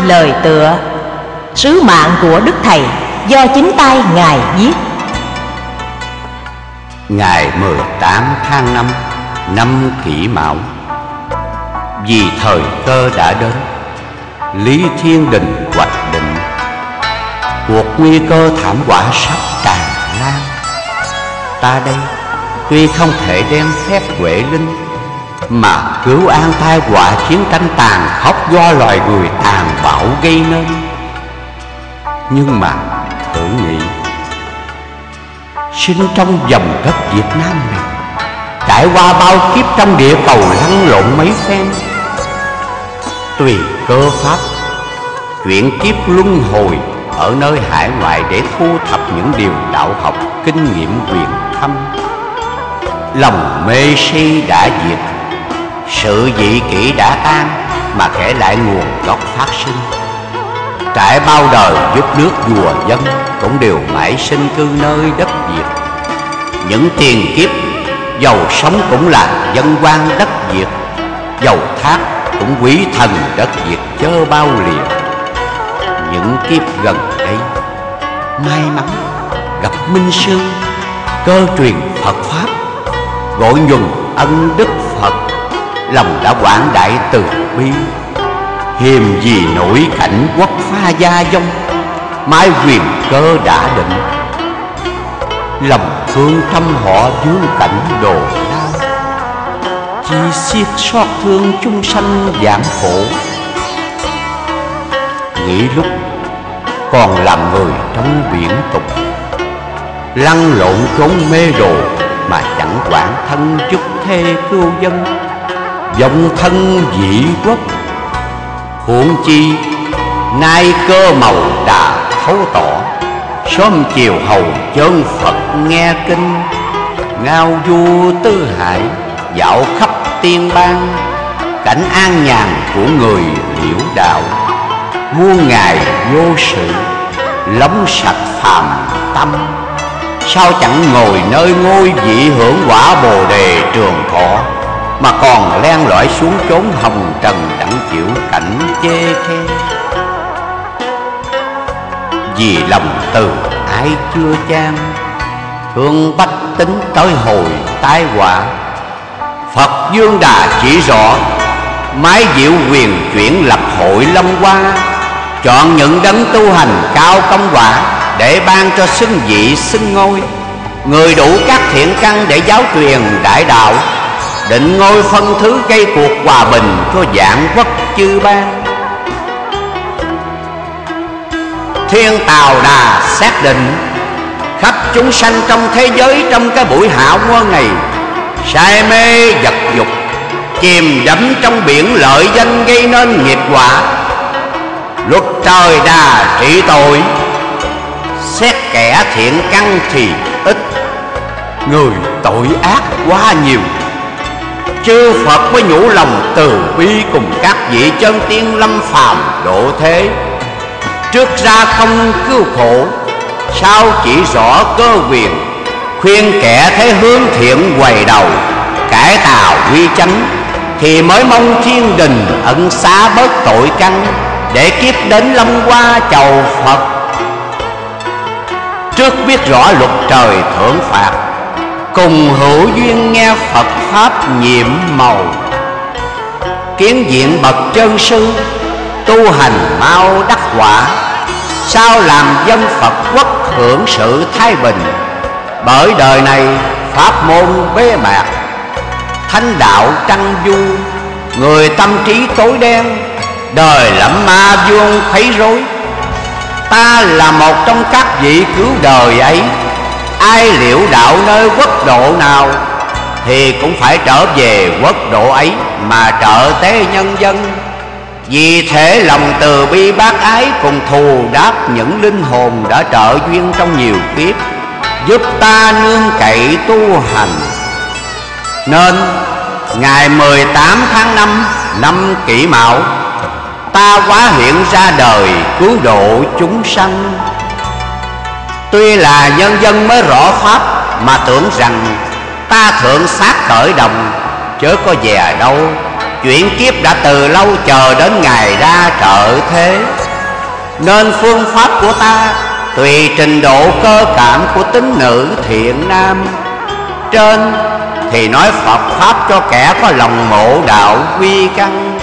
lời tựa. Sứ mạng của Đức Thầy, do chính tay Ngài viết. Ngày 18 tháng 5 năm kỷ mão, Vì thời cơ đã đến, Lý Thiên Đình hoạch định, Cuộc nguy cơ thảm họa sắp tràn lan. Ta đây tuy không thể đem phép huệ linh mà cứu an tai họa chiến tranh tàn khốc do loài người tàn bạo gây nên. Nhưng mà thử nghĩ, Sinh trong dòng đất Việt Nam này, Trải qua bao kiếp trong địa cầu lăn lộn mấy phen, Tùy cơ pháp Chuyển kiếp luân hồi Ở nơi hải ngoại để thu thập những điều đạo học, Kinh nghiệm quyền thâm, Lòng mê si đã diệt. Sự dị kỷ đã tan, Mà kể lại nguồn gốc phát sinh. Trải bao đời giúp nước vua dân Cũng đều mãi sinh cư nơi đất Việt. Những tiền kiếp, Giàu sống cũng là dân quan đất Việt. Giàu thác cũng quý thần đất Việt chớ bao liền Những kiếp gần đây, May mắn gặp Minh Sư, Cơ truyền Phật Pháp Gọi nhuần ân đức Phật Lòng đã quảng đại từ bi. Hiềm gì nổi cảnh quốc pha gia dông, Mai quyền cơ đã định. Lòng thương thăm họ dương cảnh đồ lao Chỉ xiết xót thương chung sanh giảm khổ Nghĩ lúc còn làm người trong biển tục. Lăn lộn trốn mê đồ Mà chẳng quản thân chức thê cưu dân. Dòng thân dị quốc. Huống chi, Nay cơ màu đã thấu tỏ, Sớm chiều hầu chân Phật nghe kinh. Ngao du tư hải Dạo khắp tiên bang, Cảnh an nhàn của người liễu đạo. Muôn ngày vô sự Lóng sạch phàm tâm. Sao chẳng ngồi nơi ngôi vị hưởng quả bồ đề trường thọ? Mà còn len lỏi xuống chốn hồng trần đặng chịu cảnh chê khe. Vì lòng từ ai chưa chan, Thương bách tính tới hồi tái họa. Phật Dương Đà chỉ rõ, Mái diệu quyền chuyển lập hội Long Hoa. Chọn những đấng tu hành cao công quả Để ban cho xưng vị xưng ngôi. Người đủ các thiện căn để giáo truyền đại đạo. Định ngôi phân thứ gây cuộc hòa bình Cho dạng quốc chư ban. Thiên Tào Đà xác định, Khắp chúng sanh trong thế giới Trong cái buổi hạ quân này, Say mê vật dục, Chìm đắm trong biển lợi danh Gây nên nghiệp quả. Luật trời đà trị tội, Xét kẻ thiện căn thì ít, Người tội ác quá nhiều. Chư Phật mới nhủ lòng từ bi Cùng các vị chân tiên lâm phàm độ thế. Trước ra không cứu khổ, Sao chỉ rõ cơ quyền, Khuyên kẻ thấy hướng thiện quầy đầu, Cải tạo quy chánh, Thì mới mong thiên đình ẩn xá bớt tội căn Để kiếp đến lâm qua chầu Phật. Trước biết rõ luật trời thưởng phạt Cùng hữu duyên nghe Phật Pháp nhiệm màu. Kiến diện bậc chân sư, Tu hành mau đắc quả. Sao làm dân Phật quốc hưởng sự thái bình? Bởi đời này pháp môn bế mạc, Thánh đạo trăng du. Người tâm trí tối đen, Đời lẫm ma vuông khuấy rối. Ta là một trong các vị cứu đời ấy. Ai liễu đạo nơi quốc độ nào, Thì cũng phải trở về quốc độ ấy Mà trợ tế nhân dân. Vì thế lòng từ bi bác ái cùng thù đáp những linh hồn đã trợ duyên trong nhiều kiếp, Giúp ta nương cậy tu hành. Nên, ngày 18 tháng 5 năm kỷ mão, Ta quá hiện ra đời cứu độ chúng sanh. Tuy là nhân dân mới rõ Pháp, Mà tưởng rằng ta thượng sát khởi đồng, Chớ có về đâu. Chuyện kiếp đã từ lâu chờ đến ngày ra trợ thế. Nên phương pháp của ta Tùy trình độ cơ cảm của tính nữ thiện nam. Trên thì nói Phật Pháp cho kẻ có lòng mộ đạo quy căn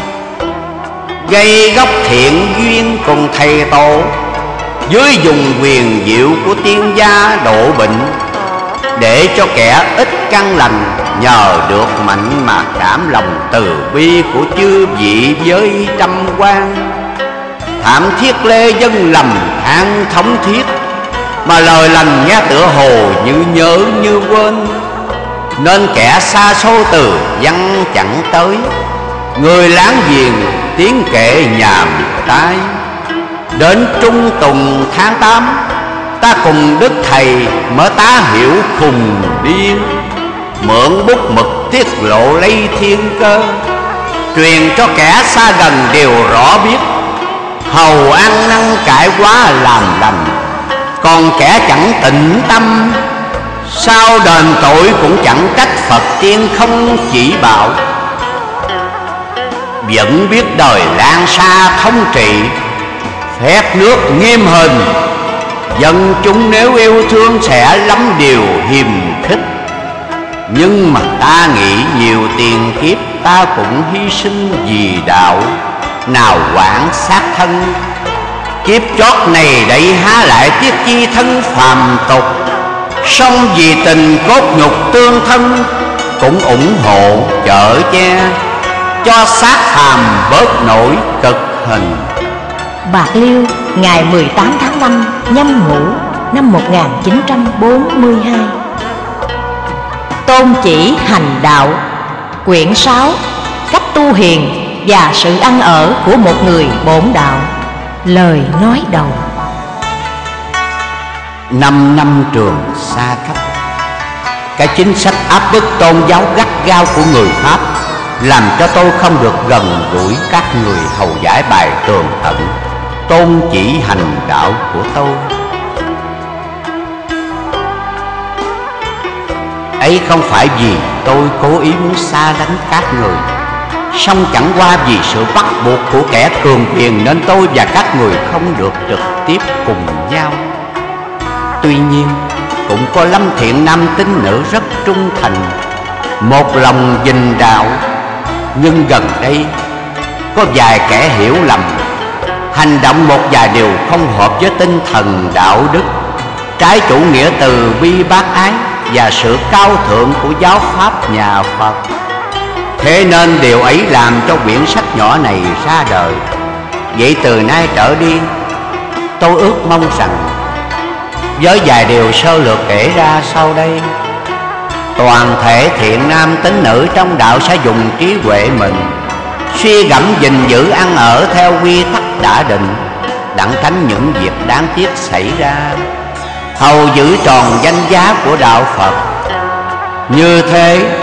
Gây gốc thiện duyên cùng thầy tổ dưới dùng quyền diệu của tiên gia độ bệnh, Để cho kẻ ít căn lành Nhờ được mạnh mà cảm lòng từ bi của chư vị với trăm quan. Thảm thiết lê dân lầm than thống thiết, Mà lời lành nghe tựa hồ như nhớ như quên. Nên kẻ xa xôi từ văn chẳng tới, Người láng giềng tiếng kệ nhàm tai. Đến trung tùng tháng tám, Ta cùng Đức Thầy mở tá hiểu khùng điên, Mượn bút mực tiết lộ lấy thiên cơ, Truyền cho kẻ xa gần đều rõ biết. Hầu ăn năn cải quá làm lành, Còn kẻ chẳng tịnh tâm, Sao đền tội cũng chẳng trách Phật tiên không chỉ bảo. Vẫn biết đời lan xa thống trị Phép nước nghiêm hình. Dân chúng nếu yêu thương sẽ lắm điều hiềm khích. Nhưng mà ta nghĩ nhiều tiền kiếp, Ta cũng hy sinh vì đạo. Nào quản sát thân. Kiếp chót này đẩy há lại tiếc chi thân phàm tục. Song vì tình cốt nhục tương thân, Cũng ủng hộ chở che. Cho xác phàm bớt nổi cực hình. Bạc Liêu, ngày 18 tháng 5 nhâm ngũ năm 1942 Tôn chỉ hành đạo, Quyển 6 Cách tu hiền và sự ăn ở của một người bổn đạo. Lời nói đầu. Năm năm trường xa cách, Cái chính sách áp bức tôn giáo gắt gao của người Pháp Làm cho tôi không được gần gũi các người hầu giải bài tường tận Tôn chỉ hành đạo của tôi. Ấy không phải vì tôi cố ý muốn xa lánh các người, song chẳng qua vì sự bắt buộc của kẻ cường quyền Nên tôi và các người không được trực tiếp cùng nhau. Tuy nhiên, cũng có lâm thiện nam tín nữ rất trung thành, Một lòng dình đạo. Nhưng gần đây, có vài kẻ hiểu lầm Hành động một vài điều không hợp với tinh thần đạo đức. Trái chủ nghĩa từ bi bác ái Và sự cao thượng của giáo pháp nhà Phật. Thế nên điều ấy làm cho quyển sách nhỏ này ra đời. Vậy từ nay trở đi, Tôi ước mong rằng Với vài điều sơ lược kể ra sau đây, Toàn thể thiện nam tín nữ trong đạo sẽ dùng trí huệ mình, Suy gẫm gìn giữ ăn ở theo quy tắc đã định, Đặng tránh những việc đáng tiếc xảy ra. Hầu giữ tròn danh giá của đạo Phật. Như thế,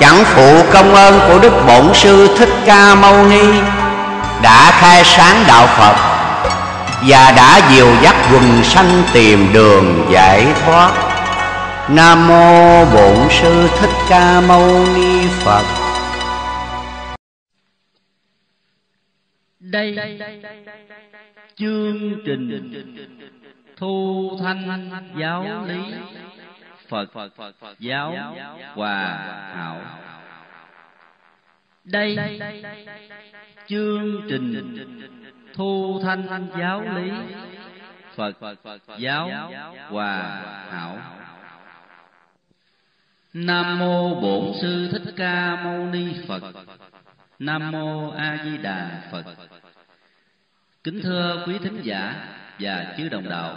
chẳng phụ công ơn của Đức Bổn Sư Thích Ca Mâu Ni, Đã khai sáng đạo Phật Và đã dìu dắt quần sanh tìm đường giải thoát. Nam Mô Bổn Sư Thích Ca Mâu Ni Phật. Đây, chương trình thu thanh giáo lý Phật giáo hòa hảo Đây, chương trình thu thanh giáo lý Phật giáo hòa hảo Nam mô Bổn sư Thích Ca Mâu Ni Phật. Nam mô A Di Đà Phật. Kính thưa quý thính giả và chư đồng đạo.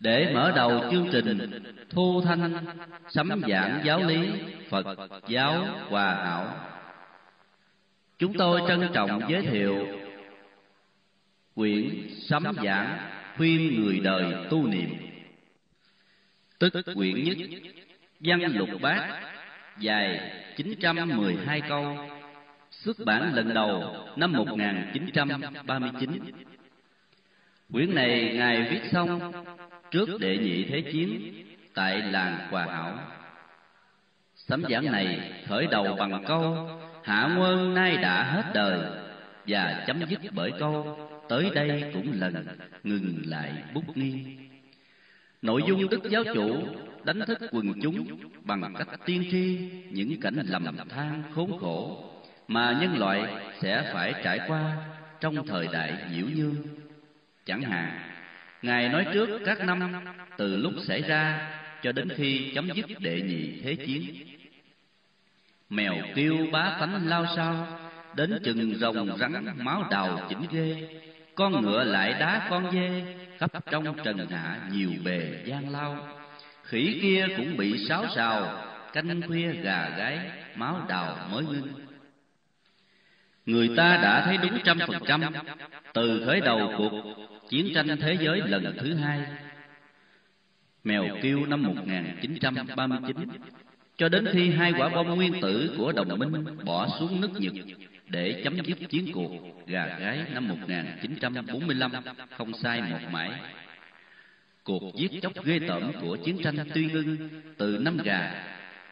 Để mở đầu chương trình thu thanh sấm giảng giáo lý Phật giáo hòa hảo, chúng tôi trân trọng giới thiệu quyển sấm giảng khuyên người đời tu niệm tức quyển nhất văn lục bát dài 912 câu xuất bản lần đầu năm 1939 quyển này ngài viết xong trước đệ nhị thế chiến tại làng Hòa Hảo. Sấm giảng này khởi đầu bằng câu, Hạ quân nay đã hết đời Và chấm dứt bởi câu, Tới đây cũng lần ngừng lại bút nghi. Nội dung Đức Giáo Chủ đánh thức quần chúng bằng cách tiên tri những cảnh lầm than khốn khổ mà nhân loại sẽ phải trải qua trong thời đại nhiễu nhương. Chẳng hạn, Ngài nói trước các năm từ lúc xảy ra cho đến khi chấm dứt đệ nhị thế chiến. Mèo kêu bá tánh lao sao, đến chừng rồng rắn máu đào chỉnh ghê, con ngựa lại đá con dê, khắp trong trần hạ nhiều bề gian lao. Khỉ kia cũng bị sáo sào, canh khuya gà gái, máu đào mới ngưng. Người ta đã thấy đúng trăm phần trăm từ khởi đầu cuộc chiến tranh thế giới lần thứ hai. Mèo kêu năm 1939 cho đến khi hai quả bom nguyên tử của đồng minh bỏ xuống nước Nhật để chấm dứt chiến cuộc gà gái năm 1945 không sai một mãi. Cuộc giết chóc ghê tởm của chiến tranh tuy ngưng từ năm gà,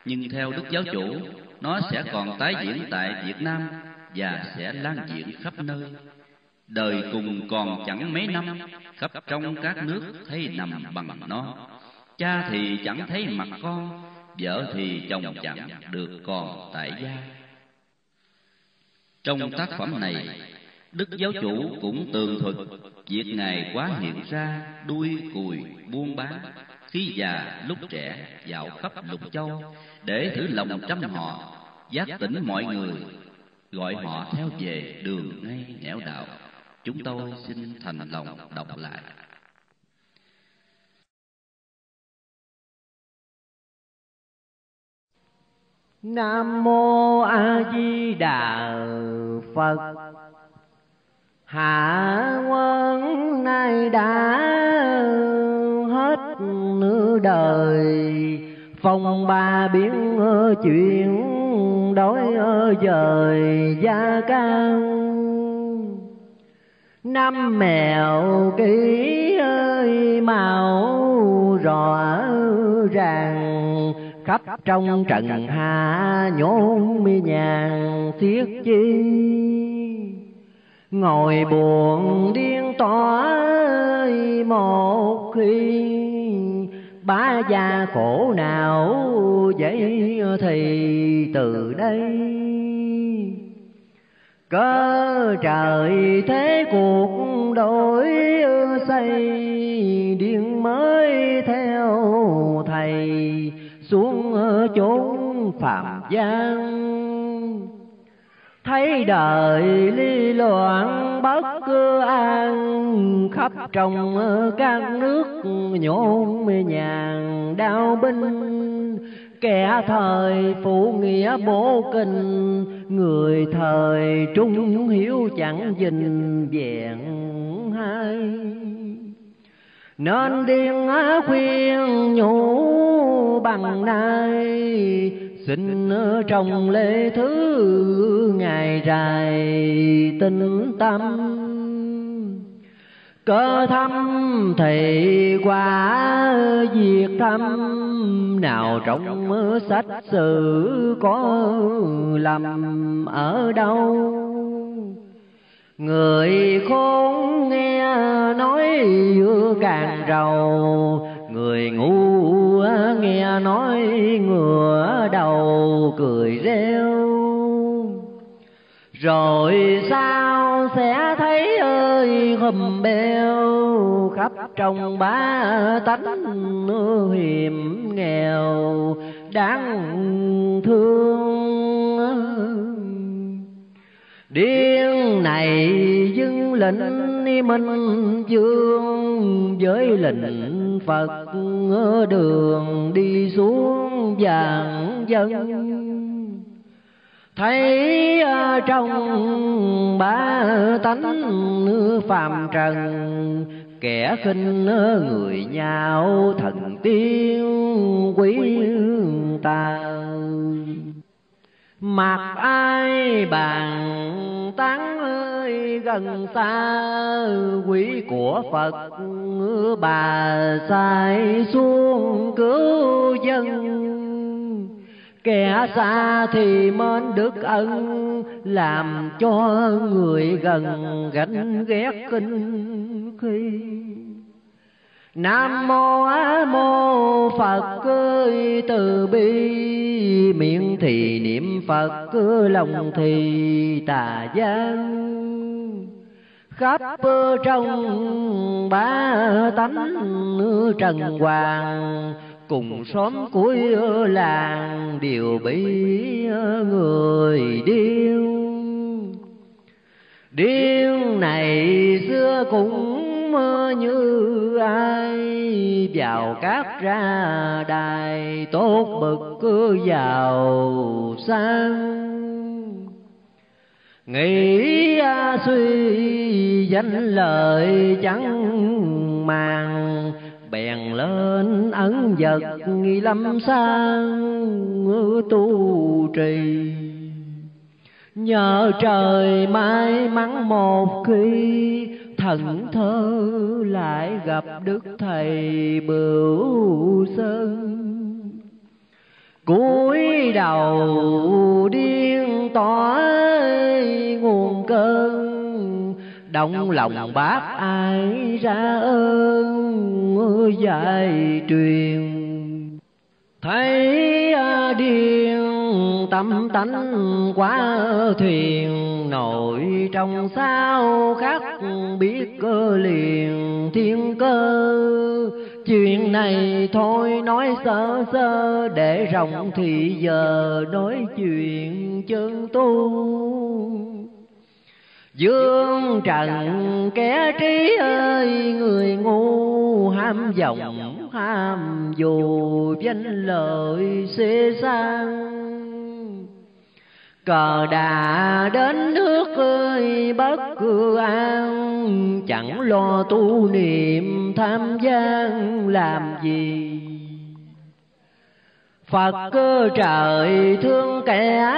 nhưng theo Đức Giáo Chủ, nó sẽ còn tái diễn tại Việt Nam và sẽ lan diễn khắp nơi. Đời cùng còn chẳng mấy năm, khắp trong các nước thấy nằm bằng nó. Cha thì chẳng thấy mặt con, vợ thì chồng chẳng được còn tại gia. Trong tác phẩm này, Đức Giáo Chủ cũng tường thuật việc Ngài quá hiện ra đuôi cùi buôn bán, khi già lúc trẻ dạo khắp lục châu để thử lòng trăm họ, giác tỉnh mọi người, gọi họ theo về đường ngay nẻo đạo. Chúng tôi xin thành lòng đọc lại. Nam mô A Di Đà Phật. Hạ quân nay đã hết nửa đời phong ba biến chuyện đối dời gia can năm mèo kỹ ơi màu rõ ràng. Khắp trong trần hạ nhốn mi nhàn thiết chi. Ngồi buồn điên tỏa một khi ba gia khổ nào vậy thì từ đây? Cơ trời thế cuộc đổi xây điện mới theo thầy xuống chốn phạm gian thấy đời ly loạn bất cứ an khắp trong các nước nhộn nhàn đau binh. Kẻ thời phụ nghĩa bố kinh người thời trung hiếu chẳng dình vẹn hai nên điên khuyên nhủ bằng nay xin trong lễ thứ ngày dài tinh tâm. Cơ thâm thì qua việc thâm, nào trong sách sử có lầm ở đâu? Người khôn nghe nói càng rầu người ngu nghe nói ngửa đầu cười reo rồi sao sẽ thấy ơi, hùm beo khắp trong ba tánh hiểm nghèo đáng thương. Điên này dưng lệnh minh dương với lệnh phật đường đi xuống vàng dân. Thấy à, trong ba tánh phàm trần, kẻ khinh người nhau thần tiên quý ta mặc ai bàn tán ơi, gần xa quỷ của phật, bà sai xuống cứu dân. Kẻ xa thì mến đức ân, làm cho người gần gánh ghét kinh khi. Nam mô A mô Phật ơi từ bi. Miệng thì niệm Phật lòng thì tà gian. Khắp trong ba tánh trần hoàng. cùng xóm cuối làng đều bị người điêu. Điêu này xưa cũng như ai. Vào các ra đài tốt bực cứ vào sang. Nghĩ suy danh lời chẳng màng, bèn lên ấn vật nghi lâm sang tu trì. Nhờ trời may mắn một khi thần thơ lại gặp đức thầy bửu sơn. Cúi đầu điên tỏi nguồn cơn động lòng bác ai ra ơn, dạy truyền. Thấy à, điên tâm tánh quá thuyền, nổi trong sao khắc biết cơ liền thiên cơ. Chuyện này thôi nói sơ sơ, để rộng thì giờ nói chuyện chân tu. Dương trần, kẻ trí ơi, người ngu ham vọng, ham dù danh lợi xê sang cờ đà đến nước ơi, bất cứ an, chẳng lo tu niệm tham gian làm gì. Phật cơ trời thương kẻ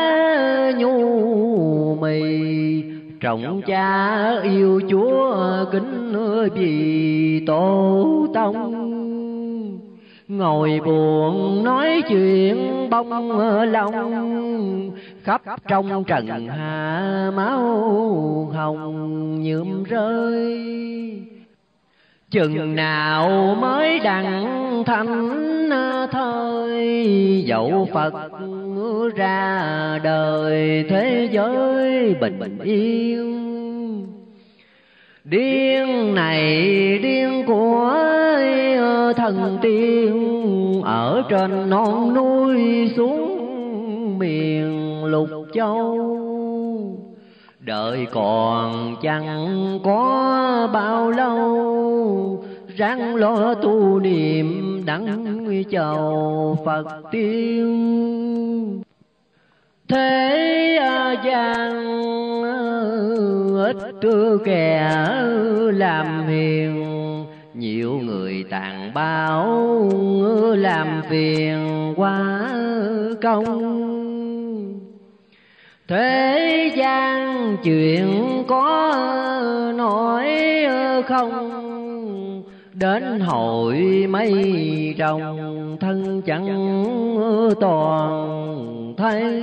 nhu mì trọng cha yêu chúa kính vì tổ tông. Ngồi buồn nói chuyện bông lòng khắp trong trần hạ máu hồng nhuộm rơi. chừng nào mới đặng thanh thời dẫu phật ra đời thế giới bình yên. điên này điên của thần tiên ở trên non núi xuống miền lục châu. Đời còn chẳng có bao lâu ráng lo tu niệm đặng chầu phật tiên. Thế gian ít kẻ làm hiền nhiều người tàn bạo làm phiền quá công. Thế gian chuyện có nói không? Đến hội mấy trong thân chẳng toàn thấy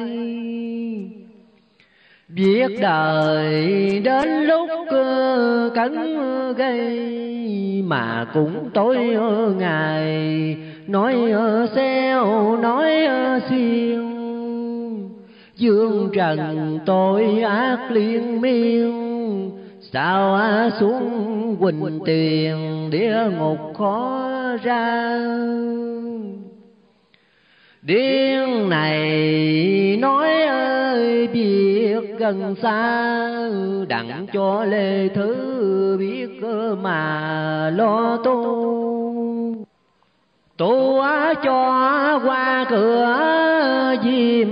Biết đời đến lúc ờ, cấn gây Mà cũng tối ờ, ngày. Nói ờ, xeo nói xiên Dương trần tội ác liên miên. Sao xuống quỳnh tiền, địa ngục khó ra. Điên này nói ơi, biết gần xa, Đặng cho lê thứ biết mà lo tu. Tu cho qua cửa diêm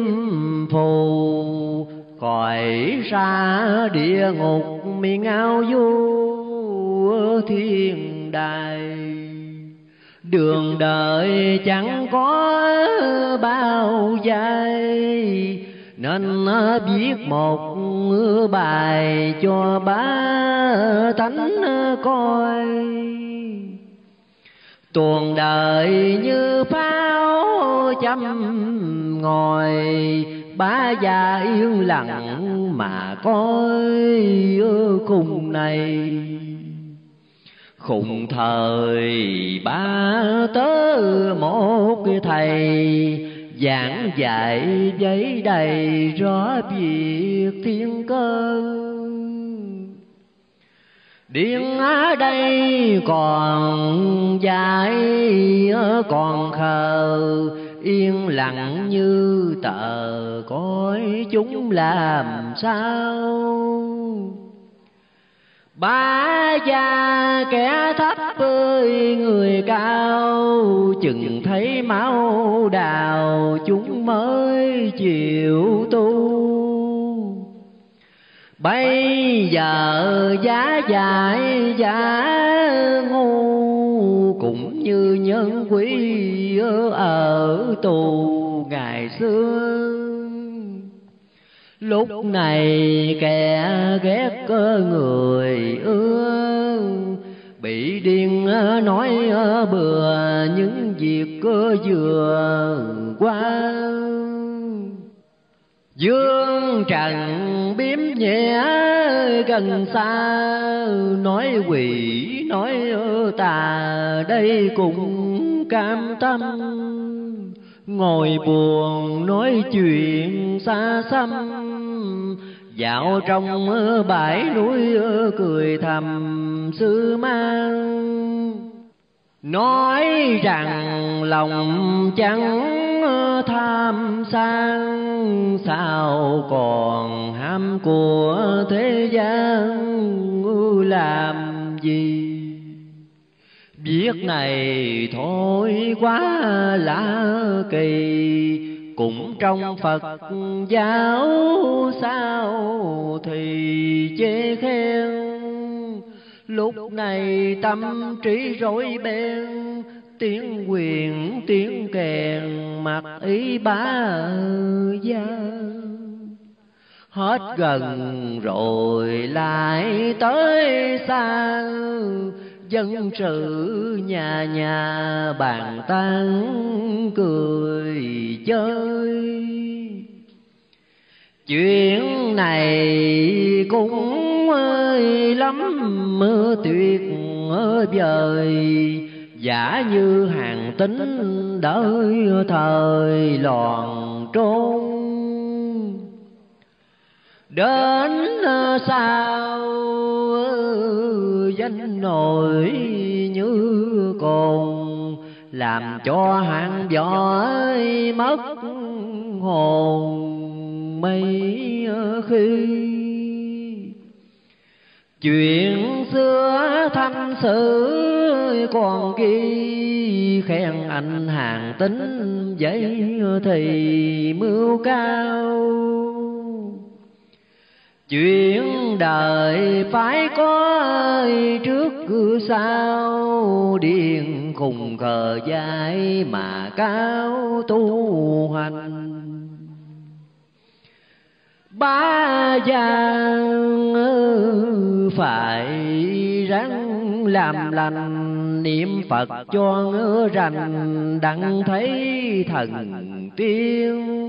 phù Khỏi xa địa ngục miền ao du thiên đài. Đường đời chẳng có bao dài. Nên viết một bài cho ba thánh coi. Tuồng đời như pháo chăm ngồi bá gia yên lặng mà coi cùng này. Khùng thời ba tớ một thầy, giảng dạy giấy đầy rõ việc thiên cơ Điện ở đây còn dài còn khờ Yên lặng như tờ cõi chúng làm sao? Ba gia kẻ thấp ơi, người cao, Chừng thấy máu đào chúng mới chịu tu. Bây giờ giá dài giá ngu, Cũng như nhân quý ở tù ngày xưa. Lúc này kẻ ghét người ưa, Bị điên nói bừa những việc vừa qua. Dương trần biếm nhẹ gần xa, Nói quỷ, nói tà đây cũng cam tâm. Ngồi buồn nói chuyện xa xăm. Dạo trong bãi núi cười thầm sư mang. Nói rằng lòng chẳng tham sang. Sao còn ham của thế gian? Làm gì? Biết này thôi quá lạ kỳ. Cũng trong Phật giáo sao thì chê khen. Lúc này tâm trí rối beng, Tiếng quyền, tiếng kèn, mặc ý bá gia. Hết gần rồi lại tới xa dân sự nhà nhà bàn tán cười chơi. Chuyện này cũng ơi, lắm mưa tuyệt ở vời. Giả như hàng tính đợi thời loạn trốn đến ờ, sao ờ, danh nổi như cồn làm cho hạng võ mất hồn mấy ờ, khi. Chuyện xưa thăm sự còn ghi, khen anh hàng tính vậy thì mưu cao chuyện đời phải có trước cửa sao điên khùng khờ dại mà cao tu hành. Ba giang phải ráng làm lành, niệm phật cho rành, đặng thấy thần tiên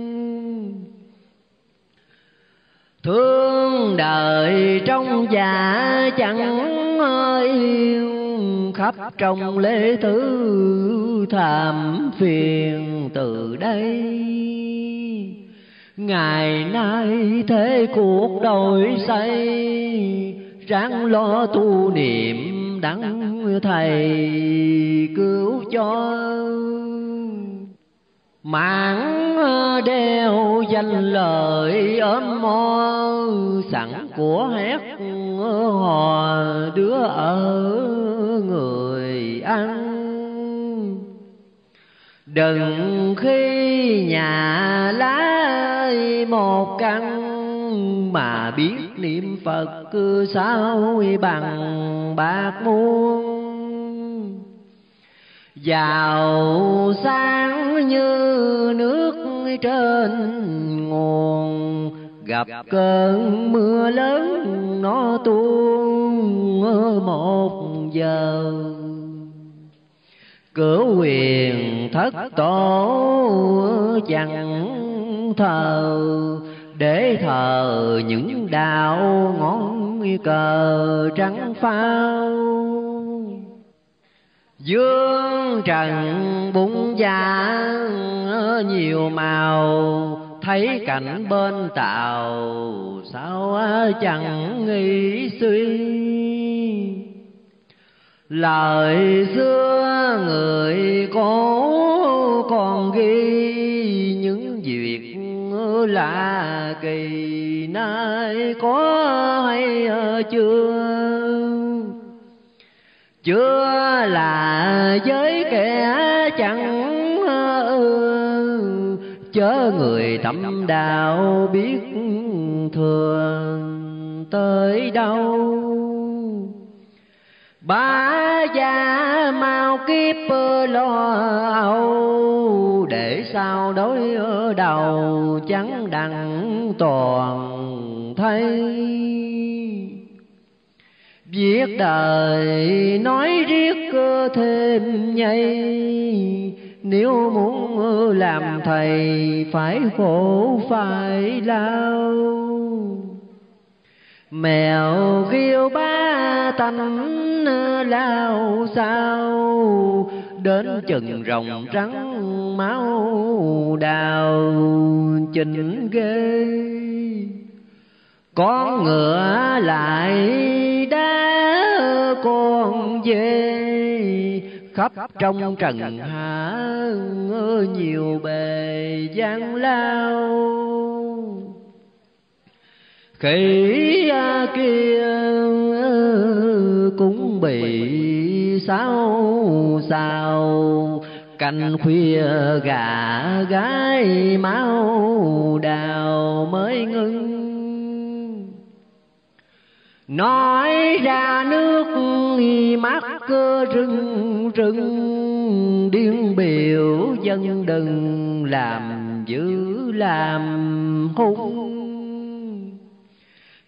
thương đời trong già chẳng ơi khắp trong lễ thứ thảm phiền từ đây. Ngày nay thế cuộc đổi xây ráng lo tu niệm đắng thầy cứu cho. Mạng đeo danh lời ôm mơ, Sẵn của hét hò đứa ở người ăn Đừng khi nhà lá một căn, Mà biết niệm Phật cứ sao bằng bạc muôn giàu sáng như nước trên nguồn, gặp cơn mưa lớn nó tuôn một giờ. Cửu quyền thất tổ chẳng thờ, để thờ những đạo ngón cờ trắng phao dương trần bụng dạ nhiều màu. Thấy cảnh bên tàu sao chẳng nghĩ suy? lời xưa người cố còn ghi những việc lạ kỳ. Nay có hay chưa chưa là với kẻ chẳng chớ người tâm đạo biết thường tới đâu. Ba gia mau kiếp lo âu, để sao đối ở đầu chẳng đặng toàn thấy viết đời nói riết cơ thêm nhây. Nếu muốn làm thầy, phải khổ phải lao. Mèo kêu ba tánh, lao sao? Đến chừng rồng trắng, máu đào, chỉnh ghê con ngựa lại đá con dê, khắp trong trần hạ nhiều bề gian lao. Khỉ kia cũng bị sao sao canh khuya gà gái máu đào mới ngưng nói ra nước mắt cơ rừng rừng điên biểu dân đừng làm dữ làm hung.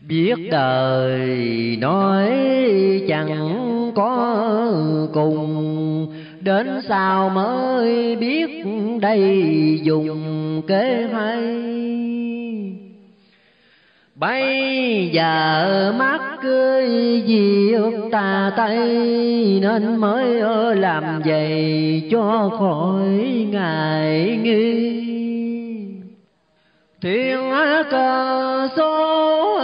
Biết đời nói chẳng có cùng, đến sao mới biết đây dùng kế hay? Bây giờ mắt cười diệt tà tây nên mới làm vậy cho khỏi ngài nghi. Thiên cơ số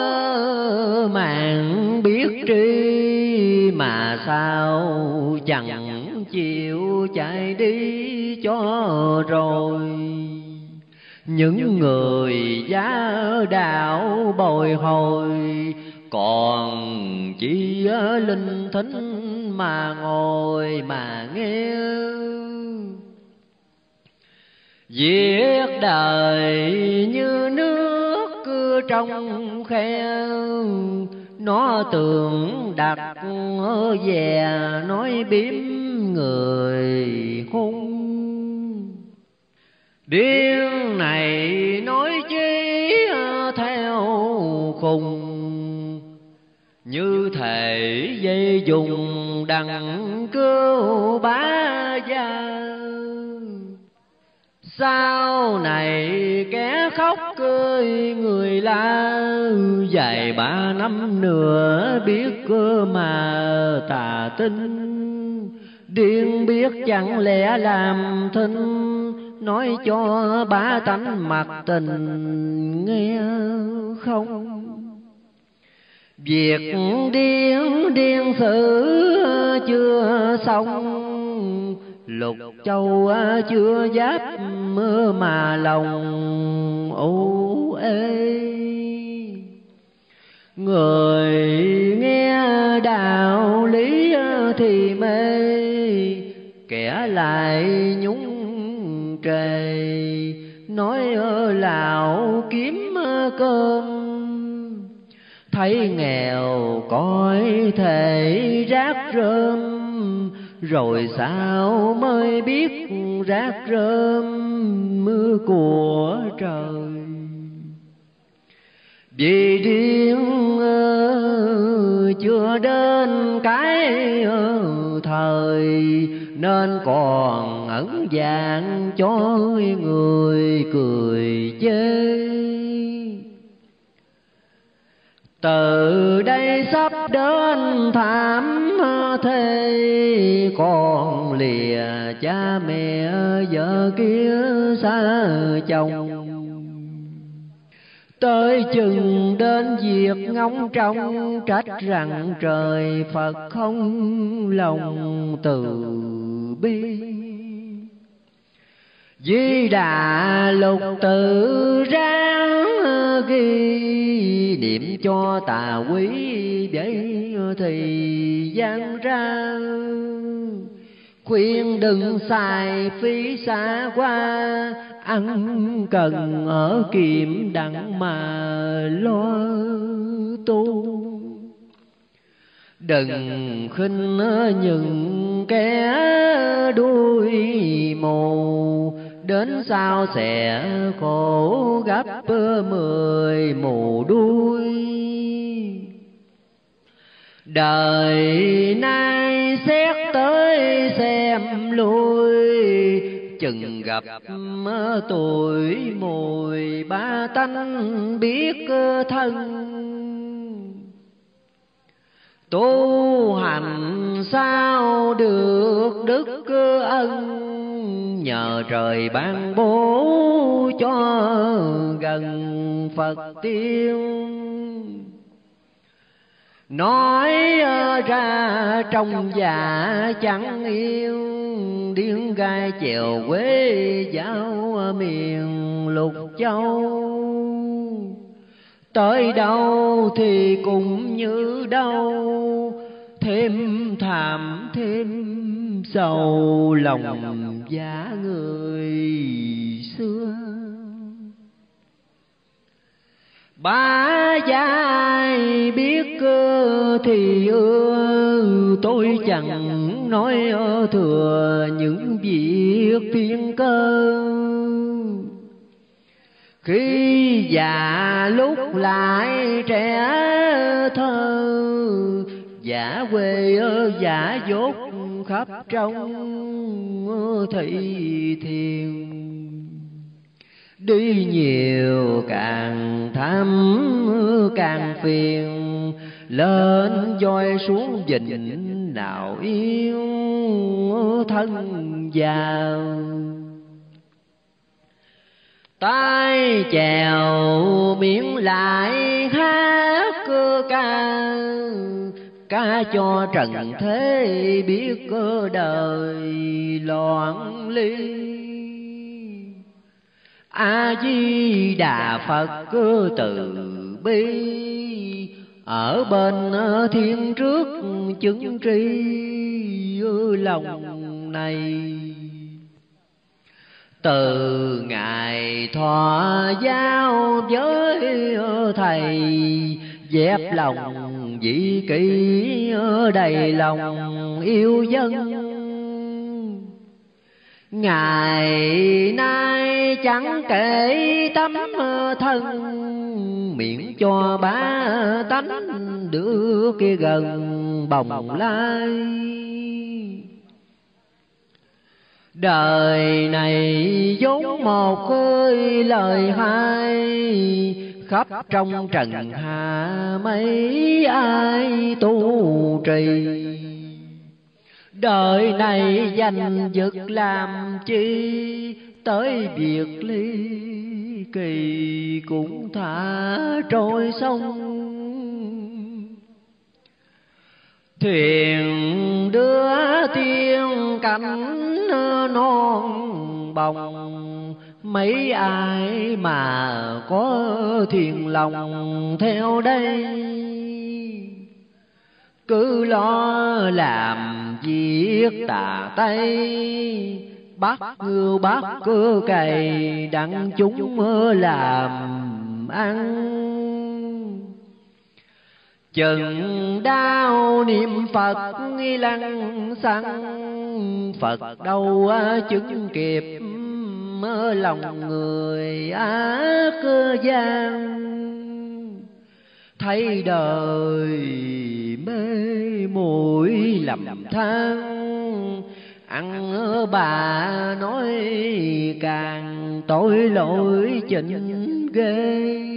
mạng biết tri mà sao chẳng chịu chạy đi cho rồi những người giá đạo bồi hồi còn chỉ linh thính mà ngồi mà nghe Viết đời như nước trong khe Nó tưởng đặt về nói biếm người hung Điên này nói chí theo khùng. Như thể dây dùng đằng cứu bá gia. sau này kẻ khóc cười người la dài ba năm nữa biết cơ mà tà tinh. điên biết chẳng lẽ làm thinh nói cho ba tánh mặt tình nghe không? việc điên điên sự chưa xong. Lục châu chưa giáp mưa mà lòng u ê. Người nghe đạo lý thì mê kẻ lại nhúng trề nói lào kiếm cơm thấy nghèo coi thể rác rơm. Rồi sao mới biết rác rơm? mưa của trời. vì điên chưa đến cái thời nên còn ẩn dạng cho người cười chê. Từ đây sắp đến thảm thế con lìa cha mẹ vợ kia xa chồng. Tới chừng đến việc ngóng trong trách rằng trời phật không lòng từ bi. Di Đà lục tự ráng ghi niệm cho tà quý để thì gian ra. Khuyên đừng xài phí xa qua, ăn cần ở kiệm đặng mà lo tu. Đừng khinh những kẻ đuôi mù, đến sau sẽ khổ gấp mười mù đuôi. Đời nay xét tới xem lui, chừng gặp tuổi mùi ba tánh biết thân tu hành sao được đức ân? Nhờ trời ban bố cho gần phật tiên. Nói ờ, ra trong dạ chẳng yêu, điên gai chèo quê giáo miền lục châu tới đâu thì cũng như đâu, thêm thảm, thêm sầu lòng giá người xưa. Ba dài biết cơ thì ưa, tôi chẳng nói thừa những việc thiên cơ khi già lúc lại trẻ thơ, giả quê giả dốt khắp trong thị thiền. Đi nhiều càng thăm càng phiền, lên voi xuống dình nào yêu thân giàu tay chèo biển lại hát cơ ca. Ca cho trần thế biết cơ đời loạn ly. A di đà phật cơ từ bi, ở bên thiên trước chứng tri lòng này từ ngày thọ giao với thầy dẹp lòng dĩ kỷ, đầy lòng yêu dân. Ngày nay chẳng kể tấm thân miệng cho ba tánh được kia gần bồng lai đời này vốn một ơi lời hai khắp trong trần hạ mấy ai tu trì. Đời này dành vực làm chi, tới việc ly kỳ cũng thả trôi sông thuyền đưa tiên cánh non bồng. Mấy ai mà có thiền lòng theo đây? Cứ lo làm việc tà tây bắt ngưu bắt cơ cày, đặng chúng mơ làm ăn chừng đau niệm phật, nghi lăng xăng phật đâu à, chứng kịp lòng người á cơ gian. Thấy đời mê muội lầm than. Ăn bà nói càng tội lỗi chỉnh ghê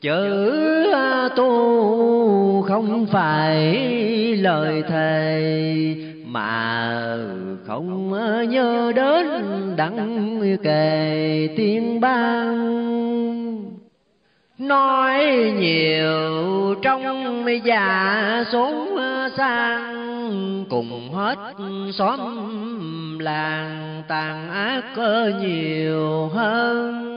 chữ tu không phải lời thề, mà không nhớ đến đặng kề tiên ban nói nhiều trong già xuống sang, cùng hết xóm làng tàn ác nhiều hơn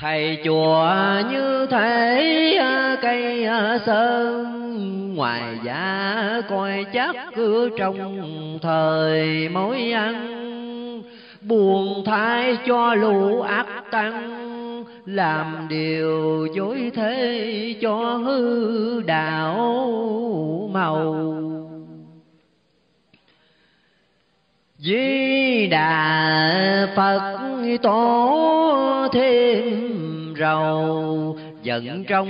thầy chùa như thế à, cây à, sơn, ngoài giá coi chắc cứ trong thời mối ăn. Buồn thai cho lũ ác tăng, làm điều dối thế cho hư đạo màu. Di Đà Phật tổ thêm rầu, giận trong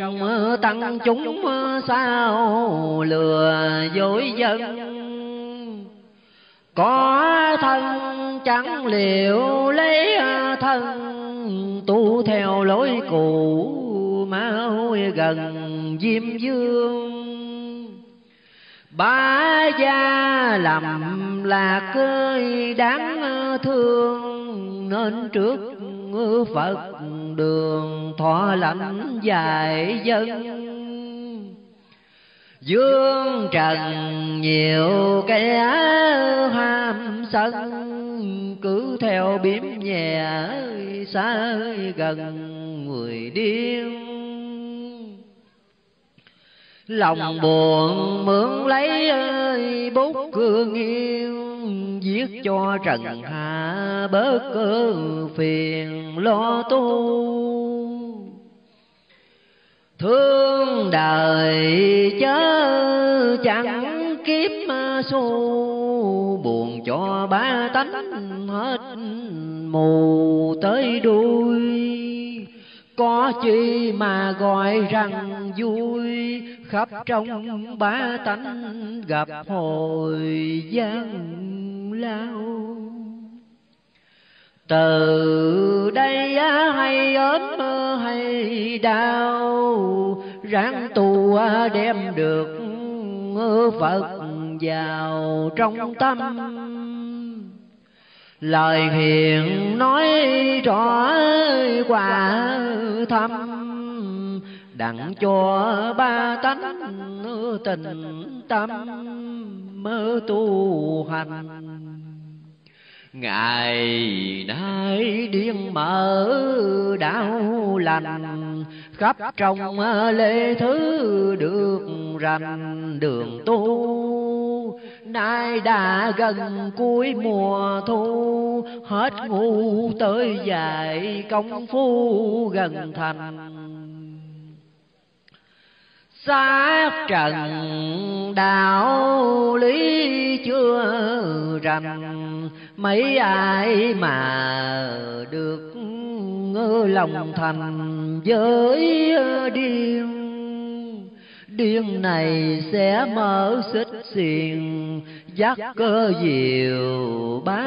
tăng chúng sao lừa dối dân. Có thân chẳng liệu lấy thân, tu theo lối cũ máu gần diêm dương. Ba gia làm là cơi đáng thương, nên trước phật đường thọ lãnh dài dân. Dương trần nhiều kẻ ham sân, cứ theo biếm nhẹ xa gần người điên. Lòng buồn mượn lấy ơi, bút cương yêu viết cho trần hạ bớt cơ phiền lo tu. Thương đời chớ chẳng kiếp xu buồn cho ba tánh hết mù tới đuôi có chi mà gọi rằng vui, khắp trong ba tánh gặp hồi gian lao. Từ đây hay ốm hay đau, ráng tu đem được phật vào trong tâm lời hiền nói rõ quả thâm. Đặng cho ba tánh tình tâm mơ tu hành. Ngày nay điên mở đạo lành khắp trong lễ thứ được rành đường tu nay đã gần cuối mùa thu, hết ngu tới dài công phu gần thành. Xác trần đạo lý chưa rành, mấy ai mà được lòng thành với điên điên này sẽ mở xích xiền giác cơ diệu bá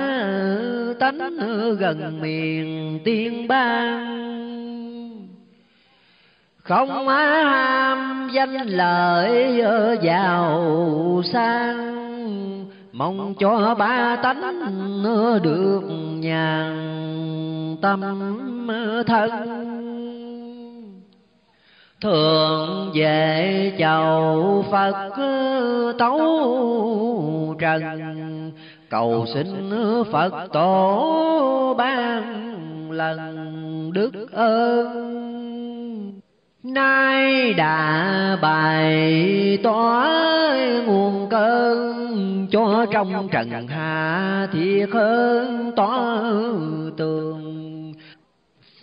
tánh gần miền tiên bang. Không ham danh lợi giàu sang, mong cho ba tánh được nhàn tâm thân thường về chầu phật tấu trần. Cầu xin phật tổ ban lần đức ơn. Nay đã bài tỏ nguồn cơn cho trong trần hạ thiệt hơn tỏ tường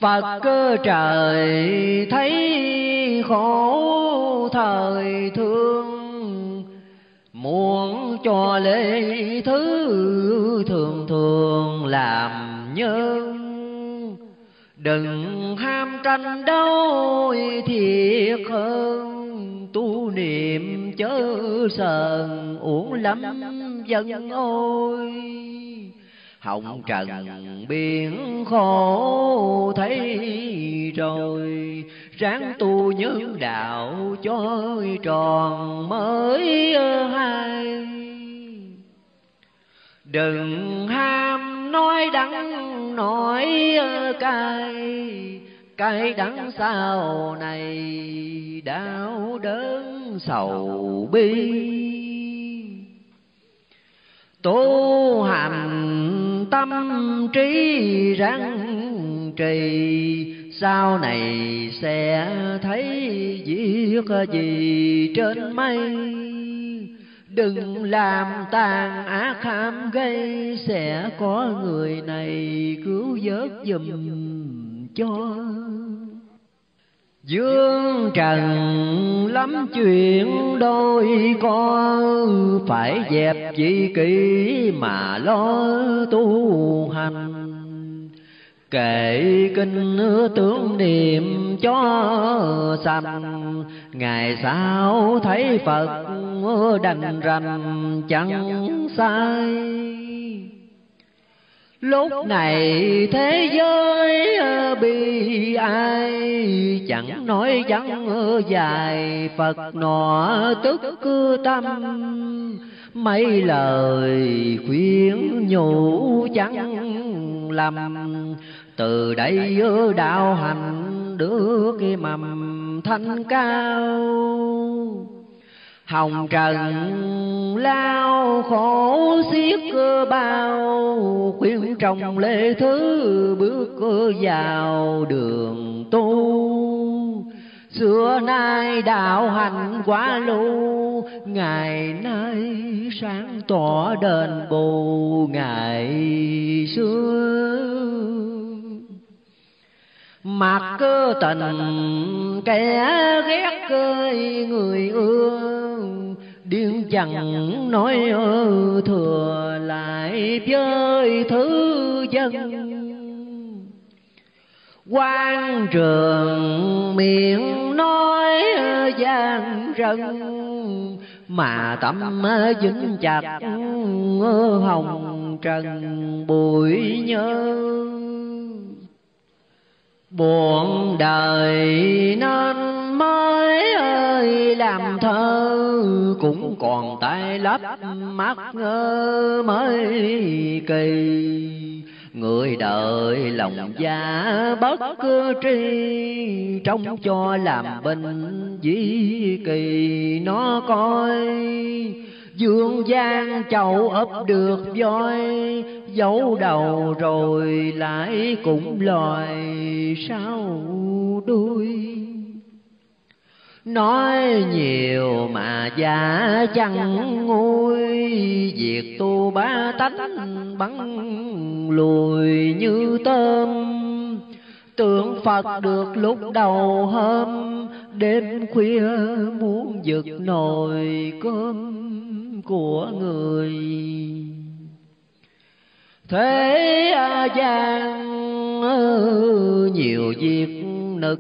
phật cơ trời thấy khổ thời thương. Muốn cho lễ thứ thường thường làm nhân. Đừng ham tranh đâu thiệt hơn. Tu niệm chớ sờn uổng lắm dân ôi hồng trần biển khổ thấy rồi. Ráng tu nhân đạo cho tròn mới hay. Đừng ham nói đắng nói cay. Cay đắng sau này đau đớn sầu bi. Tu hành tâm trí răng trì. Sau này sẽ thấy việc gì trên mây. Đừng làm tàn ác ham gây, sẽ có người này cứu vớt giùm cho. Dương trần, lắm chuyện đôi con Phải dẹp chi kỷ mà lo tu hành. Kệ kinh tướng niệm cho sanh, Ngày sau thấy Phật đành rành, chẳng sai. Lúc này thế giới ờ, bi ai? Chẳng nói chẳng ờ, dài Phật nọ tức cư tâm. Mấy lời khuyên nhủ chẳng lầm. Từ đây ờ, đạo hành được mầm thanh cao hồng trần lao khổ xiết cơ bao khuyên trong lễ thứ bước vào đường tu. Xưa nay đạo hành quá lưu ngày nay sáng tỏ đền bù ngày xưa Mặt cơ tình kẻ ghét cơi người ưa Điên chẳng nói thừa lại với thứ dân. Quan trường miệng nói gian rân, mà tâm dính chặt hồng trần bụi nhớ buồn đời nên mới ơi, làm thơ cũng còn tay lấp mắt ngơ mới kỳ. Người đời lòng già bất cứ tri trong cho làm bình dĩ kỳ. Nó coi dương gian chậu ấp được voi, giấu đầu rồi lại cũng loài sau đuôi. Nói nhiều mà giả chẳng nguôi việc tu ba tánh bắn lùi như tôm tượng phật được lúc đầu hôm, đêm khuya muốn giật nồi cơm của người. Thế gian ừ, nhiều việc nực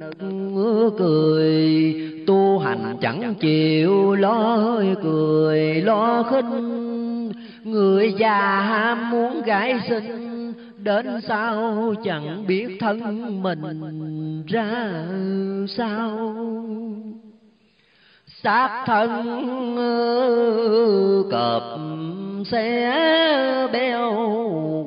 cười, tu hành chẳng chịu lo cười lo khinh. Người già ham muốn gái sinh đến sao chẳng biết thân mình ra sao? Xác thân ờ, cọp xé béo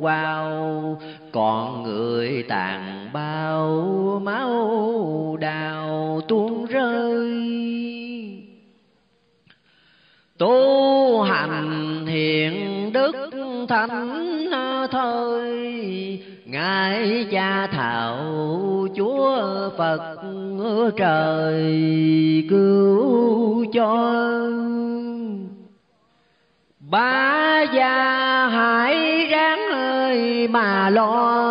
vào, còn người tàn bao máu đào tuôn rơi tu hành hiền đức thánh thời ngài cha thảo chúa phật trời cứu cho. Ba già hãy ráng ơi mà lo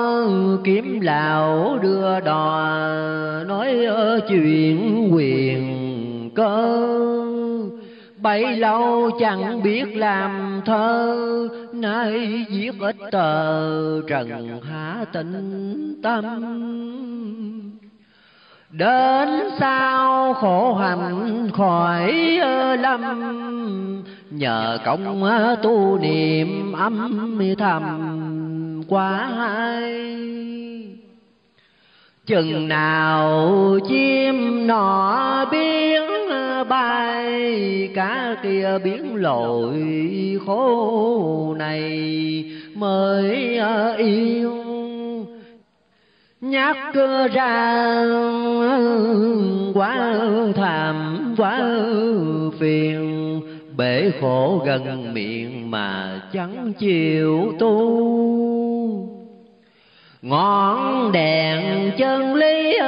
kiếm lão đưa đò nói chuyện quyền cơ bấy lâu chẳng biết làm thơ nay viết ít tờ trần hạ tịnh tâm. Đến sau khổ hạnh khỏi lâm nhờ công tu niệm âm thầm quá hay chừng nào chim nọ biến bay cá kia biến lội khổ này, mới yêu. Nhắc ra quá thảm, quá phiền, bể khổ gần miệng mà chẳng chịu tu ngọn đèn chân lý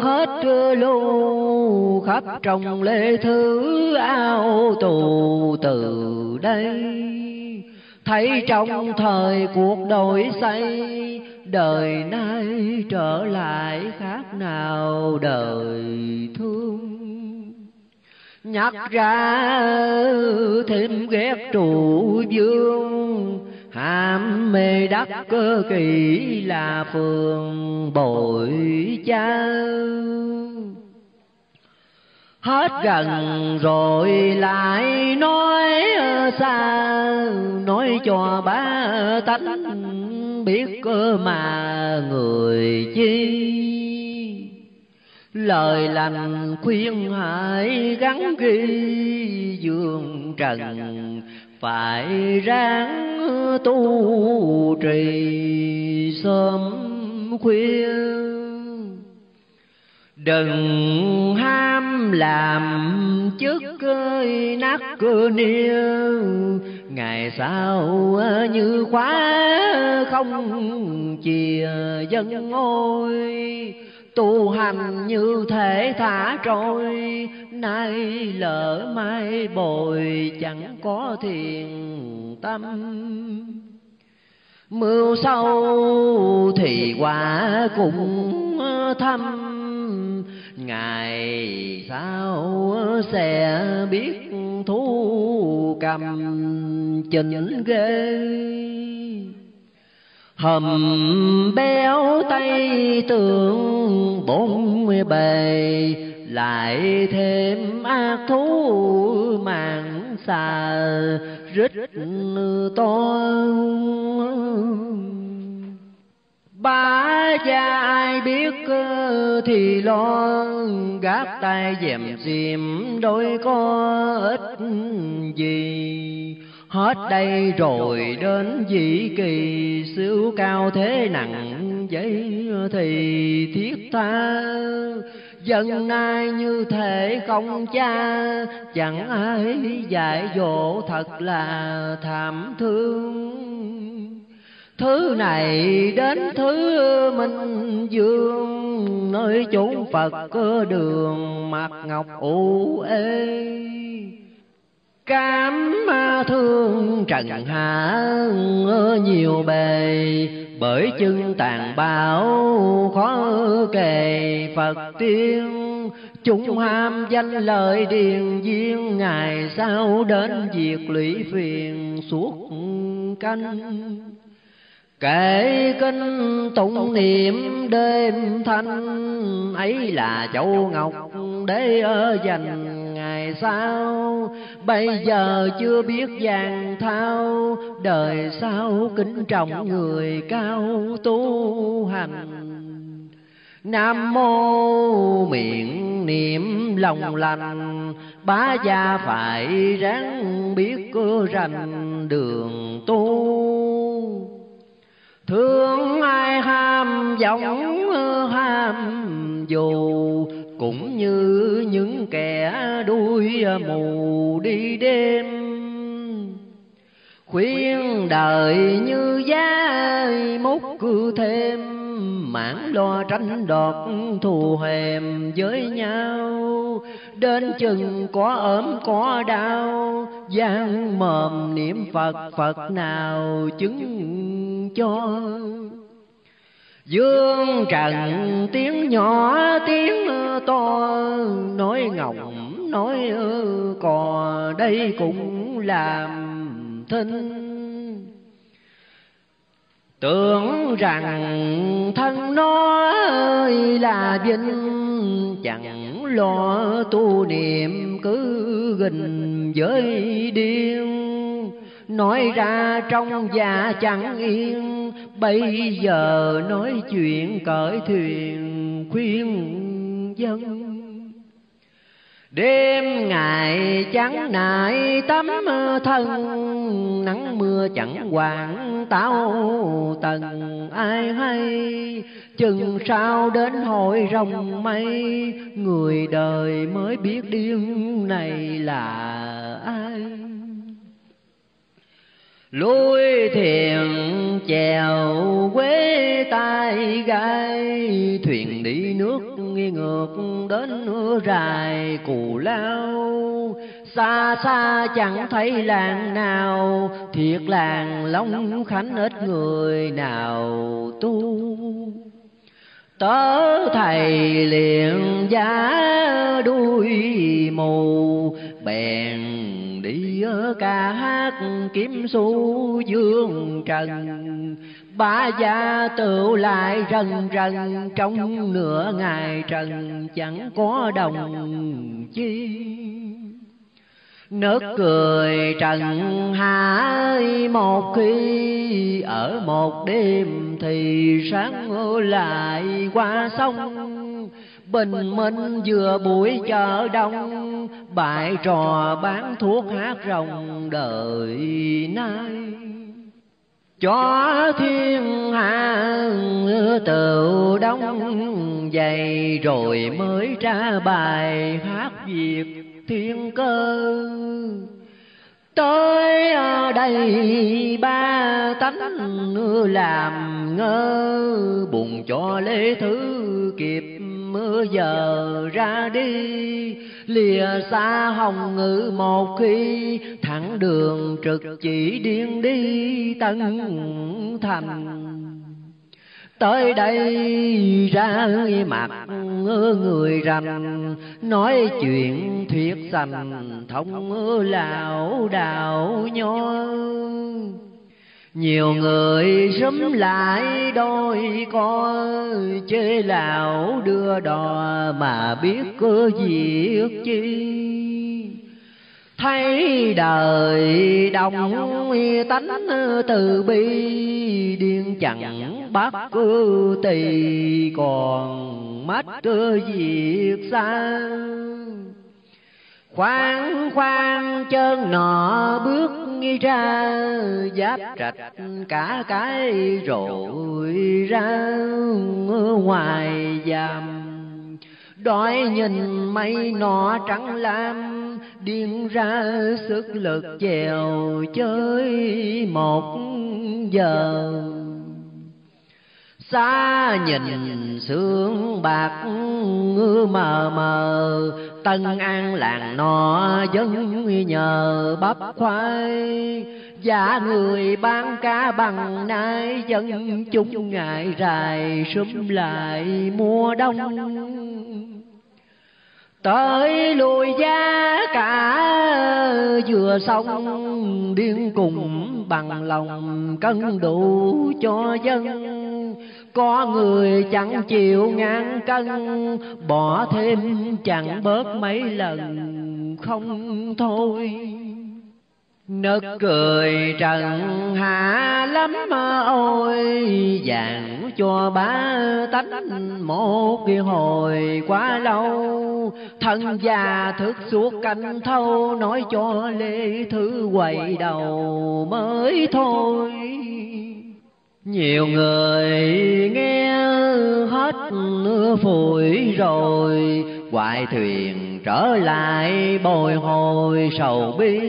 hết lưu khắp trong lễ thứ ao tù từ đây. Thấy trong thời cuộc đổi xây, đời nay trở lại khác nào đời thương. Nhắc ra thêm ghét trụ dương hàm mê đắc cơ kỳ là phường bội cha hết gần rồi lại nói ờ, xa nói cho ba tánh biết cơ mà người chi. Lời lành khuyên hãy gắn ghi, dương trần phải ráng tu trì sớm khuya đừng ham làm chức cơi nát cơ niêu. Ngày sau như khóa không chìa dân ngôi tu hành như thể thả trôi, nay lỡ mai bồi chẳng có thiền tâm. Mưu sâu thì quả cũng thâm, ngày sau sẽ biết thu cầm chỉnh ghê hầm béo tay tượng bốn bề, lại thêm ác thú mạng xà, rít to ba cha ai biết thì lo, gác tay dèm xiêm đôi có ít gì hết đây rồi đến dị kỳ siêu cao thế nặng giấy thì thiết tha. Dân nay như thể không cha, chẳng ai dạy dỗ thật là thảm thương. Thứ này đến thứ minh dương, nơi chốn phật cơ đường mặt ngọc u ê cám thương trần hạ nhiều bề, bởi chân tàn bạo khó kề. Phật tiên, chúng ham danh lợi điền viên ngày sau đến diệt lũy phiền suốt canh. Kể kinh tụng niệm đêm thanh, ấy là châu ngọc để ở dành đời sau bây giờ chưa biết vàng thao, đời sau kính trọng người cao tu hành. Nam mô miệng niệm lòng lành, Bá gia phải ráng biết rành đường tu. Thương ai ham vọng ham dù cũng như những kẻ đuôi mù đi đêm, khuyên đời như giá múc cứ thêm, mãn lo tranh đoạt thù hèm với nhau. Đến chừng có ốm, có đau, gian mồm niệm phật phật nào chứng cho? Dương trần tiếng nhỏ tiếng to nói ngọng nói cò. đây cũng làm thinh. Tưởng rằng thân nó ơi là vinh chẳng lo tu niệm cứ gình với điên nói ra trong dạ chẳng yên. Bây giờ nói chuyện cởi thuyền khuyên dân. Đêm ngày chẳng nại tắm thân, Nắng mưa chẳng quản tao tầng ai hay, Chừng sao đến hội rồng mây. Người đời mới biết điên này là ai. Lối thuyền chèo quế tay gai, Thuyền đi nước nghi ngược đến rài cù lao. Xa xa chẳng thấy làng nào, Thiệt làng Long Khánh ít người nào tu. Tớ thầy liền giá đuôi mù, Bèn đi ca hát kiếm xu dương trần. Ba gia tự lại rần rần trong nửa ngày trần, chẳng có đồng chi. Nước cười trần hai một khi, ở một đêm thì sáng lại qua sông. Bình minh vừa buổi chợ đông Bại trò bán thuốc hát rồng đời nay. Cho thiên hạ tự đông dày rồi mới ra bài hát việt thiên cơ. Tới đây ba tánh làm ngơ buồn cho lễ thứ kịp mưa giờ ra đi, lìa xa hồng ngự một khi. Thẳng đường trực chỉ điên đi tân thành. Tới đây ra mặt người rằm nói chuyện thuyết sành thông lão đạo nhoi nhiều người sớm lại đôi co chê lão đưa đò mà biết cơ việc chi. Thấy đời đồng tánh từ bi điên chẳng bắt cơ tỳ còn mắt cơ việc xa khoan khoan chân nọ bước ra, giáp trạch cả cái rồi ra. Ngoài giam đói nhìn mây nọ trắng lam, điên ra sức lực chèo chơi một giờ xa nhìn sương bạc mờ mờ, tân an làng nọ dân nhờ bắp khoai. Giả người bán cá bằng nay dân chúng ngại rài sum lại mùa đông. Tới lùi giá cả vừa xong, điên cùng bằng lòng cân đủ cho dân có người chẳng chịu ngán cân, bỏ thêm chẳng bớt mấy lần không thôi. Nực cười trần hạ lắm ôi, Vàng cho ba tánh một cái hồi quá lâu. Thân già thức suốt canh thâu, Nói cho lê thứ quậy đầu mới thôi nhiều người nghe hết phủi rồi, Hoài thuyền trở lại bồi hồi sầu bi.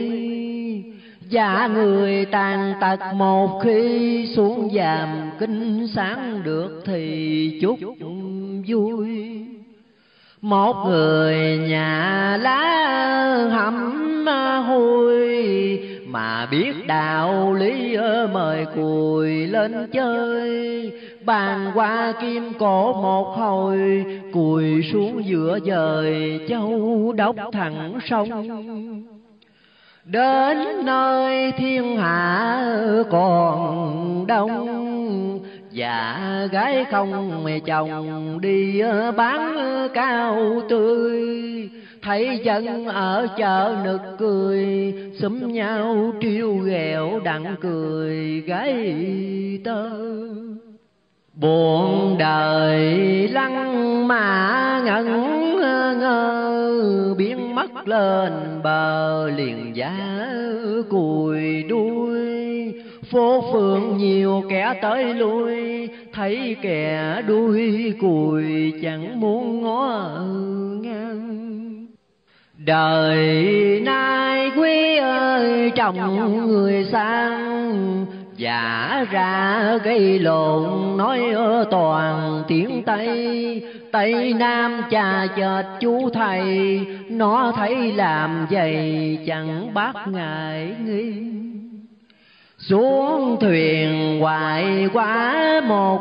Dạ người tàn tật một khi xuống giàm kinh sáng được thì chúc vui. Một người nhà lá hầm hôi mà biết đạo lý mời cùi lên chơi. Bàn qua kim cổ một hồi, cùi xuống giữa dời châu đốc thẳng sông. Đến nơi thiên hạ còn đông Dạ gái không chồng đi bán cao tươi. Thấy dân ở chợ nực cười Xúm nhau triêu ghẹo đặng cười gái tơ. Buồn đời lăng mà ngẩn ngơ Biến mất lên bờ liền giá cùi đuôi. phố phường nhiều kẻ tới lui thấy kẻ đuôi cùi chẳng muốn ngó ngang đời nay quý ơi chồng người sang giả ra gây lộn, nói toàn tiếng tây. Tây nam cha chợt chú thầy, nó thấy làm vậy chẳng bác ngại nghi xuống thuyền hoài quá một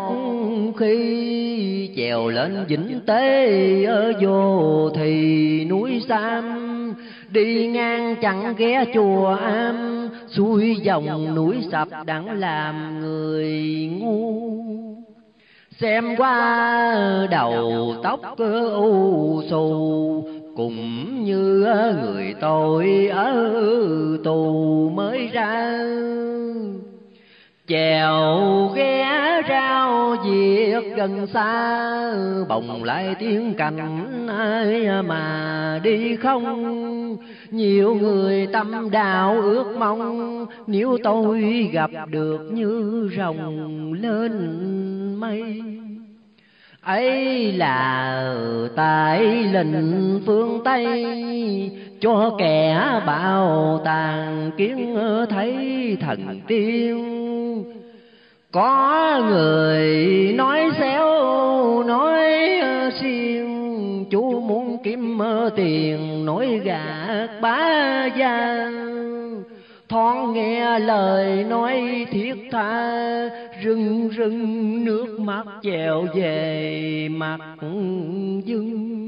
khi. Chèo lên vĩnh tế ở vô thì, núi sam, đi ngang chẳng ghé chùa am. Xuôi dòng núi sập đặng làm người ngu. Xem qua đầu tóc u xù cùng như ờ, người tôi ở tù mới ra. Chèo ghé rau việc gần xa, bồng lại tiếng cành, ai ờ, mà đi không? Nhiều người tâm đạo ước mong, nếu tôi gặp được như rồng lên mây ấy là tại lệnh phương tây, cho kẻ bạo tàn kiến thấy thần tiên có người nói xéo, nói xiên chú muốn kiếm tiền, nói gạt bá gian thoáng nghe lời nói thiết tha. Rưng rưng nước mắt chèo về mặt dưng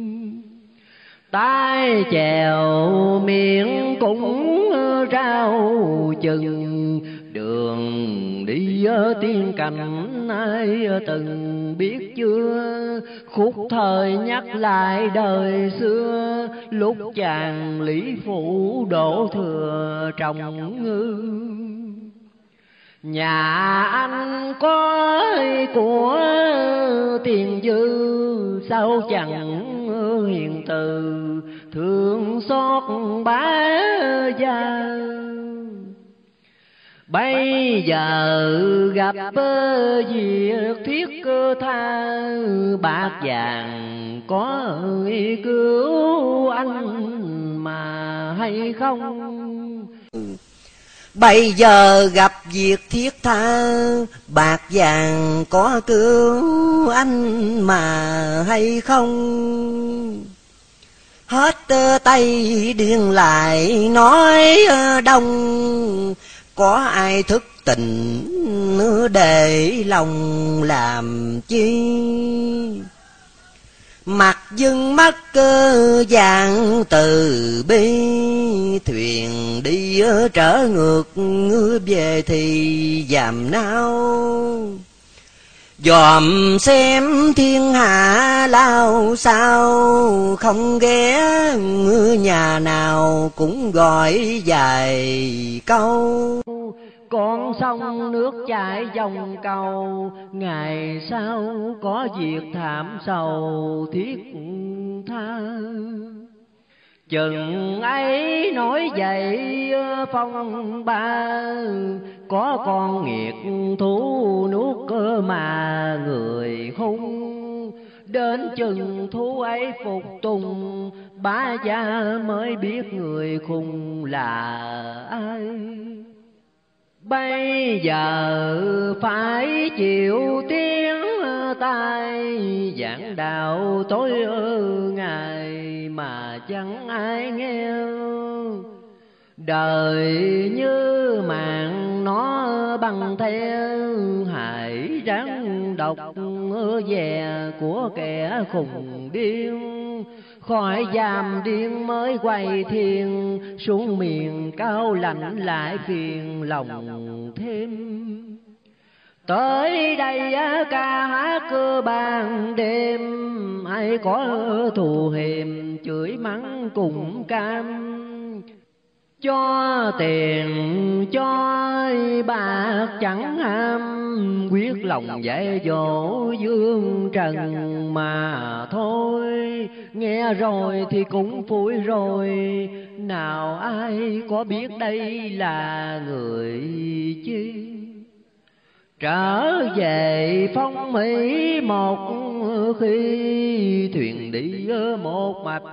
tay chèo miệng cũng rau chừng đường đi tiên cảnh ai từng biết chưa? khúc thời nhắc lại đời xưa lúc chàng lý phủ đổ thừa trọng ngư. nhà anh có của tiền dư? Sao chẳng hiền từ? Thương xót bá gia bây giờ gặp việc thiết cơ tha bạc vàng có cứu anh mà hay không? Bây giờ gặp việc thiết tha Bạc vàng có cứu anh mà hay không? Hết tay điên lại nói đông có ai thức tình để lòng làm chi? Mặt dưng mắt cơ vàng từ bi, thuyền đi trở ngược về thì giảm nao dòm xem thiên hạ lao sao, không ghé nhà nào cũng gọi dài câu. Con sông nước chảy dòng cầu, ngày sau có việc thảm sầu, thiết tha chừng ấy nói dậy phong ba, có con nghiệt thú nuốt cơ mà người hung. Đến chừng thú ấy phục tùng, bá gia mới biết người khùng là ai bây giờ phải chịu tiếng tai giảng đạo tối ngày mà chẳng ai nghe đời như mạng nó bằng theo, hãy ráng độc về của kẻ khùng điên. Khỏi giam điên mới quay thiên xuống miền cao lạnh lại phiền lòng thêm. Tới đây ca hát cơ ban đêm, ai có thù hiềm, chửi mắng cùng cam cho tiền, cho bạc, chẳng ham quyết lòng dạy dỗ dương trần mà thôi. Nghe rồi thì cũng phủi rồi. Nào ai có biết đây là người chi? Trở về phong mỹ một khi thuyền đi một mạch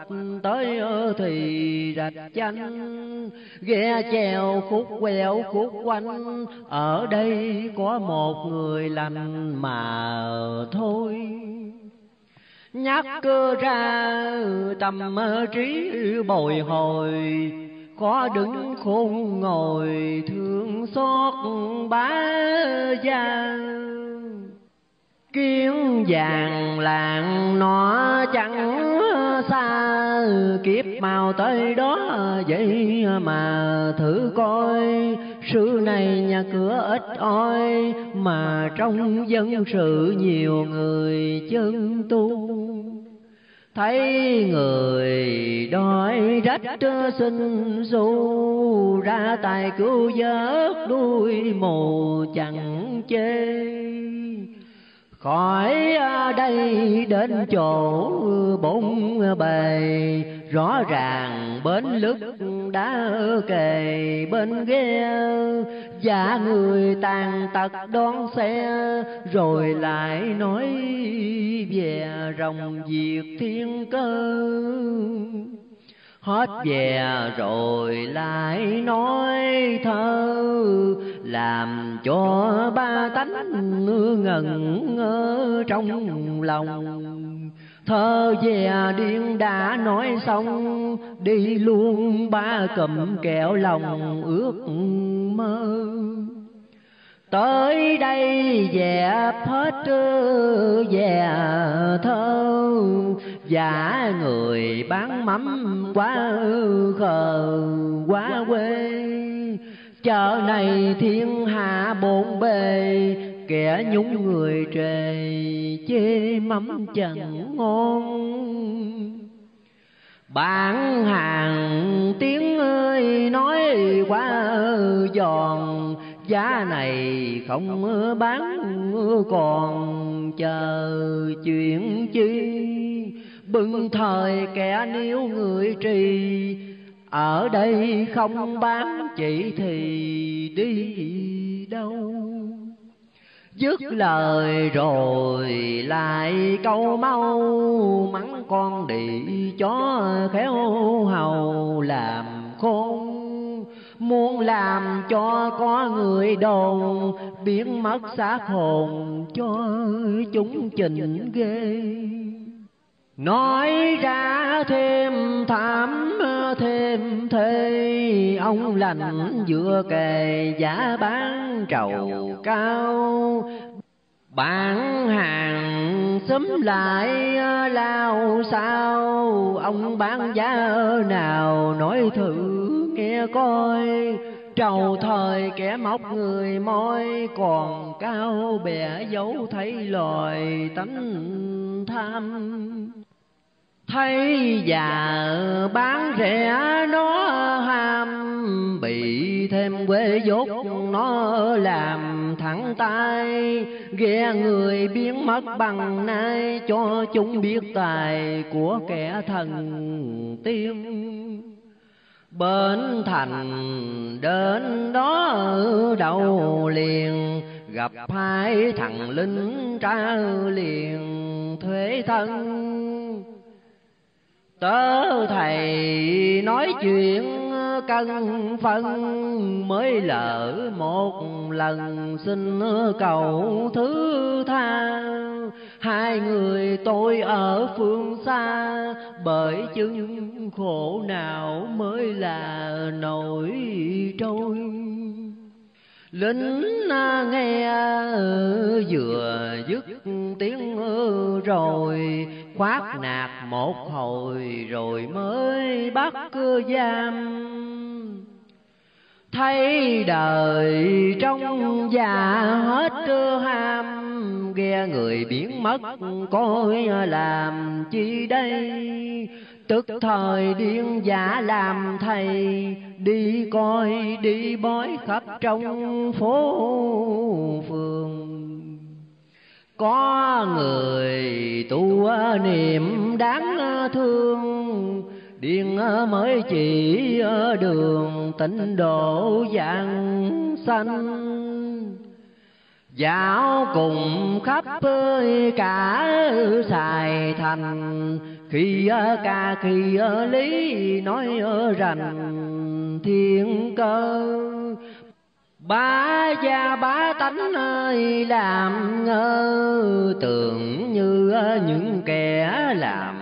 tới thì rạch chanh. Ghe chèo khúc quẹo khúc quanh, ở đây có một người lành mà thôi. Nhắc cơ ra tâm trí bồi hồi có đứng khôn ngồi thương xót bá gia. Kiến vàng làng nó chẳng xa, kiếp mau tới đó vậy mà thử coi. Sự này nhà cửa ít oi, mà trong dân sự nhiều người chân tu thấy người đói rách xin du ra tài cứu vớt đuôi mù chẳng chê. Khỏi đây đến chỗ bốn bề rõ ràng bến lúc đã kề bên ghe và người tàn tật đón xe, rồi lại nói về rồng diệt thiên cơ. Hết về rồi lại nói thơ, làm cho ba tánh ngẩn ngơ trong lòng thơ về điên đã nói xong, đi luôn ba cầm kẹo lòng ước mơ. Tới đây dẹp hết về thơ giả người bán mắm quá khờ quá quê. Chợ này thiên hạ bộn bề kẻ nhúng người trề chê mắm chẳng ngon. Bạn hàng tiếng ơi nói quá giòn, giá này không bán còn. Chờ chuyện chi, bưng thời kẻ níu người trì. Ở đây không bán chỉ thì đi đâu? Dứt lời rồi lại câu mau mắng con đi chó khéo hầu làm khôn. Muốn làm cho có người đồn biến mất xác hồn cho chúng trình ghê nói ra thêm, thảm thêm thế ông lành vừa kề giả bán trầu cao. Bán hàng xúm lại lao sao, ông bán giá nào nói thử nghe coi. Trầu thời kẻ móc người môi, còn cao bẻ dấu thấy loài tánh tham thấy già bán rẻ nó ham, bị thêm quê dốt nó làm thẳng tay. Ghe người biến mất bằng nay, cho chúng biết tài của kẻ thần tiên. Bên thành đến đó ở đầu liền, gặp hai thằng lính tra liền thuế thân tớ thầy nói chuyện cân phân, mới lỡ một lần xin cầu thứ tha. Hai người tôi ở phương xa, bởi chứng khổ nào mới là nổi trôi lính à, nghe à, vừa dứt tiếng rồi khoát nạt một hồi rồi mới bắt cưa giam. Thấy đời trong già hết ham, ghe người biến mất, coi làm chi đây? Tức thời điên giả làm thầy, đi coi, đi bói khắp trong phố phường. Có người tu niệm đáng thương, điên mới chỉ ở đường tịnh độ vàng xanh dạo cùng khắp cả xài thành khi ca, khi lý, nói rành, thiên cơ. Ba gia bá tánh ơi, làm ngơ, Tưởng như những kẻ làm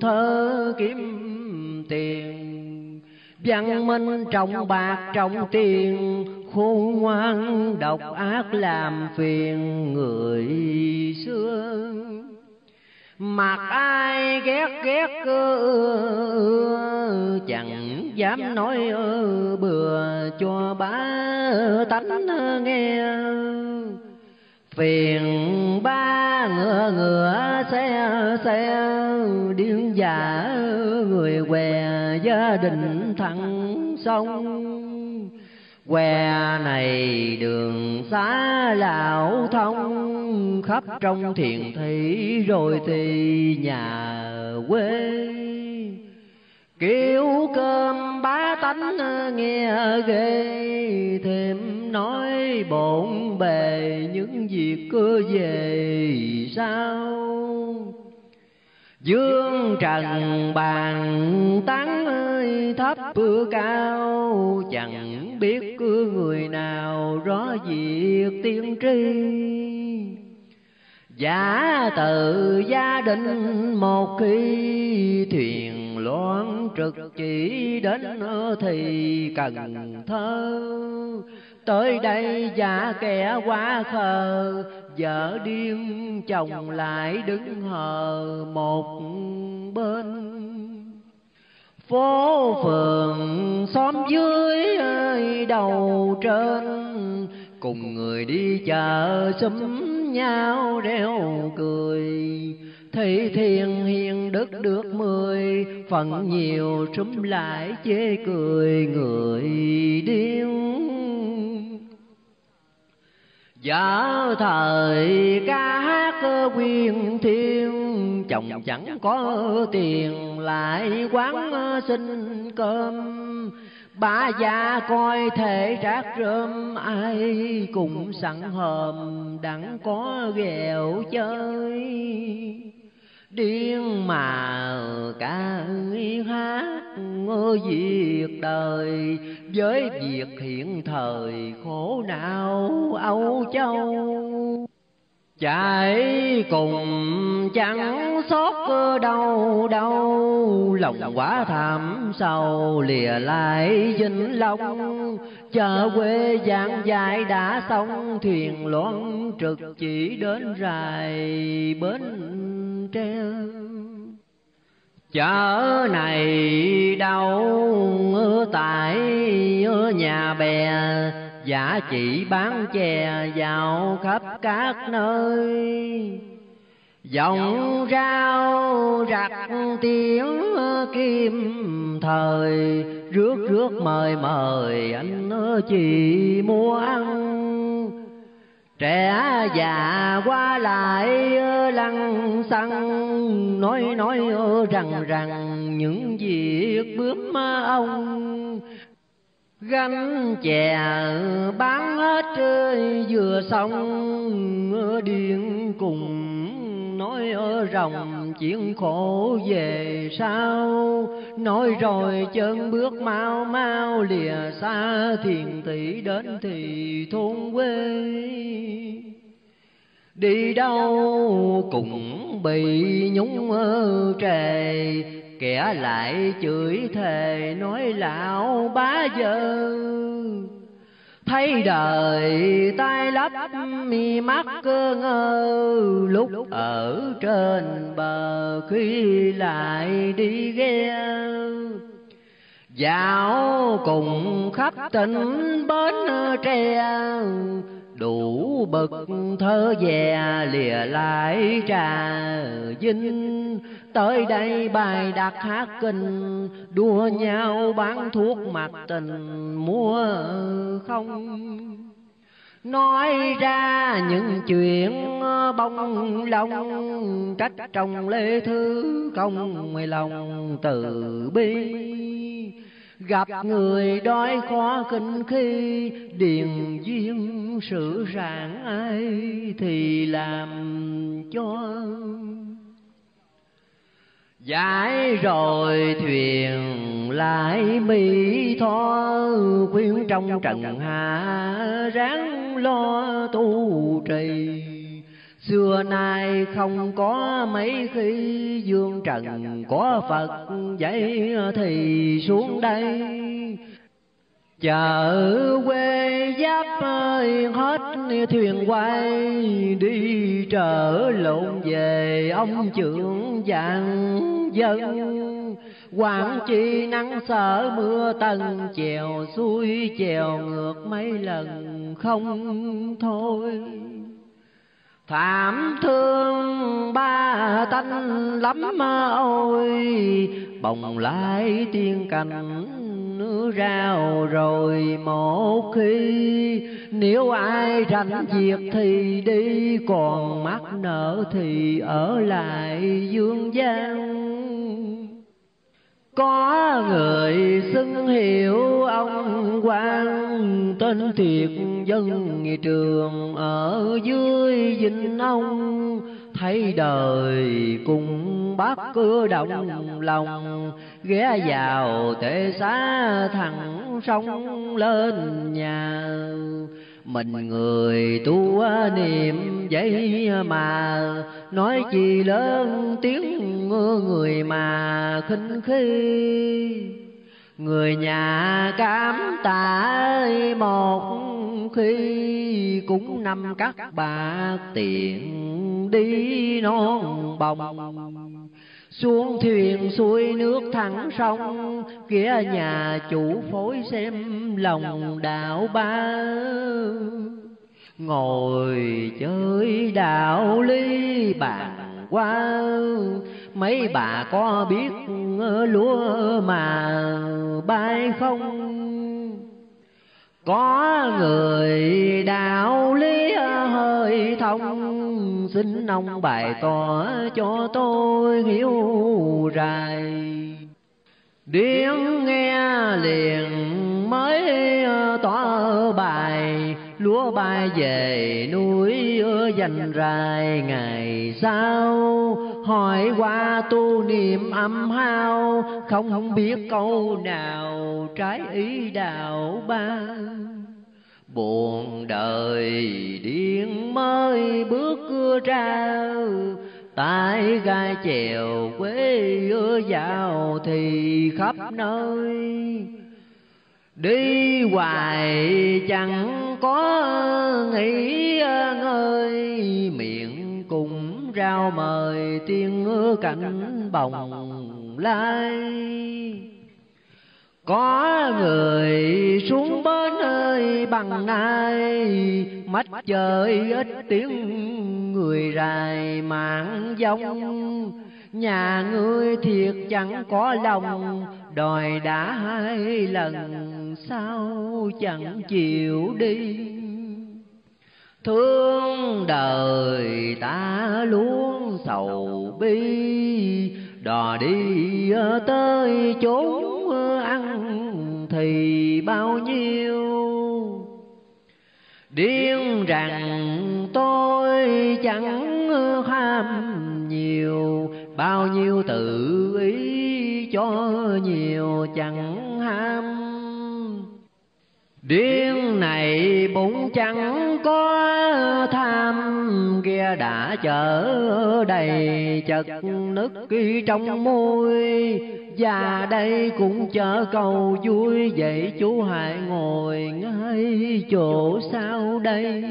thơ kiếm tiền. Văn minh trọng bạc trọng tiền, Khôn ngoan, độc ác làm phiền người xưa. Mặt ai ghét ghét cơ chẳng dám nói bừa cho bá tánh nghe. Phiền ba ngựa ngựa xe xe, điên giả người què gia đình thẳng sông que này đường xá lão thông, khắp trong thiền thị rồi thì nhà quê. Kêu cơm bá tánh, nghe ghê, thêm nói bộn bề những việc cứ về sao. Dương trần bàn tán ơi thấp cao Chẳng biết cứ người nào rõ việc tiên tri. Giả tự gia đình một khi thuyền loan trực chỉ đến thì Cần Thơ tới đây giả kẻ quá khờ. vợ điên chồng lại đứng hờ một bên. Phố phường xóm dưới ơi đầu trên. cùng người đi chợ xúm nhau reo cười thị thiền hiền đức được mười, phần nhiều trúng lại chê cười người điên. Vợ thời ca hát quyền thiên, Chồng chẳng có tiền lại quán xin cơm. Bà già coi thể rác rơm, Ai cùng sẵn hòm, đặng có ghẹo chơi điên mà ca hát việc đời. Với việc hiện thời khổ nào âu châu chạy cùng chẳng xót đâu đâu lòng quá thảm sâu lìa lại vinh long. Chờ quê giảng dài đã xong, thuyền loan trực chỉ đến rài bến treo. Chợ này đâu tại nhà bè giả chỉ bán chè vào khắp các nơi. Dòng rau rặt tiếng kim thời, rước rước mời mời anh chị mua ăn. Trẻ già qua lại lăng xăng, nói nói rằng rằng những việc bướm ông gánh chè bán hết vừa xong điện cùng nói ở rồng, chuyện khổ về sau. Nói rồi chân bước mau mau lìa xa, thiền tỷ đến thì thôn quê. Đi đâu cũng bị nhúng trề kẻ lại chửi thề nói lão bá giờ thấy đời tay lấp mi mắt cơ ngơ, lúc ở trên bờ khi lại đi ghe. Dạo cùng khắp tỉnh bến tre, đủ bậc thơ về lìa lại trà dinh tới đây bài đặt hát kinh, đua nhau bán thuốc mặt tình mua không. Nói ra những chuyện bông lòng, trách trong lê thứ công lòng từ bi. Gặp người đói khó kinh khi điền duyên sự rạng ai thì làm cho Giải rồi thuyền lại mỹ tho khuyên trong trần hạ ráng lo tu trì. Xưa nay không có mấy khi dương trần có Phật dạy thì xuống đây. Chợ quê giáp ơi hết thuyền quay đi trở lộn về ông trưởng dạng dân. Quản chi nắng sợ mưa tầng chèo xuôi chèo ngược mấy lần không thôi. Thảm thương ba tanh lắm ôi, Bồng lái tiên cảnh rào rồi một khi Nếu ai rảnh việc thì đi, Còn mắc nợ thì ở lại dương gian. Có người xưng hiệu ông quan tên thiệt dân nghị trường ở dưới dinh ông, thấy đời cùng bác cứ động lòng, ghé vào tệ xá thẳng sông lên nhà. Mình người tu niệm vậy mà, nói chi lớn tiếng người mà khinh khi người nhà cảm tạ một khi cũng năm các bạc tiền đi non bồng xuống thuyền xuôi nước thẳng sông kia nhà chủ phối xem lòng đạo ba. Ngồi chơi đạo lý bàn qua, mấy bà có biết ờ, lúa mà bay không? Có người đạo lý hơi thông, xin ông bài tỏ cho tôi hiểu rài điếng nghe liền mới ờ, tỏ bài, lúa bay về núi dành rài ngày sau hỏi qua tu niệm âm hao, không biết câu nào trái ý đạo ba. Buồn đời điên mới bước ra tại gai chèo quê vào thì khắp nơi. Đi hoài chẳng có nghĩ ngơi, miệng cùng rao mời tiên cảnh bồng lai. Có người xuống bến ơi bằng nay mắt trời ít tiếng người rài mạng dông. Nhà ngươi thiệt chẳng có lòng đòi đã hai lần sao chẳng chịu đi thương đời ta luôn sầu bi, đò đi tới chốn ăn thì bao nhiêu? Điên rằng tôi chẳng ham nhiều, bao nhiêu tự ý cho nhiều chẳng ham điên này bụng chẳng có tham kia đã chở đầy chật nức trong môi và đây cũng chở cầu vui vậy chú hãy ngồi ngay chỗ sau đây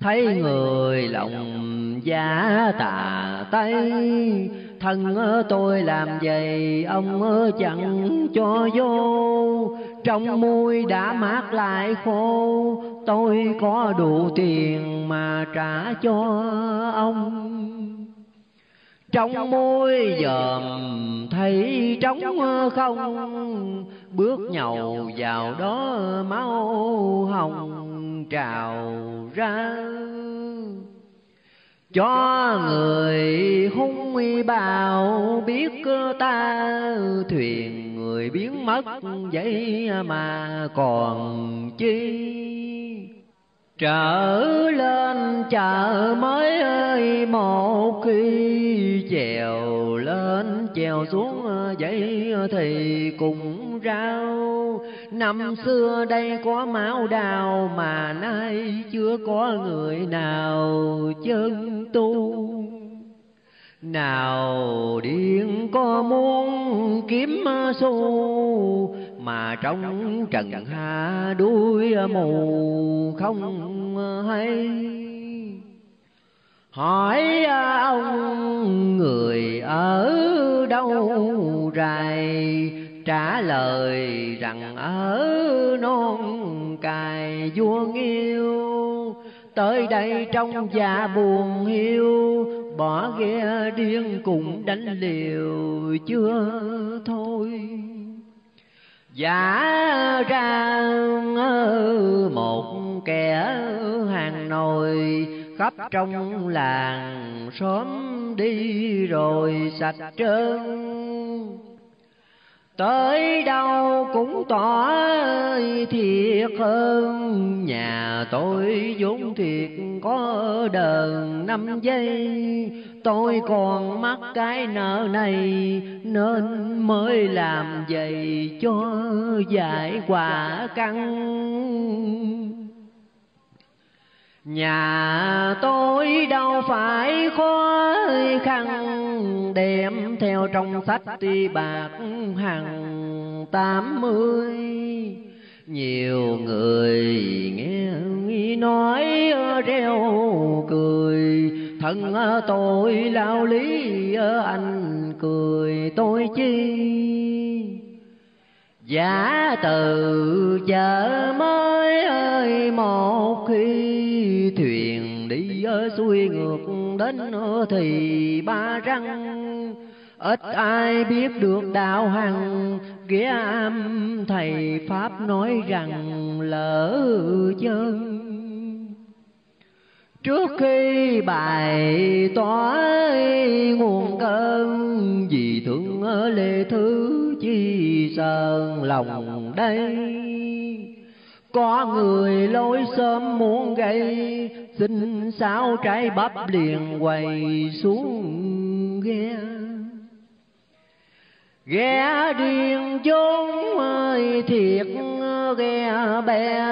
thấy người lòng giá tà tay thân tôi làm vậy, ông chẳng cho vô. Trong môi đã mát lại khô, tôi có đủ tiền mà trả cho ông. Trong môi dòm thấy trống không, bước nhầu vào đó máu hồng trào ra cho người hung uy bào, biết ta, thuyền người biến mất vậy mà còn chi? Trở lên chợ mới ơi, một khi chèo lên, chèo xuống vậy thì cũng rau. Năm xưa đây có máu đào, mà nay chưa có người nào chân tu. Nào điện có muốn kiếm xu mà trong trần hạ đuôi mù không hay. Hỏi ông người ở đâu rài trả lời rằng ở non cài vua nghiêu. Tới đây trong già buồn hiu, bỏ ghe điên cùng đánh liều chưa thôi giả ra một kẻ hàng nồi khắp trong làng xóm đi rồi sạch trơn tới đâu cũng tỏ thiệt hơn nhà tôi vốn thiệt có đờn năm giây tôi còn mắc cái nợ này nên mới làm vậy cho giải quả căng. Nhà tôi đâu phải khó khăn, Đem theo trong sách ti bạc hàng tám mươi. Nhiều người nghe nói, reo cười. Thân tôi lao lý, anh cười tôi chi? Giả từ chợ mới ơi, một khi thuyền đi ở xuôi ngược đến thì ba răng. Ít ai biết được đạo hằng ghé âm thầy pháp nói rằng lỡ chân. Trước khi bài tỏa nguồn cơn vì thương lệ thứ chi sơn lòng đây. Có người lối sớm muốn gây, xin sao trái bắp liền quay xuống ghe. Ghe điên chốn ơi, thiệt ghe bé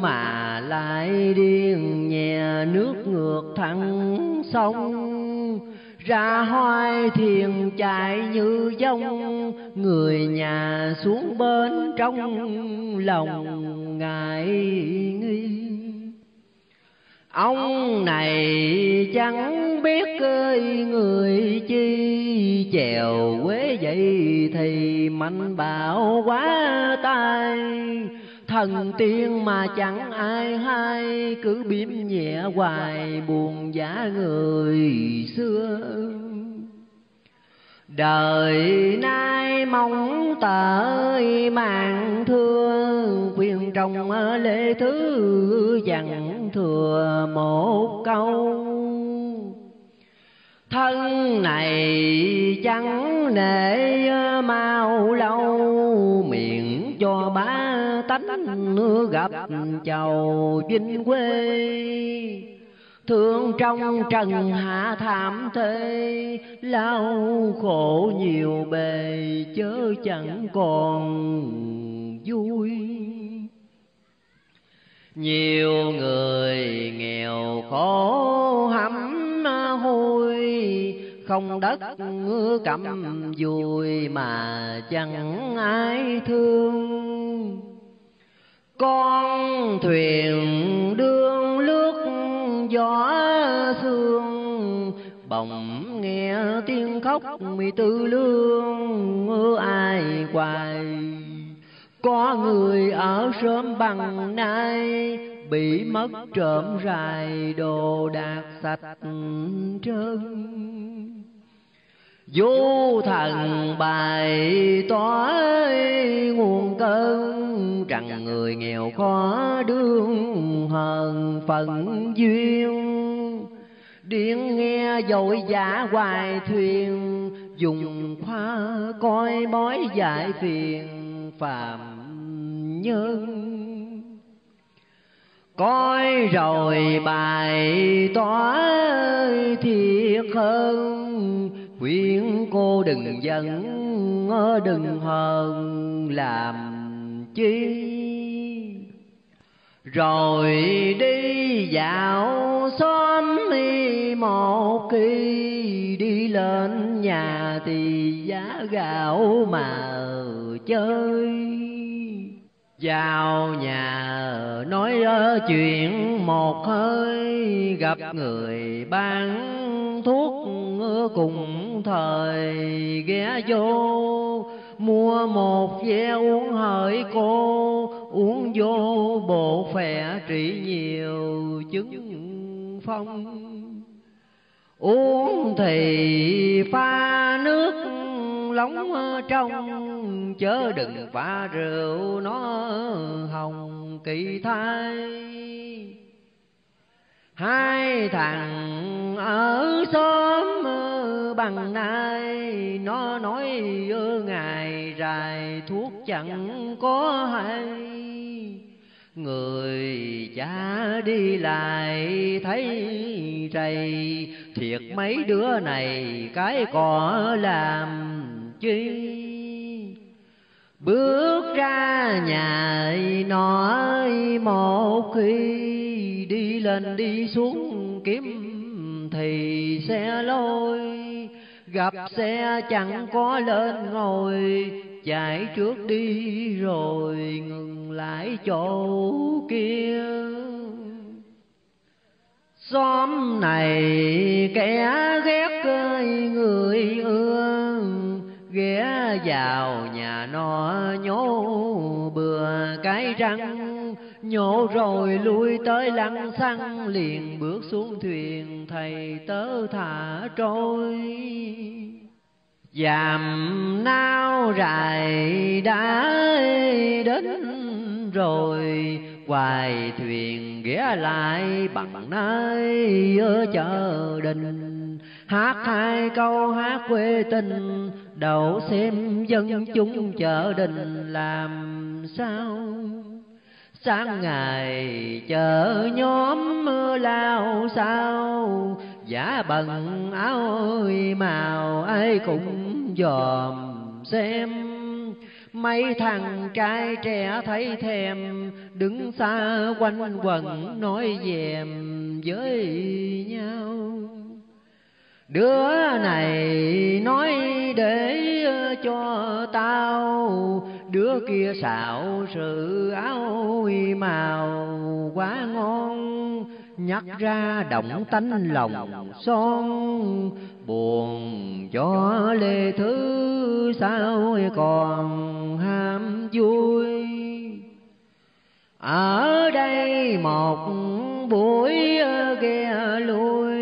mà lại điên nhè nước ngược thẳng sông ra hoai thiền chạy như dông, người nhà xuống bên trong lòng ngại nghi. Ông này chẳng biết ơi, người chi chèo quế vậy thì mạnh bạo quá tay thần tiên mà chẳng ai hay, cứ biếm nhẹ hoài buồn giả người xưa. Đời nay mong tới mạng thương quyền trong lễ thứ, dặn thừa một câu. Thân này chẳng nể, mau lâu, miệng cho ba tánh gặp chầu vinh quê. Thương trong trần hạ thảm thế lao khổ nhiều bề chớ chẳng còn vui. Nhiều người nghèo khổ hắm hôi, không đất cầm vui mà chẳng ai thương con thuyền đương lướt gió sương. Bỗng nghe tiếng khóc mì tư lương ai hoài. Có người ở sớm bằng nay, bị mất trộm rài đồ đạc sạch trơn vô thần bài tỏa nguồn cơn rằng người nghèo khó đương hờn phận duyên. Điện nghe dội giả hoài thuyền dùng khoa coi bói giải phiền phàm nhân. Coi rồi bài tỏa thiệt hơn khuyên cô đừng giận, đừng hờn, làm chi? Rồi đi dạo xóm đi một kỳ đi lên nhà thì giá gạo mà chơi vào nhà, nói ờ, chuyện một hơi, gặp người bán thuốc cùng thời. Ghé vô, mua một ve uống hỡi cô, uống vô bộ phè trị nhiều chứng phong. Uống thì pha nước lóng trong chớ đừng pha rượu nó hồng kỳ thai hai thằng ở xóm bằng nay nó nói ngày rài thuốc chẳng có hay. người cha đi lại thấy rầy. Thiệt mấy đứa này cái cỏ làm chi? Bước ra nhà nói một khi đi lên đi xuống kiếm thì xe lôi, gặp xe chẳng có lên ngồi, chạy trước đi rồi ngừng lại chỗ kia. Xóm này kẻ ghét người ưa ghé vào nhà nó nhổ bừa cái răng. Nhổ rồi lui tới lăng xăng, liền bước xuống thuyền, thầy tớ thả trôi. Dàm nao rài đã đến rồi, Hoài thuyền ghé lại bằng nơi ở chợ đình. Hát hai câu, hát quê tình Đậu xem dân chúng chợ đình làm sao? Sáng ngày chợ nhóm mưa lao sao? giả bần áo ơi màu ai cũng dòm xem. mấy thằng trai trẻ thấy thèm đứng xa quanh quần nói dèm với nhau đứa này nói để cho tao đứa kia xạo sự áo màu quá ngon nhắc ra động tánh lòng son buồn cho lê thứ sao còn ham vui. Ở đây một buổi ờ, ghe ờ, lui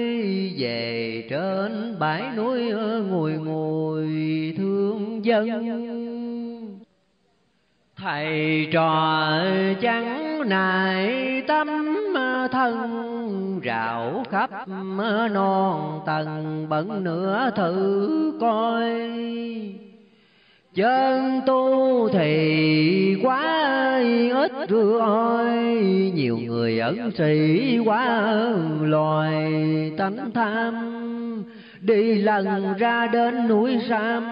về trên bãi núi ờ, ngồi ngồi thương dân. Thầy trò trắng nài tâm thân rạo khắp non tầng bận nửa thử coi chân tu thì quá ít rồi nhiều người ẩn sĩ quá loài tánh tham. Đi lần ra đến núi sam,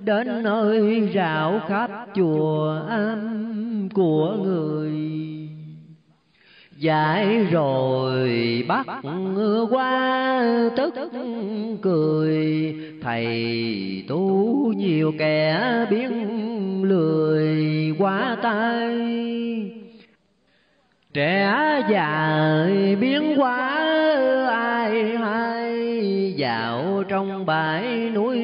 đến nơi rạo khắp chùa am của người. Giải rồi bắt qua tức cười. Thầy tu nhiều kẻ biến lười quá tay. Trẻ già biến quá, ai hay dạo trong bãi núi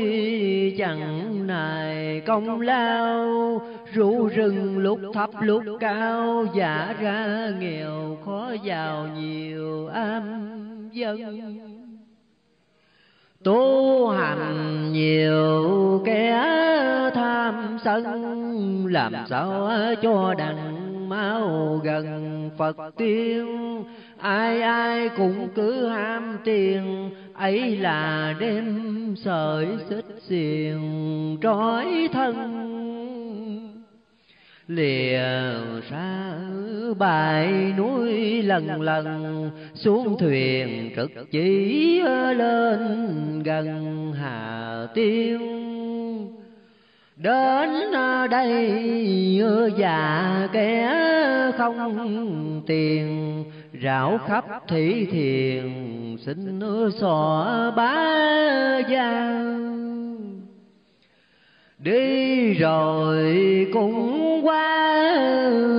chẳng này công lao, rủ rừng lúc thấp lúc cao, giả ra nghèo khó giàu nhiều âm dân. Tu hành nhiều kẻ tham sân, làm sao cho đành mau gần phật tiên ai ai cũng cứ ham tiền, ấy là đêm sợi xích xiềng trói thân. Lìa xa bài núi lần lần, xuống thuyền trực chỉ lên gần hà tiên. Đến đây già kẻ không tiền rảo khắp thị thiền xin xỏ bá giang đi rồi cũng qua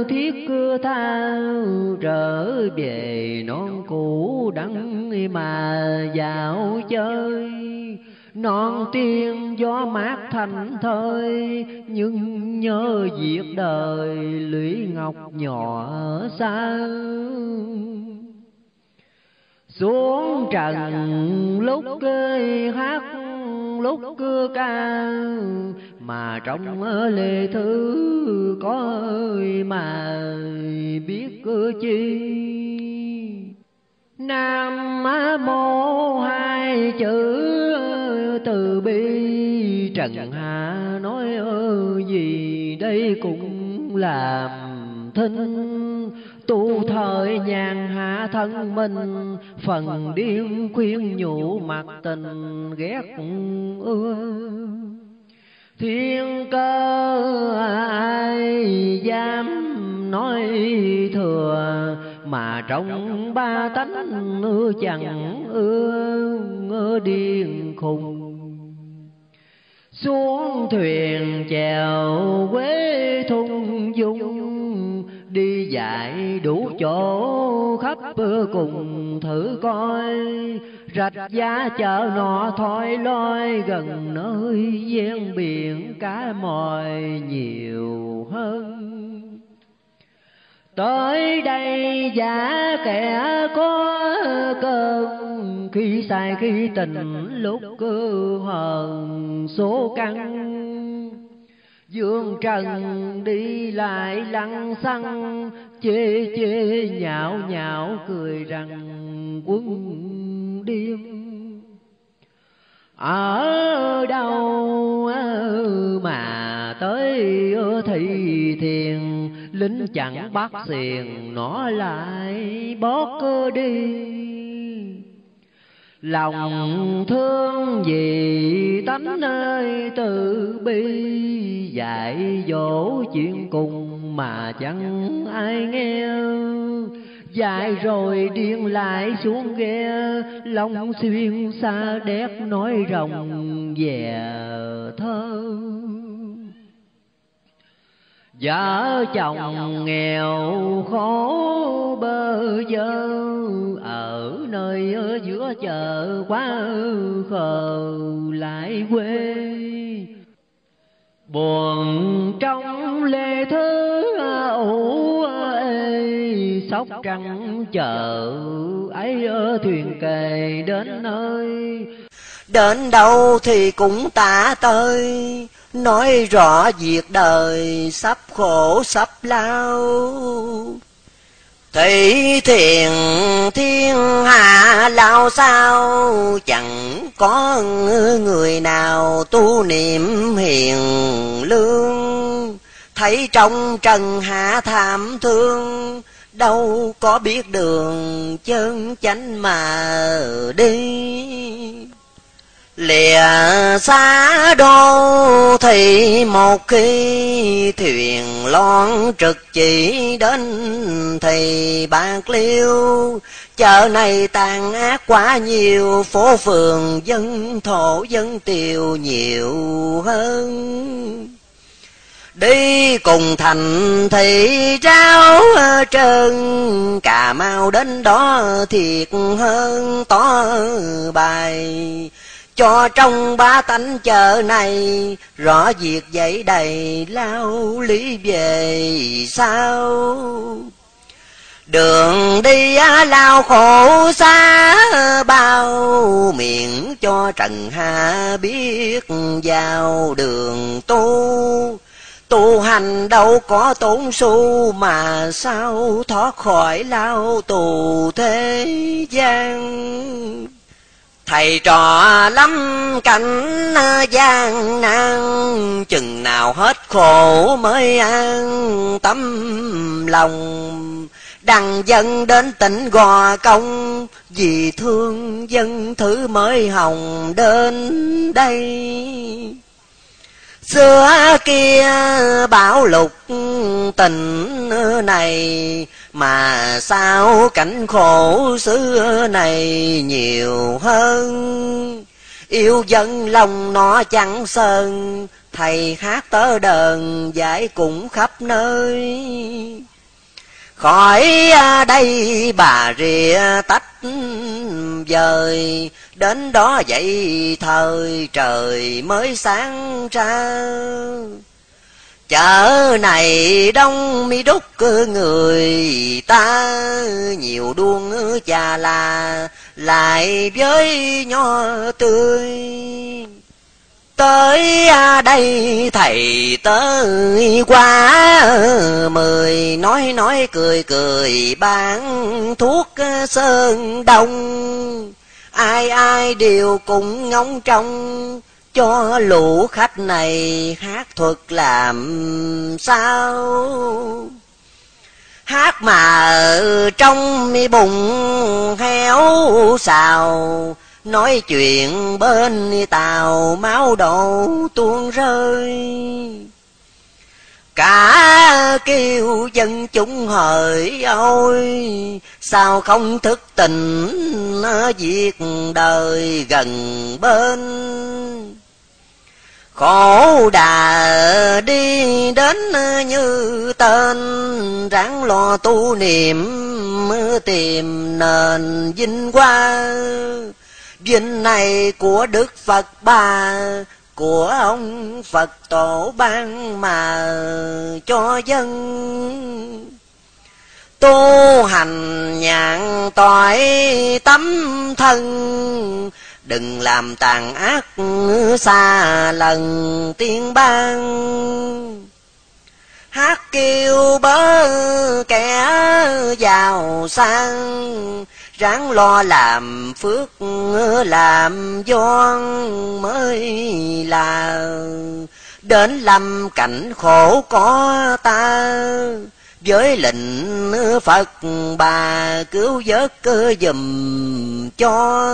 thiết cưa thao trở về non cũ đắng mà dạo chơi non tiên gió mát thành thơi, nhưng nhớ việc đời lũy ngọc nhỏ xa xuống trần lúc cây hát lúc cưa ca, mà trong lệ thứ có ơi, mà biết chi? Nam mô hai chữ từ bi. Trần hạ nói gì đây cũng làm thinh. Tu thời nhàn hạ thân mình, phần điên khuyên nhủ mặt tình ghét ưa. Thiên cơ ai dám nói thừa mà trong ba tánh ưa chẳng ưa ưa điên khùng. Xuống thuyền chèo quế thung dung, đi dạy đủ chỗ khắp cùng thử coi. Rạch giá chợ nọ thoi loi, gần nơi gian biển cá mòi nhiều hơn tới đây giả kẻ có cơn khi sai khi tình lúc cơ hờn số căn dương trần đi lại lăng xăng, chê chê nhạo nhạo cười rằng quân điên. Ở đâu mà tới thị thiền lính chẳng bắt xiền nó lại bót cơ đi. lòng thương vì tánh nơi từ bi dạy dỗ chuyện cùng mà chẳng ai nghe. dạy rồi điên lại xuống ghe lòng xuyên xa đét nói rồng về thơ vợ chồng nghèo khổ bơ vơ, ở nơi ở giữa chợ quá khờ lại quê. Buồn trong lê thứ ủ ê, sóc trăng chợ ấy ở thuyền kề đến nơi. Đến đâu thì cũng tả tơi nói rõ việc đời sắp khổ, sắp lao. Thị thiền thiên hạ lao sao, Chẳng có người nào tu niệm hiền lương. Thấy trong trần hạ thảm thương, Đâu có biết đường chân chánh mà đi lìa xa đô thì một khi thuyền loan trực chỉ đến thì bạc liêu. Chợ này tàn ác quá nhiều, phố phường dân thổ dân tiều nhiều hơn. Đi cùng thành thì ráo trơn cà mau đến đó thiệt hơn to bài cho trong ba tánh chợ này, rõ việc dậy đầy lao lý về sao? Đường đi lao khổ xa bao, miệng cho trần hạ biết vào đường tu. Tu hành đâu có tốn xu mà sao thoát khỏi lao tù thế gian? Thầy trò lắm cảnh à, gian nan. Chừng nào hết khổ mới an tâm lòng. Đằng dân đến tỉnh Gò Công, Vì thương dân thứ mới hồng đến đây. Xưa kia bảo lục tình này mà sao cảnh khổ xưa này nhiều hơn? Yêu dân lòng nó chẳng sơn, Thầy hát tớ đờn giải cũng khắp nơi. Khỏi à, đây bà rìa tách dời đến đó vậy thời trời mới sáng ra chợ này đông mi đúc người ta, nhiều đuông trà là lại với nho tươi. Tới à đây thầy tới qua mười Nói nói cười cười bán thuốc sơn đông. Ai ai đều cùng ngóng trong cho lũ khách này hát thuật làm sao? Hát mà ở trong mi bụng héo xào, Nói chuyện bên tàu máu đổ tuôn rơi. Cả kêu dân chúng hỡi ôi, Sao không thức tình việc đời gần bên? Khổ đà đi đến như tên Ráng lo tu niệm tìm nền vinh quang Vinh này của Đức Phật bà, của ông Phật tổ ban mà cho dân. Tu hành nhàn tỏi tấm thân, Đừng làm tàn ác xa lần tiên ban. Hát kêu bớ kẻ giàu sang, ráng lo làm phước làm doan mới là đến lâm cảnh khổ có ta với lệnh Phật, bà cứu vớt cơ dùm cho.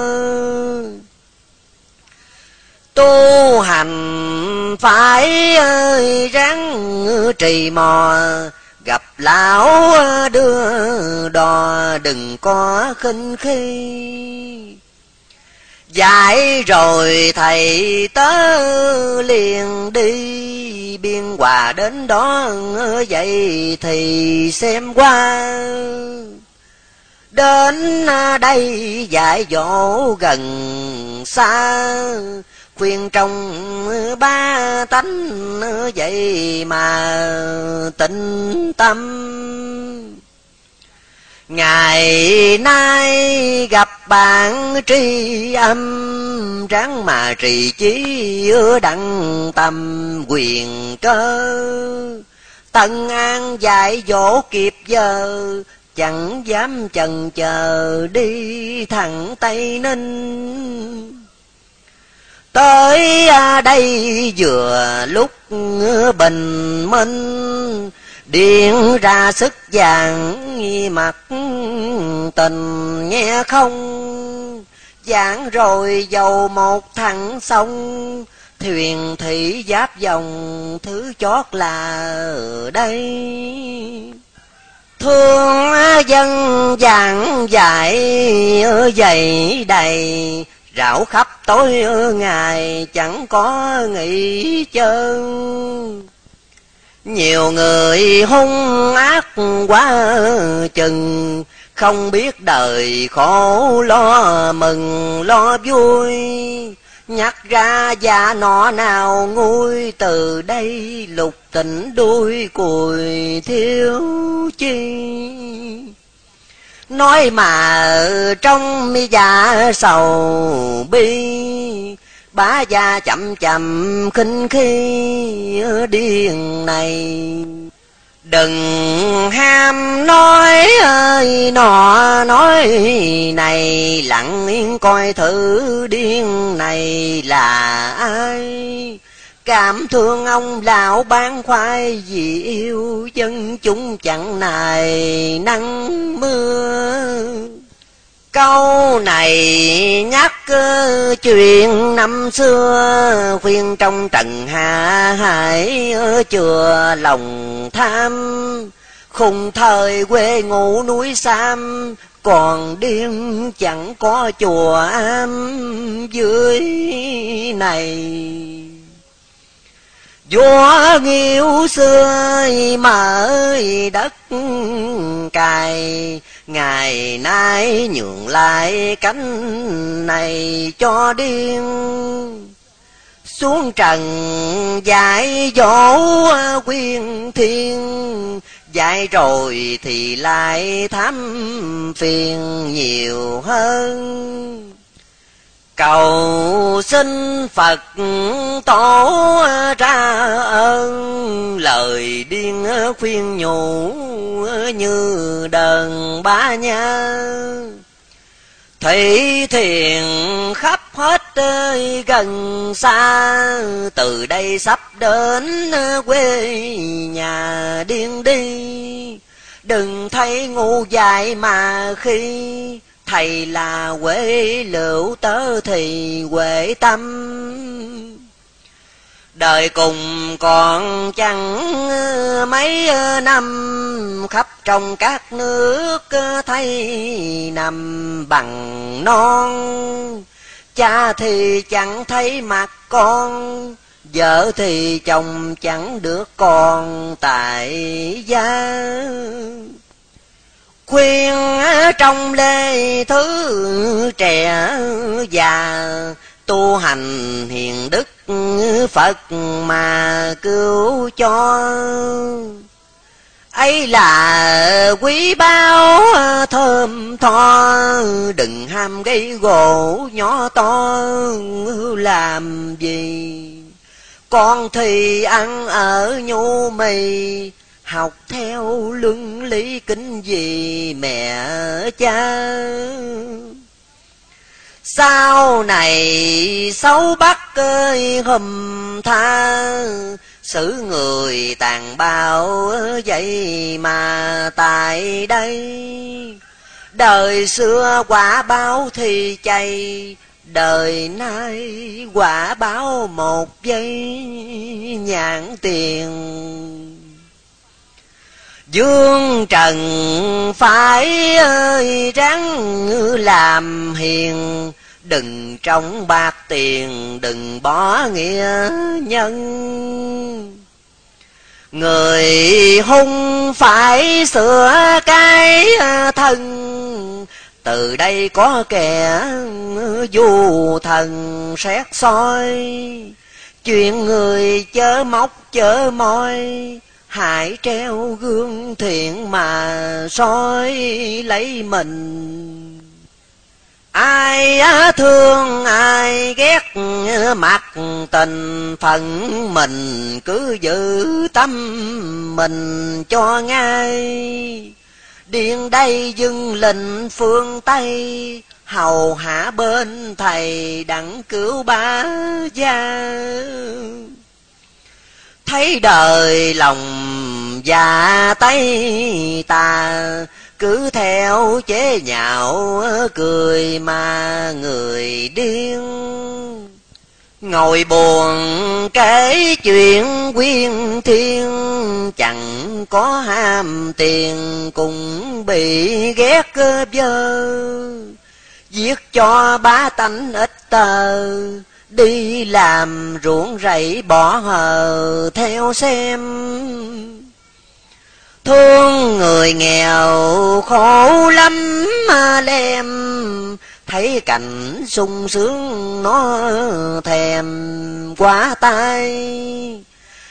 Tu hành phải ráng trì mò, Gặp lão đưa đò đừng có khinh khi. Dạy rồi thầy tớ liền đi. Biên hòa đến đó vậy thì xem qua. Đến đây dạy dỗ gần xa. Khuyên trong ba tánh vậy mà tịnh tâm. Ngày nay gặp bản tri âm, Ráng mà trì chí đặng tâm quyền cơ. Tân an dạy dỗ kịp giờ, Chẳng dám chần chờ đi thẳng Tây Ninh. Tới à, đây vừa lúc bình minh Điện ra sức vàng mặt tình nghe không? Giảng rồi dầu một thằng sông, Thuyền thị giáp dòng, thứ chót là ở đây. Thương dân giảng dạy dày đầy, Rảo khắp tối ngày chẳng có nghỉ chân. Nhiều người hung ác quá chừng, Không biết đời khổ lo mừng, lo vui. Nhắc ra già nọ nào nguôi, từ đây lục tỉnh đuôi cùi thiếu chi. Nói mà trong mi già sầu bi Bá gia chậm chậm khinh khi điên này. Đừng ham nói ơi, nọ nói này, Lặng yên coi thử điên này là ai. Cảm thương ông lão bán khoai vì yêu dân chúng chẳng nài nắng mưa. Câu này nhắc chuyện năm xưa, khuyên trong trần hạ hải chừa lòng tham. Khùng thời quê ngủ núi Sam, còn điên chẳng có chùa am dưới này. Vua nghiêu xưa mở đất cài ngày nay nhường lại cánh này cho điên. Xuống trần dạy dỗ quyên thiên dạy rồi thì lại thắm phiền nhiều hơn cầu xin phật tổ ra ơn lời điên khuyên nhủ như đờn ba nha. Thủy thiền khắp hết gần xa, Từ đây sắp đến quê nhà điên đi. Đừng thấy ngu dại mà khi Thầy là quê lựu tớ thì quệ tâm. Đời cùng còn chẳng mấy năm, khắp trong các nước thấy nằm bằng non. Cha thì chẳng thấy mặt con, Vợ thì chồng chẳng được con tại gia. Khuyên trong lê thứ trẻ già, Tu hành hiền đức Phật mà cứu cho. Ấy là quý báu thơm tho, đừng ham gây gỗ nhỏ to làm gì? Con thì ăn ở nhu mì học theo luân lý kính gì mẹ cha? Sau này xấu bắt ơi, hùm tha. Xử người tàn bạo vậy mà tại đây. Đời xưa quả báo thì chay, đời nay quả báo một giây nhãn tiền. Dương Trần phải ơi, ráng làm hiền. Đừng trong bạc tiền, đừng bỏ nghĩa nhân. Người hung phải sửa cái thân. Từ đây có kẻ du thần xét soi. Chuyện người chớ móc chớ môi Hãy treo gương thiện mà soi lấy mình. Ai thương, ai ghét mặt tình phận mình, Cứ giữ tâm mình cho ngay. Điện đây dưng lệnh phương Tây, Hầu hạ bên thầy đặng cứu ba gia thấy đời lòng già tay ta, cứ theo chế nhạo cười mà người điên. Ngồi buồn kể chuyện quyên thiên, chẳng có ham tiền cũng bị ghét vơ. Giết cho ba tánh ít tờ đi làm ruộng rẫy bỏ hờ theo xem. Thương người nghèo khổ lắm mà lem thấy cảnh sung sướng nó thèm quá tay.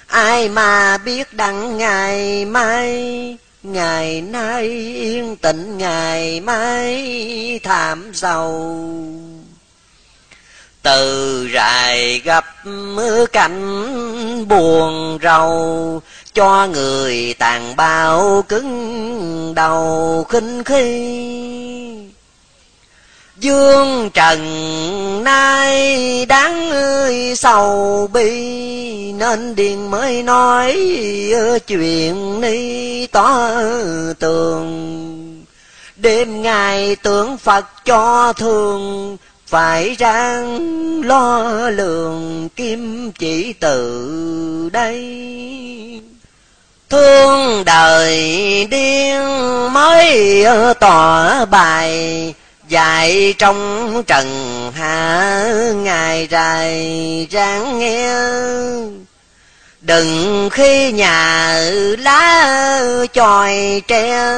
Ai mà biết đặng ngày mai, ngày nay yên tĩnh, ngày mai thảm giàu từ rài gặp cảnh buồn rầu, cho người tàn bao cứng đầu khinh khi. Dương trần nay đáng ơi sầu bi Nên điền mới nói chuyện ni tỏ tường. Đêm ngày tưởng Phật cho thường phải ráng lo lường kim chỉ từ đây. Thương đời điên mới tỏ bài, Dạy trong trần hạ ngày dài ráng nghe. Đừng khi nhà lá chòi tre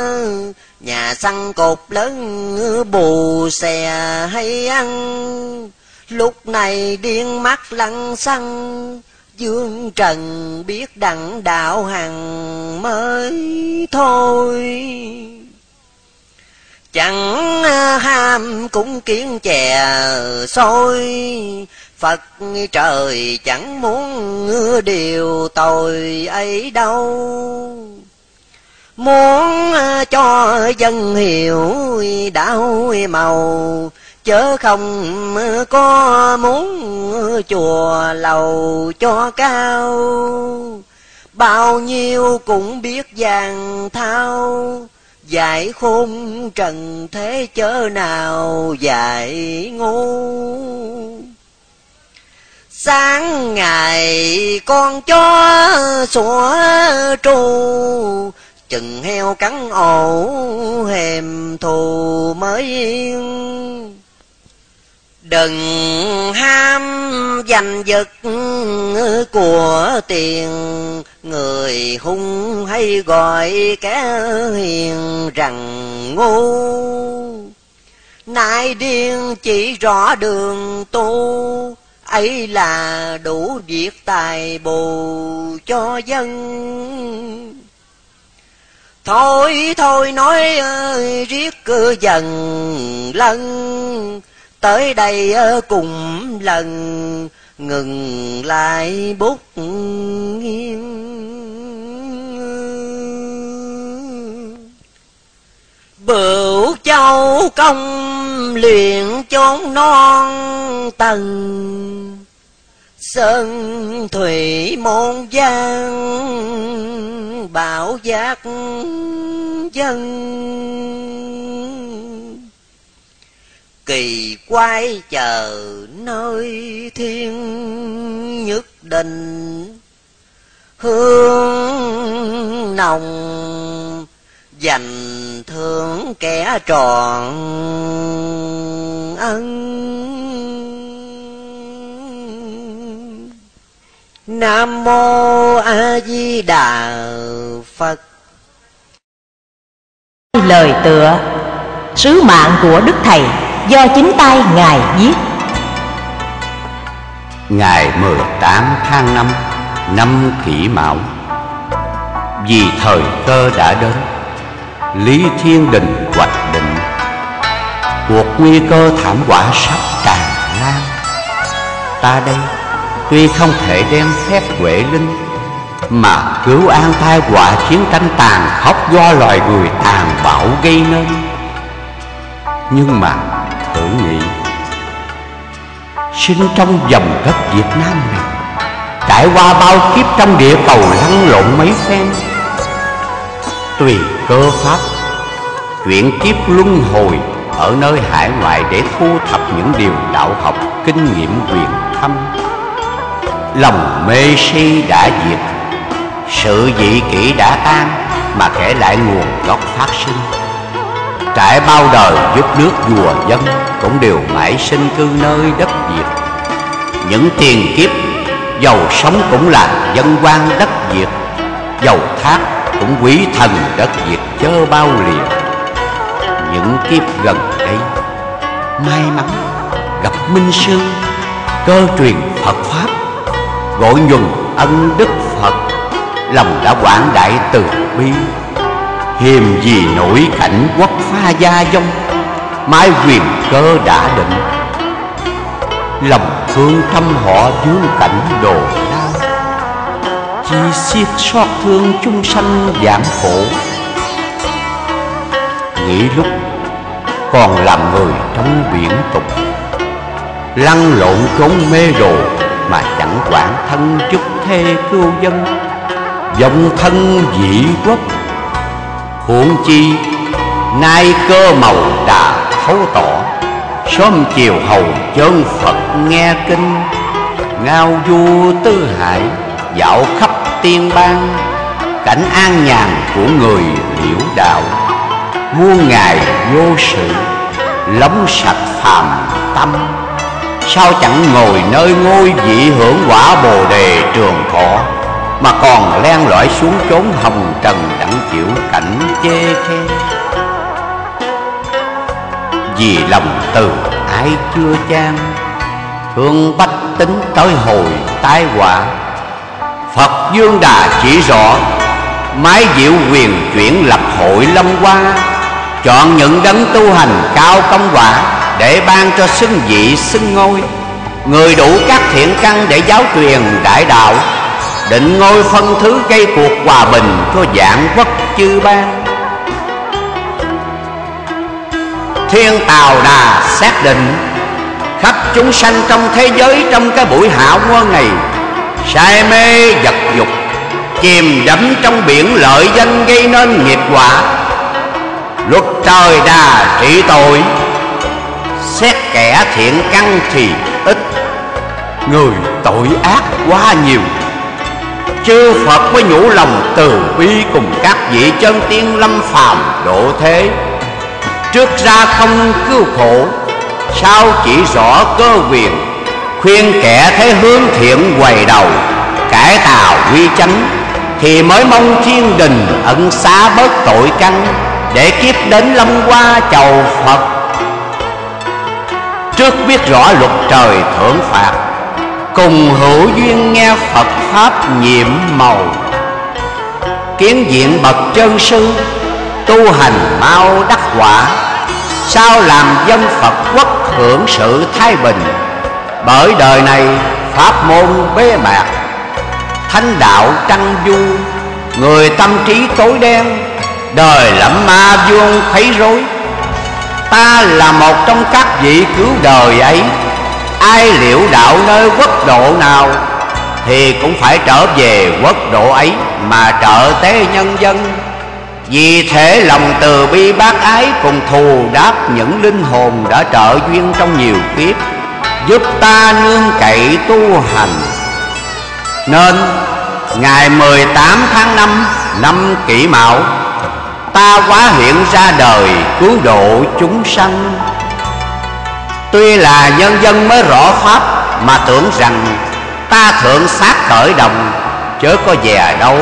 Nhà xăng cột lớn bù xè hay ăn. Lúc này điên mắt lăng xăng, Dương Trần biết đặng đạo hằng mới thôi. Chẳng à, ham cũng kiến chè sôi, Phật trời chẳng muốn điều tội ấy đâu. Muốn à, cho dân hiểu đạo màu, Chớ không à, có muốn à, chùa lầu cho cao. Bao nhiêu cũng biết vàng thao Dạy khôn trần thế chớ nào dạy ngu. Sáng ngày con chó sủa tru Chừng heo cắn ổ hèm thù mới. Yên Đừng ham giành giật của tiền, Người hung hay gọi kẻ hiền rằng ngu. Nay điên chỉ rõ đường tu, ấy là đủ việc tài bù cho dân thôi thôi nói riết dần lân. Tới đây cùng lần, ngừng lại bút nghiêng. Bửu châu công luyện chốn non tầng. Sơn thủy môn giang bảo giác dân. Kỳ quay chờ nơi thiên nhất định, Hương nồng dành thương kẻ tròn ân. Nam mô a di đà phật. Lời tựa. Sứ mạng của đức thầy do chính tay ngài viết. Ngày 18 tháng 5 năm kỷ mão vì thời cơ đã đến Lý Thiên Đình hoạch định Cuộc nguy cơ thảm họa sắp tràn lan. Ta đây tuy không thể đem phép huệ linh, Mà cứu an tai họa chiến tranh tàn khốc do loài người tàn bạo gây nên. Nhưng mà, thử nghĩ, Sinh trong dòng đất Việt Nam này, Trải qua bao kiếp trong địa cầu lăn lộn mấy phen, tùy cơ pháp, chuyển kiếp luân hồi ở nơi hải ngoại để thu thập những điều đạo học kinh nghiệm quyền thâm lòng mê si đã diệt. Sự dị kỷ đã tan, mà kể lại nguồn gốc phát sinh. Trải bao đời giúp nước vua dân cũng đều mãi sinh cư nơi đất việt những tiền kiếp, giàu sống cũng là dân quan đất việt giàu thác cũng quý thần đất Việt chớ bao liền Những kiếp gần đây, may mắn gặp minh sư, cơ truyền phật pháp gọi nhuần ân đức phật, lòng đã quảng đại từ bi. Hiềm gì nổi cảnh quốc pha gia vong mái quyền cơ đã định. Lòng thương thăm họ vương cảnh đồ lao chi xiết xót thương chung sanh giảm khổ nghĩ lúc còn làm người trong biển tục, lăn lộn trốn mê đồ mà quản thân chúc thê cưu dân. Dòng thân dị quốc. Huống chi, nay cơ màu đã thấu tỏ, sớm chiều hầu chân phật nghe kinh. Ngao du tư hải dạo khắp tiên bang, cảnh an nhàn của người liễu đạo. Muôn ngày vô sự lóng sạch phàm tâm sao chẳng ngồi nơi ngôi vị hưởng quả bồ đề trường thọ, mà còn len lỏi xuống chốn hồng trần đặng chịu cảnh chê khe? Vì lòng từ ai chưa chan, thương bách tính tới hồi tai họa. Phật dương đà chỉ rõ, mái diệu quyền chuyển lập hội long hoa, chọn những đấng tu hành cao công quả để ban cho xưng vị xưng ngôi. Người đủ các thiện căn để giáo truyền đại đạo, định ngôi phân thứ gây cuộc hòa bình cho dạng quốc chư ban thiên tào đà xác định, khắp chúng sanh trong thế giới trong cái buổi hạ quân này, say mê vật dục, chìm đắm trong biển lợi danh gây nên nghiệp quả. Luật trời đà trị tội xét kẻ thiện căn thì ít. Người tội ác quá nhiều. Chư phật mới nhủ lòng từ bi cùng các vị chân tiên lâm phàm độ thế. Trước ra không cứu khổ, sao chỉ rõ cơ quyền. Khuyên kẻ thấy hướng thiện quầy đầu, cải tạo quy chánh, thì mới mong thiên đình ẩn xá bớt tội căn. Để kiếp đến lâm qua chầu phật trước biết rõ luật trời thưởng phạt, cùng hữu duyên nghe phật pháp nhiệm màu. Kiến diện bậc chân sư, tu hành mau đắc quả, sao làm dân phật quốc hưởng sự thái bình? Bởi đời này pháp môn bế mạc thánh đạo trăng du, người tâm trí tối đen, đời lẫm ma vuông khuấy rối ta là một trong các vị cứu đời ấy. Ai liễu đạo nơi quốc độ nào thì cũng phải trở về quốc độ ấy mà trợ tế nhân dân. Vì thế lòng từ bi bác ái cùng thù đáp những linh hồn đã trợ duyên trong nhiều kiếp, Giúp ta nương cậy tu hành. Nên, ngày 18 tháng 5 năm kỷ mão Ta quá hiện ra đời, cứu độ chúng sanh. Tuy là nhân dân mới rõ pháp, Mà tưởng rằng ta thượng sát khởi đồng, Chớ có về đâu.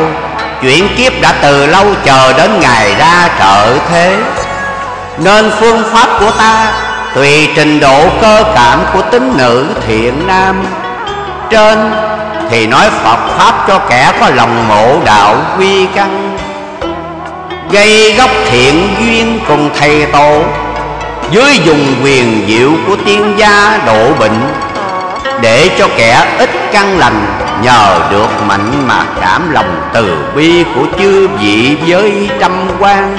Chuyện kiếp đã từ lâu chờ đến ngày ra trợ thế. Nên phương pháp của ta Tùy trình độ cơ cảm của tín nữ thiện nam. Trên thì nói Phật Pháp cho kẻ có lòng mộ đạo quy căn. Gây gốc thiện duyên cùng thầy tổ. Dưới dùng quyền diệu của tiên gia độ bệnh, Để cho kẻ ít căn lành, Nhờ được mạnh mà cảm lòng từ bi của chư vị với trăm quan.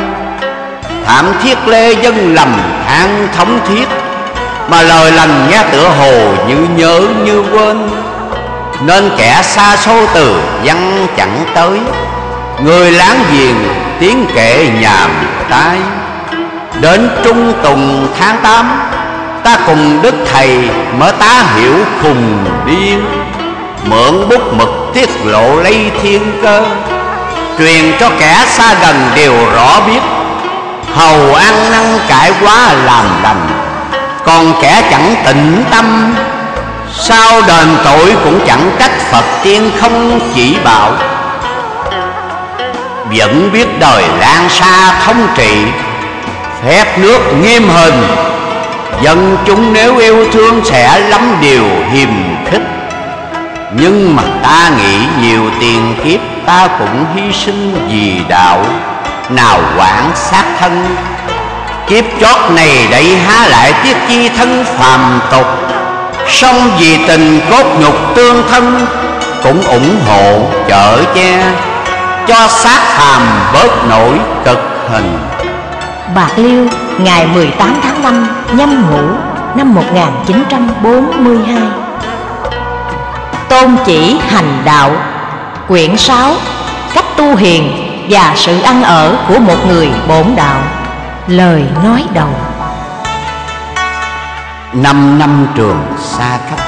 Thảm thiết lê dân lầm than thống thiết, Mà lời lành nghe tựa hồ như nhớ như quên. Nên kẻ xa xôi từ văn chẳng tới Người láng giềng tiếng kệ nhàm tai. Đến trung tùng tháng tám, Ta cùng Đức Thầy mở tá hiểu khùng điên, Mượn bút mực tiết lộ lấy thiên cơ, Truyền cho kẻ xa gần đều rõ biết. Hầu ăn năn cải quá làm lành, Còn kẻ chẳng tịnh tâm. Sao đền tội cũng chẳng trách Phật tiên không chỉ bảo vẫn biết đời lan xa thống trị, Phép nước nghiêm hình Dân chúng nếu yêu thương sẽ lắm điều hiềm khích. Nhưng mà ta nghĩ nhiều tiền kiếp, ta cũng hy sinh vì đạo. Nào quản sát thân, Kiếp chót này đẩy há lại tiếc chi thân phàm tục. Song vì tình cốt nhục tương thân, Cũng ủng hộ chở che. Cho xác phàm bớt nổi cực hình. Bạc Liêu ngày 18 tháng 5 nhâm ngũ năm 1942 Tôn chỉ hành đạo Quyển 6 Cách tu hiền và sự ăn ở của một người bổn đạo. Lời nói đầu. Năm năm trường xa cách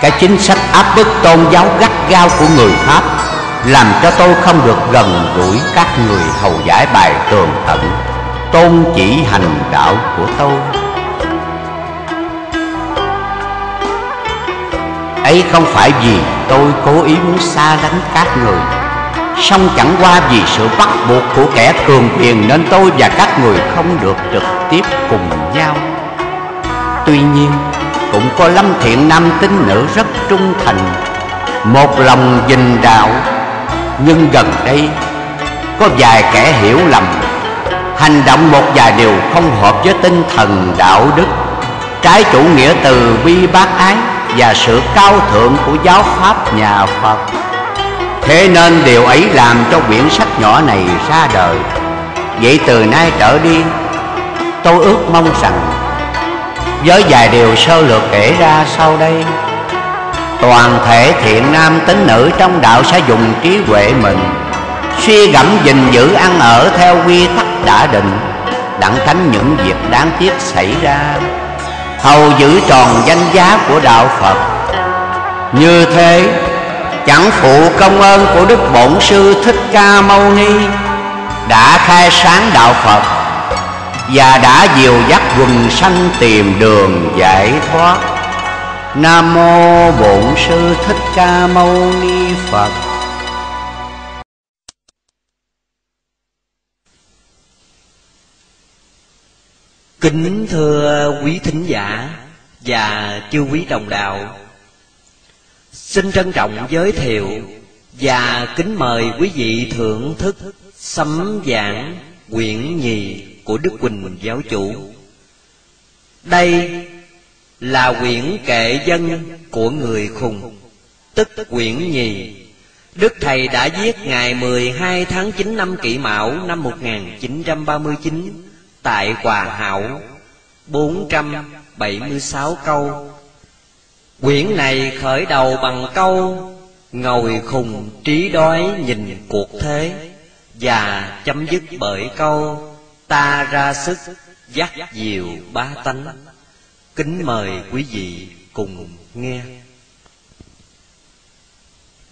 Cái chính sách áp bức tôn giáo gắt gao của người Pháp làm cho tôi không được gần gũi các người hầu giải bài tường tận, Tôn chỉ hành đạo của tôi. Ấy không phải vì tôi cố ý muốn xa lánh các người, song chẳng qua vì sự bắt buộc của kẻ cường quyền Nên tôi và các người không được trực tiếp cùng nhau. Tuy nhiên, cũng có lâm thiện nam tín nữ rất trung thành, Một lòng dình đạo nhưng gần đây, có vài kẻ hiểu lầm. Hành động một vài điều không hợp với tinh thần đạo đức, Trái chủ nghĩa từ bi bác ái Và sự cao thượng của giáo pháp nhà Phật. Thế nên điều ấy làm cho quyển sách nhỏ này ra đời. Vậy từ nay trở đi, Tôi ước mong rằng, Với vài điều sơ lược kể ra sau đây Toàn thể thiện nam tín nữ trong đạo sẽ dùng trí huệ mình. Suy gẫm gìn giữ ăn ở theo quy tắc đã định, Đặng tránh những việc đáng tiếc xảy ra. Hầu giữ tròn danh giá của đạo Phật. Như thế, chẳng phụ công ơn của đức bổn sư thích ca mâu ni, đã khai sáng đạo phật và đã dìu dắt quần sanh tìm đường giải thoát nam mô bổn sư thích ca mâu ni phật kính thưa quý thính giả và chư quý đồng đạo, Xin trân trọng giới thiệu và kính mời quý vị thưởng thức sấm giảng quyển nhì của Đức Quỳnh Giáo Chủ. Đây là quyển kệ dân của người khùng, tức quyển nhì. Đức Thầy đã viết ngày 12 tháng 9 năm Kỷ Mão năm 1939 tại Hòa Hảo, 476 câu Quyển này khởi đầu bằng câu Ngồi khùng trí đói nhìn cuộc thế Và chấm dứt bởi câu Ta ra sức dắt dìu ba tánh Kính mời quý vị cùng nghe.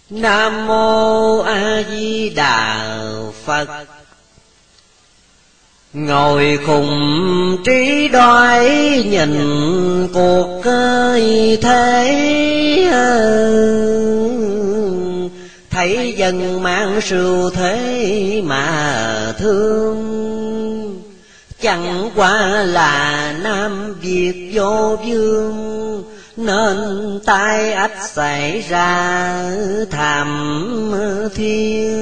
Nam mô A Di Đà Phật. Ngồi cùng trí đoái nhìn cuộc thế. Thấy dân mang sưu thế mà thương. Chẳng qua là Nam Việt vô vương, Nên tai ách xảy ra thảm thiết.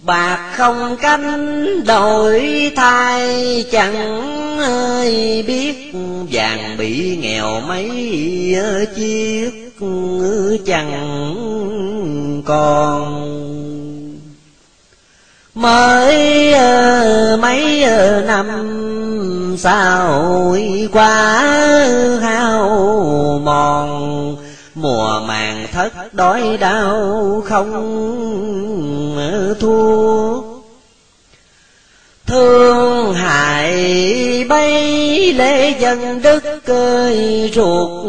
Bạc không canh đổi thay chẳng ai biết Vàng bị nghèo mấy chiếc, chẳng còn. Mới ờ, mấy ờ, năm sau qua hao mòn. Mùa màng thất đói đau không ờ, thua thương hại bay lễ dân đức cơi ruột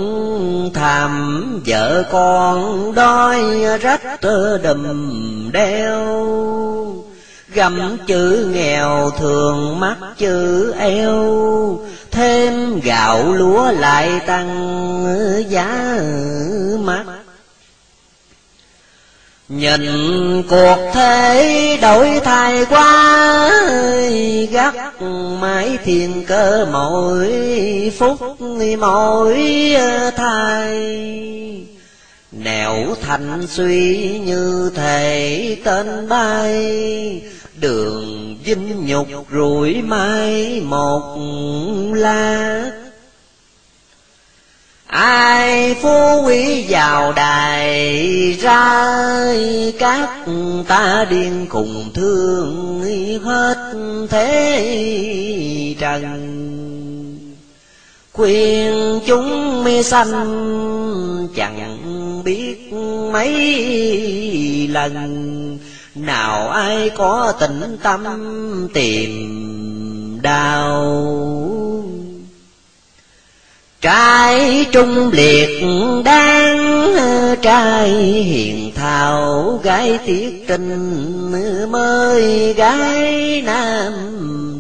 thầm vợ con đói rách đùm đeo gặm chữ nghèo thường mắc chữ eo, thêm gạo lúa lại tăng giá mắt Nhìn cuộc thế đổi thay quá Gắt mãi thiên cơ mỗi phút mỗi thay. Nẻo thành suy như thể tên bay, Đường dinh nhục rủi mai một lát. Ai phú quý vào đài ra các ta điên cùng thương hết thế trần. Khuyên chúng mi sanh chẳng mấy lần. Nào ai có tĩnh tâm tìm đau? Trai trung liệt đang trai hiền thảo, gái tiết tình mới, gái nam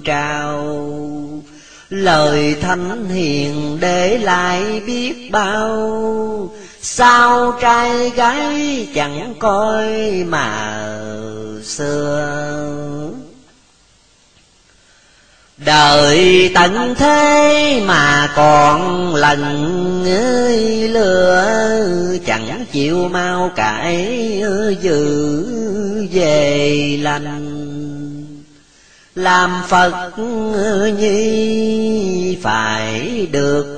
trào. Lời thanh hiền để lại biết bao sao trai gái chẳng coi mà xưa Đời tận thế mà còn lần ơi lừa Chẳng chịu mau cãi dự về lành. Làm Phật nhi phải được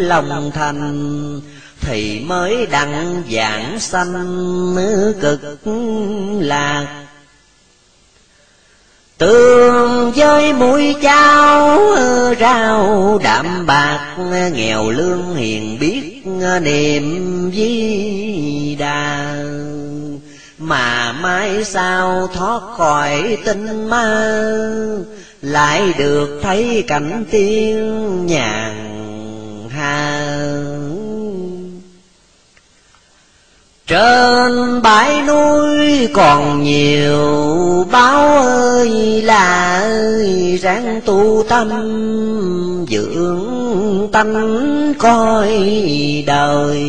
lòng thành. Thì mới đặng giảng sanh cực lạc. Tương với mũi cháo rau đạm bạc, Nghèo lương hiền biết niềm di đà. Mà mai sao thoát khỏi tinh ma, Lại được thấy cảnh tiên nhàn hàng trên bãi núi còn nhiều báo ơi, là ơi, ráng tu tâm, dưỡng tánh coi đời.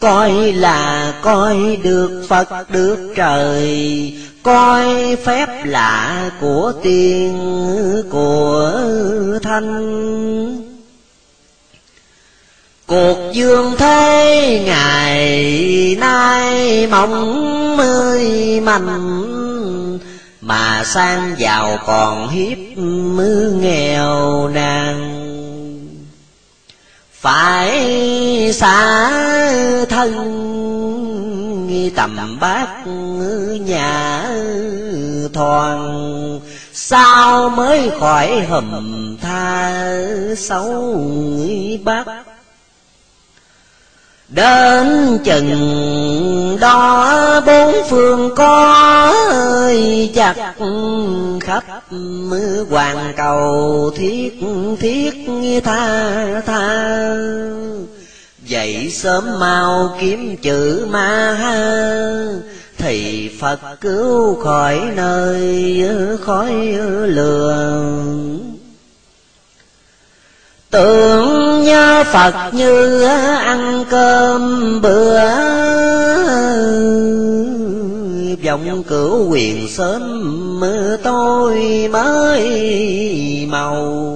Coi là coi được phật được trời, coi phép lạ của tiên của thanh Cuộc dương thế ngày nay mong mươi mạnh Mà sang giàu còn hiếp mưa nghèo nàng. Phải xa thân, tầm bát nhà thoàn, Sao mới khỏi hầm tha xấu bác? Đến chừng đó bốn phương có ơi chặt khắp hoàng cầu thiết thiết tha tha. Dậy sớm mau kiếm chữ ma Thì Phật cứu khỏi nơi, khói lừa Tưởng nhớ Phật như ăn cơm bữa. Vọng cửu quyền sớm mưa tôi mới màu.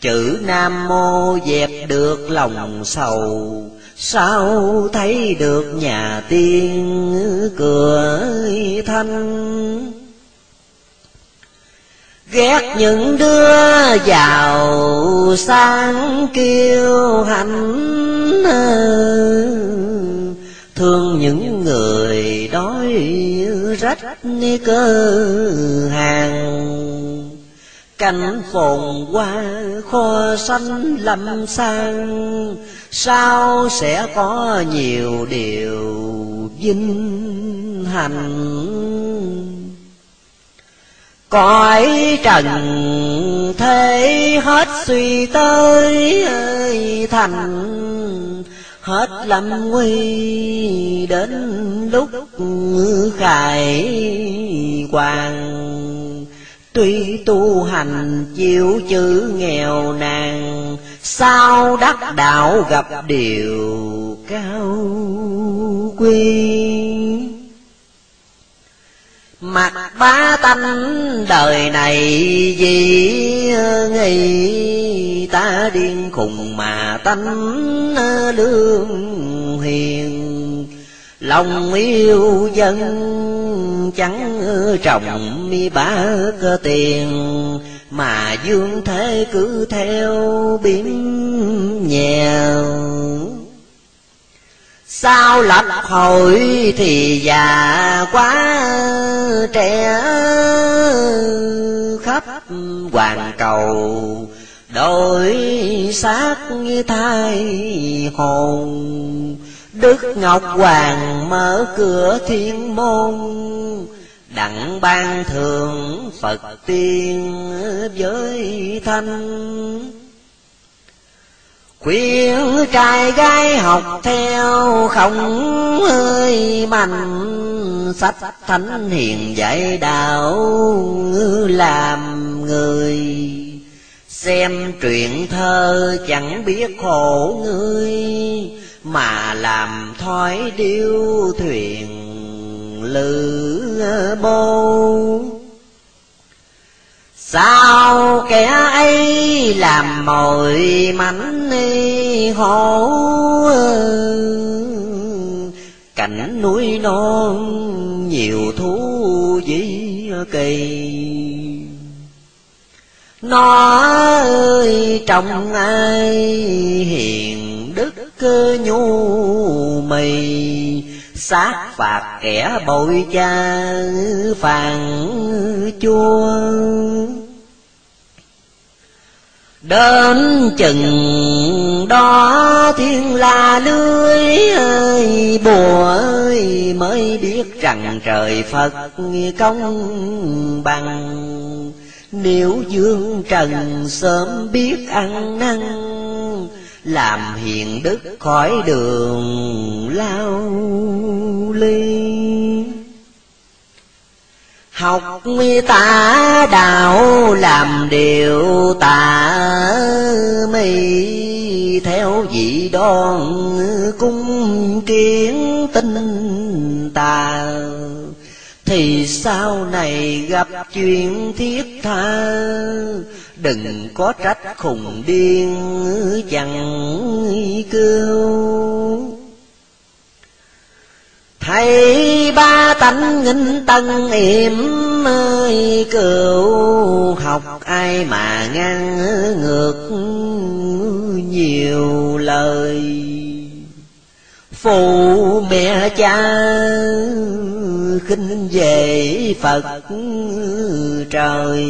Chữ Nam Mô dẹp được lòng sầu. Sao thấy được nhà tiên cửa thanh? Ghét những đứa giàu sang kiêu hãnh thương những người đói rách cơ hàng. Cảnh phồn hoa kho xanh lâm sang. Sao sẽ có nhiều điều vinh hạnh? Cõi trần thế hết suy tới thành, hết lâm nguy đến lúc khải hoàng tuy tu hành chịu chữ nghèo nàn, sao đắc đạo gặp điều cao quý Mặt ba tánh đời này gì nghĩ ta điên khùng mà tánh lương hiền. Lòng yêu dân chẳng trọng mi ba cơ tiền, mà dương thế cứ theo biến nhèo. Sao lập hội thì già quá, trẻ khắp hoàn cầu. Đổi xác như thai hồn, Đức Ngọc Hoàng mở cửa thiên môn. Đặng ban thường Phật tiên với thanh. Khuyên trai gái học theo không hơi mạnh Sách thánh hiền dạy đạo làm người. Xem truyện thơ chẳng biết khổ ngươi, Mà làm thói điêu thuyền lữ bô. Sao kẻ ấy làm mồi mảnh hổ? Cảnh núi non nhiều thú dĩ kỳ. Nó ơi, trong ai hiền đức cơ nhu mì? Sát phạt kẻ bội cha phàn chua Đến chừng đó thiên la lưới ơi bùa ơi Mới biết rằng trời Phật công bằng. Nếu dương trần sớm biết ăn năn làm hiền đức khỏi đường lao ly. Học tả đạo làm điều tà mi, theo vị đoan cung kiến tinh tà. Thì sau này gặp chuyện thiết tha đừng có trách khùng điên chẳng cứu Thầy ba tánh nghinh tân yểm ơi cựu học, ai mà ngăn ngược nhiều lời. Phụ mẹ cha khinh về Phật trời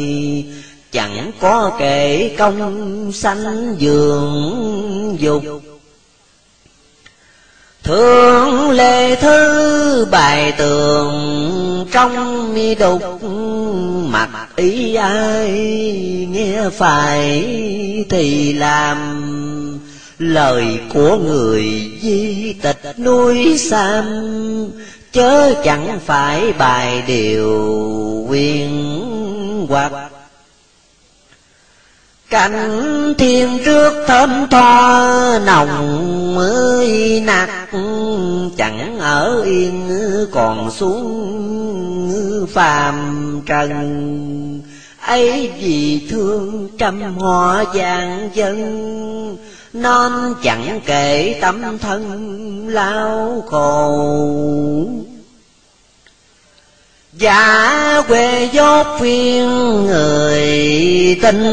Chẳng có kể công sanh dường dục. Thương lê thư bài tường trong mi đục mặt ý ai nghe phải thì làm. Lời của người di tịch núi sam, chớ chẳng phải bài điều quyền hoặc. Cảnh thiên trước thơm tho, nồng mới nặc Chẳng ở yên, còn xuống phàm trần. Ấy vì thương trăm họ vàng dân, Non chẳng kể tâm thân lao khổ. Giả quê dốt phiên người, tình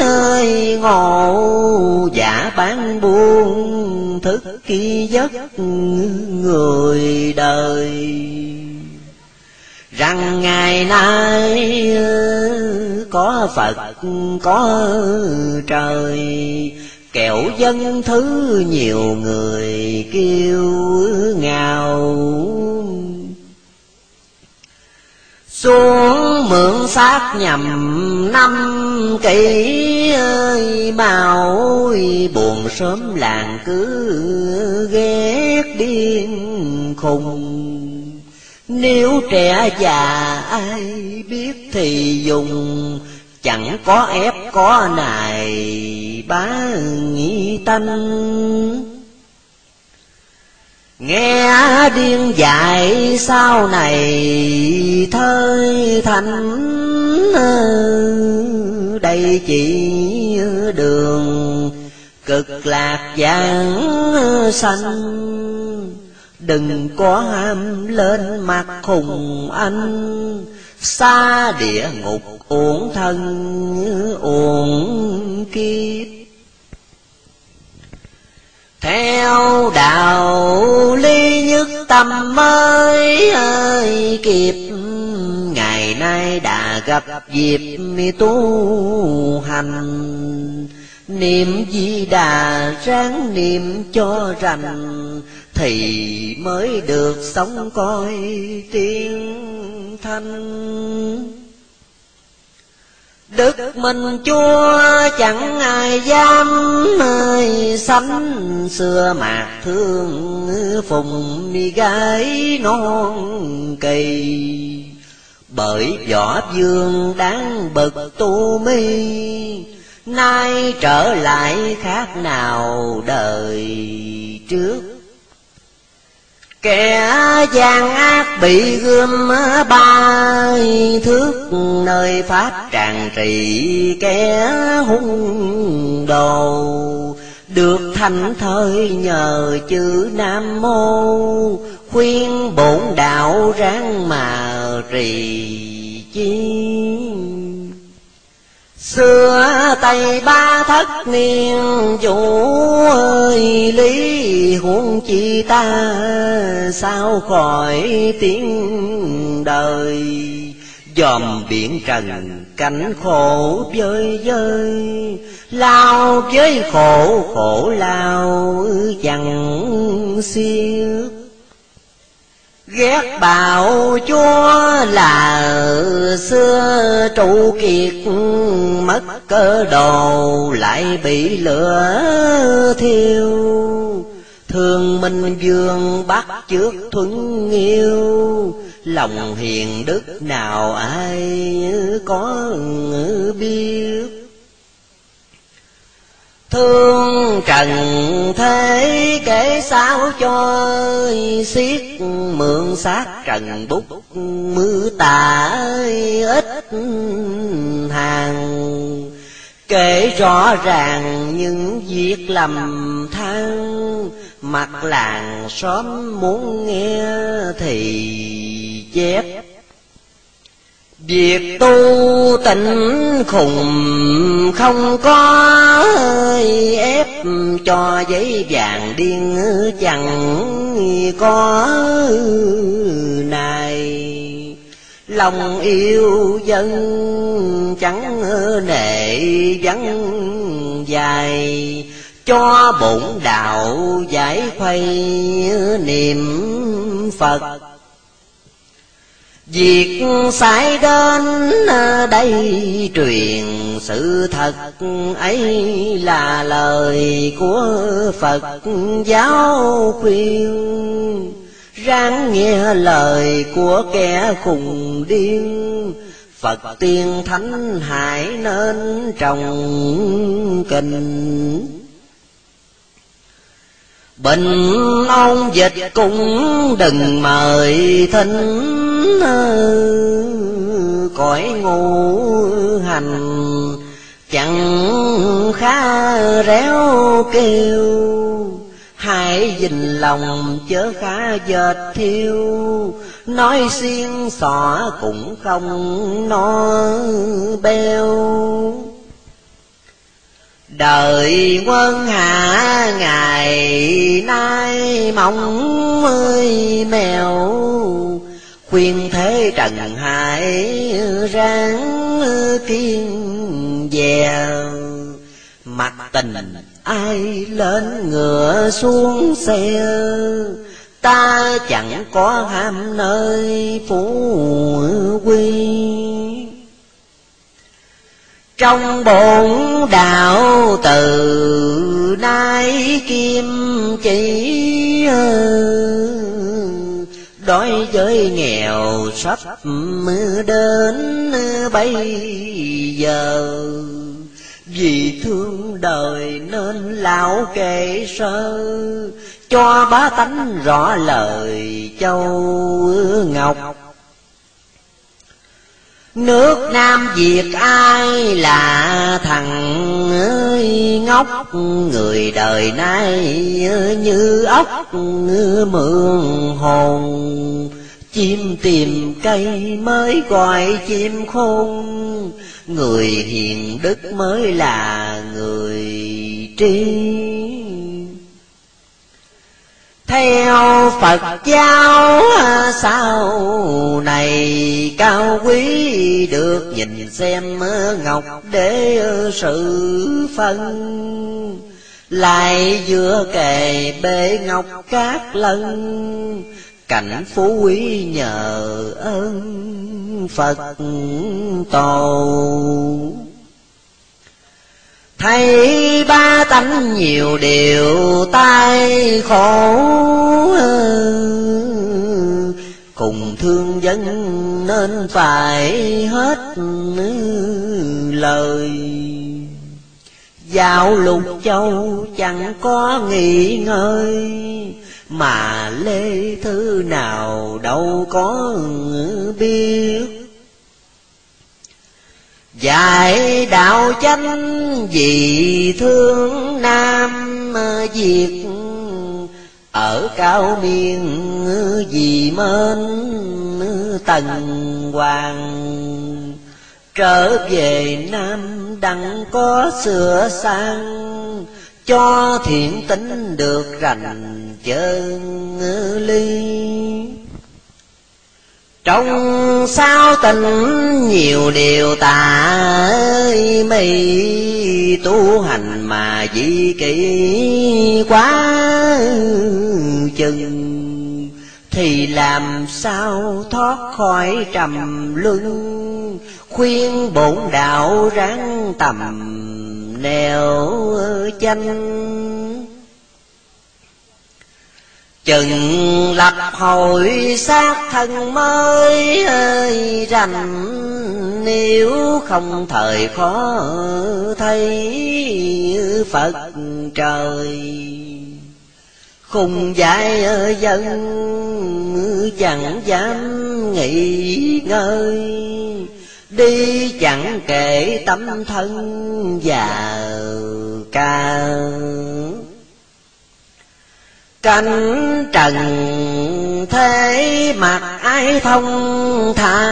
hơi ngộ Giả bán buôn thức kỳ giấc người đời. Rằng ngày nay có Phật, có trời, Kẻo dân thứ nhiều người kêu ngào. Xuống xác nhầm năm kỷ ơi màu buồn sớm làng cứ ghét điên khùng. Nếu trẻ già ai biết thì dùng, chẳng có ép có nài bá nghĩ tanh. Nghe điên dại sau này thơi thành Đây chỉ đường cực lạc giảng sanh. Đừng có ham lên mặt khùng anh, Xa địa ngục uổng thân uổng kiếp theo đạo ly nhất tâm mới ơi kịp ngày nay đã gặp dịp tu hành. Niệm di đà ráng niệm cho rành, thì mới được sống coi tiên thanh. Đức mình Chúa chẳng ai dám ơi sánh. Xưa mạc thương phùng mi gái non kỳ. Bởi võ dương đáng bậc tu mi, nay trở lại khác nào đời trước? Kẻ gian ác bị gươm ba thước nơi pháp tràn trì kẻ hung đồ. Được thành thời nhờ chữ Nam Mô, Khuyên bổn đạo ráng mà trì chi. Xưa Tây Ba thất niên chủ ơi, lý huống chi ta, sao khỏi tiếng đời? Dòm biển trần, cảnh khổ vơi vơi, lao với khổ khổ lao, chẳng xiết. Ghét bạo chúa là xưa trụ kiệt Mất cơ đồ, lại bị lửa thiêu. Thương minh dương bắt trước thuận yêu Lòng hiền đức nào ai có biết Thương trần thế, kể sao cho xiết Mượn sát trần bút, mưa tả ít hàng. Kể rõ ràng những việc lầm than, Mặt làng xóm muốn nghe thì chép Việc tu tịnh khùng không có ép cho giấy vàng điên chẳng có này. Lòng yêu dân chẳng nệ vắng dài, cho bổn đạo giải khuây niệm phật. Việc xảy đến đây truyền sự thật ấy là lời của Phật giáo khuyên. Ráng nghe lời của kẻ khùng điên. Phật tiên thánh hải nên trồng kinh. Bình ông dịch cũng đừng mời Ờ, cõi ngu hành, chẳng khá réo kêu. Hãy dình lòng chớ khá dệt thiêu, Nói xiên xỏ cũng không no beo Đời quân hạ ngày nay mong ơi mèo Khuyên thế trần hải ráng thiên dè Mặt tình ai lên ngựa xuống xe, Ta chẳng có ham nơi phú quy. Trong bổn đạo từ nay kim chỉ đói với nghèo, sắp đến bây giờ. Vì thương đời nên lão kệ sơ, cho bá tánh rõ lời, châu ngọc. Nước Nam Việt ai là thằng ơi ngốc? Người đời nay như ốc mượn hồn. Chim tìm cây mới gọi chim khôn. Người hiền đức mới là người tri theo Phật giáo, sau này cao quý được nhìn xem ngọc để sự phân. Lại vừa kề bể ngọc các lần, cảnh phú quý nhờ ơn Phật tổ thấy ba tánh nhiều điều tai khổ cùng thương dân nên phải hết lời. Dạo lục châu chẳng có nghỉ ngơi, Mà lê thư nào đâu có biết. Dạy đạo chánh vì thương Nam Việt Ở cao miên vì mến Tần Hoàng. Trở về Nam đặng có sửa sang. Cho thiện tính được rành chân ly trong sao tình nhiều điều tà mây tu hành mà dị kỷ quá chừng. Thì làm sao thoát khỏi trầm luân, khuyên bổn đạo ráng tầm nẻo chanh Chừng lập hội xác thân mới ơi rành, Nếu không thời khó thấy Phật trời. Khùng dại dân, chẳng dám nghỉ ngơi. Đi chẳng kể tâm thân già ca. Cánh trần thế mặt ai thông thả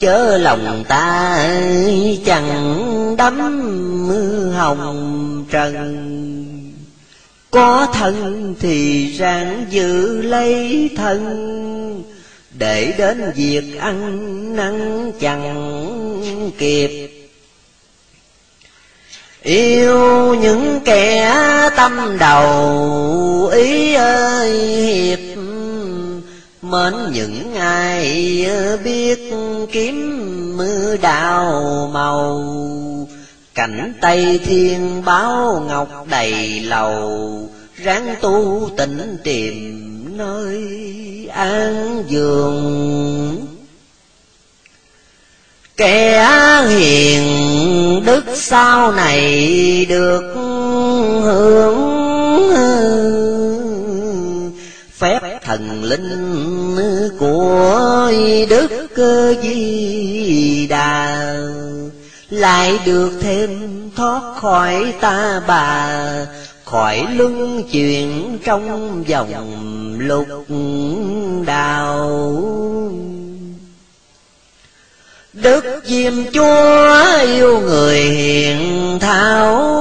Chớ lòng ta chẳng đắm hồng trần. Có thân thì ráng giữ lấy thân. Để đến việc ăn năn chẳng kịp. Yêu những kẻ tâm đầu, ý ơi, hiệp Mến những ai biết kiếm mưa đào màu. Cảnh Tây Thiên báo ngọc đầy lầu, Ráng tu tịnh tìm nơi an giường Kẻ hiền đức sau này được hưởng Phép thần linh của Đức Di Đà. Lại được thêm thoát khỏi ta bà, Khỏi luân chuyển trong vòng lục đạo Đức Diêm Chúa yêu người hiền thảo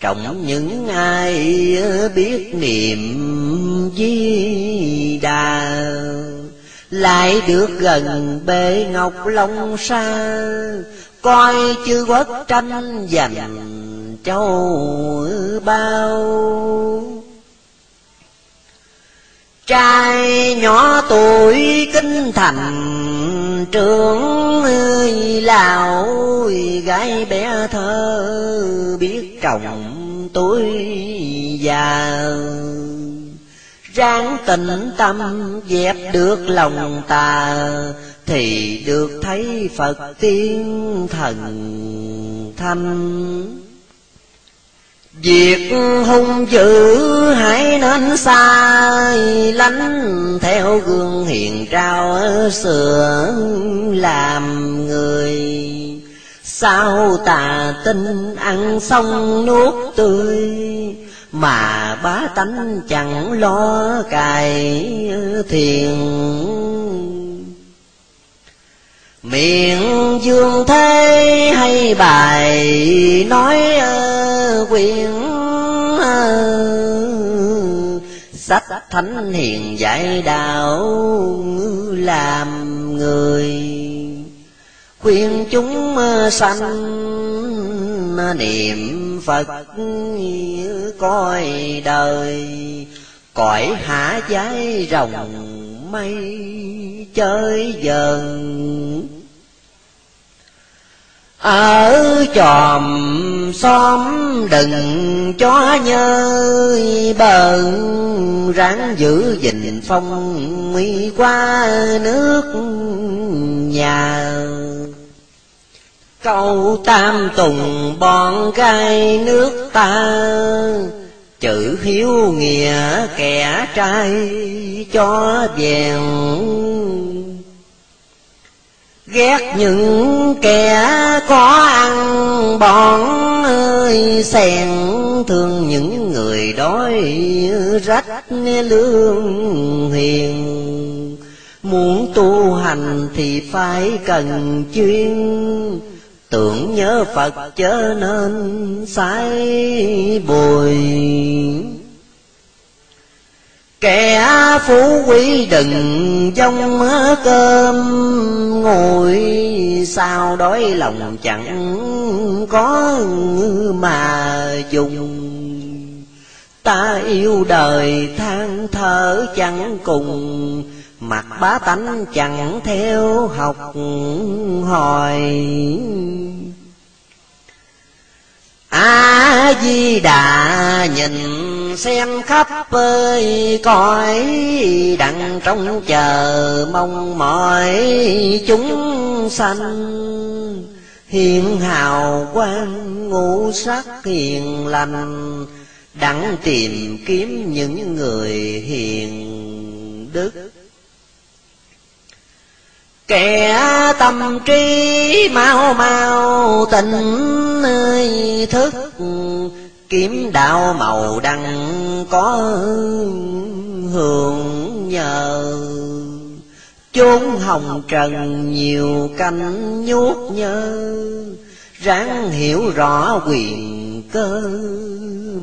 Trọng những ai biết niệm di đà, Lại được gần bề ngọc long sa, Coi chư quốc tranh giành châu bao. Trai nhỏ tuổi kinh thành trưởng lão gái bé thơ, biết trọng tuổi già. Ráng tịnh tâm, dẹp được lòng tà, thì được thấy phật tiên thần thanh Việc hung dữ hãy nên sai, lánh Theo gương hiền trao sửa làm người. Sao tà tinh ăn xong nuốt tươi, Mà bá tánh chẳng lo cài thiền. Miệng dương thế hay bài nói ơi quyền ờ, Sách thánh hiền dạy đạo làm người. Khuyên chúng ờ, sanh ờ, niệm Phật coi đời. Cõi hạ giái rồng mây chơi dần ở chòm xóm đừng cho nhơi bờ ráng giữ gìn phong mi qua nước nhà. Câu tam tùng bọn gai nước ta, chữ hiếu nghĩa kẻ trai cho vẹn ghét những kẻ có ăn, bọn ơi, xèn thương những người đói rách lương hiền. Muốn tu hành thì phải cần chuyên, tưởng nhớ phật chớ nên sai bồi Kẻ phú quý đừng dông cơm, ngồi Sao đói lòng chẳng có mà dùng. Ta yêu đời than thở chẳng cùng Mặt bá tánh chẳng theo học hỏi a di đà nhìn xem khắp ơi coi đặng trong chờ mong mỏi chúng sanh. Hiền hào quang ngũ sắc hiền lành, đặng tìm kiếm những người hiền đức kẻ tâm trí mau mau, tình thức kiếm đạo màu đăng có hưởng nhờ. Chốn hồng trần nhiều canh nhốt nhớ ráng hiểu rõ quyền cơ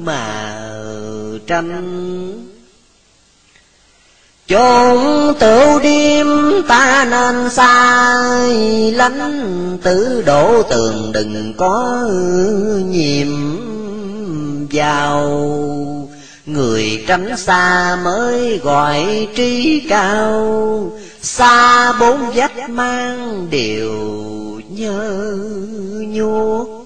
mà tranh chốn tửu đêm ta nên sai lánh tử đổ tường đừng có nhiệm vào. Người tránh xa mới gọi trí cao, xa bốn vách mang đều nhớ nhuốc.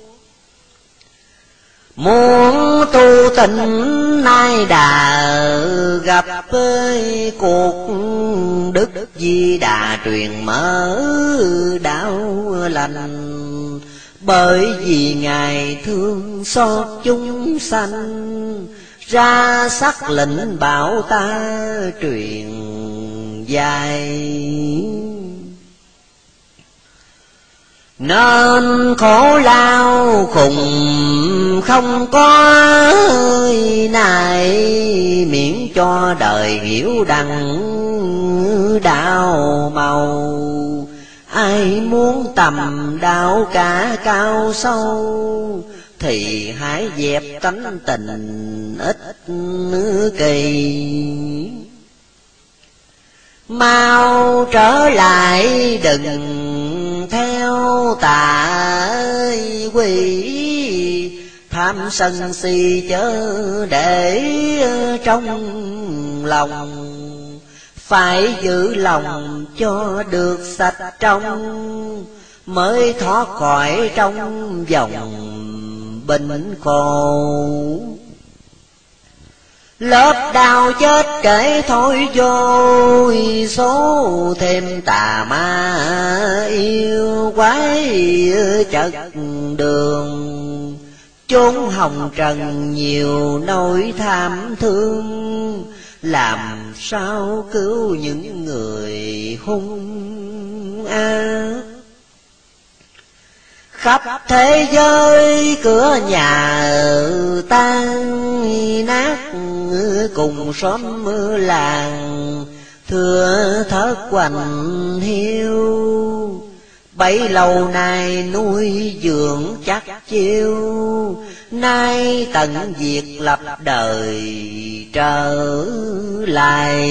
Muốn tu tịnh nay đà gặp với cuộc đức di đà truyền mở đạo lành. Bởi vì ngài thương xót chúng sanh, ra sắc lệnh bảo ta truyền dài nên khổ lao khùng không có này miễn cho đời hiểu đằng đạo màu. Ai muốn tầm đạo cả cao sâu, thì hãy dẹp tánh tình ít kỳ. Mau trở lại đừng theo tà quỷ. Tham sân si chớ để trong lòng, phải giữ lòng cho được sạch trong, mới thoát khỏi trong vòng bệnh khổ. Lớp đau chết kể thôi vô số thêm tà ma yêu quái chật đường. Chốn hồng trần nhiều nỗi tham thương, làm sao cứu những người hung ác? Khắp thế giới, cửa nhà tan nát, cùng xóm mưa làng, thưa thất quạnh hiu. Bấy lâu nay nuôi dưỡng chắc chiêu, nay tận diệt lập đời trở lại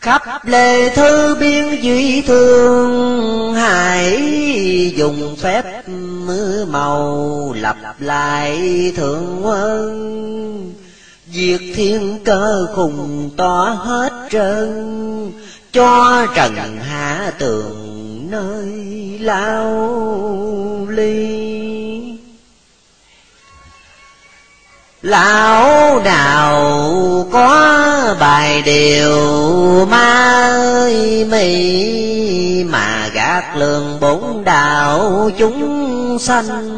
khắp lề thư biên duy thương hải dùng phép mưa màu lặp lại thượng quân. Diệt thiên cơ khùng to hết trơn, Cho trần hạ tường nơi lao ly. Lão nào có bài điều ma mị Mà gạt lường bốn đạo chúng sanh.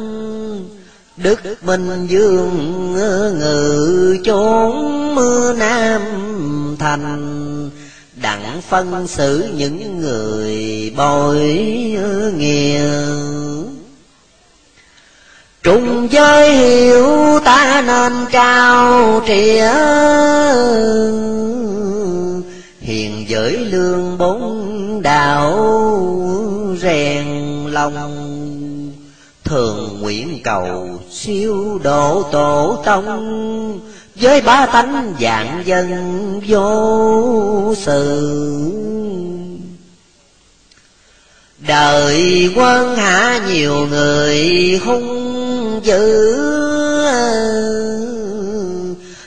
Đức Minh Dương ngự chốn mưa Nam Thành, Đặng phân xử những người bội nghiêng Trùng giới hiểu ta nên cao trịa. Hiền giới lương bốn đạo rèn lòng. Thường nguyện cầu siêu độ tổ tông. Với ba tánh dạng dân vô sự. Đời quân hạ nhiều người hung dữ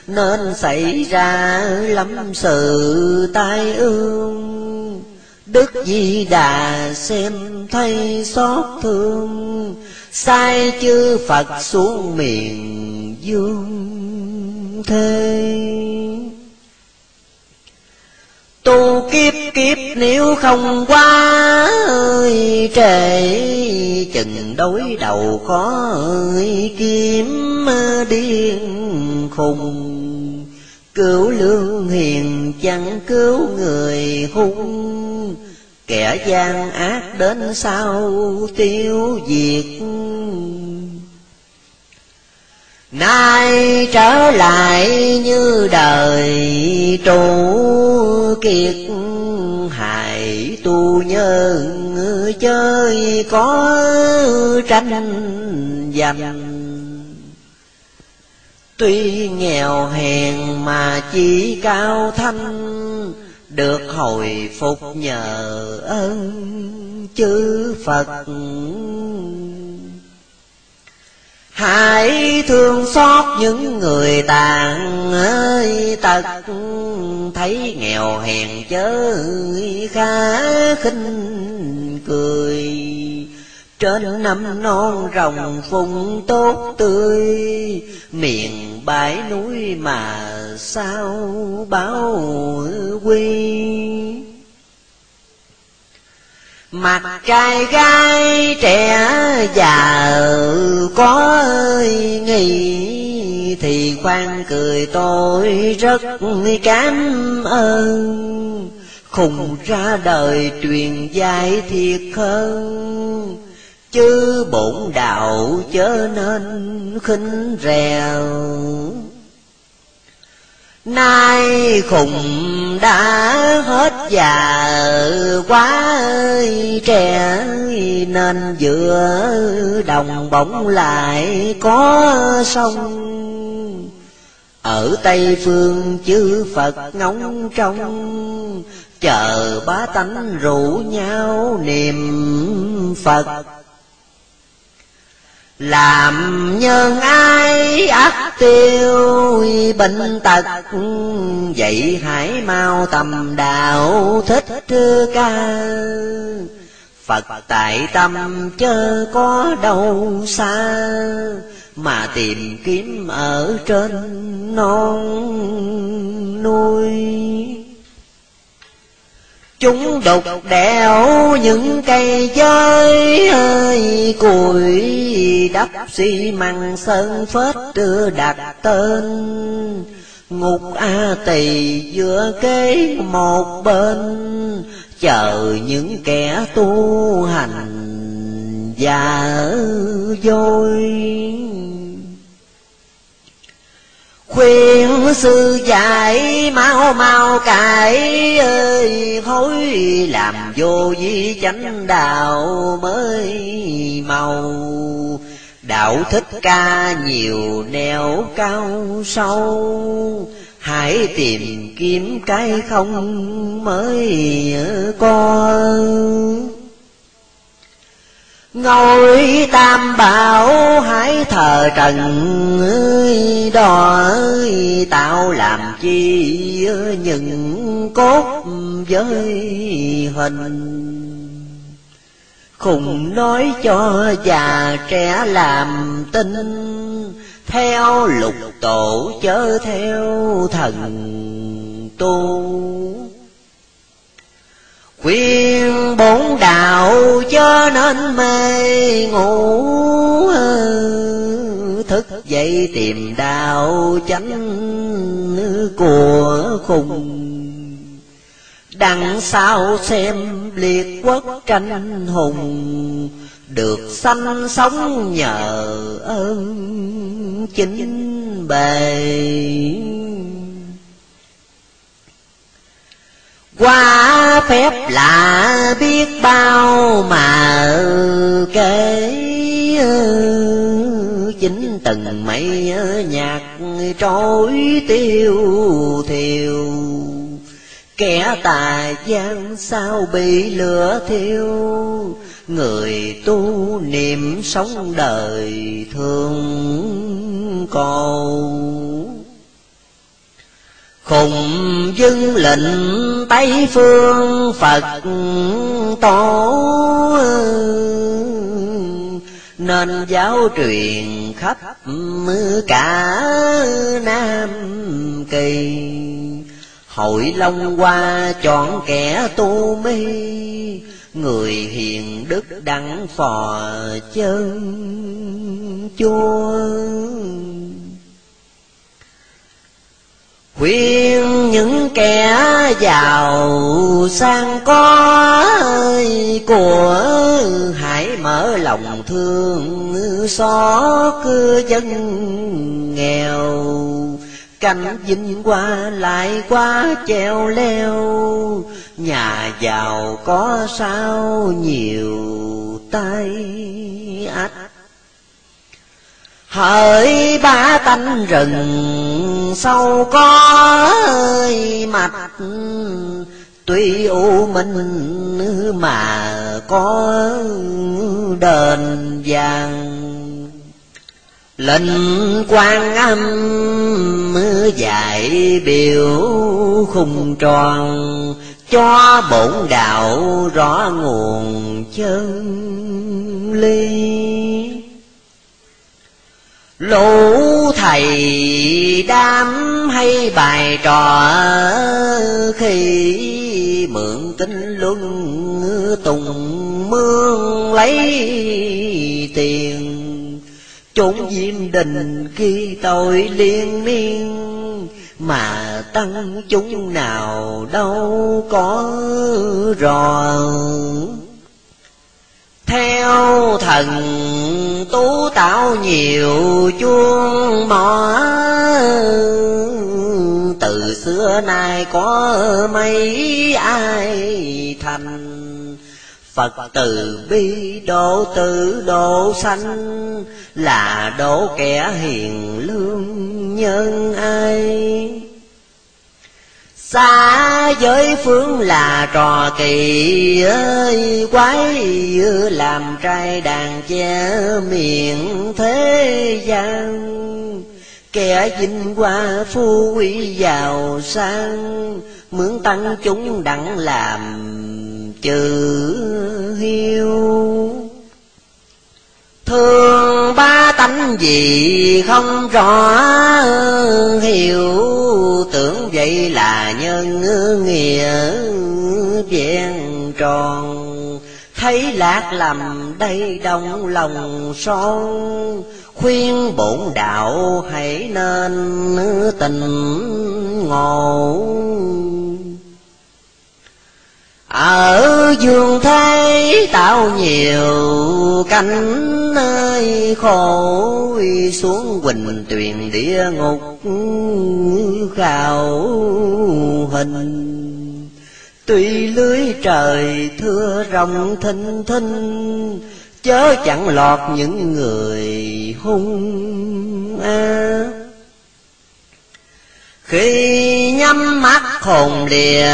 Nên xảy ra lắm sự tai ương. Đức Di Đà xem thấy xót thương. Sai chư Phật xuống miền dương thế Tu kiếp kiếp nếu không qua ơi, trễ, Chừng đối đầu khó ơi, kiếm điên khùng. Cứu lương hiền chẳng cứu người hung. Kẻ gian ác đến sau tiêu diệt? Nay trở lại như đời trụ kiệt. Hại tu nhân chơi có tranh giành. Tuy nghèo hèn mà chỉ cao thanh, được hồi phục nhờ ơn chư Phật. Hãy thương xót những người tàn ơi tật Thấy nghèo hèn chớ khá khinh cười. Trên năm non rồng phùng tốt tươi, Miền bãi núi mà sao báo quy? Mặt trai gái trẻ già có ơi nghi, Thì khoan cười tôi rất cảm ơn. Khùng ra đời truyền dạy thiệt hơn, Chứ bổn đạo chớ nên khinh rèo. Nay khùng đã hết già quá ơi, trẻ Nên giữa đồng bỗng lại có sông. Ở Tây Phương chư Phật ngóng trong Chờ bá tánh rủ nhau niệm Phật làm nhân ai ác tiêu, bệnh tật, vậy hãy mau tầm đạo thích ca. Phật tại tâm chớ có đâu xa, mà tìm kiếm ở trên non núi chúng đục đẽo những cây chơi ơi cùi đắp xi măng sơn phết đưa đặt tên. Ngục a tỳ giữa kế một bên, chờ những kẻ tu hành và dối khuyên sư dạy, mau mau cải ơi hối làm vô vi chánh đạo mới màu. Đạo thích ca nhiều nẻo cao sâu, hãy tìm kiếm cái không mới có. Ngôi tam bảo hãy thờ trần ơi đòi tạo làm chi những cốt với hình Khùng nói cho già trẻ làm tin, Theo lục tổ chớ theo thần tu khuyên bốn đạo cho nên mê ngủ thức dậy tìm đạo chánh của khùng. Đằng sau xem liệt quốc tranh hùng. Được sanh sống nhờ ơn chính bề. Qua phép lạ biết bao mà kể chính từng mây nhạc trôi tiêu thiều kẻ tà gian sao bị lửa thiêu? Người tu niệm sống đời thương cầu Khùng dân lệnh Tây phương Phật tổ. Nên giáo truyền khắp cả Nam Kỳ. Hội Long Hoa chọn kẻ tu mi. Người hiền đức đặng phò chân chua khuyên những kẻ giàu sang có của hãy mở lòng thương xót dân nghèo. Cảnh vinh qua lại quá treo leo, nhà giàu có sao nhiều tay ách hỡi ba tánh rừng, sâu có ơi mạch tuy u minh mà có đền vàng. Lệnh quan âm dạy biểu khung tròn, cho bổn đạo rõ nguồn chân ly lũ thầy đám hay bài trò khi mượn kinh luân tùng mương lấy tiền. Chốn diêm đình khi tội liên miên, mà tăng chúng nào đâu có ròn theo thần tú tạo nhiều chuông mỏ từ xưa nay có mấy ai thành Phật từ bi độ tử độ sanh, Là độ kẻ hiền lương nhân ai xa giới phương là trò kỳ ơi, quái làm trai đàn che miệng thế gian. Kẻ vinh hoa phu quý giàu sang, mướn tăng chúng đặng làm chữ hiu thương ba tánh gì không rõ, hiểu tưởng vậy là nhân nghĩa vẹn tròn. Thấy lạc lầm đây đông lòng son, khuyên bổn đạo hãy nên tình ngộ ở dương thế tạo nhiều cánh nơi khổ xuống quỳnh tuyền địa ngục khảo hình. Tuy lưới trời thưa rộng thinh thinh, chớ chẳng lọt những người hung ác khi nhắm mắt hồn lìa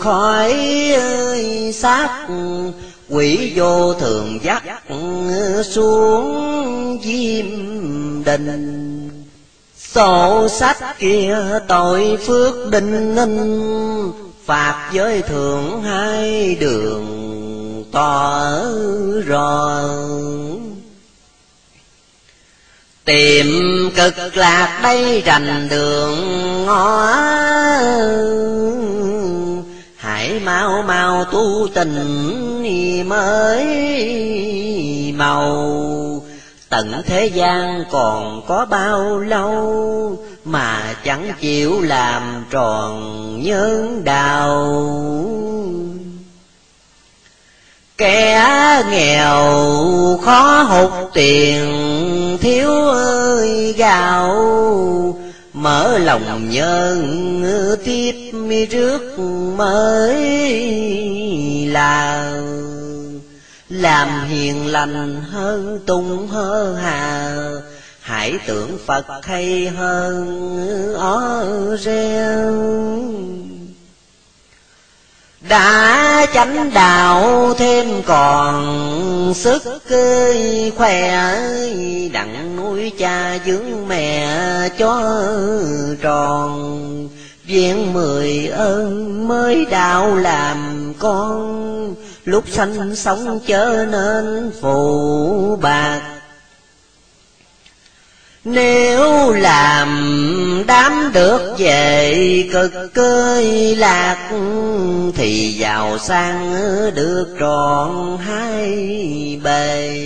khỏi xác quỷ vô thường dắt xuống diêm đình. Sổ sách kia tội phước định ninh, phạt giới thượng hai đường tỏ rồi tìm cực lạc đây rành đường ngõ. Hãy mau mau tu tình mới màu. Tận thế gian còn có bao lâu mà chẳng chịu làm tròn nhân đạo kẻ nghèo khó hụt tiền, thiếu ơi gạo. Mở lòng nhân tiếp trước mới là. Làm hiền lành hơn tung hơ hà, hãy tưởng phật hay hơn ó reo đã chánh đạo thêm còn sức khỏe đặng nuôi cha dưỡng mẹ cho tròn. Viên mười ơn mới đạo làm con, lúc sanh sống chớ nên phụ bạc nếu làm đám được về cực cơi lạc, Thì giàu sang được trọn hai bề.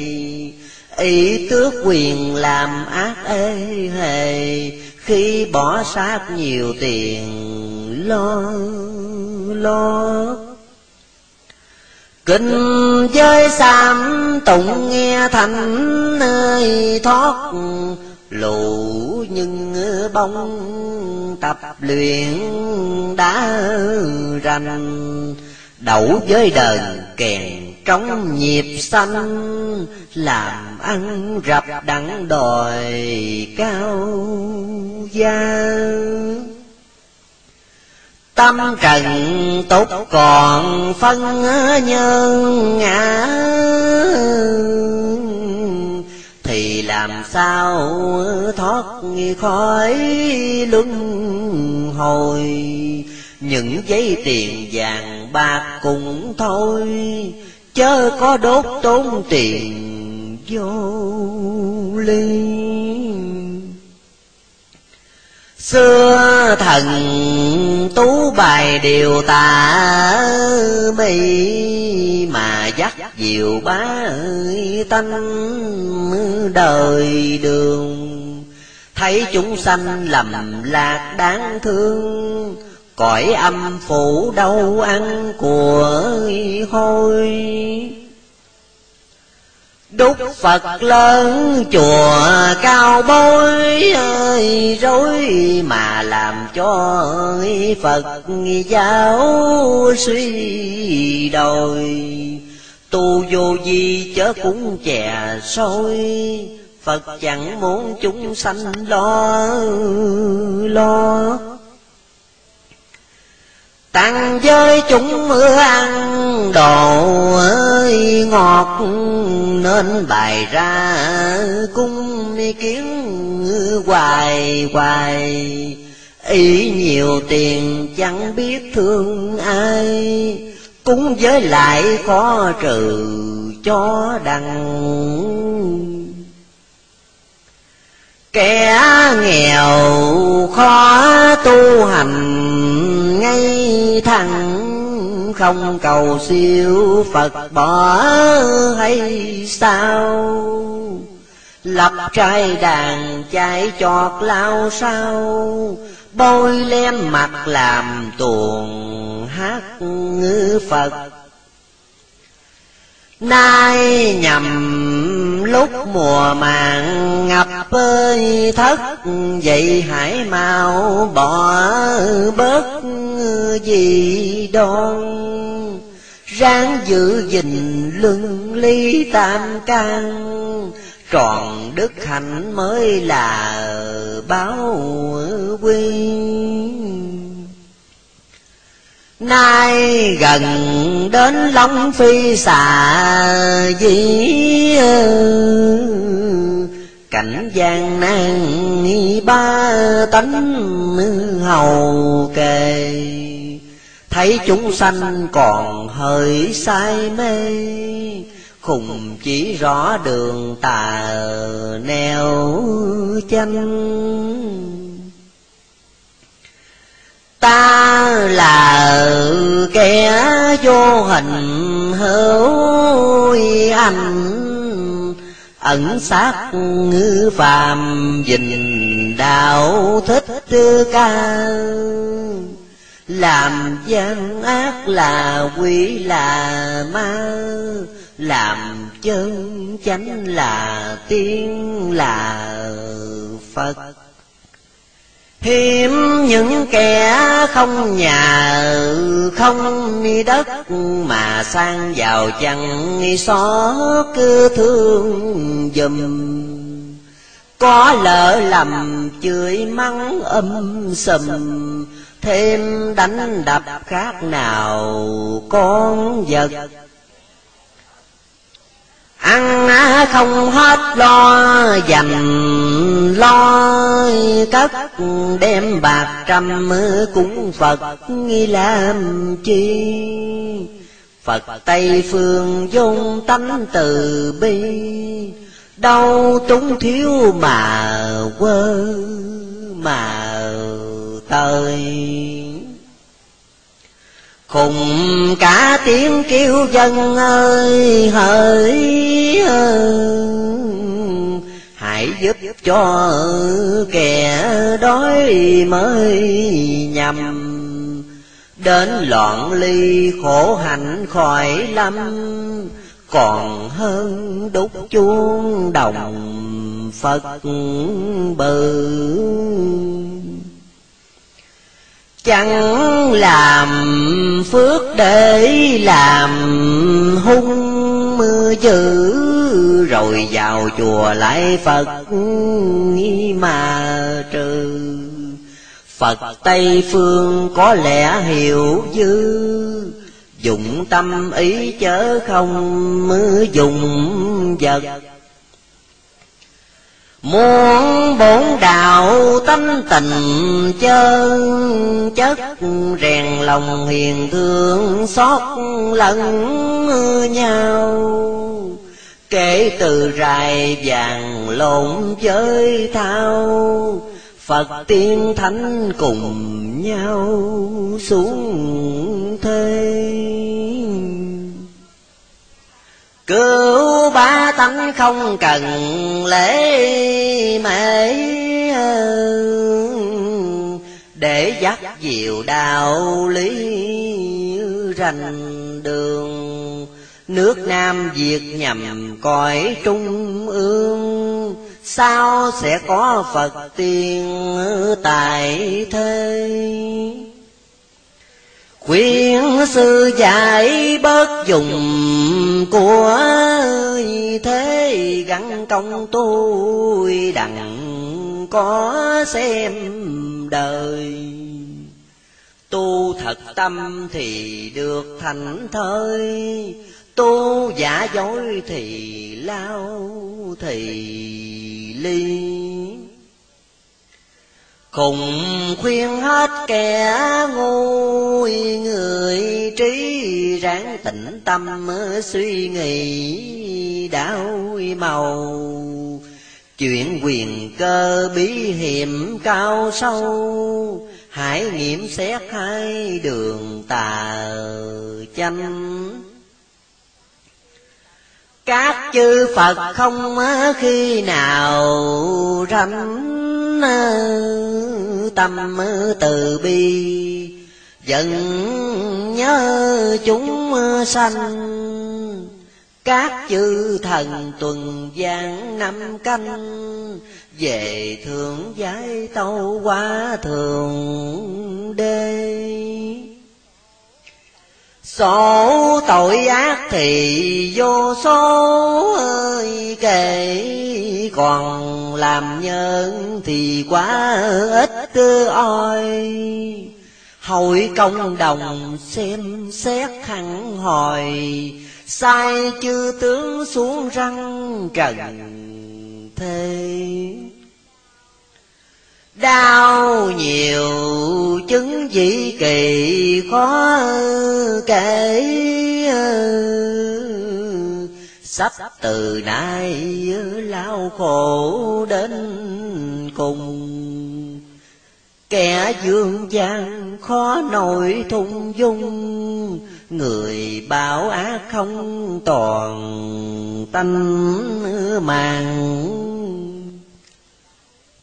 Ý tước quyền làm ác ê hề, Khi bỏ sát nhiều tiền lo lo. Kinh giới sam tụng nghe thành nơi thoát lũ nhưng bông tập luyện đã rành, đậu với đời kèn trong nhịp xanh, làm ăn rập đặng đòi cao gia. Tâm trần tốt còn phân nhân ngã thì làm sao thoát khỏi luân hồi? Những giấy tiền vàng bạc cũng thôi, chớ có đốt tốn tiền vô linh xưa thần tú bài điều tà mi mà dắt diệu bá tanh đời đường. Thấy chúng sanh lầm lạc đáng thương, cõi âm phủ đâu ăn của hôi. Đúc Phật lớn chùa cao bối ơi, rối mà làm cho Phật giáo suy đồi. Tu vô di chớ cũng chè sôi, Phật chẳng muốn chúng sanh lo lo. Tăng giới chúng mưa ăn đồ ơi, ngọt Nên bày ra cung kiến hoài hoài. Ý nhiều tiền chẳng biết thương ai Cúng với lại khó trừ cho đằng. Kẻ nghèo khó tu hành ngay thẳng không cầu siêu phật bỏ hay sao lập trai đàn chạy chọt lao sao bôi lem mặt làm tuồng hát ngữ phật nay nhầm lúc mùa màng ngập ơi, thất vậy hãy mau bỏ bớt gì đoan ráng giữ gìn lưng ly tam can tròn đức hạnh mới là báo quy nay gần đến long phi xà dĩ cảnh gian nan ba tánh hầu kề. Thấy chúng sanh còn hơi say mê, khùng chỉ rõ đường tà neo chanh ta là kẻ vô hình hữu anh. Ẩn sát ngư phàm dình đạo thích ca. Làm gian ác là quỷ là ma. Làm chân chánh là tiên là phật hiếm những kẻ không nhà không đất mà sang giàu chẳng xó cứ thương dùm. Có lỡ lầm chửi mắng âm sầm, thêm đánh đập khác nào con vật ăn à, không hết lo, dành lo. Cất đem bạc trăm cúng phật, nghi làm chi? Phật tây phương dung tánh từ bi, đâu túng thiếu mà quơ, mà tơi. Khùng cả tiếng kêu dân ơi, hỡi Hãy giúp cho kẻ đói mới nhầm. Đến loạn ly khổ hạnh khỏi lâm, Còn hơn đúc chuông đồng Phật bự chẳng làm phước để làm hung mưa dữ rồi vào chùa lại phật mà trừ. Phật tây phương có lẽ hiểu dư dụng tâm ý chớ không mưa dùng vật. Muốn bổn đạo tánh tình chân chất, Rèn lòng hiền thương xót lẫn nhau. Kể từ rài vàng lộn chơi thao, Phật tiên thánh cùng nhau xuống thế. Cứu ba tánh không cần lễ mễ, Để dắt diệu đạo lý rành đường. Nước Nam Việt nhằm cõi trung ương, Sao sẽ có Phật tiên tại thế? Quyển sư dạy bớt dùng của thế gắn công tôi đặng có xem đời. Tu thật tâm thì được thành thơi, Tu giả dối thì lao thì ly. Cùng khuyên hết kẻ ngu, người trí ráng tĩnh tâm, suy nghĩ đạo màu. Chuyện quyền cơ bí hiểm cao sâu hãy nghiệm xét hai đường tà chanh các chư phật không khi nào rảnh tâm từ bi, vẫn nhớ chúng sanh. Các chư thần tuần gian năm canh, về thượng giải tâu quá thường đê. Số tội ác thì vô số ơi, kể Còn làm nhân thì quá ít oi Hội công đồng xem xét hẳn hồi, Sai chư tướng xuống răng trần thế. Đau nhiều chứng dị kỳ khó kể ờ, Sắp từ nay lao khổ đến cùng. Kẻ dương gian khó nổi thung dung, Người bảo ác không toàn tanh màng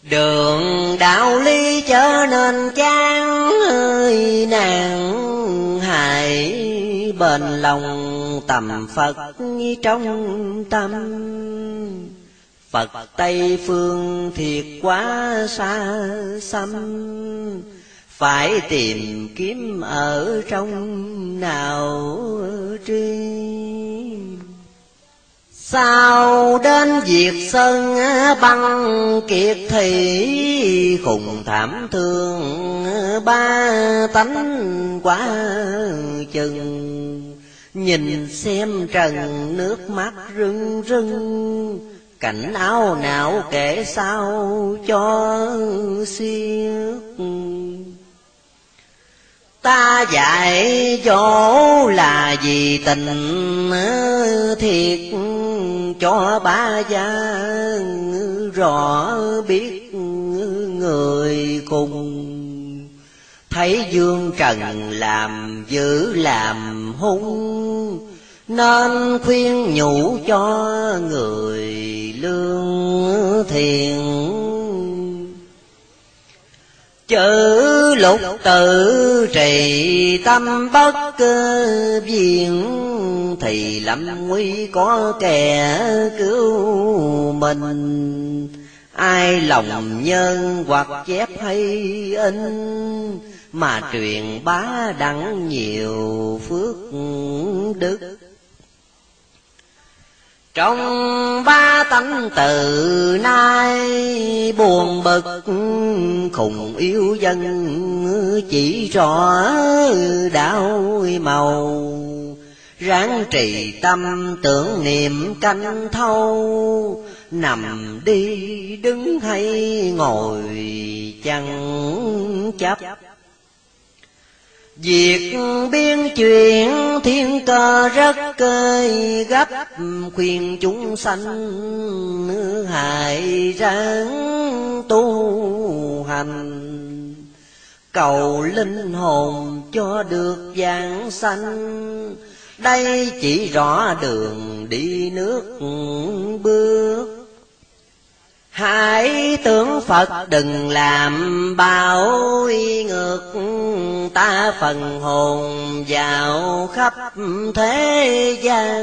Đường đạo lý trở nên chán, ơi, nàng hại bền lòng tầm Phật trong tâm. Phật Tây Phương thiệt quá xa xăm, Phải tìm kiếm ở trong nào tri? Sao đến việc sơn băng kiệt thì Khùng thảm thương ba tánh quá chừng. Nhìn xem trần nước mắt rưng rưng, Cảnh áo não kể sao cho xiết Ta dạy chỗ là vì tình ờ, thiệt cho ba gia rõ biết người cùng. Thấy dương trần làm dữ làm hung, nên khuyên nhủ cho người lương thiền chữ lục tự trì tâm bất cơ viện thì lắm nguy có kẻ cứu mình. Ai lòng nhân hoặc chép hay in, mà truyền bá đặng nhiều phước đức trong ba tánh từ nay buồn bực, khùng yêu dân chỉ rõ đạo màu. Ráng trì tâm tưởng niệm canh thâu, nằm đi đứng hay ngồi chẳng chấp Việc biên chuyện thiên cơ rất cơi, gấp Khuyên chúng sanh hại ráng tu hành. Cầu linh hồn cho được vàng sanh, Đây chỉ rõ đường đi nước bước. Hãy tưởng Phật đừng làm bao ngược, ta phần hồn vào khắp thế gian.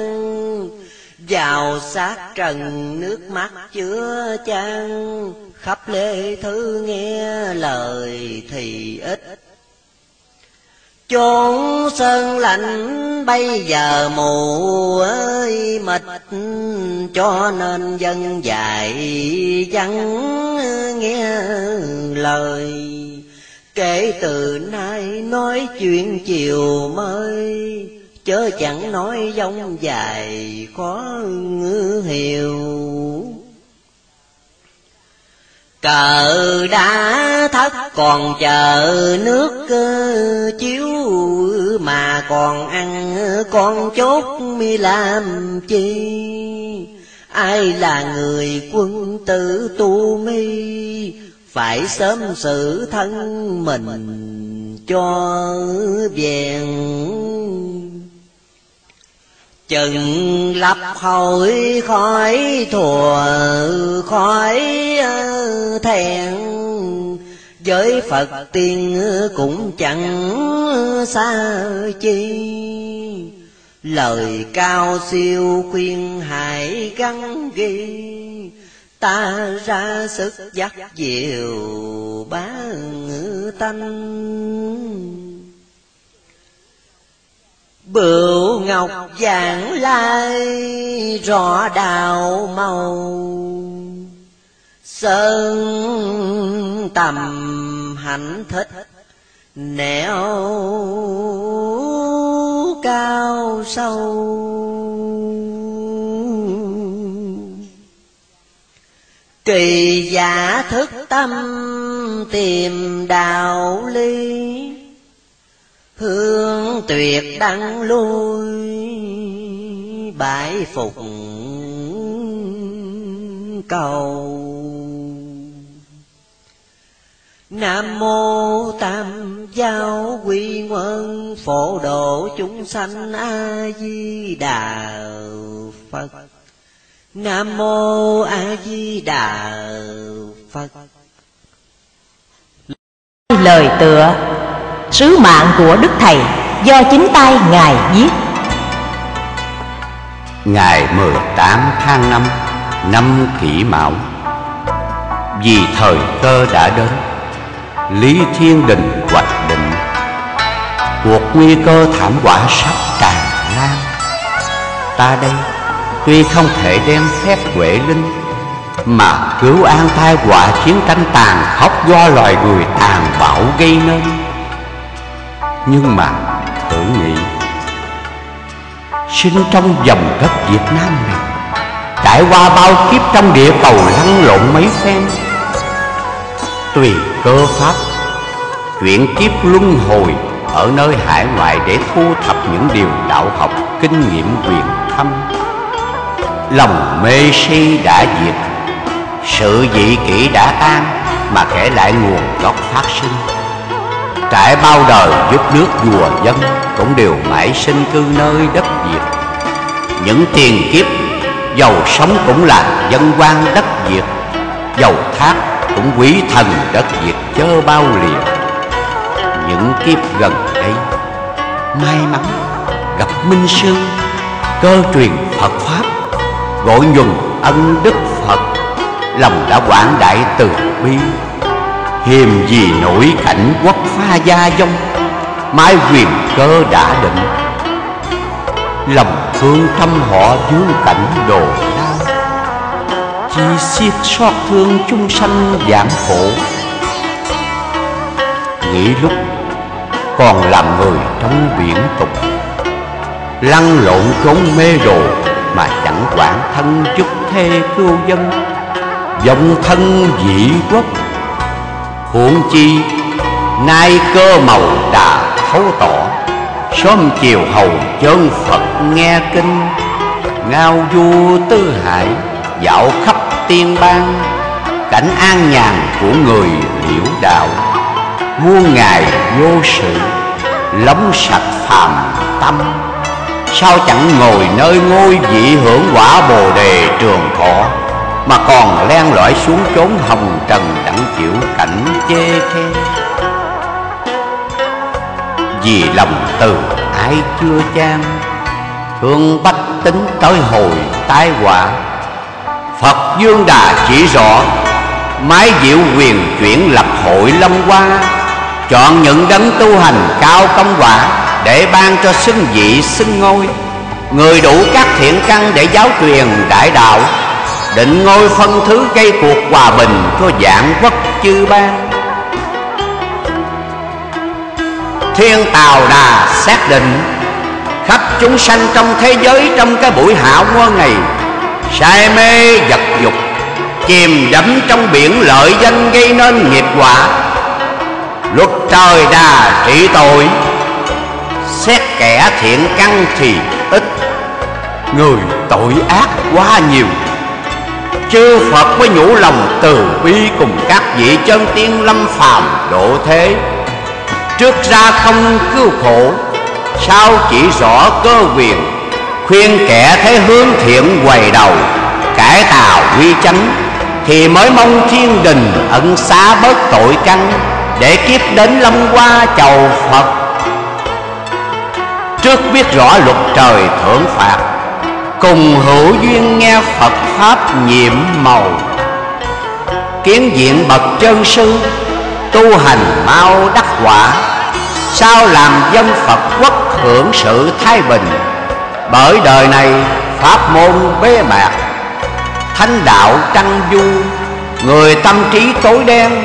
Vào sát trần nước mắt chứa chan, khắp lê thư nghe lời thì ít chốn sơn lạnh bây giờ mù ơi, mịt cho nên dân dạy chẳng nghe lời. Kể từ nay nói chuyện chiều mới, chớ chẳng nói dông dài khó hiểu cờ đã thất, còn chờ nước chiếu, mà còn ăn con chốt mi làm chi? Ai là người quân tử tu mi? Phải sớm xử thân mình cho vẹn chừng lập hội khỏi thùa khỏi ờ, thẹn với Phật tiên cũng chẳng xa chi. Lời cao siêu khuyên hãy gắn ghi, Ta ra sức dắt diệu bá tanh. Bửu ngọc giảng lai, rõ đạo màu. Sơn tầm hạnh thích, nẻo cao sâu. Kỳ giả thức tâm tìm đạo lý hương tuyệt đăng lui bãi phục cầu. Nam mô Tam Giáo Quy Nguyên Phổ Độ chúng sanh A Di Đà Phật. Nam mô A Di Đà Phật. Lời tựa. Sứ mạng của Đức Thầy, do chính tay Ngài viết. Ngày 18 tháng 5 năm kỷ mão, Vì thời cơ đã đến, Lý Thiên Đình hoạch định, Cuộc nguy cơ thảm họa sắp tràn lan. Ta đây, tuy không thể đem phép huệ linh Mà cứu an tai họa chiến tranh tàn khốc do loài người tàn bạo gây nên nhưng mà thử nghĩ, Sinh trong dòng đất Việt Nam này, Trải qua bao kiếp trong địa cầu lăn lộn mấy phen, Tùy cơ pháp Chuyển kiếp luân hồi Ở nơi hải ngoại để thu thập những điều đạo học, Kinh nghiệm quyền thâm. Lòng mê si đã diệt, Sự dị kỷ đã tan, Mà kể lại nguồn gốc phát sinh. Trải bao đời giúp nước vua dân Cũng đều mãi sinh cư nơi đất Việt. Những tiền kiếp, giàu sống cũng là dân quan đất Việt. Giàu thác cũng quý thần đất Việt chớ bao liền Những kiếp gần đây, May mắn gặp Minh Sư, Cơ truyền Phật Pháp, Gọi nhuần ân đức Phật, Lòng đã quảng đại từ bi. Hiềm gì nổi cảnh quốc pha gia dông, mái quyền cơ đã định. Lòng thương thăm họ dương cảnh đồ lao chỉ xiết xót thương chung sanh giảm khổ. Nghĩ lúc còn làm người trong biển tục, Lăn lộn trốn mê đồ Mà chẳng quản thân chức thê cưu dân. Dòng thân dị quốc Huống chi, Nay cơ màu đã thấu tỏ, Sớm chiều hầu chân Phật nghe kinh, Ngao du tư hải Dạo khắp tiên bang, Cảnh an nhàn của người liễu đạo. Muôn ngày vô sự lấm sạch phàm tâm, Sao chẳng ngồi nơi ngôi vị hưởng quả bồ đề trường thọ? Mà còn len lỏi xuống chốn hồng trần đặng chịu cảnh chê khe. Vì lòng từ ai chưa chan, Thương bách tính tới hồi tai họa. Phật Dương Đà chỉ rõ, Mái diệu quyền chuyển lập hội lâm hoa. Chọn những đấng tu hành cao công quả Để ban cho xưng vị xưng ngôi. Người đủ các thiện căn để giáo truyền đại đạo. Định ngôi phân thứ gây cuộc hòa bình cho dạng quốc chư bang Thiên Tào Đà xác định, Khắp chúng sanh trong thế giới trong cái buổi hạ quân này, say mê vật dục, chìm đắm trong biển lợi danh gây nên nghiệp quả. Luật trời đà trị tội, xét kẻ thiện căn thì ít, người tội ác quá nhiều. Chư Phật mới nhủ lòng từ bi cùng các vị chân tiên lâm phàm độ thế. Trước ra không cứu khổ, Sao chỉ rõ cơ quyền, Khuyên kẻ thấy hướng thiện quầy đầu, Cải tạo quy chánh, Thì mới mong thiên đình ẩn xá bớt tội căn Để kiếp đến lâm qua chầu Phật. Trước biết rõ luật trời thưởng phạt Cùng hữu duyên nghe Phật Pháp nhiệm màu. Kiến diện bậc chân sư, Tu hành mau đắc quả. Sao làm dân Phật quốc hưởng sự thái bình? Bởi đời này Pháp môn bế mạc. Thánh đạo trăng du, Người tâm trí tối đen.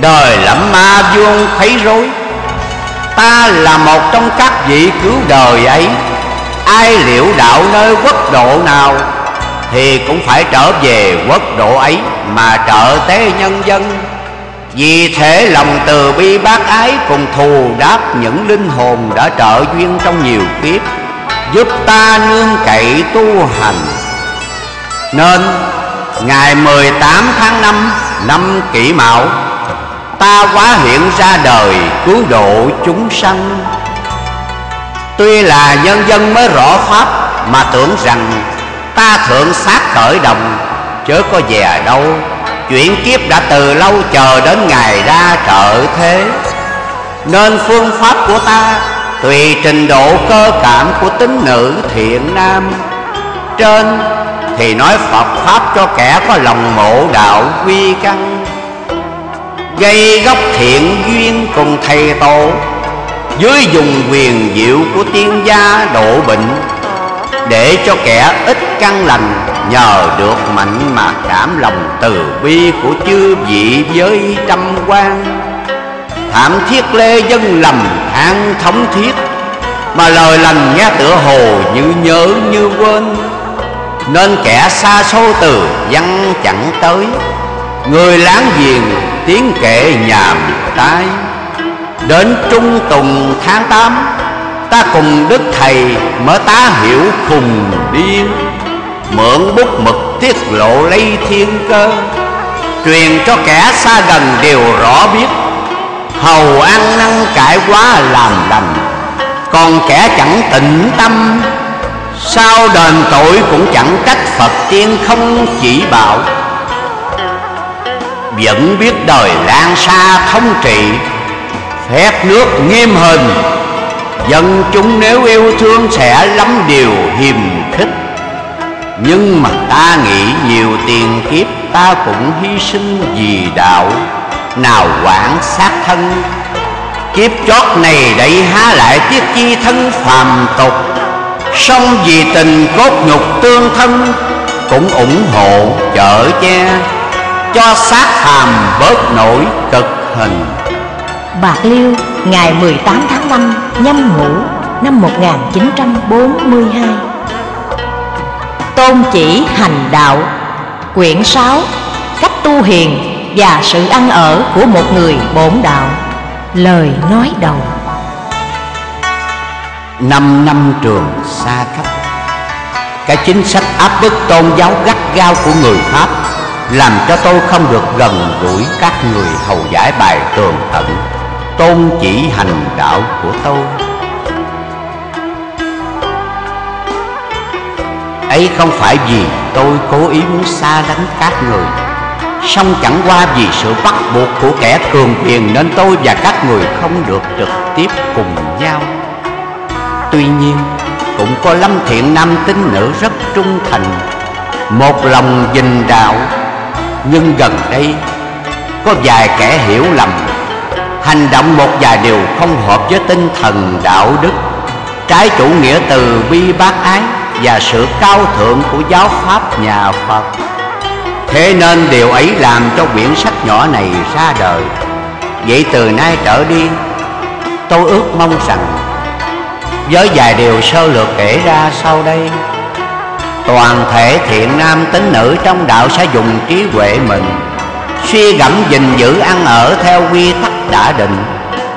Đời lẫm ma vuông thấy rối. Ta là một trong các vị cứu đời ấy. Ai liễu đạo nơi quốc độ nào Thì cũng phải trở về quốc độ ấy Mà trợ tế nhân dân. Vì thế lòng từ bi bác ái Cùng thù đáp những linh hồn Đã trợ duyên trong nhiều kiếp, Giúp ta nương cậy tu hành. Nên, Ngày 18 tháng 5 Năm kỷ mão, Ta quá hiện ra đời Cứu độ chúng sanh. Tuy là nhân dân mới rõ pháp, Mà tưởng rằng ta thượng sát khởi đồng, Chớ có về đâu. Chuyện kiếp đã từ lâu chờ đến ngày ra trợ thế. Nên phương pháp của ta Tùy trình độ cơ cảm của tính nữ thiện nam. Trên thì nói Phật Pháp cho kẻ có lòng mộ đạo quy căn Gây gốc thiện duyên cùng thầy tổ dưới dùng quyền diệu của tiên gia độ bệnh, để cho kẻ ít căn lành, nhờ được mạnh mà cảm lòng từ bi của chư vị với trăm quan. Thảm thiết lê dân lầm than thống thiết, mà lời lành nghe tựa hồ như nhớ như quên. Nên kẻ xa xôi từ văn chẳng tới, người láng giềng tiếng kệ nhàm tai. Đến trung tùng tháng tám, Ta cùng Đức Thầy mở tá hiểu khùng điên Mượn bút mực tiết lộ lấy thiên cơ, Truyền cho kẻ xa gần đều rõ biết. Hầu ăn năn cải quá làm lành Còn kẻ chẳng tịnh tâm, Sao đền tội cũng chẳng trách Phật tiên không chỉ bảo. Vẫn biết đời lan xa thống trị phép nước nghiêm hình. Dân chúng nếu yêu thương sẽ lắm điều hiềm khích. Nhưng mà ta nghĩ nhiều tiền kiếp, ta cũng hy sinh vì đạo. Nào quản sát thân. Kiếp chót này đẩy há lại tiếc chi thân phàm tục. Song vì tình cốt nhục tương thân, cũng ủng hộ chở che. Cho xác hàm bớt nổi cực hình. Bạc Liêu, ngày 18 tháng 5 nhâm ngũ năm 1942 Tôn chỉ hành đạo, Quyển 6 Cách tu hiền và sự ăn ở của một người bổn đạo. Lời nói đầu. Năm năm trường xa cách, Cái chính sách áp bức tôn giáo gắt gao của người Pháp Làm cho tôi không được gần gũi các người hầu giải bài tường tận tôn chỉ hành đạo của tôi. Ấy không phải vì tôi cố ý muốn xa lánh các người, song chẳng qua vì sự bắt buộc của kẻ cường quyền nên tôi và các người không được trực tiếp cùng nhau. Tuy nhiên, cũng có lâm thiện nam tín nữ rất trung thành, một lòng dình đạo. Nhưng gần đây, có vài kẻ hiểu lầm hành động một vài điều không hợp với tinh thần đạo đức. Trái chủ nghĩa từ bi bác ái và sự cao thượng của giáo pháp nhà Phật. Thế nên điều ấy làm cho quyển sách nhỏ này ra đời. Vậy từ nay trở đi, Tôi ước mong rằng Với vài điều sơ lược kể ra sau đây, Toàn thể thiện nam tín nữ trong đạo sẽ dùng trí huệ mình, Suy gẫm gìn giữ ăn ở theo quy tắc đã định,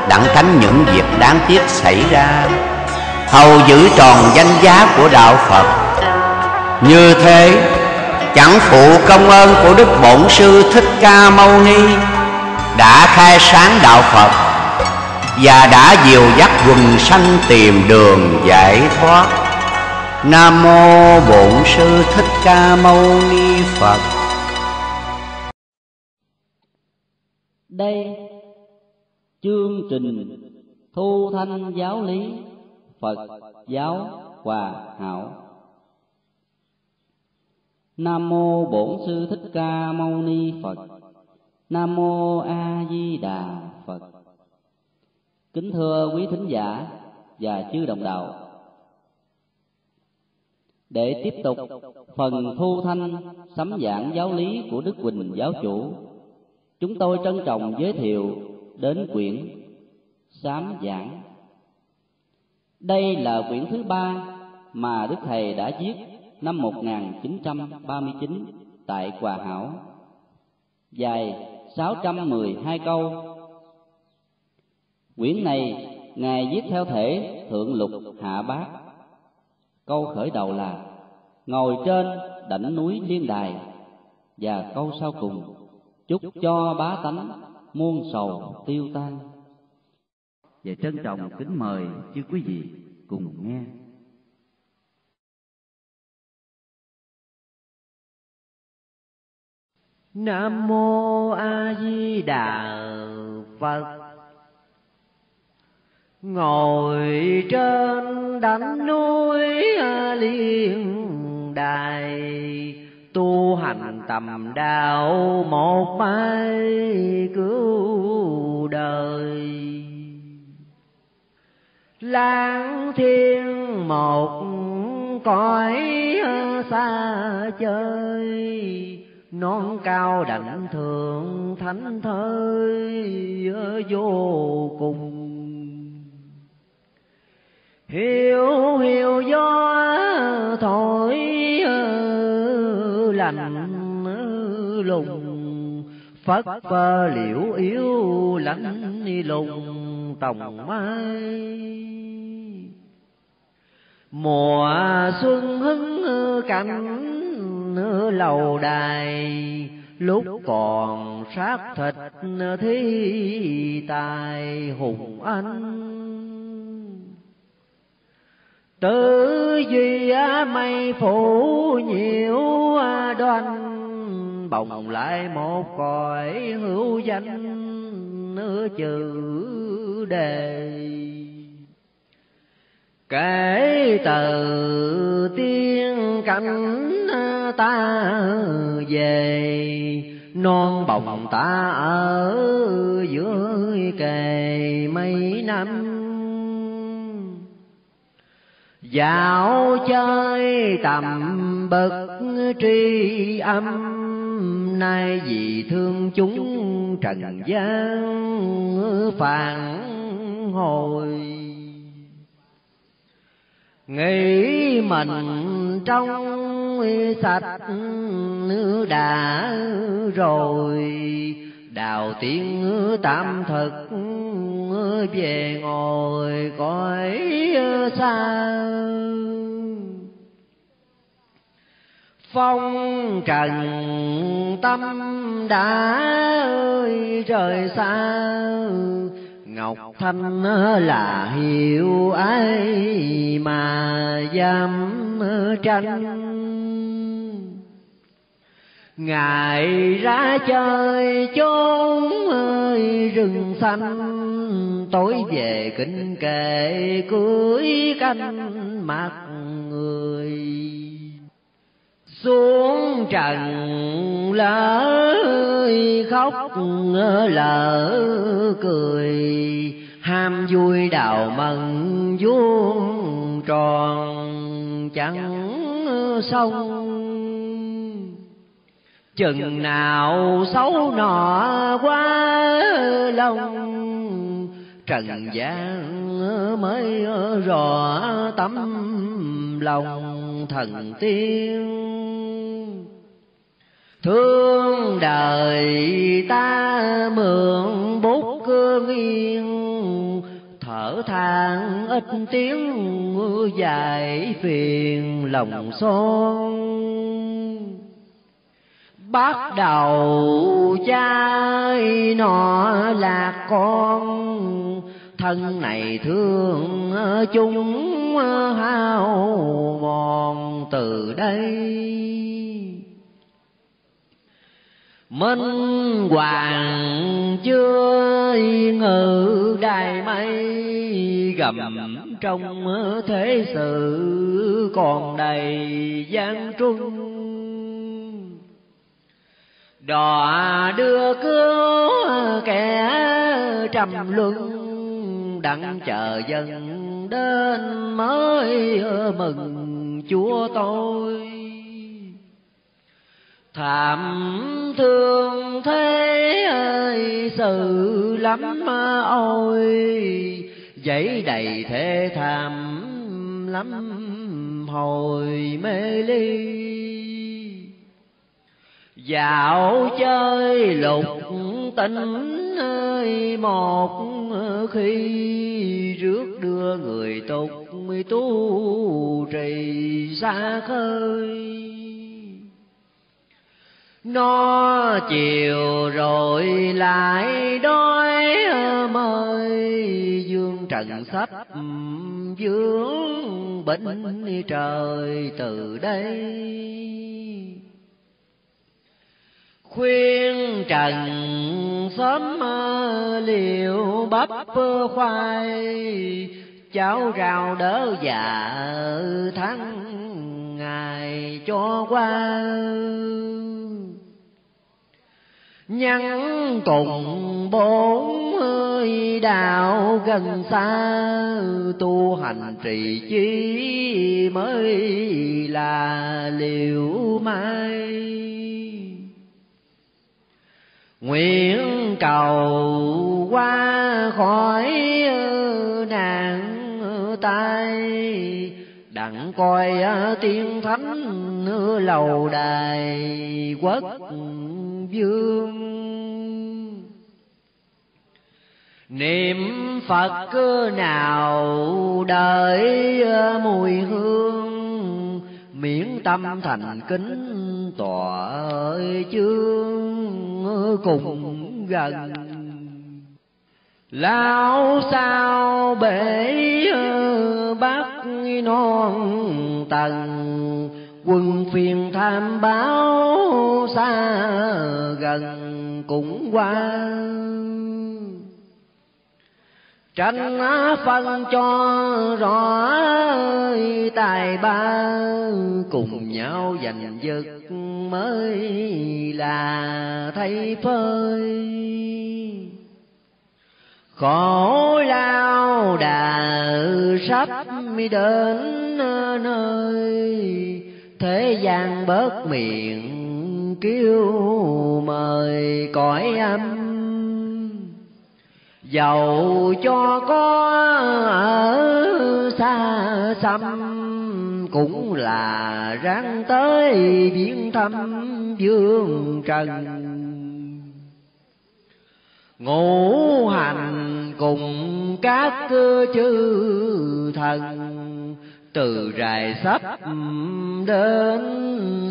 đặng tránh những việc đáng tiếc xảy ra. Hầu giữ tròn danh giá của đạo phật. Như thế, chẳng phụ công ơn của đức bổn sư thích ca mâu ni đã khai sáng đạo phật và đã dìu dắt quần sanh tìm đường giải thoát. Nam mô bổn sư thích ca mâu ni phật. Đây chương trình thu thanh giáo lý, phật giáo hòa hảo. Nam mô bổn sư thích ca mâu ni phật. Nam mô a di đà phật. Kính thưa quý thính giả và chư đồng đạo, để tiếp tục phần thu thanh sấm giảng giáo lý của đức quỳnh giáo chủ, chúng tôi trân trọng giới thiệu đến quyển sám giảng đây là quyển thứ ba mà đức thầy đã viết năm 1939 tại Hòa Hảo, dài 612 câu. Quyển này Ngài viết theo thể thượng lục hạ bát. Câu khởi đầu là Ngồi trên đỉnh núi liên đài và câu sau cùng chúc cho bá tánh muôn sầu tiêu tan. Và trân trọng kính mời chư quý vị cùng nghe. Nam mô A Di Đà Phật Ngồi trên đỉnh núi liên đài Tu hành tầm đạo một mai cứu đời. Lãng thiên một cõi xa chơi, non cao đảnh thượng thánh thơi vô cùng. Hiểu hiểu gió thổi lạnh lùng. Phất phơ liễu yếu lạnh lùng tòng mai mùa xuân hứng cảnh lầu đài, lúc còn sát thịt thi tài hùng anh tự duy mây phủ nhiều đoan, bồng lại một cõi hữu danh nữa chữ đề. Kể từ tiên cảnh ta về, non bồng ta ở dưới kề mấy năm dạo chơi tầm bậc tri âm. nay vì thương chúng trần gian phản hồi. Nghĩ mình trong sạch đã rồi đào tiếng tạm thực về ngồi cõi xa. Phong trần tâm đã ơi trời xa ngọc thanh là hiểu ai mà dám tranh ngài ra chơi chốn ơi, rừng xanh. Tối về kinh kệ cưới canh mặt người. Xuống trần lỡ khóc lỡ cười. Ham vui đào mận vuông tròn, chẳng xong chừng nào xấu nọ quá lòng, trần gian mới rõ tấm lòng thần tiên. Thương đời ta mượn bút cương yên thở than ít tiếng dài phiền lòng son bắt đầu trai nọ là con thân này thương chúng hao mòn từ đây. Minh hoàng chưa ngự đài mây, gầm trong thế sự còn đầy gian trung đò đưa cứu kẻ trầm luân đặng chờ dần đến mới mừng chúa tôi. Thảm thương thế ơi sự lắm ôi dãy đầy thế thảm lắm hồi mê ly dạo chơi lục tình ơi một khi rước đưa người tục tu trì xa khơi. Nó chiều rồi lại đói mời dương trần sắp dưỡng bệnh trời từ đây khuyên trần sớm ờ, liệu bắp ờ, khoai. Cháu rào đỡ già ờ, tháng ngày cho qua. Nhắn cùng bốn hơi đạo gần xa, tu hành trì chí mới là liệu mai nguyện cầu qua khỏi nạn tai, đặng coi tiên thánh lầu đài quốc dương niệm phật cơ nào đợi mùi hương miễn tâm thành kính tọa chương cùng gần. Lao sao bể bát non tầng quân phiền tham báo xa gần cũng qua tranh phân cho rõ tài ba, cùng nhau giành giật mới là thấy phơi. Khổ lao đà sắp mi đến nơi, thế gian bớt miệng kêu mời cõi âm dầu cho có ở xa xăm, cũng là ráng tới biển thăm dương trần. Ngũ hành cùng các cơ chư thần, từ rài sắp đến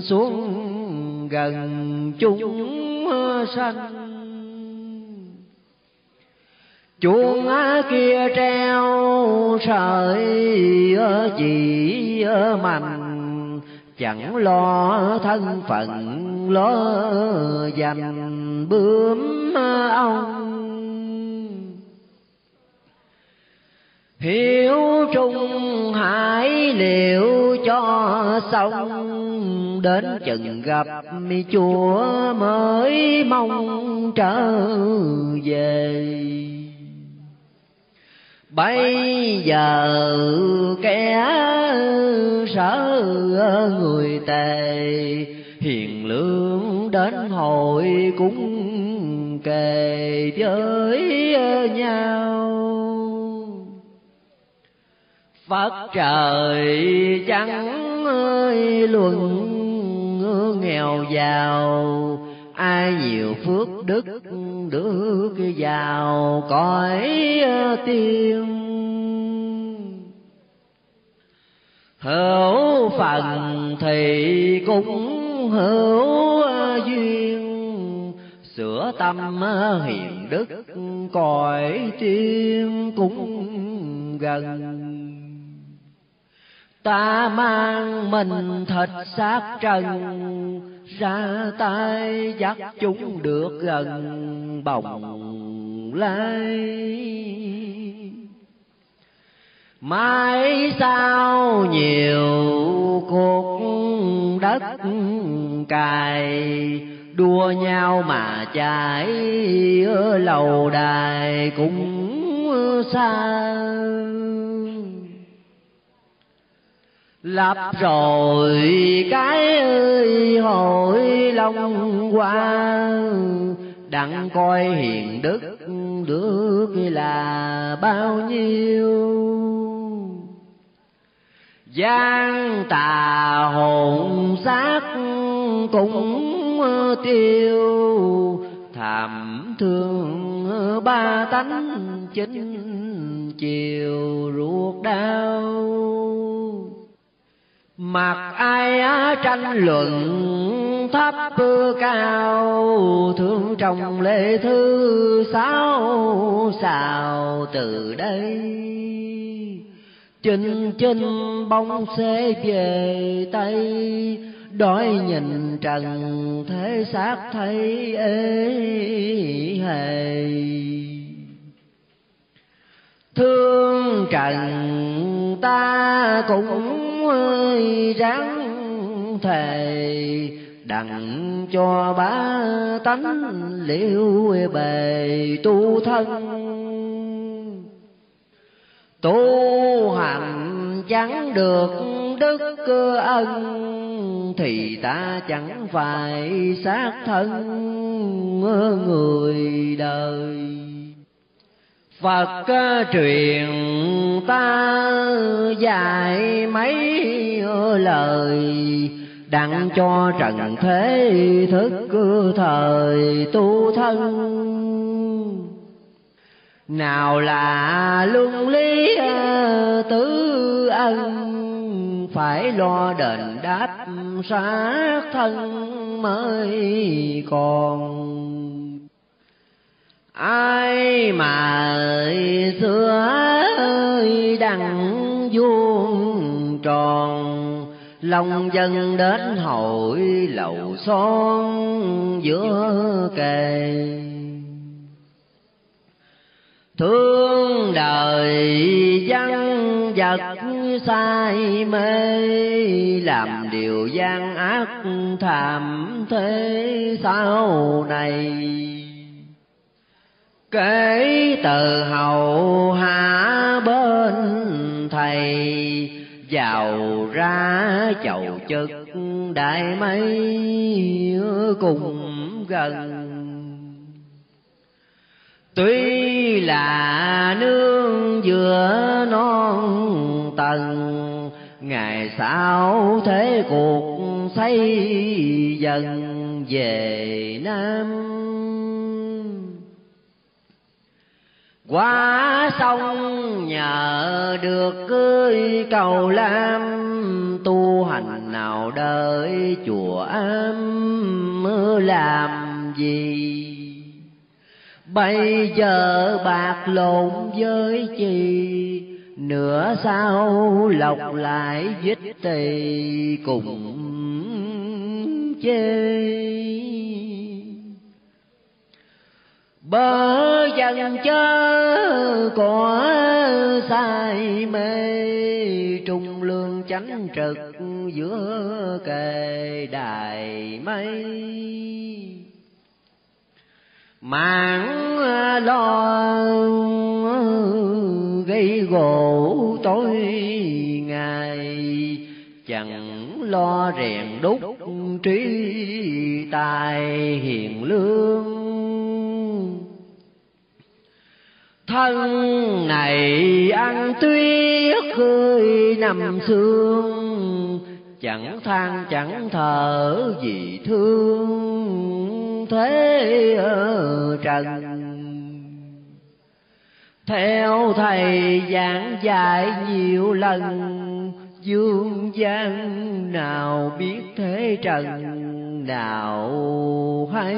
xuống gần chúng sanh chuông kia treo, sợi chỉ mạnh chẳng lo thân phận lo dành bướm ông. Hiểu trung hải liệu cho xong, đến chừng gặp mi chúa mới mong trở về bây giờ kẻ sở người tề, hiền lương đến hội cũng kề với nhau. Phật trời chẳng ơi luận nghèo giàu ai nhiều phước đức được vào cõi tiên. Hữu phần thì cũng hữu duyên, sửa tâm hiền đức cõi tiên cũng gần ta mang mình thịt xác trần, ra tay dắt chúng được gần bồng lai. Mãi sao nhiều cuộc đất cài đua nhau mà chạy ở lầu đài cũng xa lập rồi cái ơi hội long qua. Đặng coi hiền đức được là bao nhiêu? Gian tà hồn xác cũng tiêu. Thảm thương ba tánh chính chiều ruột đau mặc ai tranh luận thấp cao, thương trong lễ thư sáu xào từ đây. Chinh chinh bóng xế về tây, đói nhìn trần thế xác thấy ế hề thương trần ta cũng hơi ráng thề, đặng cho ba tánh liệu bề tu thân. Tu hành chẳng được đức ân, thì ta chẳng phải xác thân người đời. Phật truyền ta dạy mấy lời, đặng cho trần thế thức thời tu thân. Nào là luân lý ờ, tứ ân, phải lo đền đáp sát thân mới còn ai mà xưa ơi đằng vuông tròn, lòng dân đến hội lầu son giữa kề. Thương đời dân vật sai mê, làm điều gian ác thảm thế sau này kể từ hầu hạ bên thầy, giàu ra chầu chức đại mấy cùng gần. Tuy là nương vừa non tầng ngày sau thế cuộc xây dần về nam qua sông nhờ được cưới cầu lam, tu hành nào đợi chùa am làm gì? Bây giờ bạc lộn với chi, nửa sau lọc lại dích tỳ cùng chê bơ dần chớ có sai mê, trung lương chánh trực giữa kề đài mây. Mạng lo gây gỗ tối ngày, chẳng lo rèn đúc trí tài hiền lương. Thân này ăn tuyết khơi nằm xương, chẳng than chẳng thở vì thương thế ở trần. Theo thầy giảng dạy nhiều lần, dương gian nào biết thế trần nào hay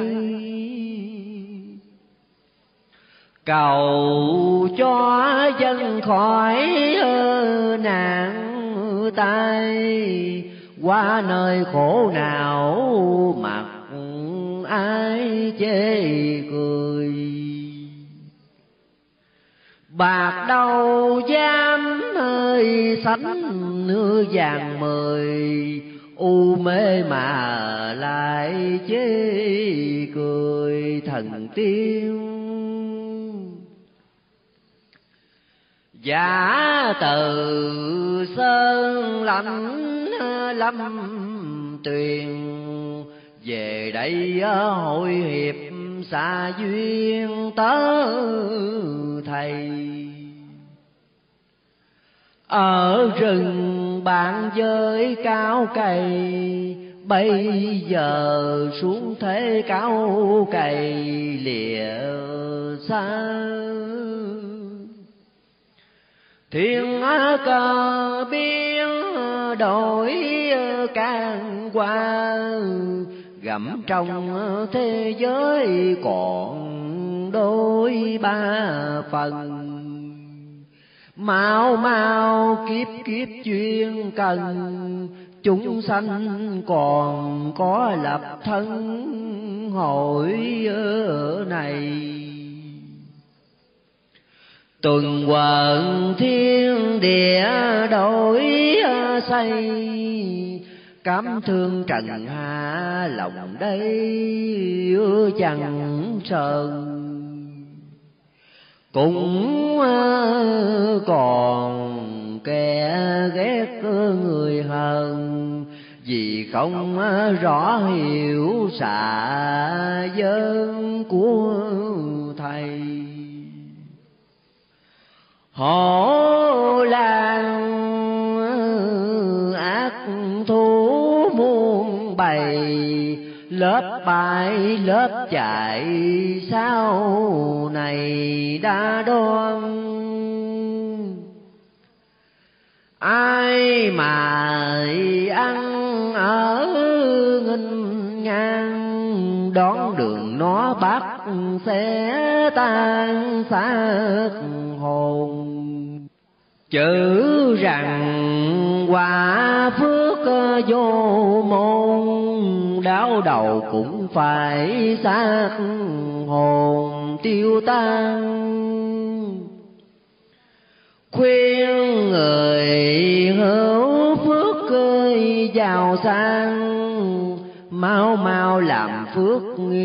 cầu cho dân khỏi ờ, nạn tai. Qua nơi khổ nào mặc ai chê cười. Bạc đâu dám hơi sánh nửa vàng mời u mê mà lại chê cười thần tiên. Giả từ sơn lâm lâm tuyền, về đây ờ, hội hiệp xa duyên tớ thầy. Ở rừng bạn giới cao cày, bây giờ xuống thế cao cày lìa xa thiên cơ biến đổi càng qua gặm trong thế giới còn đôi ba phần. Mau mau kiếp kiếp chuyên cần, chúng sanh còn có lập thân hội này tuần quần thiên địa đổi xây cảm thương trần hạ lòng đây chẳng sơn cũng ờ, còn kẻ ghét người hờn, vì không ờ, rõ hiểu xạ dân của thầy hổ lan ác thú muôn bày lớp bài lớp chạy sau này đã đoan? Ai mà ăn ở nghinh ngang, đón đường nó bắt sẽ tan xác hồn. Chữ rằng quả phước vô môn đáo đầu cũng phải xác hồn tiêu tan. Khuyên người hữu phước cơi giàu sang mau mau làm phước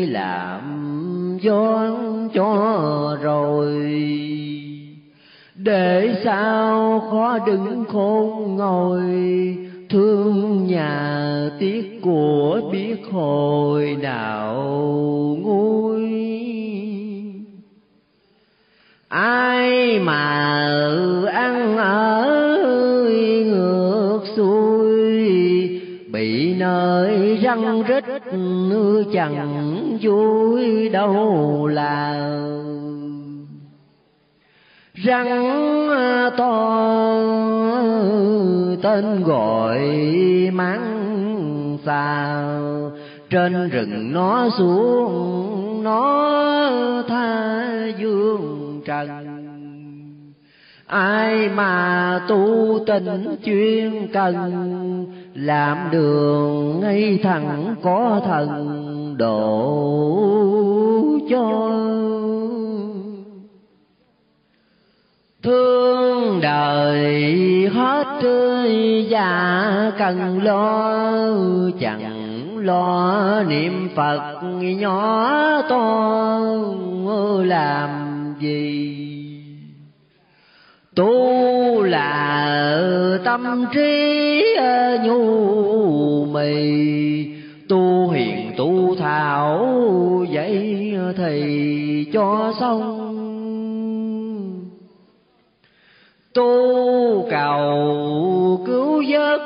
làm doan cho rồi. Để sao khó đứng khôn ngồi, thương nhà tiếc của biết hồi nào nguôi. Ai mà ăn ở bị răng rít chẳng vui đâu là. Răng to tên gọi mắng sao trên rừng nó xuống, nó tha dương trần. Ai mà tu tình chuyên cần làm đường ngay thẳng có thần độ cho. Thương đời hết tươi, già cần lo, chẳng lo niệm phật nhỏ to, làm gì? Tu là tâm trí ờ, nhu mì. Tu hiền tu thảo vậy thì cho xong. Tu cầu cứu vớt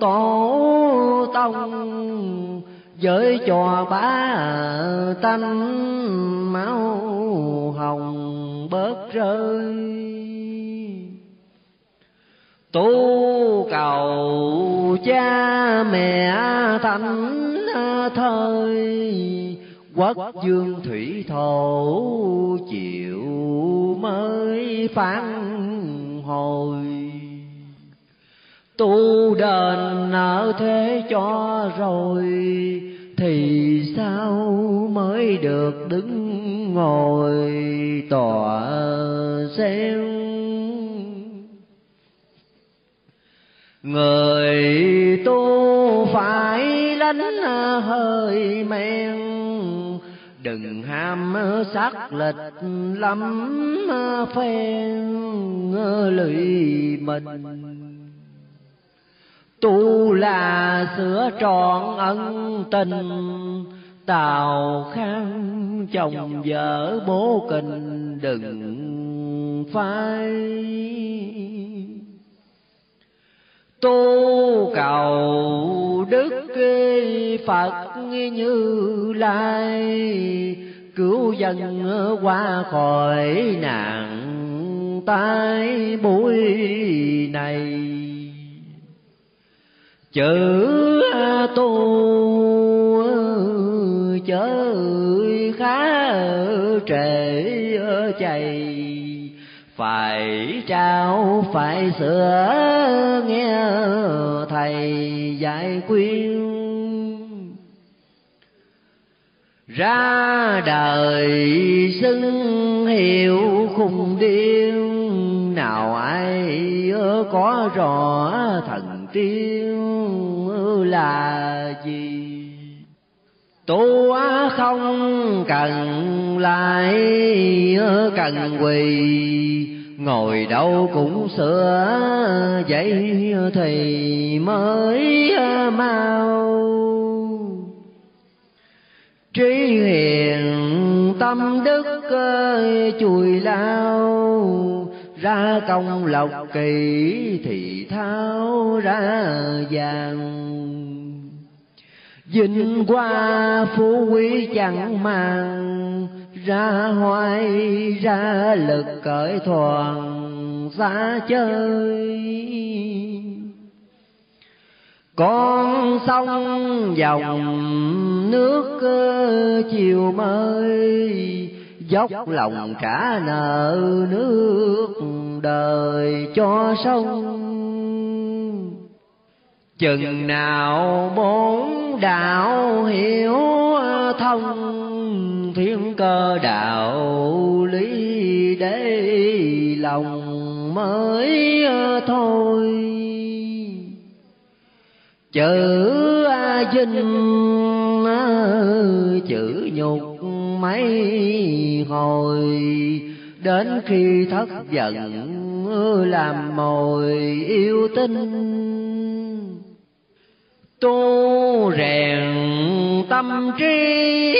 tổ tông với cho bá tanh máu hồng bớt rơi tu cầu cha mẹ thánh thời, quốc dương thủy thổ chịu mới phán hồi. Tu đền nợ thế cho rồi, thì sao mới được đứng ngồi tòa xem người tu phải lánh hơi men, đừng ham sắc lịch lắm phen lụy mình. Tu là sửa trọn ân tình tào khang chồng vợ bố kình đừng phai tu cầu đức phật như lai, cứu dân qua khỏi nạn tai bụi này. Chữ tu chớ khá trễ chạy phải trao, phải sửa nghe thầy dạy khuyên ra đời xưng hiệu khùng điên nào ai có rõ thần tiên là gì? Tu không cần lại cần quỳ. Ngồi đâu cũng sửa vậy thì mới mau. Trí hiền tâm đức chùi lao. Ra công lộc kỳ thì tháo ra vàng. Vinh qua phú quý chẳng mang ra hoài, ra lực cởi thoảng ra chơi. Con sông dòng nước chiều mới dốc lòng trả nợ nước đời cho sông chừng nào bốn đạo hiểu thông, thiên cơ đạo lý để lòng mới thôi. Chữ a dinh chữ nhục mấy hồi, đến khi thất giận, làm mồi yêu tinh tu rèn tâm trí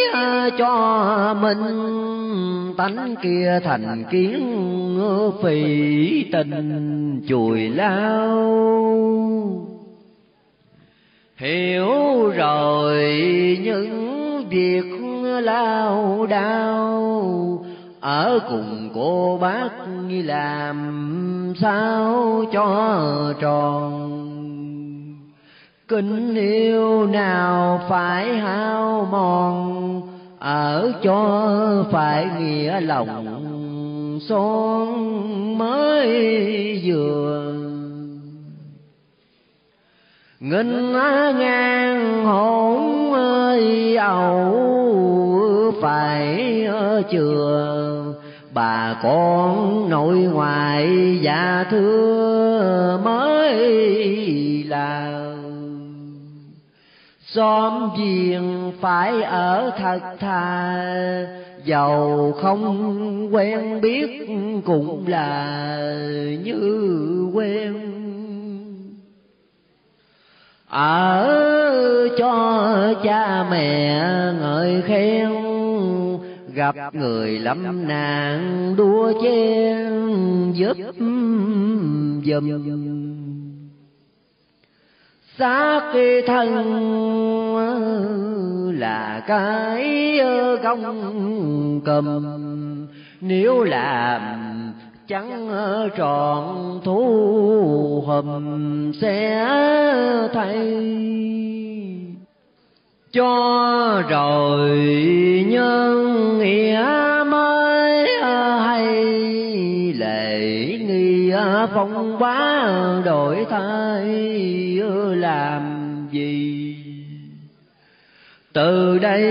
cho mình. Tánh kia thành kiến phỉ tình chùi lao. Hiểu rồi những việc lao đao. Ở cùng cô bác làm sao cho tròn? Kính yêu nào phải hao mòn, Ở cho phải nghĩa lòng son mới vừa. Nghinh ngang hỗn ơi ẩu phải chừa, Bà con nội ngoại già thưa mới là xóm giềng phải ở thật thà, giàu không quen biết cũng là như quen. Ở cho cha mẹ ngợi khen, gặp người lắm nạn đua chen, giúp dùm xác thân ờ, là cái ờ, công cầm. Nếu làm, chẳng ờ, trọn thu hầm sẽ thay. Cho rồi nhân nghĩa mới hay phong bá đổi thay, làm gì? Từ đây,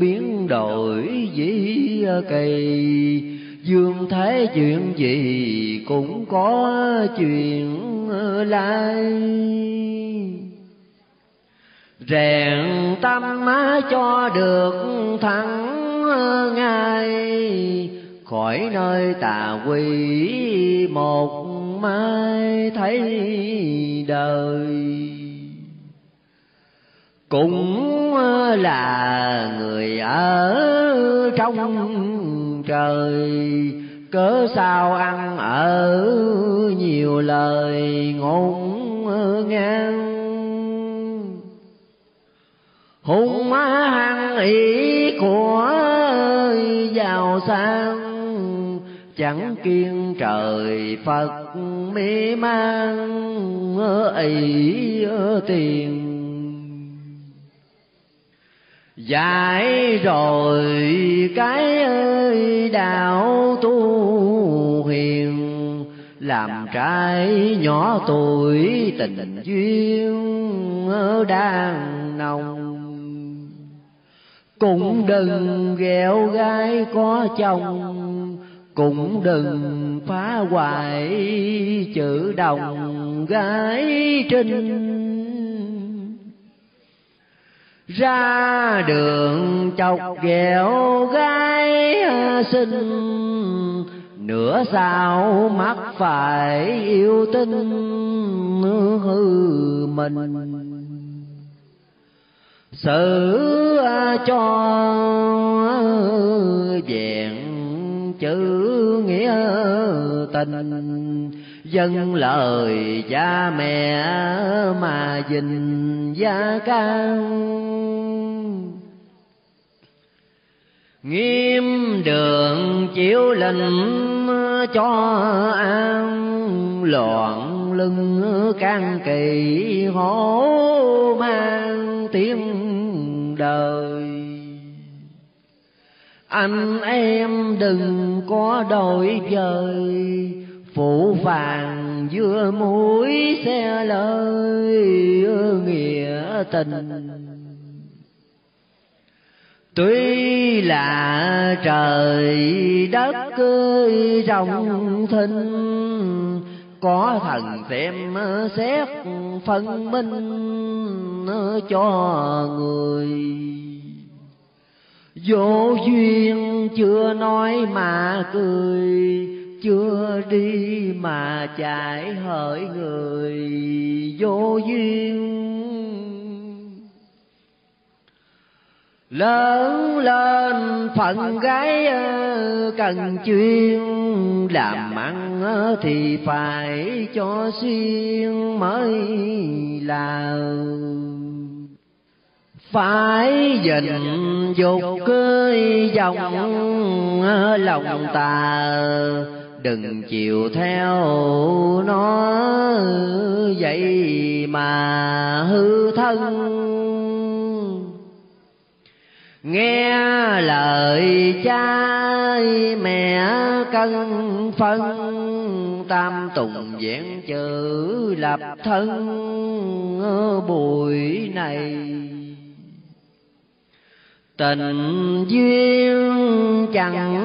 biến đổi dĩ kỳ. Dương thế chuyện gì cũng có chuyện lai. Rèn tâm cho được thắng ngay khỏi nơi tà quỷ một mai thấy đời. Cũng là người ở trong trời, cớ sao ăn ở nhiều lời ngôn ngang. Hung hăng ý của giàu sang chẳng kiên trời phật mê mang ý tiền. Dạy rồi cái ơi đạo tu hiền, làm trai nhỏ tuổi tình duyên đang nồng. Cũng đừng ghẹo gái có chồng cũng đừng phá hoại chữ đồng gái trinh. Ra đường chọc ghẹo gái xinh, nửa sao mắt phải yêu tinh hư mình. Xử cho về chữ nghĩa tình. Dân lời cha mẹ mà dình gia can. Nghiêm đường chiếu lệnh cho an, loạn lưng can kỳ hổ mang tiếng đời anh em đừng có đổi dời phụ vàng dưa muối xe lời nghĩa tình. Tuy là trời đất ơi, rộng thinh, có thần xem xét phân minh cho người vô duyên chưa nói mà cười, chưa đi mà chạy hỡi người. Vô duyên. Lớn lên phận gái ờ, cần chuyên, làm ăn ờ, thì phải cho xuyên mới là phải dình dục cưới dòng lòng tà. Đừng chịu theo nó vậy mà hư thân. Nghe lời cha mẹ cân phân. Tam tùng vẹn chữ lập thân, bụi này tình duyên chẳng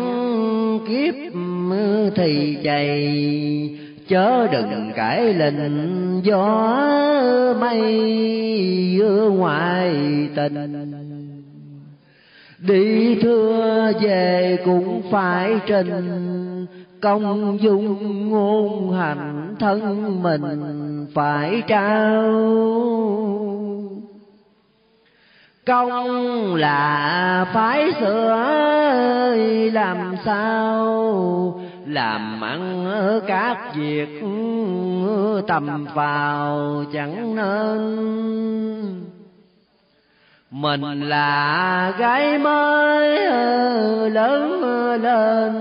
kiếp thì chày chớ đừng cãi lình gió mây ngoài tình. Đi thưa về cũng phải trình công dung ngôn hành thân mình phải trao công là phải sửa làm sao? Làm ăn các việc tầm vào chẳng nên. Mình là gái mới lớn lên,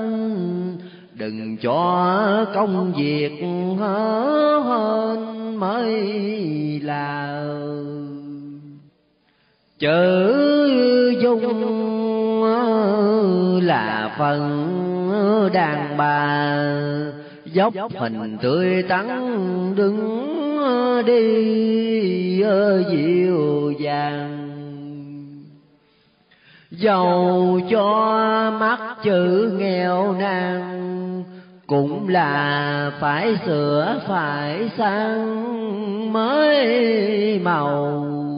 đừng cho công việc hơn mới là chữ dung là phần đàn bà. Dốc hình tươi tắn đứng đi dịu dàng. Dầu cho mắt chữ nghèo nàn cũng là phải sửa phải sang mới màu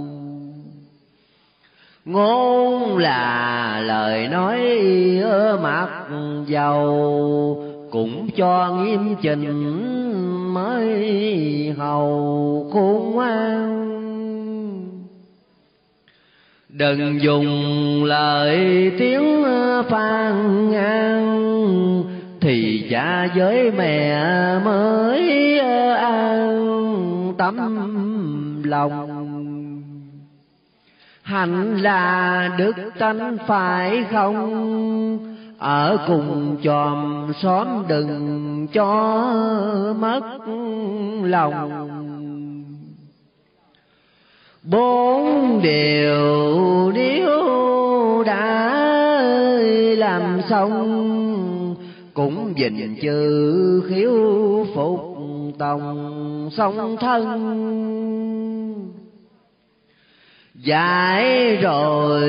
ngôn là lời nói mặt dầu cũng cho nghiêm chỉnh mới hầu khôn ngoan. Đừng dùng lời tiếng phan ngang thì cha với mẹ mới an tâm lòng hạnh là đức tánh phải không? Ở cùng chòm xóm đừng cho mất lòng. Bốn điều nếu đã làm xong, cũng dình chữ khiếu phục tòng song thân dạy rồi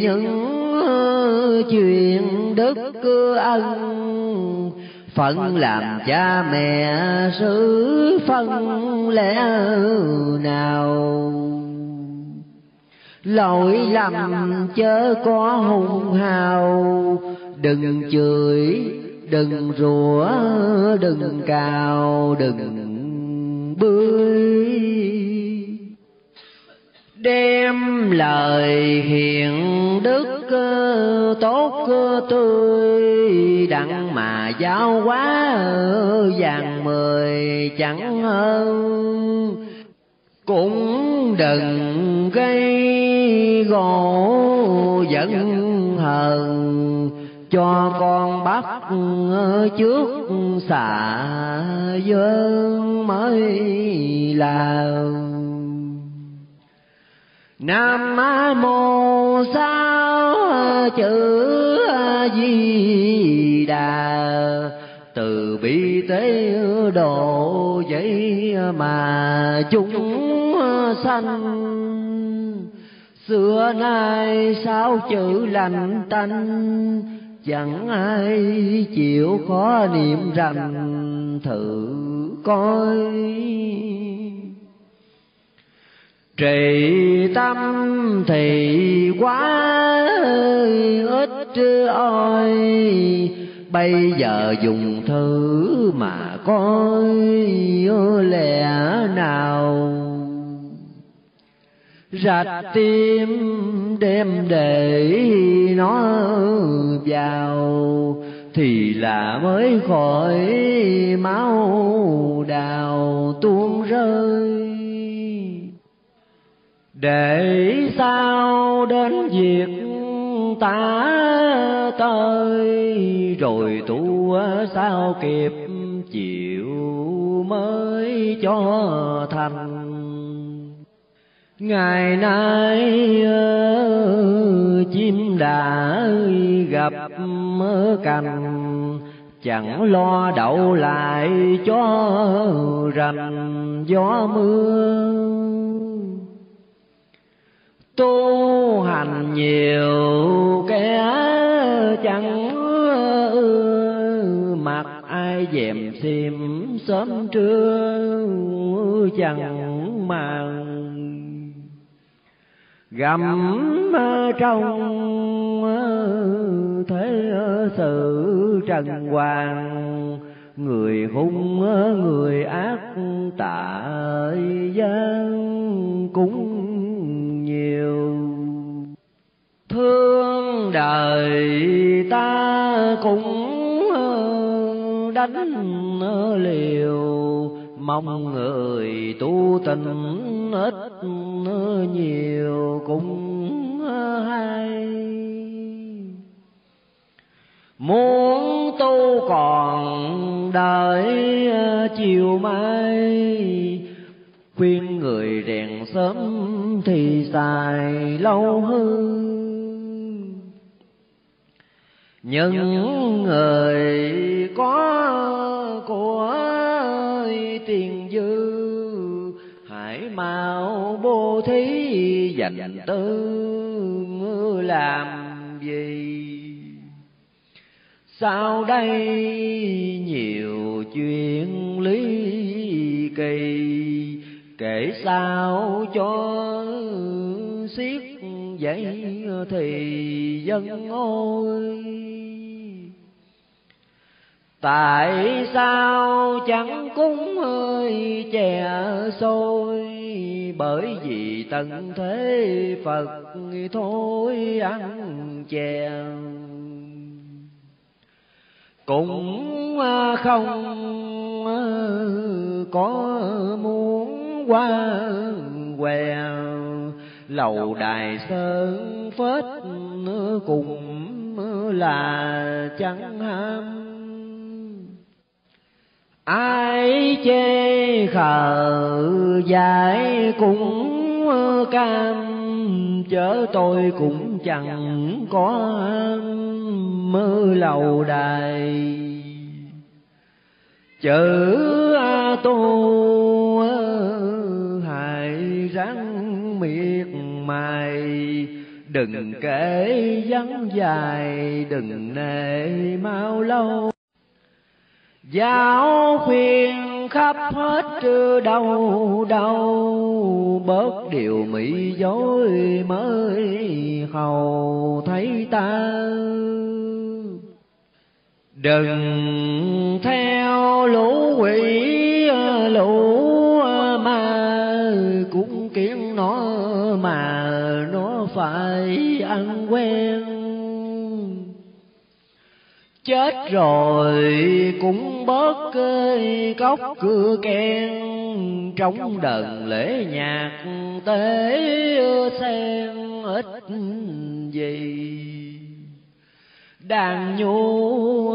những chuyện đức ân. Phận làm cha mẹ xử phân lẽ nào? Lỗi lầm chớ có hùng hào. Đừng chửi, đừng rủa, đừng cào, đừng bươi đem lời hiền đức tốt tươi đặng mà giáo hóa vàng mười chẳng hơn cũng đừng gây gỗ giận hờn, cho con bắt trước xạ dơn mới làm nam mô sao chữ di đà. Từ bi tế độ vậy mà chúng sanh. Xưa nay sao chữ lành tanh? Chẳng ai chịu khó niệm rằng thử coi trì tâm thì quá ít ơi bây giờ dùng thử mà coi lẽ nào? Rạch tim đem để nó vào thì là mới khỏi máu đào tuôn rơi để sao đến việc ta tới, rồi tu sao kịp chịu mới cho thành. Ngày nay chim đã gặp cành, chẳng lo đậu lại cho rành gió mưa tu hành nhiều kẻ chẳng mặt ai dèm xiêm sớm trưa chẳng màng. Gặm trong thế sự trần hoàng, người hung người ác tại gian cũng thương đời ta cũng đánh liều. Mong người tu tình ít nhiều cũng hay. Muốn tu còn đợi chiều mai. Khuyên người rèn sớm thì xài lâu hơn những người có của tiền dư hãy mau bố thí dành tư làm gì? Sau đây nhiều chuyện lý kỳ kể sao cho xiết vậy ờ, thì dân ôi. Tại sao chẳng cúng hơi chè xôi? Bởi vì tận thế phật thôi ăn chè. Cũng ờ, không ờ, có muốn qua què lầu đài sơn phết cùng là chẳng ham. Ai chê khờ giải cũng cam chớ tôi cũng chẳng có mơ lầu đài chữ a tu hại rắn miệt mai. Đừng kể vắng dài, đừng nề mau lâu. Giáo khuyên khắp hết đâu đâu Bớt điều mỹ dối mới hầu thấy ta. Đừng theo lũ quỷ, lũ phải ăn quen. Chết rồi cũng bớt cây cốc cưa ken trong đần lễ nhạc tế sen ít gì. Đàn nhu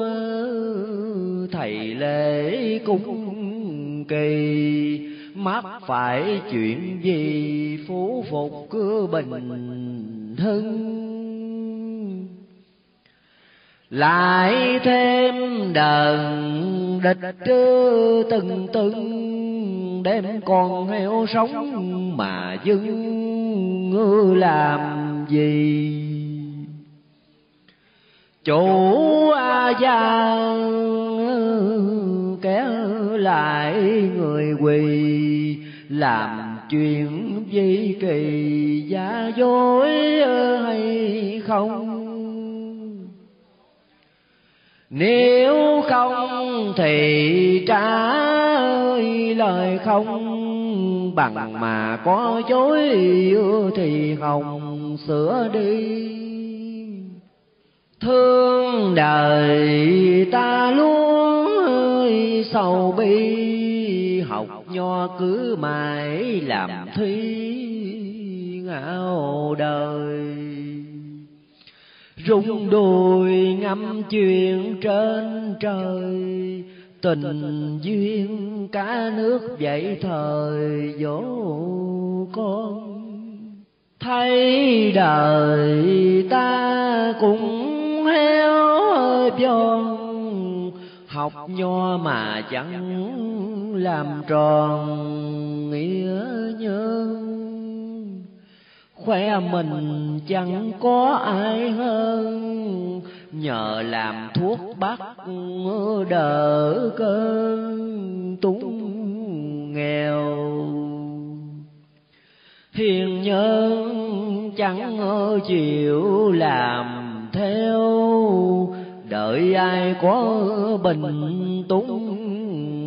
thầy lễ cũng kỳ mắc phải chuyện gì, phú phục cứ bình thân. Lại thêm đờn địch từng từng đem con heo sống mà dưng ngư làm gì? Chủ a gia kéo lại người quỳ, làm chuyện gì kỳ, giả dối hay không? Nếu không thì trả ơi lời không, bằng mà có chối thì hồng sửa đi. Thương đời ta luôn ơi sầu bi học nho cứ mãi làm thi ngạo đời. Rung đùi ngắm chuyện trên trời, tình duyên cả nước dậy thời dỗ con. Thấy đời ta cũng heo giòn học nho mà chẳng làm tròn nghĩa nhân. Khoe mình chẳng có ai hơn, nhờ làm thuốc bắc đỡ cơn túng nghèo. Hiền nhân chẳng chịu làm theo đợi ai có bình túng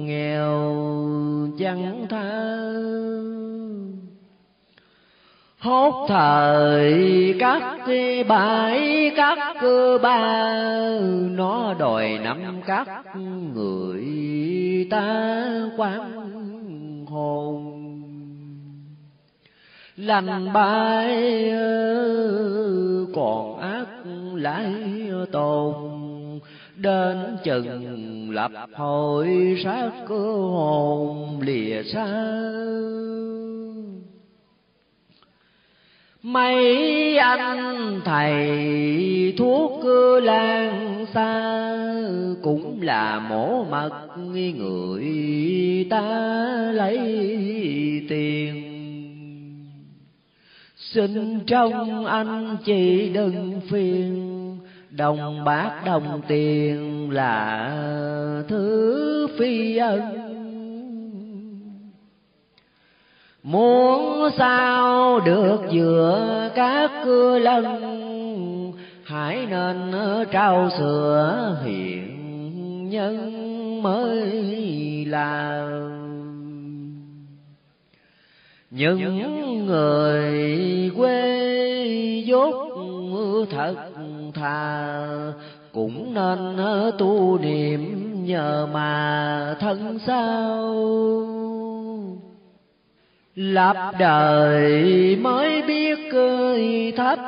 nghèo chẳng tha. Hốt thời các bãi, các cơ ba, nó đòi nắm các người ta quan hồn. Lành bãi còn ác lại tồn đến chừng lập hội sát cơ hồn lìa xa. Mấy anh thầy thuốc cứ lan xa, cũng là mổ mật người ta lấy tiền. Xin trong anh chị đừng phiền đồng bạc đồng tiền là thứ phi ân. Muốn sao được giữa các cưa lân, hãy nên trao sửa hiện nhân mới là những người quê dốt thật thà cũng nên tu niệm nhờ mà thân sao. Lập đời mới biết cơi thấp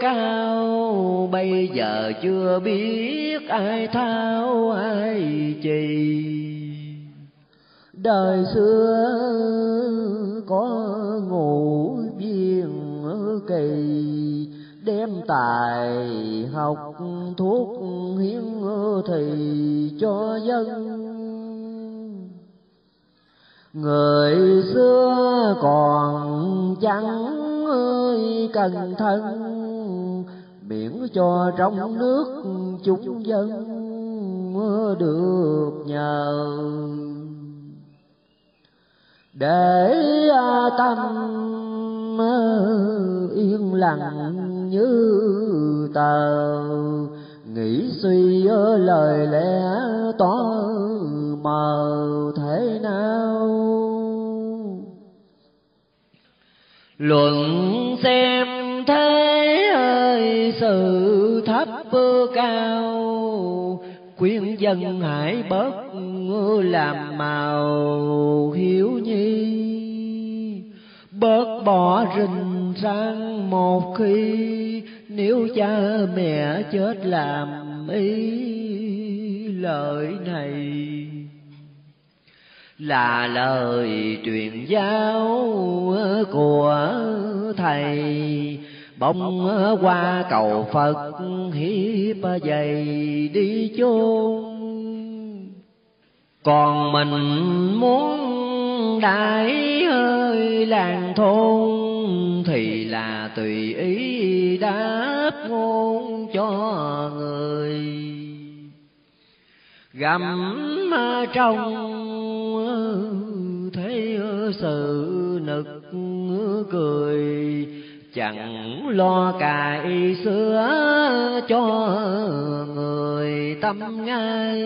cao, bây giờ chưa biết ai thao ai trì đời xưa có ngủ viên kỳ đem tài, học thuốc hiến thì cho dân. Người xưa còn chẳng ơi cần thân, miễn cho trong nước chúng dân được nhờ. Để tâm yên lặng như tờ. Nghĩ suy lời lẽ tỏ mờ thế nào? Luận xem thế ơi, sự thấp cao. Khuyên dân hãy bớt làm màu hiếu nhi bớt bỏ rình răng một khi nếu cha mẹ chết làm ý lời này. Là lời truyền giáo của thầy, bông qua cầu phật hiếp dày đi chôn. Còn mình muốn đại hơi làng thôn, thì là tùy ý đáp ngôn cho người. Gặm trong thế sự nực cười, chẳng lo cài xưa cho người tâm ngay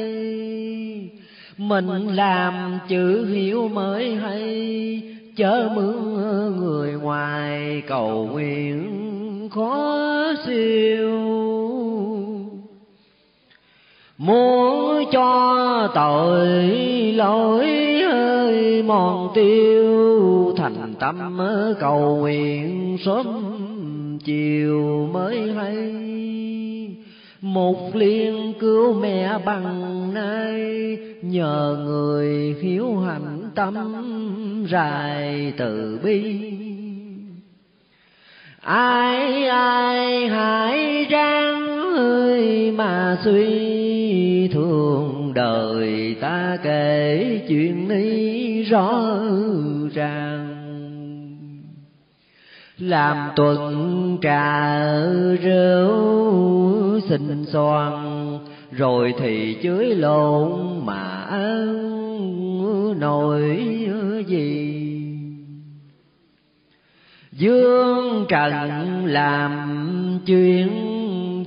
mình làm chữ hiểu mới hay, chớ mướn người ngoài cầu nguyện khó siêu. Muốn cho tội lỗi ơi mòn tiêu, thành tâm cầu nguyện sớm chiều mới hay một liên cứu mẹ bằng nay, nhờ người hiếu hạnh tâm rài từ bi. Ai ai, hãy ráng ơi mà suy thường đời ta kể chuyện ấy rõ ràng làm tuần trà rượu xinh xoan, rồi thì chới lộn mà ăn nổi gì. Dương trần làm chuyện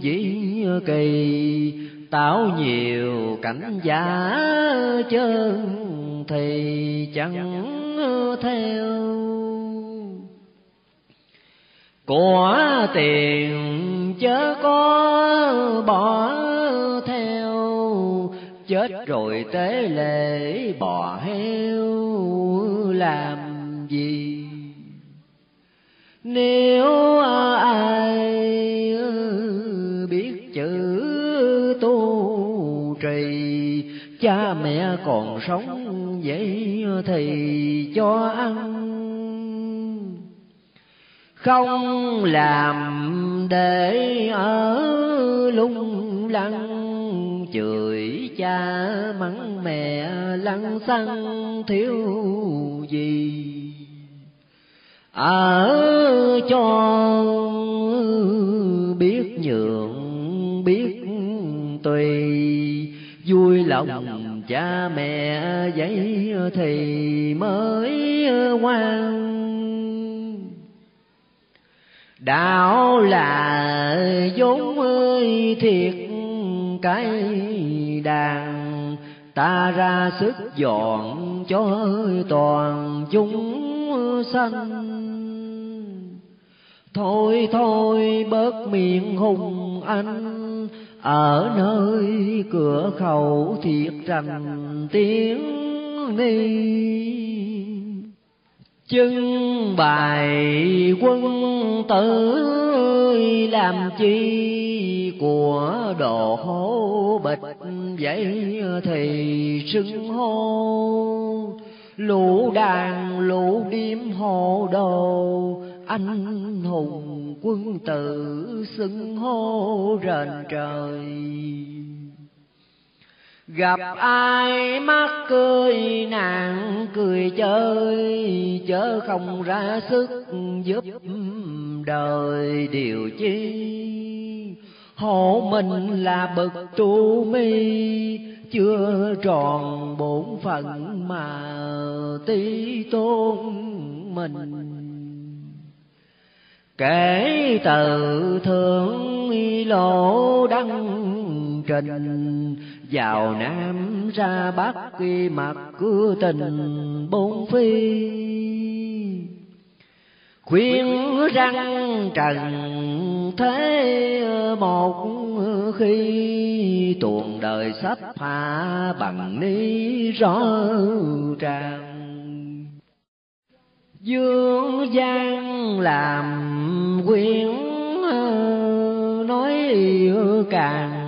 dĩ kỳ tạo nhiều cảnh giả chân thì chẳng theo của tiền chớ có bỏ theo. Chết rồi tế lễ bò heo, làm gì? Nếu ai biết chữ tu trì, cha mẹ còn sống vậy thì cho ăn không làm để ở lung lăng, chửi cha mắng mẹ lăng xăng thiếu gì. Ở cho biết nhượng, biết tùy, vui lòng cha mẹ vậy thì mới ngoan đạo là vốn ơi, thiệt cái đàn. Ta ra sức dọn cho toàn chúng sanh. Thôi thôi, bớt miệng hùng anh. Ở nơi cửa khẩu thiệt rành tiếng ni chân bài quân tử làm chi của đồ hố bịch vậy thì xưng hô. Lũ đàn lũ điếm hồ đồ, anh hùng quân tử xưng hô rền trời gặp ai mắt cười, nàng cười chơi, chớ không ra sức giúp đời điều chi. Hộ mình là bậc tu mi, chưa tròn bổn phận mà tí tôn mình. Kể từ thượng lộ đăng trình vào nam ra bắc khi mặt cứ tình bốn phi. Khuyên răng trần thế một khi tuồng đời sắp hạ bằng ni rõ ràng. Dương gian làm quyến, nói càng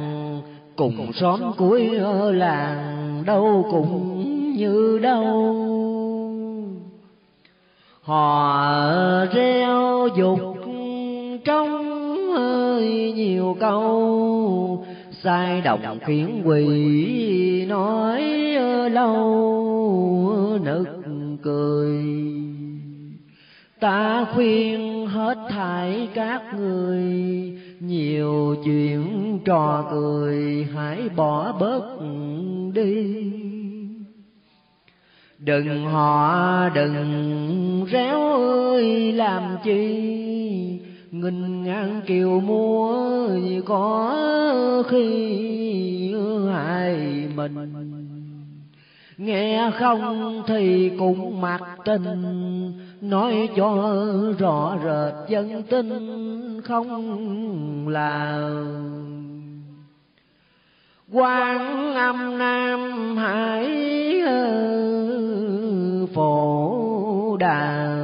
cùng xóm cuối làng đâu cũng như đâu. Họ reo dục trong hơi nhiều câu sai động khiến quỷ nói lâu nực cười. Ta khuyên hết thảy các người nhiều chuyện trò cười hãy bỏ bớt đi. Đừng họ đừng réo ơi, làm chi? Nghìn ngàn kiều mua có khi hại mình. Nghe không thì cũng mặc tình nói cho rõ rệt dân tin không là quan âm nam hải phổ đà.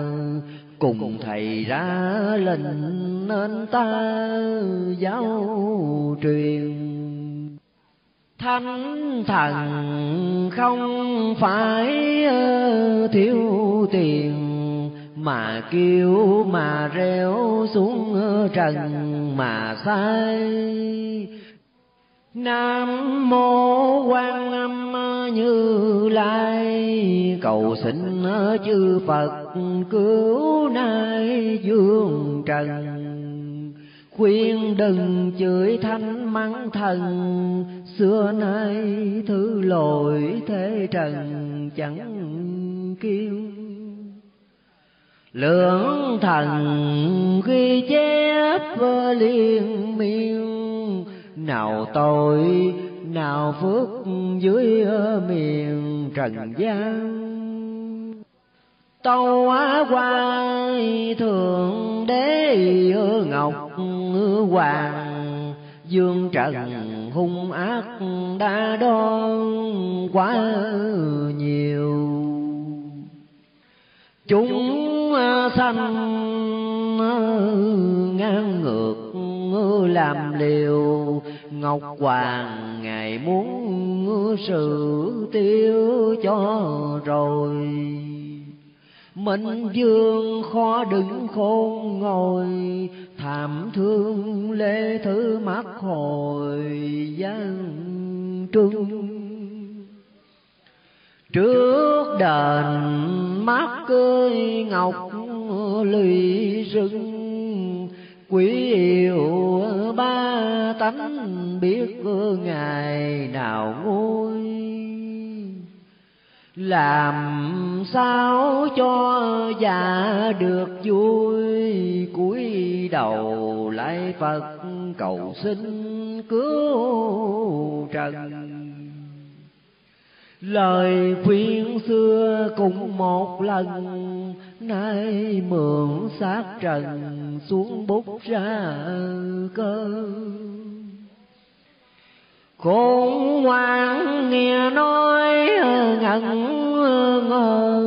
Cùng thầy ra lệnh nên ta giáo truyền. Thánh thần không phải thiếu tiền mà kêu mà reo xuống trần mà sai nam mô quan âm như lai. Cầu xin chư phật cứu nay dương trần. Khuyên đừng chửi thanh mắng thần. Xưa nay thứ lỗi thế trần chẳng kêu lượng thần ghi chép liên miên. Nào tội, nào phước dưới miền trần gian. Tâu á quay thượng đế ngọc hoàng. Dương trần hung ác đã đoan quá nhiều chúng à, sanh à, ngang ngược à, làm liều ngọc hoàng ngài muốn sự tiêu cho rồi Minh dương khó đứng khôn ngồi, Thảm thương lê thứ mắt hồi gian trung. Trước đền mắt cưới ngọc lụy rừng, Quý yêu ba tánh biết ngày nào ngôi làm sao cho già được vui? Cúi đầu lại phật cầu xin cứu trần lời khuyên xưa cũng một lần, nay mượn xác trần xuống bút ra cơ. Khôn ngoan nghe nói, ngẩn ngơ,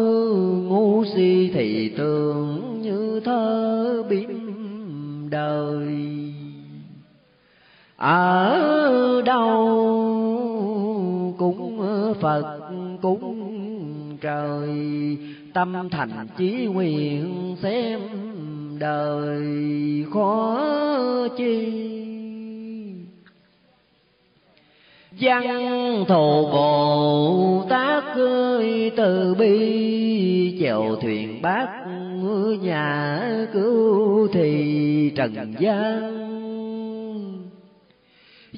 ngu si thì tưởng như thơ bím đời. Ở đâu phật cúng trời. Tâm thành chí nguyện xem đời khó chi. Văn thù bồ tát ơi, từ bi chèo thuyền bát nhà cứu thì trần gian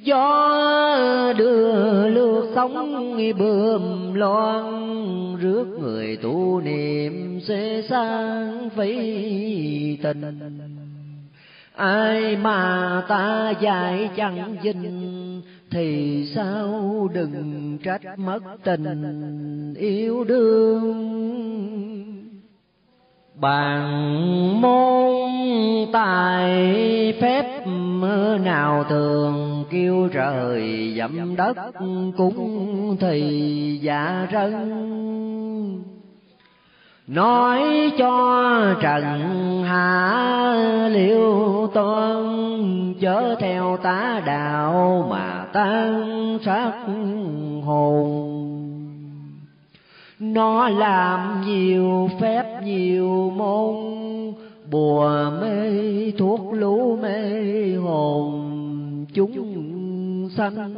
gió đưa lướt sóng bơm loan rước người tu niệm sẽ sang phi tình. Ai mà ta dạy chẳng dinh thì sao đừng trách mất tình yêu đương? Bàn môn tài phép nào thường kêu trời dẫm đất cũng thì dạ rân. Nói cho trần hạ liêu toan chớ theo tá đạo mà tan sát hồn nó làm nhiều phép nhiều môn, bùa mê, thuốc lũ mê, hồn chúng sanh.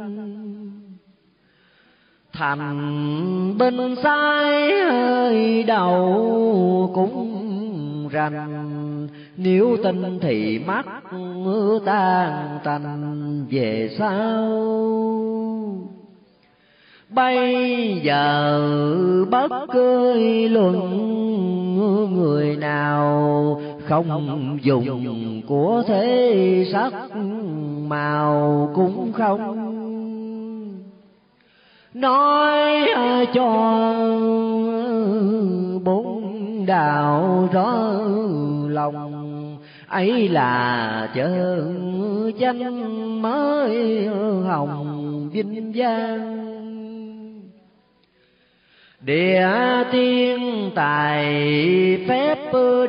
Thành bên sai hơi đầu cũng rành, nếu tin thì mắt mưa tan tành, về sau? Bây giờ bất cứ luận người nào, không dùng của thế sắc màu cũng không. Nói cho bốn đạo rõ lòng, ấy là chân danh mới hồng vinh giang địa tiên tài phép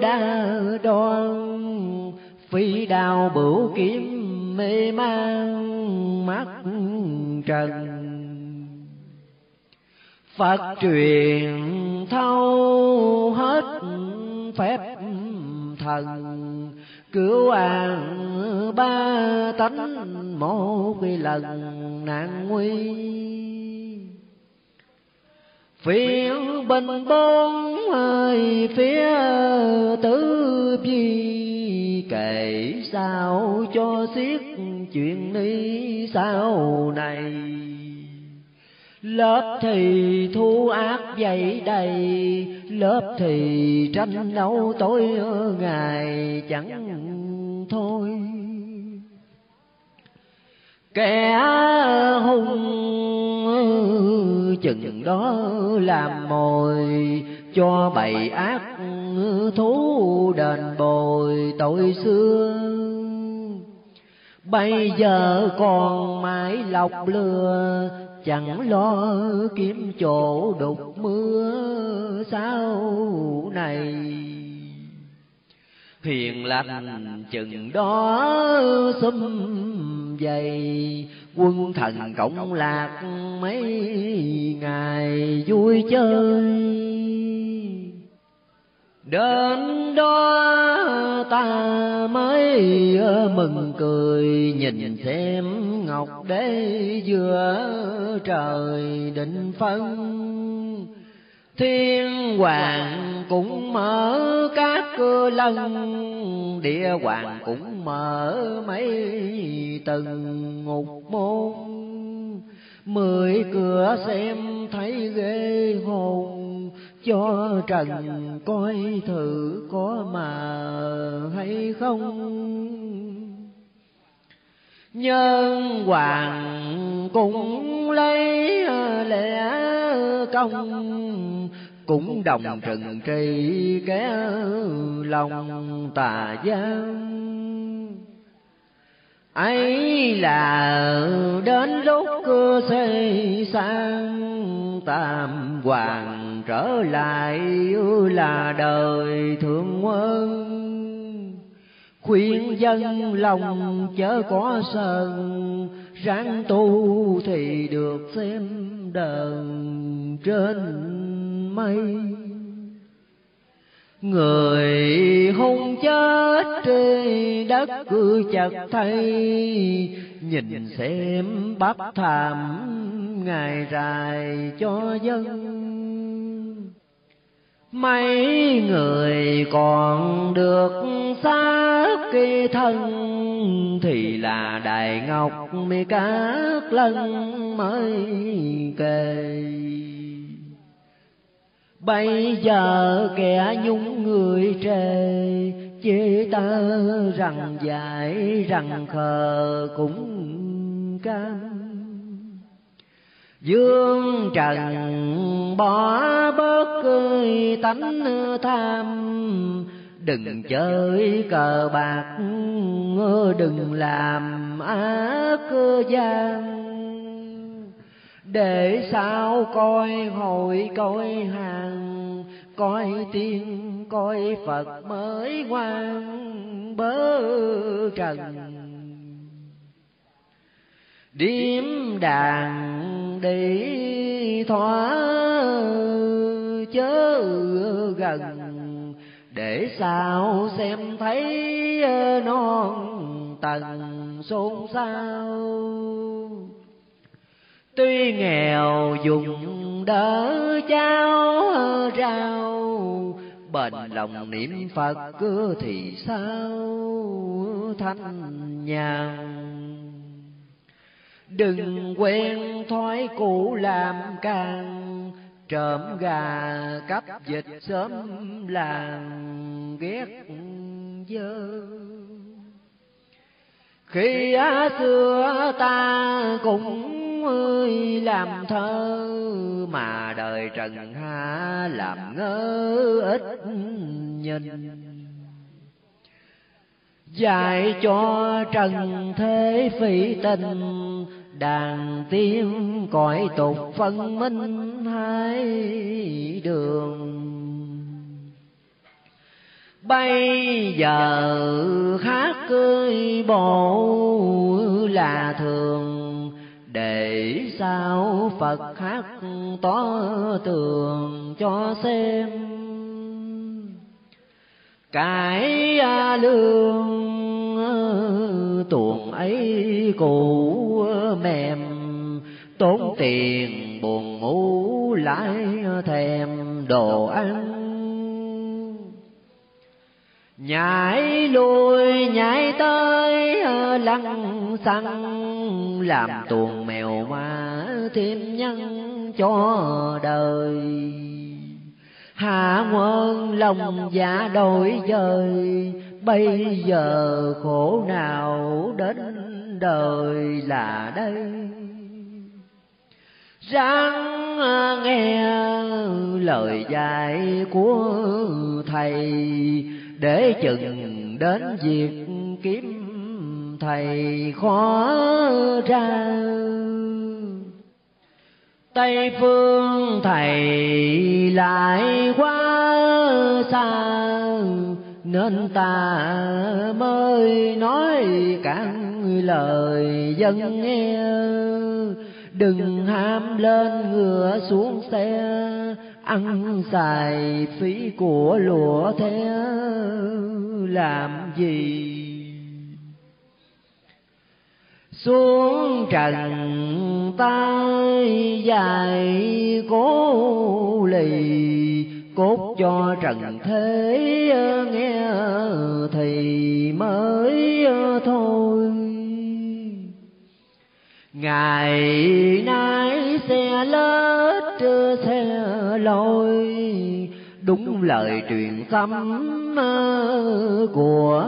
đa đoan, phi đao bửu kiếm mê mang mắt trần. Phật truyền thâu hết phép thần, cứu an ba tánh một lần nạn nguy phiền bình bốn ơi, phía tứ chi kể sao cho xiết chuyện đi sau này. Lớp thì thu ác dày đầy lớp thì tranh đấu tối ngày chẳng thôi kẻ hung chừng đó làm mồi, cho bầy ác thú đền bồi tội xưa bây giờ còn mãi lọc lừa, chẳng lo kiếm chỗ đục mưa sau này. Hiền lành chừng đó xâm dây, quân thần cộng lạc mấy ngày vui chơi. Đến đó ta mới mừng cười, nhìn xem ngọc đế giữa trời định phân thiên hoàng cũng mở các cửa lân. địa hoàng cũng mở mấy tầng ngục môn. mười cửa xem thấy ghê hồn. cho trần coi thử có mà hay không nhân hoàng cũng lấy ờ, lẽ công cũng đồng trừng tri kẻ lòng tà gian. Ấy là đến lúc cưa xây sang, tam hoàng trở lại là đời thượng quân khuyên dân lòng chớ có sân ráng tu thì được xem đờn trên mây. Người hung chết trên đất cứ chặt thay nhìn xem bắp thảm ngày dài cho dân mấy người còn được xa kỳ thân thì là đại ngọc mi các lần mới kề. Bây giờ kẻ nhúng người trề, chê ta rằng dại rằng khờ cũng cam dương trần bỏ bớt cười tánh tham. Đừng chơi cờ bạc đừng làm ác gian. Để sao coi hội, coi hàng, coi tiên, coi phật mới ngoan bớ trần điếm đàn đi thỏa chớ gần, để sao xem thấy ờ, non tầng xôn xao. Tuy nghèo dùng đỡ cháo ờ, rau, bền lòng niệm phật cứ thì sao, thanh nhàn đừng quen thói cũ làm càng. Trộm gà cắp dịch sớm làng ghét dơ. Khi xưa ta cũng làm thơ mà đời trần ha làm ngơ ít nhìn. Dạy cho trần thế phi tình đàn tiên cõi tục phân minh hai đường. Bây giờ hát cưới bộ là thường, để sao phật hát to tường cho xem cái à, lương ờ, tuồng ấy cũ ờ, mềm. Tốn tiền, buồn ngủ lại ờ, thèm đồ ăn. Nhảy lui nhảy tới lăng xăng. Làm tuồng mèo ma thêm nhân cho đời hạ quân lòng dạ đổi dời bây giờ khổ nào đến đời là đây? Ráng nghe lời dạy của thầy, để chừng đến việc kiếm thầy khó ra tây phương thầy lại quá xa, nên ta mới nói cạn lời dân nghe. Đừng ham lên ngựa xuống xe, ăn xài phí của lụa thế làm gì xuống trần tay dài cố lì, cốt cho trần thế nghe thì mới thôi. Ngày nay xe lết xe lôi, đúng lời truyền tâm của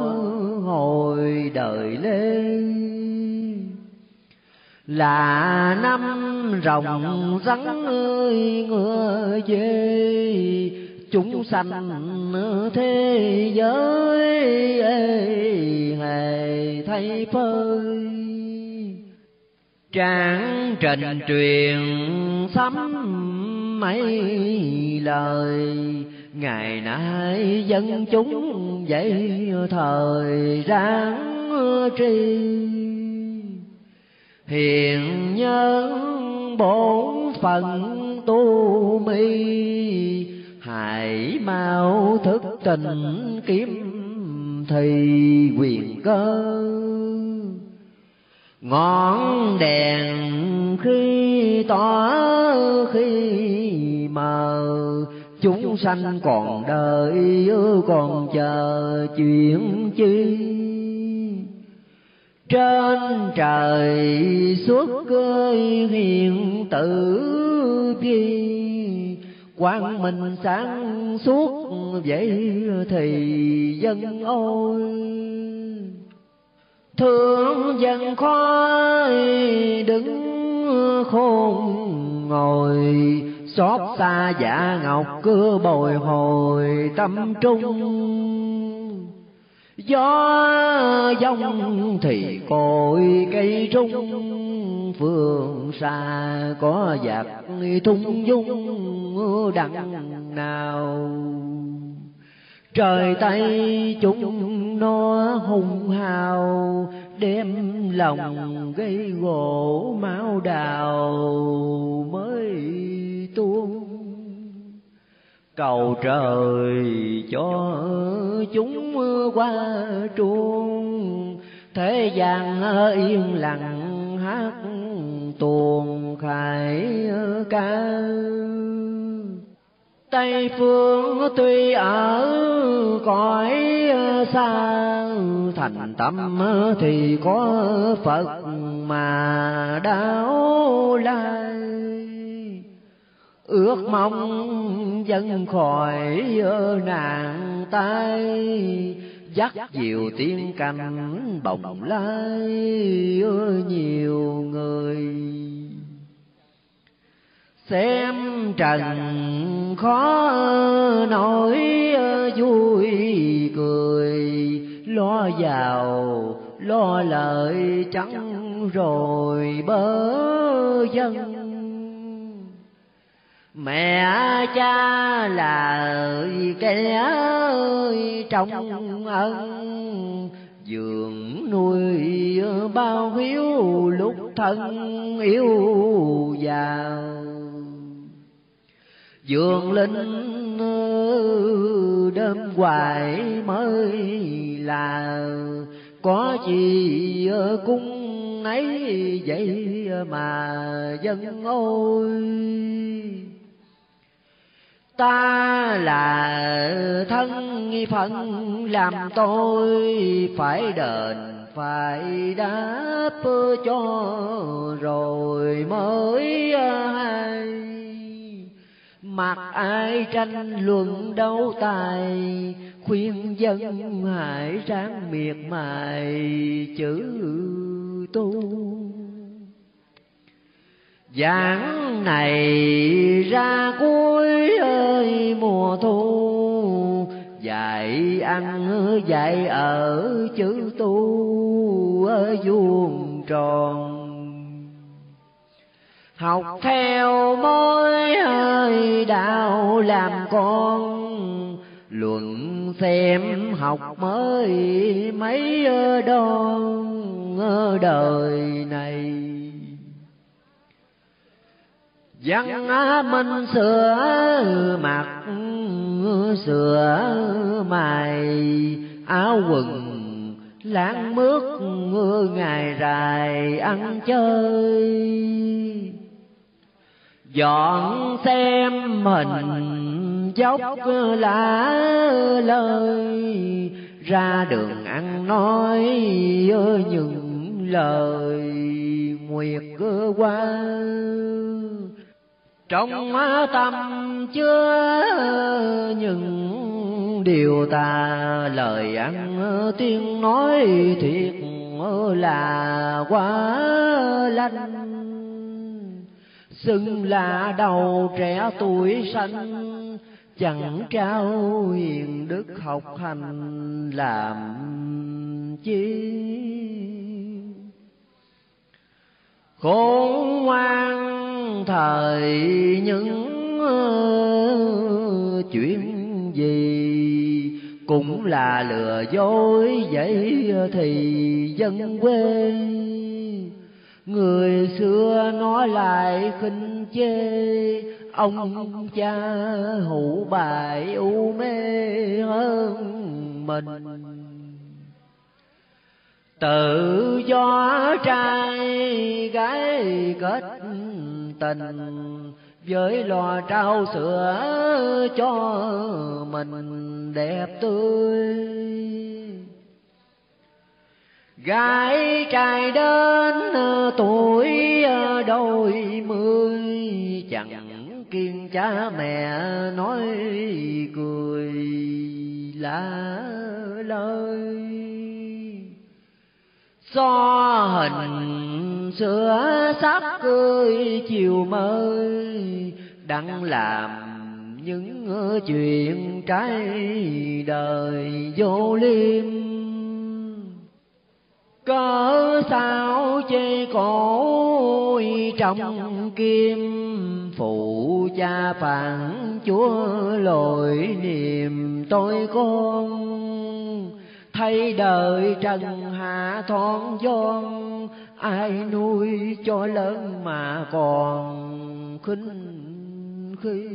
hồi đời lên là năm rồng rắn ơi, ngựa dê. Chúng sanh thế giới ngày thay phơi. Tráng trình truyền sấm mấy lời, Ngày nay dân chúng dậy thời ráng tri hiện nhân bổn phận tu mi, Hãy mau thức tình kiếm thì quyền cơ. Ngọn đèn khi tỏ khi mờ, chúng sanh còn đợi còn chờ chuyện chi trên trời suốt cơi hiện tử vi quang minh sáng suốt vậy thì dân ôi. Thương dân khói đứng khôn ngồi, xót xa dạ ngọc cứ bồi hồi tâm trung gió giông thì cội cây trung phương xa có giặc thung dung đằng nào. Trời tây chúng nó hùng hào đem lòng gây gỗ máu đào. Mới tuôn cầu trời cho chúng qua truông. Thế gian yên lặng hát tuồng khải ca. Tây phương tuy ở cõi xa thành tâm thì có Phật mà đáo lai ước mong dân khỏi nạn tay, dắt diều tiên canh bồng lai nhiều người. Xem trần khó nổi vui cười, lo giàu, lo lợi trắng rồi bớ dân mẹ cha là kẻ trong ân dường nuôi bao hiếu lúc thân yêu giàu dường linh đêm hoài mới là, có gì cung ấy vậy mà dân ôi ta là thân phận, làm tôi phải đền, phải đáp cho rồi mới hay. Mặc ai tranh luận đấu tài, khuyên dân hãy ráng miệt mài chữ tu giảng này ra cuối ơi, mùa thu. Dạy ăn dạy ở chữ tu ở vuông tròn. Học theo mối hơi đạo làm con. Luận xem học mới mấy đòn đời này văn minh sửa mặt, sửa mày. Áo quần lãng mướt, ngày dài ăn chơi. Dọn xem hình dốc lá lời ra đường ăn nói những lời nguyệt qua trong tâm chứa những điều ta lời ăn, tiếng nói thiệt là quá lanh xưng là đầu trẻ tuổi sanh, chẳng trao hiền đức học hành làm chi khôn ngoan thời những ờ, chuyện gì cũng là lừa dối vậy thì dân quê. Người xưa nói lại khinh chê, ông cha hữu bài u mê hơn mình tự do trai gái kết tình, với lò trao sữa cho mình đẹp tươi. Gái trai đến tuổi đôi mươi, chẳng kiên cha mẹ nói cười lá lời so hình sữa sắc cười chiều mới, đang làm những chuyện trái đời vô liêm. Cớ sao chê cổ trong kim, phụ cha phản chúa lội niềm tôi con thay đời trần hạ thon giòn ai nuôi cho lớn mà còn khinh khi.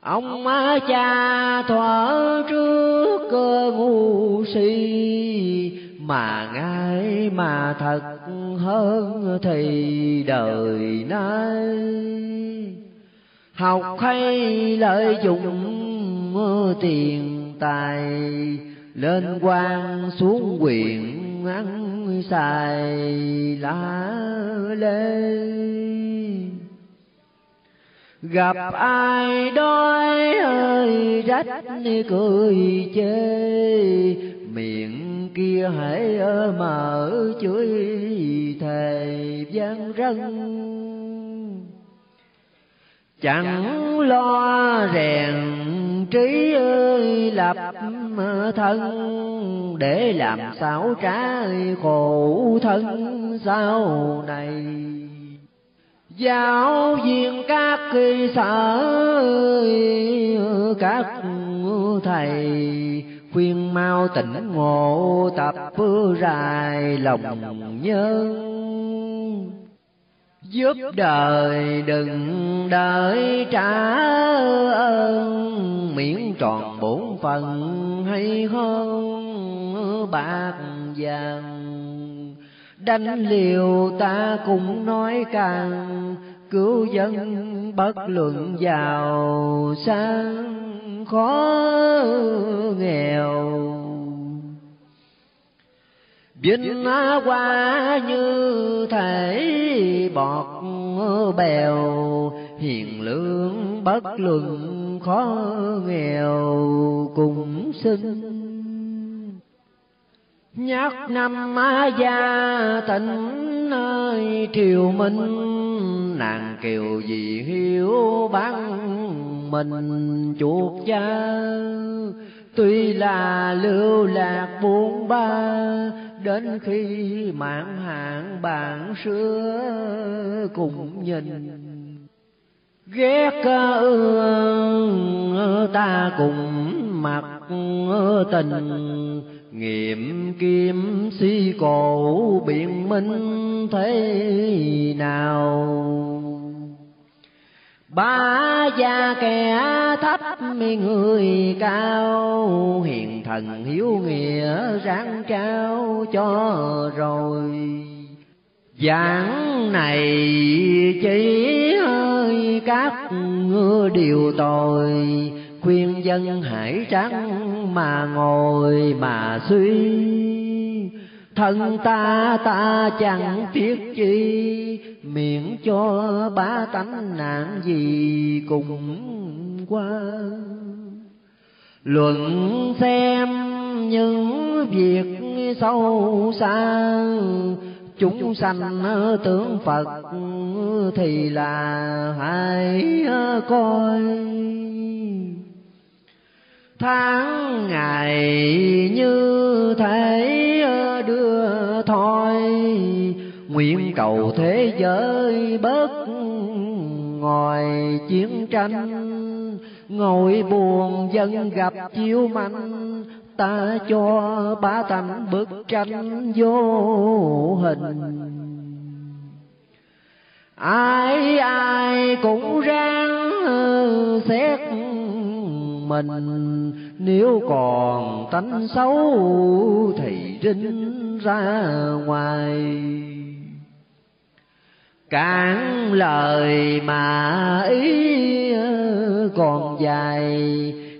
Ông má cha thỏa trước cơ ngu si, mà ngay mà thật hơn thì đời nay. Học hay lợi dụng tiền tay lên quan xuống quyền ăn xài lá lê. Gặp ai đói ơi rách cười chê, miệng kia hãy mở chửi thề gian răng chẳng lo rèn trí ơi, lập thân, để làm sao trả khổ thân sau này. Giáo viên các kỳ sở các thầy khuyên mau tỉnh ngộ, tập rài lòng nhân giúp đời đừng đợi trả ơn. Miễn tròn bổn phần hay hơn, bạc vàng. Đánh liều ta cũng nói càng, cứu dân bất luận giàu sang khó nghèo. Vinh qua như thể bọt bèo, hiền lương bất luận khó nghèo cùng sinh. Nhắc năm má gia tỉnh ơi triều minh, nàng kiều gì hiếu bán mình chuột cha tuy là lưu lạc buôn ba đến khi mạng hạn bạn xưa cùng nhìn. Ghét ta cùng mặt tình, nghiệm kim si cổ biện minh thế nào? Ba gia kẻ thấp người cao, hiền thần hiếu nghĩa ráng trao cho rồi. Giảng này chỉ hơi các điều tội khuyên dân hãy trắng mà ngồi mà suy thân ta ta chẳng tiếc chi. Miệng cho ba tánh nạn gì cùng qua. Luận xem những việc sâu xa. Chúng sanh tưởng phật thì là hãy coi tháng ngày như thế đưa thôi. Nguyện cầu thế giới bớt ngồi chiến tranh, ngồi buồn dân gặp chiếu manh. Ta cho ba thành bức tranh vô hình. Ai ai cũng ráng xét mình. Nếu còn tánh xấu, thì rinh ra ngoài. Cản lời mà ý còn dài,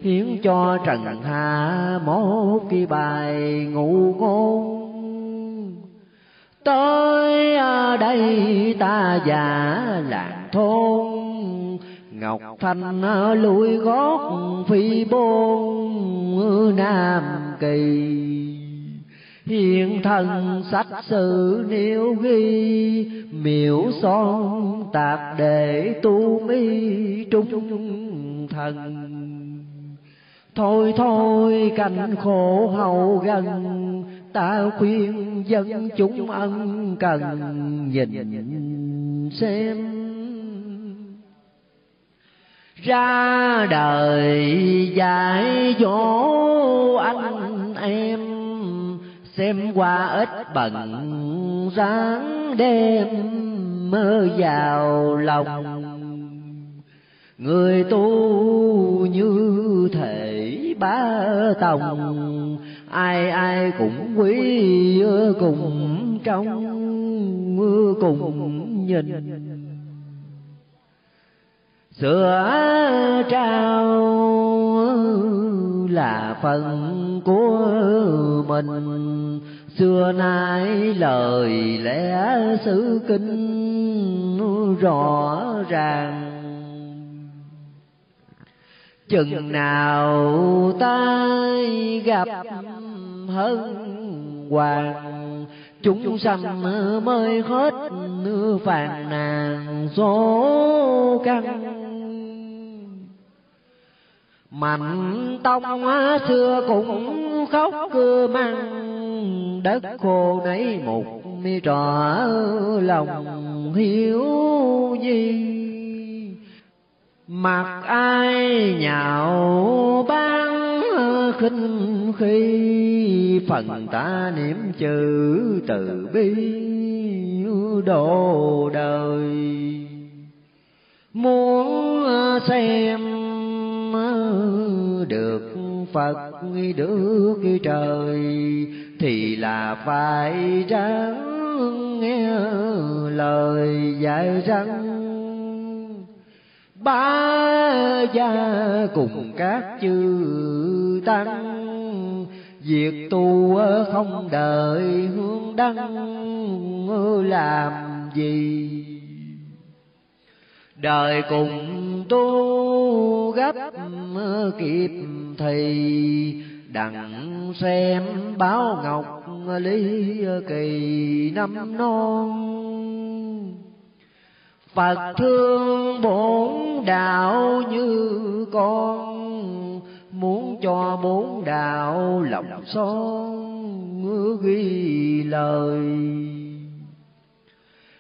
hiến cho trần hạ một cái bài ngụ ngôn. Tới đây ta già làng thôn ngọc thanh à, lùi gót phi bôn à, nam kỳ. Hiện thân sách sự nếu ghi, miểu son tạp để tu mi trung thần. Thôi thôi cảnh khổ hậu gần, ta khuyên dân chúng ân cần nhìn xem ra đời dạy dỗ anh em, xem qua ít bận ráng đêm mơ vào lòng. Người tu như thể ba tòng, ai ai cũng quý cùng trong cùng nhìn sửa trao là phần của mình. Xưa nay lời lẽ sự kinh rõ ràng. Chừng nào ta gặp hơn hoàng chúng sanh mới hết phàn nàn số căn mạnh tông xưa cũng khóc cưa măng đất khô nấy một mi trò lòng hiếu gì mặc ai nhạo ban khinh khi phần ta niệm chữ từ bi đồ đời. Muốn xem Phật được trời, thì là phải ráng nghe lời dạy rằng ba gia cùng các chư tăng việc tu không đợi hướng đăng làm gì. Đời cùng tu gấp kịp thì đặng xem báo ngọc lý kỳ năm non. Phật thương bổn đạo như con, Muốn cho bốn đạo lòng son ghi lời.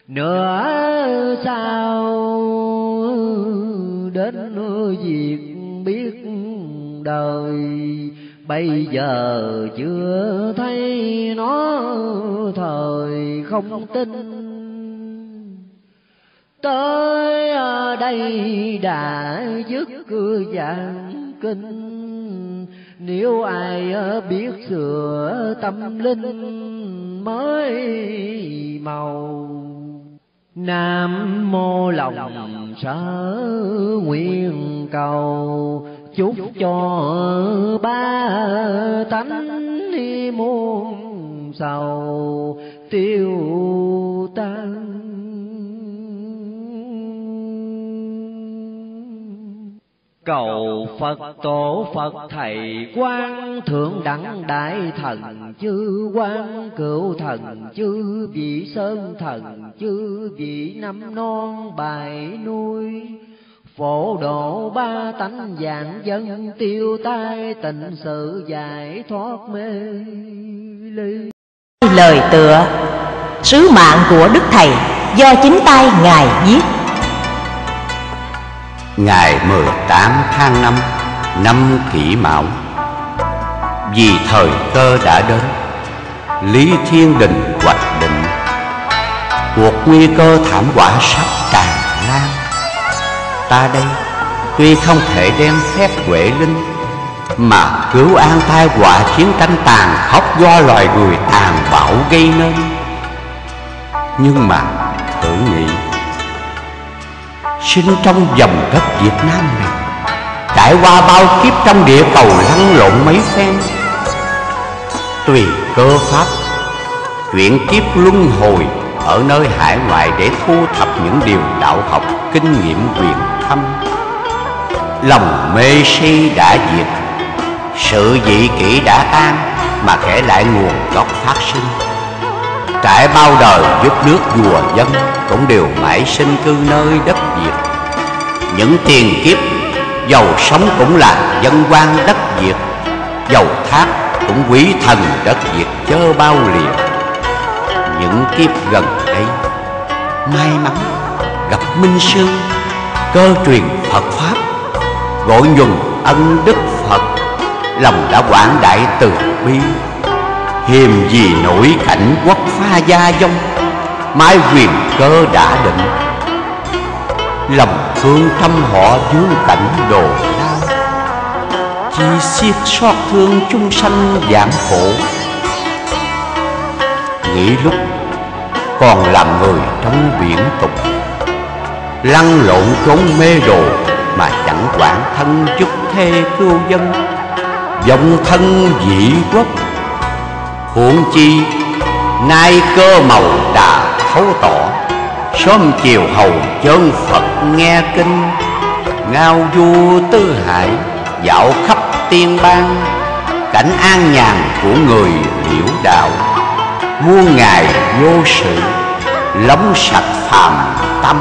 Nữa sao đến việc đời. Bây giờ chưa thấy nó, thời không tin. Tới đây đây đã dứt cưa vàng kinh. Nếu ai biết sửa tâm linh mới màu. Nam mô lòng sở nguyện cầu chúc cho ba tánh đi muôn sầu tiêu tan. Cầu Phật tổ Phật thầy quan thượng đẳng đại thần chư quan cửu thần chư vị sơn thần chư vị năm non bài nuôi phổ độ ba tánh dạng dân tiêu tai tịnh sự giải thoát mê ly. Lời tựa sứ mạng của đức thầy do chính tay ngài viết. Ngày 18 tháng 5 năm kỷ mão vì thời cơ đã đến lý thiên đình hoạch định. Cuộc nguy cơ thảm họa sắp ta đây. Tuy không thể đem phép huệ linh, mà cứu an tai họa chiến tranh tàn khốc do loài người tàn bạo gây nên. Nhưng mà thử nghĩ, sinh trong dòng đất Việt Nam này, trải qua bao kiếp trong địa cầu lăn lộn mấy phen, tùy cơ pháp chuyển kiếp luân hồi ở nơi hải ngoại để thu thập những điều đạo học, kinh nghiệm quyền thâm lòng mê si đã diệt, sự dị kỷ đã tan, mà kể lại nguồn gốc phát sinh. Trải bao đời giúp nước vua dân cũng đều mãi sinh cư nơi đất việt. Những tiền kiếp, giàu sống cũng là dân quan đất việt. Giàu thác cũng quý thần đất việt chớ bao liền những kiếp gần đây, may mắn gặp minh sư cơ truyền phật pháp. Gọi nhuần ân đức phật, lòng đã quảng đại từ bi. Hiềm gì nổi cảnh quốc pha gia dông mãi quyền cơ đã định. Lòng thương thăm họ dương cảnh đồ đau chi siết xót thương chung sanh giảm khổ. Nghĩ lúc còn làm người trong biển tục lăn lộn trốn mê đồ mà chẳng quản thân chức thê cưu dân. Dòng thân dị quốc, huống chi nay cơ màu đã thấu tỏ sớm chiều hầu chân phật nghe kinh. Ngao du tư hải dạo khắp tiên bang, cảnh an nhàn của người liễu đạo. Muôn ngày vô sự lóng sạch phàm tâm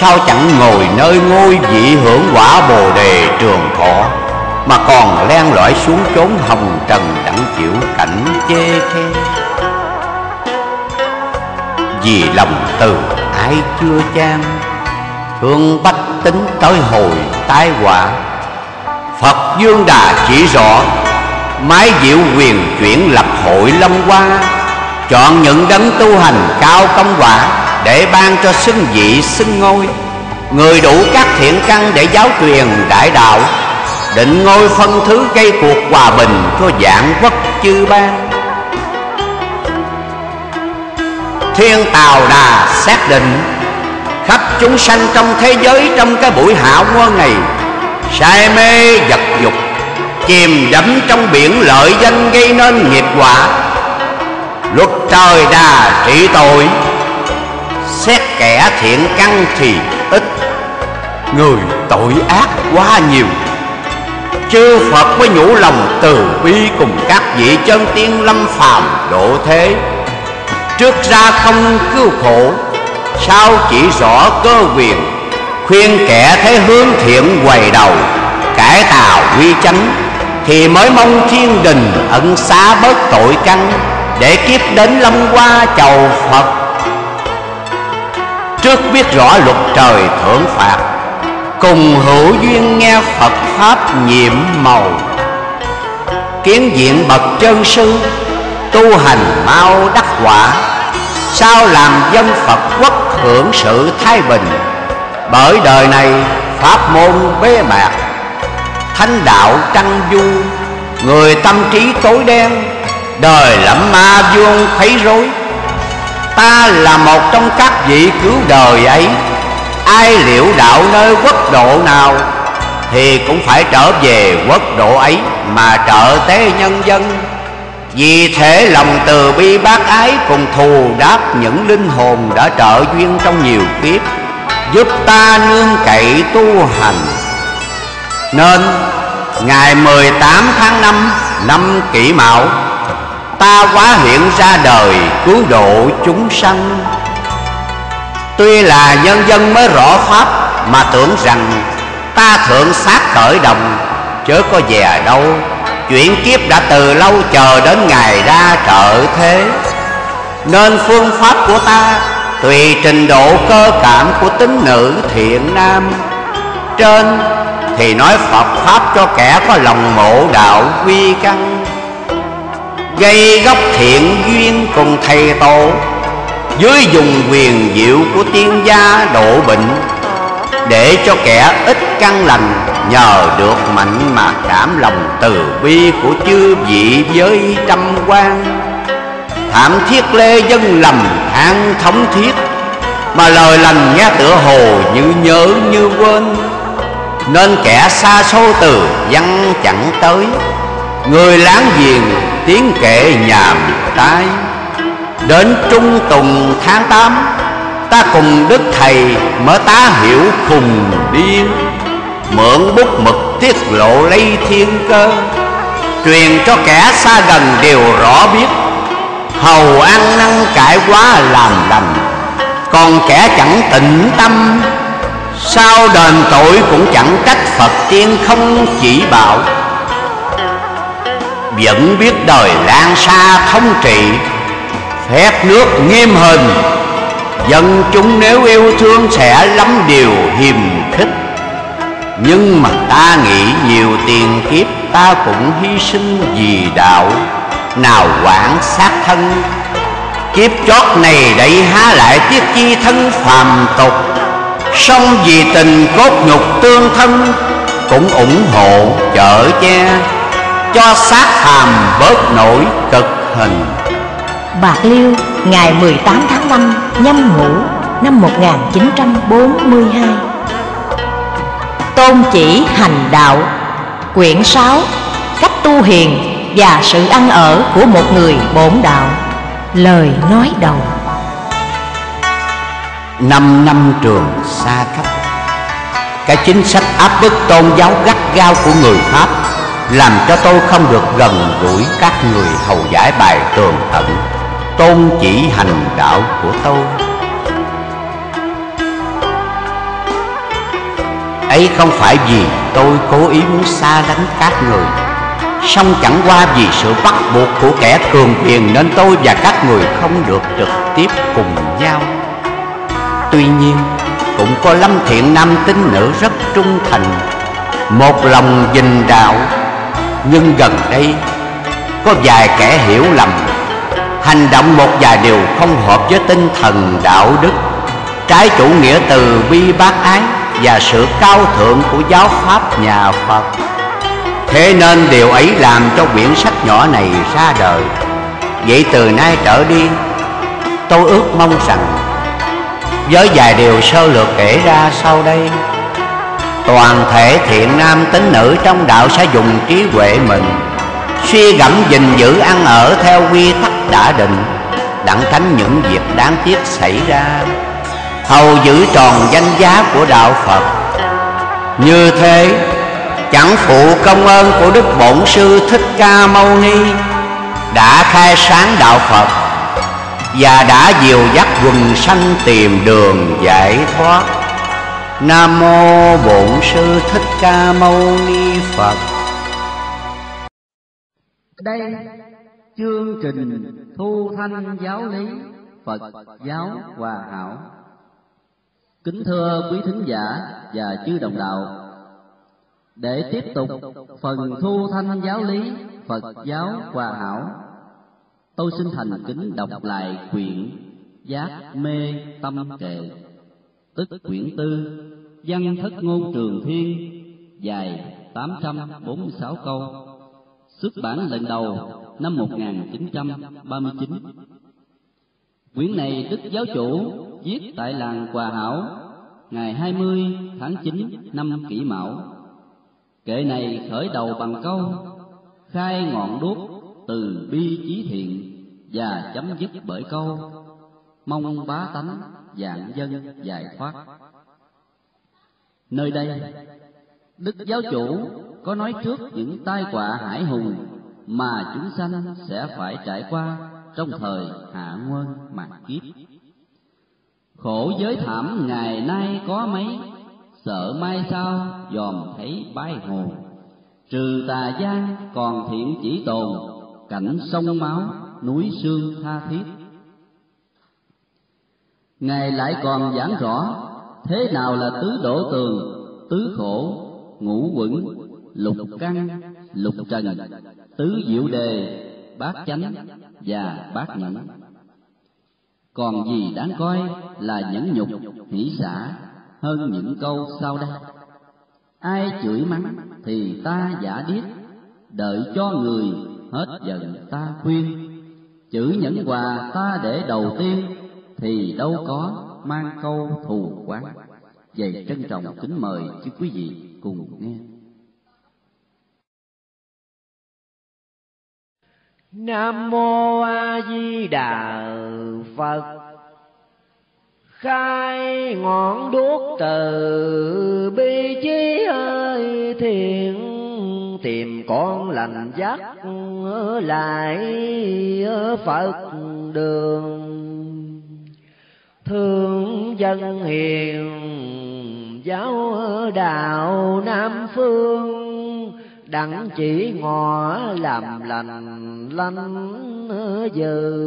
sao chẳng ngồi nơi ngôi vị hưởng quả bồ đề trường thọ, mà còn len lỏi xuống chốn hồng trần đặng chịu cảnh chê khe? Vì lòng từ ai chưa chan, thương bách tính tới hồi tai quả phật dương đà chỉ rõ, mái diệu quyền chuyển lập hội lâm qua chọn những đấng tu hành cao công quả để ban cho xưng vị xưng ngôi. Người đủ các thiện căn để giáo truyền đại đạo, định ngôi phân thứ gây cuộc hòa bình cho dạng quốc chư ban. Thiên tào đà xác định, khắp chúng sanh trong thế giới trong cái buổi hạ qua ngày say mê vật dục, chìm đắm trong biển lợi danh gây nên nghiệp quả. Luật trời đà trị tội xét kẻ thiện căn thì ít. Người tội ác quá nhiều. Chư phật mới nhủ lòng từ bi cùng các vị chân tiên lâm phàm độ thế. Trước ra không cứu khổ, sao chỉ rõ cơ quyền, khuyên kẻ thấy hướng thiện quầy đầu, cải tà quy chánh, thì mới mong thiên đình ẩn xá bớt tội căn, để kiếp đến lâm qua chầu phật trước biết rõ luật trời thưởng phạt, cùng hữu duyên nghe phật pháp nhiệm màu. Kiến diện bậc chân sư, tu hành mau đắc quả, sao làm dân phật quốc hưởng sự thái bình? Bởi đời này pháp môn bế mạc, thánh đạo trăng du, người tâm trí tối đen, đời lẫm ma vuông khuấy rối ta là một trong các vị cứu đời ấy. Ai liễu đạo nơi quốc độ nào, thì cũng phải trở về quốc độ ấy mà trợ tế nhân dân. Vì thế lòng từ bi bác ái cùng thù đáp những linh hồn đã trợ duyên trong nhiều kiếp, Giúp ta nương cậy tu hành. Nên, ngày 18 tháng 5 năm kỷ mão Ta quá hiện ra đời, cứu độ chúng sanh. Tuy là nhân dân mới rõ pháp, Mà tưởng rằng ta thượng sát khởi đồng, Chớ có về đâu. Chuyện kiếp đã từ lâu chờ đến ngày ra trợ thế. Nên phương pháp của ta Tùy trình độ cơ cảm của tính nữ thiện nam. Trên thì nói Phật Pháp cho kẻ có lòng mộ đạo quy căn. Gây gốc thiện duyên cùng thầy tổ. Dưới dùng quyền diệu của tiên gia độ bệnh, Để cho kẻ ít căn lành, Nhờ được mạnh mà cảm lòng từ bi của chư vị với trăm quan. Thảm thiết lê dân lầm than thống thiết, Mà lời lành nghe tựa hồ như nhớ như quên. Nên kẻ xa xôi từ văn chẳng tới, Người láng giềng tiếng kệ nhàm tai. Đến trung tùng tháng tám, Ta cùng Đức Thầy mở tá hiểu khùng điên, Mượn bút mực tiết lộ lấy thiên cơ, Truyền cho kẻ xa gần đều rõ biết. Hầu ăn năn cải quá làm lành Còn kẻ chẳng tịnh tâm. Sao đền tội cũng chẳng trách Phật tiên không chỉ bảo vẫn biết đời lan xa thống trị, Phép nước nghiêm hình Dân chúng nếu yêu thương sẽ lắm điều hiềm khích. Nhưng mà ta nghĩ nhiều tiền kiếp, ta cũng hy sinh vì đạo. Nào quản sát thân, kiếp chót này đẩy há lại tiếc chi thân phàm tục. Song vì tình cốt nhục tương thân, cũng ủng hộ chở che cho xác phàm bớt nổi cực hình. Bạc Liêu ngày 18 tháng 5 nhâm ngũ năm 1942 Tôn chỉ hành đạo Quyển 6 Cách tu hiền và sự ăn ở của một người bổn đạo. Lời nói đầu. Năm năm trường xa cách cái chính sách áp bức tôn giáo gắt gao của người pháp làm cho tôi không được gần gũi các người hầu giải bài tường tận. Tôn chỉ hành đạo của tôi. Ấy không phải vì tôi cố ý muốn xa lánh các người, song chẳng qua vì sự bắt buộc của kẻ cường quyền Nên tôi và các người không được trực tiếp cùng nhau. Tuy nhiên, cũng có lâm thiện nam tín nữ rất trung thành, Một lòng dình đạo nhưng gần đây, có vài kẻ hiểu lầm. Hành động một vài điều không hợp với tinh thần đạo đức, Trái chủ nghĩa từ bi bác ái Và sự cao thượng của giáo pháp nhà Phật. Thế nên điều ấy làm cho quyển sách nhỏ này ra đời. Vậy từ nay trở đi, Tôi ước mong rằng, Với vài điều sơ lược kể ra sau đây Toàn thể thiện nam tín nữ trong đạo sẽ dùng trí huệ mình. Suy gẫm gìn giữ ăn ở theo quy tắc đã định, Đặng tránh những việc đáng tiếc xảy ra. Hầu giữ tròn danh giá của đạo Phật. Như thế, chẳng phụ công ơn của đức bổn sư thích ca mâu ni, đã khai sáng đạo phật và đã dìu dắt quần sanh tìm đường giải thoát nam mô bổn sư thích ca mâu ni phật. Đây, chương trình thu thanh giáo lý phật giáo hòa hảo. Kính thưa quý thính giả và chư đồng đạo, để tiếp tục phần thu thanh giáo lý Phật giáo hòa hảo, tôi xin thành kính đọc lại quyển giác mê tâm kệ tức quyển tư, văn thất ngôn trường thiên, dài 846 câu, xuất bản lần đầu năm 1939. Quyển này Đức Giáo Chủ viết tại làng Hòa Hảo ngày 20 tháng 9 năm Kỷ Mão. Kệ này khởi đầu bằng câu khai ngọn đuốc từ bi chí thiện và chấm dứt bởi câu mong bá tánh dạng dân giải thoát. Nơi đây, Đức Giáo Chủ có nói trước những tai họa hải hùng mà chúng sanh sẽ phải trải qua trong thời hạ nguyên mạt kiếp. Khổ giới thảm ngày nay có mấy, sợ mai sau dòm thấy bái hồ. Trừ tà gian còn thiện chỉ tồn, cảnh sông máu, núi xương tha thiết. Ngài lại còn giảng rõ thế nào là tứ đổ tường, tứ khổ, ngũ quẩn, lục căn, lục trần, tứ diệu đề, bát chánh và bát nhẫn. Còn gì đáng coi là nhẫn nhục, hỷ xả hơn những câu sau đây. Ai chửi mắng thì ta giả điếc, đợi cho người hết giận ta khuyên. Chữ nhẫn quà ta để đầu tiên, thì đâu có mang câu thù quán. Vậy trân trọng kính mời chứ quý vị cùng nghe. Nam mô A Di Đà Phật khai ngọn đuốc từ bi chí ơi thiện, tìm con lành dắt lại Phật đường thương dân hiền, giáo đạo Nam Phương, đặng chỉ ngọ làm lành, lanh dự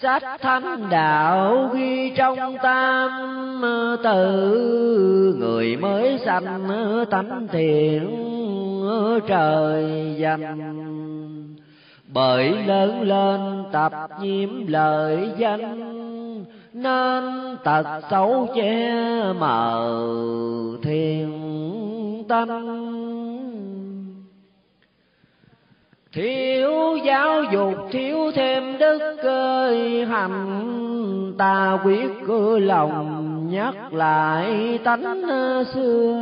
sách thánh đạo ghi trong tam tự người mới sanh tánh thiện, trời dành bởi lớn lên tập nhiễm lợi danh, nên tật xấu che mờ thiên tâm. Thiếu giáo dục, thiếu thêm đức ơi, hành ta quyết cứ lòng nhắc lại tánh xưa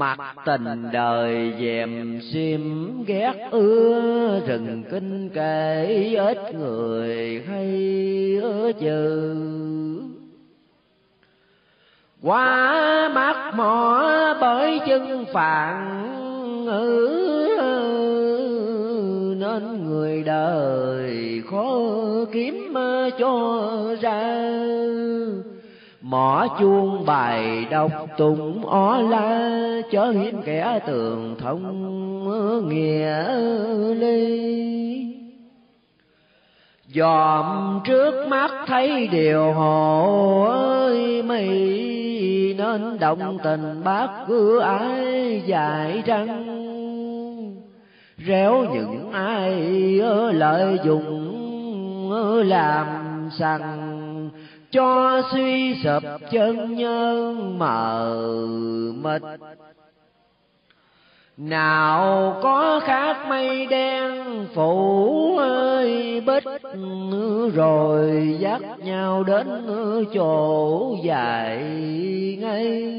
mặt tình đời dèm xiêm ghét ưa rừng kinh kể ít người hay ưa chừ. Quá mắt mỏ bởi chân phạn ngữ, nên người đời khó kiếm cho ra mỏ chuông bài đọc tụng ó la, chớ hiếm kẻ tường thông nghĩa ly. Dòm trước mắt thấy điều hồ ơi mây, nên động tình bác cứ ai dài răng. Réo những ai lợi dụng làm sằng cho suy sụp chân nhân mờ mịt. Nào có khác mây đen, phủ ơi, bích rồi dắt nhau đến chỗ dài ngay.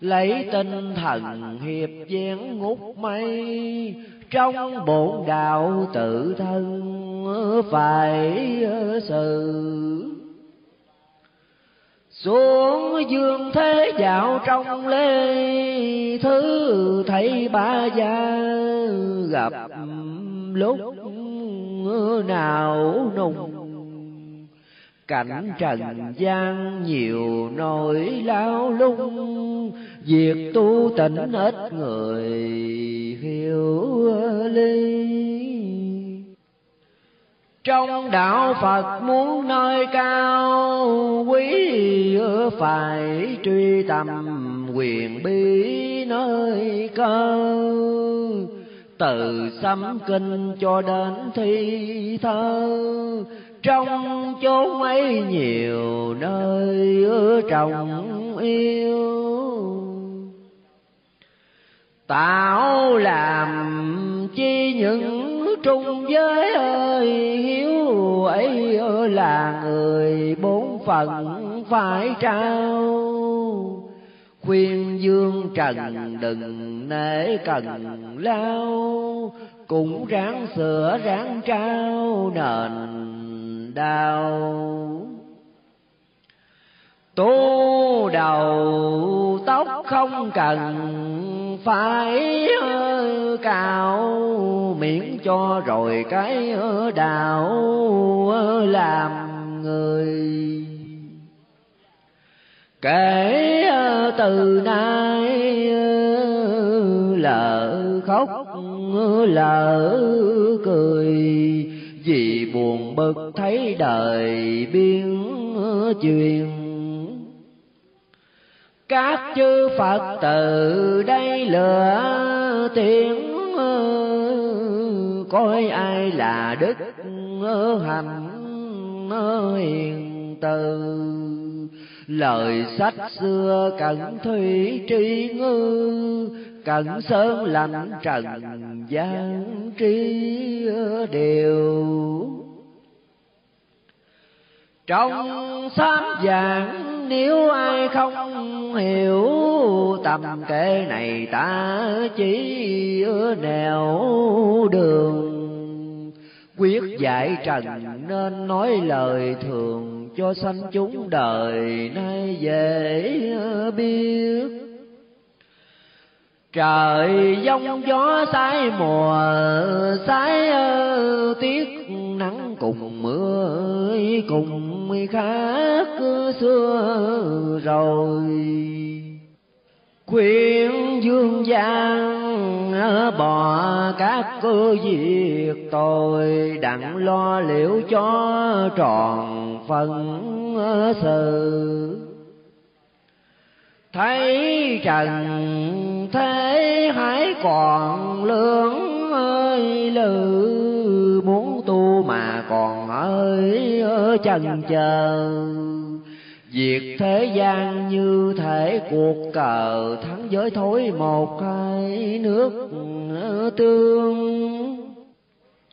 Lấy tinh thần hiệp dáng ngút mây trong bổn đạo tự thân phải sự xuống dương thế dạo trong lê thứ thấy ba gia, gặp lúc nào nùng cảnh trần gian nhiều nỗi lao lung. Việc tu tịnh ít người hiểu ly trong đạo Phật muốn nơi cao, quý phải truy tầm quyền bí nơi cơ. Từ sấm kinh cho đến thi thơ trong chốn ấy nhiều nơi trồng yêu. Tạo làm chi những trung giới ơi, hiếu ấy là người bốn phận phải trao. Khuyên dương trần đừng nể cần lao, cũng ráng sửa ráng trao nền đau. Tu đầu tóc không cần phải cạo, miễn cho rồi cái đạo làm người. Kể từ nay lỡ khóc, lỡ cười vì buồn bực thấy đời biên truyền các chư phật từ đây lửa tiếng coi ai là đức hạnh hiền từ. Lời sách xưa cẩn thủy tri ngư cận sơn lạnh trần gian tri đều. Trong sám vàng, nếu ai không hiểu, tầm kệ này ta chỉ nẻo đường. Quyết giải trần nên nói lời thường, cho sanh chúng đời nay dễ biết trời giông gió sái mùa, sái tiết nắng cùng mưa cùng khác xưa rồi. Khuyên dương gian bỏ các cơ việc tôi, đặng lo liệu cho tròn phần sự. Thấy trần thế hãy còn lương ơi lự muốn tu mà còn ơi chần chờ Việc thế gian như thể cuộc cờ thắng giới thối một hai nước tương.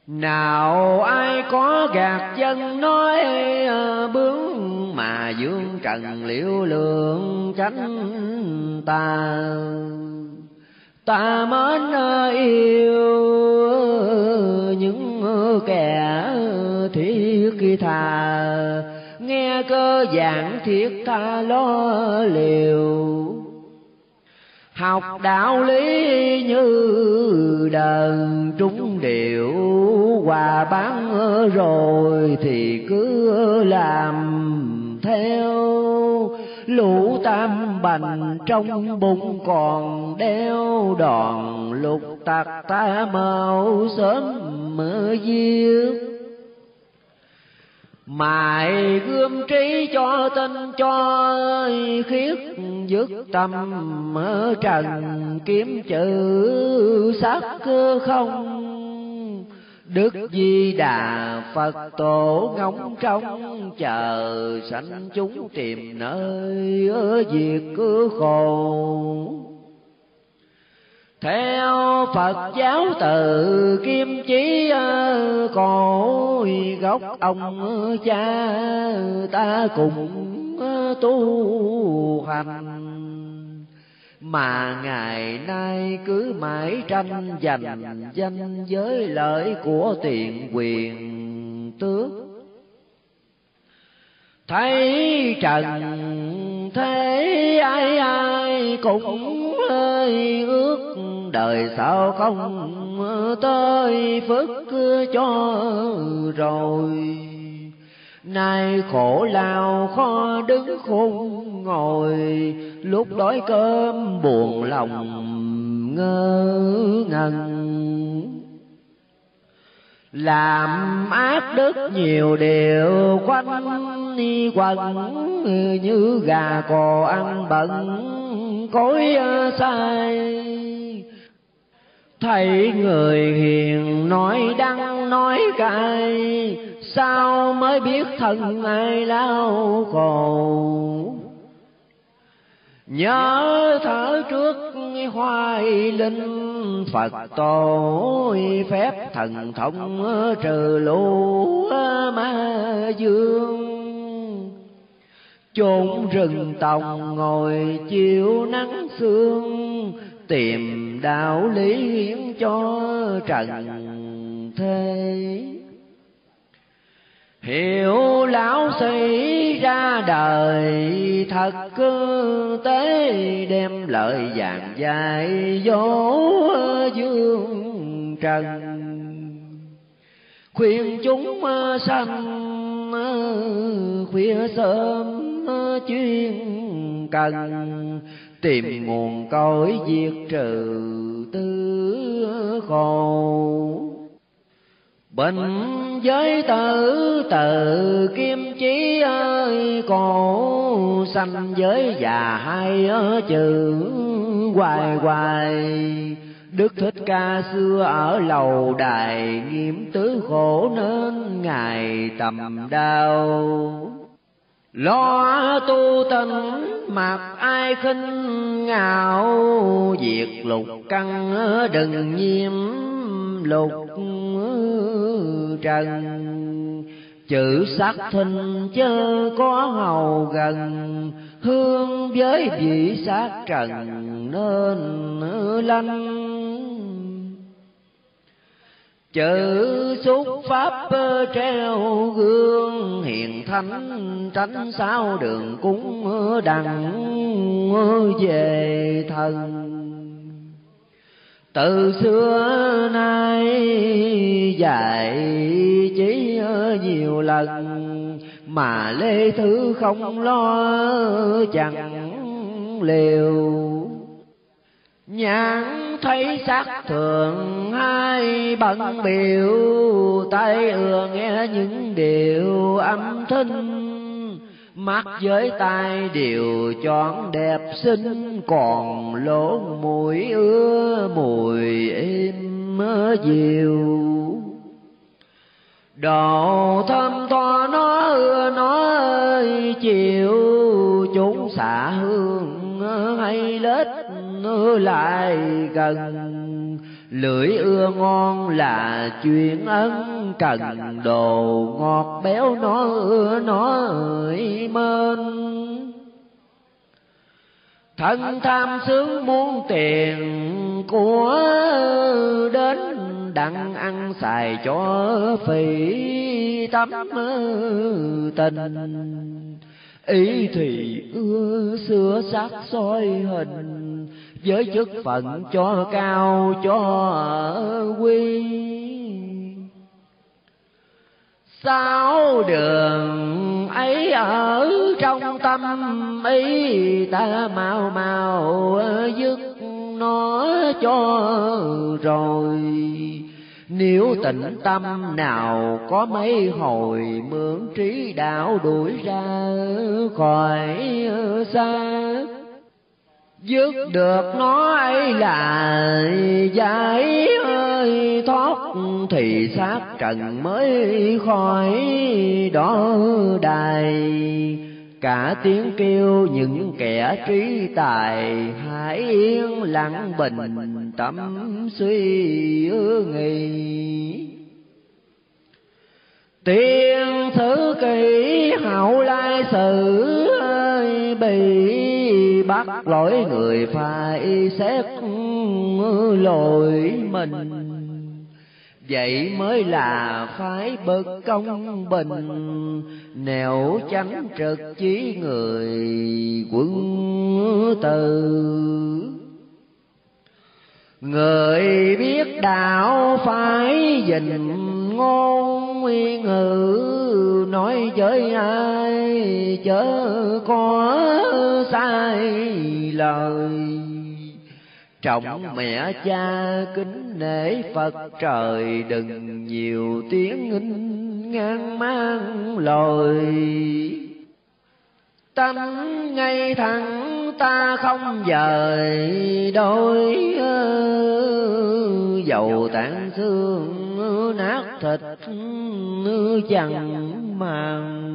Nào ai có gạt chân nói bướng mà dương trần liễu lượng tránh ta ta mến yêu những kẻ thiết thà nghe cơ giảng thiết tha lo liều học đạo lý như đờn trúng điệu hòa bán rồi thì cứ làm theo lũ tam bành trong bụng còn đeo đòn, lục tặc ta mau sớm mở giết mài gươm trí cho tinh cho khiết dứt tâm ở trần, kiếm chữ sắc không. Đức Di Đà Phật tổ ngóng trong chờ sanh chúng tìm nơi ở diệt cứ khổ. Theo Phật giáo từ kim chí ờ, cổ gốc ông cha ta cùng ờ, tu hành mà ngày nay cứ mãi tranh giành danh giới lợi của tiền quyền tước. Thấy trần thế ai ai cũng hơi ước đời sao không tới phước cho rồi nay khổ lao khó đứng khôn ngồi, lúc đói cơm buồn lòng ngơ ngẩn. Làm ác đức nhiều điều quanh đi quẩn, như gà cò ăn bận cối à, sai thấy người hiền nói đắng nói cay sao mới biết thân ai lao khổ nhớ thở trước hoài linh phật tổ phép thần thông trừ lũ ma dương. Chốn rừng tòng ngồi chiều nắng sương tìm đạo lý hiến cho trần thế. Hiểu lão sĩ ra đời thật cơ tế đem lợi vàng dài vô dương trần. Khuyên chúng sanh khuya sớm chuyên cần tìm nguồn cõi diệt trừ tư khổ. Bình giới tử, tự kim chí ơi, cổ sanh giới già hai chữ hoài hoài. Đức Thích Ca xưa ở lầu đài, nghiêm tứ khổ nên ngài tầm đau lo tu tình mặc ai khinh ngạo, diệt lục căn đừng nhiễm lục trần. Chữ sắc thinh chớ có hầu gần, hương với vị sát trần nên lanh chữ xúc pháp ờ, treo gương, hiền thánh, tránh sao đường cúng ờ, đặng ờ, về thần. Từ xưa nay dạy chỉ nhiều lần, mà lê thứ không lo, chẳng liều nhãn thấy sắc thường hai bận biểu tay ưa nghe những điều âm thanh. Mắt với tai đều chọn đẹp xinh, còn lỗ mũi ưa mùi êm diều đồ thơm to nó ưa nó ơi, chiều chúng xả hương hay lết lại gần. Lưỡi ưa ngon là chuyện ân cần đồ ngọt béo nó ưa nó ơi mên thân tham sướng muốn tiền của đến, đặng ăn xài cho phỉ tắm tình. Ý thì ưa xưa sắc soi hình với chức phận cho cao, cho quy. Sáu đường ấy ở trong tâm ý, ta mau mau dứt nó cho rồi. Nếu tịnh tâm nào có mấy hồi mượn trí đạo đuổi ra khỏi xa dứt được nó ấy là giải ơi thoát, thì xác trần mới khỏi đó đài. Cả tiếng kêu những kẻ trí tài hãy yên lặng bình tâm suy nghĩ tiên thứ kỳ hậu lai sự ơi bị bắt lỗi người phải xét lỗi mình. Vậy mới là phái bực công bình, nẻo chánh trực chí người quân tử. Người biết đạo phải dình ngôn nguyên ngữ, nói với ai, chớ có sai lời. Trọng mẹ cha kính nể phật trời, đừng nhiều tiếng nghinh ngang mang lời tâm ngay thẳng ta không dời đôi dầu tạng xương nát thịt chẳng màng.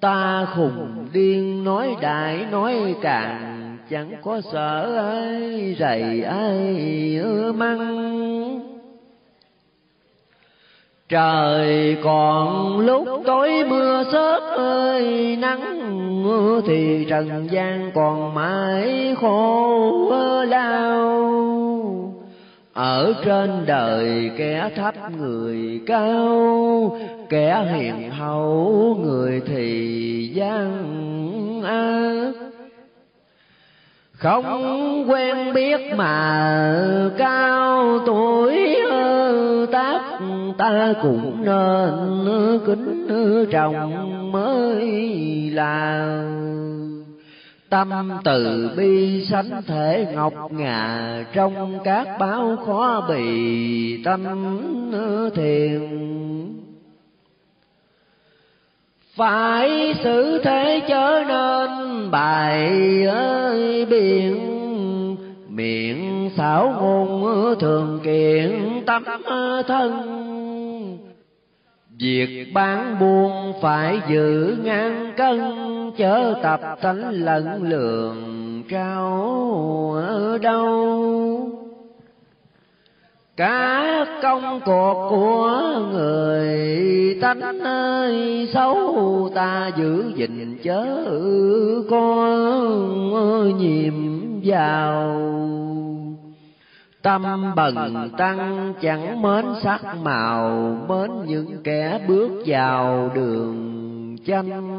Ta khùng điên nói đại nói càng, chẳng có sợ ai rầy ai măng trời còn lúc tối mưa sớt ơi, nắng mưa thì trần gian còn mãi khô lao. Ở trên đời kẻ thấp người cao, kẻ hiền hậu người thì gian ác không quen biết mà cao tuổi tác ta cũng nên kính trọng mới là. Tâm từ bi sánh thể ngọc ngà, trong các báo khó bì tâm thiền phải xử thế chớ nên bài ơi biển miệng xảo ngôn thường kiện tâm thân Việc bán buôn phải giữ ngang cân, chớ tập tánh lẫn lượng cao ở đâu cả công cuộc của người tánh ơi xấu ta giữ gìn chớ có nhiệm vào. Tâm bần tăng chẳng mến sắc màu, mến những kẻ bước vào đường chanh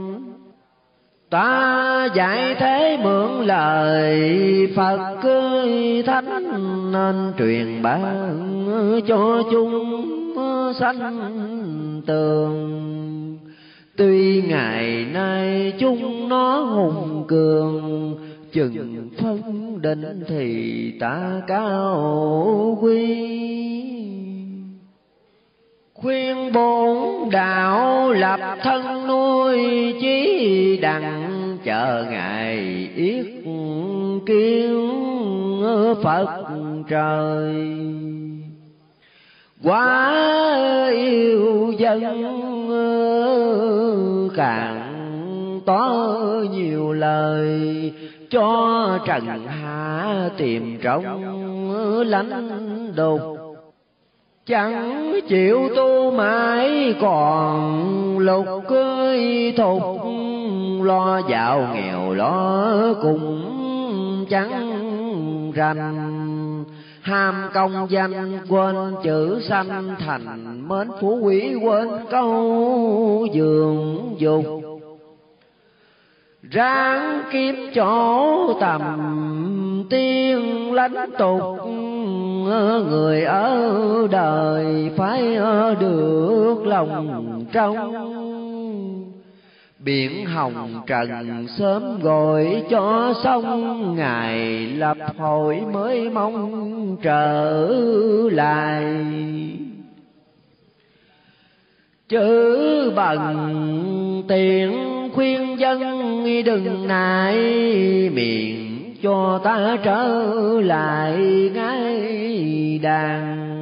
Ta dạy thế mượn lời Phật cưới thánh nên truyền bá cho chúng sanh tường. Tuy ngày nay chúng nó hùng cường, chừng phân định thì ta cao quý khuyên bổn đạo lập thân nuôi chí đặng chờ ngày yết kiến phật trời. Quá yêu dân, càng to nhiều lời, cho trần hạ tìm trong lánh đục chẳng chịu tu mãi còn lục cưới thục, lo giàu nghèo lo cùng chẳng rành. Ham công danh quên chữ sanh thành, mến phú quý quên câu giường dục ráng kiếm chỗ tầm tiên lãnh tục, người ở đời phải được lòng trong. Biển hồng trần sớm gọi cho xong ngày lập hội mới mong trở lại. Chữ bằng tiền khuyên dân, đừng nại miệng, cho ta trở lại ngay đàn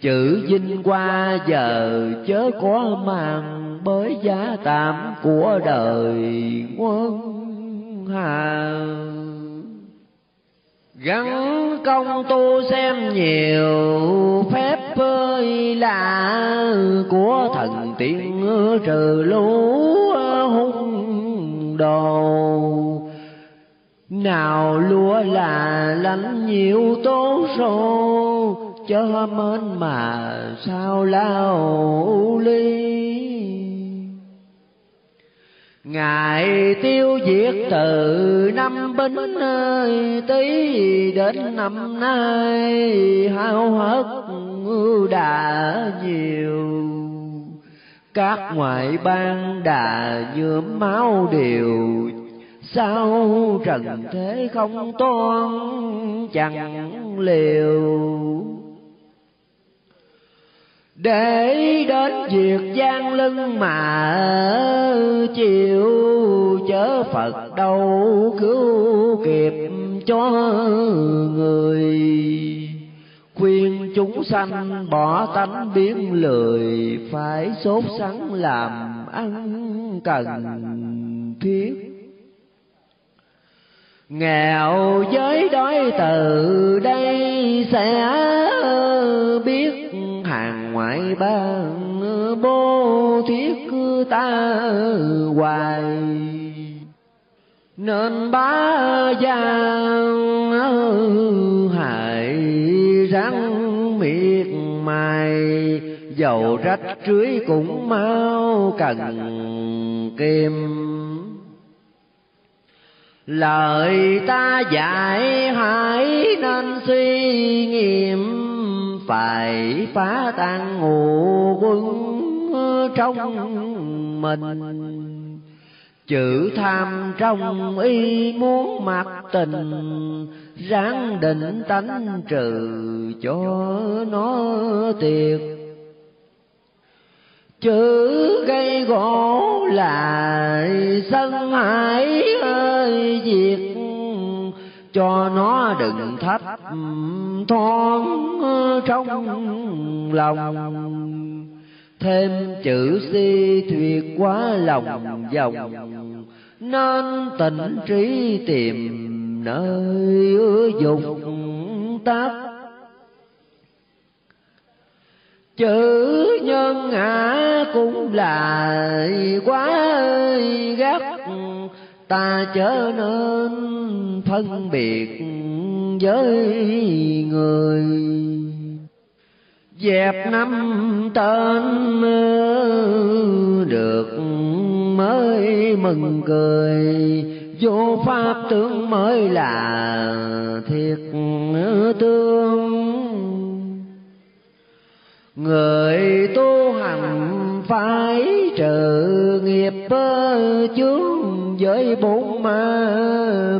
chữ vinh qua giờ chớ có màng bởi giá tạm của đời quân hào gắn công tu xem nhiều, phép ơi lạ của thần tiên trừ lũ hung đồ. Nào lúa là lánh nhiều tố số cho mến mà sao lao ly. Ngài tiêu diệt từ năm bính ơi tí đến năm nay, hao hớt đã nhiều. Các ngoại bang đà nhuộm máu đều, sao trần thế không toan, chẳng liều để đến việc gian lưng mà chịu, chớ Phật đâu cứu kịp cho người. Khuyên chúng sanh bỏ tánh biến lười, phải sốt sắng làm ăn cần thiết. Nghèo giới đói từ đây sẽ ngoại bang bố thiết ta hoài. Nên bá giang hại răng miệt mài, dầu rách rưới cũng mau cần kim lời ta dạy hãy nên suy nghiệm phải phá tan ngụ quân trong mình. Chữ tham trong y muốn mặc tình, ráng định tánh trừ cho nó tiệt. Chữ gây gỗ lại, sân hải ơi, diệt cho nó đừng thấp thoáng trong lòng. Thêm chữ si thuyệt quá lòng vòng, nên tỉnh trí tìm nơi dùng tác. Chữ nhân ngã cũng là quá gắt ta chớ nên phân biệt với người. Dẹp năm tên được mới mừng cười. Vô pháp tướng mới là thiệt tương người tu hành phải trừ nghiệp chướng với bốn ma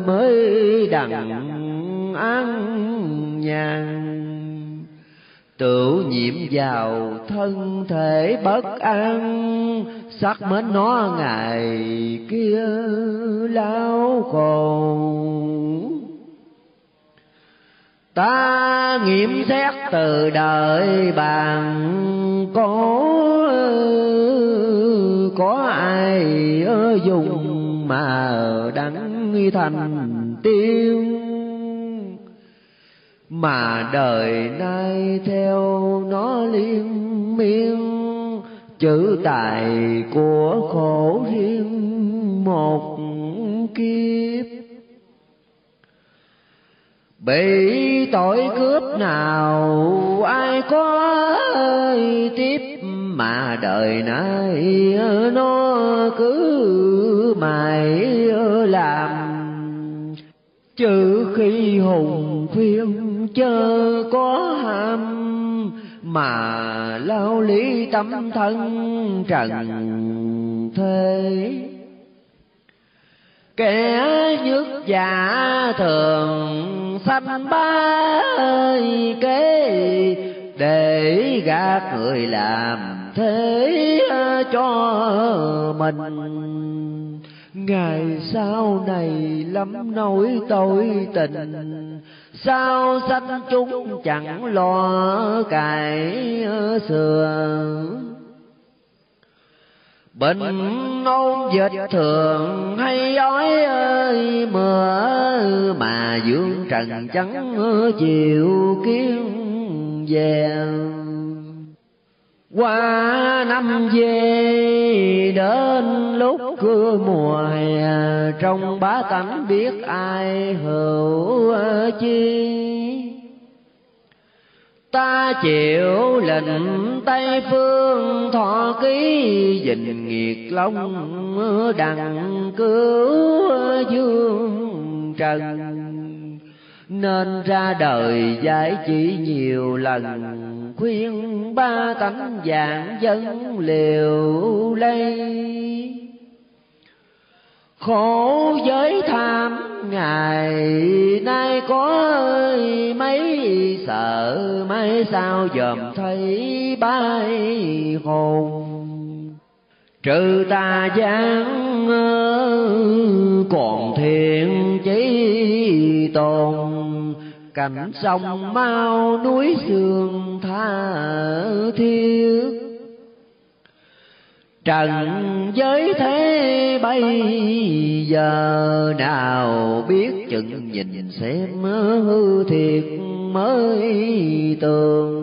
mới đặng an nhàn. Tự nhiễm vào thân thể bất an, sắc mến nó ngày kia lao khổ ta nghiệm xét từ đời bàn có có ai ở dùng mà đắng thành tiêu. Mà đời nay theo nó liên miên, chữ tài của khổ riêng một kiếp. Bị tội cướp nào ai có tiếp mà đời nay nó cứ mãi làm. Trừ khi hùng phiên chớ có ham, mà lao lý tâm thân trần thế. Kẻ nhức giả thường sanh ba kế, để gạt người làm thế à, cho mình. Ngày sau này lắm nỗi tội tình, sao sanh chúng chẳng lo cải à, xưa. Bệnh ôn dịch thường hay ói ơi mưa mà dương trần trắng à, chiều kiếm về qua năm về, đến lúc cưa mùa hè, trong bá tánh biết ai hữu chi. Ta chịu lệnh tây phương thọ ký dình nghiệt long đằng cứu dương trần. Nên ra đời giải chỉ nhiều lần khuyên ba tánh dạng dân liều lây. Khổ giới tham, ngày nay có mấy sợ, mấy sao dòm thấy bay hồn. Trừ tà giáng còn thiện chí tồn cảnh sông mau núi sương tha thiết trần giới thế bây giờ nào biết chừng nhìn xem hư thiệt mới tường.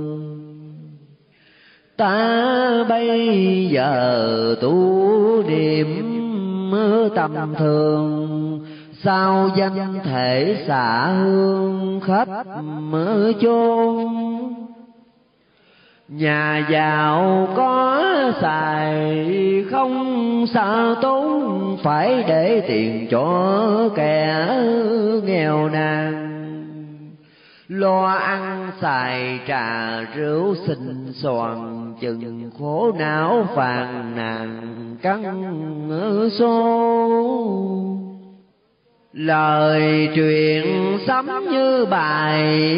Ta bây giờ tu niệm tầm thường sao danh thể xả hương khắp chôn? Nhà giàu có xài không xa tốn, phải để tiền cho kẻ nghèo nàn. Lo ăn xài trà rượu xình xoàn, chừng khổ não phàn nàn căng số lời truyền sấm như bài,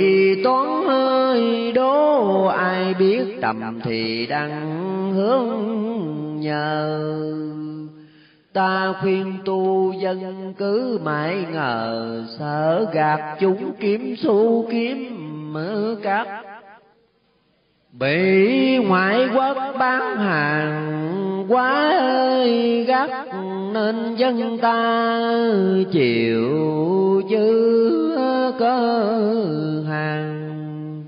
toán hơi đố. Ai biết tầm thì đăng hướng nhờ. Ta khuyên tu dân cứ mãi ngờ, sợ gạt chúng kiếm xu kiếm mở cắt bị ngoại quốc bán hàng quá gắt nên dân ta chịu dư cơ hàng.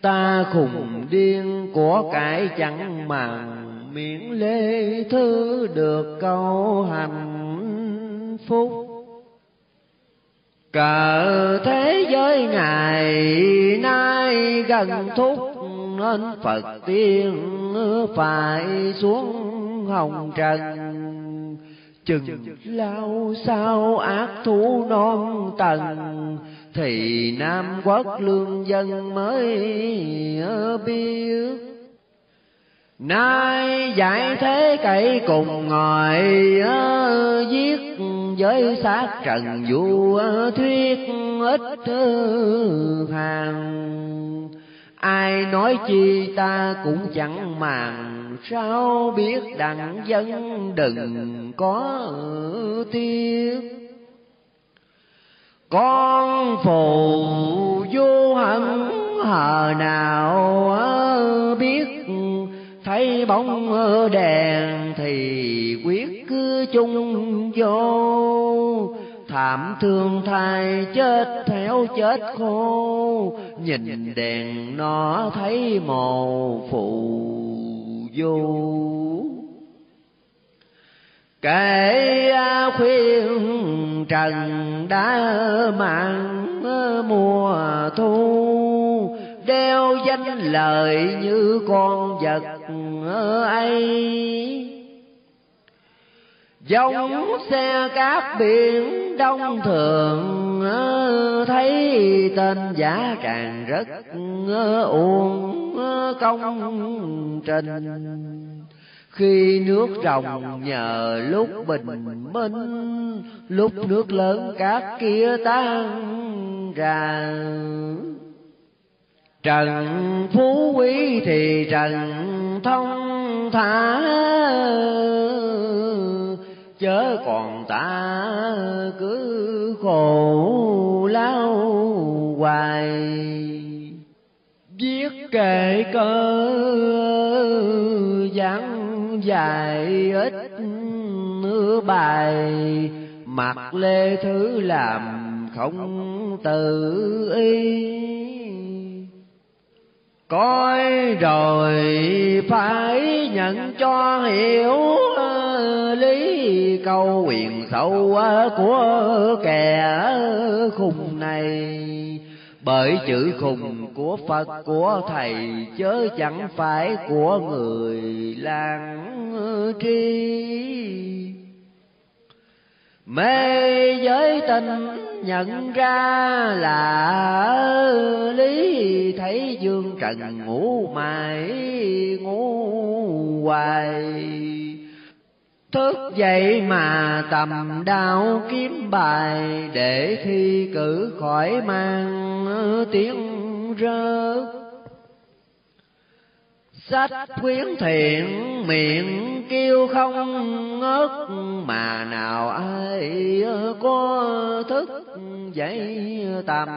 Ta khùng điên của cải chẳng màng, miễn lê thư được câu hạnh phúc. Cờ thế giới ngày nay gần thúc nên phật tiên phải xuống hồng trần. Chừng lao sao ác thú non tầng thì nam quốc lương dân mới biết. Nay giải thế cậy cùng ngồi giết với xác trần du thuyết ít hàng ai nói chi ta cũng chẳng màng. Sao biết đặng dân đừng có tiếc? Con phù vô hận hờ nào biết? Thấy bóng đèn thì quyết cứ chung vô thảm thương thai chết theo chết khô. Nhìn đèn nó thấy màu phụ vô kể khuyên trần đã mang mùa thu, đeo danh lời như con vật ấy giống xe cát biển đông thường ờ, thấy tên giả càng rất ờ, uổng ờ, công trình. Khi nước rồng nhờ lúc bình minh, lúc nước lớn cát kia tan ra trần phú quý thì trần thông thả chớ còn ta cứ khổ lao hoài. Viết kệ cơ giảng dài ít nửa bài mặt lê thứ làm không tự ý coi rồi phải nhận cho hiểu lý câu quyền sâu của kẻ khùng này. Bởi chữ khùng của phật của thầy chớ chẳng phải của người lang tri. Mê giới tình nhận ra là lý, thấy dương trần ngủ mãi, ngủ hoài thức dậy mà tầm đao kiếm bài, để thi cử khỏi mang tiếng rớt. Sách khuyến thiện miệng kêu không ngớt, mà nào ai có thức dậy tầm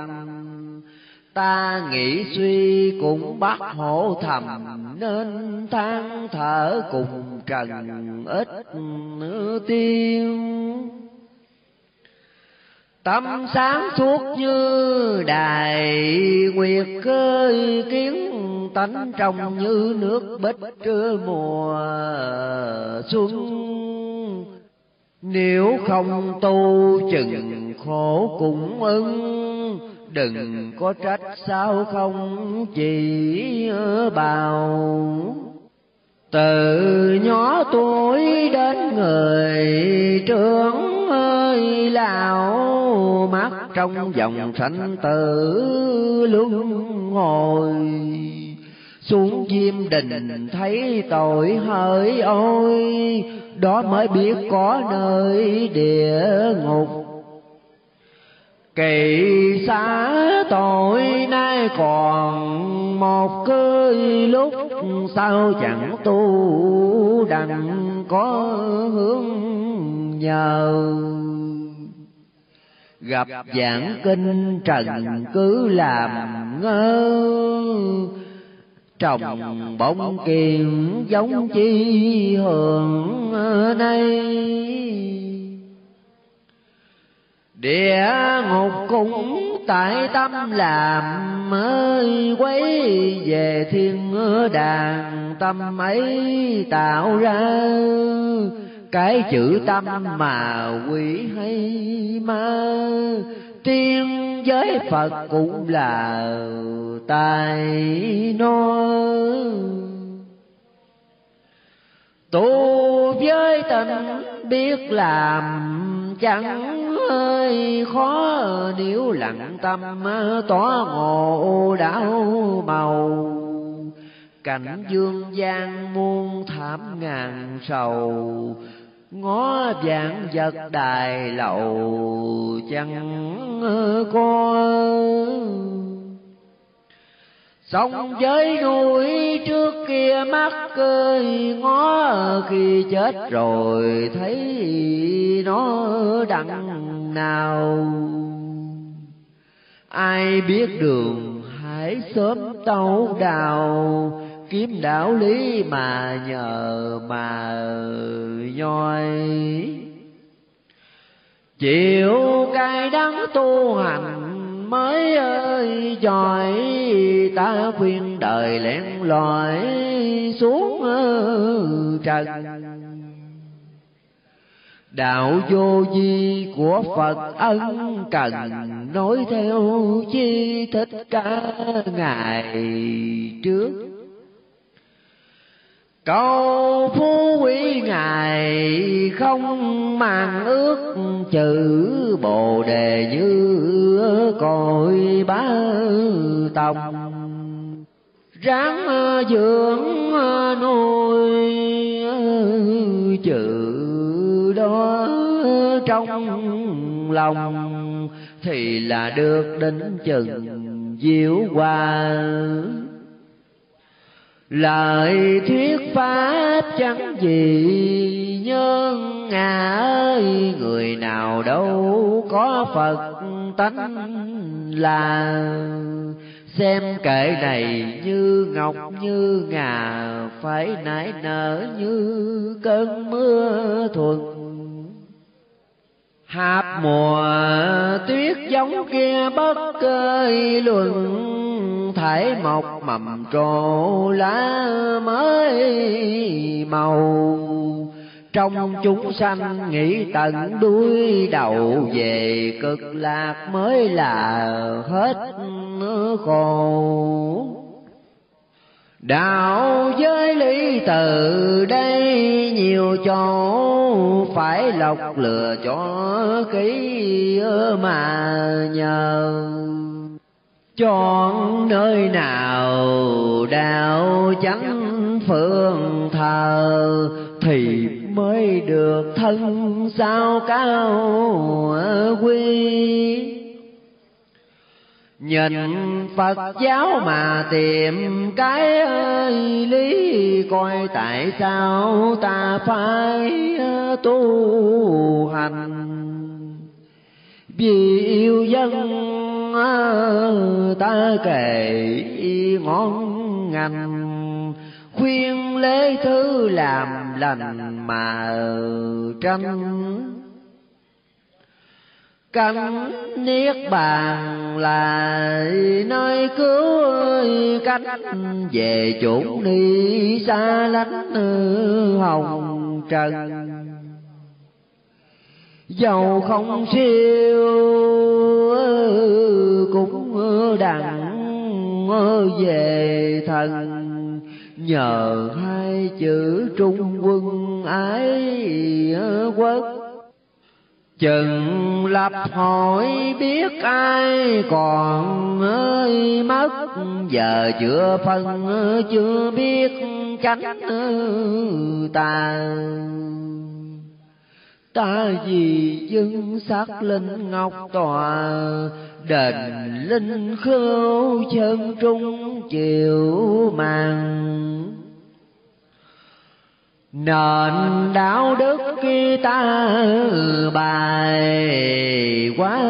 ta nghĩ suy cũng bắt hổ thầm, nên than thở cùng trần ít tiêu tâm sáng suốt như đài nguyệt cơ kiến, tánh trong như nước bích trưa mùa xuân. Nếu không tu chừng khổ cũng ưng đừng có trách sao không chỉ bào. Từ nhỏ tuổi đến người trưởng ơi lão mắt trong dòng sanh tử luân hồi. Xuống diêm đình thấy tội hỡi ôi, đó mới biết có nơi địa ngục kỳ xá tội nay còn một cơi lúc, sao chẳng tu đành có hướng nhờ? Gặp giảng kinh trần cứ làm ngơ, trồng bóng kiền giống chi hường nay địa ngục cũng tại tâm làm ơi quấy về thiên đàng tâm ấy tạo ra. Cái chữ tâm mà quỷ hay ma, tiên giới phật cũng là tài nói tu với tình biết làm chẳng hơi khó nếu lặng tâm, tỏ ngộ đạo màu. Cảnh dương gian muôn thảm ngàn sầu, ngó vạn vật đài lầu. Chẳng có sông với núi trước kia mắt cười ngó khi chết rồi thấy nó đặng nào. Ai biết đường hãy sớm tâu đào, kiếm đạo lý mà nhờ mà nhoi. Chịu cay đắng tu hành mới ơi, giỏi, ta khuyên đời lén lỏi xuống ờ, trần. Đạo vô vi của phật ân cần nói theo chi thích ca ngày trước. Cầu phú quý ngài không màng ước chữ bồ đề như cội bá tòng ráng dưỡng nuôi chữ đó trong lòng, thì là được đến chừng diệu hòa lời thuyết pháp chẳng gì nhân ngã ơi, người nào đâu có phật tánh là. Xem kệ này như ngọc như ngà, phải nảy nở như cơn mưa thuần hạp mùa tuyết giống kia bất cơi luận thể mọc mầm trổ lá mới màu. Trong chúng sanh nghĩ tận đuôi đầu về cực lạc mới là hết khổ đạo giới lý từ đây nhiều chỗ phải lọc lừa cho kỹ mà nhờ chọn nơi nào đạo chẳng phương thờ thì mới được thân sao cao quý. Nhìn Phật giáo mà tìm cái ơi lý coi tại sao ta phải ờ, tu hành? Vì yêu dân ờ, ta kể ngon ngành, khuyên lễ thứ làm lành mà tranh cánh niết bàn là nơi cứu cánh về chốn đi xa lánh hồng trần. Dầu không siêu cũng đặng về thần. Nhờ hai chữ trung quân ái quốc chừng lập hỏi biết ai còn ơi, mất giờ chưa phân, chưa biết tránh ta. Ta vì dân sắc linh ngọc tòa, đền linh khâu chân trung chiều màng nền đạo đức khi ta bài quá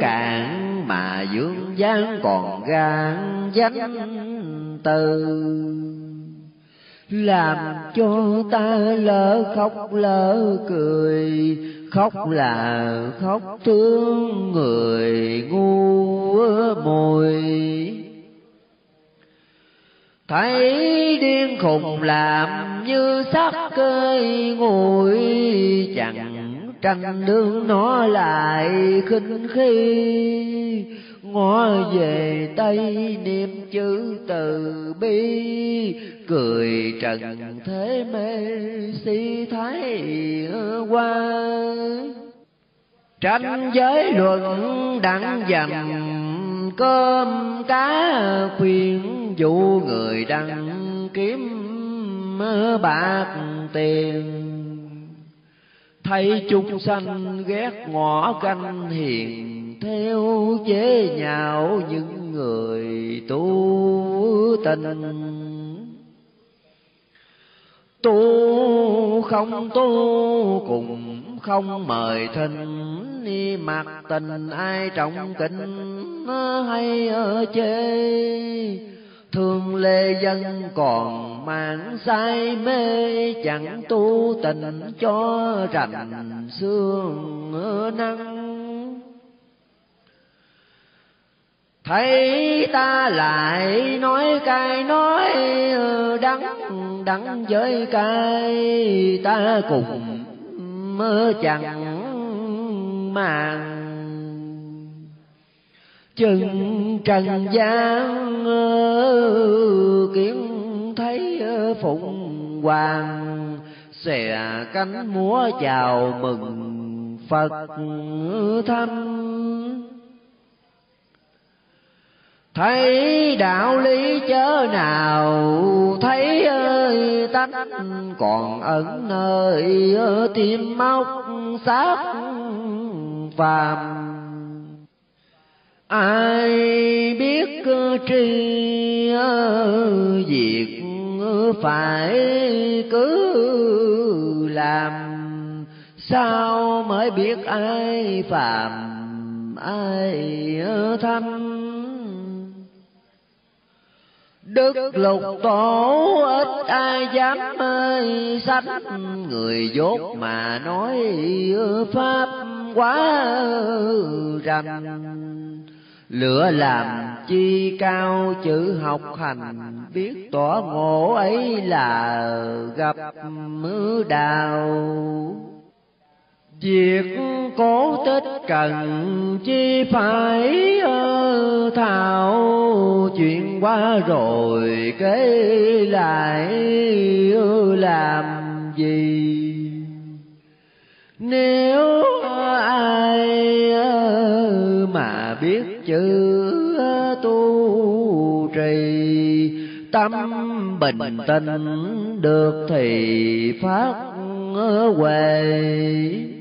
cạn mà dương gian còn gan danh từ. Làm cho ta lỡ khóc lỡ cười, khóc là khóc thương người ngu mùi thấy điên khùng làm như sắc cơi ngồi, chẳng tranh đương nó lại khinh khi. Ngó về tây niệm chữ từ bi, cười trần thế mê si thái qua tranh giới luận đặng dầm cơm cá khuyên dụ người đăng kiếm bạc tiền. Thấy chúng sanh ghét ngõ canh hiền, theo chế nhạo những người tu tình. Tu không tu, cùng không mời thinh mặt tình ai trọng kính hay ở chê? Thương lê dân còn mang say mê, chẳng tu tình cho rành xương năng thấy ta lại nói cay, nói đắng đắng với cay, ta cùng mơ chẳng màng chừng trần gian ờ, kiến thấy ờ, phụng hoàng. Xòe cánh múa chào mừng phật thanh thấy đạo lý chớ nào thấy ơi tánh, còn ẩn nơi tim móc xác phàm. Ai biết tri việc phải cứ làm, sao mới biết ai phàm, ai thâm Đức lục tổ, ít ai dám ơi sách Người dốt mà nói Pháp quá rành. Lửa làm chi cao chữ học hành, Biết tỏ ngộ ấy là gặp mưa đào. Việc cổ tích cần chi phải ờ, thảo chuyện qua rồi kế lại ờ, làm gì? Nếu ai ờ, mà biết chữ tu trì, tâm bình tĩnh được thì phát huệ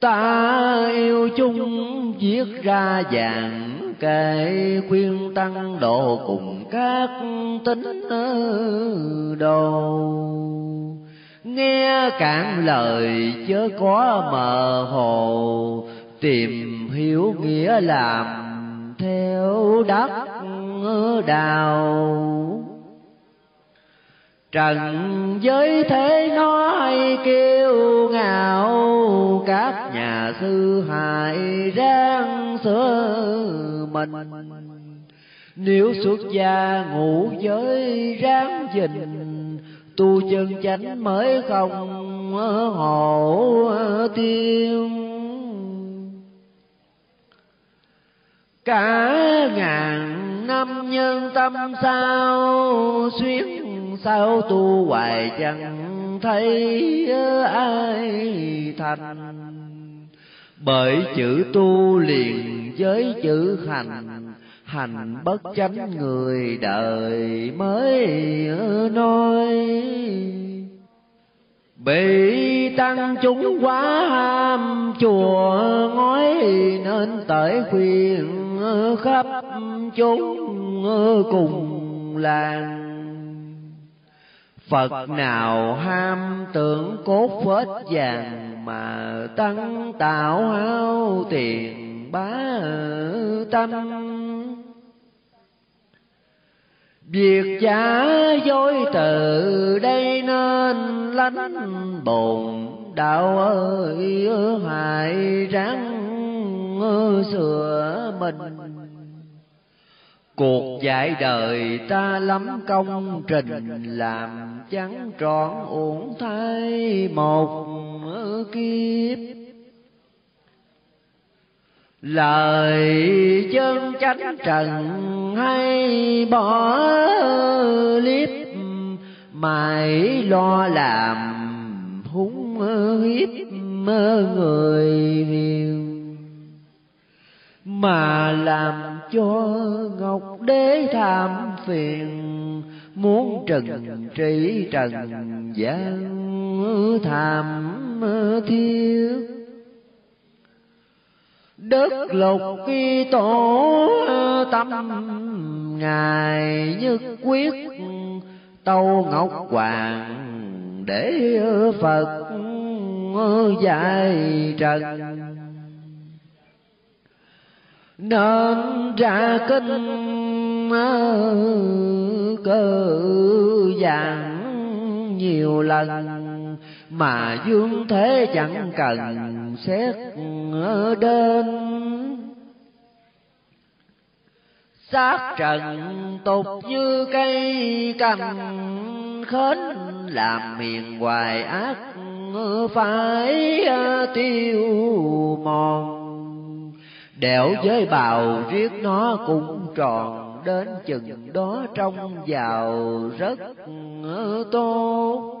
ta yêu chung viết ra vàng kệ khuyên tăng độ cùng các tính đồ. Nghe cạn lời chớ có mờ hồ, tìm hiểu nghĩa làm theo đất đào trần giới thế nói kêu ngạo, các nhà sư hại ráng sửa mình. Nếu xuất gia ngủ giới ráng dình tu chân chánh mới không hộ tiêu. Cả ngàn năm nhân tâm sao xuyên sao tu hoài chẳng thấy ai thành? Bởi chữ tu liền với chữ hành hành bất chánh người đời mới nói. Bị tăng chúng quá ham, chùa ngói nên tới khuyên khắp chúng cùng làng. Phật nào ham tưởng cốt phết vàng mà tăng tạo hao tiền bá tâm. Việc giả dối từ đây nên lánh bồn, đạo ơi, hại ráng sửa mình cuộc dạy đời ta lắm công trình, làm chẳng trọn uổng thay một kiếp. Lời chân chánh trần hay bỏ liếp, mãi lo làm húng hiếp người hiền mà làm cho ngọc đế tham phiền, muốn trần trị trần gian tham thiết. Đất lục khi tổ tâm ngài nhất quyết, tâu ngọc hoàng để phật dạy trần nên ra kinh cơ giảng nhiều lần, mà dương thế chẳng cần xét đến. Sát trần tục như cây cành, khến làm miền hoài ác, phải tiêu mòn đẻo với bào riết nó cũng tròn đến chừng đó trong vào rất ờ, tốt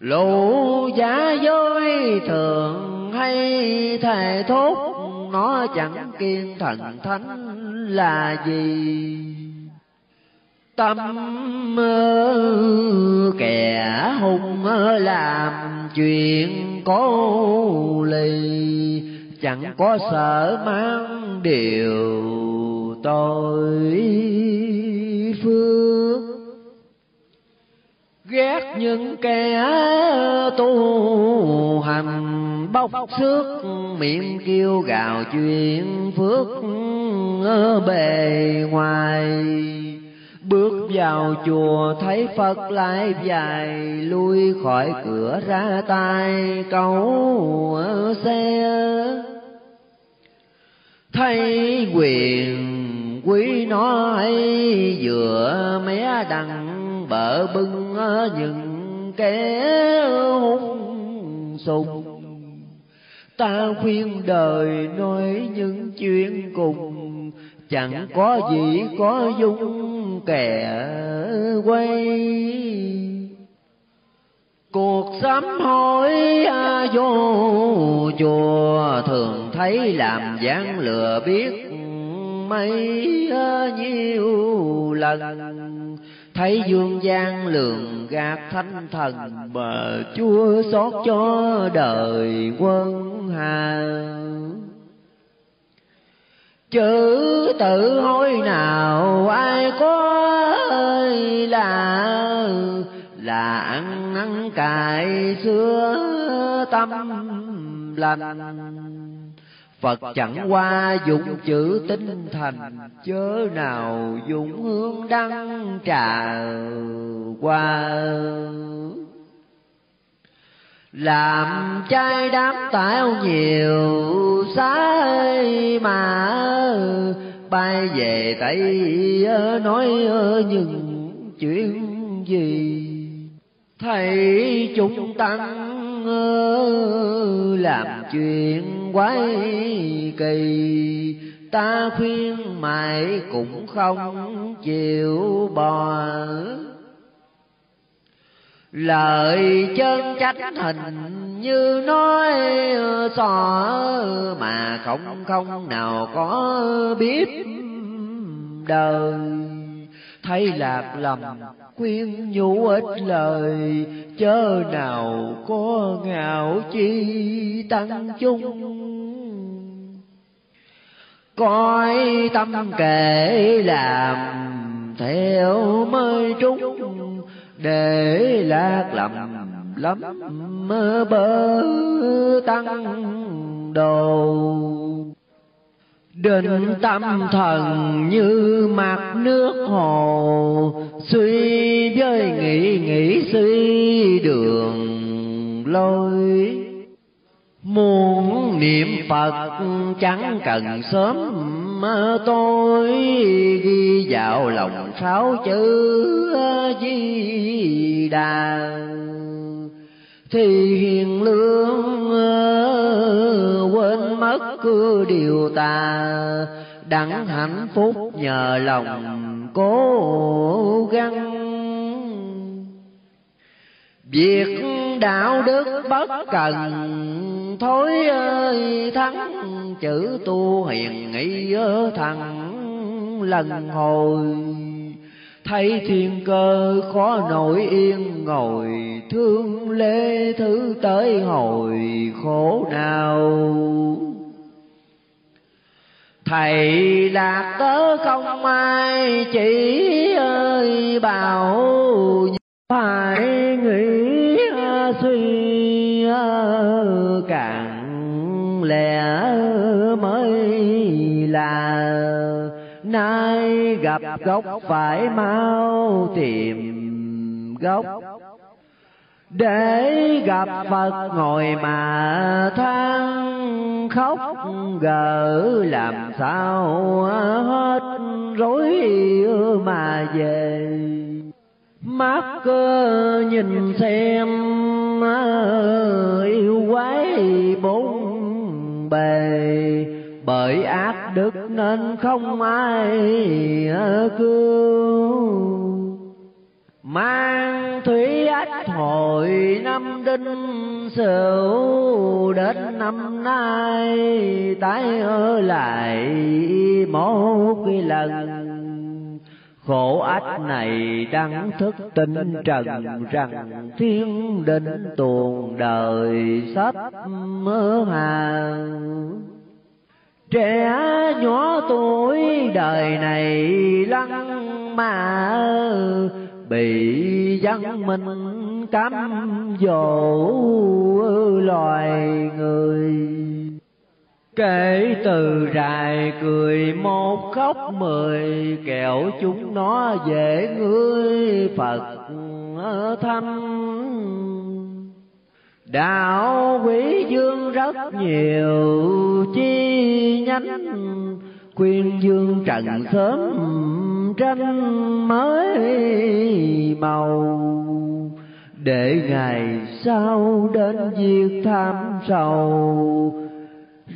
lũ giả dối thường hay thề thốt, nó chẳng kiên thần thánh là gì? Tâm ờ, kẻ hung ờ, làm chuyện cố lì chẳng có sợ mang điều tội phước ghét những kẻ tu hành bóc xước miệng kêu gào chuyện phước ở bề ngoài. Bước vào chùa thấy phật lại dài lui khỏi cửa ra tay cầu xe thấy quyền quý nó ấy, vừa mé đằng bờ bưng những kẻ hung sùng. Ta khuyên đời nói những chuyện cùng, chẳng có gì có dung kẻ quay cuộc sám hối vô chùa, thường thấy làm dáng lừa biết mấy nhiêu lần. Thấy dương gian lường gạt thanh thần mà chúa xót cho đời quân hà chữ tự hối nào ai có ơi là là ăn năn cài xưa tâm lành. Phật chẳng qua dụng chữ tinh thành Chớ nào dụng hương đăng trà qua. Làm trai đám tạo nhiều, sai mà bay về tây, nói những chuyện gì? Thầy chúng tăng làm chuyện quái kỳ. Ta khuyên mãi cũng không chịu bò lời chân chánh hình như nói xò mà không không nào có biết đời thấy lạc lầm khuyên nhủ ít lời, chớ nào có ngạo chi tăng chung. Coi tâm kệ làm theo mới trúng, để lạc lầm lắm mơ bơ tăng đồ Định tâm thần như mặt nước hồ, Suy với nghĩ nghĩ suy đường lối. Muốn niệm Phật chẳng cần sớm tôi ghi vào lòng sáu chữ di đà thì hiền lương ờ, quên mất cứ điều ta đặng hạnh phúc nhờ lòng cố gắng. Việc đạo đức bất cần thối ơi, thắng chữ tu hiền, nghĩ thằng lần hồi thấy thiên cơ khó nổi yên, ngồi thương lê thứ tới hồi khổ nào thầy lạc tớ không ai chỉ ơi, bảo phải nghĩ nay gặp gốc phải mau tìm gốc. Để gặp Phật ngồi mà than khóc, gỡ làm sao hết rối mà về. Mắt cơ nhìn xem, yêu quái bốn bề bởi ác đức nên không ai ờ, cứu. Mang thủy ách hội năm đinh sửu, đến năm nay, tái ở lại một lần. Khổ ách này đang thức tinh trần rằng thiên đình tuồng đời sắp mơ hàng trẻ nhỏ tuổi đời này lăng mà, bị dân mình cám dỗ loài người. Kể từ rài cười một khóc mười kẹo chúng nó dễ ngươi phật thăm đạo quý dương rất nhiều chi nhánh quyên dương trần sớm tranh mới màu. Để ngày sau đến việc tham sầu,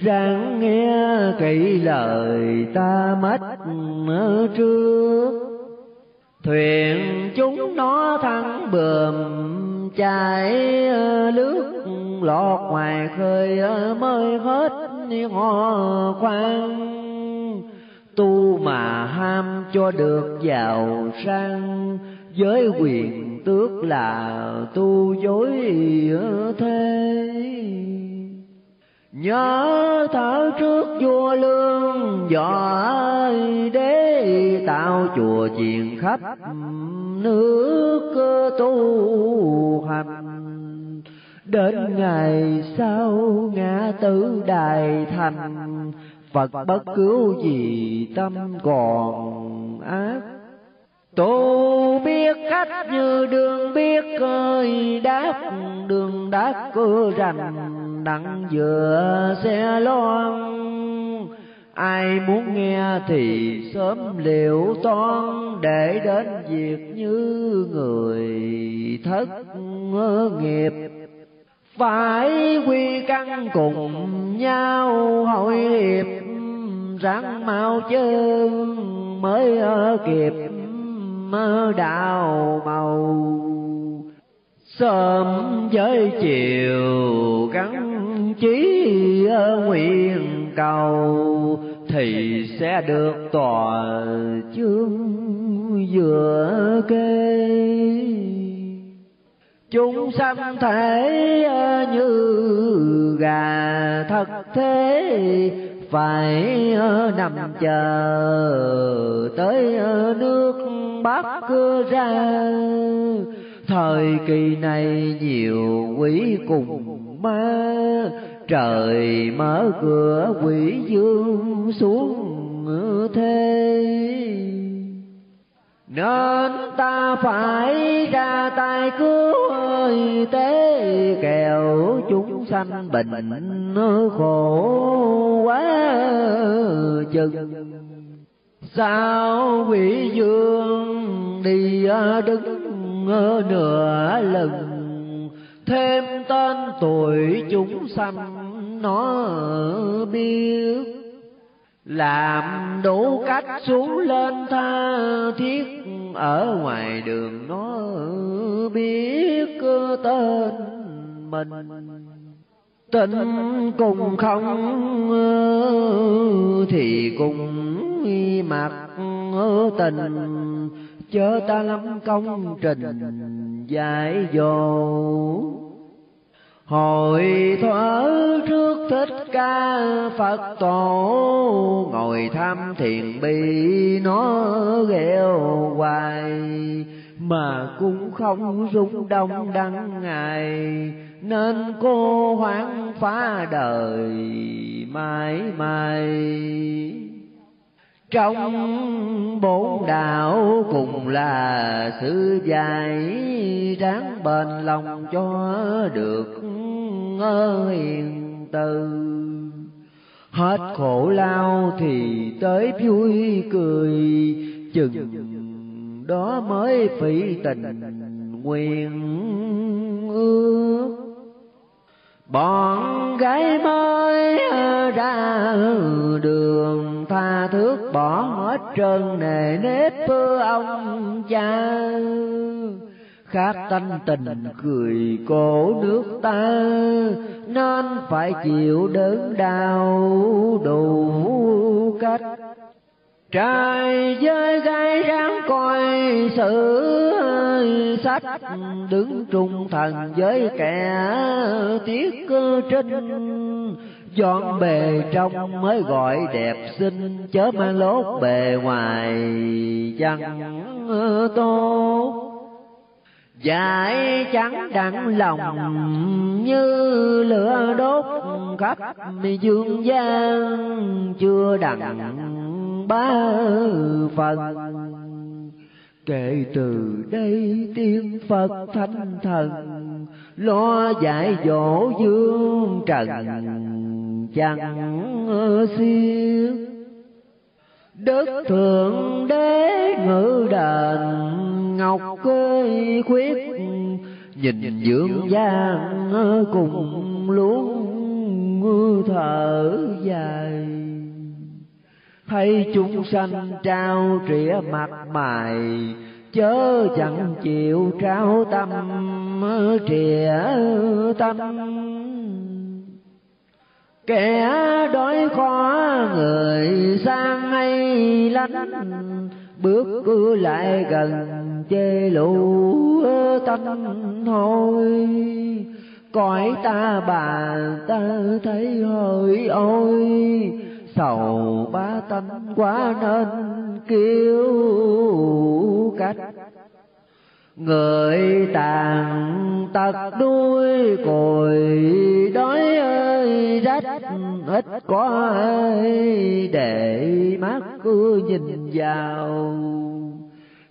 ráng nghe kỹ lời ta mất trước. Thuyền chúng nó thắng bờm chạy ờ, nước lọt ngoài khơi ờ, mới hết ngò khoan. Tu mà ham cho được giàu sang, với quyền tước là tu dối ờ, thế. Nhớ thở trước vua lương dò đế tạo chùa chiền khắp nước tu hành. Đến ngày sau ngã tử đài thành, phật bất cứu gì tâm còn ác. Tu biết cách như đường biết ơi, đáp đường đáp cứ rành đặng vừa xe loan ai muốn nghe thì sớm liệu toan để đến việc như người thất nghiệp. Phải quy căn cùng nhau hội hiệp, ráng mau chân mới kịp mơ đào màu. Sớm với chiều gắn chí nguyện cầu, thì sẽ được tòa chương vừa kê. Chúng sanh thể như gà thật thế, phải nằm chờ tới nước bắc ra. Thời kỳ này nhiều quỷ cùng ma trời mở cửa quỷ dương xuống thế. Nên ta phải ra tay cứu ơi tế kèo chúng sanh bình khổ quá chừng. Sao quỷ dương đi đứng nửa lần? Thêm tên tuổi chúng sanh nó biết. Làm đủ cách xuống lên tha thiết, ở ngoài đường nó biết cơ tên mình. Tình cùng không thì cùng mặt tình, chớ ta lắm công trình dạy dỗ Hồi thuở trước thích ca Phật tổ, Ngồi thăm thiền bi nó gheo hoài, Mà cũng không rung đông đắng ngày Nên cô hoang phá đời mãi mãi trong bốn đạo cùng là sự dài ráng bền lòng cho được yên từ. Hết khổ lao thì tới vui cười, chừng đó mới phỉ tình nguyện ước bọn gái mới ra đường, tha thước bỏ hết trơn nề nếp ông cha. Khác tanh tình cười cổ nước ta, nên phải chịu đớn đau đủ cách trai với gái ráng coi sự sách, đứng trung thần với kẻ tiếc cơ trinh. Dọn bề trong mới gọi đẹp xinh, chớ mang lốt bề ngoài chẳng tốt. Dạy chẳng đặng lòng như lửa đốt khắp dương gian chưa đặng ba phần. Kể từ đây tiên Phật thánh thần, Lo dạy dỗ dương trần, chẳng xiết. Đức Thượng Đế ngự đền, Ngọc cây khuyết, Nhìn dưỡng gian cùng luôn thở dài. Thấy chúng sanh trao trĩa mặt mày, Chớ chẳng chịu trao tâm trĩa tâm kẻ đói khó người sang hay lánh bước cứ lại gần chê lũ tanh thôi. Cõi ta bà ta thấy hơi ôi. Sầu ba tánh quá nên kêu cách người tàn tật đuôi cồi, đói ơi rất ít có ai để mắt cứ nhìn vào.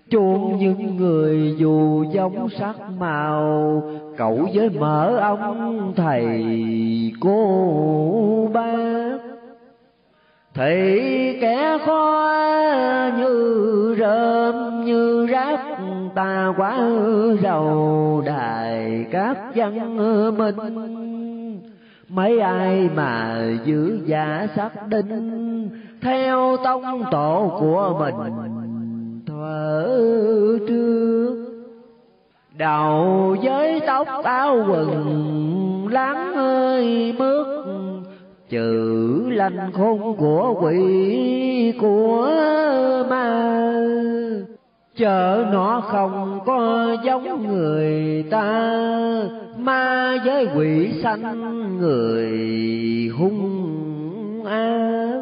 Chuông những người dù giống sắc màu, cậu với mở ông thầy cô bác thì kẻ khó như rơm, như rác, ta quá giàu đài các văn minh. Mấy ai mà giữ giả xác định theo tông tổ của mình thuở trước. Đầu với tóc áo quần, láng ơi bước chữ lanh khôn của quỷ của ma. Chợ nó không có giống người ta, ma với quỷ sanh người hung ác.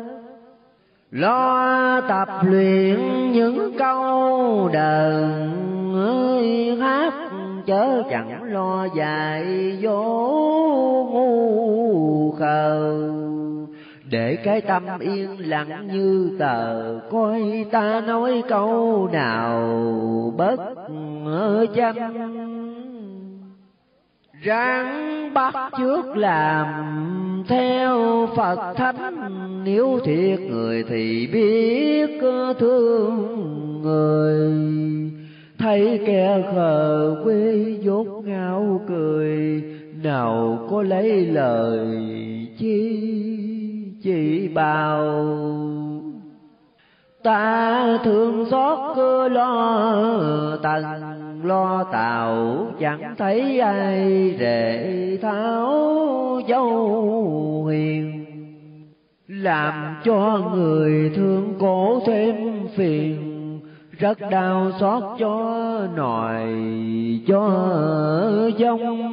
Lo tập luyện những câu đờn ơi hát chớ chẳng lo dạy dỗ ngu khờ. Để cái tâm yên lặng như tờ coi ta nói câu nào bất chăm ráng bắt trước làm theo Phật thánh. Nếu thiệt người thì biết thương người thấy kẻ khờ quê dốt ngao cười, nào có lấy lời chi, chỉ bào ta thường xót cơ lo tần lo tàu, chẳng thấy ai rể tháo dâu hiền. Làm cho người thương cổ thêm phiền rất đau xót cho nòi cho dông.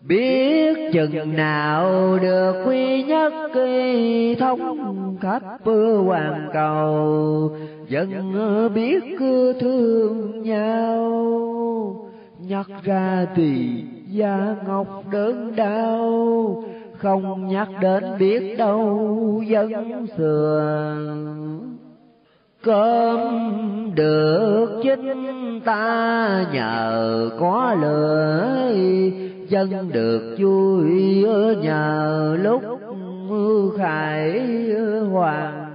Biết chừng nào được quy nhất kỳ thông, khắp hoàn cầu dân biết cứ thương nhau. Nhắc ra thì da ngọc đớn đau, không nhắc đến biết đâu dân sườn cơm được chính ta nhờ có lửa dân được vui nhờ lúc khải hoàng.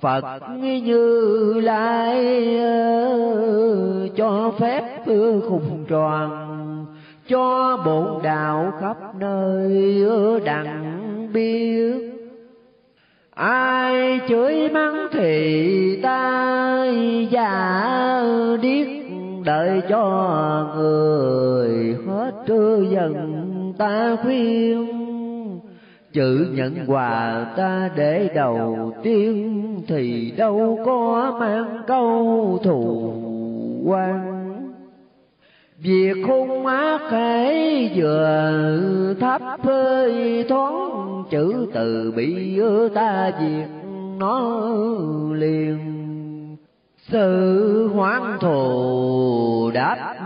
Phật như lai cho phép khùng tròn cho bổn đạo khắp nơi đặng biết ai chửi mắng thì ta già điếc. Đợi cho người hết trưa dần ta khuyên. Chữ nhận quà ta để đầu tiên thì đâu có mang câu thù quan Việc khung ác hãy vừa thấp hơi thoáng chữ từ bị ta diệt nó liền. Sự hoán thù đáp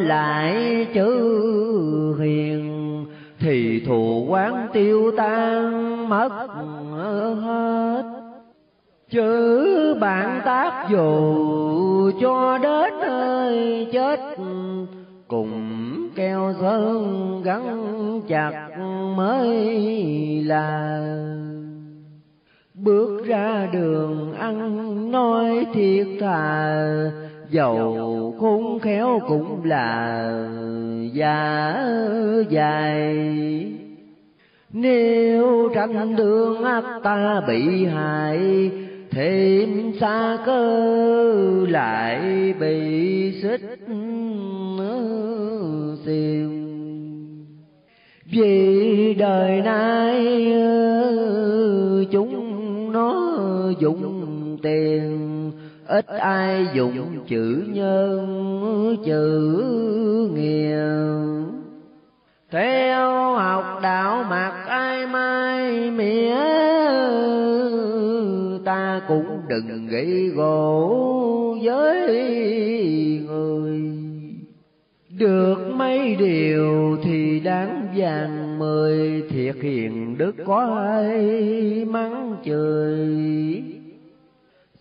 lại chữ hiền, thì thù quán tiêu tan mất hết. Chữ bạn tác dù cho đến ơi chết cùng keo sơn gắn chặt mới là. Bước ra đường ăn nói thiệt thà, dầu khôn khéo cũng là giả dài nếu tranh đường ác ta bị hại thêm xa cơ lại bị xích xiêu vì đời nay chúng nó dùng tiền, ít ai dùng chữ nhân, chữ nghèo theo học đạo mặc ai mai mía cũng đừng gây gỗ với người. Được mấy điều thì đáng vàng mười, thiệt hiền đức có ai mắng chửi.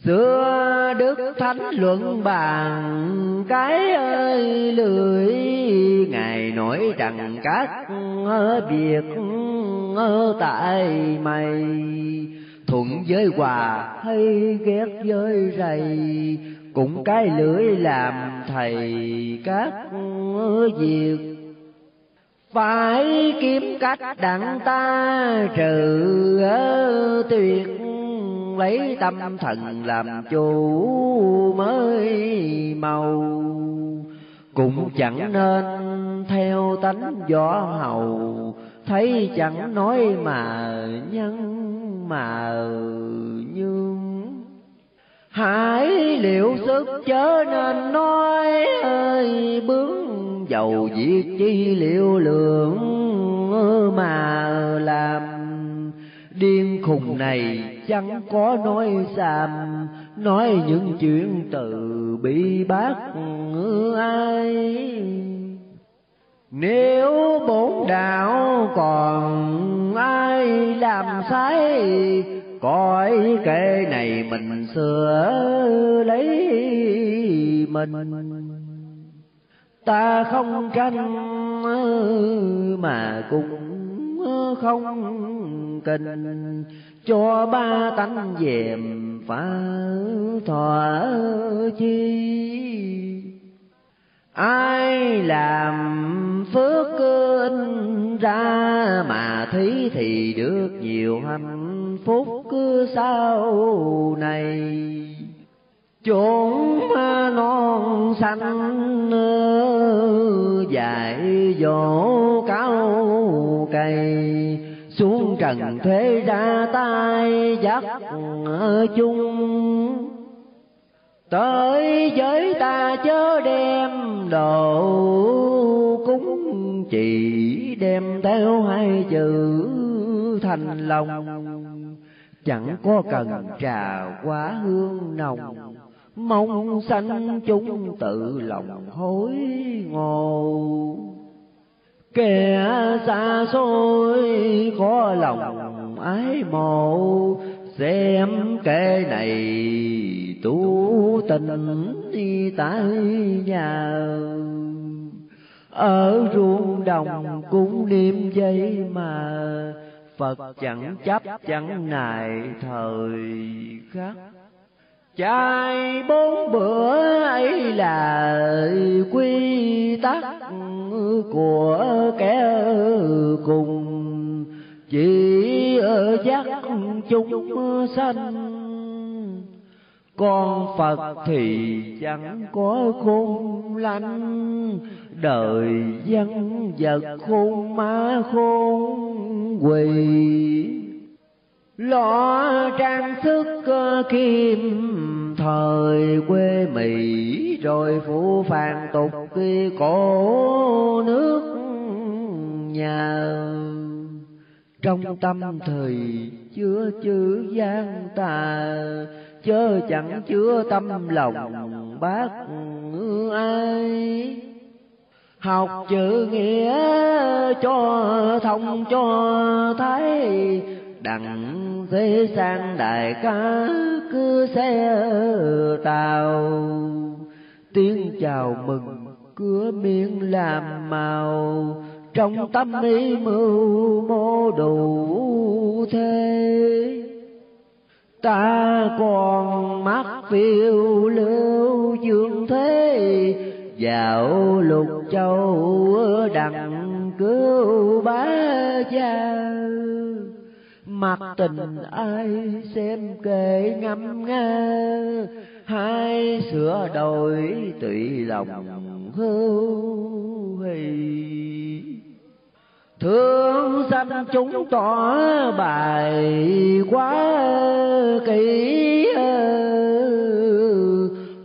Xưa đức thánh luận bàn, cái ơi lười, ngài nổi rằng các việc tại mày thuận với hòa, hay ghét với rầy. Cũng cái lưỡi làm thầy các việc. Phải kiếm cách đặng ta trừ tuyệt, lấy tâm thần làm chủ mới màu. Cũng chẳng nên theo tánh võ hầu thấy chẳng nói mà nhân mà nhưng hãy liệu sức chớ nên nói ơi bướng dầu việc chi liệu lượng mà làm. Điên khùng này chẳng có nói xàm, nói những chuyện từ bi bác ai nếu bốn đạo còn ai làm sai, coi cây này mình sửa lấy mình. Ta không tranh mà cũng không kinh cho ba tánh dèm phá thỏa chi ai làm phước in ra mà thí thì được nhiều hạnh phúc cứ sau này. Chốn non xanh dạy dỗ cao cây xuống trần thế ra tay dắt chung tới với ta chớ đem đồ cúng chỉ đem theo hai chữ thành lòng. Chẳng có cần trà quá hương nồng, mong sanh chúng tự lòng hối ngộ. Kẻ xa xôi có lòng ái mộ xem kẻ này tu tình đi tại nhà. Ở ruộng đồng cũng niệm dây mà, Phật chẳng chấp chẳng nài thời khắc. Trai bốn bữa ấy là quy tắc của kẻ cùng. Chỉ ở giác chúng sanh. Con Phật thì chẳng có khôn lanh đời dân vật khôn má khôn quỳ. Lo trang sức ờ, kim thời quê mỹ, rồi phủ phàn tục khi cổ nước nhà trong tâm thời chưa chữ gian tà, chớ chẳng chứa tâm lòng bác ai. Học chữ nghĩa cho thông cho thấy đặng thế sang đại ca cứ xe tàu. Tiếng chào mừng, cửa miệng làm màu trong tâm ý mưu mô đủ thế. Ta còn mắt phiêu lưu dương thế dạo lục châu đặng cứu bá cha mặt tình ai xem kệ ngâm nga, hai sửa đổi tùy lòng hưu hì thương sanh chúng tỏ bài quá kỹ.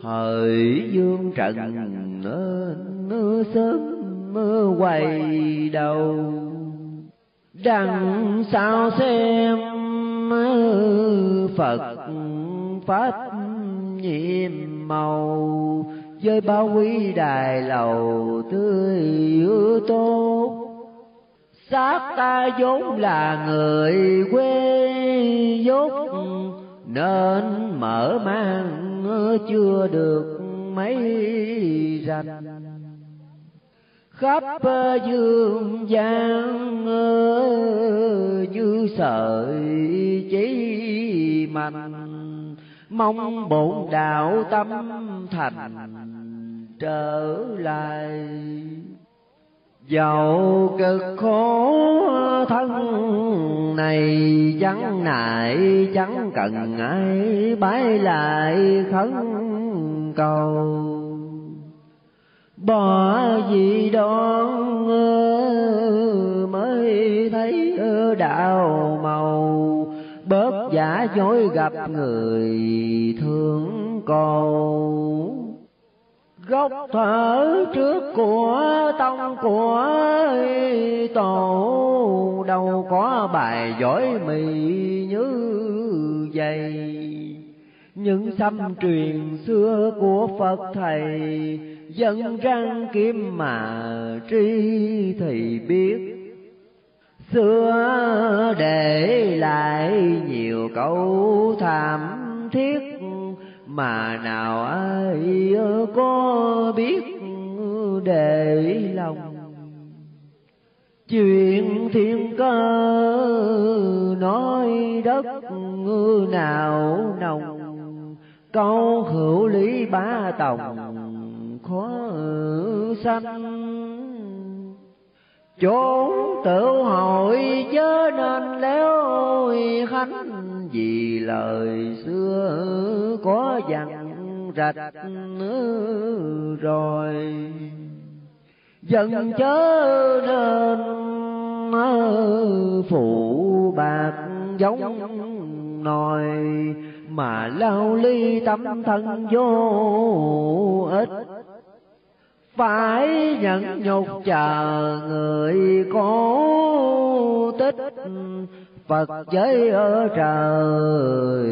Hỡi dương trần nên sớm quay đầu. Đằng sao xem phật pháp nhiệm màu. Với bao quý đài lầu tươi tốt xác ta vốn là người quê dốt nên mở mang chưa được mấy rành khắp ờ, dương gian ờ, như sợi chỉ mạnh mong bổn đạo tâm thành trở lại. Dầu cực khổ thân này chẳng nại chẳng cần ai bái lại khấn cầu. Bỏ gì đó mới thấy đạo màu bớt giả dối gặp người thương cầu gốc thở trước của tông của tổ. Đâu có bài giỏi mì như vậy. Những xăm truyền xưa của phật thầy dân răng kim mà tri thì biết. Xưa để lại nhiều câu thảm thiết mà nào ai có biết để lòng? Chuyện thiên cơ nói đất nào nồng? Câu hữu lý ba tòng khó sanh. Chốn tự hội chớ nên léo khánh vì lời xưa có dặn rạch rồi, dần chớ nên phụ bạc giống nòi mà lao ly tâm thân vô ích. Phải nhận nhục chờ người cố tích Phật giới ở trời,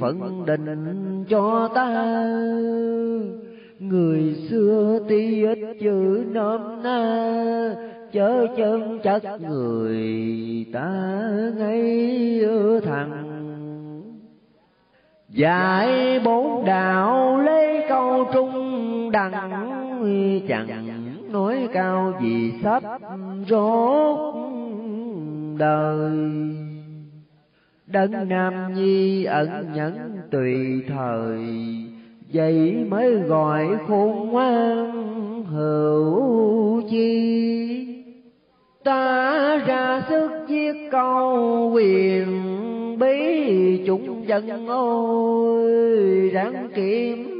phận định cho ta. Người xưa ti ít chữ nôm na, Chớ chân chất người ta ngay thằng. Dạy bốn đạo lấy câu trung đẳng, chẳng nói cao gì sắp rốt đời. Đấng nam nhi ẩn nhẫn tùy thời vậy mới gọi khôn ngoan hữu chi. Ta ra sức giết câu quyền bí chúng dân ôi ráng kiếm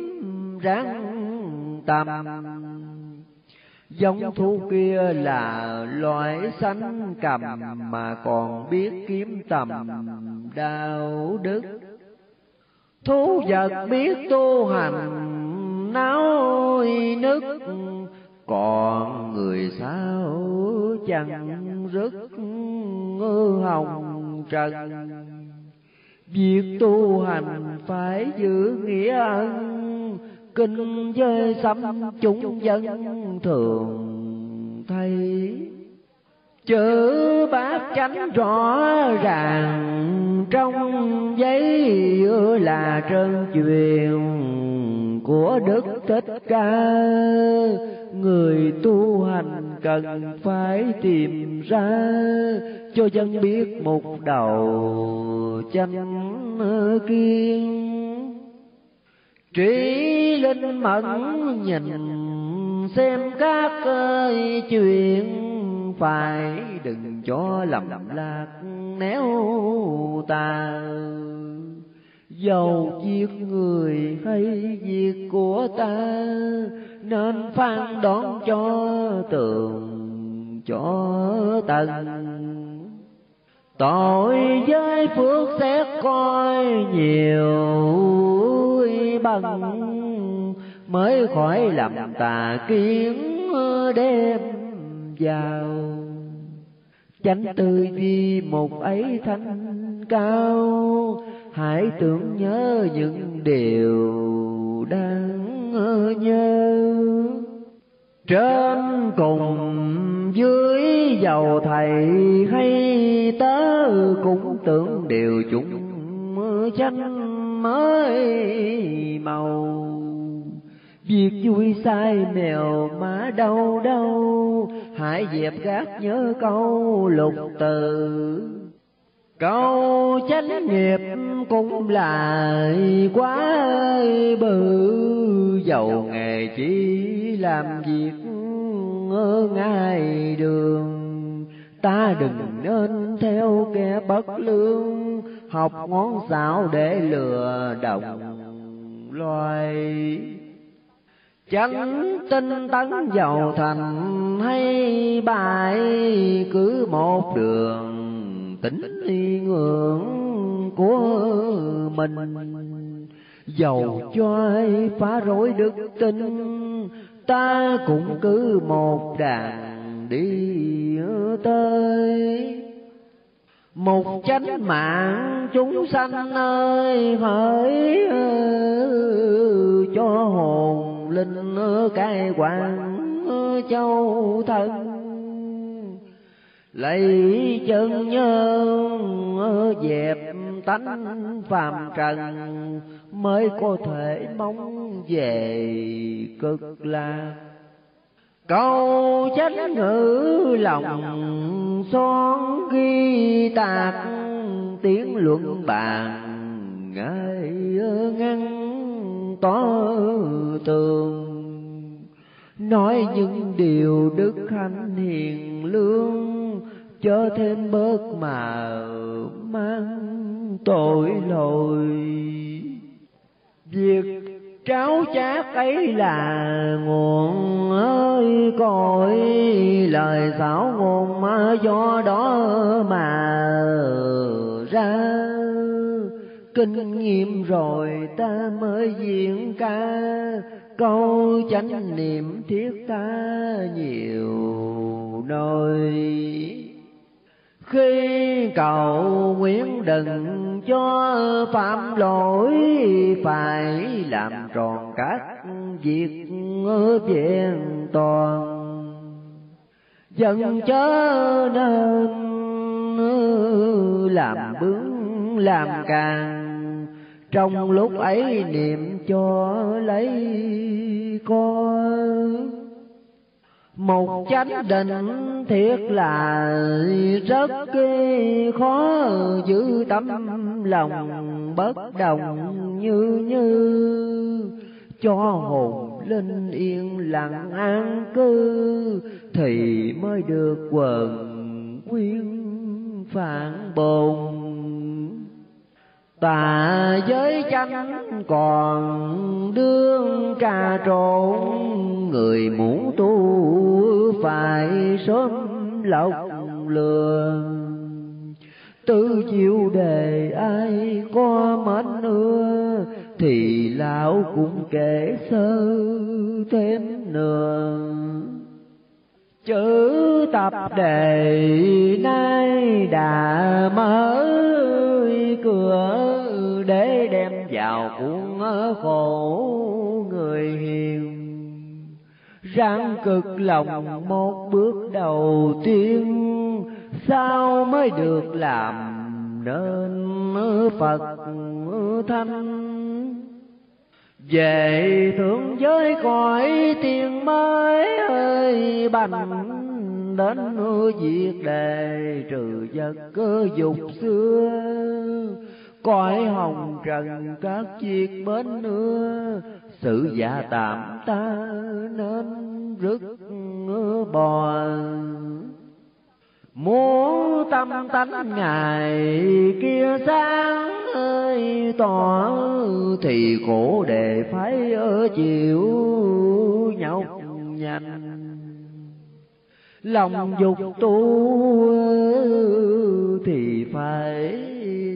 ráng tâm giống thú kia là loại sánh cầm mà còn biết kiếm tầm đạo đức. Thú vật biết tu hành, náo nức, còn người sao chẳng rất hồng trần. Việc tu hành phải giữ nghĩa ân kinh với sấm chúng dân thường thấy. Chữ bát chánh rõ ràng trong giấy là trơn truyền của đức thích ca. Người tu hành cần phải tìm ra cho dân biết một đầu chánh kiên trí linh mẫn nhìn, xem các ơi chuyện. Phải đừng cho lầm lạc néo ta dầu giết người hay việc của ta, nên phan đón cho tường cho tầng tội với phước xét coi nhiều bằng, mới khỏi làm tà kiến đêm vào. Chánh tư duy một ấy thanh cao, hãy tưởng nhớ những điều đáng nhớ trên cùng dưới giàu thầy hay tớ cũng tưởng đều chúng chanh mới màu. Việc vui sai mèo má đâu đâu, Hãy dẹp gác nhớ câu lục từ. Câu chánh nghiệp cũng là quá bự. Dầu nghề chỉ làm việc ở ngay đường. Ta đừng nên theo kẻ bất lương. Học ngón xảo để lừa đồng loài. Chánh tinh tấn giàu thành hay bại, cứ một đường tính y ngưỡng của mình. Dầu cho ai phá rối đức tin, ta cũng cứ một đàn đi tới. Một chánh mạng chúng sanh ơi, hỡi cho hồn linh cai quản châu thân lấy chân nhân dẹp tánh phàm trần, mới có thể mong về cực lạc. Câu chánh ngữ lòng son ghi tạc, tiếng luận bàn ngay ngăn to tường nói những điều đức hạnh hiền lương cho thêm bớt mà mang tội lỗi. Việc tráo chát ấy là nguồn ơi cội lời xảo ngôn do đó mà ra. Kinh nghiệm rồi ta mới diễn ca câu chánh niệm thiết tha nhiều nơi. Khi cầu nguyện đừng cho phạm lỗi, phải làm tròn các việc vẹn toàn. Dần chớ nên làm bướng, làm càng trong lúc ấy niệm cho lấy con. Một chánh định thiệt là rất khó giữ tâm lòng bất đồng như như cho hồn linh yên lặng an cư thì mới được quần quyên phản bồn tà giới chánh còn đương trà trộn, người muốn tu phải sớm lọc lừa tư chịu đề ai có mến ưa, thì lão cũng kể sơ thêm nương chữ tập đề nay đã mở cửa để đem vào cuốn khổ người hiền. Ráng cực lòng một bước đầu tiên, sao mới được làm nên phật thanh về thượng giới cõi tiền mới ơi, bành đến diệt đề, trừ vật cơ dục xưa. Cõi hồng trần các chiếc bến nữa sự giả tạm ta nên rứt bò. Mô tâm tánh ngày kia sáng ơi, tỏ thì khổ đề phải ở chịu nhọc nhằn lòng dục tu thì phải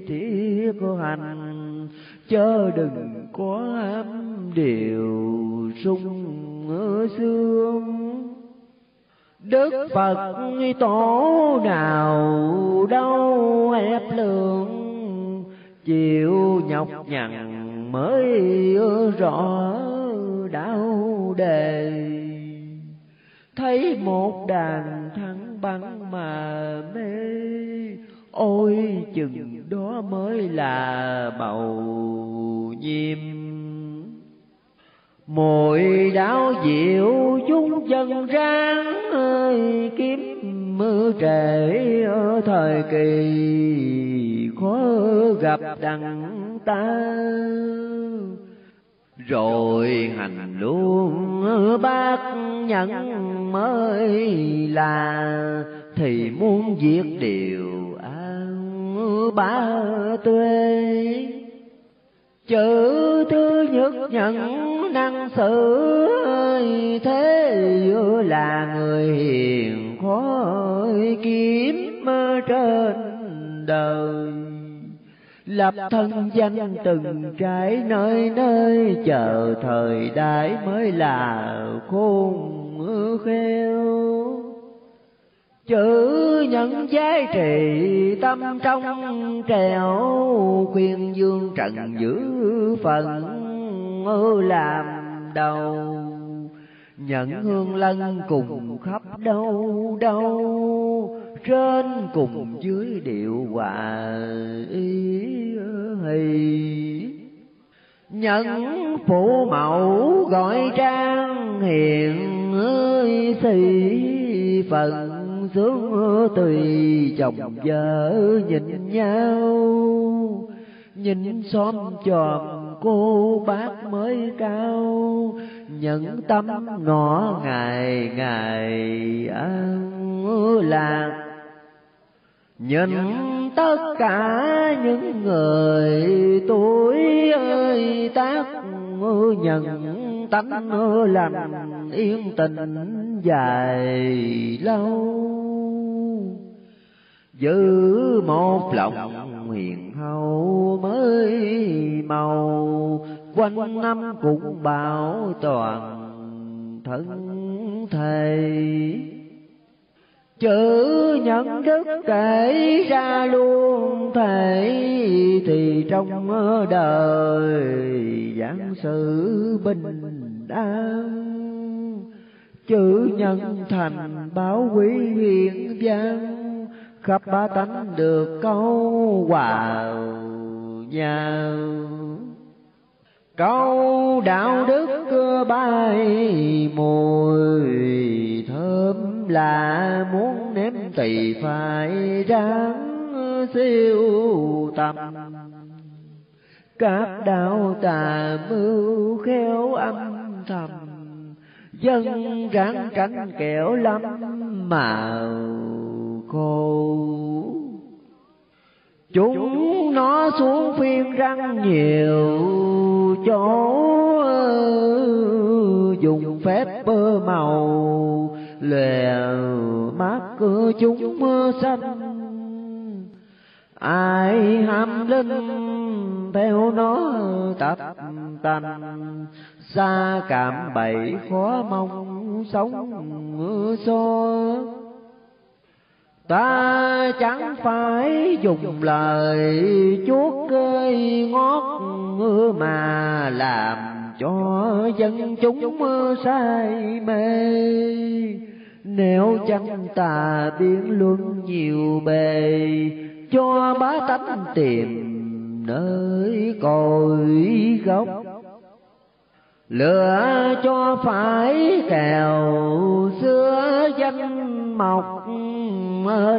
thiết hành. Chớ đừng có ám điều sung xương. Đức Phật tổ nào đâu ép lượng Chịu nhọc nhằn mới rõ đau đề. Thấy một đàn thắng bắn mà mê, ôi chừng đó mới là bầu nhiêm mùi đáo diệu chúng dân ráng ơi, kiếm mưa trễ ở thời kỳ khó gặp đặng ta. Rồi hành luôn bác nhận mới là, thì muốn giết điều an ba tuê chữ thứ nhất nhận năng xử thế là người hiền khó kiếm trên đời. Lập thân danh từng trải nơi nơi, chờ thời đại mới là khôn khéo chữ nhận giá trị tâm trong trèo khuyên dương trần giữ phần làm đầu. Nhận hương lân cùng khắp đâu đâu, trên cùng dưới điệu hòa ý hì. Nhận phụ mẫu gọi trang hiền ơi sĩ phần xuống tùy chồng vợ nhìn nhau. Nhìn xóm tròn cô bác mới cao nhận tâm ngõ ngày ngày ăn lạc. Nhìn tất cả những người tuổi ơi tác nhận tánh làm yên tình dài lâu. Giữ một lòng hiền hậu mới màu, quanh năm cũng bảo toàn thân thầy chữ nhận đức kể ra luôn thể thì trong đời giảng sự bình an chữ nhân thành báo quý hiền văn, khắp ba tánh được câu hòa nhau. Câu đạo đức bay mùi là muốn nếm tỳ phải ráng siêu tâm các đạo tà mưu khéo âm thầm, dân ráng tránh kẻo lắm màu khô chúng nó xuống phiên răng nhiều chỗ, dùng phép bơ màu lè mát cứ chúng mưa xanh, ai ham linh theo nó tập tành. Xa cảm bậy khó mong sống xô. Ta chẳng phải dùng lời chuốt cơi ngót mà làm cho dân chúng say mê nếu chẳng ta biến luôn nhiều bề, cho bá tánh tìm nơi cội gốc. Lửa cho phải kèo, xưa danh mộc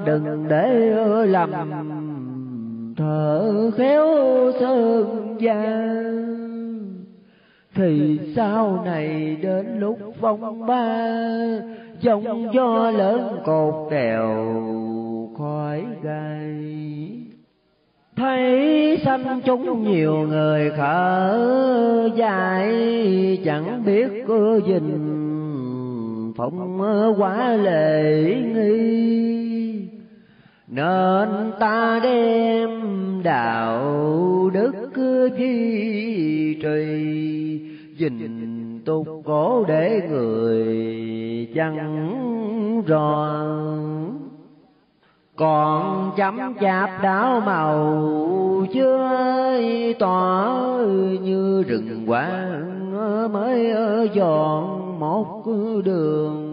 đừng để lầm, thở khéo sơn gian. Thì sau này đến lúc phong ba dòng gió lớn cột đèo khói gai thấy xanh chúng nhiều người khở dài, chẳng biết cơ dình phong quá lệ nghi. Nên ta đem đạo đức duy trì gìn tục cổ để người chẳng rõ còn chấm chạp đảo màu chưa tỏ như rừng quả mới giòn một đường.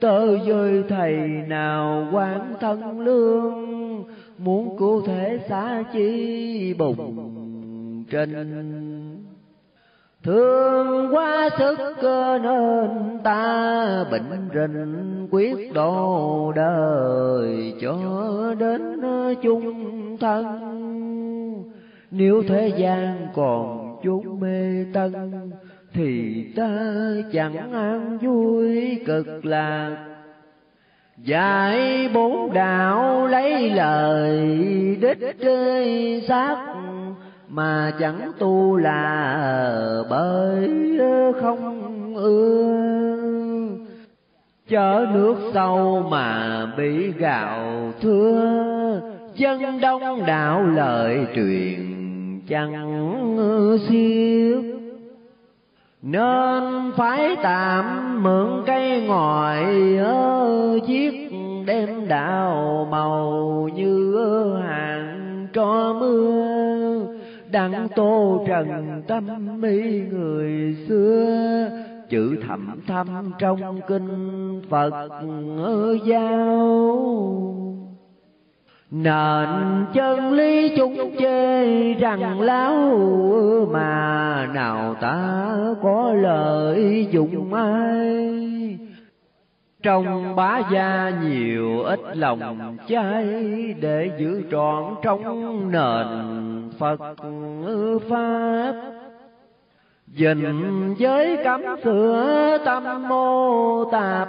Tơ rơi thầy nào quán thân lương, muốn cụ thể xá chi bùng trên thương quá sức nên ta bệnh rình, quyết độ đời cho đến chung thân. Nếu thế gian còn chúng mê tân, thì ta chẳng an vui cực lạc. Dạy bốn đạo lấy lời đích xác mà chẳng tu là bởi không ưa. Chở nước sâu mà bị gạo thưa dân đông đạo lời truyền chẳng xiết. Nên phải tạm mượn cây ngòi chiếc đem đạo màu như hàng cho mưa đặng tô trần tâm mi người xưa. Chữ thầm thâm trong kinh phật giáo nền chân lý chúng chê rằng láo mà nào ta có lợi dụng ai. trong bá gia nhiều ít lòng chay để giữ trọn trong nền phật pháp. Dình giới cấm sửa tâm mô tạp,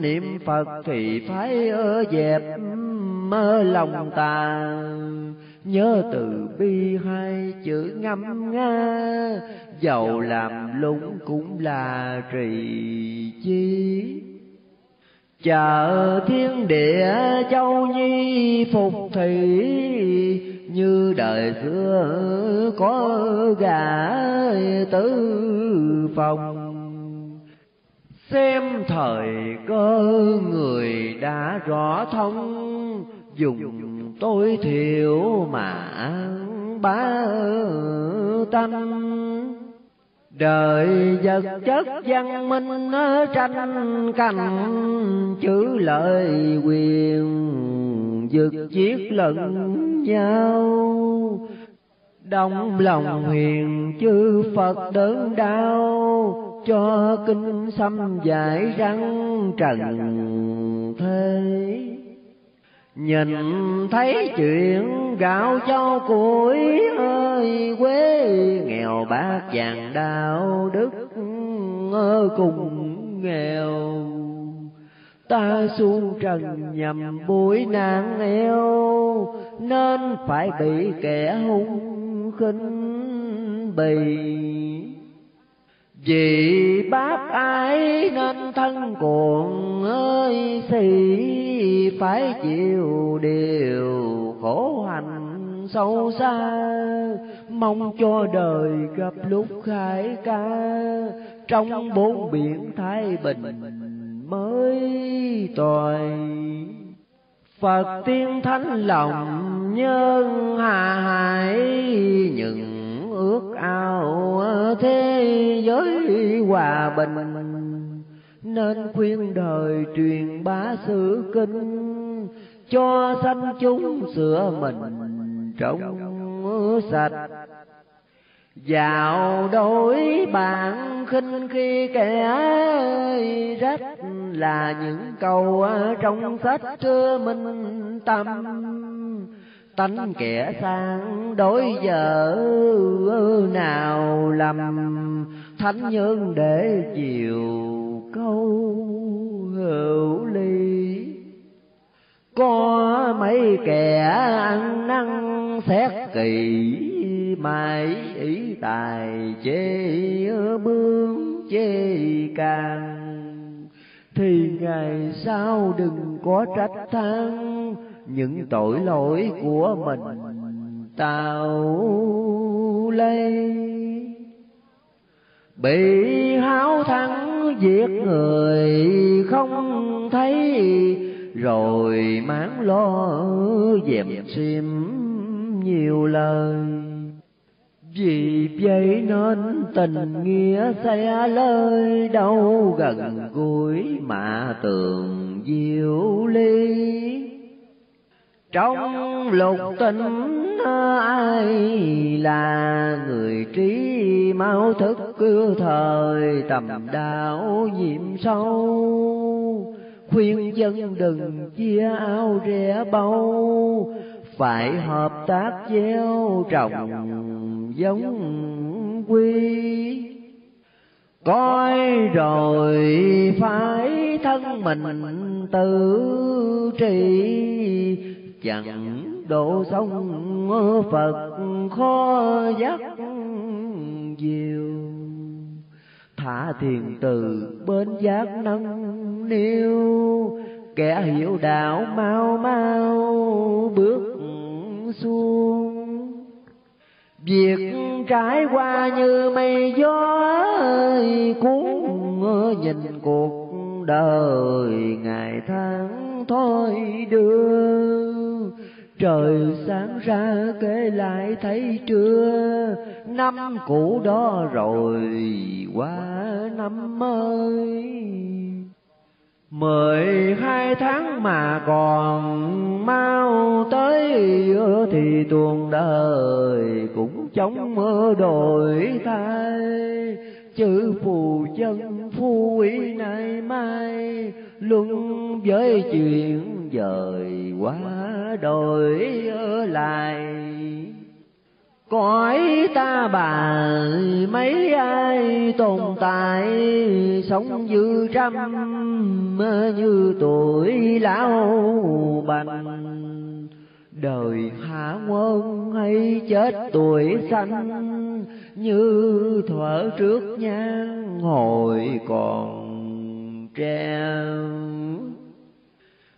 Niệm Phật thì phải ở dẹp mơ lòng ta Nhớ từ bi hai chữ ngâm nga, Dầu làm lũng cũng là trì chi. Chờ thiên địa châu nhi phục thủy như đời xưa có gà tứ phòng. Xem thời cơ người đã rõ thông, dùng tối thiểu mà bá tâm đời vật chất văn minh tranh cành, chữ lợi quyền vượt chiếc lẫn nhau. Đồng lòng huyền chư phật đớn đau, cho kinh xâm giải răng trần thế nhìn thấy chuyện gạo cho củi ơi, quê nghèo bát vàng đạo đức cùng nghèo. Ta xuống trần nhầm bụi nạn eo nên phải bị kẻ hung khinh bì vì bác ái nên thân cuồng ơi, xì phải chịu điều khổ hạnh sâu xa. Mong cho đời gặp lúc khải ca, trong bốn biển thái bình mới toại Phật tiên thánh lòng nhân hà hải những ước ao thế giới hòa bình. Nên khuyên đời truyền bá sự kinh, cho sanh chúng sửa mình trong sạch. Dạo đối bạn khinh khi kẻ rách là những câu trong sách trưa minh tâm tánh kẻ sang đối vợ nào lầm? Thánh nhân để chiều câu hữu ly có mấy kẻ ăn năn xét kỳ mãi ý tài chê bướng chê càng. Thì ngày sau đừng có trách than những tội lỗi của mình tạo lấy. Bị háo thắng giết người không thấy, rồi mán lo dèm xiêm nhiều lời. Vì vậy nên tình nghĩa xe lơi đâu gần gũi mà tường diệu ly trong lục tình ai là người trí mau thức cứu thời tầm đạo nhiệm sâu? Khuyên dân đừng chia ao rẻ bâu phải hợp tác gieo trồng giống quy. Coi rồi phải thân mình tự trị chẳng độ sông Phật khó dắt diều thả thiền từ bên giác nâng niu, kẻ hiểu đạo mau mau bước xuống. Việc trải qua như mây gió cuốn nhìn cuộc đời, ngày tháng thôi đưa. Trời sáng ra kể lại thấy trưa, năm cũ đó rồi, qua năm mới. Mười hai tháng mà còn mau tới thì tuồng đời cũng chống mưa đổi thay chữ phù chân phu quý nay mai luân với chuyện dời quá đổi ở lại. Cõi ta bà mấy ai tồn tại, sống dư trăm như tuổi lão bành đời hạ quân hay chết tuổi xanh như thuở trước nhan hồi còn treo.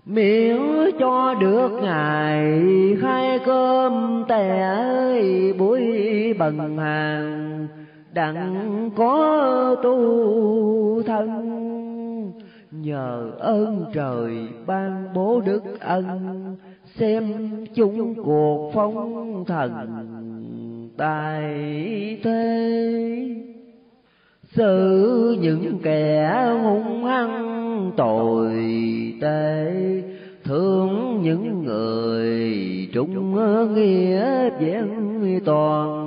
Miễn cho được ngày khai cơm tẻ buổi bần hàng, đặng có tu thân. Nhờ ơn trời ban bố đức ân xem chung cuộc phong thần tài thế. Xử những kẻ hung hăng tội tệ, thương những người trung nghĩa vẹn toàn.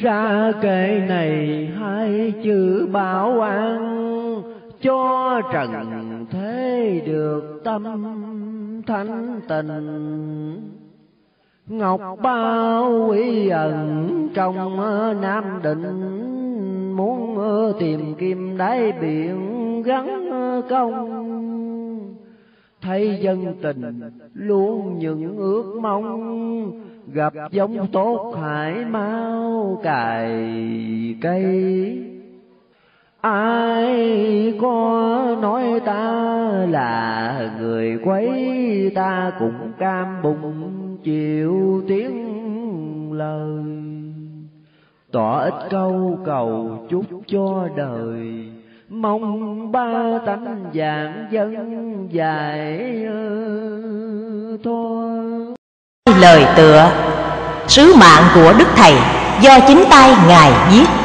Ra kệ này hai chữ bảo an, cho trần thế được tâm thanh tình. Ngọc bao quý ẩn trong nam định, muốn tìm kim đáy biển gắn công. Thấy dân tình luôn những ước mong, gặp giống tốt hải mau cài cây ai có nói ta là người quấy, ta cũng cam bụng chịu tiếng lời. Tỏ ít câu cầu chúc cho đời, mong ba tánh dạng dân dài thôi. Lời tựa, sứ mạng của đức thầy do chính tay ngài viết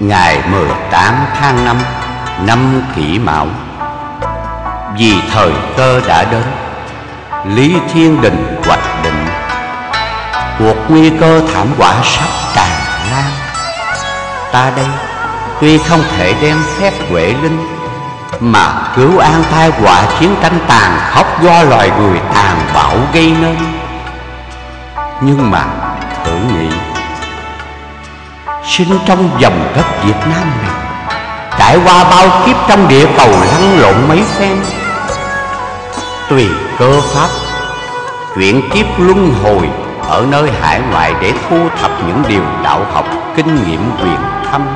ngày 18 tháng 5 năm kỷ mão. Vì thời cơ đã đến, lý thiên đình hoạch định. Cuộc nguy cơ thảm họa sắp tràn lan. Ta đây, tuy không thể đem phép huệ linh, mà cứu an tai họa chiến tranh tàn khốc do loài người tàn bạo gây nên. Nhưng mà sinh trong dòng đất Việt Nam này. Trải qua bao kiếp trong địa cầu lăn lộn mấy phen, tùy cơ pháp, chuyển kiếp luân hồi ở nơi hải ngoại để thu thập những điều đạo học, kinh nghiệm quyền thâm.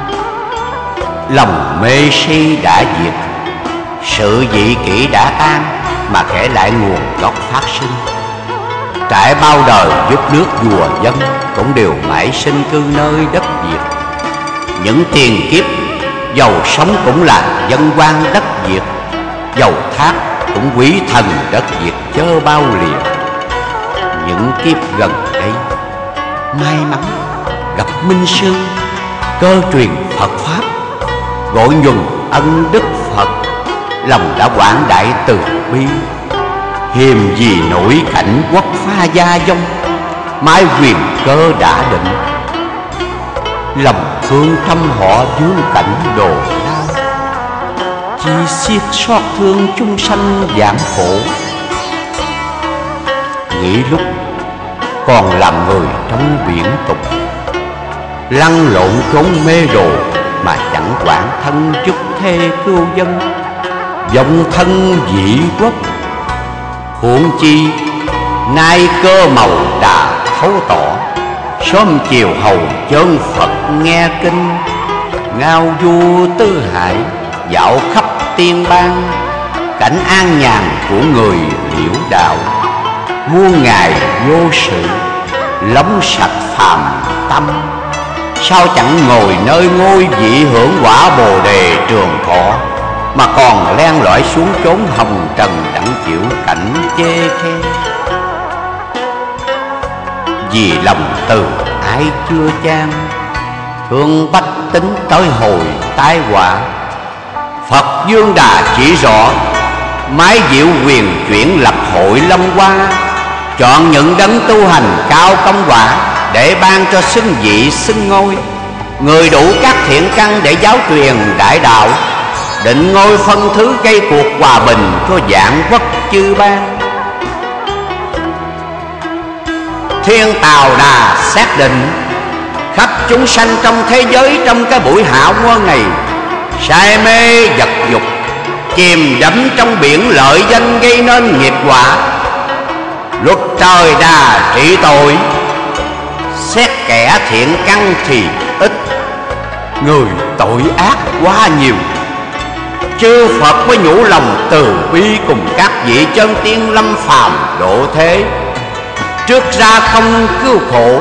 Lòng mê si đã diệt, sự dị kỷ đã tan, mà kể lại nguồn gốc phát sinh trải bao đời giúp nước vua dân cũng đều mãi sinh cư nơi đất việt. Những tiền kiếp, giàu sống cũng là dân quan đất việt. Giàu thác cũng quý thần đất việt chớ bao liền những kiếp gần đây, may mắn gặp minh sư, cơ truyền phật pháp, gọi nhuần ân đức phật, lòng đã quảng đại từ bi hiềm gì nổi cảnh quốc pha gia vong mái quyền cơ đã định. Lòng thương thăm họ vương cảnh đồ lao chi xiết xót thương chung sanh giảm khổ. Nghĩ lúc còn làm người trong biển tục, lăn lộn trốn mê đồ mà chẳng quản thân chức thê cưu dân. Dòng thân dị quốc huống chi, nay cơ màu đã thấu tỏ, sớm chiều hầu chân phật nghe kinh, ngao du tư hải dạo khắp tiên bang, cảnh an nhàn của người liễu đạo. Muôn ngày vô sự lóng sạch phàm tâm, sao chẳng ngồi nơi ngôi vị hưởng quả bồ đề trường thọ? Mà còn len lỏi xuống chốn hồng trần đặng chịu cảnh chê khe. Vì lòng từ ai chưa chan, thương bách tính tới hồi tai họa. Phật dương đà chỉ rõ, mái diệu quyền chuyển lập hội lâm hoa. Chọn những đấng tu hành cao công quả để ban cho xưng vị xưng ngôi. Người đủ các thiện căn để giáo truyền đại đạo định ngôi phân thứ gây cuộc hòa bình cho dạng quốc chư ban thiên tào đà xác định, khắp chúng sanh trong thế giới trong cái buổi hạ quân này, say mê vật dục, chìm đắm trong biển lợi danh gây nên nghiệp quả. Luật trời đà trị tội, xét kẻ thiện căn thì ít, người tội ác quá nhiều chư phật mới nhủ lòng từ bi cùng các vị chân tiên lâm phàm độ thế. Trước ra không cứu khổ,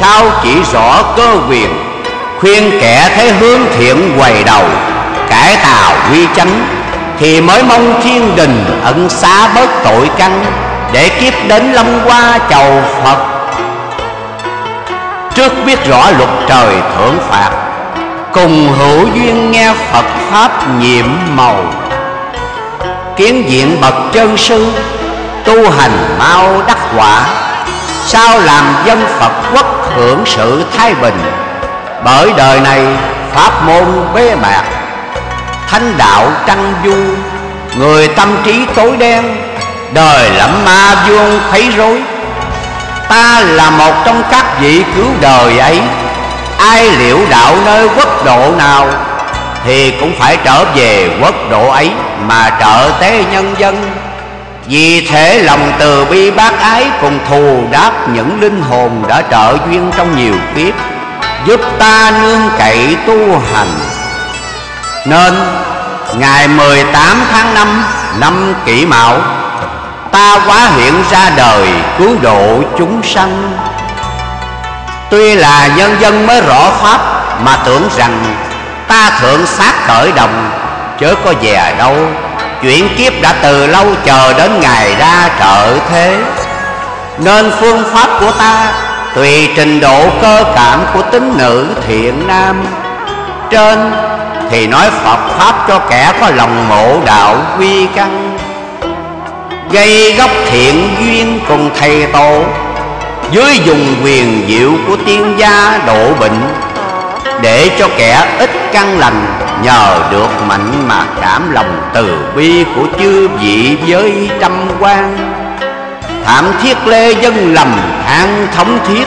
sao chỉ rõ cơ quyền, khuyên kẻ thấy hướng thiện quầy đầu cải tạo quy chánh, thì mới mong thiên đình ẩn xá bớt tội căn để kiếp đến lâm qua chầu phật. Trước biết rõ luật trời thưởng phạt cùng hữu duyên nghe phật pháp nhiệm màu. Kiến diện bậc chân sư, tu hành mau đắc quả. Sao làm dân phật quốc hưởng sự thái bình? Bởi đời này pháp môn bế mạc, thánh đạo trăng du. Người tâm trí tối đen, đời lẫm ma vuông thấy rối. Ta là một trong các vị cứu đời ấy ai liễu đạo nơi quốc độ nào thì cũng phải trở về quốc độ ấy mà trợ tế nhân dân. Vì thế lòng từ bi bác ái cùng thù đáp những linh hồn đã trợ duyên trong nhiều kiếp, Giúp ta nương cậy tu hành. Nên, ngày 18 tháng 5 năm kỷ mão, Ta quá hiện ra đời cứu độ chúng sanh. Tuy là nhân dân mới rõ pháp, Mà tưởng rằng ta thượng sát khởi đồng, Chớ có về đâu. Chuyện kiếp đã từ lâu chờ đến ngày ra trợ thế. Nên phương pháp của ta, Tùy trình độ cơ cảm của tính nữ thiện nam. Trên thì nói Phật Pháp cho kẻ có lòng mộ đạo quy căn Gây gốc thiện duyên cùng thầy tổ dưới dùng quyền diệu của tiên gia độ bệnh, Để cho kẻ ít căn lành, Nhờ được mạnh mà cảm lòng từ bi của chư vị với trăm quan. Thảm thiết lê dân lầm than thống thiết,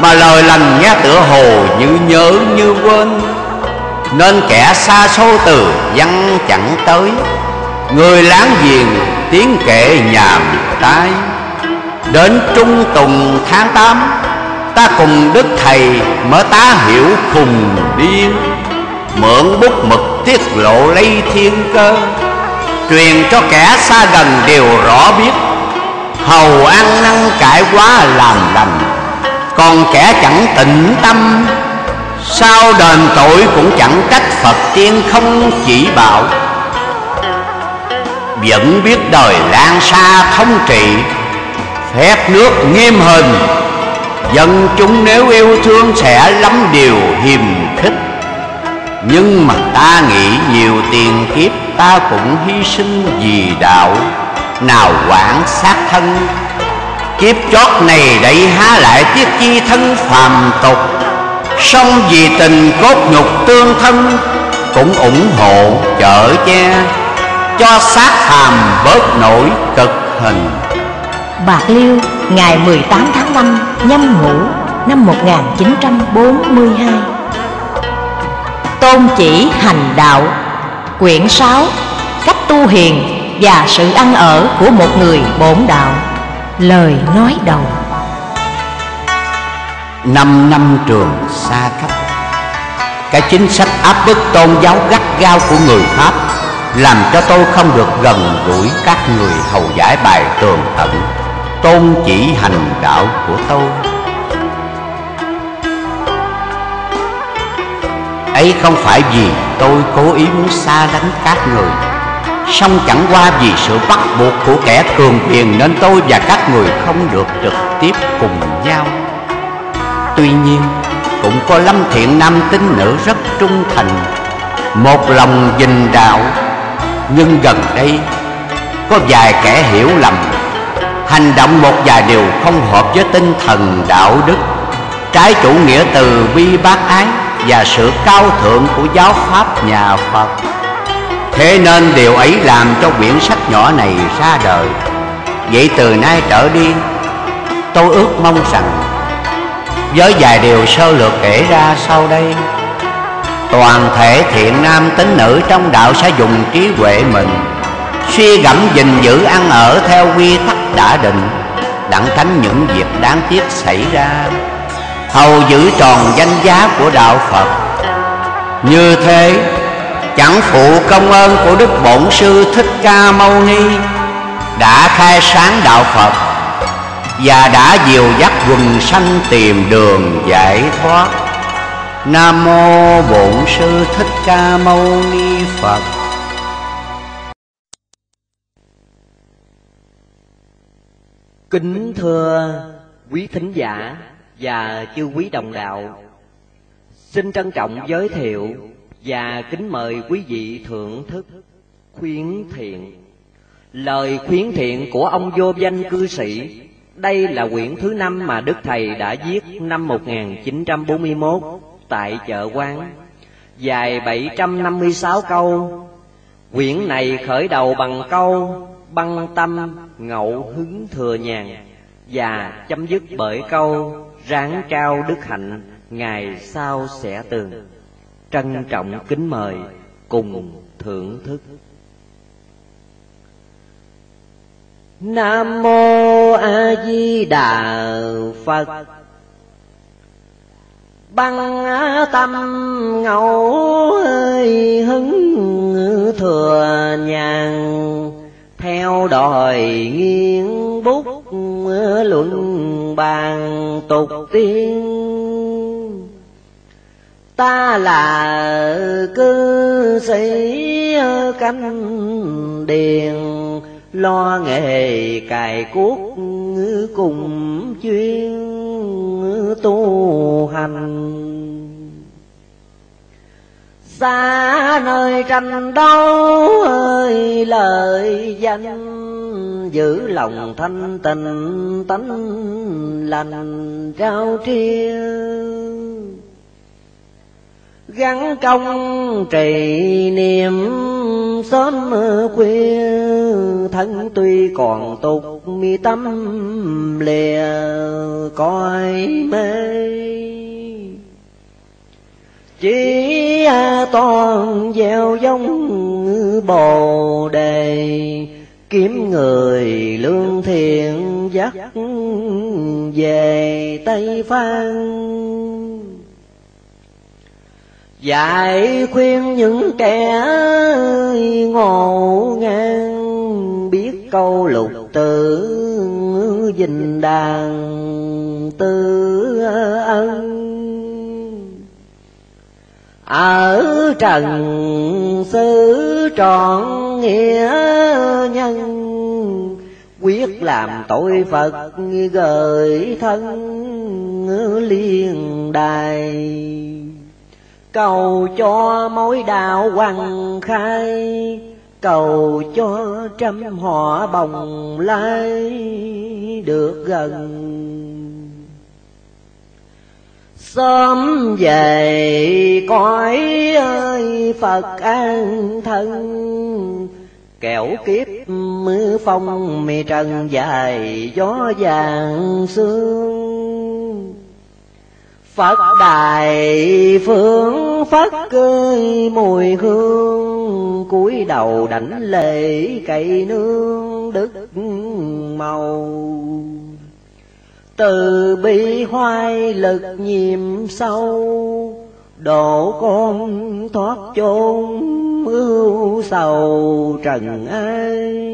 Mà lời lành nghe tựa hồ như nhớ như quên. Nên kẻ xa xôi từ văn chẳng tới, Người láng giềng tiếng kệ nhàm tai. Đến trung tùng tháng tám, Ta cùng Đức Thầy mở tá hiểu khùng điên, Mượn bút mực tiết lộ lấy thiên cơ, Truyền cho kẻ xa gần đều rõ biết. Hầu ăn năn cải quá làm lành, Còn kẻ chẳng tịnh tâm, Sao đền tội cũng chẳng trách Phật tiên không chỉ bảo. Vẫn biết đời lan xa thống trị Phép nước nghiêm hình. Dân chúng nếu yêu thương sẽ lắm điều hiềm khích. Nhưng mà ta nghĩ nhiều tiền kiếp, ta cũng hy sinh vì đạo. Nào quản sát thân. Kiếp chót này đẩy há lại tiếc chi thân phàm tục. Song vì tình cốt nhục tương thân, cũng ủng hộ chở che. Cho xác phàm bớt nổi cực hình. Bạc Liêu, ngày 18 tháng 5 nhâm ngũ năm 1942 Tôn chỉ hành đạo, Quyển 6 Cách tu hiền và sự ăn ở của một người bổn đạo. Lời nói đầu. Năm năm trường xa cách, Cái chính sách áp bức tôn giáo gắt gao của người Pháp Làm cho tôi không được gần gũi các người hầu giải bài tường tận Tôn chỉ hành đạo của tôi. Ấy không phải vì tôi cố ý muốn xa lánh các người, song chẳng qua vì sự bắt buộc của kẻ cường quyền Nên tôi và các người không được trực tiếp cùng nhau. Tuy nhiên, cũng có lâm thiện nam tín nữ rất trung thành, Một lòng dình đạo. Nhưng gần đây, có vài kẻ hiểu lầm Hành động một vài điều không hợp với tinh thần đạo đức. Trái chủ nghĩa từ bi bác ái Và sự cao thượng của giáo pháp nhà Phật. Thế nên điều ấy làm cho quyển sách nhỏ này ra đời. Vậy từ nay trở đi, Tôi ước mong rằng Với vài điều sơ lược kể ra sau đây, Toàn thể thiện nam tín nữ trong đạo sẽ dùng trí huệ mình, Suy gẫm gìn giữ ăn ở theo quy tắc đã định, Đặng tránh những việc đáng tiếc xảy ra. Hầu giữ tròn danh giá của đạo Phật. Như thế, chẳng phụ công ơn của Đức Bổn Sư Thích Ca Mâu Ni Đã khai sáng đạo Phật Và đã dìu dắt quần sanh tìm đường giải thoát. Nam Mô Bổn Sư Thích Ca Mâu Ni Phật. Kính thưa quý thính giả và chư quý đồng đạo, Xin trân trọng giới thiệu và kính mời quý vị thưởng thức khuyến thiện. Lời khuyến thiện của ông vô danh cư sĩ, đây là quyển thứ năm mà đức thầy đã viết năm 1941 tại chợ quán. Dài 756 câu, quyển này khởi đầu bằng câu băng tâm ngậu hứng thừa nhàn, và chấm dứt bởi câu, ráng trao đức hạnh ngày sau sẽ tường. Trân trọng kính mời, cùng thưởng thức. Nam mô a di đà phật. Băng tâm, ngẫu hơi hứng thừa nhàn theo đòi nghiêng bút luận bàn tục tiên. Ta là cư sĩ canh điền, lo nghề cài cuốc cùng chuyên tu hành xa nơi tranh đấu ơi, lời danh giữ lòng thanh tình tánh lành trao triêng gắn công trì niệm sớm khuya, thân tuy còn tục mi tâm lìa coi mê chỉ toàn gieo giống bồ đề, kiếm người lương thiện dắt về tây phan. Dạy khuyên những kẻ ngộ ngang, biết câu lục tử dình đàn tư ân ở trần xứ trọn nghĩa nhân, quyết làm tội phật gợi thân liên đài. Cầu cho mối đạo hoàng khai, cầu cho trăm họ bồng lai được gần sớm về, cõi ơi, phật an thân. Kẻo kiếp mưa phong, mì trần dài, gió vàng sương. Phật đài phương phất ơi, mùi hương. Cúi đầu đảnh lễ cậy nương đức màu từ bi hoai lực nhiệm sâu, độ con thoát chôn ưu sầu trần ai.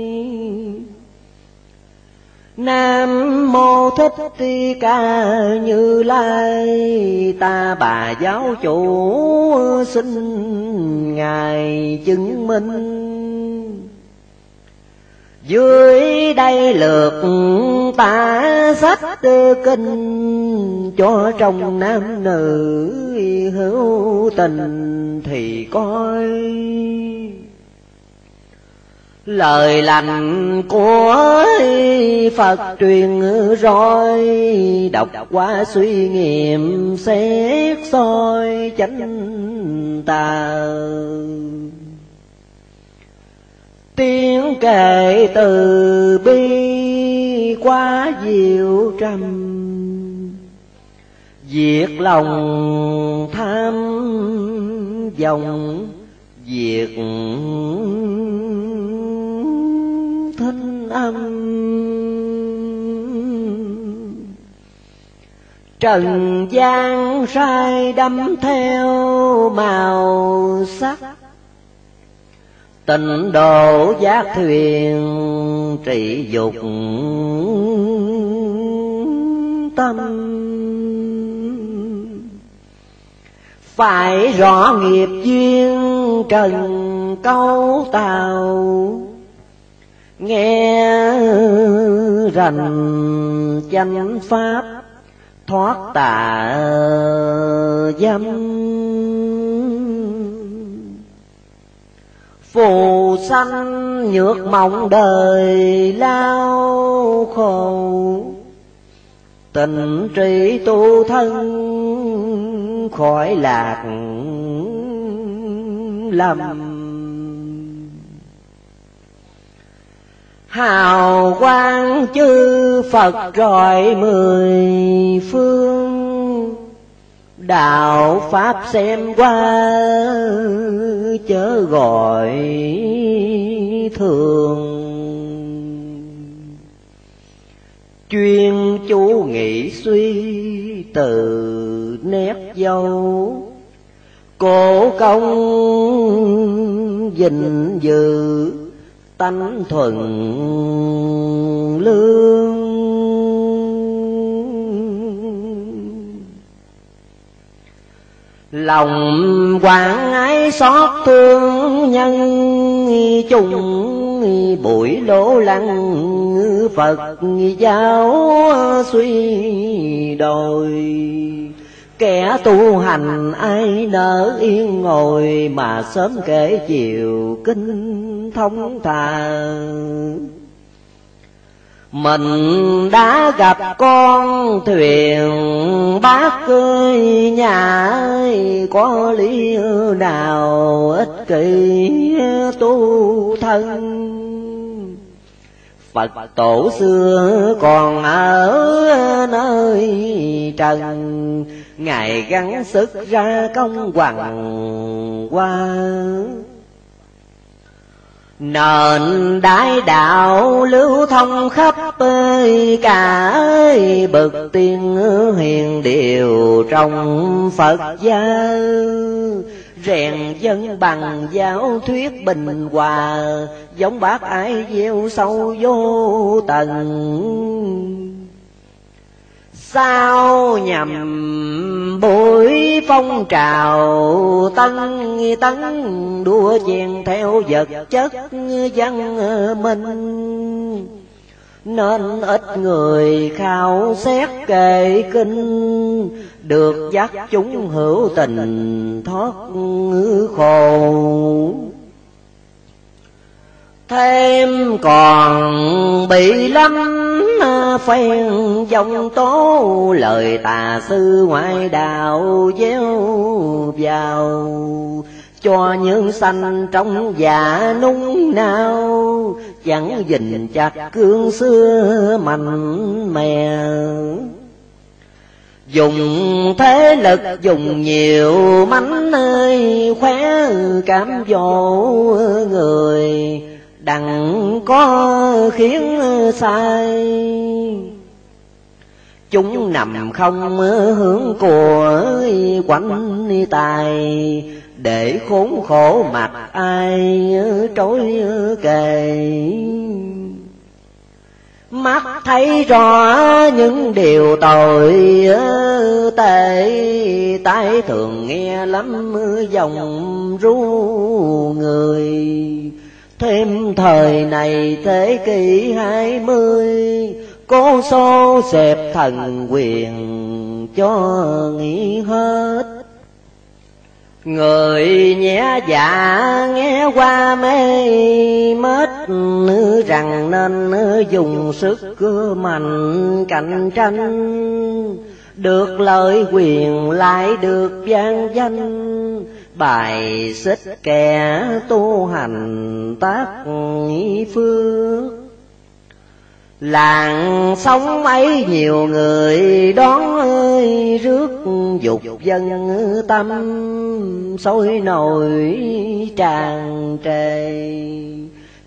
Nam mô thích ti ca như lai, ta bà giáo chủ xin ngài chứng minh dưới đây lượt ta sách kinh cho trong nam nữ hữu tình thì coi. Lời lành của Phật truyền rồi đọc qua suy nghiệm xét soi chánh tà tiếng kể từ bi quá diệu trầm. Diệt lòng tham vọng, diệt thinh âm. Trần gian sai đâm theo màu sắc tình độ giác thuyền trị dục tâm. Phải rõ nghiệp duyên trần câu tàu. Nghe rành chánh pháp thoát tà dâm. Phù sanh nhược mộng đời lao khổ. Tình trí tu thân khỏi lạc lầm. Hào quang chư phật rọi mười phương đạo pháp xem qua, chớ gọi thường. Chuyên chú nghĩ suy từ nét dâu cổ công gìn giữ tánh thuần lương. Lòng quảng ái xót thương nhân, chung buổi lỗ lăng phật giáo suy đồi. Kẻ tu hành ai nỡ yên ngồi Mà sớm kể chiều kinh thông thà mình đã gặp con thuyền bác ơi, nhà ơi, có lý nào ích kỷ tu thân? Phật tổ xưa còn ở nơi trần, Ngài gắng sức ra công hoàng qua Nền đại đạo lưu thông khắp ơi, cả ơi, bậc tiên hiền đều trong Phật gia rèn dân bằng giáo thuyết bình hòa, giống bác ái gieo sâu vô tận sao nhằm buổi phong trào tân tấn đua chèn theo vật chất văn minh nên ít người khảo xét kệ kinh, được dắt chúng hữu tình thoát khổ thêm còn bị lắm à, phen dòng tố, lời tà sư ngoại đạo gieo vào. Cho những sanh trong dạ nung nao chẳng dình chặt cương xưa mạnh mè dùng thế lực, dùng nhiều mánh ơi, khóe cảm dỗ người đặng có khiến sai. Chúng nằm không hướng của quanh tài, để khốn khổ mặt ai trối kề. Mắt thấy rõ những điều tội tệ, tai thường nghe lắm, dòng ru người thêm thời này thế kỷ hai mươi, cố xô xẹp thần quyền cho nghĩ hết. Người nhẹ dạ nghe qua mê mết rằng nên dùng sức mạnh cạnh tranh. Được lợi quyền lại được gian danh bài xích kẻ tu hành tác phước. Làng sống ấy nhiều người đón ơi, rước dục dân tâm sôi nổi tràn trề.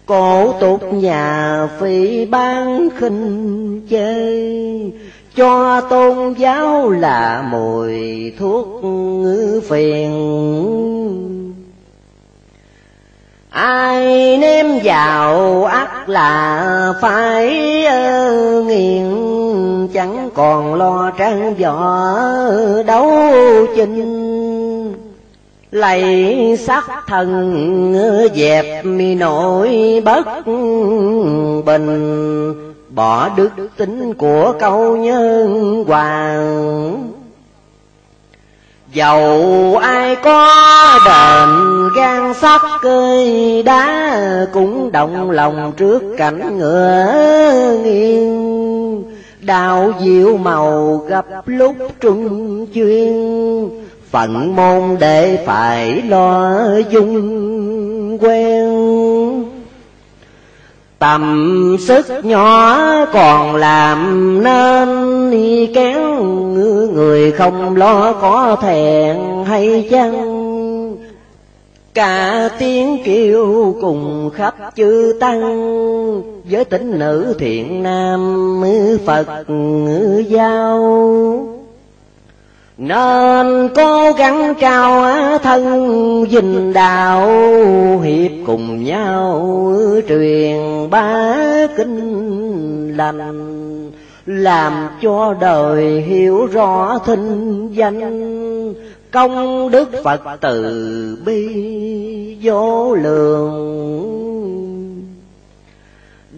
Cổ tục nhà phi ban khinh chơi cho tôn giáo là mùi thuốc phiền. Ai ném vào ắt là phải ờ, nghiền chẳng còn lo trang võ đấu chinh. Lấy sắc thần ờ, dẹp mi nổi bất bình bỏ đức tính của câu nhân hoàng. Dầu ai có đền gan sắt cơi đá Cũng động lòng trước cảnh ngựa nghiêng. Đào diệu màu gặp lúc trung chuyên, Phận môn để phải lo dung quen. Tầm sức nhỏ còn làm nên kéo người không lo có thẹn hay chăng? Cả tiếng kêu cùng khắp chư tăng, Với tính nữ thiện nam Phật giao nên cố gắng trao thân dình đạo, hiệp cùng nhau truyền bá kinh lành, làm cho đời hiểu rõ thinh danh. Công đức phật từ bi vô lượng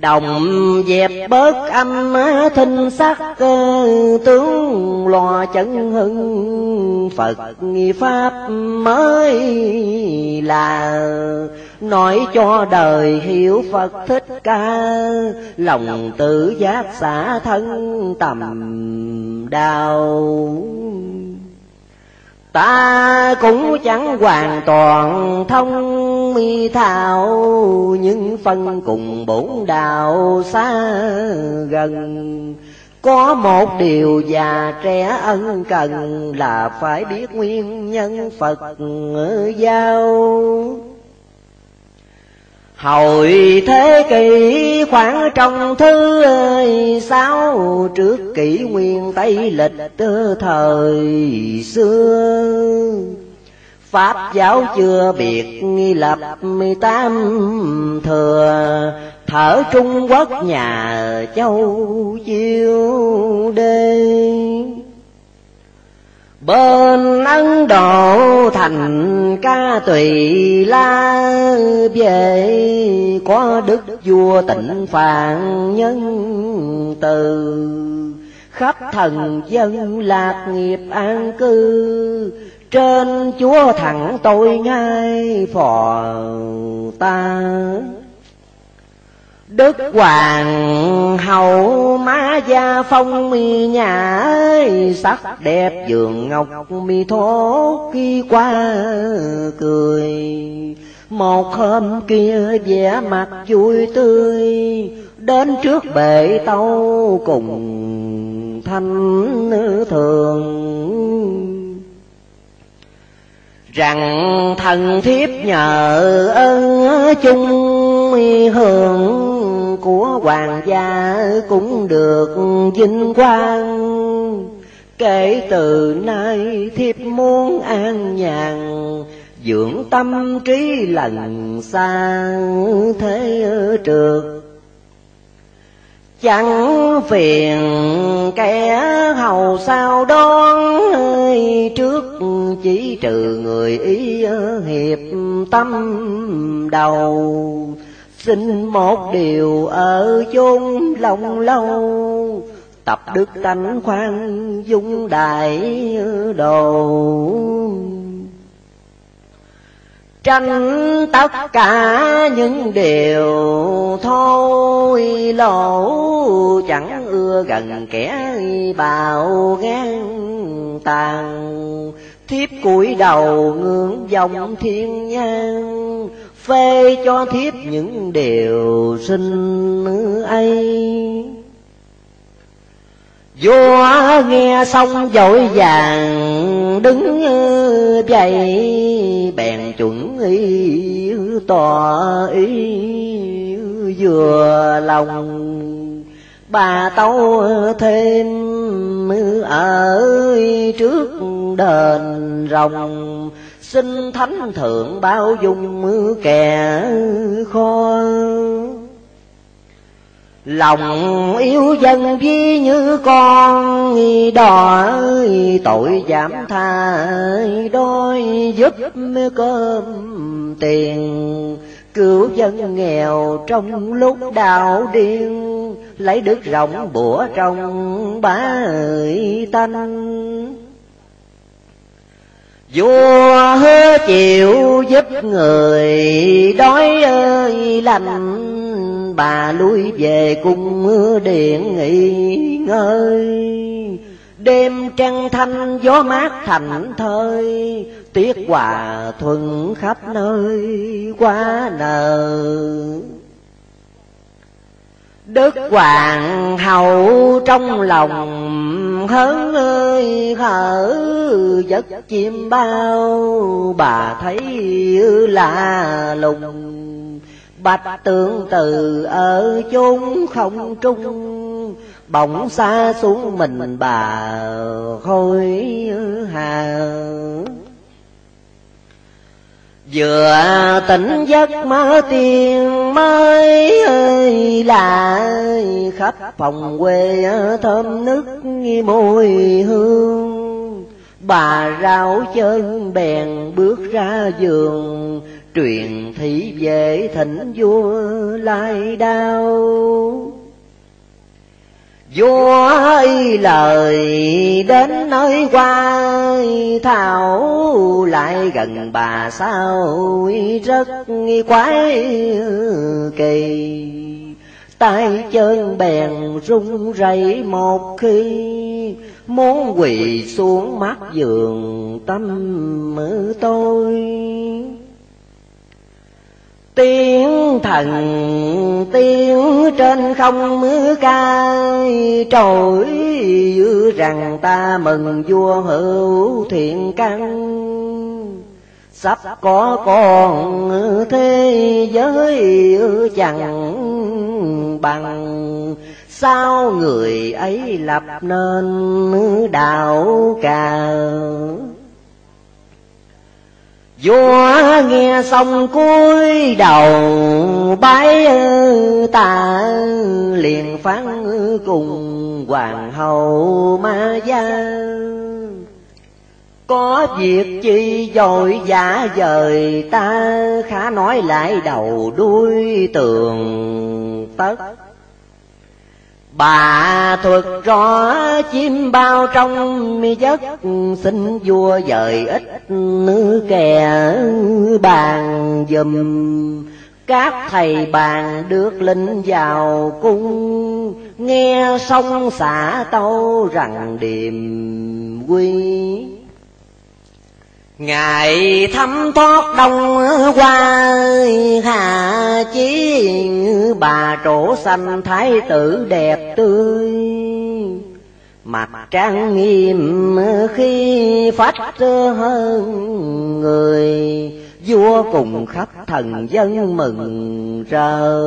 đồng dẹp bớt âm thinh sắc ờ, tướng lò chân hưng. Phật pháp mới là nói cho đời hiểu phật thích ca. Lòng tự giác xả thân tầm đau ta cũng chẳng hoàn toàn thông mi thạo những phân cùng bổn đạo xa gần. Có một điều già trẻ ân cần là phải biết nguyên nhân phật giao. Hồi thế kỷ khoảng trong thứ sáu Trước kỷ nguyên Tây lịch thời xưa. Pháp giáo chưa biệt lập tám thừa, Thở Trung Quốc nhà châu chiêu đê. Bên Ấn Độ thành ca tùy la, về Có đức vua tịnh phạn nhân từ. Khắp thần dân lạc nghiệp an cư, Trên chúa thẳng tôi ngay phò ta. Đức Hoàng hậu má gia phong mi nhà Sắc đẹp giường ngọc mi thố khi qua cười. Một hôm kia vẻ mặt vui tươi, Đến trước bệ tâu cùng thanh thường. Rằng thần thiếp nhờ ơn chung hưởng của hoàng gia cũng được vinh quang. Kể từ nay thiếp muốn an nhàn, dưỡng tâm trí lần xa thế trượt. Chẳng phiền kẻ hầu sao đón trước chỉ trừ người ý hiệp tâm đầu xin một điều ở chốn lòng lâu. Tập đức tánh khoan dung đại đồ. Tranh tất cả những điều thôi lỗ, chẳng ưa gần kẻ bào gan tàn. Thiếp cúi đầu ngưỡng dòng thiên nhang phê cho thiếp những điều sinh ấy. Vua nghe xong vội vàng đứng dậy, bèn chuẩn ý tòa ý vừa lòng. Bà tâu thêm ở trước đền rồng xin thánh thượng bao dung kẻ khó lòng yêu dân vi như con đò tội giảm tha đôi giúp cơm tiền. Cứu dân nghèo trong lúc đạo điên, lấy đức rộng bủa trong bá tanh vua hứa chịu giúp người đói ơi, lành. Bà lui về cung điện nghỉ ngơi. Đêm trăng thanh, gió mát thành thơi. Tiết hòa thuận khắp nơi, quá nở. Đức Hoàng hậu trong lòng hớn ơi khở giấc chim bao, bà thấy là lùng. Bạch tượng từ ở chốn không trung, bỗng xa xuống mình bà khôi hà vừa tỉnh giấc mơ tiền mới ơi là khắp phòng quê thơm nức mùi hương. Bà rau chân bèn bước ra giường, truyền thị về thỉnh vua lai đao vua ơi, lời đến nơi qua thảo lại gần bà sao rất quái kỳ. Tay chân bèn run rẩy một khi, muốn quỳ xuống mắt giường tâm tôi tiếng thần, tiếng trên không mưa ca trồi rằng ta mừng vua hữu thiện căn. Sắp có con thế giới chẳng bằng. Sao người ấy lập nên đạo cao vua nghe xong cúi đầu, bái ta liền phán cùng hoàng hậu ma gia. Có việc chi dội giả dời ta, khá nói lại đầu đuôi tường tất. Bà thuật rõ chim bao trong giấc, Xin vua dời ít nữ kè bàn dùm. Các thầy bàn được linh vào cung, Nghe sông xả tâu rằng điềm quy. Ngày thăm thoát đông qua hà chí Bà trổ xanh thái tử đẹp tươi. Mặt trang nghiêm khi phát hơn người, Vua cùng khắp thần dân mừng rỡ.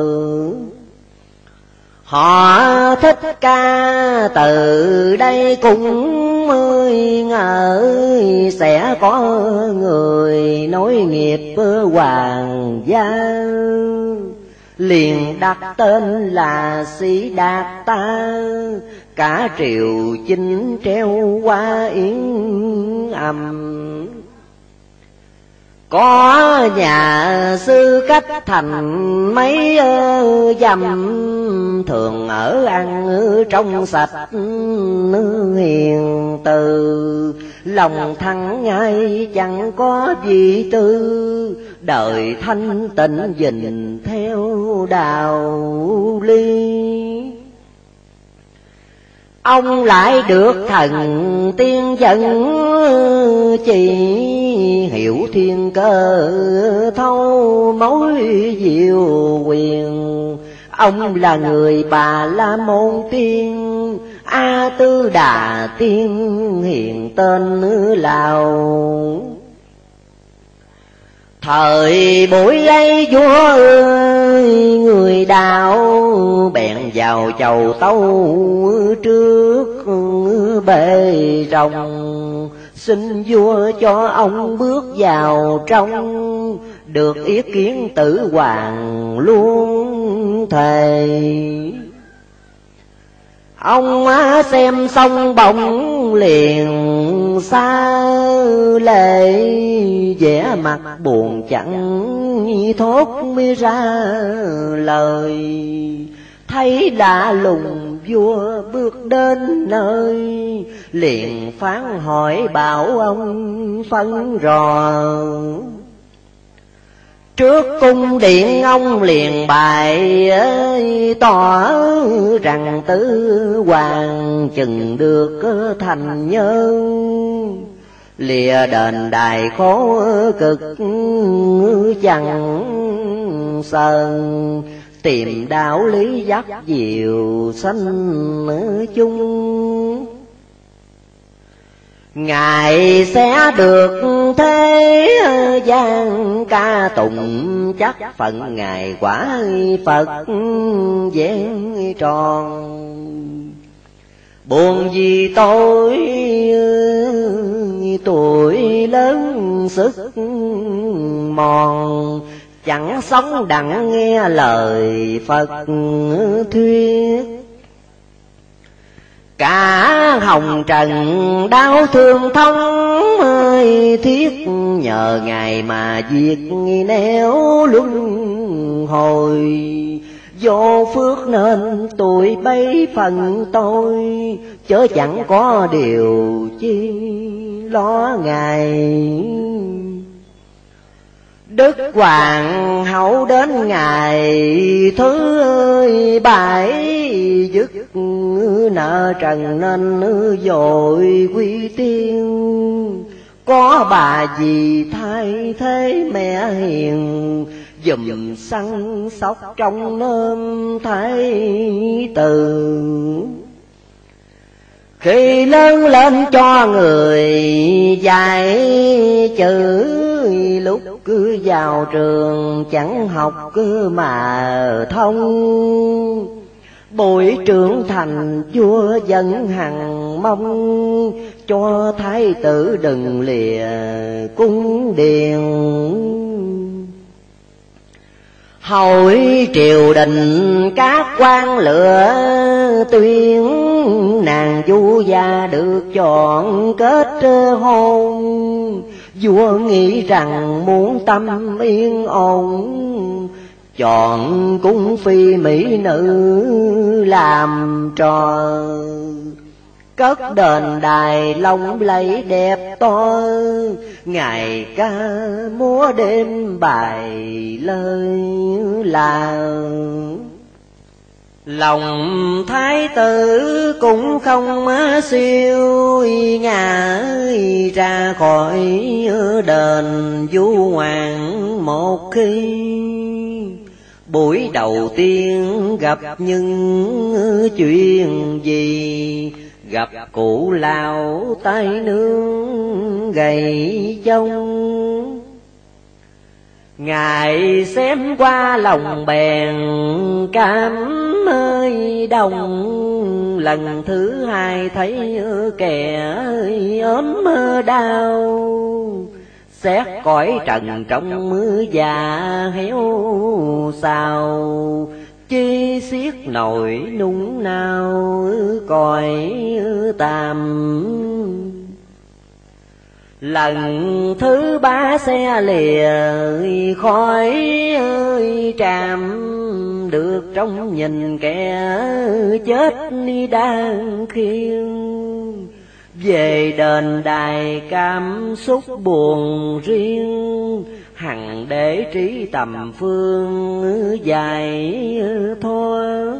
Họ thích ca từ đây cũng mới ngờ, Sẽ có người nối nghiệp hoàng gia Liền đặt tên là Sĩ Đạt ta, Cả triều chinh treo qua yến âm có nhà sư cách thành mấy ờ, dầm thường ở ăn trong sạch hiền từ. Lòng thăng ngay chẳng có gì tư, đời thanh tịnh dình theo đạo ly ông lại được thần tiên dẫn chỉ hiểu thiên cơ thâu mối diệu quyền. ông là người bà la môn tiên. A tư đà tiên. Hiện tên lào. Thời buổi ấy vua ơi, người đạo bèn vào chầu tâu trước bề rồng. Xin vua cho ông bước vào trong được ý kiến tử hoàng luôn thề. Ông xem xong bỗng liền xa lệ vẻ mặt buồn chẳng thốt mới ra lời. Thấy lạ lùng vua bước đến nơi, liền phán hỏi bảo ông phân rò Trước cung điện ông liền bài tỏ rằng tứ hoàng chừng được thành nhân. Lìa đền đài khổ cực, chẳng sơn tìm đạo lý dắt diệu sanh chung. Ngài sẽ được thế gian ca tụng, chắc phận Ngài quả Phật dễ tròn. Buồn vì tôi, tuổi lớn sức mòn, Chẳng sống đặng nghe lời Phật thuyết. Cả hồng trần đau thương thông ơi, thiết Nhờ Ngài mà diệt nẻo luân hồi. Vô phước nên tuổi bấy phần tôi, Chớ chẳng có điều chi lo Ngài. Đức Hoàng hậu đến ngày thứ bảy dứt nợ trần nên dội quy tiên. Có bà gì thay thế mẹ hiền, dùm săn sóc trong nôm thái từ khi lớn lên cho người dạy chữ cứ vào trường chẳng học cứ mà thông. Bội trưởng thành vua dân hằng mong, Cho thái tử đừng lìa cung điện Hỏi triều đình các quan lựa tuyên nàng du gia được chọn kết hôn vua nghĩ rằng muốn tâm yên ổn, chọn cung phi mỹ nữ làm trò. Cất đền đài long lẫy đẹp to, ngày ca múa đêm bài lời làng lòng thái tử cũng không siêu nhà ra khỏi đền du hoàng một khi. Buổi đầu tiên gặp những chuyện gì? Gặp cụ lao tay nương gầy trông ngài xem qua lòng bèn cảm ơi đồng. Lần thứ hai thấy kẻ ốm đau. Xét cõi trần trong mưa già héo sao chi xiết nổi nung nao cõi tạm lần thứ ba xe lìa khói ơi, tràm được trong nhìn kẻ chết đang khiêng. Về đền đài cảm xúc buồn riêng, hằng để trí tầm phương dài thoát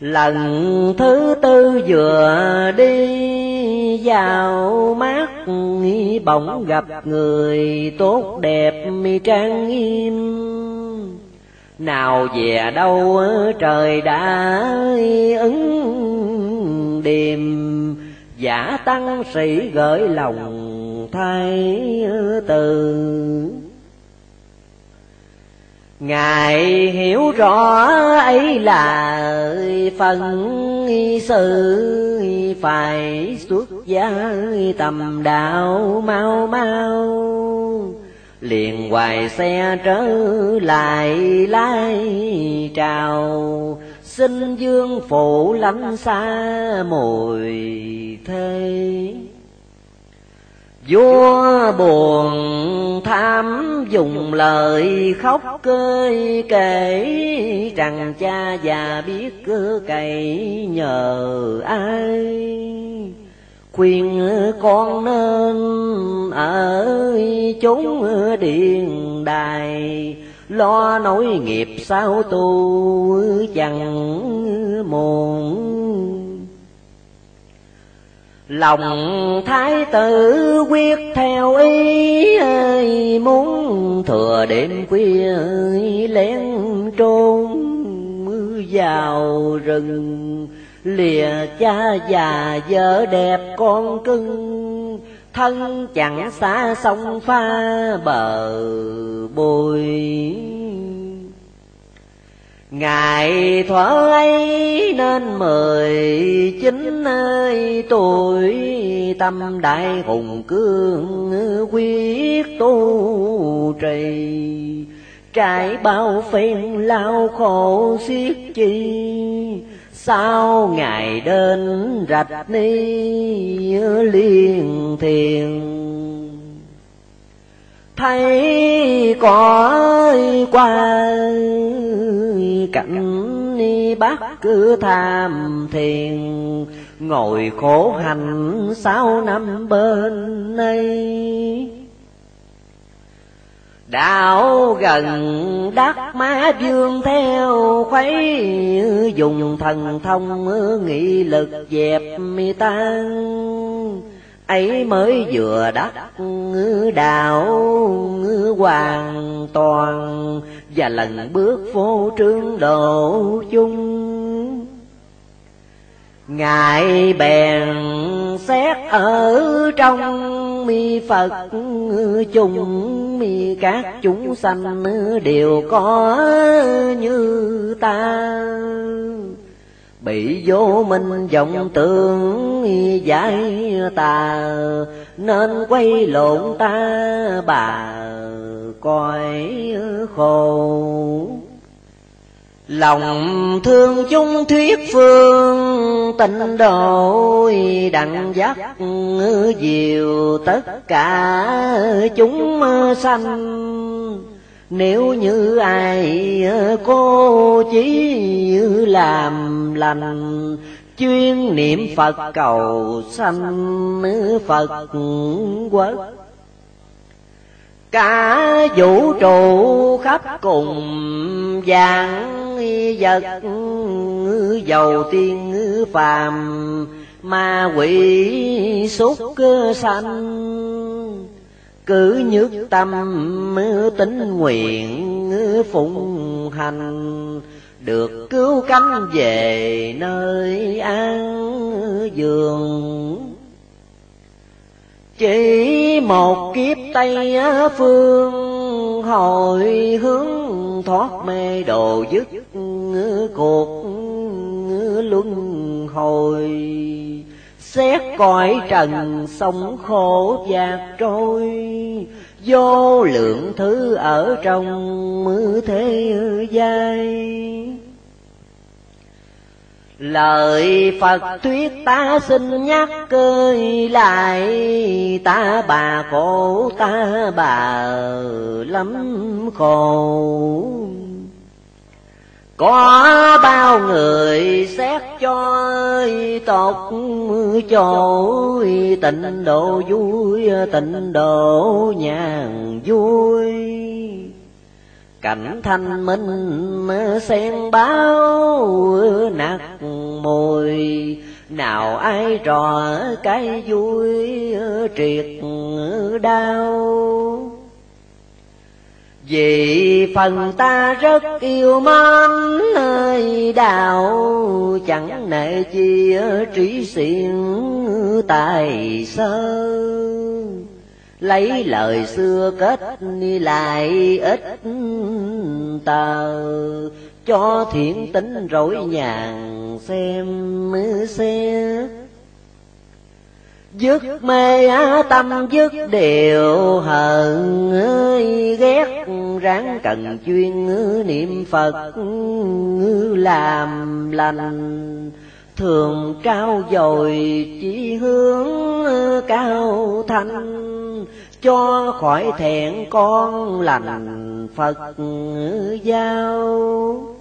lần thứ tư vừa đi vào mắt bỗng gặp người tốt đẹp trang nghiêm. Nào về đâu, trời đã ứng điềm giả tăng sĩ gửi lòng thay từ ngài hiểu rõ ấy là phần sự phải xuất gia tầm đạo mau mau. Liền hoài xe trở lại lai trào, xin dương phụ lánh xa mùi thê vua buồn tham dùng lời khóc cơi kể rằng cha già biết cơ cậy nhờ ai. Khuyên con nên ở chốn điện đài, lo nối nghiệp sao tu chẳng muộn lòng thái tử quyết theo ý ơi, muốn thừa đêm khuya ơi, lén trốn vào rừng. Lìa cha già vợ đẹp con cưng, thân chẳng xa sông pha bờ bồi. Ngài thuở ấy nên mười chín tuổi Tâm đại hùng cương quyết tu trì. Trải bao phen lao khổ xiết chi, Sao Ngài đến rạch ni liên thiền? Thấy có qua cảnh bác cứ tham thiền, ngồi khổ hành sáu năm bên đây đạo gần đắc má dương theo khuấy dùng thần thông nghị lực dẹp mi tan ấy mới vừa đắc đạo hoàn toàn. Và lần bước vô trương độ chung. Ngài bèn xét ở trong mi phật chung. Mi các chúng sanh đều có như ta bị vô minh vọng tưởng giải tà, nên quay lộn ta bà cõi khổ. Lòng thương chung thuyết phương tình độ đặng dắt diệu tất cả chúng sanh nếu như ai ờ, cô chỉ làm lành, chuyên niệm phật cầu sanh phật quốc. Cả vũ trụ khắp cùng vàng vật dầu tiên phàm, ma quỷ súc sanh cứ nhức tâm tính nguyện phụng hành. Được cứu cánh về nơi an giường. Chỉ một kiếp tây phương hồi hướng thoát mê đồ dứt cuộc luân hồi xét cõi trần sông khổ dạt trôi. Vô lượng thứ ở trong mưa thế gian Lời Phật thuyết ta xin nhắc cơi lại. Ta bà khổ, ta bà lắm khổ. Có bao người xét cho tột chỗ Tịnh độ vui, tịnh độ nhàn vui. Cảnh thanh minh sen báo nặc mùi, nào ai trò cái vui triệt đau vì phần ta rất yêu mến nơi đạo chẳng nể chi trí xiển tài sơ. Lấy lời xưa kết lại ít tờ, cho thiện tính rỗi nhàn xem xe dứt mê tâm, dứt điều hận ơi, ghét ráng cần chuyên niệm phật làm lành thường trao dồi chỉ hướng cao thanh cho khỏi thẹn con lành Phật giao.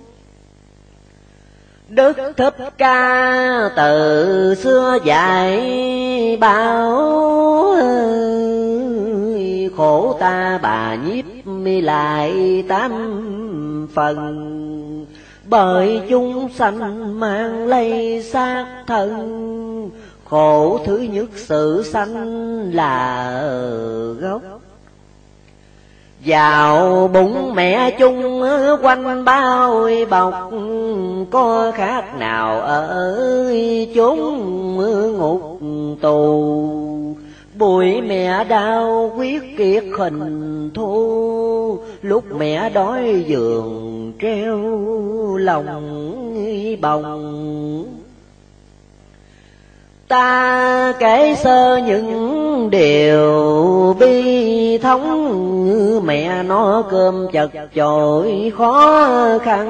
Đức Thích Ca từ xưa dạy bao khổ ta bà nhiếp mi lại tám phần. Bởi chúng sanh mang lây xác thân, khổ thứ nhất sự sanh là gốc vào bụng mẹ chung quanh bao bọc, có khác nào ở chốn ngục tù? Bụi mẹ đau quyết kiệt hình thu lúc mẹ đói giường treo lòng bồng ta kể sơ những điều bi thống. Mẹ nó cơm chật chội khó khăn.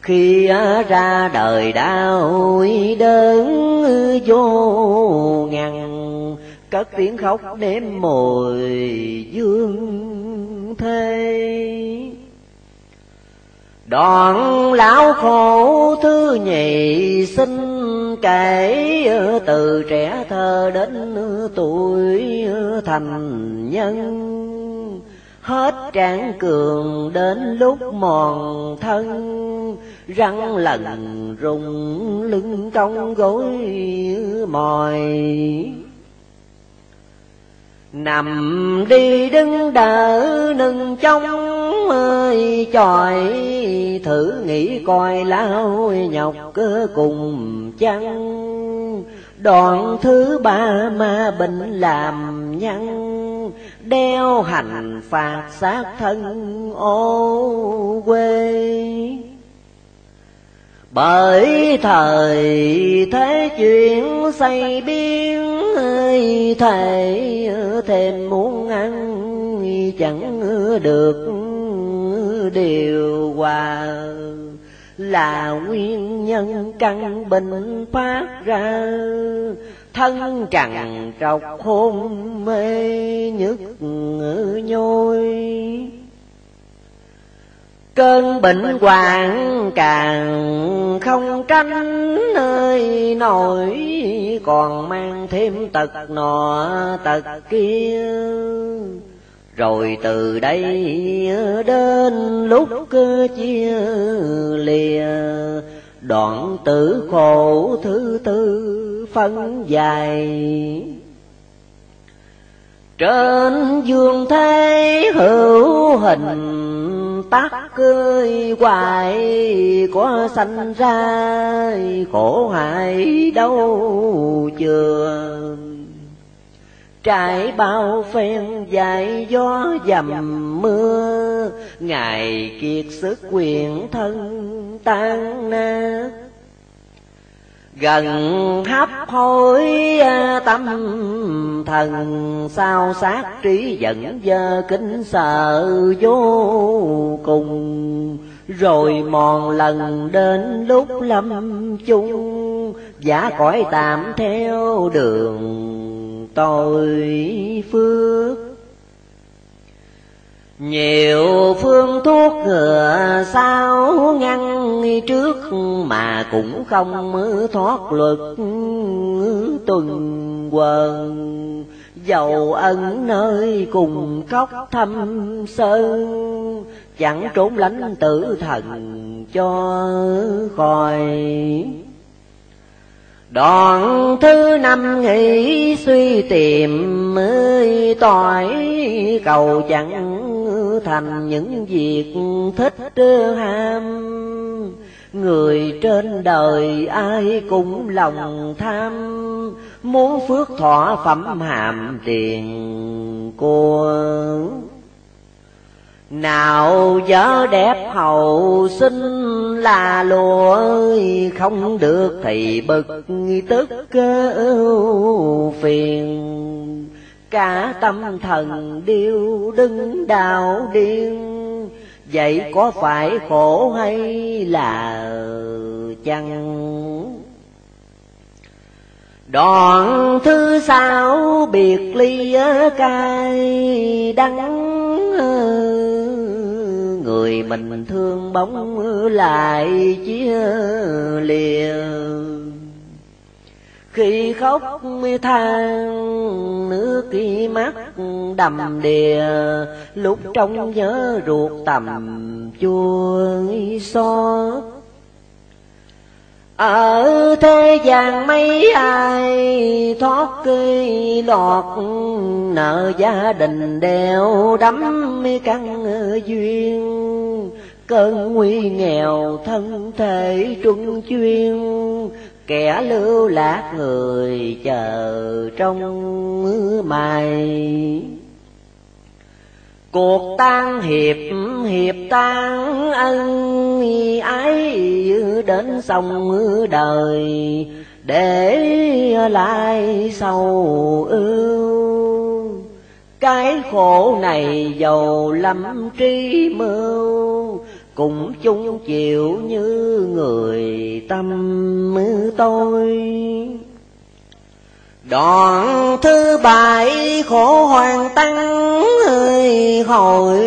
Khi ra đời đau đớn, vô ngăn cất tiếng khóc nếm mùi dương thê. Đoạn lão khổ thứ nhị sinh kể từ trẻ thơ đến tuổi thành nhân. Hết tráng cường đến lúc mòn thân, răng lần rung lưng trong gối mỏi nằm đi đứng đỡ nâng trong ơi chòi thử nghĩ coi lao nhọc cơ cùng chăng. Đoạn thứ ba ma bệnh làm nhân đeo hành phạt sát thân ô quê bởi thời thế chuyện xây biến thể thêm muốn ăn, chẳng được điều hòa. Là nguyên nhân căn bệnh phát ra, thân trần trọc hôn mê nhức nhôi cơn bệnh hoạn càng không tránh nơi nổi, còn mang thêm tật nọ tật kia. Rồi từ đây đến lúc chia lìa, đoạn tử khổ thứ tư phân dài. Trên dương thế hữu hình tác cười hoài có sanh ra khổ hại đâu chưa trải bao phen dài gió dầm mưa, ngày kiệt sức quyền thân tan nát gần hấp hối à, tâm thần sao sát trí giận dơ kính sợ vô cùng. Rồi mòn lần đến lúc lâm chung, giả cõi tạm theo đường tội phước nhiều phương thuốc ngừa sao ngăn trước mà cũng không thoát luật tuần quần. Dầu ân nơi cùng cốc thâm sơn, chẳng trốn lánh tử thần cho khỏi. Đoạn thứ năm nghĩ suy tìm mới tỏi cầu chẳng thành những việc thích ham. Người trên đời ai cũng lòng tham, Muốn phước thọ phẩm hàm tiền của. Nào gió đẹp hậu sinh là lùa Không được thì bực tức, ưu phiền. Cả tâm thần điêu đứng đào điên. Vậy có phải khổ hay là chăng? Đoạn thứ sáu biệt ly cay đắng, Người mình thương bóng lại chia lìa khi khóc than nước khi mắt đầm đìa, lúc trong nhớ ruột tầm chua xót. Ở thế gian mấy ai thoát cây lọt, nợ gia đình đeo đắm căn duyên. Cơn nguy nghèo thân thể trung chuyên kẻ lưu lạc người chờ trong mày. Cuộc tan hiệp hiệp tan ân ái đến sông đời, để lại sầu ưu. Cái khổ này giàu lắm trí mưu cũng chung chịu như người tâm tôi. Đoạn thứ bảy khổ hoàn tăng ơi hồi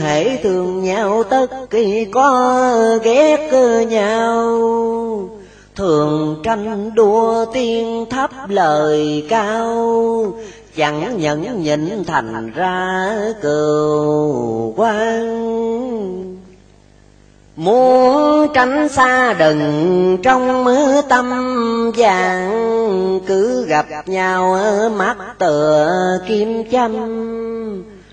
hãy thương nhau tất kỳ có ghét nhau. Thường tranh đua tiên thấp lời cao, chẳng nhẫn nhịn thành ra cừu quan Muốn tránh xa đừng trong mưa tâm, vàng Cứ gặp nhau mắt tựa kim châm.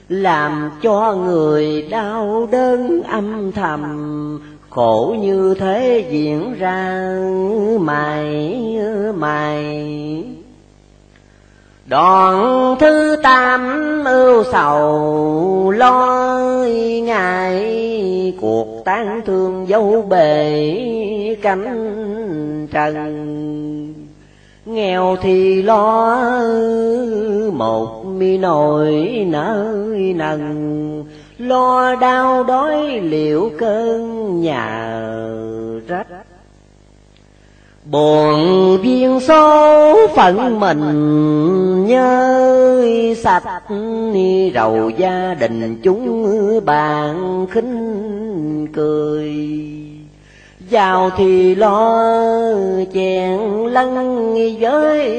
Làm cho người đau đớn âm thầm, Khổ như thế diễn ra mày mày Đoạn thứ tam ưu sầu lo ngại, Cuộc tán thương dấu bề cánh trần. Nghèo thì lo một mi nồi nơi nần, lo đau đói liệu cơn nhà rách buồn duyên số phận mình nhớ sạch rầu gia đình chúng bạn khinh cười. Giàu thì lo chèn lăn với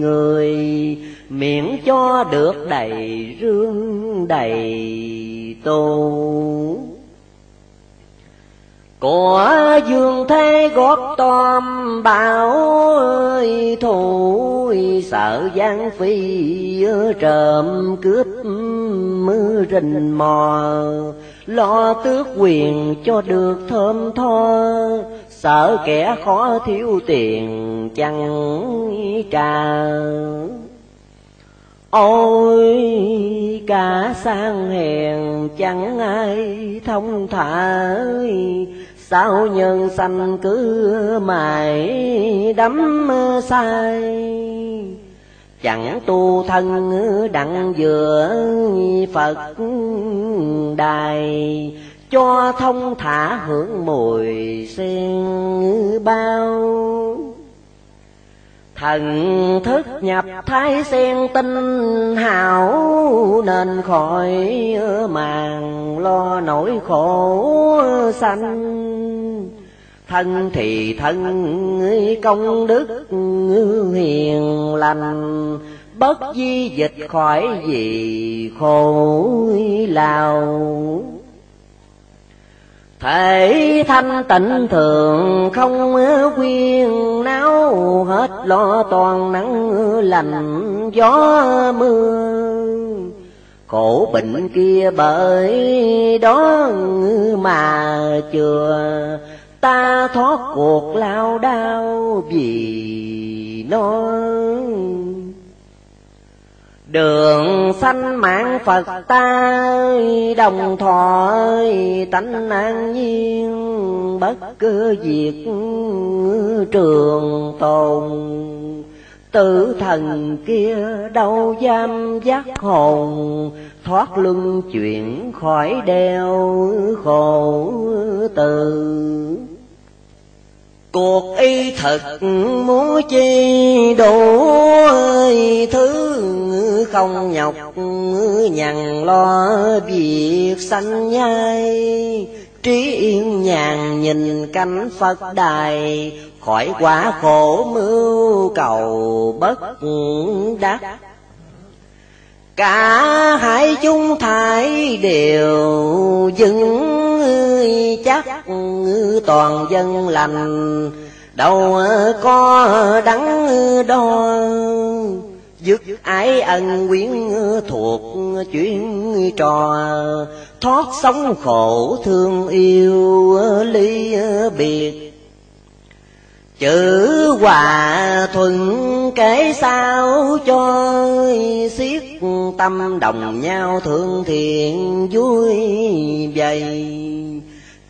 người, Miễn cho được đầy rương đầy tô của dương thế gót tom bảo ơi thủ sợ gian phi trộm cướp mưa rình mò. Lo tước quyền cho được thơm tho, sợ kẻ khó thiếu tiền chẳng trả ôi, cả sang hèn chẳng ai thông thả sao nhân sanh cứ mãi đắm say. Chẳng tu thân đặng vừa phật đài, cho thông thả hưởng mùi sen bao thần thức nhập thái sen tinh hảo, nên khỏi màng lo nỗi khổ sanh. Thân thì thân, công đức hiền lành, bất di dịch khỏi gì khổ lao thể thanh tịnh thường không quyên náo, hết lo toàn nắng lành gió mưa. Khổ bệnh kia bởi đó mà chừa, ta thoát cuộc lao đao vì nó. Đường sanh mạng Phật ta đồng thoại tánh an nhiên, bất cứ việc trường tồn. Tử thần kia đâu giam giác hồn, Thoát luân chuyển khỏi đeo khổ tử Cuộc y thật muốn chi đủ thứ không nhọc nhằn lo việc sanh nhai. Trí yên nhàn nhìn cánh phật đài, khỏi quả khổ mưu cầu bất đắc cả hai chung thái đều dừng chắc toàn dân lành. Đâu có đắng đo, dứt ái ân quyến thuộc chuyện trò. Thoát sống khổ thương yêu ly biệt chữ hòa thuận kể sao cho xiết tâm đồng nhau thương thiện vui vầy.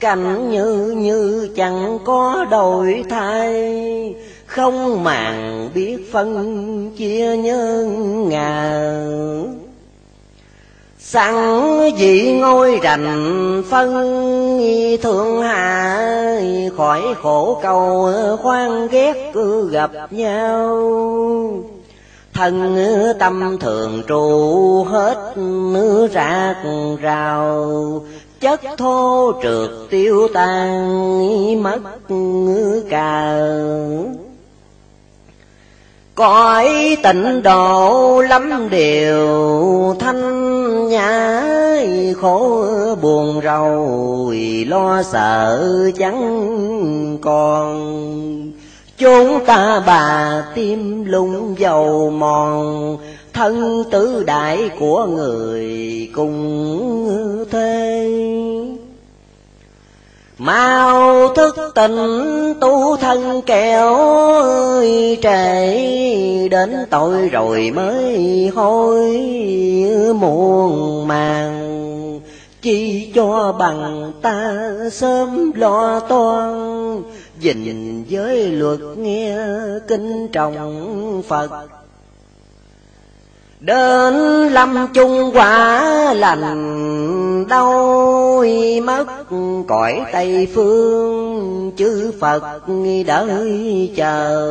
Cảnh như như chẳng có đổi thay, không màng biết phân chia nhân ngà sẵn dị ngôi rành phân thương hạ khỏi khổ cầu khoan ghét cứ gặp nhau. Thân tâm thường trụ hết nước rạc rào, chất thô trượt tiêu tan mất cả cõi tịnh độ lắm điều thanh nhã khổ buồn rầu lo sợ chẳng còn. Chúng ta bà tim lung dầu mòn, thân tứ đại của người cùng thế mau thức tình tu thân kẹo trễ đến tội rồi mới hối muôn màng. Chỉ cho bằng ta sớm lo toan dình giới luật nghe kinh trọng phật. Đến lâm chung quả lành, đau mất. Cõi Tây phương chư Phật đợi chờ.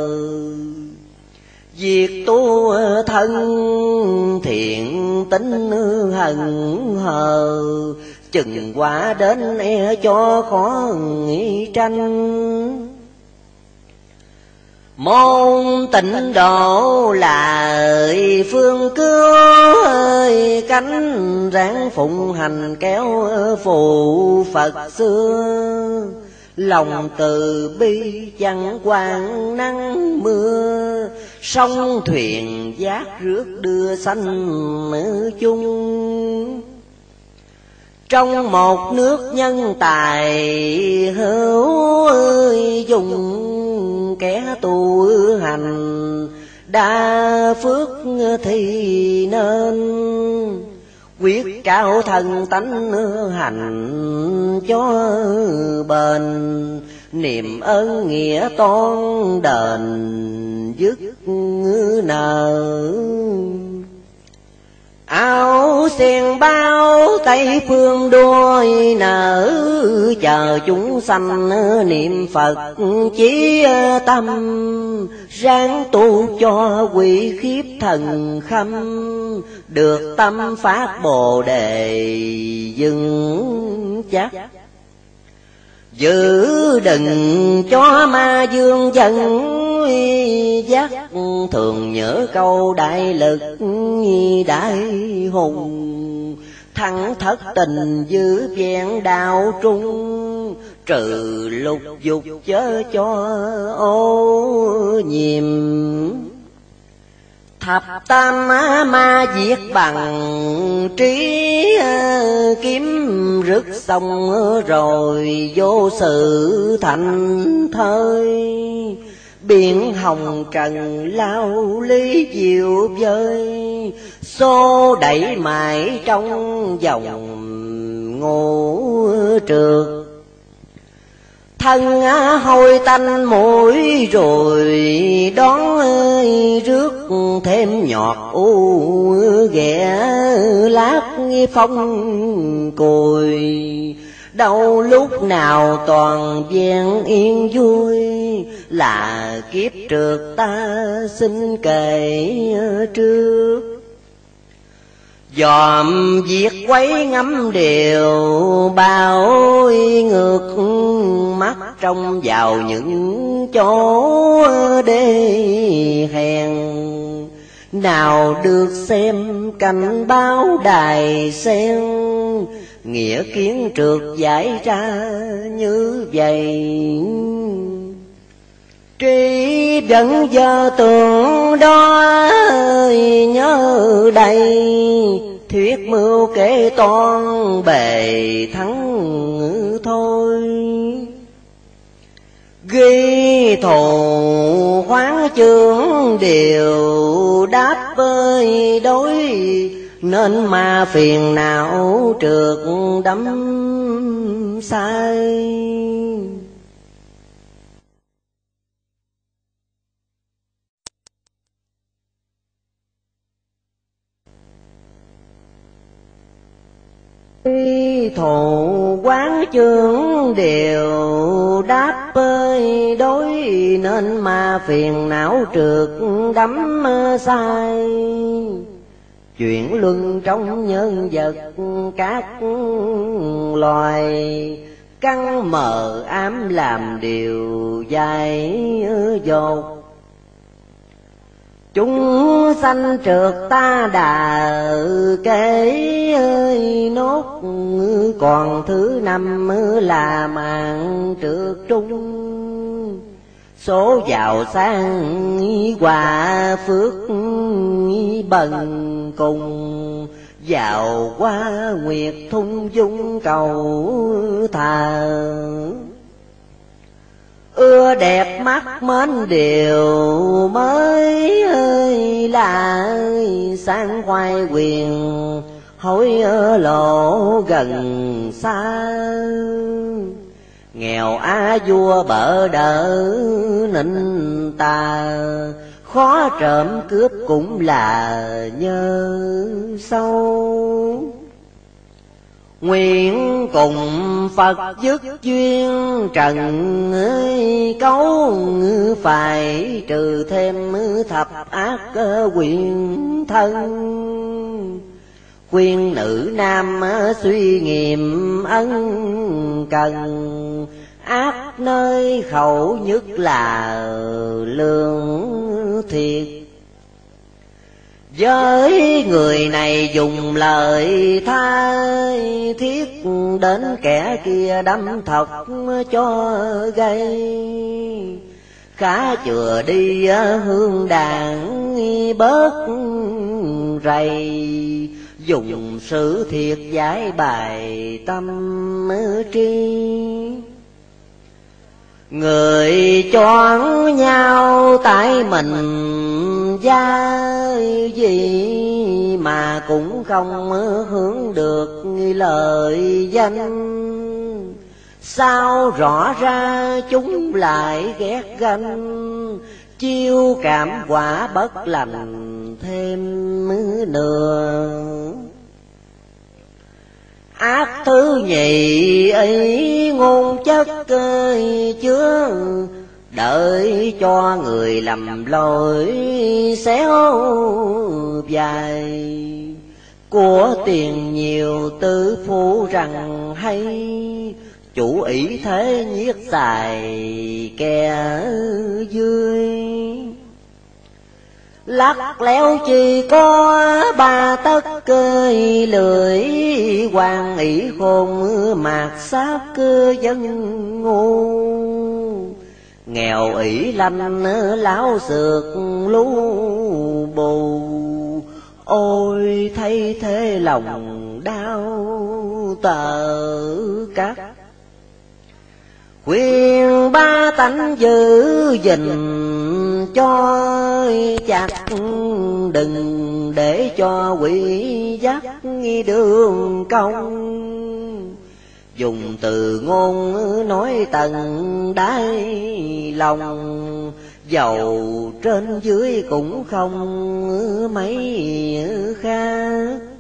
Việc tu thân thiện tính hận hờ, Chừng quả đến e cho khó nghĩ tranh. Môn tịnh độ là phương cứu ơi, Cánh ráng phụng hành kéo phù Phật xưa Lòng từ bi chẳng quang nắng mưa, Sông thuyền giác rước đưa sanh chung. Trong một nước nhân tài, hữu ơi, dùng kẻ tu hành, đa phước thì nên. Quyết cao thần tánh hành cho bền niềm ơn nghĩa toan đền, dứt nợ áo sen bao tây phương đôi nở chờ chúng sanh niệm phật chí tâm. Ráng tu cho quỷ khiếp thần khâm, được tâm phát bồ đề dừng chắc giữ đừng cho ma dương dần giác thường nhớ câu đại lực đại hùng. Thắng thất tình giữ vẹn đạo trung. Trừ lục dục chớ cho ô nhiễm. Thập tam ma diệt bằng, trí ờ, Kiếm rứt xong rồi vô sự thành thơi. Biển hồng trần lao lý diệu vơi, Xô đẩy mãi trong dòng ngủ trượt thân hôi tanh mũi rồi đón rước thêm nhọt u ghẻ lát phong cùi. Đâu lúc nào toàn vẹn yên vui là kiếp trượt ta xin kể trước dòm việc quấy ngắm đều, bao ngược mắt trong vào những chỗ đê hèn. Nào được xem cảnh báo đài sen, nghĩa kiến trượt giải ra như vậy. Trí vẫn giờ tưởng đó nhớ đây Thuyết mưu kể toan bề thắng thôi. Ghi thù khoáng chương đều đáp với đối, Nên mà phiền não trượt đắm sai Thụ quán chương đều đáp ơi, đối nên mà phiền não trượt đắm sai chuyện luân trong nhân vật các loài, căng mờ ám làm điều dài dột chúng sanh trượt ta đà kể ơi, nốt còn thứ năm là mạng trượt trung. Số giàu sang hòa, phước bần cùng. Giàu qua nguyệt thung dung cầu thờ ưa đẹp mắt mến điều mới ơi là sang khoai quyền, hối lộ gần xa. Nghèo á vua bỡ đỡ nịnh ta, khó trộm cướp cũng là nhớ sâu. Nguyện cùng Phật dứt duyên, trần ấy cấu Phải trừ thêm thập ác quyền thân. Quyên nữ nam suy nghiệm ân cần, Ác nơi khẩu nhất là lương thiệt với người này dùng lời thay, thiết đến kẻ kia đâm thọc cho gây khá chừa đi ờ, hương đàn bớt rầy. Dùng sự thiệt giải bài tâm tri người choáng nhau tại mình gia gì mà cũng không hướng được lời danh. Sao rõ ra chúng lại ghét ganh, chiêu cảm quả bất lành thêm nữa ác thứ nhị ấy ngôn chất ơi chứa. Đợi cho người lầm lỗi xéo dài của tiền nhiều tư phụ rằng hay. Chủ ý thế nhiết tài kẻ dưới lắc léo chỉ có ba tấc cơi lưỡi hoàng ỷ khôn mạt sát cơ dân ngu. Nghèo ỷ lanh lão sượt lú bù. Ôi thay thế lòng đau tờ các khuyên ba tánh giữ gìn cho chặt đừng để cho quỷ dắt đường công dùng từ ngôn nói tầng đáy lòng, dầu trên dưới cũng không mấy khác.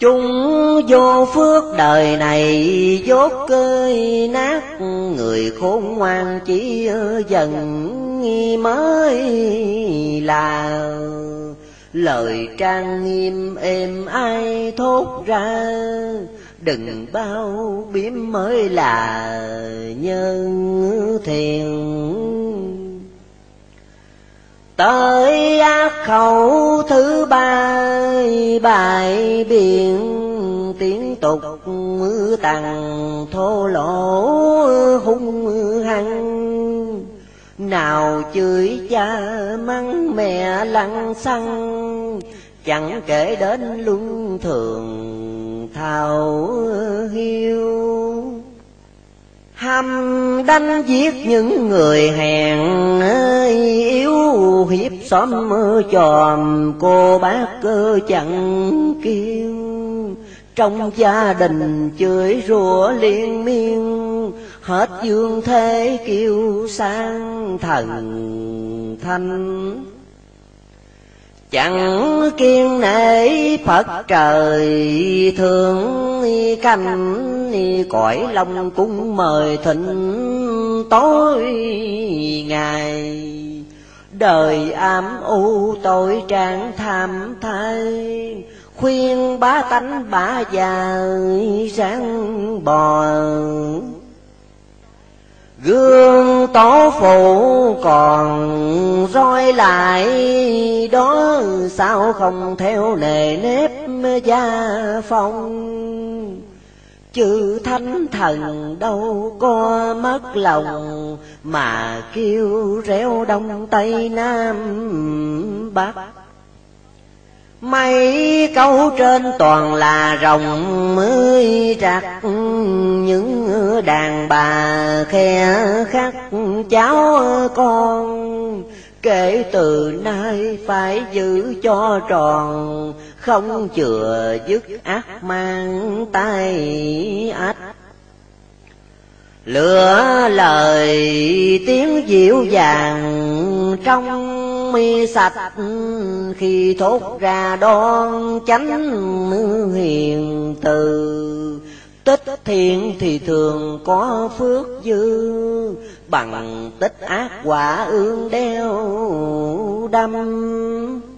Chúng vô phước đời này, dốt cơi nát. Người khôn ngoan chỉ dần mới là Lời trang nghiêm êm ai thốt ra. Đừng bao biếm mới là nhân thiền tới khẩu thứ ba bài biển tiếng tục, mưa tằng thô lỗ hung hăng. Nào chửi cha mắng mẹ lăng xăng, chẳng kể đến luân thường thảo hiu. Hăm đánh giết những người hèn yếu hiếp xóm tròm cô bác cơ chẳng kêu. Trong gia đình chửi rủa liên miên, hết dương thế kêu sang thần thanh chẳng kiên nể phật trời thương canh, cõi lòng cũng mời thịnh tối ngày. Đời ám u tội trạng tham thay, khuyên bá tánh bá già ráng bò. Gương tổ phụ còn roi lại, đó Sao không theo nề nếp gia phong? Chữ thánh thần đâu có mất lòng Mà kêu réo đông tây nam bắc. Mấy câu trên toàn là rồng mới trặc Những đàn bà khe khắc cháu con. Kể từ nay phải giữ cho tròn, Không chừa dứt ác mang tay ách. Lửa lời tiếng dịu dàng trong mi sạch, khi thốt ra đoan chánh hiền từ. Tích thiện thì thường có phước dư, bằng tích ác quả ương đeo đâm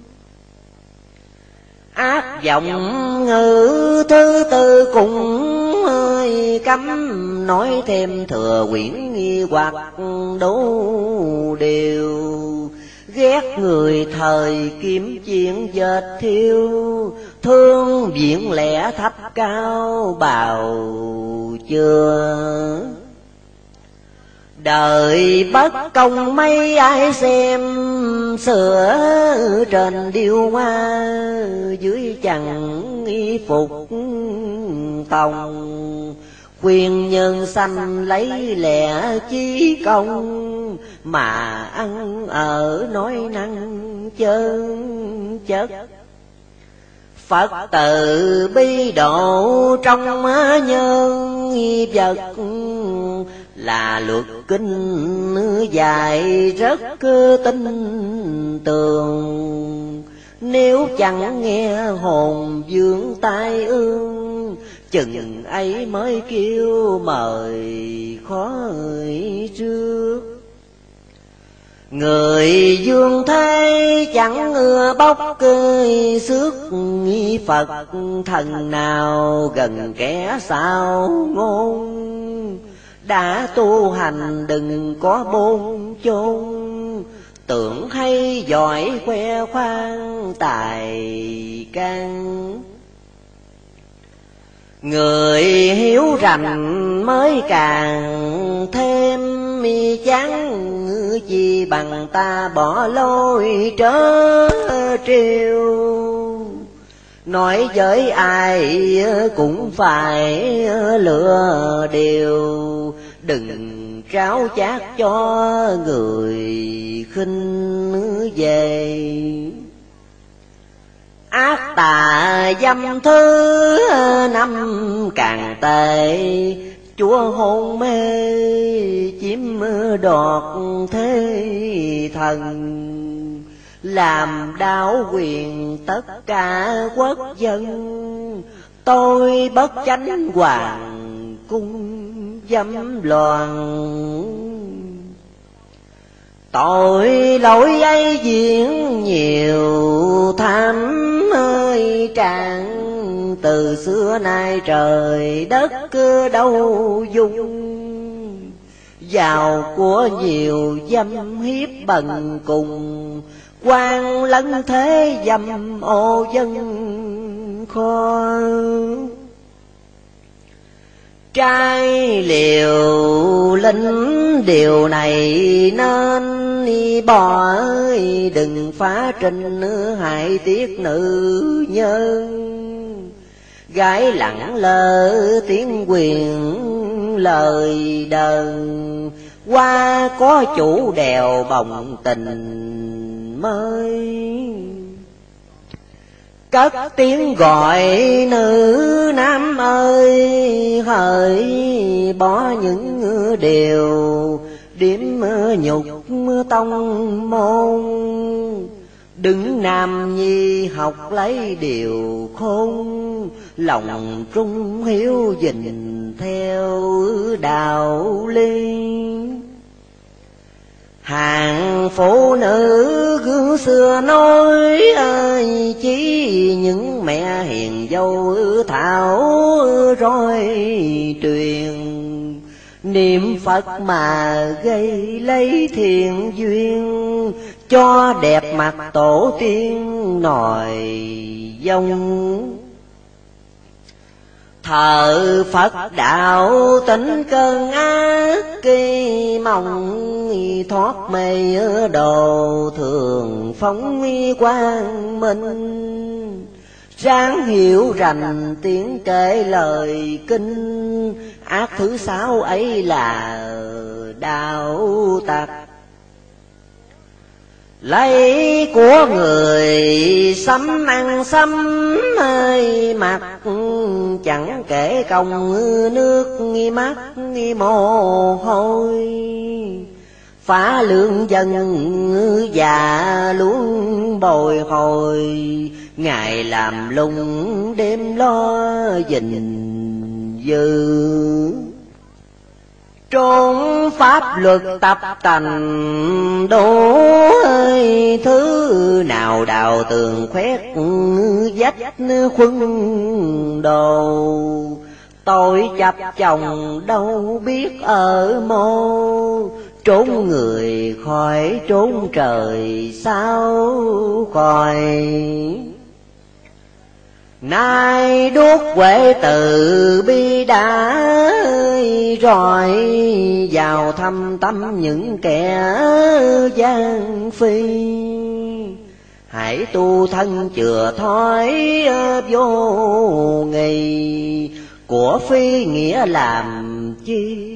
ác vọng ngữ thứ tư cùng hơi cấm. Nói thêm thừa quyển nghi hoặc đủ điều ghét người thời kiếm chuyện dệt thiêu. Thương viện lẻ thấp cao bào chưa đời bất công mấy ai xem, sửa trên điêu hoa, dưới chẳng y phục tòng. Quyền nhân sanh lấy lẽ chí công, mà ăn ở nói năng chân chất. Phật tự bi độ trong nhân vật là luật kinh dài rất tin tường. Nếu chẳng nghe hồn dưỡng tai ương, chừng ấy mới kêu mời khó trước. Người dương thế chẳng ưa bóc cười xước Phật thần nào gần kẻ sao ngôn đã tu hành đừng có bôn chôn. Tưởng hay giỏi khoe khoang tài can người hiếu rành mới càng thêm mi chán. Chi bằng ta bỏ lôi trớ triều nói với ai cũng phải lựa điều đừng tráo chát cho người khinh về. Ác tà dâm thứ năm càng tệ. Chúa hôn mê chiếm đoạt thế thần làm đảo quyền tất cả quốc dân. Tôi bất chánh hoàng cung dâm loạn. Tội lỗi ấy diễn nhiều tham ơi tràn. Từ xưa nay trời đất cứ đâu dung. Giàu của nhiều dâm hiếp bần cùng quan lân thế dầm ô dân kho trai liều linh điều này nên bỏ đừng phá trình hại tiếc nữ nhân. Gái lặng lơ tiếng quyền lời đờn, qua có chủ đèo bồng tình mới. Cất tiếng gọi nữ nam ơi, hỡi bỏ những điều điểm nhục tông môn. Đừng nam nhi học lấy điều khôn, lòng trung hiếu dình theo đạo liên hàng phụ nữ gương xưa nói ơi chỉ những mẹ hiền dâu thảo rồi truyền. Niệm phật mà gây lấy thiện duyên, cho đẹp mặt tổ tiên nòi dông thờ phật đạo tính cơn ác kỳ mong thoát mê đồ thường phóng quang minh. Ráng hiểu rành tiếng kể lời kinh. Ác thứ sáu ấy là đạo tặc lấy của người sắm ăn sắm hơi mặt chẳng kể công nước nghi mắt nghi mồ hôi. Phá lương dân già luôn bồi hồi ngày làm lung đêm lo gìn dư trốn pháp luật tập tành, đố ơi, thứ nào đào tường khoét vách khuân đầu tôi chập chồng đâu biết ở mô, trốn người khỏi trốn trời sao khỏi. Nay đuốc quệ từ bi đã rồi vào thăm tâm những kẻ gian phi. Hãy tu thân chừa thói vô nghị của phi nghĩa làm chi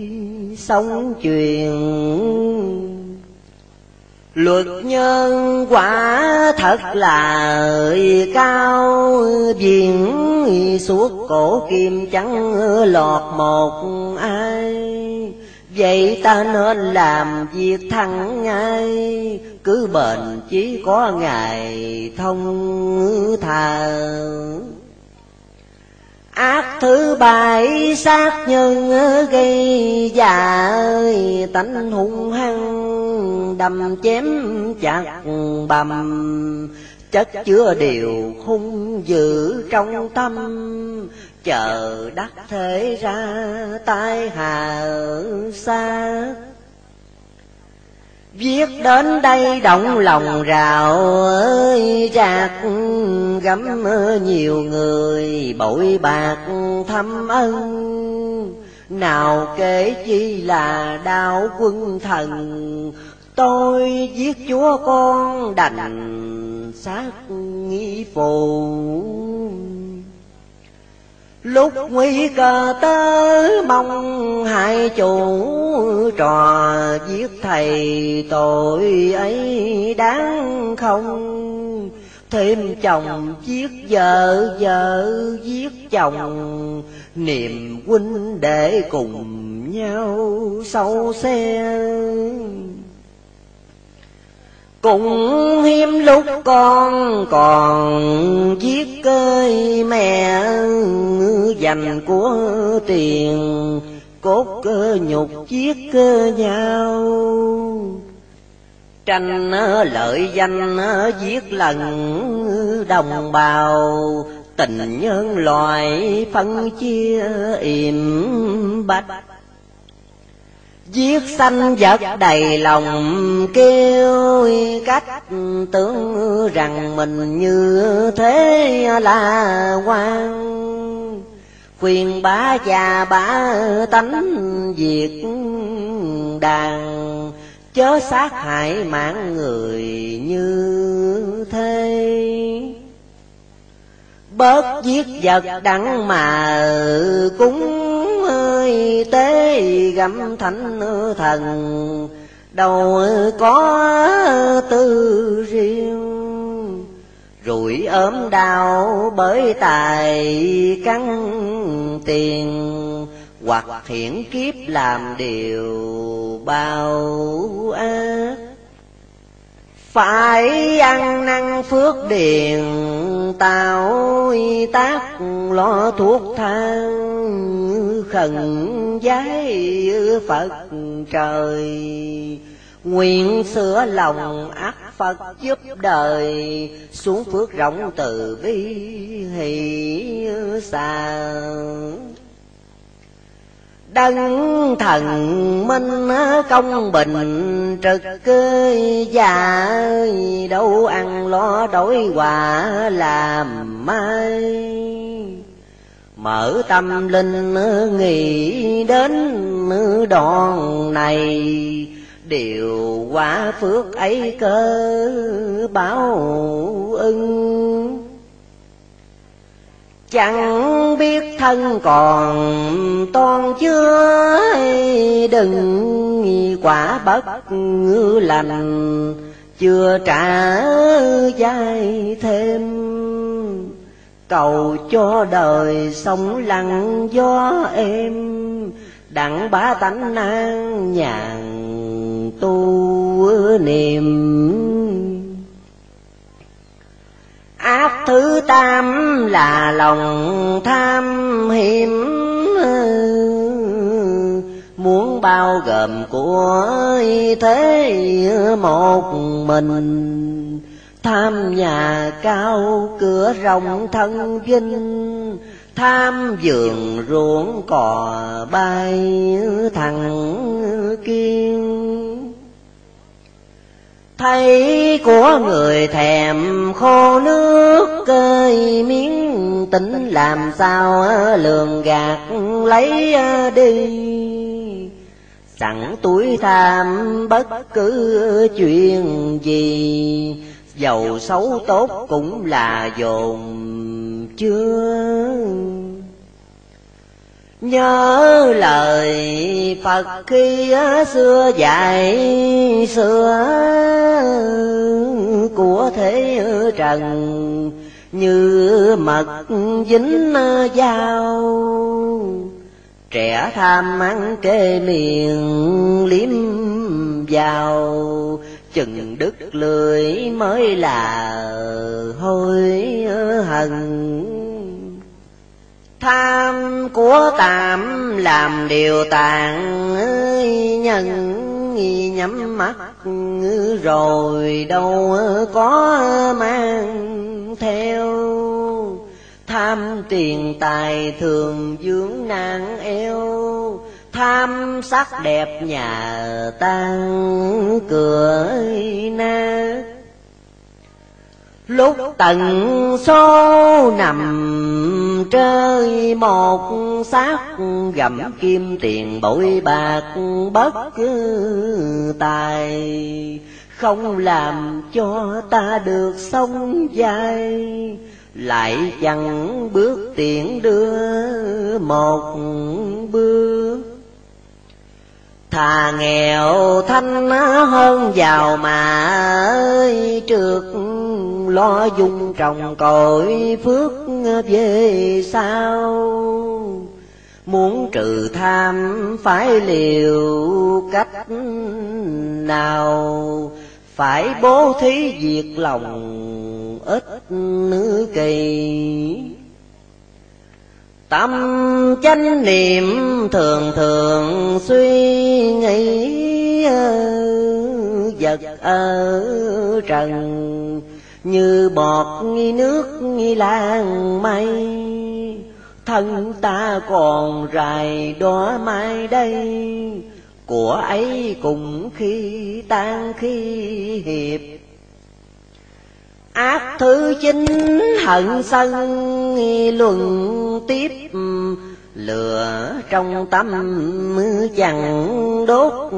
sống truyền Luật nhân quả thật là cao, Viễn suốt cổ kim chẳng lọt một ai. Vậy ta nên làm việc thẳng ngay, Cứ bền chỉ có ngày thông thờ ác thứ bảy sát nhân gây già tánh hung hăng, đầm chém chặt bầm. Chất chứa điều hung dữ trong tâm, chờ đắc thế ra tai hà xa. Viết đến đây động lòng rào ơi, rạc gắm nhiều người bội bạc thâm ân. Nào kể chi là đạo quân thần, Tôi giết chúa con đành xác nghi phù. Lúc nguy cơ tới mong hai chủ trò giết thầy tội ấy đáng không? Thêm chồng giết vợ, vợ giết chồng Niềm huynh để cùng nhau sâu xe cũng hiếm lúc con còn giết cơi mẹ dành của tiền, cốt cơ nhục giết cơ nhau tranh ờ, lợi danh ờ, giết lần đồng bào, tình nhân loại phân chia im bạch. Giết sanh vật đầy lòng kêu cách. Tưởng rằng mình như thế là quan. Khuyên bá già bá tánh diệt đàn. Chớ sát hại mạng người như thế. Bớt giết vật đắng mà cúng ơi tế gặm thánh thần. Đâu có tư riêng, rủi ốm đau bởi tài căn tiền. Hoặc hiển kiếp làm điều bao ác phải ăn năn phước điền tạo tác lo thuốc thang. Khẩn giái phật trời, nguyện sửa lòng ác phật giúp đời. Xuống phước rộng từ bi hỷ xa Đấng thần minh công bình trực già đâu ăn lo đổi quả làm mai. Mở tâm linh nghĩ đến đòn này, điều quả phước ấy cơ báo ưng Chẳng biết thân còn toan chưa Đừng quả bất lành, Chưa trả dai thêm. Cầu cho đời sống lặng gió em, Đặng bá tánh an nhàn tu niệm ác thứ tam là lòng tham hiểm. Muốn bao gồm của thế một mình. Tham nhà cao cửa rộng thân vinh. Tham vườn ruộng cò bay thằng kiên thấy của người thèm khô nước, cơi miếng tính làm sao ờ, lường gạt lấy ờ, đi. Sẵn túi tham bất cứ chuyện gì Dầu xấu tốt cũng là dồn chưa Nhớ lời Phật khi xưa dạy, xưa Của thế trần, như mật dính dao. Trẻ tham ăn kê miệng liếm vào, chừng đứt lưỡi mới là hôi hận tham của tạm làm điều tàn nhân nhắm mắt rồi đâu có mang theo. Tham tiền tài thường dưỡng nàng eo, tham sắc đẹp nhà tan cửa nát lúc tận số nằm chơi một xác gặm kim tiền bội bạc bất cứ tài. Không làm cho ta được sống dài lại chẳng bước tiện đưa một bước. Thà nghèo thanh hơn giàu mà ơi. Trước lo dung trồng cội, phước về sau. Muốn trừ tham phải liều cách nào? Phải bố thí diệt lòng ít nữ kỳ. Tâm chánh niệm thường thường suy nghĩ ờ, vật ở trần, như bọt nghi nước nghi lan mây. Thân ta còn rài đóa mai đây, của ấy cùng khi tan khi hiệp ác thứ chính hận sân, luận tiếp, lửa trong tâm chẳng đốt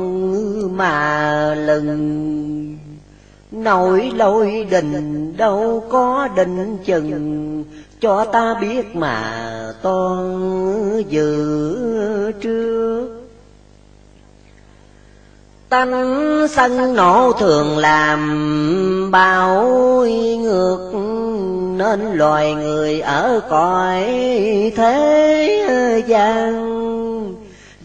mà lừng nổi lôi đình đâu có định chừng, cho ta biết mà toan dự trước. Tánh sân nổ thường làm bao ngược, Nên loài người ở cõi thế gian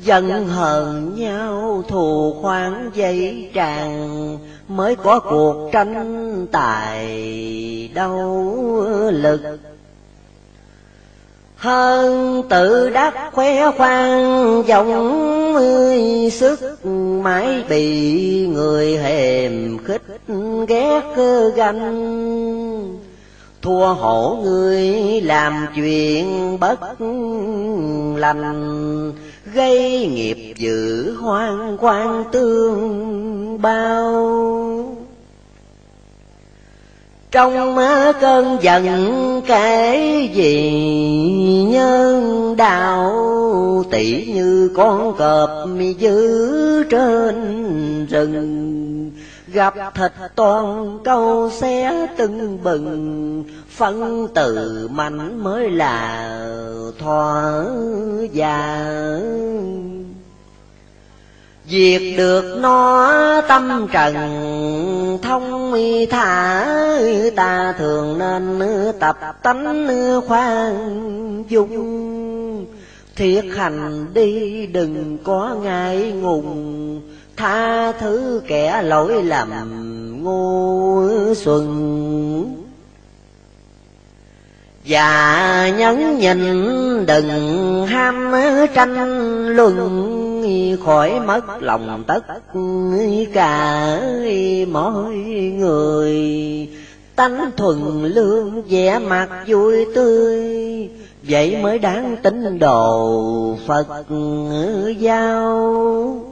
Dần hờn nhau thù khoáng dây tràn Mới có cuộc tranh tài đau lực hơn tự đắc khoe khoang dòng sức mãi bị người hèm khích ghét ganh. Thua hổ người làm chuyện bất lành, gây nghiệp dữ hoang quan tương bao trong cơn giận cái gì nhân đạo tỷ như con cọp giữ trên rừng. Gặp thịt toàn câu xé tưng bừng, phân từ mạnh mới là thỏa già việc được nó, tâm trần thông thả, Ta thường nên tập tánh khoan dung. Thiệt hành đi đừng có ngại ngùng, tha thứ kẻ lỗi lầm ngu xuân và nhấn nhìn đừng ham tranh luận khỏi mất lòng tất cả mọi người. Tánh thuần lương vẻ mặt vui tươi, vậy mới đáng tín đồ phật giao.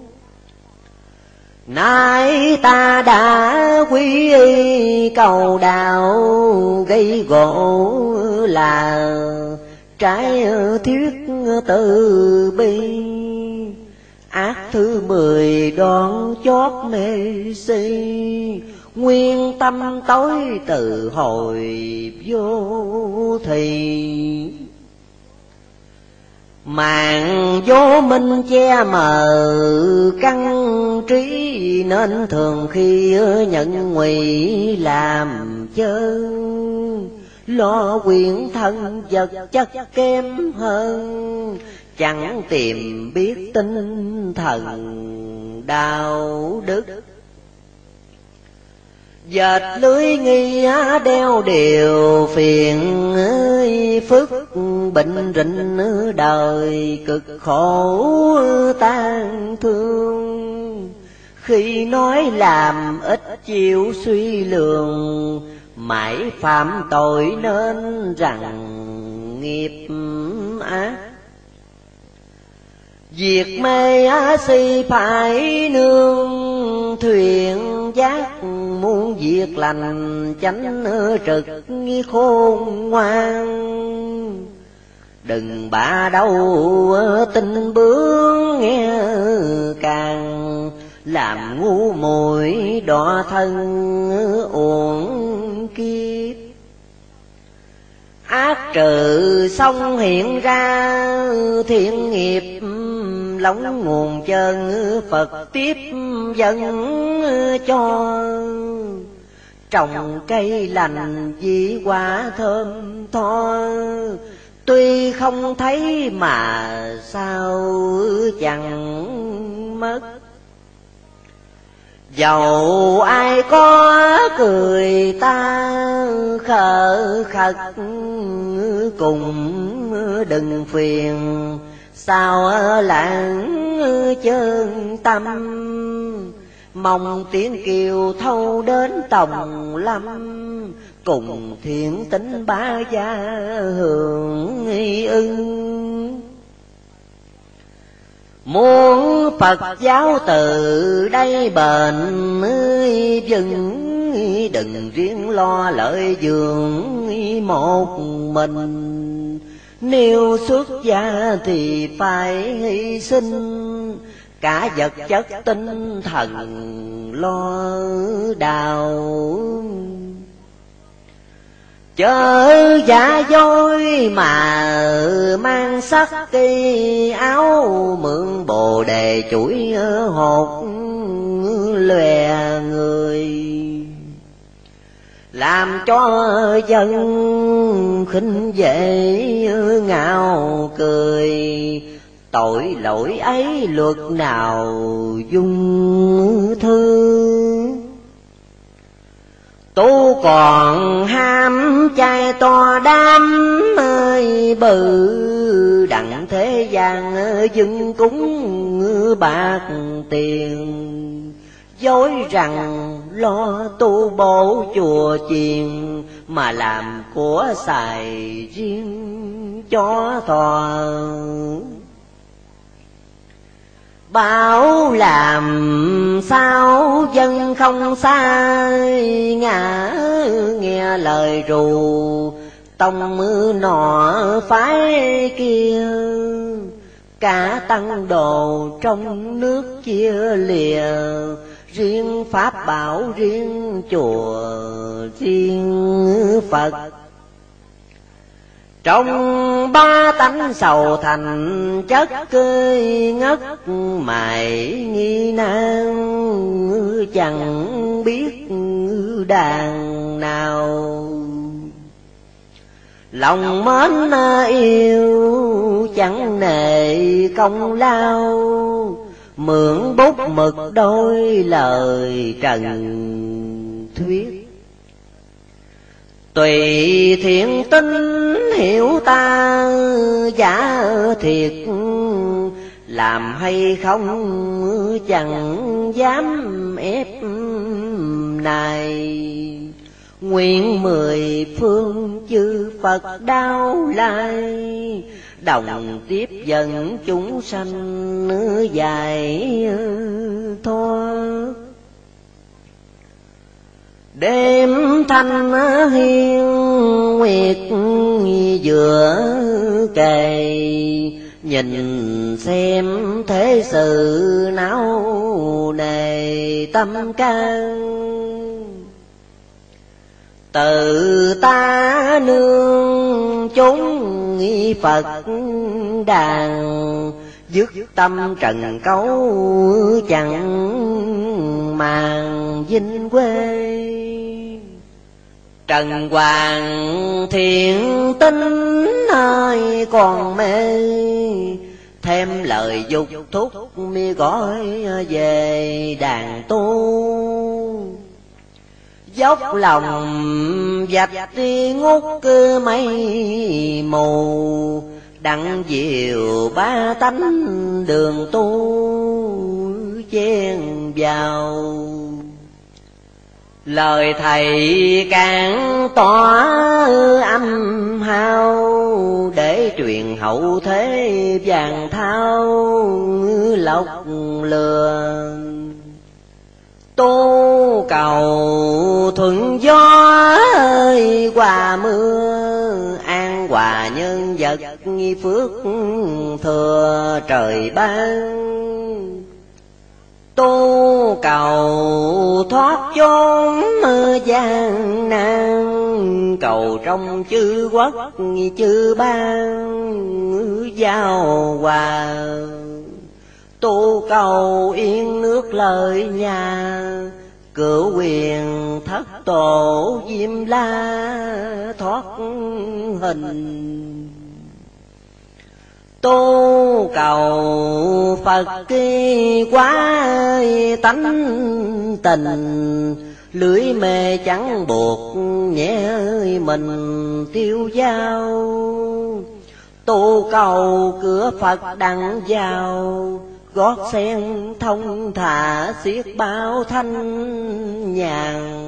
Nay ta đã quy y cầu đạo gây gỗ là trái thuyết từ bi. Ác thứ mười đoạn chót mê si, nguyên tâm tối từ hồi vô thì. Mạng vô minh che mờ, căn trí Nên thường khi nhận ngụy làm chân. Lo quyền thân vật chất kém hơn, Chẳng tìm biết tinh thần đạo đức Dệt lưới nghi đeo điều phiền ơi phước bệnh rịnh đời cực khổ tan thương. Khi nói làm ít chịu suy lường, mãi phạm tội nên rằng nghiệp ác Việc mê á si phải nương thuyền giác việc lành chánh trực khôn ngoan. Đừng bả đâu tình bướng nghe càng. Làm ngu muội đọa thân uổng kiếp. Ác trừ xong hiện ra, thiện nghiệp lóng nguồn chân. Phật tiếp dẫn cho trồng cây lành dĩ quả thơm tho. Tuy không thấy mà sao chẳng mất. Dầu ai có cười ta khờ khật Cùng đừng phiền. Sao lãng chân tâm? Mong tiếng kiều thâu đến tòng lâm Cùng thiện tính ba gia hưởng ưng. Muốn Phật giáo từ đây bền mới dừng, Đừng riêng lo lợi dường một mình. Nếu xuất gia thì phải hy sinh Cả vật chất tinh thần lo đào chớ giả dối mà mang sắc cây áo mượn bồ đề chuỗi hột lòe người. Làm cho dân khinh dễ ngạo cười tội lỗi ấy luật nào dung thư? Tu còn ham chai to đam ơi, bự đặng thế gian dưng cúng bạc tiền. Dối rằng lo tu bổ chùa chiền mà làm của xài riêng cho thọ. Bảo làm sao dân không sai, ngã nghe lời rù, tông mưa nọ phái kia. Cả tăng đồ trong nước chia lìa, riêng pháp bảo riêng chùa riêng phật trong ba tánh sầu thành chất cơi ngất mày nghi nan, chẳng biết đàn nào. Lòng mến yêu chẳng nề công lao, mượn bút mực đôi lời trần thuyết tùy thiện tinh hiểu ta, giả thiệt, làm hay không chẳng dám ép này. Nguyện mười phương chư phật đau lai, đồng tiếp dẫn chúng sanh dài thoát đêm thanh hiên nguyệt giữa kề, nhìn xem thế sự não nề tâm can. Từ ta nương chúng phật đàn dứt tâm trần cấu chẳng màng vinh quê. Trần hoàng thiện tinh ơi còn mê, thêm lời dục thúc mi gọi về đàn tu. Dốc lòng dạch đi ngút cứ mây mù đặng diệu ba tánh, đường tu chen vào. Lời thầy càng tỏa âm hao, để truyền hậu thế vàng thao, lộc lừa. Tu cầu thuận gió ơi, qua mưa hòa nhân vật nghi phước thừa trời ban. Tu cầu thoát chốn gian nan, cầu trong chư quốc chư ban giao hòa. Tu cầu yên nước lợi nhà cửu quyền thất tổ diêm la thoát hình. Tu cầu phật kỳ quá tánh tình lưới mê chẳng buộc nhẹ mình tiêu dao tu cầu cửa phật đặng vào gót sen thông thả xiết bao thanh nhàn.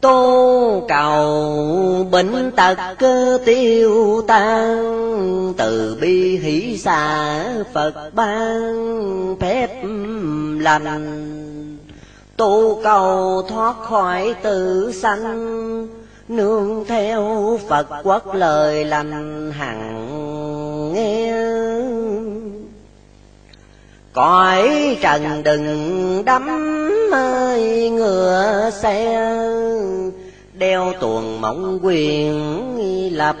Tu cầu bệnh tật cơ tiêu tan, từ bi hỷ xả phật ban phép lành. Tu cầu thoát khỏi tự sanh, nương theo phật quốc lời lành hằng nghe cõi trần đừng đắm ơi, ngựa, xe đeo tuồng mộng quyền lập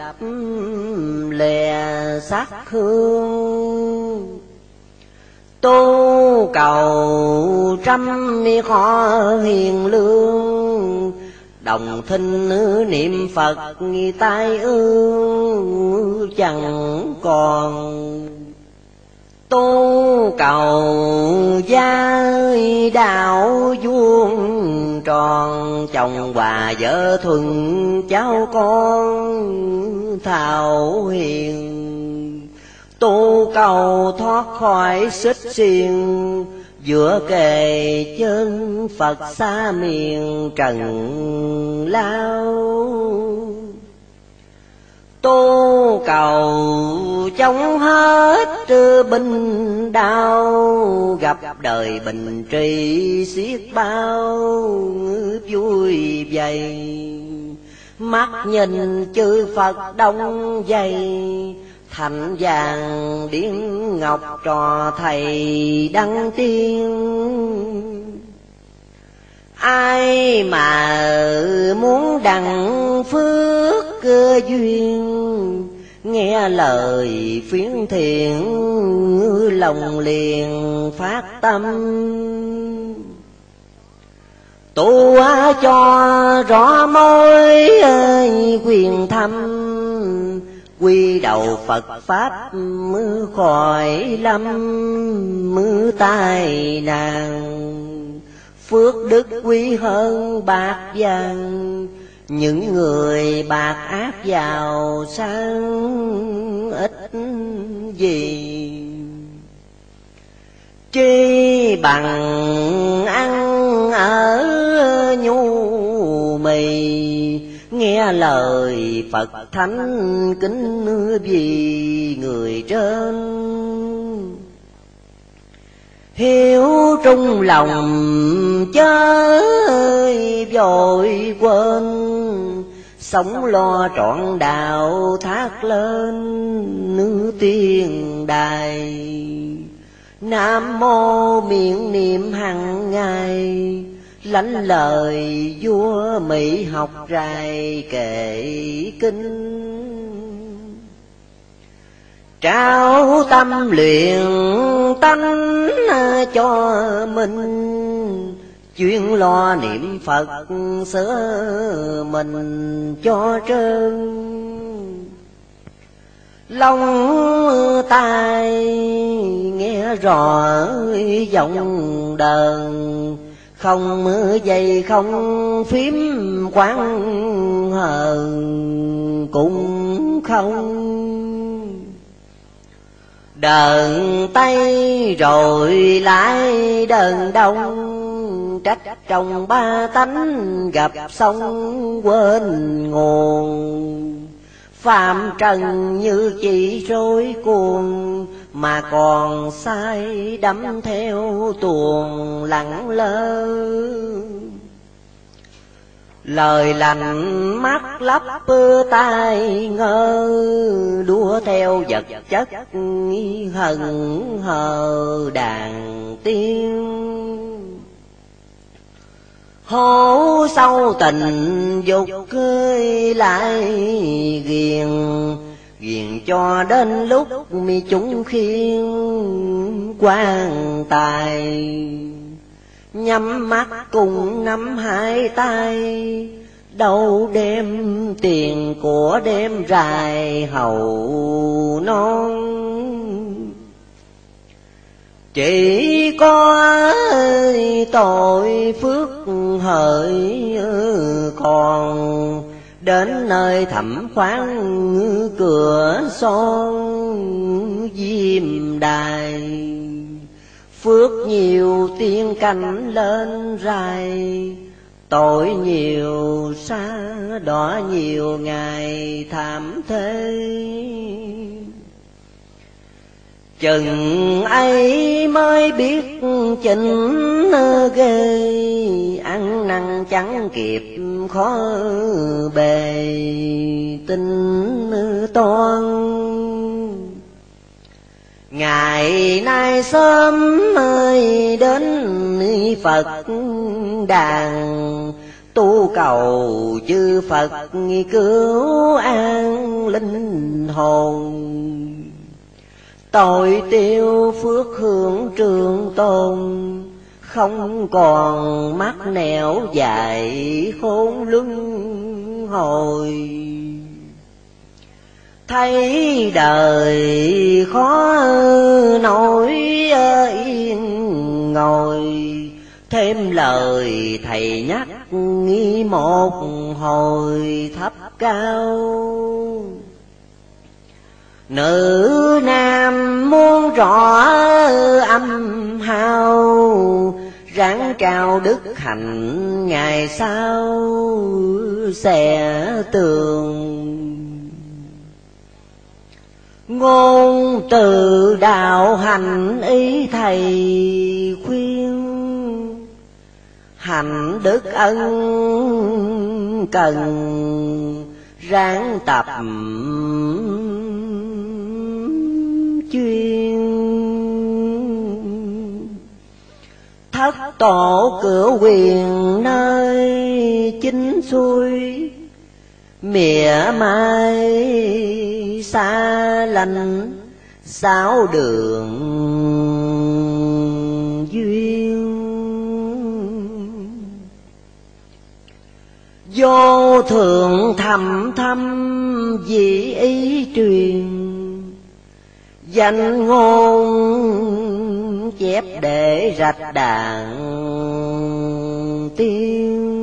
lè sát hương. Tu cầu trăm mi khó hiền lương, đồng thinh niệm phật tai ương chẳng còn tu cầu gia đạo vuông tròn, chồng bà vợ thuần cháu con thảo hiền. Tu cầu thoát khỏi xích xiên giữa kề chân phật xa miền trần lao tu cầu chống hết binh đau, gặp đời bình trì xiết bao vui vầy. Mắt nhìn chư phật đông dày, thành vàng điển ngọc trò thầy đăng tiên ai mà muốn đặng phước cơ duyên? Nghe lời phiến thiện, lòng liền phát tâm. Tu cho rõ mối quyền thâm. Quy đầu phật pháp mưa khỏi lâm, mưa tai nàng phước đức quý hơn bạc vàng, những người bạc ác giàu sang ít gì? Chi bằng ăn ở nhu mì, nghe lời phật thánh kính vì người trên hiếu trung lòng chớ vội quên. Sống lo trọn đạo thác lên nữ tiên đài. Nam mô miệng niệm hằng ngày, lãnh lời vua mỹ học rài kệ kinh trao tâm luyện tánh à, cho mình. Chuyên lo niệm phật sửa mình cho trơn. Lòng tai nghe rõ giọng đờn, không mưa không phím quán hờn cũng không. Đợn tay rồi lại đợn đông, trách trong ba tánh gặp sông quên nguồn. Phạm trần như chỉ rối cuồng, mà còn sai đắm theo tuồng lặng lơ lời lành mắt lấp tai ngơ, đua theo vật chất hận hờ đàn tiên hố sâu tình dục cưới lại ghiền ghiền cho đến lúc mi chúng khiên quan tài nhắm mắt cùng nắm hai tay. Đâu đêm, tiền của đêm rài hậu non. Chỉ có tội phước hỡi còn. Đến nơi thẩm khoáng cửa son, diêm đài phước nhiều tiên cảnh lên rài, tội nhiều xa đỏ nhiều ngày thảm thế chừng ấy mới biết chỉnh ghê, ăn năn chẳng kịp khó bề tinh toan ngày nay sớm ơi đến phật đàn. Tu cầu chư phật cứu an linh hồn. Tội tiêu phước hưởng trường tồn, không còn mắt nẻo dài khôn luân hồi thấy đời khó nổi, yên ngồi. Thêm lời thầy nhắc nghi một hồi thấp cao. Nữ nam muốn rõ âm hao ráng cao đức hạnh ngày sau sẽ tường ngôn từ đạo hành ý thầy khuyên. Hành đức ân cần ráng tập chuyên. Thất tổ cửa quyền nơi chính xuôi mỉa mai xa lành sáu đường duyên. Vô thượng thầm thâm dị ý truyền, danh ngôn chép để rạch đàn tiên.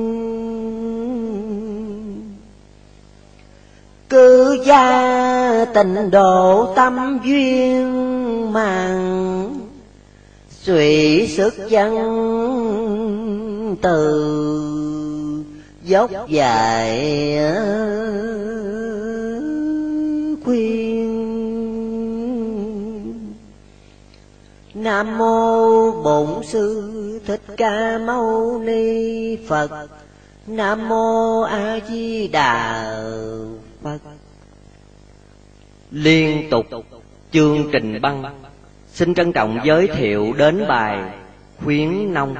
Cư gia tình độ tâm duyên màng, suy sức dân từ dốc dài khuyên. Nam mô bổn sư thích ca mâu ni phật. Nam mô a di đà phật liên tục chương trình băng. Xin trân trọng giới thiệu đến bài khuyến nông.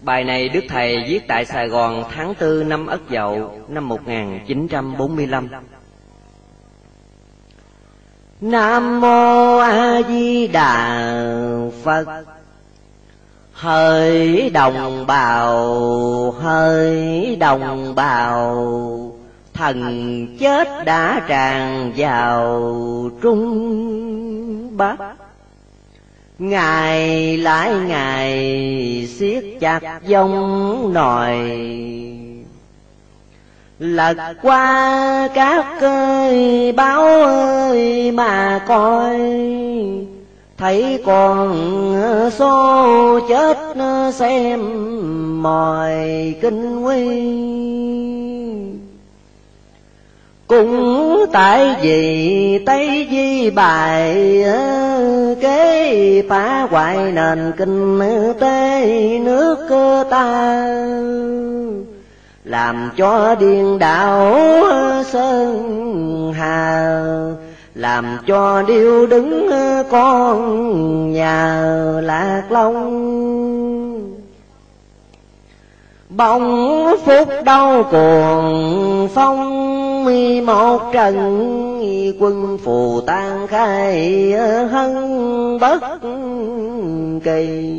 Bài này đức thầy viết tại sài gòn tháng tư năm ất dậu năm 1945 Nam mô A Di Đà Phật. Hỡi đồng bào, hỡi đồng bào. Thần chết đã tràn vào Trung Bắc. Ngày lại ngày siết chặt dông nòi. Lật qua các cây báo ơi mà coi, thấy còn số chết xem mòi kinh nguy cũng tại vì tây di bài ờ, kế phá hoại nền kinh tế nước ta, làm cho điên đảo sơn hà, làm cho điêu đứng con nhà lạc long bóng phút đau cuồng, phong mi một trận, quân phù tan khai hân bất kỳ.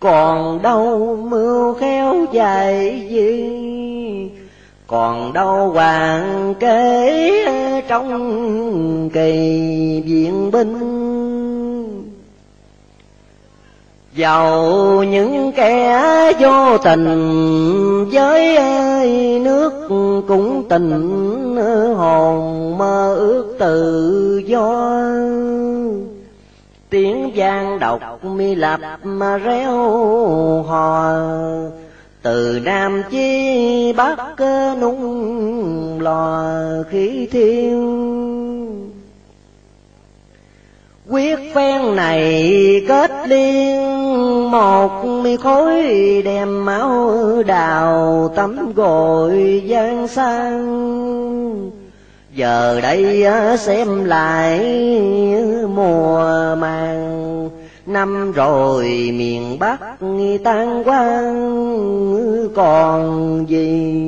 Còn đâu mưu khéo dài gì, còn đâu hoàng kế trong kỳ viện binh. Dầu những kẻ vô tình, với nước cũng tình, hồn mơ ước tự do. Tiếng vang độc mi lập mà réo hò, từ nam chi bắc nung lò khí thiên quyết phen này kết liên, một mi khối đem máu đào tắm gội gian sang. Giờ đây ờ, xem lại mùa màng, năm rồi miền bắc tan quang, còn gì?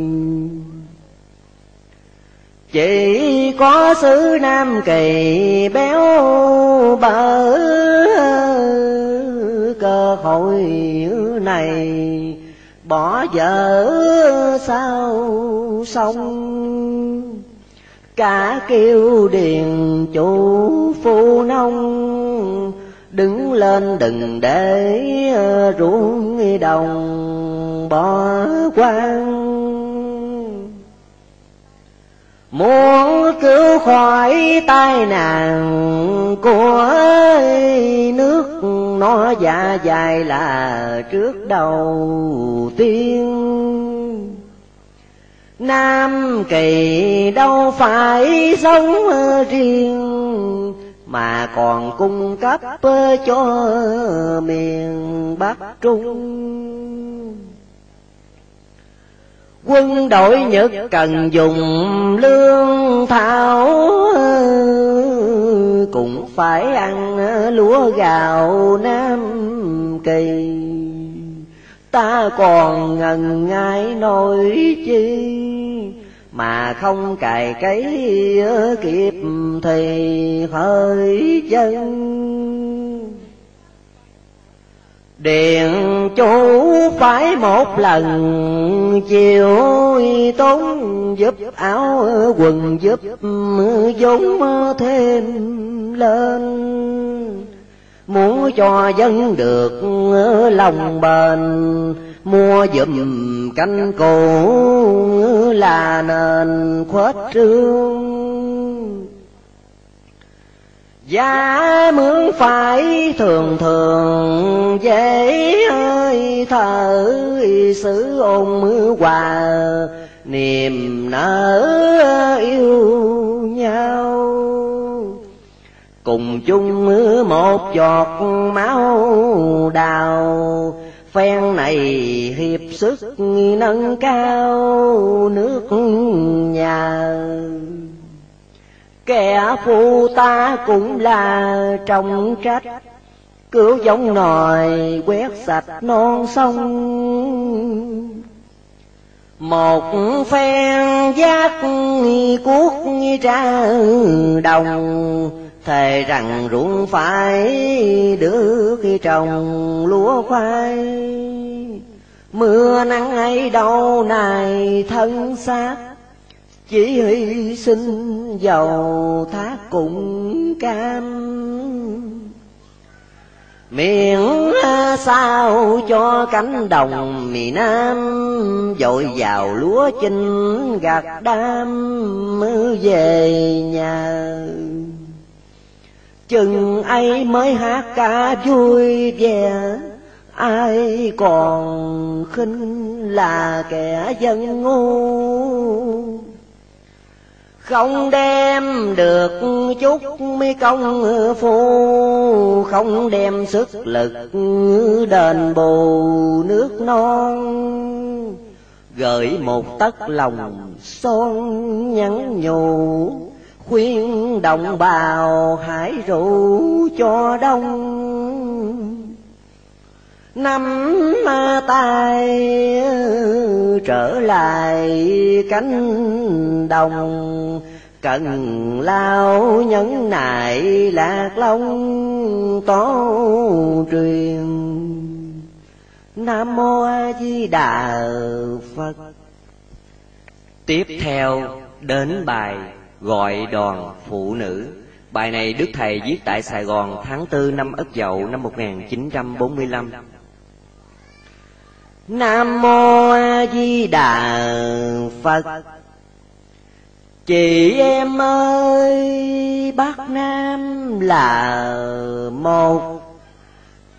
Chỉ có xứ nam kỳ béo bở cơ hội này bỏ vợ sao xong. Cả kêu điền chủ phu nông đứng lên đừng để ruộng đồng bỏ quang muốn cứu khỏi tai nạn của nước, nó dạ dài là trước đầu tiên. Nam kỳ đâu phải sống riêng, Mà còn cung cấp cho miền Bắc Trung. Quân đội Nhật cần dùng lương thảo, Cũng phải ăn lúa gạo Nam Kỳ. Ta còn ngần ngại nổi chi, Mà không cài cấy kịp thì hơi chân. Điện chủ phải một lần chiều tốn giúp áo quần, giúp vốn thêm lên. Muốn cho dân được lòng bền, Mua dùm canh cổ là nền khuếch trương. Giá mướn phải thường thường, dễ hơi thở xứ ôn mưa hòa, niềm nở yêu nhau. Cùng chung mưa một giọt máu đào, phen này hiệp sức nâng cao nước nhà kẻ phu ta cũng là trọng trách. Cứu giống nòi, quét sạch non sông. Một phen giác cuốc ra đồng, thề rằng ruộng phải được khi trồng lúa khoai. Mưa nắng ấy đâu này thân xác chỉ hy sinh dầu thác cũng cam. Miệng sao cho cánh đồng miền nam, dội vào lúa chinh gặt đam về nhà. Chừng ấy mới hát ca vui vẻ, ai còn khinh là kẻ dân ngu không đem được chút mi công phu, không đem sức lực đền bù nước non. Gửi một tấc lòng son nhắn nhủ, khuyên đồng bào hãy rủ cho đông năm tay trở lại cánh đồng. Cần lao nhẫn nại lạc long tố truyền. Nam mô a di đà phật. Tiếp theo đến bài gọi đoàn phụ nữ. Bài này đức thầy viết tại sài gòn tháng tư năm ất dậu năm 1945 Nam Mô A Di Đà Phật. Chị em ơi Bắc Nam là một.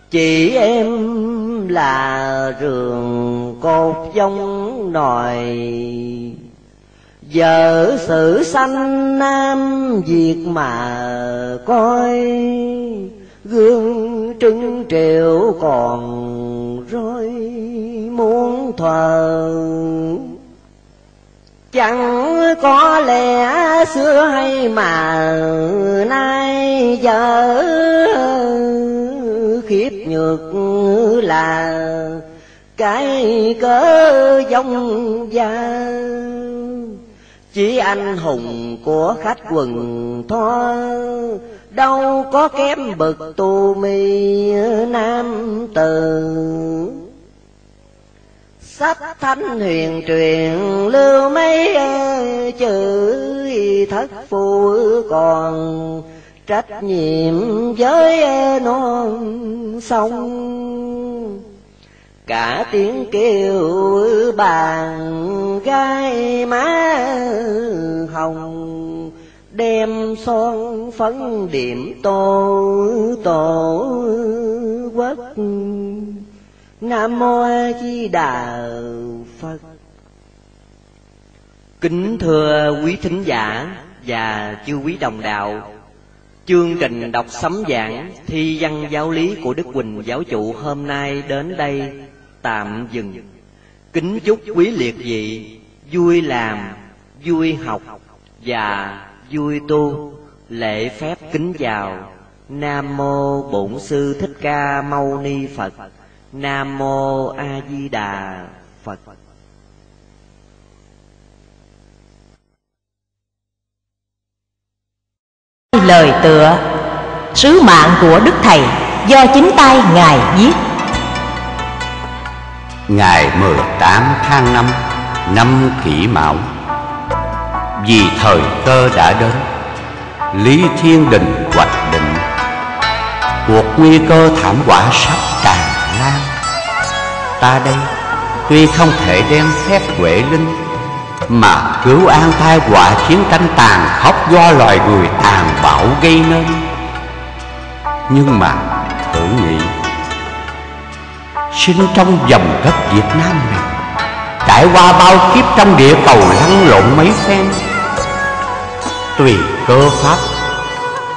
Chị em là rường cột giống nòi. Vợ sự sanh Nam Việt mà coi, Gương trưng triệu còn rối muốn thờ. Chẳng có lẽ xưa hay mà nay giờ, khiếp nhược là cái cớ dông gia chỉ anh hùng của khách quần thoa, đâu có kém bậc tu mi nam tử sách thánh huyền truyền lưu mấy chữ thất phu còn trách nhiệm với non sông. Cả tiếng kêu bàn gai má hồng, đem son phấn điểm tô tổ quốc nam mô a di đà phật. Kính thưa quý thính giả và chư quý đồng đạo, chương trình đọc sấm giảng thi văn giáo lý của đức quỳnh giáo chủ hôm nay đến đây tạm dừng. Kính chúc quý liệt vị vui làm, vui học và vui tu, lễ phép kính chào. Nam mô bổn sư thích ca mâu ni phật nam mô a di đà phật. Lời tựa sứ mạng của đức thầy do chính tay ngài viết. Ngày 18 tháng 5 Năm kỷ mão Vì thời cơ đã đến Lý Thiên Đình hoạch định Cuộc nguy cơ thảm họa sắp tràn Ta đây. Tuy không thể đem phép huệ linh, Mà cứu an tai họa chiến tranh tàn khốc Do loài người tàn bạo gây nên. Nhưng mà, thử nghĩ, Sinh trong dòng đất Việt Nam này, Trải qua bao kiếp trong địa cầu lăn lộn mấy phen, Tùy cơ pháp,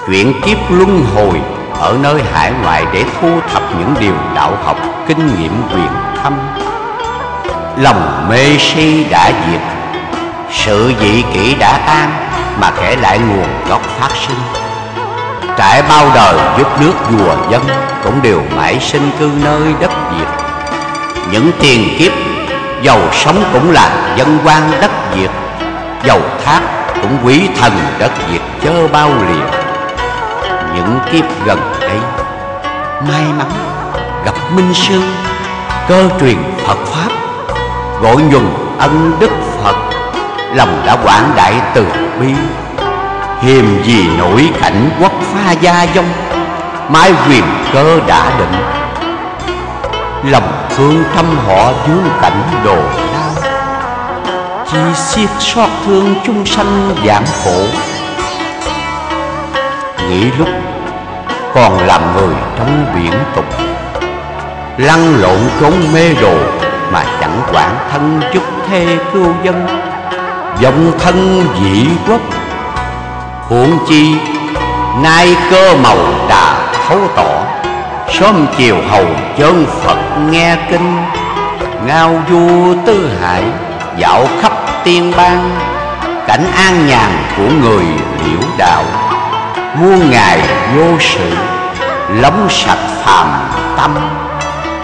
Chuyển kiếp luân hồi Ở nơi hải ngoại để thu thập những điều đạo học Kinh nghiệm quyền thâm Lòng mê si đã diệt, Sự dị kỷ đã tan, Mà kể lại nguồn gốc phát sinh. Trải bao đời giúp nước vua dân Cũng đều mãi sinh cư nơi đất Việt Những tiền kiếp, Giàu sống cũng là dân quan đất Việt Giàu thác cũng quý thần đất Việt chớ bao liền Những kiếp gần đây, May mắn gặp Minh Sư. Cơ truyền Phật Pháp. Gọi nhuần ân đức Phật, Lòng đã quảng đại từ bi. Hiềm gì nổi cảnh quốc pha gia dông, Mai quyền cơ đã định. Lòng thương thăm họ dương cảnh đồ lao Chi xiết xót thương chung sanh giảm khổ Nghĩ lúc còn làm người trong biển tục. Lăn lộn trốn mê đồ Mà chẳng quản thân chút thê cưu dân. Dòng thân dị quốc, Huống chi Nay cơ màu đã thấu tỏ, Sớm chiều hầu chân Phật nghe kinh. Ngao du tư hải Dạo khắp tiên bang, Cảnh an nhàn của người liễu đạo. Muôn ngày vô sự Lóng sạch phàm tâm.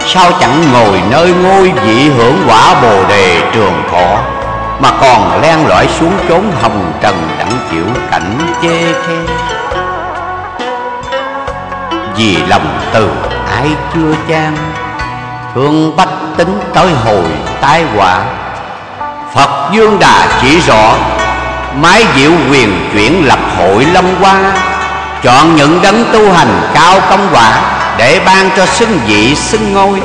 Sao chẳng ngồi nơi ngôi vị hưởng quả bồ đề trường thọ, Mà còn len lỏi xuống chốn hồng trần đặng chịu cảnh chê khe Vì lòng từ ai chưa chan, Thương bách tính tới hồi tai quả. Phật Dương Đà chỉ rõ, Mái diệu quyền chuyển lập hội lâm hoa, Chọn những đấng tu hành cao công quả để ban cho xưng vị xưng ngôi.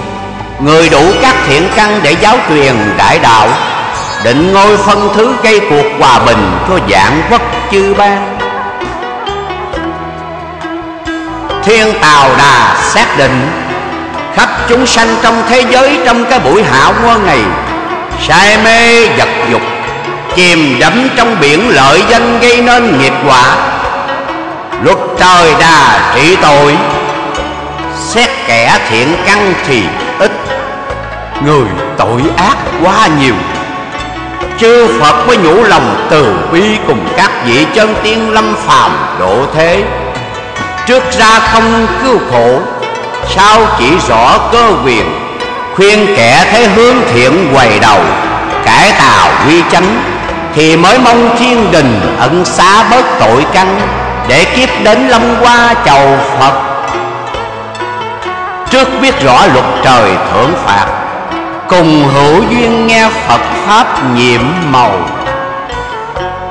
Người đủ các thiện căn để giáo truyền đại đạo, Định ngôi phân thứ gây cuộc hòa bình Cho dạng quốc chư ban Thiên Tào Đà xác định, Khắp chúng sanh trong thế giới Trong cái buổi hạ quân này, Say mê vật dục, Chìm đắm trong biển lợi danh Gây nên nghiệp quả. Luật trời đà trị tội Xét kẻ thiện căn thì ít. Người tội ác quá nhiều. Chư Phật mới nhủ lòng từ bi Cùng các vị chân tiên lâm phàm độ thế. Trước ra không cứu khổ, Sao chỉ rõ cơ quyền. Khuyên kẻ thấy hướng thiện quầy đầu, Cải tạo quy chánh, Thì mới mong thiên đình ẩn xá bớt tội căn. Để kiếp đến lâm qua chầu Phật Trước biết rõ luật trời thưởng phạt, Cùng hữu duyên nghe Phật Pháp nhiệm màu.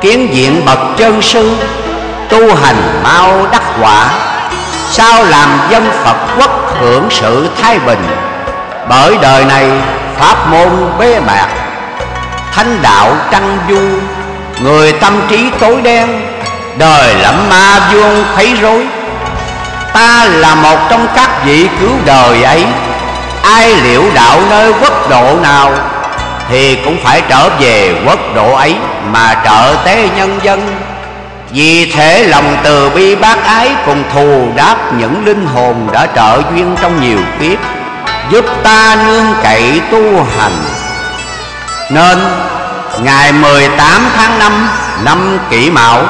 Kiến diện bậc chân sư, Tu hành mau đắc quả, Sao làm dân Phật quốc hưởng sự thái bình? Bởi đời này pháp môn bế mạc Thánh đạo trăng du, Người tâm trí tối đen, Đời lẫm ma vuông khuấy rối. Ta là một trong các vị cứu đời ấy. Ai liễu đạo nơi quốc độ nào, Thì cũng phải trở về quốc độ ấy Mà trợ tế nhân dân. Vì thế lòng từ bi bác ái cùng thù đáp những linh hồn đã trợ duyên trong nhiều kiếp, Giúp ta nương cậy tu hành. Nên, ngày 18 tháng 5 năm kỷ mão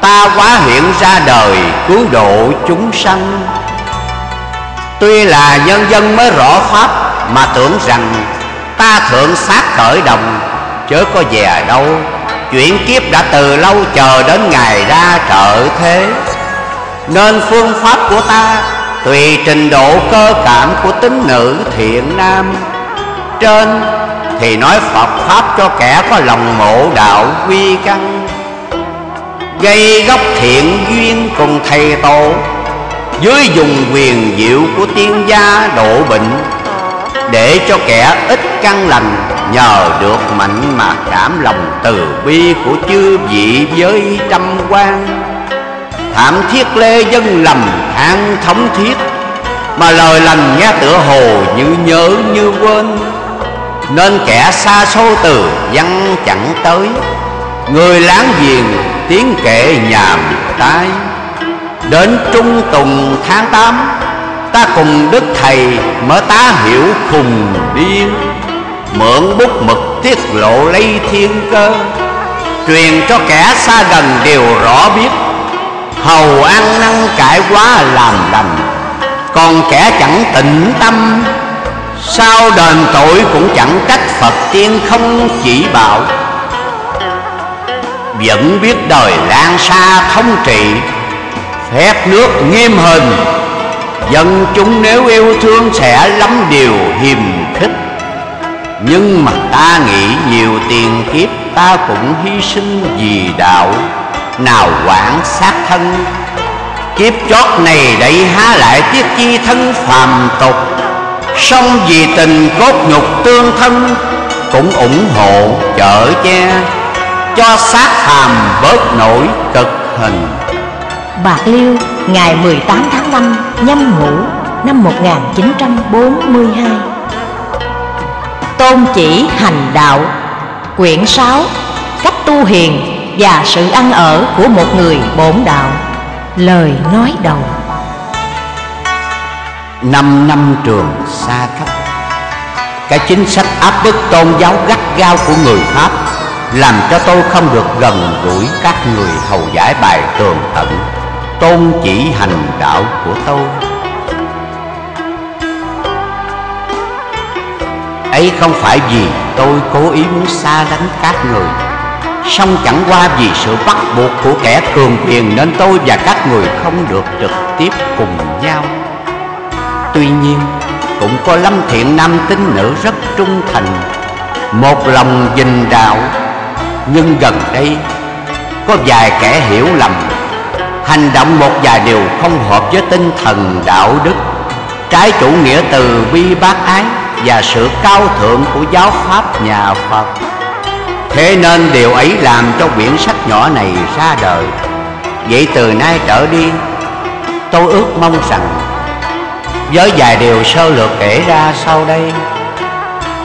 Ta quá hiện ra đời cứu độ chúng sanh. Tuy là nhân dân mới rõ Pháp Mà tưởng rằng ta thượng sát khởi đồng, Chớ có về đâu. Chuyển kiếp đã từ lâu chờ đến ngày ra trợ thế. Nên phương pháp của ta Tùy trình độ cơ cảm của tín nữ thiện nam. Trên thì nói Phật Pháp cho kẻ có lòng mộ đạo quy căn. Gây gốc thiện duyên cùng thầy tổ. Dưới dùng quyền diệu của tiên gia độ bệnh, Để cho kẻ ít căn lành, Nhờ được mạnh mà cảm lòng từ bi của chư vị với trăm quan. Thảm thiết lê dân lầm than thống thiết, Mà lời lành nghe tựa hồ như nhớ như quên. Nên kẻ xa xôi từ văn chẳng tới Người láng giềng tiếng kệ nhàm tai. Đến trung tùng tháng tám, Ta cùng Đức Thầy mở tá hiểu khùng điên. Mượn bút mực tiết lộ lấy thiên cơ, Truyền cho kẻ xa gần đều rõ biết. Hầu ăn năn cải quá làm lành, Còn kẻ chẳng tịnh tâm. Sao đền tội cũng chẳng trách Phật tiên không chỉ bảo. Vẫn biết đời lan xa thống trị, Phép nước nghiêm hình Dân chúng nếu yêu thương sẽ lắm điều hiềm khích. Nhưng mà ta nghĩ nhiều tiền kiếp, ta cũng hy sinh vì đạo. Nào quản sát thân, Kiếp chót này đẩy há lại tiếc chi thân phàm tục. Song vì tình cốt nhục tương thân, Cũng ủng hộ chở che. Cho xác phàm bớt nổi cực hình. Bạc Liêu ngày 18 tháng 5 nhâm ngũ năm 1942 Tôn chỉ hành đạo Quyển 6 Cách tu hiền và sự ăn ở của một người bổn đạo. Lời nói đầu. Năm năm trường xa cách Cái chính sách áp bức tôn giáo gắt gao của người Pháp làm cho tôi không được gần gũi các người hầu giải bài tường tận. Tôn chỉ hành đạo của tôi. Ấy không phải vì tôi cố ý muốn xa lánh các người. Song chẳng qua vì sự bắt buộc của kẻ cường quyền Nên tôi và các người không được trực tiếp cùng nhau. Tuy nhiên, cũng có lâm thiện nam tín nữ rất trung thành. Một lòng dình đạo nhưng gần đây, có vài kẻ hiểu lầm. Hành động một vài điều không hợp với tinh thần đạo đức. Trái chủ nghĩa từ bi bác ái Và sự cao thượng của giáo pháp nhà Phật. Thế nên điều ấy làm cho quyển sách nhỏ này ra đời. Vậy từ nay trở đi, Tôi ước mong rằng, Với vài điều sơ lược kể ra sau đây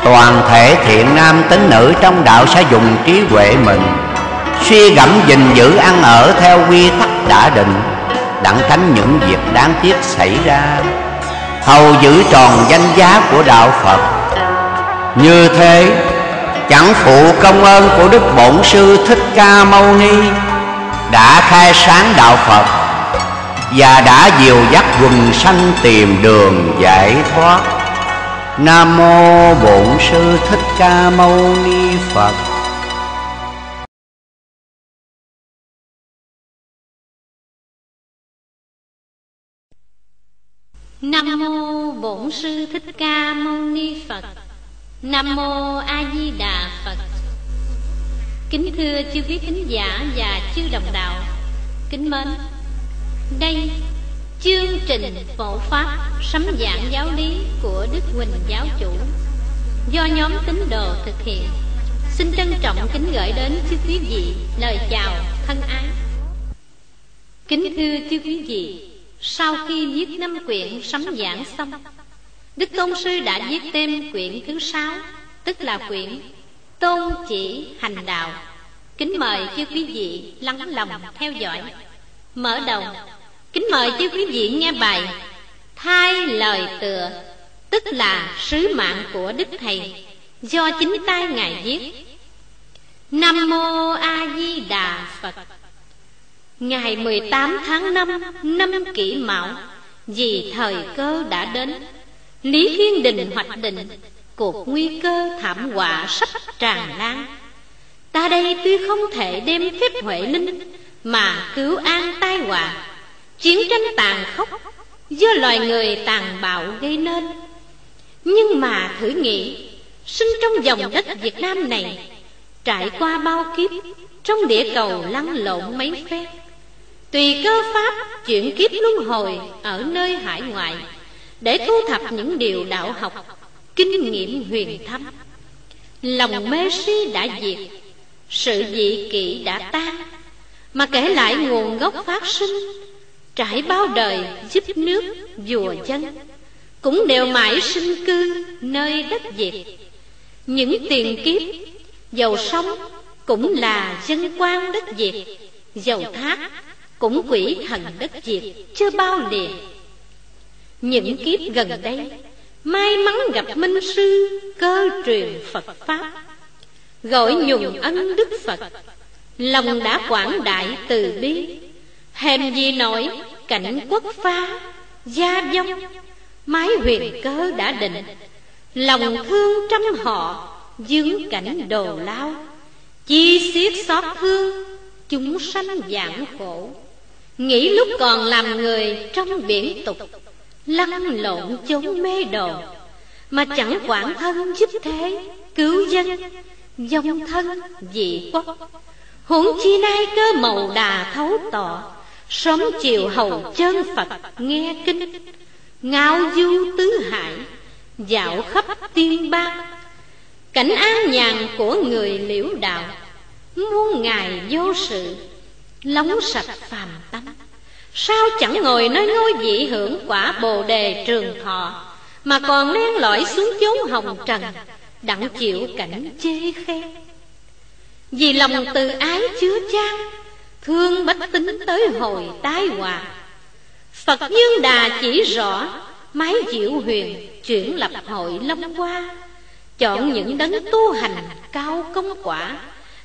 Toàn thể thiện nam tín nữ trong đạo sẽ dùng trí huệ mình. Suy gẫm gìn giữ ăn ở theo quy tắc đã định, Đặng tránh những việc đáng tiếc xảy ra. Hầu giữ tròn danh giá của đạo Phật. Như thế, chẳng phụ công ơn của Đức Bổn Sư Thích Ca Mâu Ni, Đã khai sáng đạo Phật Và đã dìu dắt quần sanh tìm đường giải thoát. Nam Mô Bổn Sư Thích Ca Mâu Ni Phật. Nam Mô Bổn Sư Thích Ca Mâu Ni Phật. Nam Mô A Di Đà Phật. Kính thưa chư quý khán giả và chư đồng đạo, Kính mến, Đây chương trình phổ pháp, sấm giảng giáo lý của Đức Huỳnh Giáo Chủ. Do nhóm tín đồ thực hiện, Xin trân trọng kính gửi đến chư quý vị lời chào thân ái. Kính thưa chư quý vị, Sau khi viết năm quyển sấm giảng xong, Đức Tôn Sư đã viết thêm quyển thứ sáu, Tức là quyển Tôn chỉ hành đạo. Kính mời chư quý vị lắng lòng theo dõi. Mở đầu Kính mời chư quý vị nghe bài Thay lời tựa, Tức là sứ mạng của Đức Thầy, Do chính tay Ngài viết. Nam Mô A Di Đà Phật. Ngày 18 tháng 5 năm kỷ mão, Vì thời cơ đã đến, Lý Thiên Đình hoạch định Cuộc nguy cơ thảm họa sắp tràn lan. Ta đây tuy không thể đem phép huệ linh Mà cứu an tai họa Chiến tranh tàn khốc, Do loài người tàn bạo gây nên. Nhưng mà thử nghĩ, Sinh trong dòng đất Việt Nam này, Trải qua bao kiếp, Trong địa cầu lăn lộn mấy phen Tùy cơ pháp chuyển kiếp luân hồi Ở nơi hải ngoại, Để thu thập những điều đạo học, Kinh nghiệm huyền thâm. Lòng mê si đã diệt, Sự dị kỵ đã tan, Mà kể lại nguồn gốc phát sinh Trải bao đời giúp nước vùa dân. Cũng đều mãi sinh cư nơi đất Việt. Những tiền kiếp, Giàu sống cũng là dân quan đất Việt. Giàu thác cũng quỷ thần đất Việt, Chưa bao liền Những kiếp gần đây, May mắn gặp minh sư, Cơ truyền Phật Pháp. Gọi nhùng ân Đức Phật, Lòng đã quảng đại từ bi. Hèm gì nổi cảnh quốc phá, Gia vong, Mái huyền cơ đã định. Lòng thương trăm họ, dướng cảnh đồ lao. Chi xiết xót thương, Chúng sanh giảng khổ. Nghĩ lúc còn làm người Trong biển tục, Lăn lộn chốn mê đồ. Mà chẳng quản thân giúp thế, Cứu dân, Dòng thân dị quốc. Huống chi nay cơ màu đà thấu tỏ Sớm chiều hầu chân Phật, nghe kinh. Ngao du tứ hải, Dạo khắp tiên bang. Cảnh an nhàn của người liễu đạo, Muôn ngài vô sự, Lóng sạch phàm tâm Sao chẳng ngồi nơi ngôi vị hưởng quả bồ đề trường thọ, Mà còn len lỏi xuống chốn hồng trần, Đặng chịu cảnh chê khen. Vì lòng từ ái chứa chan Thương bách tính tới hồi tái hòa Phật Nhân Đà chỉ rõ, Mái diệu huyền chuyển lập hội long hoa, Chọn những đấng tu hành cao công quả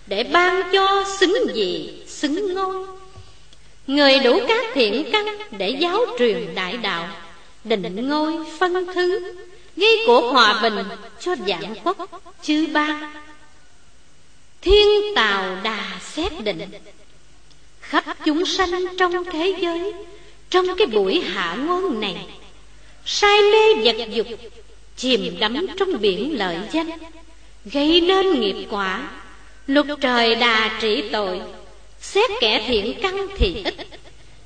Để ban cho xứng gì, xứng ngôi. Người đủ các thiện căn để giáo truyền đại đạo, Định ngôi phân thứ, Gây của hòa bình cho dạng quốc chư ba. Thiên tào đà xét định Khắp chúng sanh trong thế giới, Trong cái buổi hạ ngôn này. Sai mê vật dục, Chìm đắm trong biển lợi danh, Gây nên nghiệp quả. Luật trời đà trị tội, Xét kẻ thiện căn thì ít,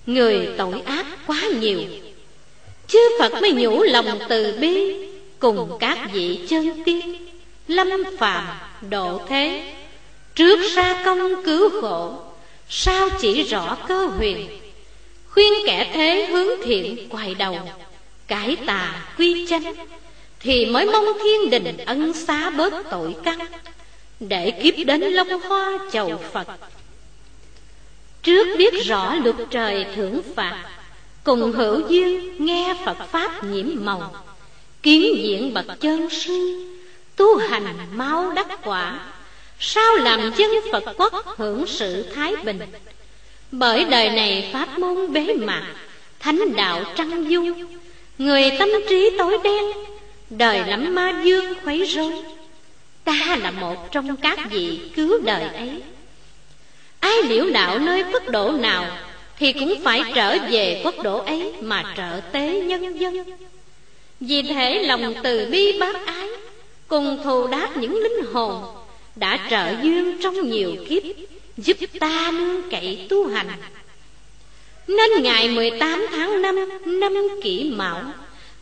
Người tội ác quá nhiều. Chư Phật mới nhủ lòng từ bi, Cùng các vị chân tiên, Lâm phàm độ thế. Trước ra công cứu khổ Sao chỉ rõ cơ huyền? Khuyên kẻ thế hướng thiện quay đầu, Cải tà quy chánh, Thì mới mong thiên đình ân xá bớt tội căn, Để kiếp đến long hoa chầu Phật. Trước biết rõ luật trời thưởng phạt, Cùng hữu duyên nghe Phật Pháp nhiễm màu, Kiến diện bậc chân sư, Tu hành mau đắc quả Sao làm dân Phật quốc hưởng sự thái bình? Bởi đời này pháp môn bế mạc, Thánh đạo trăng dung Người tâm trí tối đen, Đời lắm ma dương khuấy rối. Ta là một trong các vị cứu đời ấy. Ai liễu đạo nơi quốc độ nào Thì cũng phải trở về quốc độ ấy Mà trợ tế nhân dân. Vì thế lòng từ bi bác ái, Cùng thù đáp những linh hồn đã trợ duyên trong nhiều kiếp, Giúp ta nương cậy tu hành. Nên ngày 18 tháng 5 năm kỷ mão,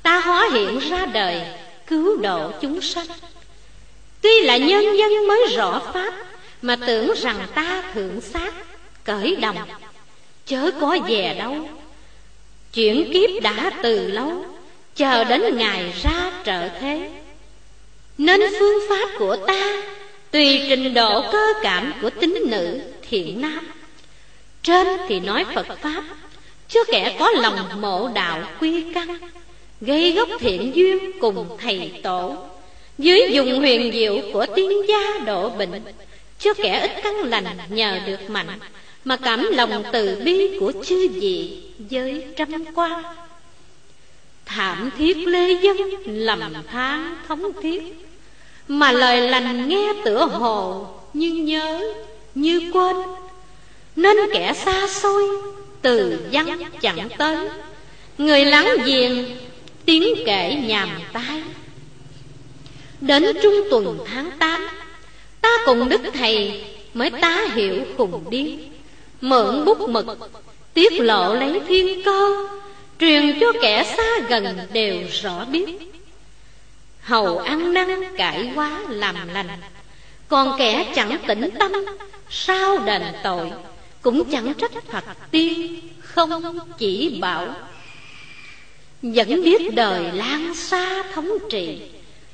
Ta hóa hiện ra đời, Cứu độ chúng sanh. Tuy là nhân dân mới rõ Pháp, mà tưởng rằng ta thượng xác, Cởi đồng, Chớ có về đâu. Chuyển kiếp đã từ lâu, Chờ đến ngày ra trợ thế. Nên phương pháp của ta Tùy trình độ cơ cảm của tính nữ thiện nam. Trên thì nói Phật Pháp Chứ kẻ có lòng mộ đạo quy căn, Gây gốc thiện duyên cùng thầy tổ. Dưới dùng huyền diệu của tiếng gia độ bệnh Chứ kẻ ít căn lành nhờ được mạnh, Mà cảm lòng từ bi của chư vị với trăm quan. Thảm thiết lê dân, lầm than thống thiết. Mà lời lành nghe tựa hồ, nhưng nhớ, như quên. Nên kẻ xa xôi, từ văn chẳng tới. Người lắng giềng, tiếng kể nhàm tai. Đến trung tuần tháng 8 Ta cùng Đức Thầy mới tá hiểu khùng điên. Mượn bút mực, Tiết lộ lấy thiên cơ, Truyền cho kẻ xa gần đều rõ biết. Hầu ăn năn cải quá làm lành. Còn kẻ chẳng tĩnh tâm, Sao đền tội? Cũng chẳng trách Phật tiên, Không chỉ bảo. Vẫn biết đời lan xa thống trị,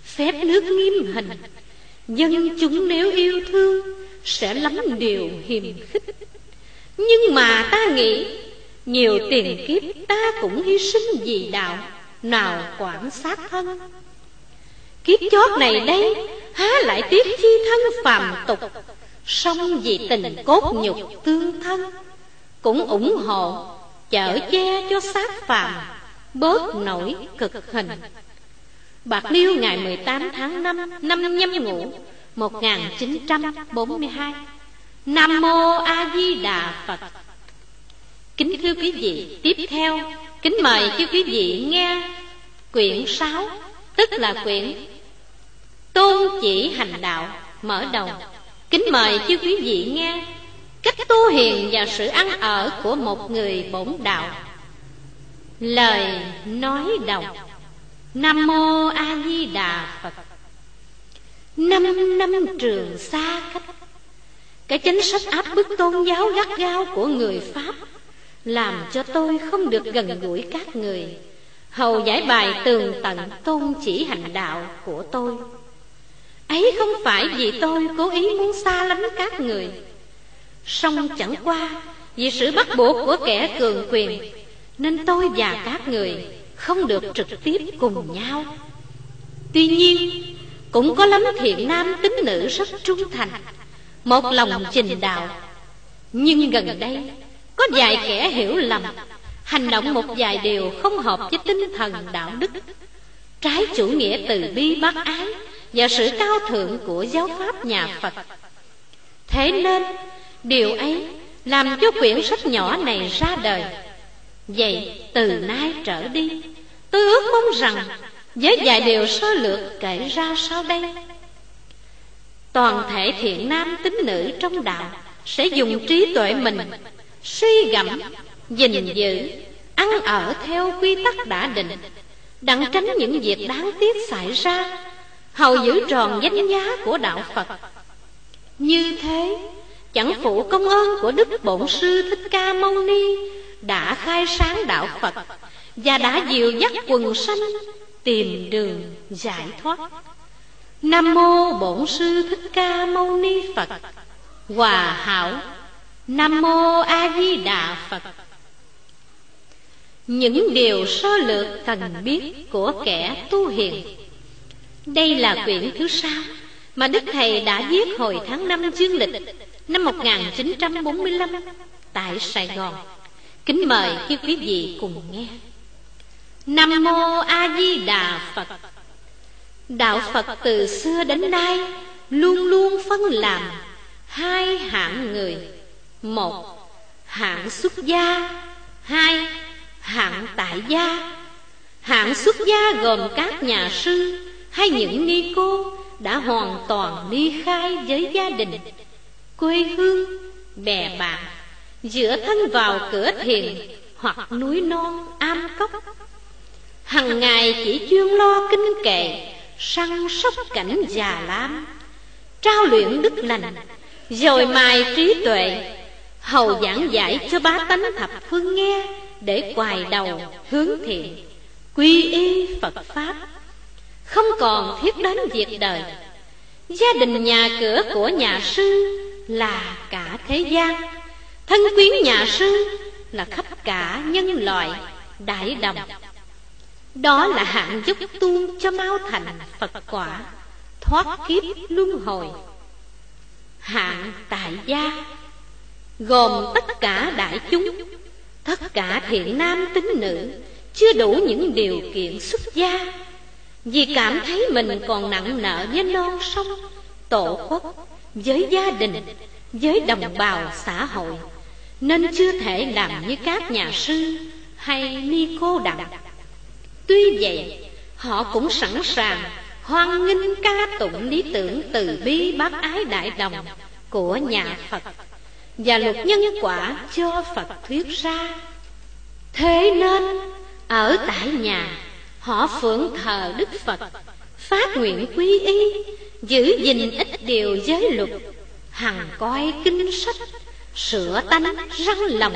Phép nước nghiêm hình. Dân chúng nếu yêu thương, Sẽ lắm điều hiềm khích. Nhưng mà ta nghĩ, Nhiều tiền kiếp ta cũng hy sinh vì đạo, Nào quản sát thân. Kiếp chót này đây, Há lại tiếc chi thân phàm tục. Song vì tình cốt nhục tương thân, Cũng ủng hộ, Chở che cho xác phàm, Bớt nổi cực hình. Bạc Liêu ngày 18 tháng 5 năm nhâm ngũ 1942 Nam Mô A Di Đà Phật. Kính thưa quý vị, Tiếp theo, Kính mời cho quý vị nghe Quyển 6 Tức là quyển Tôn chỉ hành đạo, Mở đầu. Kính mời chư quý vị nghe Cách tu hiền và sự ăn ở Của một người bổn đạo. Lời nói đầu. Nam Mô A Di Đà Phật. Năm năm trường xa cách Cái chính sách áp bức tôn giáo gắt gao của người Pháp, Làm cho tôi không được gần gũi các người. Hầu giải bài tường tận tôn chỉ hành đạo của tôi. Ấy không phải vì tôi cố ý muốn xa lánh các người. Song chẳng qua vì sự bắt buộc của kẻ cường quyền, Nên tôi và các người không được trực tiếp cùng nhau. Tuy nhiên, cũng có lắm thiện nam tín nữ rất trung thành, Một lòng trình đạo. Nhưng gần đây, có vài kẻ hiểu lầm, Hành động một vài điều không hợp với tinh thần đạo đức. Trái chủ nghĩa từ bi bác ái và sự cao thượng của giáo pháp nhà Phật. Thế nên điều ấy làm cho quyển sách nhỏ này ra đời. Vậy từ nay trở đi Tôi ước mong rằng Với vài điều sơ lược kể ra sau đây Toàn thể thiện nam tín nữ trong đạo Sẽ dùng trí tuệ mình Suy gẫm, gìn giữ Ăn ở theo quy tắc đã định Đặng tránh những việc đáng tiếc xảy ra Hầu giữ tròn danh giá của đạo Phật. Như thế Chẳng phụ công ơn của Đức Bổn Sư Thích Ca Mâu Ni Đã khai sáng đạo Phật Và đã dìu dắt quần sanh Tìm đường giải thoát. Nam Mô Bổn Sư Thích Ca Mâu Ni Phật. Hòa hảo. Nam Mô A Di Đà Phật. Những điều sơ lược cần biết của kẻ tu hiền đây là quyển thứ sáu Mà Đức Thầy đã viết hồi tháng 5 dương lịch Năm 1945 Tại Sài Gòn. Kính mời khi quý vị cùng nghe. Nam Mô A Di Đà Phật. Đạo Phật từ xưa đến nay Luôn luôn phân làm Hai hạng người. Một, Hạng xuất gia. Hai, Hạng tại gia. Hạng xuất gia gồm các nhà sư hay những ni cô Đã hoàn toàn ly khai với gia đình. Quê hương, Bè bạn Dựa thân vào cửa thiền Hoặc núi non am cốc. Hằng ngày chỉ chuyên lo kinh kệ, săn sóc cảnh già lam, trao luyện đức lành rồi mài trí tuệ, hầu giảng giải cho bá tánh thập phương nghe để quài đầu hướng thiện, quy y phật pháp không còn thiết đến việc đời. Gia đình nhà cửa của nhà sư là cả thế gian. Thân quyến nhà sư là khắp cả nhân loại, đại đồng. Đó là hạng giúp tu cho mau thành Phật quả, Thoát kiếp luân hồi. Hạng tại gia Gồm tất cả đại chúng, Tất cả thiện nam tín nữ, Chưa đủ những điều kiện xuất gia. Vì cảm thấy mình còn nặng nợ với non sông, Tổ quốc, Với gia đình, Với đồng bào xã hội, Nên chưa thể làm như các nhà sư Hay ni cô đặng Tuy vậy, Họ cũng sẵn sàng hoan nghênh ca tụng lý tưởng từ bi bác ái đại đồng của nhà Phật và luật nhân quả cho Phật thuyết ra. Thế nên, ở tại nhà họ phượng thờ Đức Phật, phát nguyện quy y, giữ gìn ít điều giới luật, hằng coi kinh sách, sửa tánh răng lòng,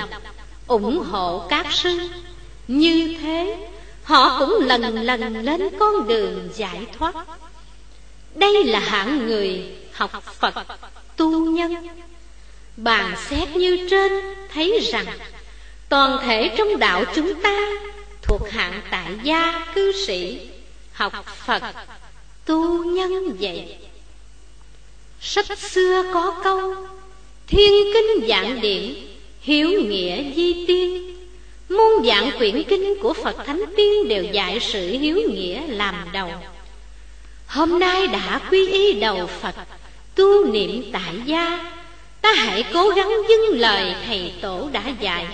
ủng hộ các sư. Như thế Họ cũng lần lần lên con đường giải thoát Đây là hạng người học Phật tu nhân Bàn xét như trên thấy rằng Toàn thể trong đạo chúng ta Thuộc hạng tại gia cư sĩ, Học Phật, tu nhân vậy. Sách xưa có câu, Thiên kinh dạng điển, Hiếu nghĩa di tiên. Muôn dạng quyển kinh của Phật Thánh Tiên Đều dạy sự hiếu nghĩa làm đầu. Hôm nay đã quy y đầu Phật, Tu niệm tại gia. Ta hãy cố gắng dưng lời Thầy Tổ đã dạy.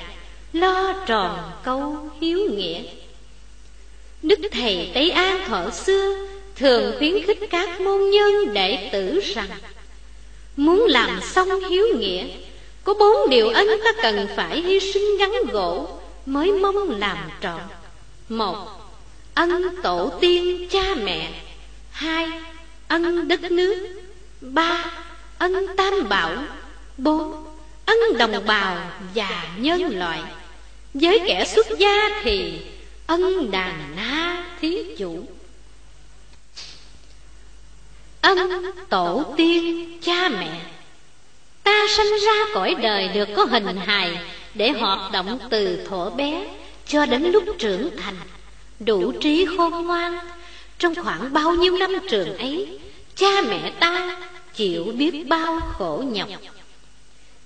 Lo tròn câu hiếu nghĩa. Đức Thầy Tây An thuở xưa Thường khuyến khích các môn nhân đệ tử rằng, Muốn làm xong hiếu nghĩa, Có bốn điều ân ta cần phải hy sinh gắn gỗ mới mong làm trọn. Một, ân tổ tiên cha mẹ. Hai, ân đất nước. Ba, ân tam bảo. Bốn, ân đồng bào và nhân loại với kẻ xuất gia thì ân đàn na thí chủ. Ân tổ tiên cha mẹ, ta sinh ra cõi đời được có hình hài để hoạt động từ thuở bé cho đến lúc trưởng thành. Đủ trí khôn ngoan, trong khoảng bao nhiêu năm trường ấy, cha mẹ ta chịu biết bao khổ nhọc.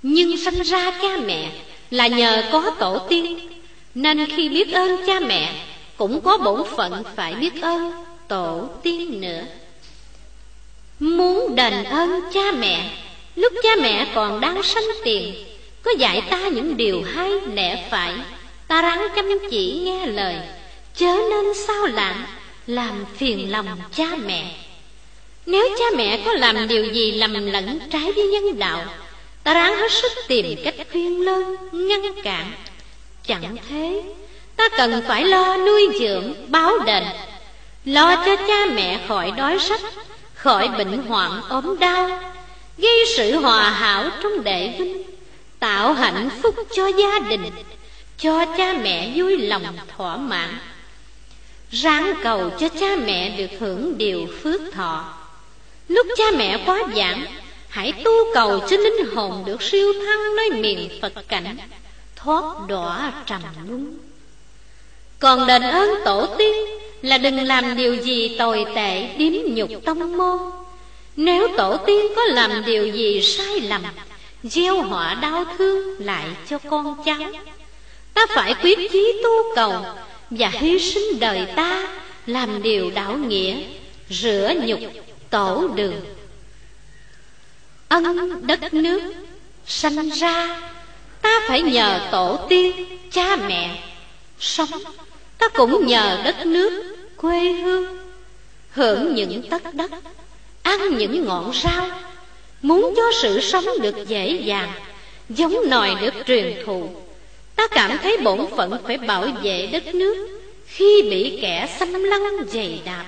Nhưng sanh ra cha mẹ là nhờ có tổ tiên. Nên khi biết ơn cha mẹ, cũng có bổn phận phải biết ơn tổ tiên nữa. Muốn đền ơn cha mẹ, lúc cha mẹ còn đang sanh tiền, có dạy ta những điều hay lẽ phải. Ta ráng chăm chỉ nghe lời, Chớ nên sao lãng Làm phiền lòng cha mẹ. Nếu cha mẹ có làm điều gì lầm lẫn trái với nhân đạo Ta ráng hết sức tìm cách khuyên lơn Ngăn cản. Chẳng thế, Ta cần phải lo nuôi dưỡng, báo đền. Lo cho cha mẹ khỏi đói sách Khỏi bệnh hoạn ốm đau, Gây sự hòa hảo trong đệ vinh, tạo hạnh phúc cho gia đình, cho cha mẹ vui lòng thỏa mãn. Ráng cầu cho cha mẹ được hưởng điều phước thọ. Lúc cha mẹ quá giảng hãy tu cầu cho linh hồn được siêu thăng nơi miền phật cảnh, thoát đọa trầm luân. Còn đền ơn tổ tiên là đừng làm điều gì tồi tệ điếm nhục tông môn. Nếu tổ tiên có làm điều gì sai lầm, gieo họa đau thương lại cho con cháu. Ta phải quyết chí tu cầu và hy sinh đời ta làm điều đạo nghĩa, rửa nhục tổ đường ân đất nước. Sanh ra, ta phải nhờ tổ tiên, cha mẹ sống. Ta cũng nhờ đất nước, quê hương, hưởng những tất đất, ăn những ngọn rau. Muốn cho sự sống được dễ dàng, Giống nòi được truyền thụ, Ta cảm thấy bổn phận phải bảo vệ đất nước Khi bị kẻ xâm lăng dày đạp.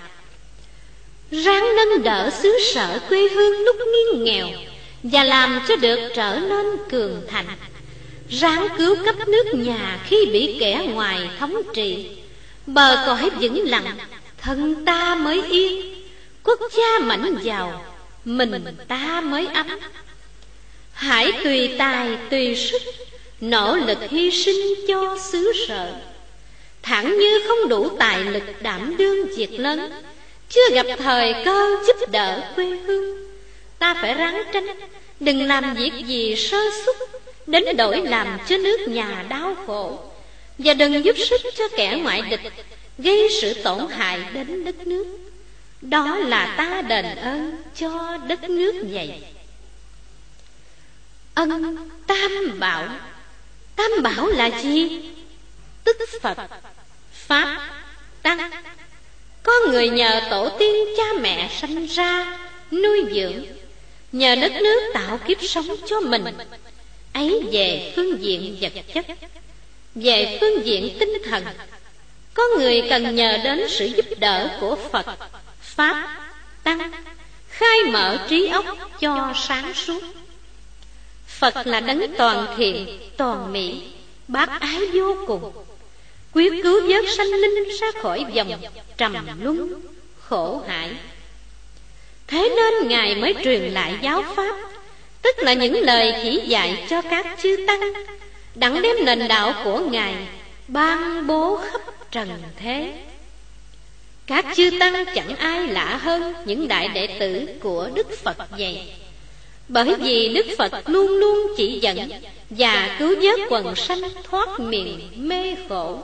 Ráng nâng đỡ xứ sở quê hương lúc nghiêng nghèo và làm cho được trở nên cường thành. Ráng cứu cấp nước nhà khi bị kẻ ngoài thống trị. Bờ cõi vững lặng, Thân ta mới yên. Quốc gia mạnh giàu, mình ta mới ấm. Hãy tùy tài, tùy sức, nỗ lực hy sinh cho xứ sở. Thẳng như không đủ tài lực đảm đương việc lớn, chưa gặp thời cơ giúp đỡ quê hương ta phải ráng tranh đừng làm việc gì sơ xuất, đến đổi làm cho nước nhà đau khổ. Và đừng giúp sức cho kẻ ngoại địch, gây sự tổn hại đến đất nước. Đó là ta đền ơn cho đất nước vậy. Ân tam bảo. Tam bảo là gì? Tức Phật. Pháp Tăng. Có người nhờ tổ tiên cha mẹ sanh ra, Nuôi dưỡng. Nhờ đất nước tạo kiếp sống cho mình Ấy về phương diện vật chất Về phương diện tinh thần Có người cần nhờ đến sự giúp đỡ của Phật Pháp, Tăng Khai mở trí óc cho sáng suốt. Phật là đấng toàn thiện, toàn mỹ Bác ái vô cùng. Quyết cứu vớt sanh linh ra khỏi vòng trầm luân khổ hải Thế nên Ngài mới truyền lại giáo Pháp, Tức là những lời chỉ dạy cho các chư Tăng, Đặng đem nền đạo của Ngài Ban bố khắp trần thế. Các chư Tăng chẳng ai lạ hơn Những đại đệ tử của Đức Phật vậy. Bởi vì Đức Phật luôn luôn chỉ dẫn Và cứu vớt quần sanh thoát miền mê khổ.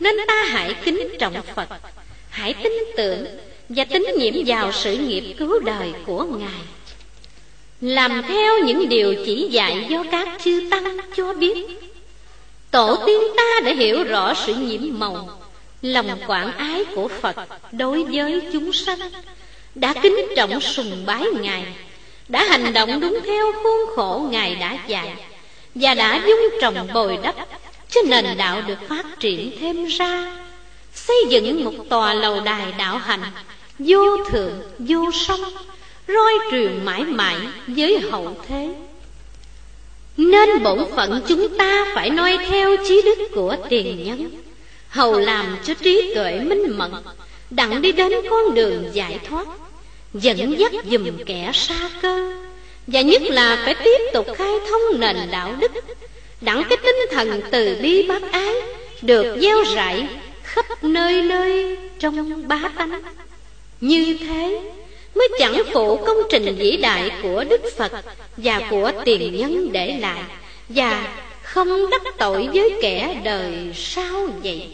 Nên ta hãy kính trọng Phật, Hãy tin tưởng và tín nhiệm vào sự nghiệp cứu đời của Ngài. Làm theo những điều chỉ dạy do các chư Tăng cho biết. Tổ tiên ta đã hiểu rõ sự nhiễm màu, lòng quảng ái của Phật đối với chúng sanh, đã kính trọng sùng bái Ngài, đã hành động đúng theo khuôn khổ Ngài đã dạy, và đã dung trồng bồi đắp cho nền đạo được phát triển thêm ra xây dựng một tòa lầu đài đạo hành vô thượng, vô song roi truyền mãi mãi với hậu thế. Nên bổn phận chúng ta phải noi theo trí đức của tiền nhân. Hầu làm cho trí tuệ minh mẫn, đặng đi đến con đường giải thoát. Dẫn dắt dùm kẻ xa cơ, và nhất là phải tiếp tục khai thông nền đạo đức. Đặng cái tinh thần từ bi bác ái, được gieo rải khắp nơi nơi trong bá tánh như thế mới chẳng phụ công trình vĩ đại của đức phật và của tiền nhân để lại và không đắc tội với kẻ đời sau vậy.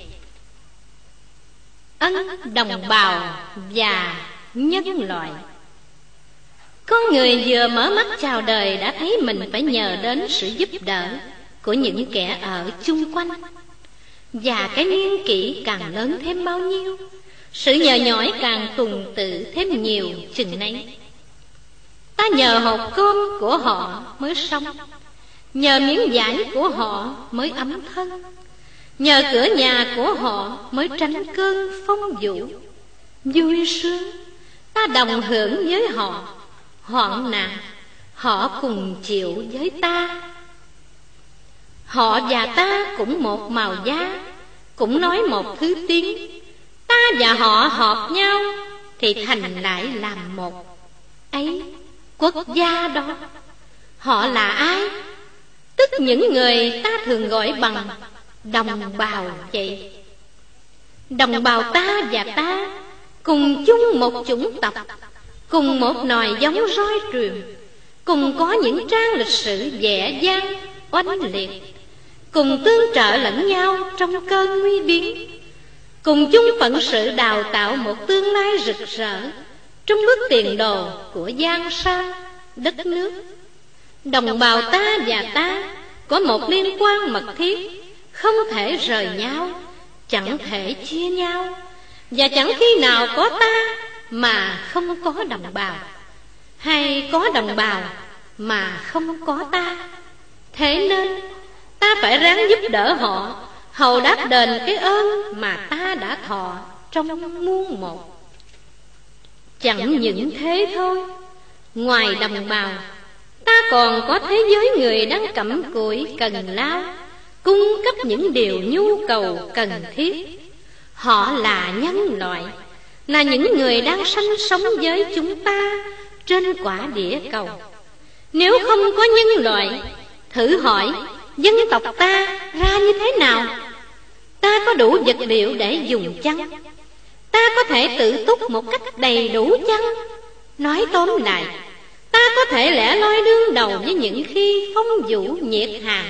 Ân đồng bào và nhân loại. Có người vừa mở mắt chào đời đã thấy mình phải nhờ đến sự giúp đỡ của những kẻ ở chung quanh. Và cái niên kỷ càng lớn thêm bao nhiêu? Sự nhờ nhỏi càng tùng tự thêm nhiều chừng nấy. Ta nhờ hộp cơm của họ mới sống Nhờ miếng vải của họ mới ấm thân. Nhờ cửa nhà của họ mới tránh cơn phong vũ. Vui sướng, Ta đồng hưởng với họ. Hoạn nạn, Họ cùng chịu với ta. Họ và ta cũng một màu da, Cũng nói một thứ tiếng. Ta và họ hợp nhau Thì thành lại làm một. Ấy, quốc gia đó, Họ là ai? Tức những người ta thường gọi bằng Đồng bào vậy. Đồng bào ta và ta Cùng chung một chủng tộc, Cùng một nòi giống roi truyền, Cùng có những trang lịch sử vẻ vang, oanh liệt, cùng tương trợ lẫn nhau trong cơn nguy biến cùng chung phận sự đào tạo một tương lai rực rỡ trong bước tiền đồ của giang sơn đất nước. Đồng bào ta và ta có một liên quan mật thiết, không thể rời nhau, chẳng thể chia nhau. Và chẳng khi nào có ta mà không có đồng bào, hay có đồng bào mà không có ta. Thế nên Ta phải ráng giúp đỡ họ Hầu đáp đền cái ơn mà ta đã thọ trong muôn một. Chẳng những thế thôi, Ngoài đồng bào, Ta còn có thế giới người đang cẩm cụi cần lao, Cung cấp những điều nhu cầu cần thiết. Họ là nhân loại, Là những người đang sanh sống với chúng ta Trên quả địa cầu. Nếu không có nhân loại, Thử hỏi dân tộc ta ra như thế nào? Ta có đủ vật liệu để dùng chăng? Ta có thể tự túc một cách đầy đủ chăng? Nói tóm lại, ta có thể lẻ loi đương đầu với những khi phong vũ nhiệt hàng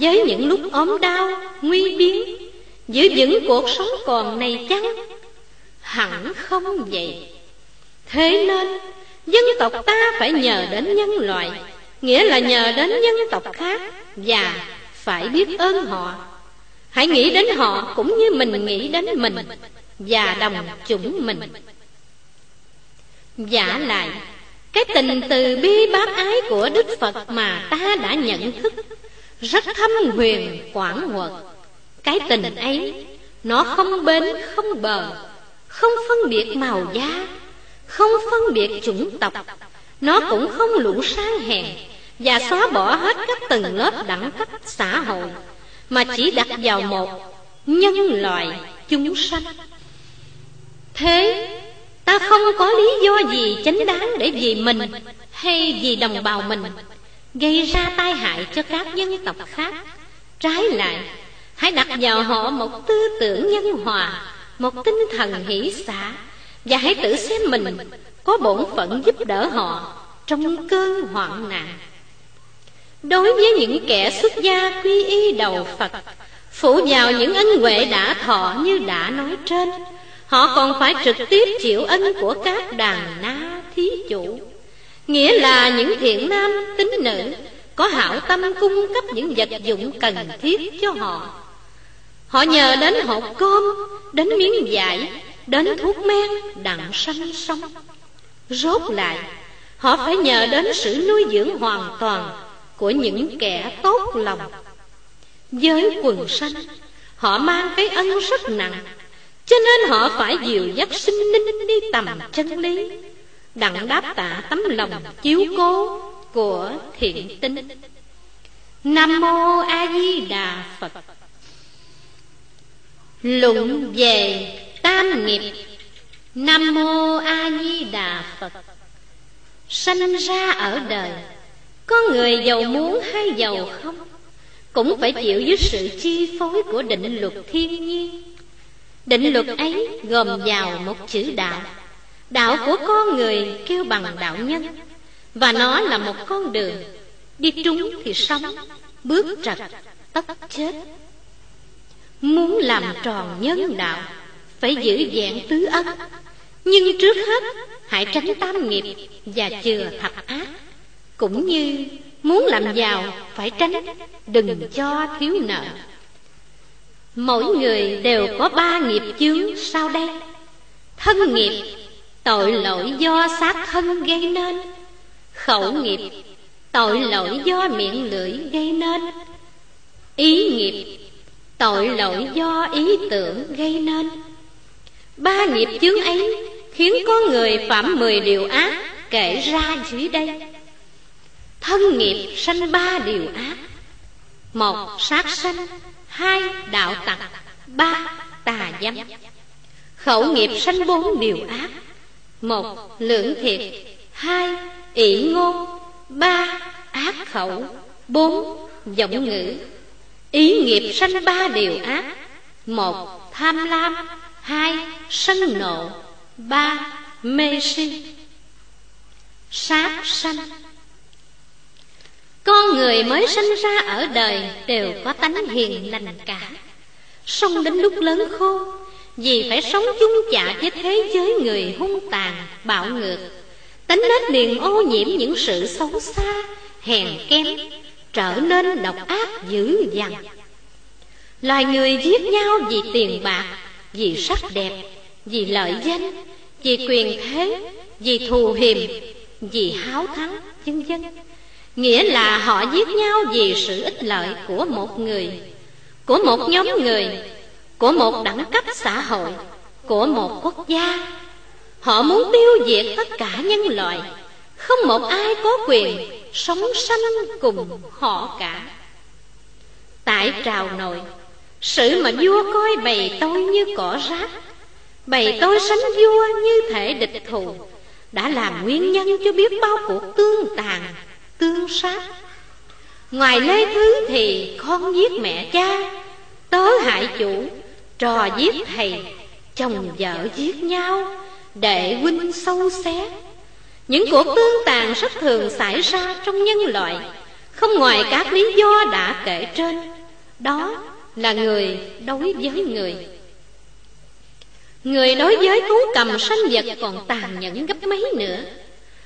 với những lúc ốm đau, nguy biến, giữ vững cuộc sống còn này chăng? Hẳn không vậy. Thế nên, dân tộc ta phải nhờ đến nhân loại, nghĩa là nhờ đến dân tộc khác và phải biết ơn họ. Hãy nghĩ đến họ cũng như mình nghĩ đến mình. Và đồng chủng mình. Giả lại, cái tình từ bi bác ái của đức phật mà ta đã nhận thức, rất thâm huyền, quảng quật. Cái tình ấy, nó không bến không bờ, không phân biệt màu da, không phân biệt chủng tộc. Nó cũng không lũ sang hèn và xóa bỏ hết các tầng lớp đẳng cấp xã hội mà chỉ đặt vào một nhân loại chúng sanh. Thế, ta không có lý do gì chánh đáng để vì mình hay vì đồng bào mình gây ra tai hại cho các dân tộc khác. Trái lại, hãy đặt vào họ một tư tưởng nhân hòa, một tinh thần hỷ xả, và hãy tự xem mình có bổn phận giúp đỡ họ trong cơn hoạn nạn đối với những kẻ xuất gia quy y đầu phật phụ vào những ân huệ đã thọ như đã nói trên, họ còn phải trực tiếp chịu ân của các đàn na thí chủ. Nghĩa là những thiện nam tín nữ có hảo tâm cung cấp những vật dụng cần thiết cho họ. Họ nhờ đến hộp cơm, đến miếng vải, đến thuốc men, đặng sanh sống. Rốt lại, họ phải nhờ đến sự nuôi dưỡng hoàn toàn của những kẻ tốt lòng. Với quần sanh, họ mang cái ân rất nặng, cho nên họ phải dìu dắt sinh linh đi tầm chân lý, đặng đáp tạ tấm lòng chiếu cố của thiện tinh. Nam mô a di đà phật. Luận về tam nghiệp, nam mô a di đà phật. Sanh ra ở đời có người giàu muốn hay giàu không? Cũng phải chịu dưới sự chi phối của định luật thiên nhiên. Định luật ấy gồm vào một chữ đạo. Đạo của con người kêu bằng đạo nhân. Và nó là một con đường. Đi trúng thì sống, bước trật, tất chết. Muốn làm tròn nhân đạo, phải giữ vẹn tứ ân. Nhưng trước hết, hãy tránh tam nghiệp và chừa thập ác cũng như muốn làm giàu, phải tránh. Đừng cho thiếu nợ. Mỗi người đều có ba nghiệp chướng sau đây. Thân nghiệp, tội lỗi do sát thân gây nên. Khẩu nghiệp, tội lỗi do miệng lưỡi gây nên. Ý nghiệp, tội lỗi do ý tưởng gây nên. Ba nghiệp chướng ấy khiến có người phạm mười điều ác kể ra dưới đây thân nghiệp sanh ba điều ác. Một, sát sanh. Hai, đạo tặc. Ba, tà dâm. Khẩu nghiệp sanh bốn điều ác. Một, lưỡng thiệt. Hai, ỷ ngôn. Ba, ác khẩu. Bốn giọng ngữ. Ý nghiệp sanh ba điều ác. Một, tham lam. Hai, sân nộ. Ba, mê si. Sát sanh con người mới sinh ra ở đời đều có tánh hiền lành cả. Sống đến lúc lớn khôn Vì phải sống chung chạ với thế giới người hung tàn, bạo ngược. Tính nết liền ô nhiễm những sự xấu xa, hèn kém, Trở nên độc ác dữ dằn. Loài người giết nhau vì tiền bạc, vì sắc đẹp, vì lợi danh, vì quyền thế, vì thù hiềm, vì háo thắng, vân vân. Nghĩa là họ giết nhau vì sự ích lợi của một người, Của một nhóm người, Của một đẳng cấp xã hội, Của một quốc gia. Họ muốn tiêu diệt tất cả nhân loại. Không một ai có quyền Sống sanh cùng họ cả. Tại trào nội, Sự mà vua coi bầy tôi như cỏ rác, Bầy tôi sánh vua như thể địch thù, Đã làm nguyên nhân cho biết bao cuộc tương tàn tương sát. Ngoài lê thứ thì con giết mẹ cha, Tớ hại chủ, Trò giết thầy, Chồng vợ giết nhau Đệ huynh sâu xé. Những cuộc tương tàn rất thường xảy ra trong nhân loại, Không ngoài các lý do đã kể trên. Đó là người đối với người. Người đối với thú cầm sanh vật còn tàn nhẫn gấp mấy nữa.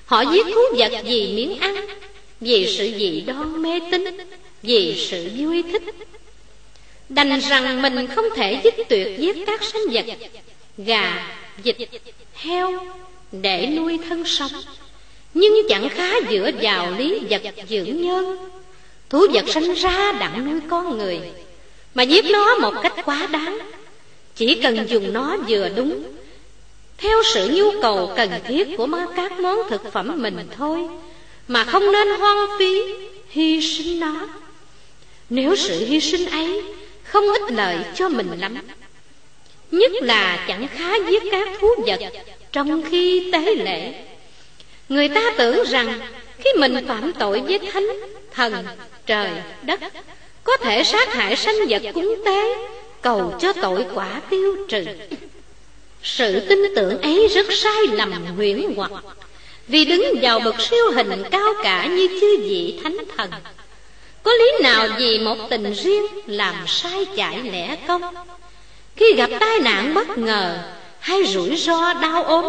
Họ giết thú vật vì miếng ăn vì sự dị đoan mê tín vì sự vui thích. Đành rằng mình không thể dứt tuyệt giết các sinh vật gà, vịt, heo để nuôi thân sống. Nhưng chẳng khá dựa vào lý vật dưỡng nhân. Thú vật sinh ra đặng nuôi con người mà giết nó một cách quá đáng. Chỉ cần dùng nó vừa đúng theo sự nhu cầu cần thiết của các món thực phẩm mình thôi mà không nên hoang phí, hy sinh nó. Nếu sự hy sinh ấy không ích lợi cho mình lắm, nhất là chẳng khá giết các thú vật trong khi tế lễ. Người ta tưởng rằng khi mình phạm tội với thánh, thần, trời, đất, có thể sát hại sanh vật cúng tế, cầu cho tội quả tiêu trừ. Sự tin tưởng ấy rất sai lầm huyễn hoặc vì đứng vào bậc siêu hình cao cả như chư vị thánh thần. Có lý nào vì một tình riêng làm sai chạy lẽ công? Khi gặp tai nạn bất ngờ hay rủi ro đau ốm,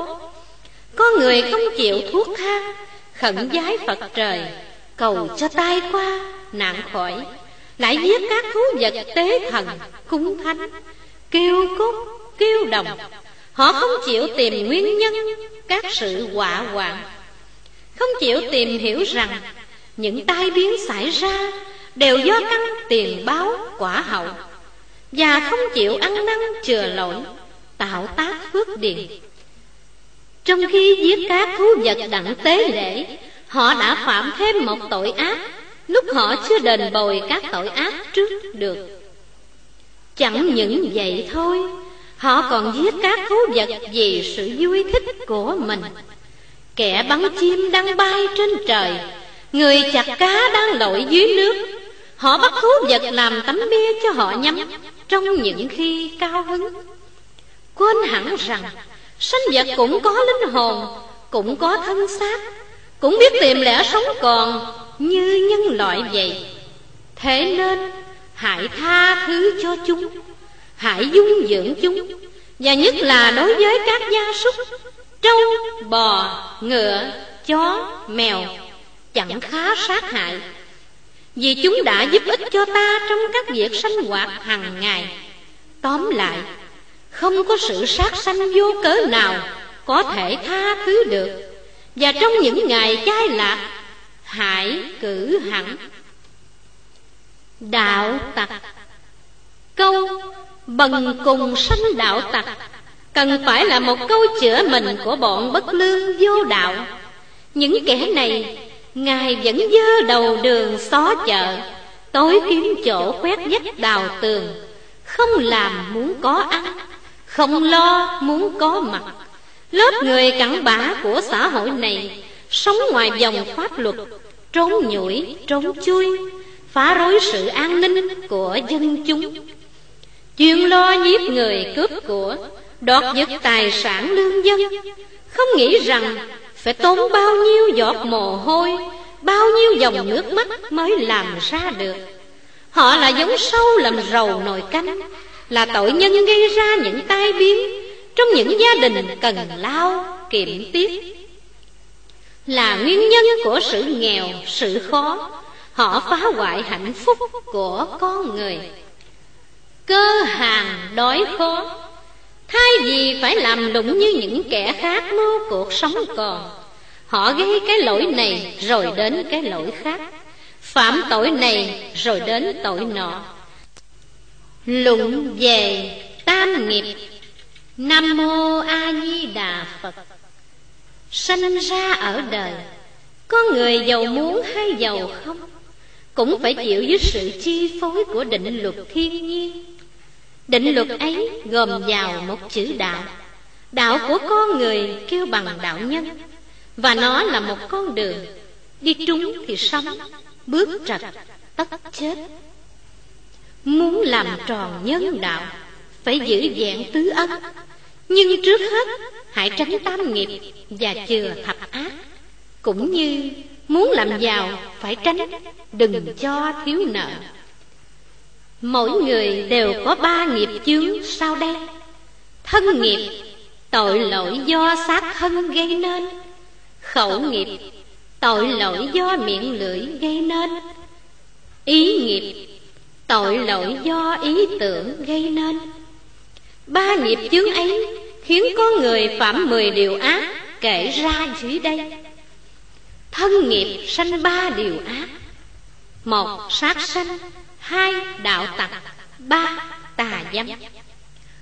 có người không chịu thuốc thang, khẩn giái phật trời, cầu cho tai qua, nạn khỏi, lại giết các thú vật tế thần, cúng thánh, kêu cúc kêu đồng họ không chịu tìm nguyên nhân các sự quả hoạn. Không chịu tìm hiểu rằng những tai biến xảy ra đều do căn tiền báo quả hậu và không chịu ăn năn chừa lỗi, tạo tác phước điền. Trong khi giết các thú vật đặng tế lễ, họ đã phạm thêm một tội ác lúc họ chưa đền bồi các tội ác trước được. Chẳng những vậy thôi họ còn giết các thú vật vì sự vui thích của mình. Kẻ bắn chim đang bay trên trời, người chặt cá đang lội dưới nước. Họ bắt thú vật làm tấm bia cho họ nhắm, trong những khi cao hứng. Quên hẳn rằng, sanh vật cũng có linh hồn, cũng có thân xác, cũng biết tìm lẽ sống còn như nhân loại vậy. Thế nên, hãy tha thứ cho chúng hãy dung dưỡng chúng, và nhất là đối với các gia súc, trâu, bò, ngựa, chó, mèo, chẳng khá sát hại. Vì chúng đã giúp ích cho ta trong các việc sanh hoạt hàng ngày. Tóm lại, không có sự sát sanh vô cớ nào có thể tha thứ được. Và trong những ngày chai lạc, hãy cử hẳn. Đạo tặc. Câu bần cùng sanh đạo tặc, cần phải là một câu chữa mình của bọn bất lương vô đạo. Những kẻ này, ngài vẫn dơ đầu đường xó chợ, tối kiếm chỗ quét vách đào tường. Không làm muốn có ăn, không lo muốn có mặt. Lớp người cặn bã của xã hội này, sống ngoài vòng pháp luật, trốn nhủi, trốn chui, phá rối sự an ninh của dân chúng chuyên lo giết người cướp của, đoạt giật tài sản lương dân. Không nghĩ rằng phải tốn bao nhiêu giọt mồ hôi, bao nhiêu dòng nước mắt mới làm ra được. Họ là giống sâu làm rầu nồi canh, là tội nhân gây ra những tai biến trong những gia đình cần lao kiệm tiết là nguyên nhân của sự nghèo, sự khó, họ phá hoại hạnh phúc của con người cơ hàng đói khó thay vì phải làm lụng như những kẻ khác mưu cuộc sống còn, họ gây cái lỗi này rồi đến cái lỗi khác. Phạm tội này rồi đến tội nọ. Luận về tam nghiệp, nam mô a di đà phật. Sanh ra ở đời, có người giàu muốn hay giàu không? Cũng phải chịu với sự chi phối của định luật thiên nhiên định luật ấy gồm vào một chữ đạo. Đạo của con người kêu bằng đạo nhân. Và nó là một con đường. Đi trúng thì sống, bước trật tất chết. Muốn làm tròn nhân đạo, phải giữ vẹn tứ ân. Nhưng trước hết, hãy tránh tam nghiệp và chừa thập ác. Cũng như muốn làm giàu, phải tránh, đừng cho thiếu nợ mỗi người đều có ba nghiệp chướng sau đây thân nghiệp, tội lỗi do sát thân gây nên. Khẩu nghiệp, tội lỗi do miệng lưỡi gây nên. Ý nghiệp, tội lỗi do ý tưởng gây nên. Ba nghiệp chướng ấy Khiến con người phạm mười điều ác Kể ra dưới đây. Thân nghiệp sanh ba điều ác. Một sát sanh Hai đạo tặc, Ba tà dâm.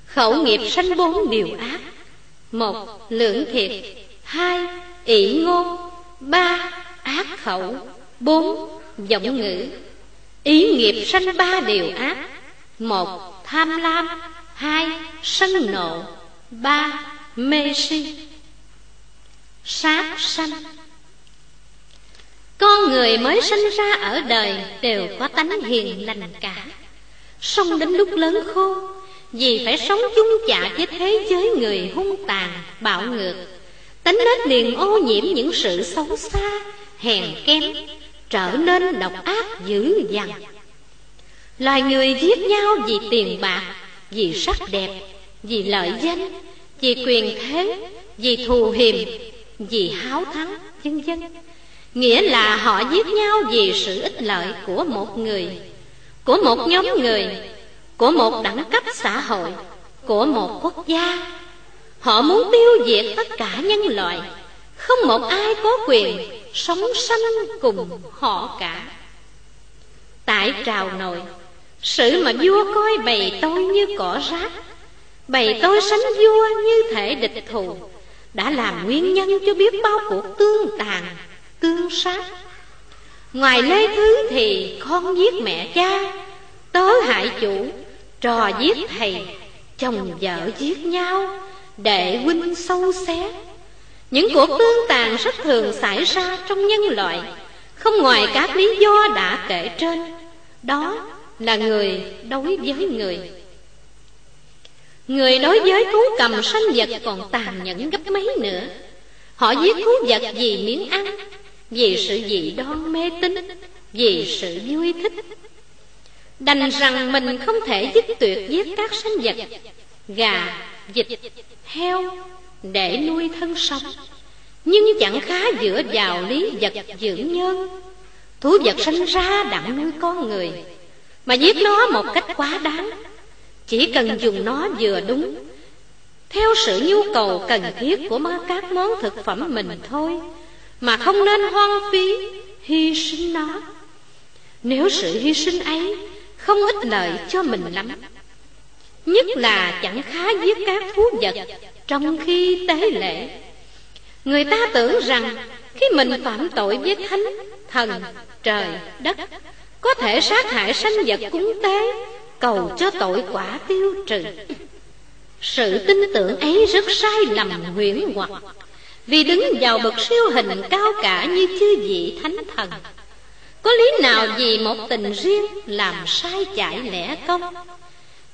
Khẩu nghiệp sanh bốn điều ác. Một, lưỡng thiệt. Hai, ỷ ngôn. Ba, ác khẩu. Bốn giọng ngữ. Ý nghiệp sanh ba điều ác. Một, tham lam. Hai, sân nộ. Ba, mê si. Sát sanh. Con người mới sinh ra ở đời Đều có tánh hiền lành cả. Sống đến lúc lớn khôn, Vì phải sống chung chạ với thế giới người hung tàn, bạo ngược. Tính nết liền ô nhiễm những sự xấu xa, hèn kém Trở nên độc ác dữ dằn. Loài người giết nhau vì tiền bạc Vì sắc đẹp Vì lợi danh Vì quyền thế Vì thù hiềm Vì háo thắng Vân vân. Nghĩa là họ giết nhau vì sự ích lợi của một người, Của một nhóm người, Của một đẳng cấp xã hội, Của một quốc gia. Họ muốn tiêu diệt tất cả nhân loại. Không một ai có quyền Sống sanh cùng họ cả. Tại trào nội sự mà vua coi bầy tôi như cỏ rác. Bầy tôi sánh vua như thể địch thù, Đã làm nguyên nhân cho biết bao cuộc tương tàn. Tương sát. Ngoài lê thứ thì con giết mẹ cha, Tớ hại chủ, Trò giết thầy, Chồng vợ giết nhau Đệ huynh sâu xé. Những cuộc tương tàn rất thường xảy ra trong nhân loại, Không ngoài các lý do đã kể trên. Đó là người đối với người. Người đối với thú cầm sanh vật còn tàn nhẫn gấp mấy nữa. Họ giết thú vật vì miếng ăn vì sự dị đoan mê tín Vì sự vui thích. Đành rằng mình không thể dứt tuyệt giết các sinh vật Gà, vịt, heo Để nuôi thân sống. Nhưng chẳng khá dựa vào lý vật dưỡng nhân. Thú vật sinh ra đặng nuôi con người mà giết nó một cách quá đáng. Chỉ cần dùng nó vừa đúng Theo sự nhu cầu cần thiết của các món thực phẩm mình thôi mà không nên hoang phí Hy sinh nó. Nếu sự hy sinh ấy Không ích lợi cho mình lắm Nhất là chẳng khá giết các thú vật Trong khi tế lễ. Người ta tưởng rằng Khi mình phạm tội với thánh Thần, trời, đất có thể sát hại sanh vật cúng tế cầu cho tội quả tiêu trừ. Sự tin tưởng ấy rất sai lầm huyễn hoặc vì đứng vào bậc siêu hình cao cả như chư vị thánh thần. Có lý nào vì một tình riêng làm sai chạy lẽ công?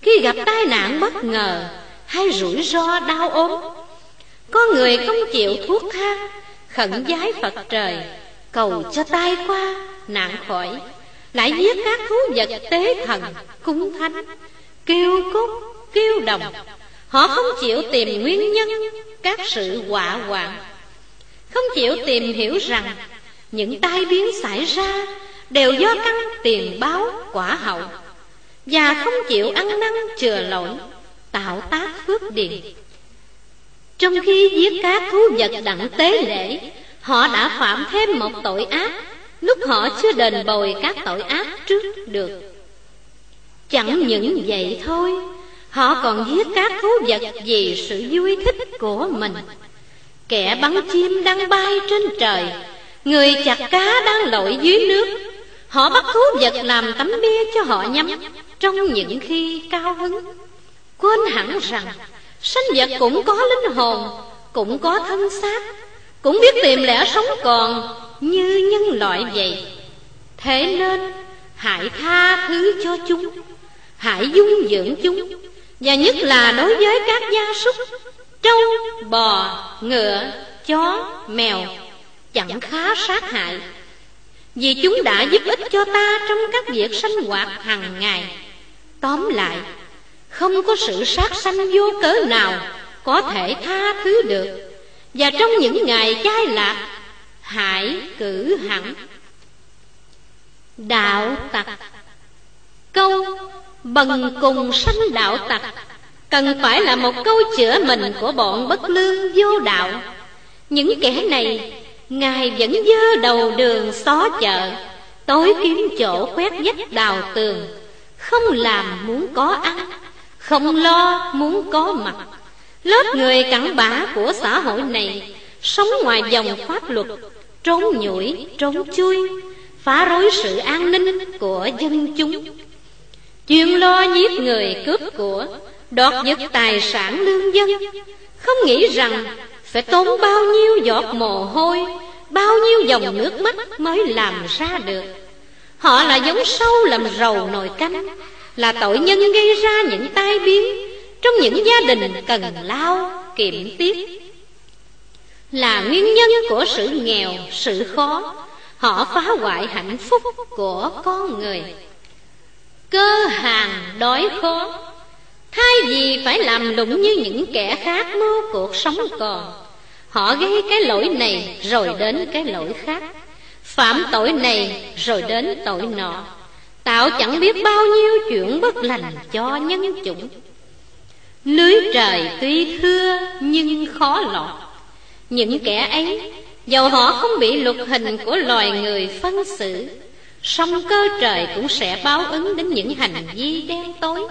Khi gặp tai nạn bất ngờ hay rủi ro đau ốm, có người không chịu thuốc thang khẩn giái phật trời, cầu cho tai qua, nạn khỏi, lại giết các thú vật tế thần cúng thánh kêu cúc kêu đồng họ không chịu tìm nguyên nhân các sự quả hoạn. Không chịu tìm hiểu rằng những tai biến xảy ra đều do căn tiền báo quả hậu và không chịu ăn năn chừa lỗi, tạo tác phước điền. Trong khi giết các thú vật đặng tế lễ, họ đã phạm thêm một tội ác lúc họ chưa đền bồi các tội ác trước được. Chẳng những vậy thôi họ còn giết các thú vật vì sự vui thích của mình. Kẻ bắn chim đang bay trên trời, người chặt cá đang lội dưới nước. Họ bắt thú vật làm tấm bia cho họ nhắm, trong những khi cao hứng. Quên hẳn rằng sinh vật cũng có linh hồn, cũng có thân xác, cũng biết tìm lẽ sống còn như nhân loại vậy. Thế nên, hãy tha thứ cho chúng, hãy dung dưỡng chúng và nhất là đối với các gia súc, trâu, bò, ngựa, chó, mèo, chẳng khá sát hại. Vì chúng đã giúp ích cho ta trong các việc sinh hoạt hàng ngày. Tóm lại, không có sự sát sanh vô cớ nào có thể tha thứ được. Và trong những ngày chai lạc hãy cử hẳn. Đạo tặc câu bần cùng sanh đạo tặc Cần phải là một câu chữa mình của bọn bất lương vô đạo. Những kẻ này Ngài vẫn dơ đầu đường xó chợ Tối kiếm chỗ quét vách đào tường. Không làm muốn có ăn Không lo muốn có mặt. Lớp người cặn bã của xã hội này Sống ngoài dòng pháp luật Trốn nhủi, trốn chui Phá rối sự an ninh của dân chúng. Chuyên lo giết người cướp của Đoạt giật tài sản lương dân. Không nghĩ rằng Phải tốn bao nhiêu giọt mồ hôi Bao nhiêu dòng nước mắt mới làm ra được. Họ là giống sâu làm rầu nồi canh Là tội nhân gây ra những tai biến Trong những gia đình cần lao kiệm tiết. Là nguyên nhân của sự nghèo, sự khó Họ phá hoại hạnh phúc của con người. Cơ hàng đói khó. Thay vì phải làm lụng như những kẻ khác mưu cuộc sống còn, Họ gây cái lỗi này rồi đến cái lỗi khác. Phạm tội này rồi đến tội nọ. Tạo chẳng biết bao nhiêu chuyện bất lành cho nhân chủng. Lưới trời tuy thưa nhưng khó lọt. Những kẻ ấy, Dầu họ không bị luật hình của loài người phân xử song cơ trời cũng sẽ báo ứng đến những hành vi đen tối.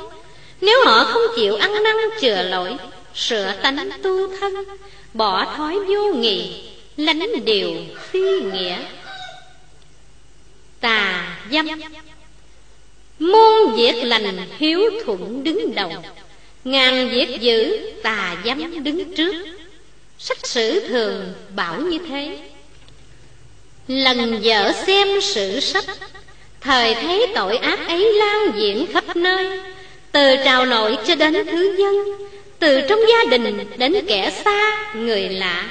Nếu họ không chịu ăn năn chừa lỗi, Sửa tánh tu thân, Bỏ thói vô nghị Lánh điều phi nghĩa. Tà dâm. Muôn việc lành hiếu thuận đứng đầu. Ngàn việc dữ tà dâm đứng trước. Sách sử thường bảo như thế. Lần vợ xem sự sách Thời thấy tội ác ấy lan diễn khắp nơi. Từ trào nội cho đến thứ dân Từ trong gia đình đến kẻ xa, người lạ.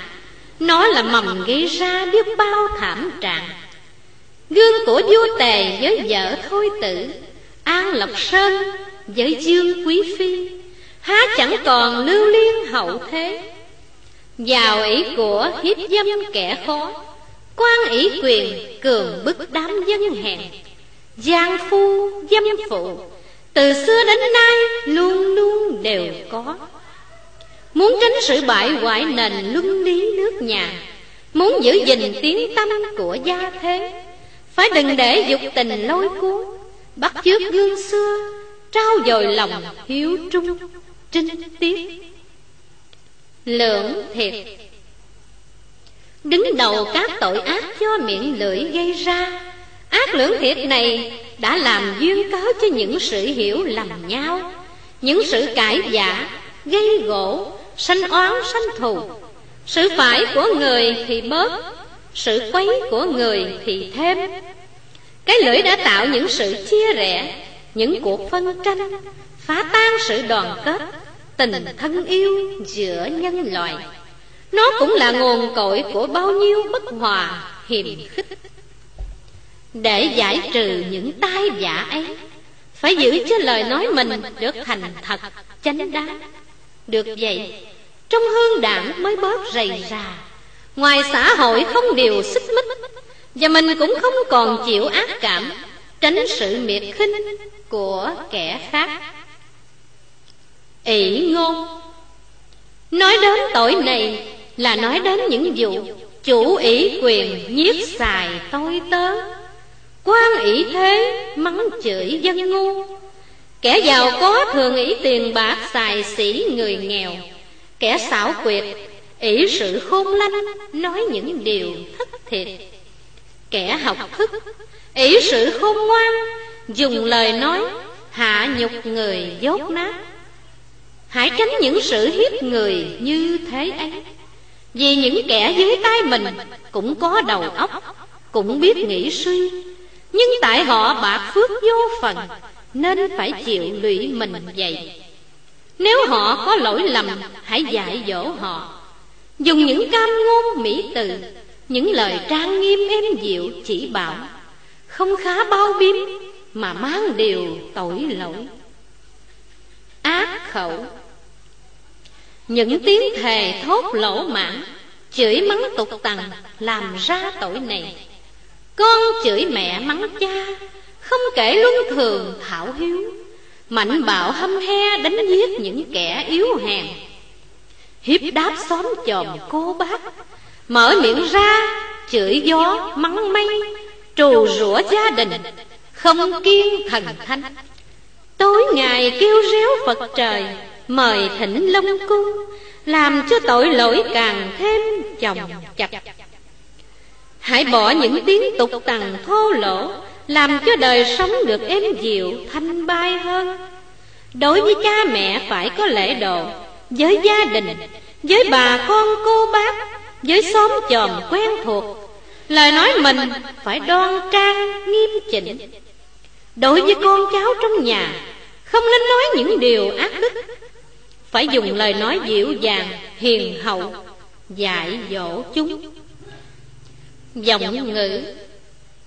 Nó là mầm gây ra biết bao thảm trạng. Gương của vua tề với vợ thôi tử An Lộc Sơn với Dương Quý Phi. Há chẳng còn lưu liên hậu thế. Giàu ý của hiếp dâm kẻ khó quan ỷ quyền, cường bức đám dân hèn. Giang phu, dâm phụ. Từ xưa đến nay, luôn luôn đều có. Muốn tránh sự bại hoại nền luân lý nước nhà, Muốn giữ gìn tiếng tâm của gia thế, Phải đừng để dục tình lôi cuốn. Bắt chước gương xưa, Trao dồi lòng hiếu trung, Trinh tiết. Lưỡng thiệt Đứng đầu các tội ác do miệng lưỡi gây ra. Ác lưỡng thiệt này đã làm duyên cớ cho những sự hiểu lầm nhau. Những sự cãi giả, gây gỗ, sanh oán sanh thù. Sự phải của người thì bớt Sự quấy của người thì thêm. Cái lưỡi đã tạo những sự chia rẽ Những cuộc phân tranh Phá tan sự đoàn kết Tình thân yêu giữa nhân loại. Nó cũng là nguồn cội của bao nhiêu bất hòa hiềm khích. Để giải trừ những tai giả ấy Phải giữ cho lời nói mình được thành thật, chánh đáng Được vậy, trong hương đảng mới bớt rầy rà Ngoài xã hội không điều xích mích Và mình cũng không còn chịu ác cảm Tránh sự miệt khinh của kẻ khác. Ỷ ngôn Nói đến tội này là nói đến những vụ Chủ ỷ quyền nhiếp xài tôi tớ. Quan ỷ thế, mắng chửi dân ngu. Kẻ giàu có thường ỷ tiền bạc xài xỉ người nghèo. Kẻ xảo quyệt, ỷ sự khôn lanh, Nói những điều thất thiệt. Kẻ học thức, ỷ sự khôn ngoan, Dùng lời nói, hạ nhục người dốt nát. Hãy tránh những sự hiếp người như thế ấy. Vì những kẻ dưới tay mình Cũng có đầu óc, Cũng biết nghĩ suy. Nhưng tại họ bạc phước vô phần, Nên phải chịu lụy mình vậy. Nếu họ có lỗi lầm, Hãy dạy dỗ họ. Dùng những cam ngôn mỹ từ, Những lời trang nghiêm êm dịu chỉ bảo. Không khá bao biếm Mà mang điều tội lỗi. Ác khẩu những tiếng thề thốt lỗ mãn, Chửi mắng tục tằn Làm ra tội này. Con chửi mẹ mắng cha, Không kể luân thường thảo hiếu. Mạnh bạo hâm he đánh giết những kẻ yếu hèn. Hiếp đáp xóm chòm cô bác, Mở miệng ra, chửi gió mắng mây, Trù rủa gia đình, Không kiên thần thanh Tối ngày kêu réo Phật trời Mời thỉnh Long Cung, Làm cho tội lỗi càng thêm chồng chặt. Hãy bỏ những tiếng tục tằng thô lỗ, Làm cho đời sống được êm dịu, thanh bay hơn. Đối với cha mẹ phải có lễ độ, Với gia đình, Với bà con cô bác, Với xóm chòm quen thuộc, Lời nói mình phải đoan trang, nghiêm chỉnh. Đối với con cháu trong nhà, Không nên nói những điều ác đức phải dùng lời nói dịu dàng, hiền hậu Dạy dỗ chúng. Giọng ngữ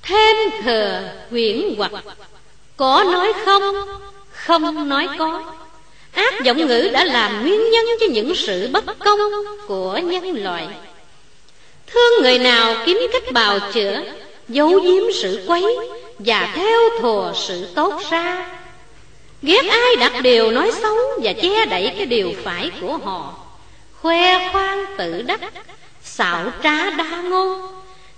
Thêm thừa huyễn hoặc Có nói không? Không nói có. Ác giọng ngữ đã làm nguyên nhân cho những sự bất công của nhân loại. Thương người nào kiếm cách bào chữa Giấu giếm sự quấy Và theo thùa sự tốt ra Ghét ai đặt điều nói xấu Và che đậy cái điều phải của họ. Khoe khoang tự đắc, Xạo trá đa ngôn.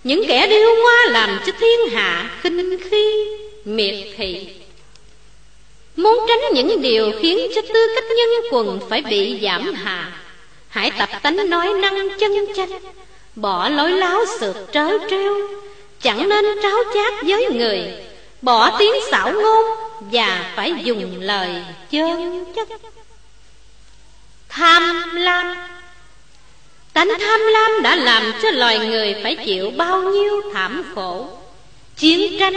Những kẻ điêu hoa làm cho thiên hạ khinh khi, miệt thị. Muốn tránh những điều khiến cho tư cách nhân quần phải bị giảm hạ, Hãy tập tánh nói năng chân chánh. Bỏ lối láo sượt trớ trêu, Chẳng nên tráo chát với người. Bỏ tiếng xảo ngôn Và phải dùng lời chân chất Tham lam. Tánh tham lam đã làm cho loài người phải chịu bao nhiêu thảm khổ. Chiến tranh,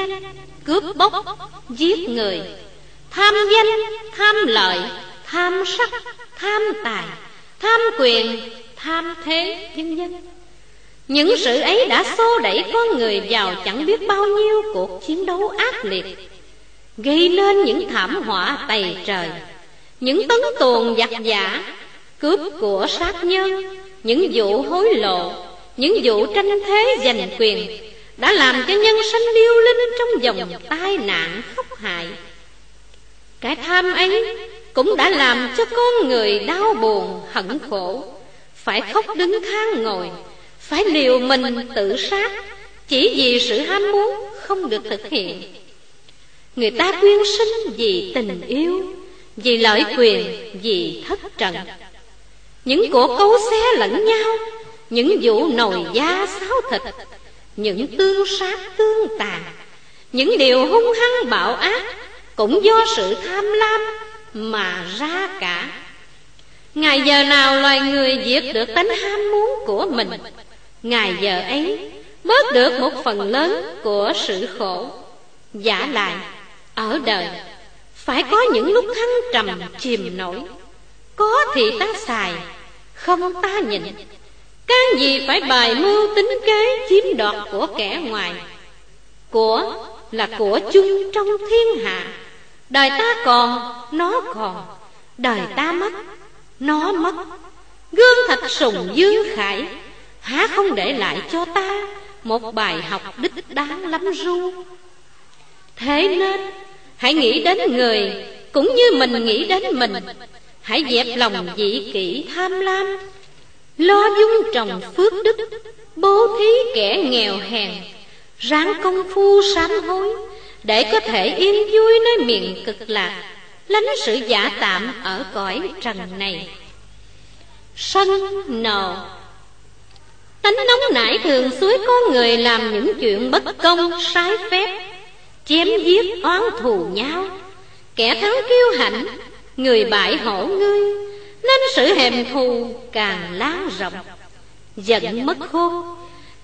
cướp bóc, giết người. Tham danh, tham lợi, tham sắc, tham tài, tham quyền, tham thế, vân vân những sự ấy đã xô đẩy con người vào chẳng biết bao nhiêu cuộc chiến đấu ác liệt, Gây nên những thảm họa tày trời, Những tấn tuồn giặc giả, Cướp của sát nhân, Những vụ hối lộ, Những vụ tranh thế giành quyền Đã làm cho nhân sanh điêu linh Trong dòng tai nạn khốc hại. Cái tham ấy Cũng đã làm cho con người đau buồn, hận khổ, Phải khóc đứng than ngồi phải liều mình tự sát. Chỉ vì sự ham muốn không được thực hiện. Người ta quyên sinh vì tình yêu, vì lợi quyền, vì thất trận những cuộc cấu xé lẫn nhau, những vụ nồi da xáo thịt, những tương sát tương tàn, những điều hung hăng bạo ác cũng do sự tham lam mà ra cả. Ngày giờ nào loài người diệt được tánh ham muốn của mình? Ngày giờ ấy Bớt được một phần lớn của sự khổ. Giả lại, Ở đời, Phải có những lúc thăng trầm chìm nổi. Có thì ta xài, Không ta nhịn. Can gì phải bài mưu tính kế Chiếm đoạt của kẻ ngoài? Của là của chung trong thiên hạ. Đời ta còn, Nó còn. Đời ta mất, Nó mất. Gương thạch sùng dương khải há không để lại cho ta một bài học đích đáng lắm ru? Thế nên, hãy nghĩ đến người cũng như mình nghĩ đến mình. Hãy dẹp lòng dị kỷ tham lam, lo dung trồng phước đức, bố thí kẻ nghèo hèn, ráng công phu sám hối để có thể yên vui nơi miền cực lạc, lánh sự giả tạm ở cõi trần này. Sân nộ Tánh nóng nảy thường suối con người làm những chuyện bất công, sai phép. Chém giết oán thù nhau. Kẻ thắng kiêu hãnh, người bại hổ ngươi. Nên sự hèm thù càng lan rộng. Giận mất khôn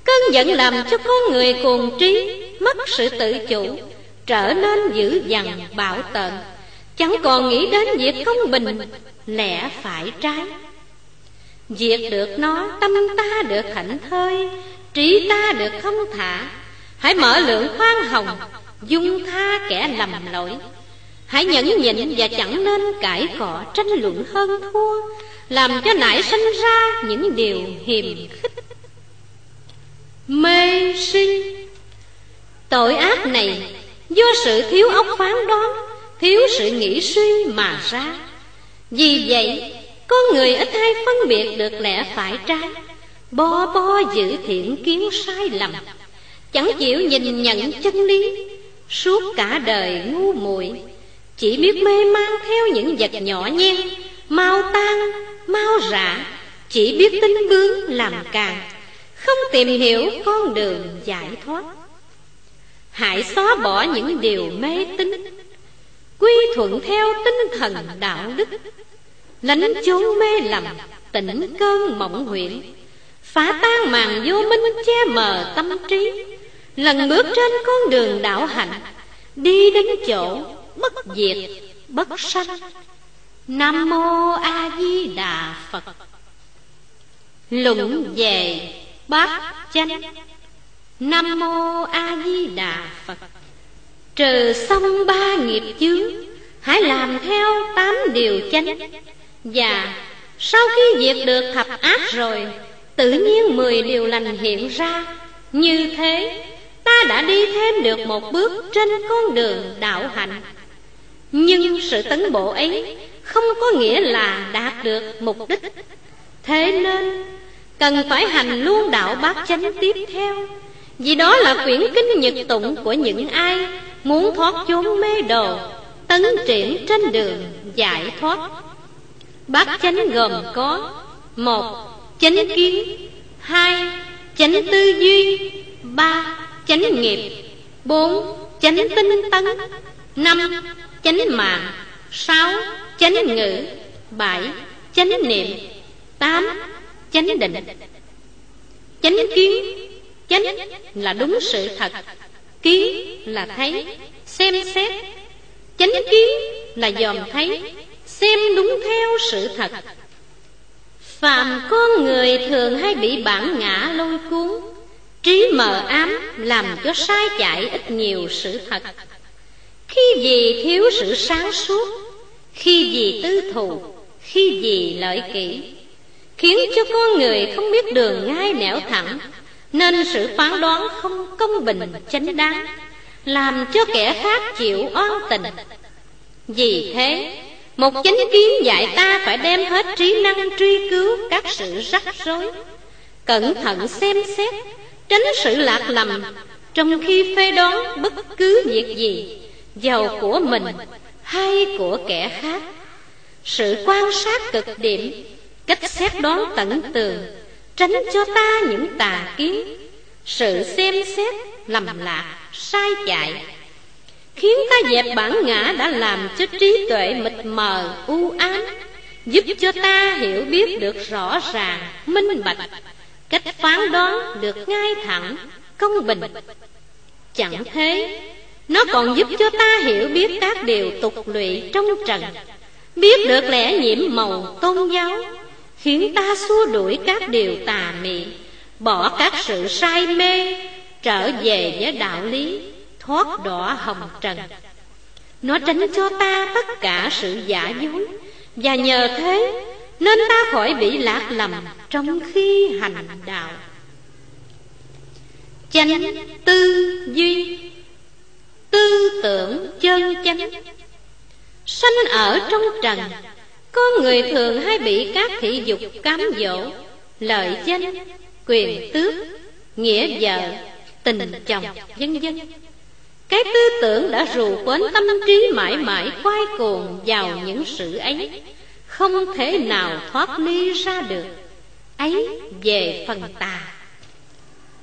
Cơn giận làm cho con người cuồng trí Mất sự tự chủ Trở nên dữ dằn bạo tợn. Chẳng còn nghĩ đến việc công bình Lẽ phải trái. Diệt được nó, tâm ta được hạnh thơi, Trí ta được không thả. Hãy mở lượng khoan hồng, Dung tha kẻ lầm lỗi. Hãy nhẫn nhịn và chẳng nên cãi cọ tranh luận hơn thua, Làm cho nảy sinh ra những điều hiềm khích. Mê sinh Tội ác này, do sự thiếu óc phán đoán, Thiếu sự nghĩ suy mà ra. Vì vậy có người ít hay phân biệt được lẽ phải trái. Bo bo giữ thiện kiến sai lầm. Chẳng chịu nhìn nhận chân lý. Suốt cả đời ngu muội. Chỉ biết mê mang theo những vật nhỏ nhen. Mau tan, mau rã. Chỉ biết tính bướng làm càng. Không tìm hiểu con đường giải thoát. Hãy xóa bỏ những điều mê tín. Quy thuận theo tinh thần đạo đức. Lánh chốn mê lầm, Tỉnh cơn mộng huyện Phá tan màn vô minh, che mờ tâm trí. Lần bước trên con đường đạo hạnh, Đi đến chỗ bất diệt, bất sanh. Nam mô A Di Đà Phật. Luận về bát chánh. Nam mô A Di Đà Phật. Trừ xong ba nghiệp chướng, Hãy làm theo tám điều chánh. Và sau khi diệt được thập ác rồi, Tự nhiên mười điều lành hiện ra. Như thế, ta đã đi thêm được một bước trên con đường đạo hạnh. Nhưng sự tấn bộ ấy không có nghĩa là đạt được mục đích. Thế nên, cần phải hành luôn đạo bát chánh tiếp theo. Vì đó là quyển kinh nhật tụng của những ai Muốn thoát chốn mê đồ, Tấn triển trên đường giải thoát. Bát chánh gồm có một, Chánh kiến, hai, Chánh tư duy ba, Chánh nghiệp, bốn, Chánh tinh tấn, năm, Chánh mạng, sáu, Chánh ngữ, bảy, Chánh niệm, tám, Chánh định. Chánh kiến, Chánh là đúng sự thật. Kiến là thấy, Xem xét. Chánh kiến là dòm thấy. Xem đúng theo sự thật. Phạm con người thường hay bị bản ngã lôi cuốn, Trí mờ ám làm cho sai chạy ít nhiều sự thật. Khi gì thiếu sự sáng suốt, Khi gì tư thù, Khi gì lợi kỷ, Khiến cho con người không biết đường ngay nẻo thẳng, Nên sự phán đoán không công bình, chánh đáng, Làm cho kẻ khác chịu oan tình. Vì thế một chánh kiến dạy ta phải đem hết trí năng truy cứu các sự rắc rối. Cẩn thận xem xét, Tránh sự lạc lầm. Trong khi phê đoán bất cứ việc gì, Giàu của mình, hay của kẻ khác, Sự quan sát cực điểm, Cách xét đoán tận tường, Tránh cho ta những tà kiến. Sự xem xét lầm lạc, sai chạy. Khiến ta dẹp bản ngã đã làm cho trí tuệ mịt mờ u ám Giúp cho ta hiểu biết được rõ ràng, minh bạch. Cách phán đoán được ngay thẳng, công bình. Chẳng thế, nó còn giúp cho ta hiểu biết các điều tục lụy trong trần Biết được lẽ nhiễm màu tôn giáo Khiến ta xua đuổi các điều tà mị Bỏ các sự say mê Trở về với đạo lý thoát đỏ hồng trần. Nó tránh cho ta tất cả sự giả dối, và nhờ thế nên ta khỏi bị lạc lầm trong khi hành đạo. Chánh tư duy, tư tưởng chân chánh. Sanh ở trong trần con người thường hay bị các thị dục cám dỗ, lợi danh, quyền tước, nghĩa vợ, tình chồng, vân vân cái tư tưởng đã rù quến tâm trí mãi mãi quay cuồng vào những sự ấy. Không thể nào thoát ly ra được. Ấy về phần tà.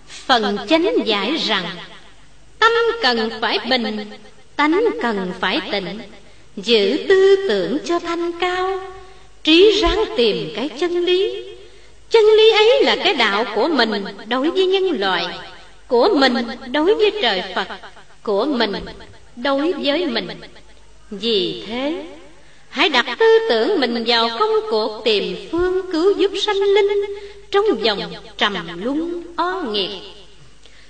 Phần chánh giải rằng, Tâm cần phải bình, Tánh cần phải tịnh. Giữ tư tưởng cho thanh cao, Trí ráng tìm cái chân lý. Chân lý ấy là cái đạo của mình đối với nhân loại, Của mình đối với trời Phật của mình, đối với mình. Vì thế, hãy đặt tư tưởng mình vào công cuộc tìm phương cứu giúp sanh linh trong dòng trầm luân o nghiệt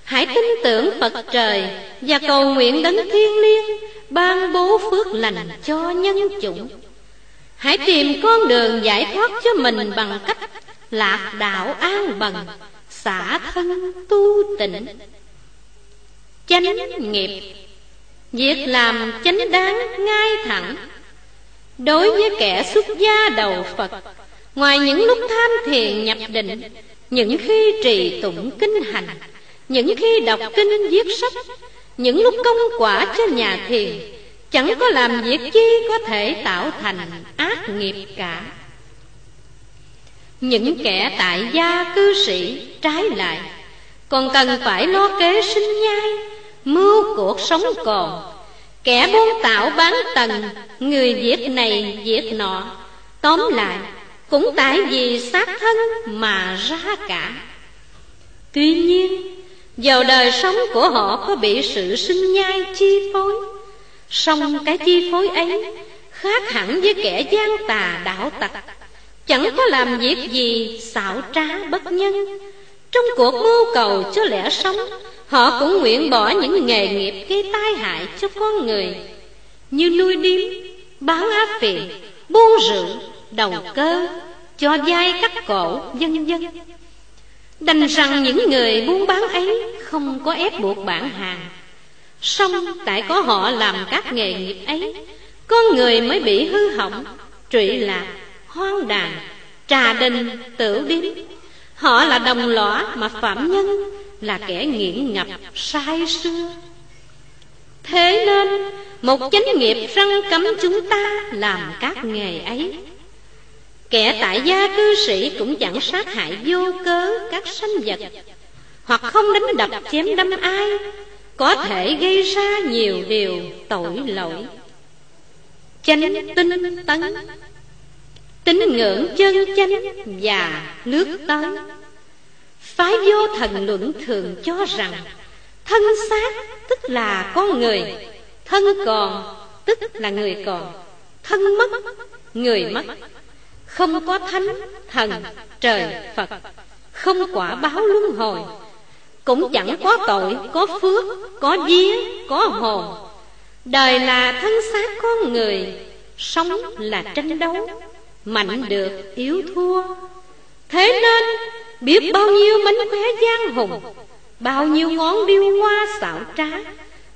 hãy tin tưởng phật trời và cầu nguyện đấng thiên liêng, ban bố phước lành cho nhân chủng. Hãy tìm con đường giải thoát cho mình bằng cách lạc đạo an bằng, xả thân tu tịnh chánh nghiệp. Việc làm chánh đáng ngay thẳng. Đối với kẻ xuất gia đầu Phật, Ngoài những lúc tham thiền nhập định, Những khi trì tụng kinh hành, Những khi đọc kinh viết sách, Những lúc công quả cho nhà thiền, Chẳng có làm việc chi có thể tạo thành ác nghiệp cả. Những kẻ tại gia cư sĩ trái lại, Còn cần phải lo kế sinh nhai Mưu cuộc sống còn. Kẻ buôn tạo bán tầng Người giết này giết nọ. Tóm lại, Cũng tại vì xác thân mà ra cả. Tuy nhiên, Vào đời sống của họ có bị sự sinh nhai chi phối. Song cái chi phối ấy Khác hẳn với kẻ gian tà đạo tặc. Chẳng có làm việc gì xảo trá bất nhân. Trong cuộc mưu cầu cho lẽ sống Họ cũng nguyện bỏ những nghề nghiệp gây tai hại cho con người Như nuôi điếm, bán áp phiện, buôn rượu, đầu cơ, cho dai cắt cổ, vân vân. Đành rằng những người buôn bán ấy không có ép buộc bản hàng song tại có họ làm các nghề nghiệp ấy Con người mới bị hư hỏng Trụy lạc, hoang đàn, trà đình, tử điếm Họ là đồng lõa mà phạm nhân là kẻ nghiện ngập, sai xưa. Thế nên, một chánh nghiệp răng cấm chúng ta làm các nghề ấy. Kẻ tại gia cư sĩ cũng chẳng sát hại vô cớ các sanh vật, Hoặc không đánh đập chém đâm ai, có thể gây ra nhiều điều tội lỗi. Chánh tinh tấn, tín ngưỡng chân chánh và nước tới phái vô thần luận thường cho rằng, thân xác tức là con người, thân còn tức là người còn, thân mất, người mất. Không có thánh, thần, trời, phật, không quả báo luân hồi, cũng chẳng có tội, có phước, có vía có hồn. Đời là thân xác con người, sống là tranh đấu mạnh được yếu thua. Thế nên biết bao nhiêu mánh khóe giang hùng bao nhiêu ngón điêu hoa xảo trá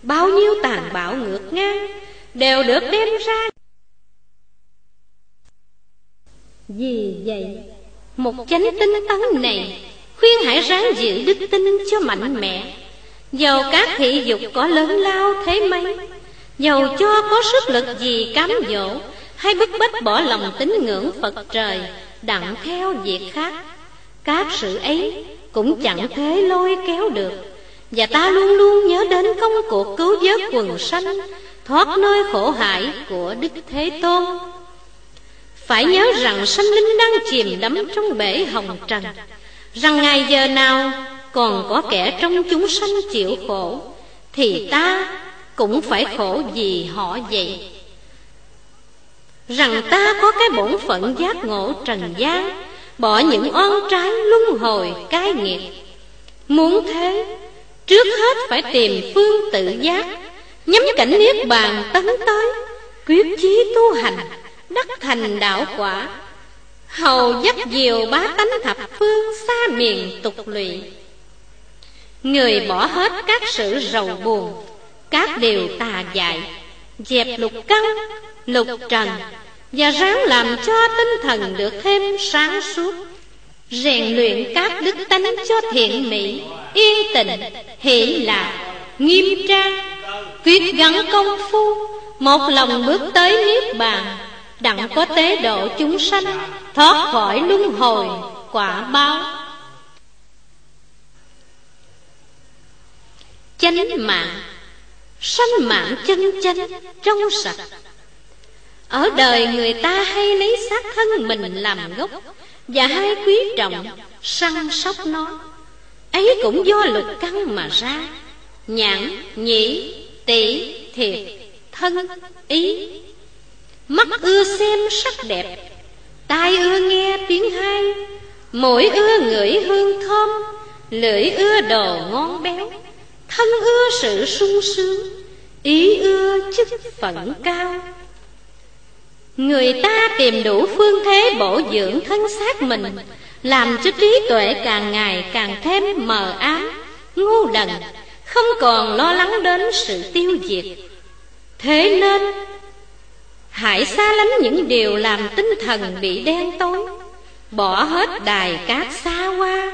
bao nhiêu tàn bạo ngược ngang đều được đem ra. Vì vậy một chánh tinh tấn này Khuyên hãy ráng giữ đức tin cho mạnh mẽ. Dầu các thị dục có lớn lao thế mấy Dầu cho có sức lực gì cám dỗ Hay bức bách bỏ lòng tín ngưỡng Phật trời Đặng theo việc khác các sự ấy cũng chẳng thế lôi kéo được. Và ta luôn luôn nhớ đến công cuộc cứu vớt quần sanh, Thoát nơi khổ hại của Đức Thế Tôn. Phải nhớ rằng sanh linh đang chìm đắm trong bể hồng trần, rằng ngày giờ nào còn có kẻ trong chúng sanh chịu khổ, thì ta cũng phải khổ vì họ vậy. Rằng ta có cái bổn phận giác ngộ trần gian bỏ những oan trái luân hồi cai nghiệt. Muốn thế trước hết phải tìm phương tự giác nhắm cảnh niết bàn tấn tới quyết chí tu hành đắc thành đạo quả. Hầu dắt diều bá tánh thập phương xa miền tục lụy. Người bỏ hết các sự rầu buồn Các điều tà dại Dẹp lục căn, lục trần và ráng làm cho tinh thần được thêm sáng suốt. Rèn luyện các đức tánh cho thiện mỹ Yên tịnh, hỷ lạc, nghiêm trang Quyết gắn công phu Một lòng bước tới Niết Bàn đặng có tế độ chúng sanh thoát khỏi luân hồi quả báo. Chánh mạng. Sanh mạng chân chánh trong sạch ở đời người ta hay lấy xác thân mình làm gốc, và hay quý trọng săn sóc nó. Ấy cũng do lực căn mà ra, nhãn, nhĩ tỷ thiệt, thân, ý. Mắt ưa xem sắc đẹp, Tai ưa nghe tiếng hay, Mũi ưa ngửi hương thơm, Lưỡi ưa đồ ngon béo, Thân ưa sự sung sướng, Ý ưa chức phận cao. Người ta tìm đủ phương thế bổ dưỡng thân xác mình, Làm cho trí tuệ càng ngày càng thêm mờ ám, Ngu đần, Không còn lo lắng đến sự tiêu diệt. Thế nên, Hãy xa lánh những điều làm tinh thần bị đen tối, Bỏ hết đài cát xa hoa,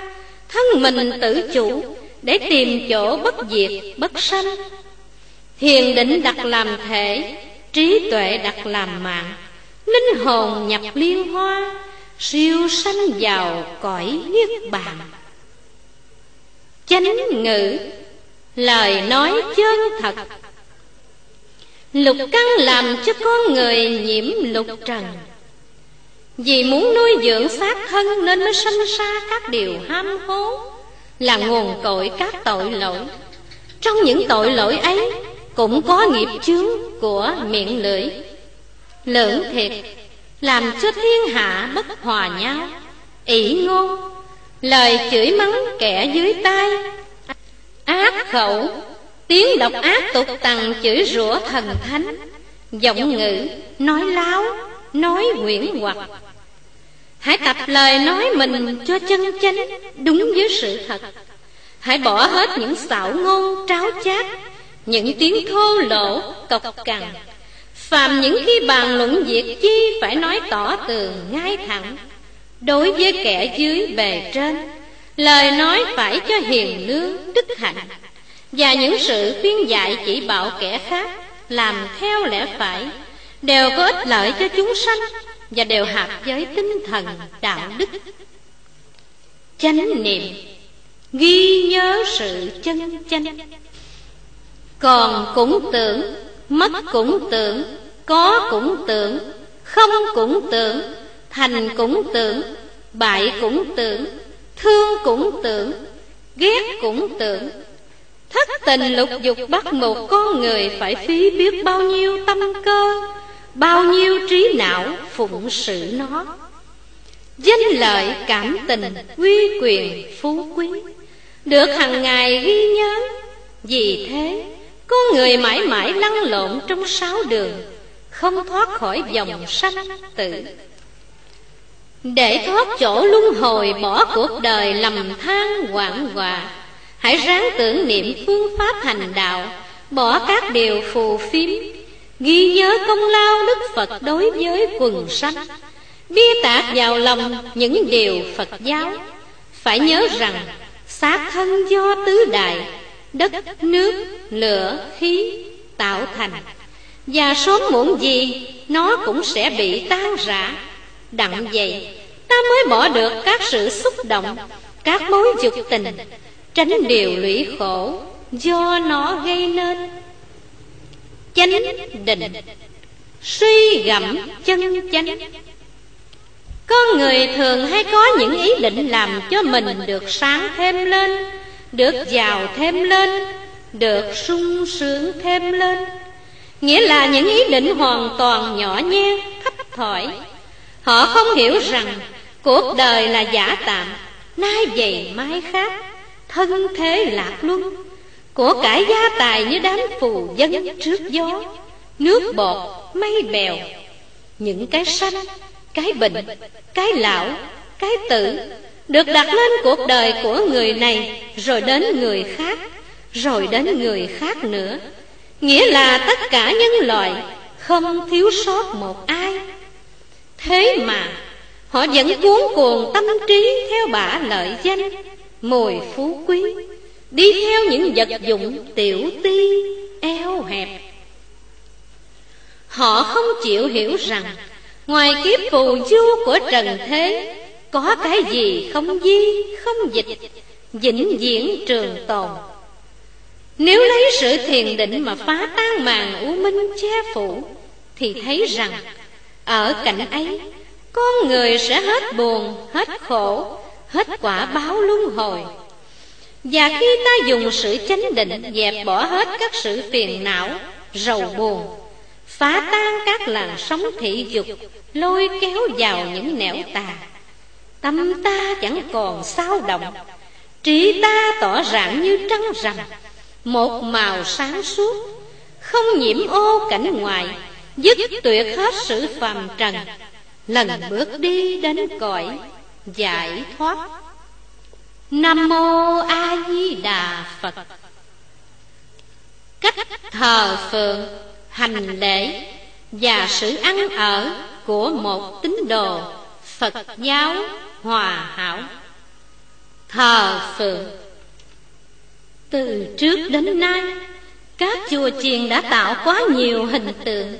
Thân mình tự chủ Để tìm chỗ bất diệt, bất sanh. Thiền định đặt làm thể, Trí tuệ đặt làm mạng. Linh hồn nhập liên hoa, Siêu sanh vào cõi niết bàn. Chánh ngữ, Lời nói chân thật. Lục căn làm cho con người nhiễm lục trần. Vì muốn nuôi dưỡng xác thân Nên mới sanh ra các điều ham hố, Là nguồn cội các tội lỗi. Trong những tội lỗi ấy Cũng có nghiệp chướng của miệng lưỡi. Lưỡng thiệt Làm cho thiên hạ bất hòa nhau. Ỷ ngôn Lời chửi mắng kẻ dưới tay, Ác khẩu Tiếng độc ác tục tằng chửi rủa thần thánh. Giọng ngữ nói láo Nói quyển hoặc. Hãy tập lời nói mình cho chân chánh Đúng với sự thật. Hãy bỏ hết những xảo ngôn tráo chát. Những tiếng thô lỗ cộc cằn. Phàm những khi bàn luận việc chi Phải nói tỏ tường ngay thẳng. Đối với kẻ dưới bề trên, Lời nói phải cho hiền lương, đức hạnh. Và những sự khuyên dạy chỉ bảo kẻ khác, làm theo lẽ phải, đều có ích lợi cho chúng sanh và đều hợp với tinh thần đạo đức. Chánh niệm, ghi nhớ sự chân chánh. Còn cũng tưởng mất cũng tưởng, có cũng tưởng, không cũng tưởng, thành cũng tưởng, bại cũng tưởng, thương cũng tưởng, ghét cũng tưởng. Thất tình lục dục bắt một con người Phải phí biết bao nhiêu tâm cơ, Bao nhiêu trí não phụng sự nó. Danh lợi, cảm tình, uy quyền, phú quý, Được hàng ngày ghi nhớ, Vì thế có người mãi mãi lăn lộn trong sáu đường, Không thoát khỏi dòng sanh tử. Để thoát chỗ luân hồi Bỏ cuộc đời lầm than hoảng hòa Hãy ráng tưởng niệm phương pháp hành đạo, Bỏ các điều phù phiếm, Ghi nhớ công lao Đức Phật đối với quần sanh, Bia tạc vào lòng những điều Phật giáo. Phải nhớ rằng, xác thân do tứ đại Đất, nước, lửa, khí tạo thành. Và sớm muộn gì Nó cũng sẽ bị tan rã. Đặng vậy Ta mới bỏ được các sự xúc động Các mối dục tình tránh điều lũy khổ do nó gây nên. Chánh định. Suy gẫm chân chánh. Con người thường hay có những ý định làm cho mình được sáng thêm lên được giàu thêm lên, được sung sướng thêm lên. Nghĩa là những ý định hoàn toàn nhỏ nhen thấp thỏi. Họ không hiểu rằng cuộc đời là giả tạm, nay vậy mai khác. Thân thế lạc luân, của cải gia tài như đám phù dân trước gió. Nước bọt, mây bèo, những cái sanh, cái bệnh, cái lão, cái tử được đặt lên cuộc đời của người này, rồi đến người khác, rồi đến người khác nữa. Nghĩa là tất cả nhân loại không thiếu sót một ai. Thế mà, họ vẫn cuốn cuồng tâm trí theo bả lợi danh, mồi phú quý, đi theo những vật dụng tiểu ti, eo hẹp. Họ không chịu hiểu rằng, ngoài kiếp phù du của trần thế có cái gì không di không dịch, vĩnh viễn trường tồn. Nếu lấy sự thiền định mà phá tan màn u minh che phủ, thì thấy rằng, ở cảnh ấy, con người sẽ hết buồn, hết khổ, hết quả báo luân hồi. Và khi ta dùng sự chánh định dẹp bỏ hết các sự phiền não, rầu buồn, phá tan các làn sóng thị dục, lôi kéo vào những nẻo tà tâm ta chẳng còn sao động. Trí ta tỏ rạng như trăng rằm, một màu sáng suốt, không nhiễm ô cảnh ngoài, dứt tuyệt hết sự phàm trần. Lần bước đi đến cõi, giải thoát. Nam mô a di đà phật. Cách thờ phượng, hành lễ và sự ăn ở của một tín đồ Phật giáo hòa hảo. Thờ phượng. Từ trước đến nay, các chùa chiền đã tạo quá nhiều hình tượng.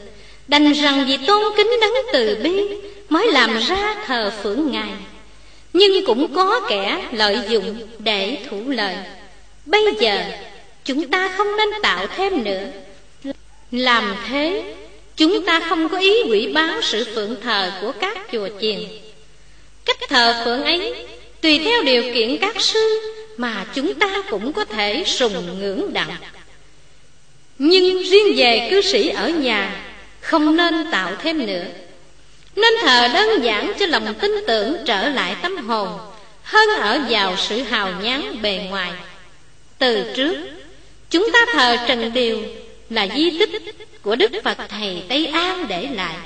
Đành rằng vì tôn kính đấng từ bi mới làm ra thờ phượng ngài. Nhưng cũng có kẻ lợi dụng để thủ lợi bây giờ, chúng ta không nên tạo thêm nữa. Làm thế, chúng ta không có ý quỷ báo sự phượng thờ của các chùa chiền cách thờ phượng ấy, tùy theo điều kiện các sư mà chúng ta cũng có thể sùng ngưỡng đặng. Nhưng riêng về cư sĩ ở nhà, không nên tạo thêm nữa. Nên thờ đơn giản cho lòng tin tưởng trở lại tâm hồn, hơn ở vào sự hào nhán bề ngoài. Từ trước, chúng ta thờ trần điều là di tích của đức phật thầy tây an để lại.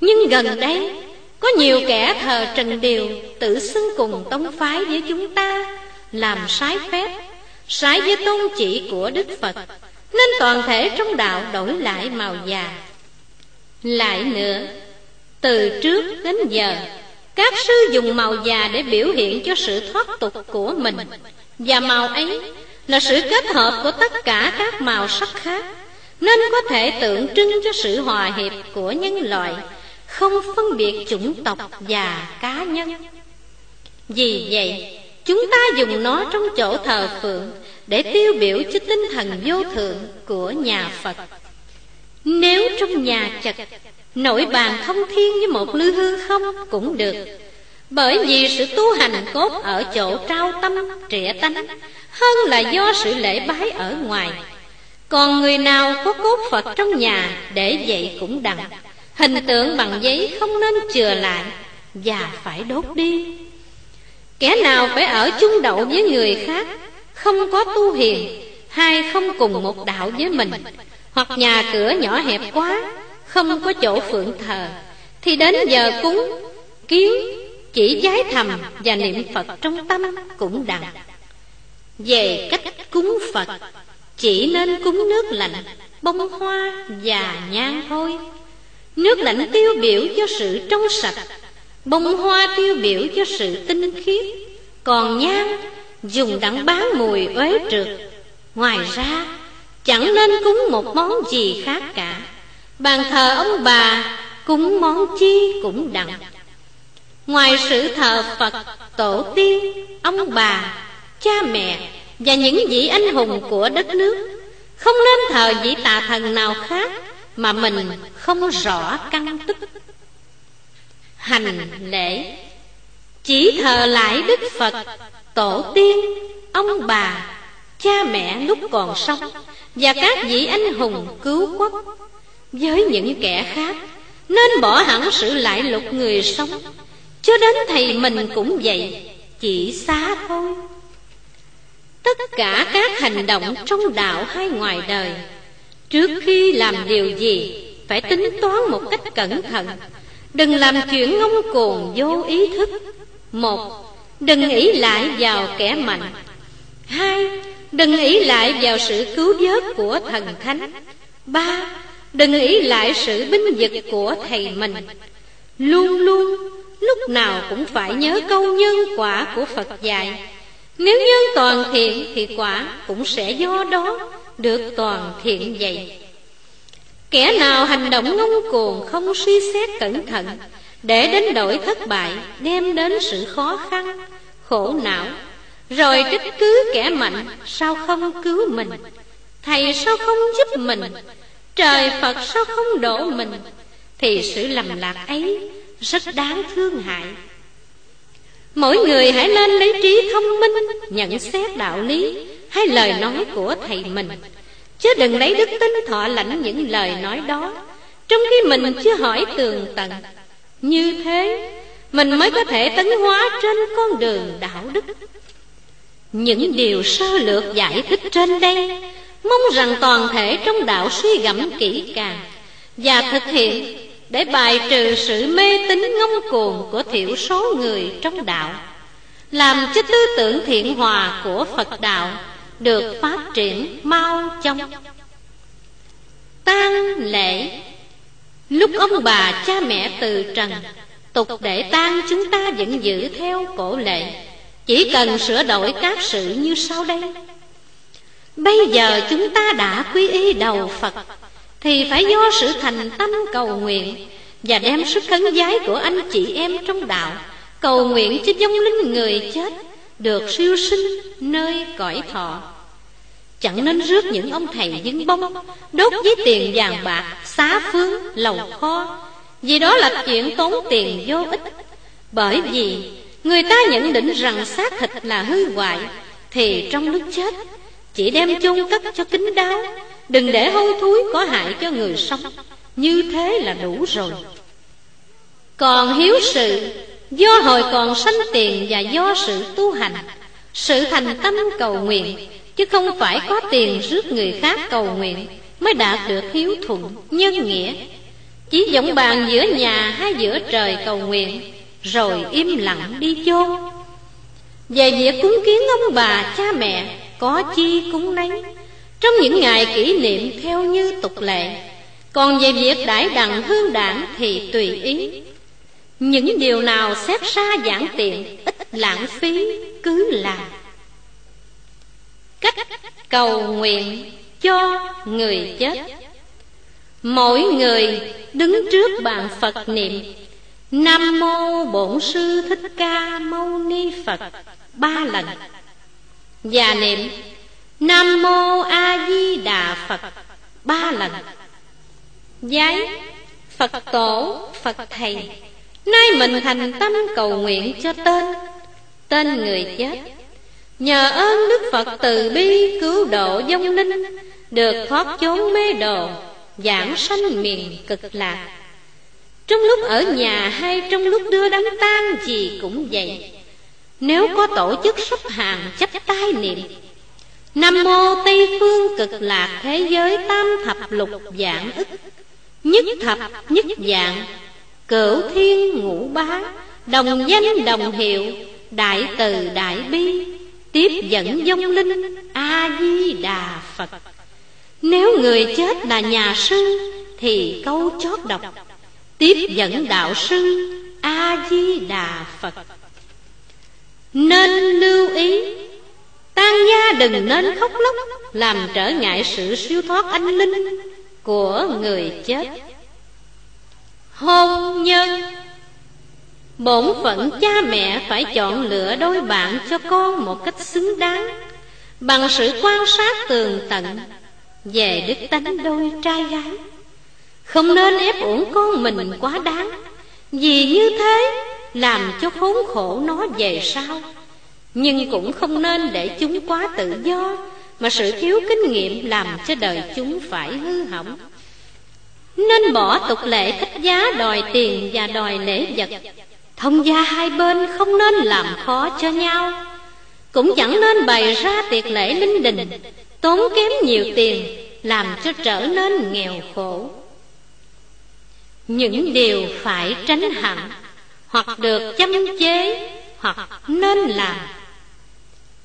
Nhưng gần đây có nhiều kẻ thờ trần điều, tự xưng cùng tông phái với chúng ta, làm sai phép Sái với tôn chỉ của đức phật, nên toàn thể trong đạo đổi lại màu già. Lại nữa, từ trước đến giờ, các sư dùng màu già để biểu hiện cho sự thoát tục của mình, và màu ấy là sự kết hợp của tất cả các màu sắc khác, nên có thể tượng trưng cho sự hòa hiệp của nhân loại không phân biệt chủng tộc và cá nhân. Vì vậy, chúng ta dùng nó trong chỗ thờ phượng để tiêu biểu cho tinh thần vô thượng của nhà phật. Nếu trong nhà chật Nội bàn thông thiên với một lư hư không cũng được. Bởi vì sự tu hành cốt ở chỗ trao tâm trẻ tánh Hơn là do sự lễ bái ở ngoài. Còn người nào có cốt Phật trong nhà Để vậy cũng đặng. Hình tượng bằng giấy không nên chừa lại Và phải đốt đi. Kẻ nào phải ở chung đậu với người khác, Không có tu hiền, Hay không cùng một đạo với mình, Hoặc nhà cửa nhỏ hẹp quá, không có chỗ phượng thờ, thì đến giờ cúng kiến chỉ giái thầm và niệm phật trong tâm cũng đặng. Về cách cúng phật, chỉ nên cúng nước lạnh, bông hoa và nhang thôi nước lạnh tiêu biểu cho sự trong sạch, bông hoa tiêu biểu cho sự tinh khiết còn nhang dùng đặng bán mùi uế trượt. Ngoài ra, chẳng nên cúng một món gì khác cả. Bàn thờ ông bà Cúng món chi cũng đặng. Ngoài sự thờ Phật, Tổ tiên, Ông bà, Cha mẹ Và những vị anh hùng của đất nước, Không nên thờ vị tà thần nào khác. Mà mình không rõ căn tức. Hành lễ, Chỉ thờ lại Đức Phật, Tổ tiên, Ông bà, Cha mẹ lúc còn sống Và các vị anh hùng cứu quốc. Với những kẻ khác, Nên bỏ hẳn sự lại lục người sống. Cho đến thầy mình cũng vậy, Chỉ xa thôi. Tất cả các hành động trong đạo hay ngoài đời Trước khi làm điều gì, Phải tính toán một cách cẩn thận. Đừng làm chuyện ngông cuồng vô ý thức. Một, Đừng nghĩ lại vào kẻ mạnh. Hai, Đừng nghĩ lại vào sự cứu vớt của thần thánh. Ba, Đừng nghĩ lại sự binh vực của thầy mình. Luôn luôn, Lúc nào cũng phải nhớ câu nhân quả của Phật dạy. Nếu nhân toàn thiện Thì quả cũng sẽ do đó. Được toàn thiện vậy. Kẻ nào hành động ngông cuồng Không suy xét cẩn thận, Để đến đổi thất bại, Đem đến sự khó khăn, Khổ não. Rồi trách cứ kẻ mạnh, Sao không cứu mình? Thầy sao không giúp mình? Trời Phật sao không đổ mình? Thì sự lầm lạc ấy Rất đáng thương hại. Mỗi người hãy lên lấy trí thông minh, Nhận xét đạo lý hay lời nói của thầy mình. Chứ đừng lấy đức tính thọ lãnh những lời nói đó. Trong khi mình chưa hỏi tường tận Như thế Mình mới có thể tấn hóa trên con đường đạo đức. Những điều sơ lược giải thích trên đây Mong rằng toàn thể trong đạo suy gẫm kỹ càng Và thực hiện để bài trừ sự mê tín ngông cuồng của thiểu số người trong đạo. Làm cho tư tưởng thiện hòa của Phật đạo được phát triển mau chóng. Tang lễ. Lúc ông bà cha mẹ từ trần, tục để tang chúng ta vẫn giữ theo cổ lệ. Chỉ cần sửa đổi các sự như sau đây. Bây giờ chúng ta đã quy y đầu phật, thì phải do sự thành tâm cầu nguyện và đem sức khấn giái của anh chị em trong đạo cầu nguyện cho vong linh người chết được siêu sinh nơi cõi thọ. Chẳng nên rước những ông thầy dính bông, đốt với tiền vàng bạc, xá phương lầu kho. Vì đó là chuyện tốn tiền vô ích. Bởi vì người ta nhận định rằng xác thịt là hư hoại, thì trong lúc chết, chỉ đem chôn cất cho kín đáo. Đừng để hôi thối có hại cho người sống. Như thế là đủ rồi. Còn hiếu sự do hồi còn sanh tiền và do sự tu hành. Sự thành tâm cầu nguyện, chứ không phải có tiền rước người khác cầu nguyện mới đạt được hiếu thuận, nhân nghĩa. Chỉ giọng bàn giữa nhà hay giữa trời cầu nguyện, rồi im lặng đi chôn về việc cúng kiến ông bà, cha mẹ, có chi cúng nấy. Trong những ngày kỷ niệm theo như tục lệ, còn về việc đãi đặng hương đảng thì tùy ý những điều nào xét xa giản tiện, ít lãng phí, cứ làm. Cách cầu nguyện cho người chết. Mỗi người đứng trước bàn phật niệm. Nam mô bổn sư thích ca mâu ni phật. Ba lần. Và niệm, nam mô a di đà phật. Ba lần. Giấy, phật tổ, phật thầy nay mình thành tâm cầu nguyện cho tên tên người chết. Nhờ ơn đức phật từ bi cứu độ vong linh, được thoát chốn mê đồ, giảng sanh miền cực lạc. Trong lúc ở nhà hay trong lúc đưa đám tang gì cũng vậy. Nếu có tổ chức sắp hàng chấp tay niệm, Nam mô Tây phương cực lạc thế giới tam thập lục dạng ức, Nhất thập nhất dạng Cửu thiên ngũ bá, Đồng danh đồng hiệu, Đại từ đại bi, Tiếp dẫn vong linh, A-di-đà Phật. Nếu người chết là nhà sư, Thì câu chót đọc, Tiếp dẫn đạo sư, A-di-đà Phật. Nên lưu ý Tan gia đừng nên khóc lóc, Làm trở ngại sự siêu thoát anh linh Của người chết. Hôn nhân. Bổn phận cha mẹ phải chọn lựa đôi bạn cho con một cách xứng đáng, Bằng sự quan sát tường tận Về đức tánh đôi trai gái. Không nên ép uổng con mình quá đáng, Vì như thế làm cho khốn khổ nó về sau. Nhưng cũng không nên để chúng quá tự do, Mà sự thiếu kinh nghiệm làm cho đời chúng phải hư hỏng. Nên bỏ tục lệ khách giá đòi tiền và đòi lễ vật. Thông gia hai bên không nên làm khó cho nhau. Cũng chẳng nên bày ra tiệc lễ linh đình, Tốn kém nhiều tiền, Làm cho trở nên nghèo khổ. Những điều phải tránh hẳn, Hoặc được chăm chế, Hoặc nên làm.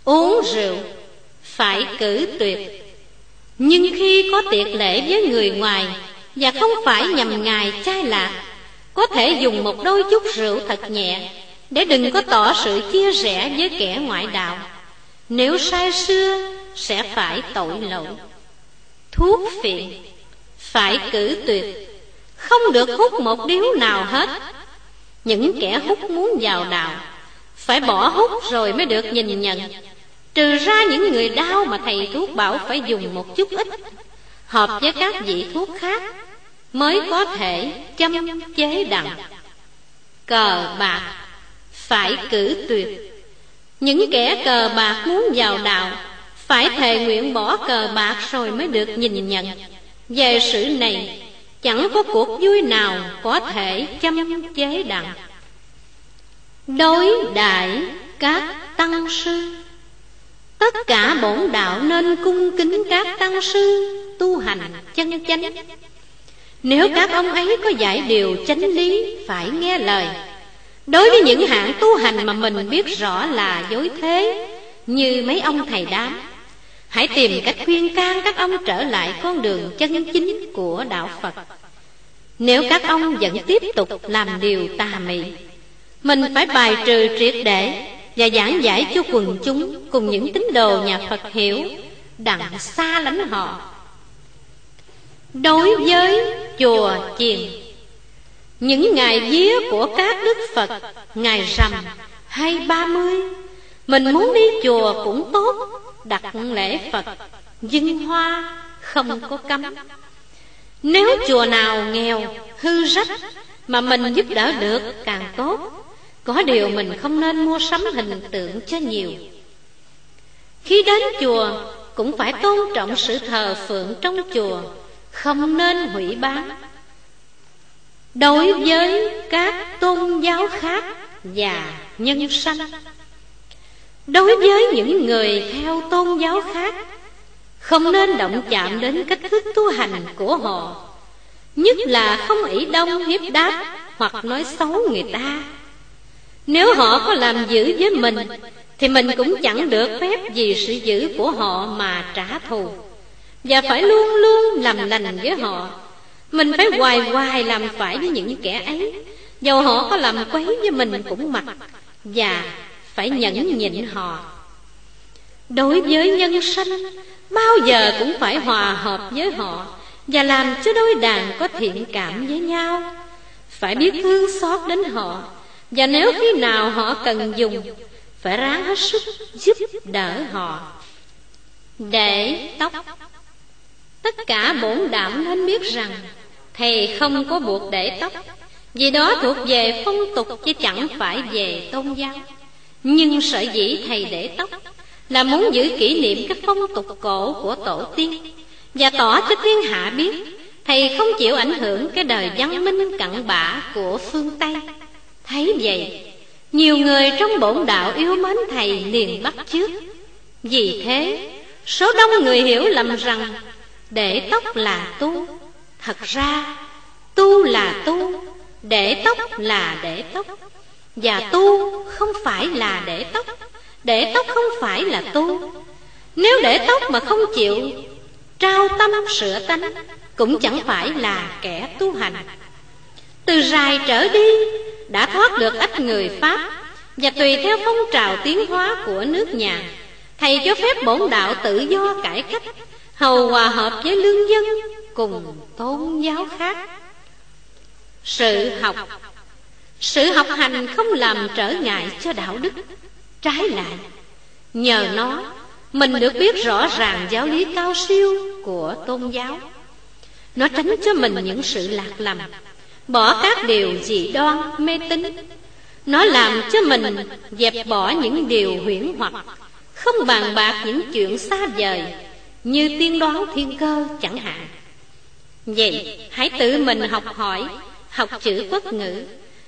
Uống rượu, Phải cử tuyệt. Nhưng khi có tiệc lễ với người ngoài và không phải nhằm ngài chai lạc. Có thể dùng một đôi chút rượu thật nhẹ, Để đừng có tỏ sự chia rẽ với kẻ ngoại đạo. Nếu sai xưa, sẽ phải tội lỗi. Thuốc phiện, Phải cử tuyệt. Không được hút một điếu nào hết. Những kẻ hút muốn vào đạo, Phải bỏ hút rồi mới được nhìn nhận. Trừ ra những người đau mà thầy thuốc bảo phải dùng một chút ít. Hợp với các vị thuốc khác mới có thể châm chế đặng. Cờ bạc phải cử tuyệt. Những kẻ cờ bạc muốn vào đạo, phải thề nguyện bỏ cờ bạc rồi mới được nhìn nhận. Về sự này, chẳng có cuộc vui nào có thể châm chế đặng. Đối đại các tăng sư, tất cả bổn đạo nên cung kính các tăng sư tu hành chân chánh nếu các ông ấy có giải điều chánh lý, Phải nghe lời. Đối với những hạng tu hành mà mình biết rõ là dối thế, Như mấy ông thầy đám, Hãy tìm cách khuyên can các ông trở lại con đường chân chính của đạo Phật. Nếu các ông vẫn tiếp tục làm điều tà mị, Mình phải bài trừ triệt để Và giảng giải cho quần chúng Cùng những tín đồ nhà Phật hiểu Đặng xa lánh họ. Đối với chùa chiền, Những ngày vía của các đức Phật, Ngày rằm hay ba mươi, Mình muốn đi chùa cũng tốt, Đặt lễ Phật dân hoa, không có cấm. Nếu chùa nào nghèo, Hư rách, Mà mình giúp đỡ được càng tốt, Có điều mình không nên mua sắm hình tượng cho nhiều. Khi đến chùa, Cũng phải tôn trọng sự thờ phượng trong chùa. Không nên hủy bán. Đối với các tôn giáo khác Và nhân sanh, Đối với những người theo tôn giáo khác, Không nên động chạm đến cách thức tu hành của họ, Nhất là không ỷ đông hiếp đáp Hoặc nói xấu người ta. Nếu họ có làm dữ với mình, Thì mình cũng chẳng được phép vì sự dữ của họ mà trả thù. Và phải luôn luôn làm lành với họ. Mình phải hoài hoài làm phải với những kẻ ấy. Dầu họ có làm quấy với mình cũng mặc, Và phải nhẫn nhịn họ. Đối với nhân sanh, bao giờ cũng phải hòa hợp với họ, và làm cho đôi đàn có thiện cảm với nhau. Phải biết thương xót đến họ, và nếu khi nào họ cần dùng, phải ráng hết sức giúp đỡ họ. Để tóc tất cả bổn đạo nên biết rằng, thầy không có buộc để tóc. Vì đó thuộc về phong tục chứ chẳng phải về tôn giáo. Nhưng sở dĩ thầy để tóc Là muốn giữ kỷ niệm cái phong tục cổ của tổ tiên. Và tỏ cho thiên hạ biết, Thầy không chịu ảnh hưởng cái đời văn minh cặn bã của phương Tây. Thấy vậy, Nhiều người trong bổn đạo yêu mến thầy liền bắt chước. Vì thế, Số đông người hiểu lầm rằng để tóc là tu. Thật ra, Tu là tu, Để tóc là để tóc. Và tu không phải là để tóc Để tóc không phải là tu. Nếu để tóc mà không chịu, Trao tâm sửa tánh Cũng chẳng phải là kẻ tu hành. Từ rài trở đi, Đã thoát được ít người Pháp Và tùy theo phong trào tiến hóa của nước nhà, Thầy cho phép bổn đạo tự do cải cách Hầu hòa hợp với lương dân Cùng tôn giáo khác. Sự học. Sự học hành không làm trở ngại cho đạo đức. Trái lại Nhờ nó Mình được biết rõ ràng giáo lý cao siêu của tôn giáo. Nó tránh cho mình những sự lạc lầm Bỏ các điều dị đoan, mê tín. Nó làm cho mình dẹp bỏ những điều huyễn hoặc Không bàn bạc những chuyện xa vời. Như tiên đoán thiên cơ chẳng hạn. Vậy, hãy tự mình học hỏi, Học chữ quốc ngữ,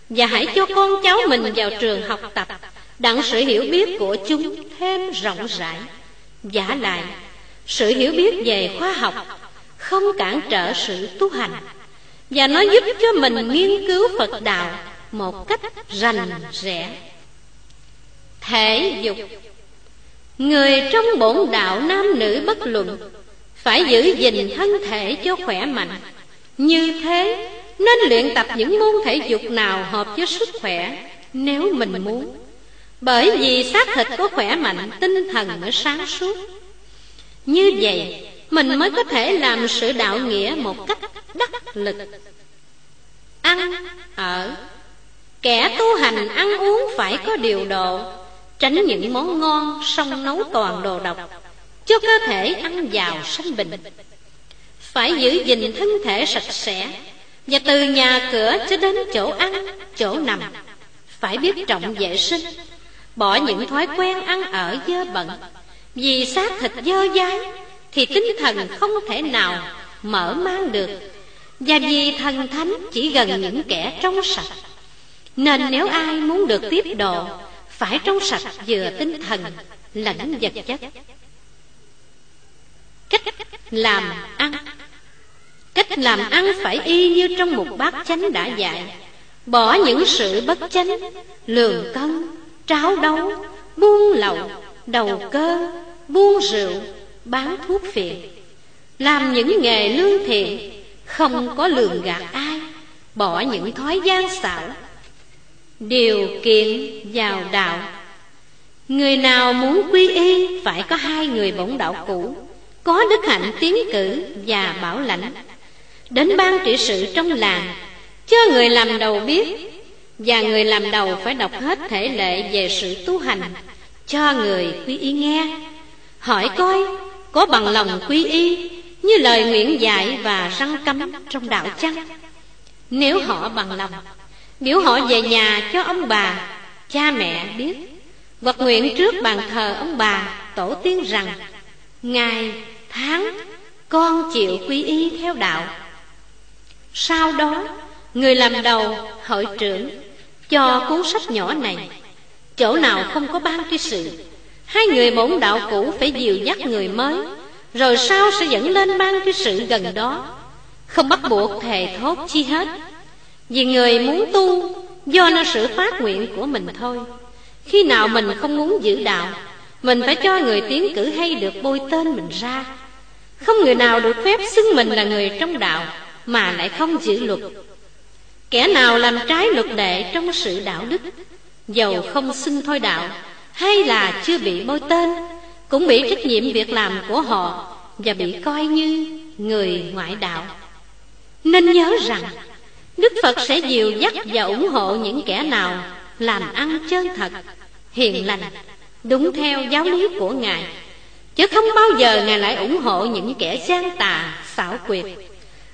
và hãy cho con cháu mình vào trường học tập, Đặng sự hiểu biết của chúng thêm rộng rãi. Giả lại, Sự hiểu biết về khoa học Không cản trở sự tu hành, Và nó giúp cho mình nghiên cứu Phật đạo Một cách rành rẽ. Thể dục Người trong bổn đạo nam nữ bất luận Phải giữ gìn thân thể cho khỏe mạnh. Như thế nên luyện tập những môn thể dục nào hợp với sức khỏe Nếu mình muốn. Bởi vì xác thịt có khỏe mạnh Tinh thần mới sáng suốt. Như vậy Mình mới có thể làm sự đạo nghĩa Một cách đắc lực. Ăn, ở. Kẻ tu hành ăn uống phải có điều độ. Tránh những món ngon Xong nấu toàn đồ độc Cho cơ thể ăn vào sanh bệnh. Phải giữ gìn thân thể sạch sẽ và từ nhà cửa cho đến chỗ ăn, chỗ nằm. Phải biết trọng vệ sinh Bỏ những thói quen ăn ở dơ bẩn. Vì xác thịt dơ dái Thì tinh thần không thể nào mở mang được. Và vì thần thánh chỉ gần những kẻ trong sạch Nên nếu ai muốn được tiếp độ phải trong sạch vừa tinh thần lẫn vật chất. Cách làm ăn. Cách làm ăn phải y như trong một bát chánh đã dạy. Bỏ những sự bất chánh Lường cân, tráo đấu, buông lậu, đầu cơ, buôn rượu bán thuốc phiện. Làm những nghề lương thiện không có lường gạt ai bỏ những thói gian xảo điều kiện vào đạo. Người nào muốn quy y phải có hai người bổn đạo cũ, có đức hạnh tiến cử và bảo lãnh. Đến ban trị sự trong làng, cho người làm đầu biết, và người làm đầu phải đọc hết thể lệ về sự tu hành, cho người quy y nghe. Hỏi coi, có bằng lòng quy y như lời nguyện dạy và răng cấm trong đạo chăng? Nếu họ bằng lòng biểu họ về nhà cho ông bà, cha mẹ biết. Vật nguyện trước bàn thờ ông bà, tổ tiên rằng ngày tháng con chịu quy y theo đạo. Sau đó, người làm đầu hội trưởng, cho cuốn sách nhỏ này. Chỗ nào không có ban cái sự, hai người bổn đạo cũ phải dìu dắt người mới, rồi sau sẽ dẫn lên ban cái sự gần đó. Không bắt buộc thề thốt chi hết vì người muốn tu, do nó sự phát nguyện của mình thôi. Khi nào mình không muốn giữ đạo, mình phải cho người tiến cử hay được bôi tên mình ra. Không người nào được phép xưng mình là người trong đạo, mà lại không giữ luật. Kẻ nào làm trái luật lệ trong sự đạo đức, dầu không xưng thôi đạo, hay là chưa bị bôi tên, cũng bị trách nhiệm việc làm của họ và bị coi như người ngoại đạo. Nên nhớ rằng đức phật sẽ dìu dắt và ủng hộ những kẻ nào làm ăn chân thật, hiền lành, đúng theo giáo lý của ngài. Chứ không bao giờ ngài lại ủng hộ những kẻ gian tà, xảo quyệt,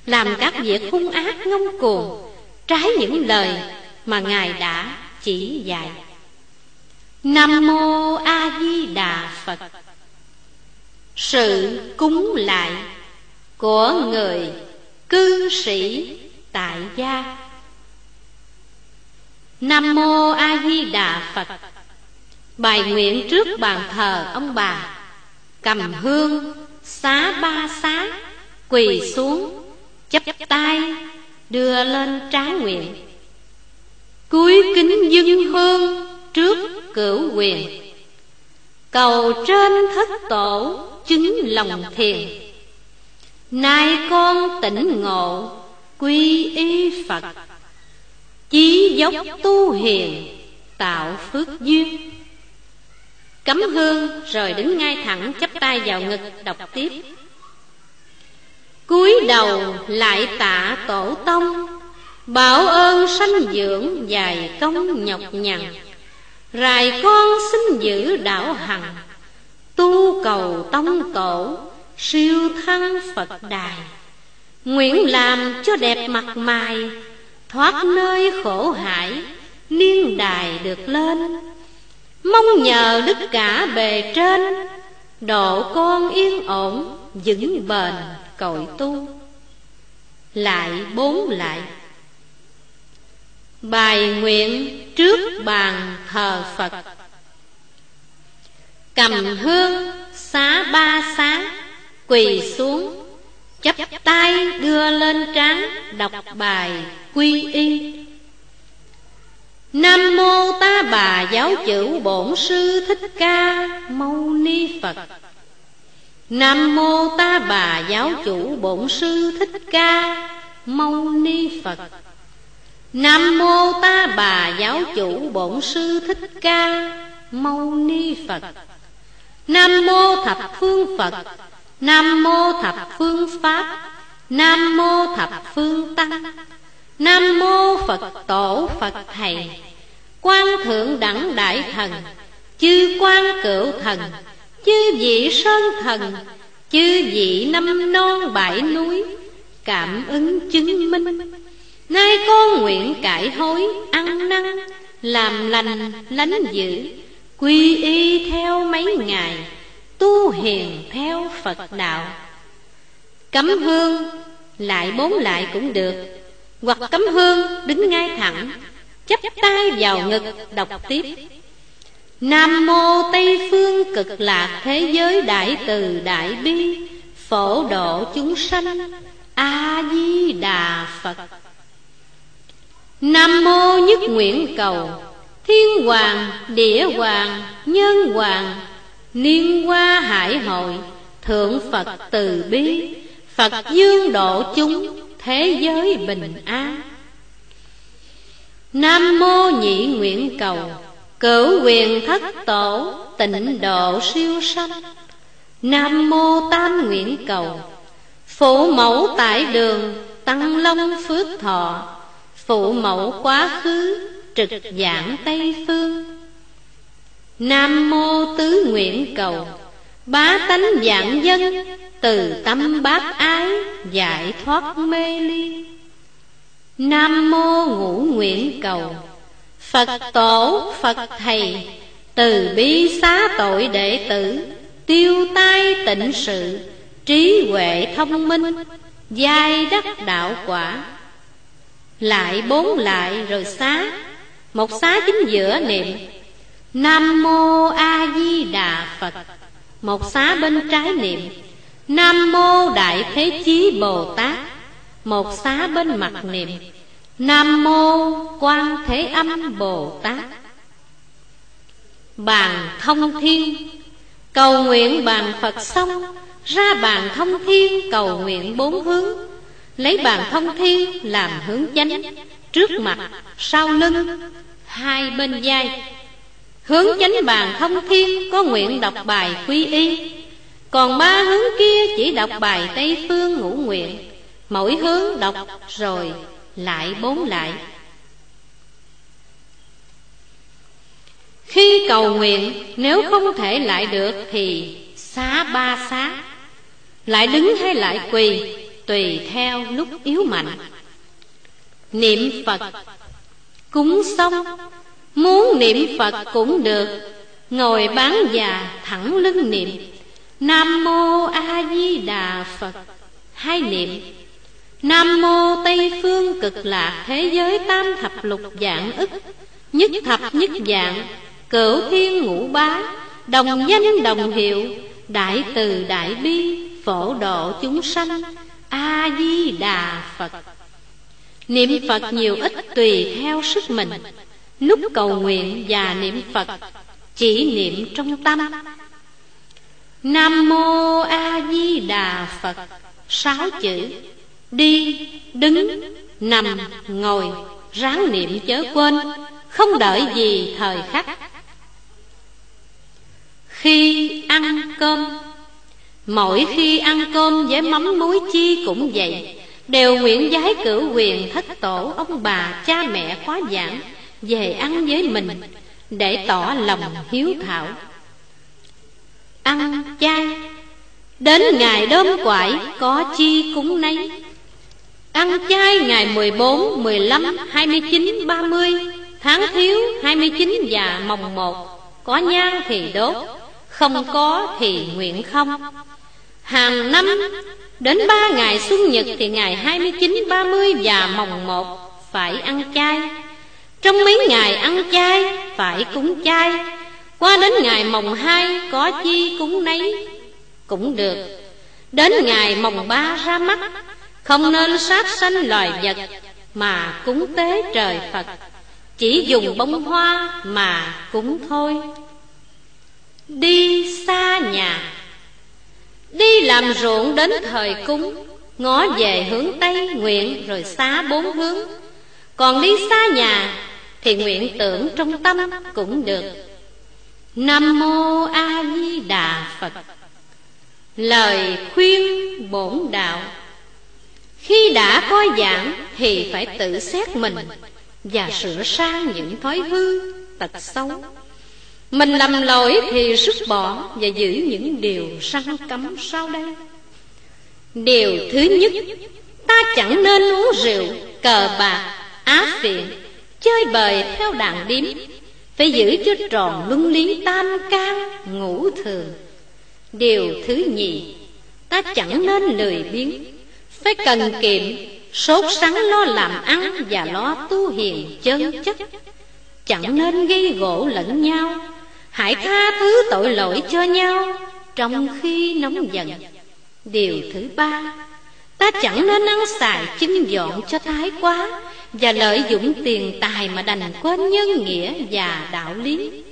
làm các việc hung ác, ngông cuồng, trái những lời mà ngài đã chỉ dạy. Nam mô a di đà phật. Sự cúng lại của người cư sĩ tại gia. Nam mô a di đà phật. Bài nguyện trước bàn thờ ông bà. Cầm hương, xá ba xá quỳ xuống, chắp tay, đưa lên trái nguyện. Cúi kính dâng hương trước cửu quyền cầu trên thất tổ chứng lòng thiền. Nay con tỉnh ngộ quy y phật. Chí dốc tu hiền, tạo phước duyên. Cấm hương rồi đứng ngay thẳng chắp tay vào ngực, đọc tiếp. Cúi đầu lại tạ tổ tông, bảo ơn sanh dưỡng dài công nhọc nhằn. Rài con xin giữ đạo hằng, tu cầu tông tổ, siêu thăng phật đài nguyện làm cho đẹp mặt mày, thoát nơi khổ hải, niên đài được lên. Mong nhờ đức cả bề trên, độ con yên ổn, vững bền, cội tu. Lại bốn lại. Bài nguyện trước bàn thờ phật. Cầm hương, xá ba xá, quỳ xuống chắp tay đưa lên trán, đọc bài quy y. Nam mô ta bà giáo chủ bổn sư thích ca mâu ni phật. Nam mô ta bà giáo chủ bổn sư thích ca mâu ni phật. Nam mô ta bà giáo chủ bổn sư thích ca mâu ni phật. Nam mô thập phương phật nam mô thập phương pháp. Nam mô thập phương tăng. Nam mô phật tổ phật thầy. Quan thượng đẳng đại thần. Chư quan cửu thần. Chư vị sơn thần. Chư vị năm non bảy núi. Cảm ứng chứng minh. Nay con nguyện cải hối, ăn năn, làm lành, lánh dữ quy y theo mấy ngày tu hiền theo phật đạo. Cấm hương lại bốn lại cũng được hoặc cấm hương đứng ngay thẳng chắp tay vào ngực đọc tiếp. Nam mô Tây phương cực lạc thế giới đại từ đại bi Phổ độ chúng sanh A Di Đà Phật. Nam mô nhất nguyện cầu Thiên hoàng, địa hoàng, nhân hoàng Niên hoa hải hội, Thượng Phật từ bi, Phật dương độ chúng, Thế giới bình an. Nam mô nhị nguyện cầu, Cửu quyền thất tổ, Tịnh độ siêu sanh. Nam mô tam nguyện cầu Phụ mẫu tại đường, Tăng long phước thọ. Phụ mẫu quá khứ, Trực giảng Tây Phương. Nam mô tứ nguyện cầu. Bá tánh dạng dân, Từ tâm bác ái, Giải thoát mê ly. Nam mô ngũ nguyện cầu. Phật tổ, Phật thầy, Từ bi xá tội đệ tử, Tiêu tai tịnh sự, Trí huệ thông minh, Giai đắc đạo quả. Lại bốn lại rồi xá, Một xá chính giữa niệm Nam mô A Di Đà Phật. Một xá bên trái niệm Nam mô Đại Thế Chí Bồ Tát Một xá bên mặt niệm Nam mô Quan Thế Âm Bồ Tát Bàn thông thiên Cầu nguyện bàn Phật xong Ra bàn thông thiên cầu nguyện bốn hướng. Lấy bàn thông thiên làm hướng chánh Trước mặt, sau lưng, hai bên vai. Hướng chánh bàn thông thiên, có nguyện đọc bài quy y. Còn ba hướng kia chỉ đọc bài Tây Phương ngũ nguyện. Mỗi hướng đọc rồi lại bốn lại. Khi cầu nguyện, nếu không thể lại được Thì xá ba xá. Lại đứng hay lại quỳ, Tùy theo lúc yếu mạnh. Niệm Phật, Cúng xong Muốn niệm Phật cũng được. Ngồi bán già thẳng lưng niệm. Nam Mô A Di Đà Phật. Hai niệm. Nam Mô Tây Phương cực lạc Thế giới tam thập lục dạng ức. Nhất thập nhất dạng. Cửu thiên ngũ bá. Đồng danh đồng hiệu. Đại từ đại bi. Phổ độ chúng sanh. A Di Đà Phật. Niệm Phật nhiều ít tùy theo sức mình. Lúc cầu nguyện và niệm Phật Chỉ niệm trong tâm. Nam Mô A Di Đà Phật Sáu chữ. Đi, đứng, nằm, ngồi Ráng niệm chớ quên Không đợi gì thời khắc. Khi ăn cơm Mỗi khi ăn cơm với mắm muối chi cũng vậy Đều nguyện giái cử quyền thất tổ Ông bà, cha mẹ khóa giảng. Về ăn với mình Để tỏ lòng hiếu thảo. Ăn chay Đến ngày đốm quải Có chi cũng nấy. Ăn chay ngày 14, 15, 29, 30 Tháng thiếu 29 và mồng 1 Có nhang thì đốt Không có thì nguyện không. Hàng năm Đến ba ngày xuân nhật thì ngày 29, 30 và mồng 1 Phải ăn chay. Trong mấy ngày ăn chay, Phải cúng chay. Qua đến ngày mồng hai, Có chi cúng nấy. Cũng được. Đến ngày mồng ba ra mắt, Không nên sát sanh loài vật Mà cúng tế trời Phật. Chỉ dùng bông hoa mà cúng thôi. Đi xa nhà. Đi làm ruộng đến thời cúng Ngó về hướng Tây nguyện rồi xá bốn hướng. Còn đi xa nhà thì nguyện tưởng trong tâm cũng được. Nam Mô A Di Đà Phật. Lời khuyên bổn đạo. Khi đã coi giảng Thì phải tự xét mình Và sửa sang những thói hư Tật xấu. Mình lầm lỗi thì rút bỏ Và giữ những điều răng cấm sau đây. Điều thứ nhất Ta chẳng nên uống rượu, cờ bạc, á phiện Chơi bời theo đàn điếm. Phải giữ cho tròn luân lý tam can, ngũ thường. Điều thứ nhì, Ta chẳng nên lười biếng. Phải cần kiệm, Sốt sắng lo làm ăn Và lo tu hiền chân chất. Chẳng nên gây gỗ lẫn nhau Hãy tha thứ tội lỗi cho nhau Trong khi nóng giận. Điều thứ ba, Ta chẳng nên ăn xài chưng dọn cho thái quá và lợi dụng tiền tài mà đành quên nhân nghĩa và đạo lý.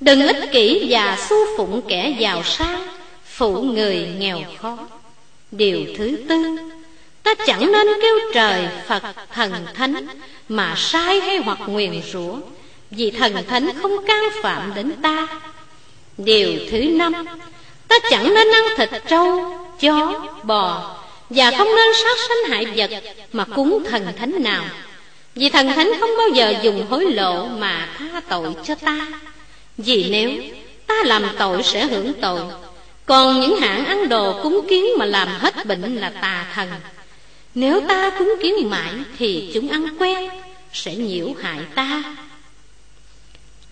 Đừng ích kỷ và xu phụng kẻ giàu sang, phụ người nghèo khó. Điều thứ tư, ta chẳng nên kêu trời phật thần thánh mà sai hay hoặc nguyền rủa, vì thần thánh không can phạm đến ta. Điều thứ năm, ta chẳng nên ăn thịt trâu, chó, bò và không nên sát sanh hại vật mà cúng thần thánh nào vì thần thánh không bao giờ dùng hối lộ mà tha tội cho ta. Vì nếu ta làm tội sẽ hưởng tội, Còn những hạng ăn đồ cúng kiến mà làm hết bệnh là tà thần. Nếu ta cúng kiến mãi thì chúng ăn quen, Sẽ nhiễu hại ta.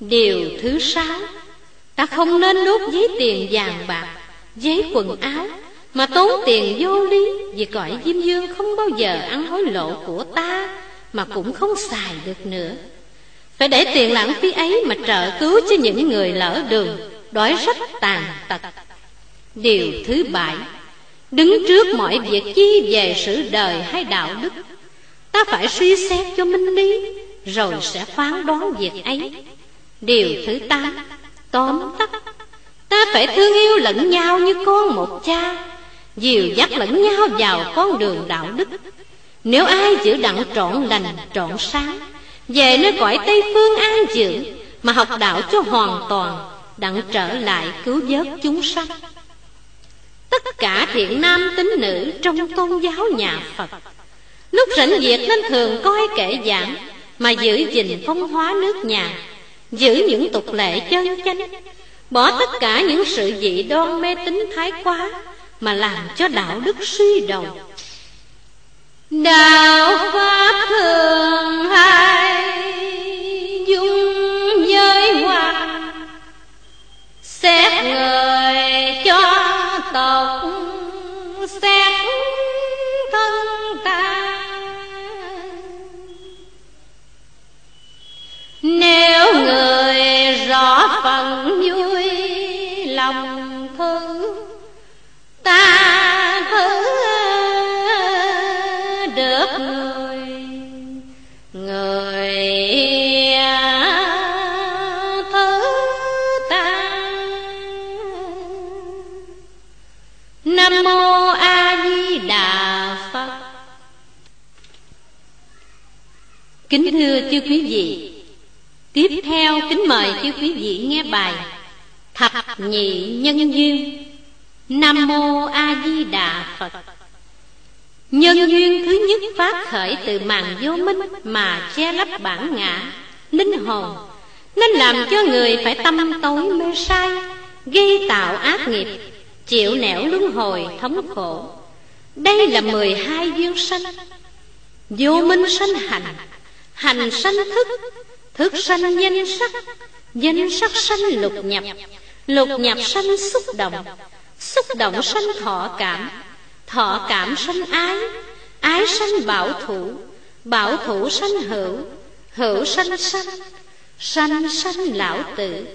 Điều thứ sáu, Ta không nên đốt giấy tiền vàng bạc, Giấy quần áo Mà tốn tiền vô lý Vì cõi Diêm Dương không bao giờ ăn hối lộ của ta mà cũng không xài được nữa. Phải để tiền lãng phí ấy mà trợ cứu cho những người lỡ đường, đói rách tàn tật. Điều thứ bảy, đứng trước mọi việc chi về sự đời hay đạo đức. Ta phải suy xét cho minh lý, rồi sẽ phán đoán việc ấy. Điều thứ tám, tóm tắt. Ta phải thương yêu lẫn nhau như con một cha, dìu dắt lẫn nhau vào con đường đạo đức nếu ai giữ đặng trọn lành, trọn sáng, Về nơi cõi Tây Phương an dưỡng, Mà học đạo cho hoàn toàn, Đặng trở lại cứu vớt chúng sanh. Tất cả thiện nam tín nữ Trong tôn giáo nhà Phật. Lúc rảnh việc nên thường coi kể giảng, Mà giữ gìn phong hóa nước nhà, Giữ những tục lệ chân chánh, Bỏ tất cả những sự dị đoan mê tín thái quá, Mà làm cho đạo đức suy đồi đạo pháp thường hay dung giới hoàng xét người cho tộc, xét thân ta. Nếu người rõ phần vui lòng thương, ta nam mô a di đà phật Kính thưa chư quý vị Tiếp theo kính mời chư quý vị nghe bài Thập nhị nhân duyên. Nam mô A Di Đà Phật Nhân duyên thứ nhất phát khởi từ màn vô minh Mà che lấp bản ngã, linh hồn Nên làm cho người phải tâm tối mê sai Gây tạo ác nghiệp. Chịu nẻo luân hồi thống khổ. Đây là mười hai duyên sanh. Vô minh sanh hành Hành sanh thức Thức sanh danh sắc. Danh sắc sanh lục nhập Lục nhập sanh xúc động. Xúc động sanh thọ cảm Thọ cảm sanh ái. Ái sanh bảo thủ Bảo thủ sanh hữu Hữu sanh sanh Sanh sanh lão tử.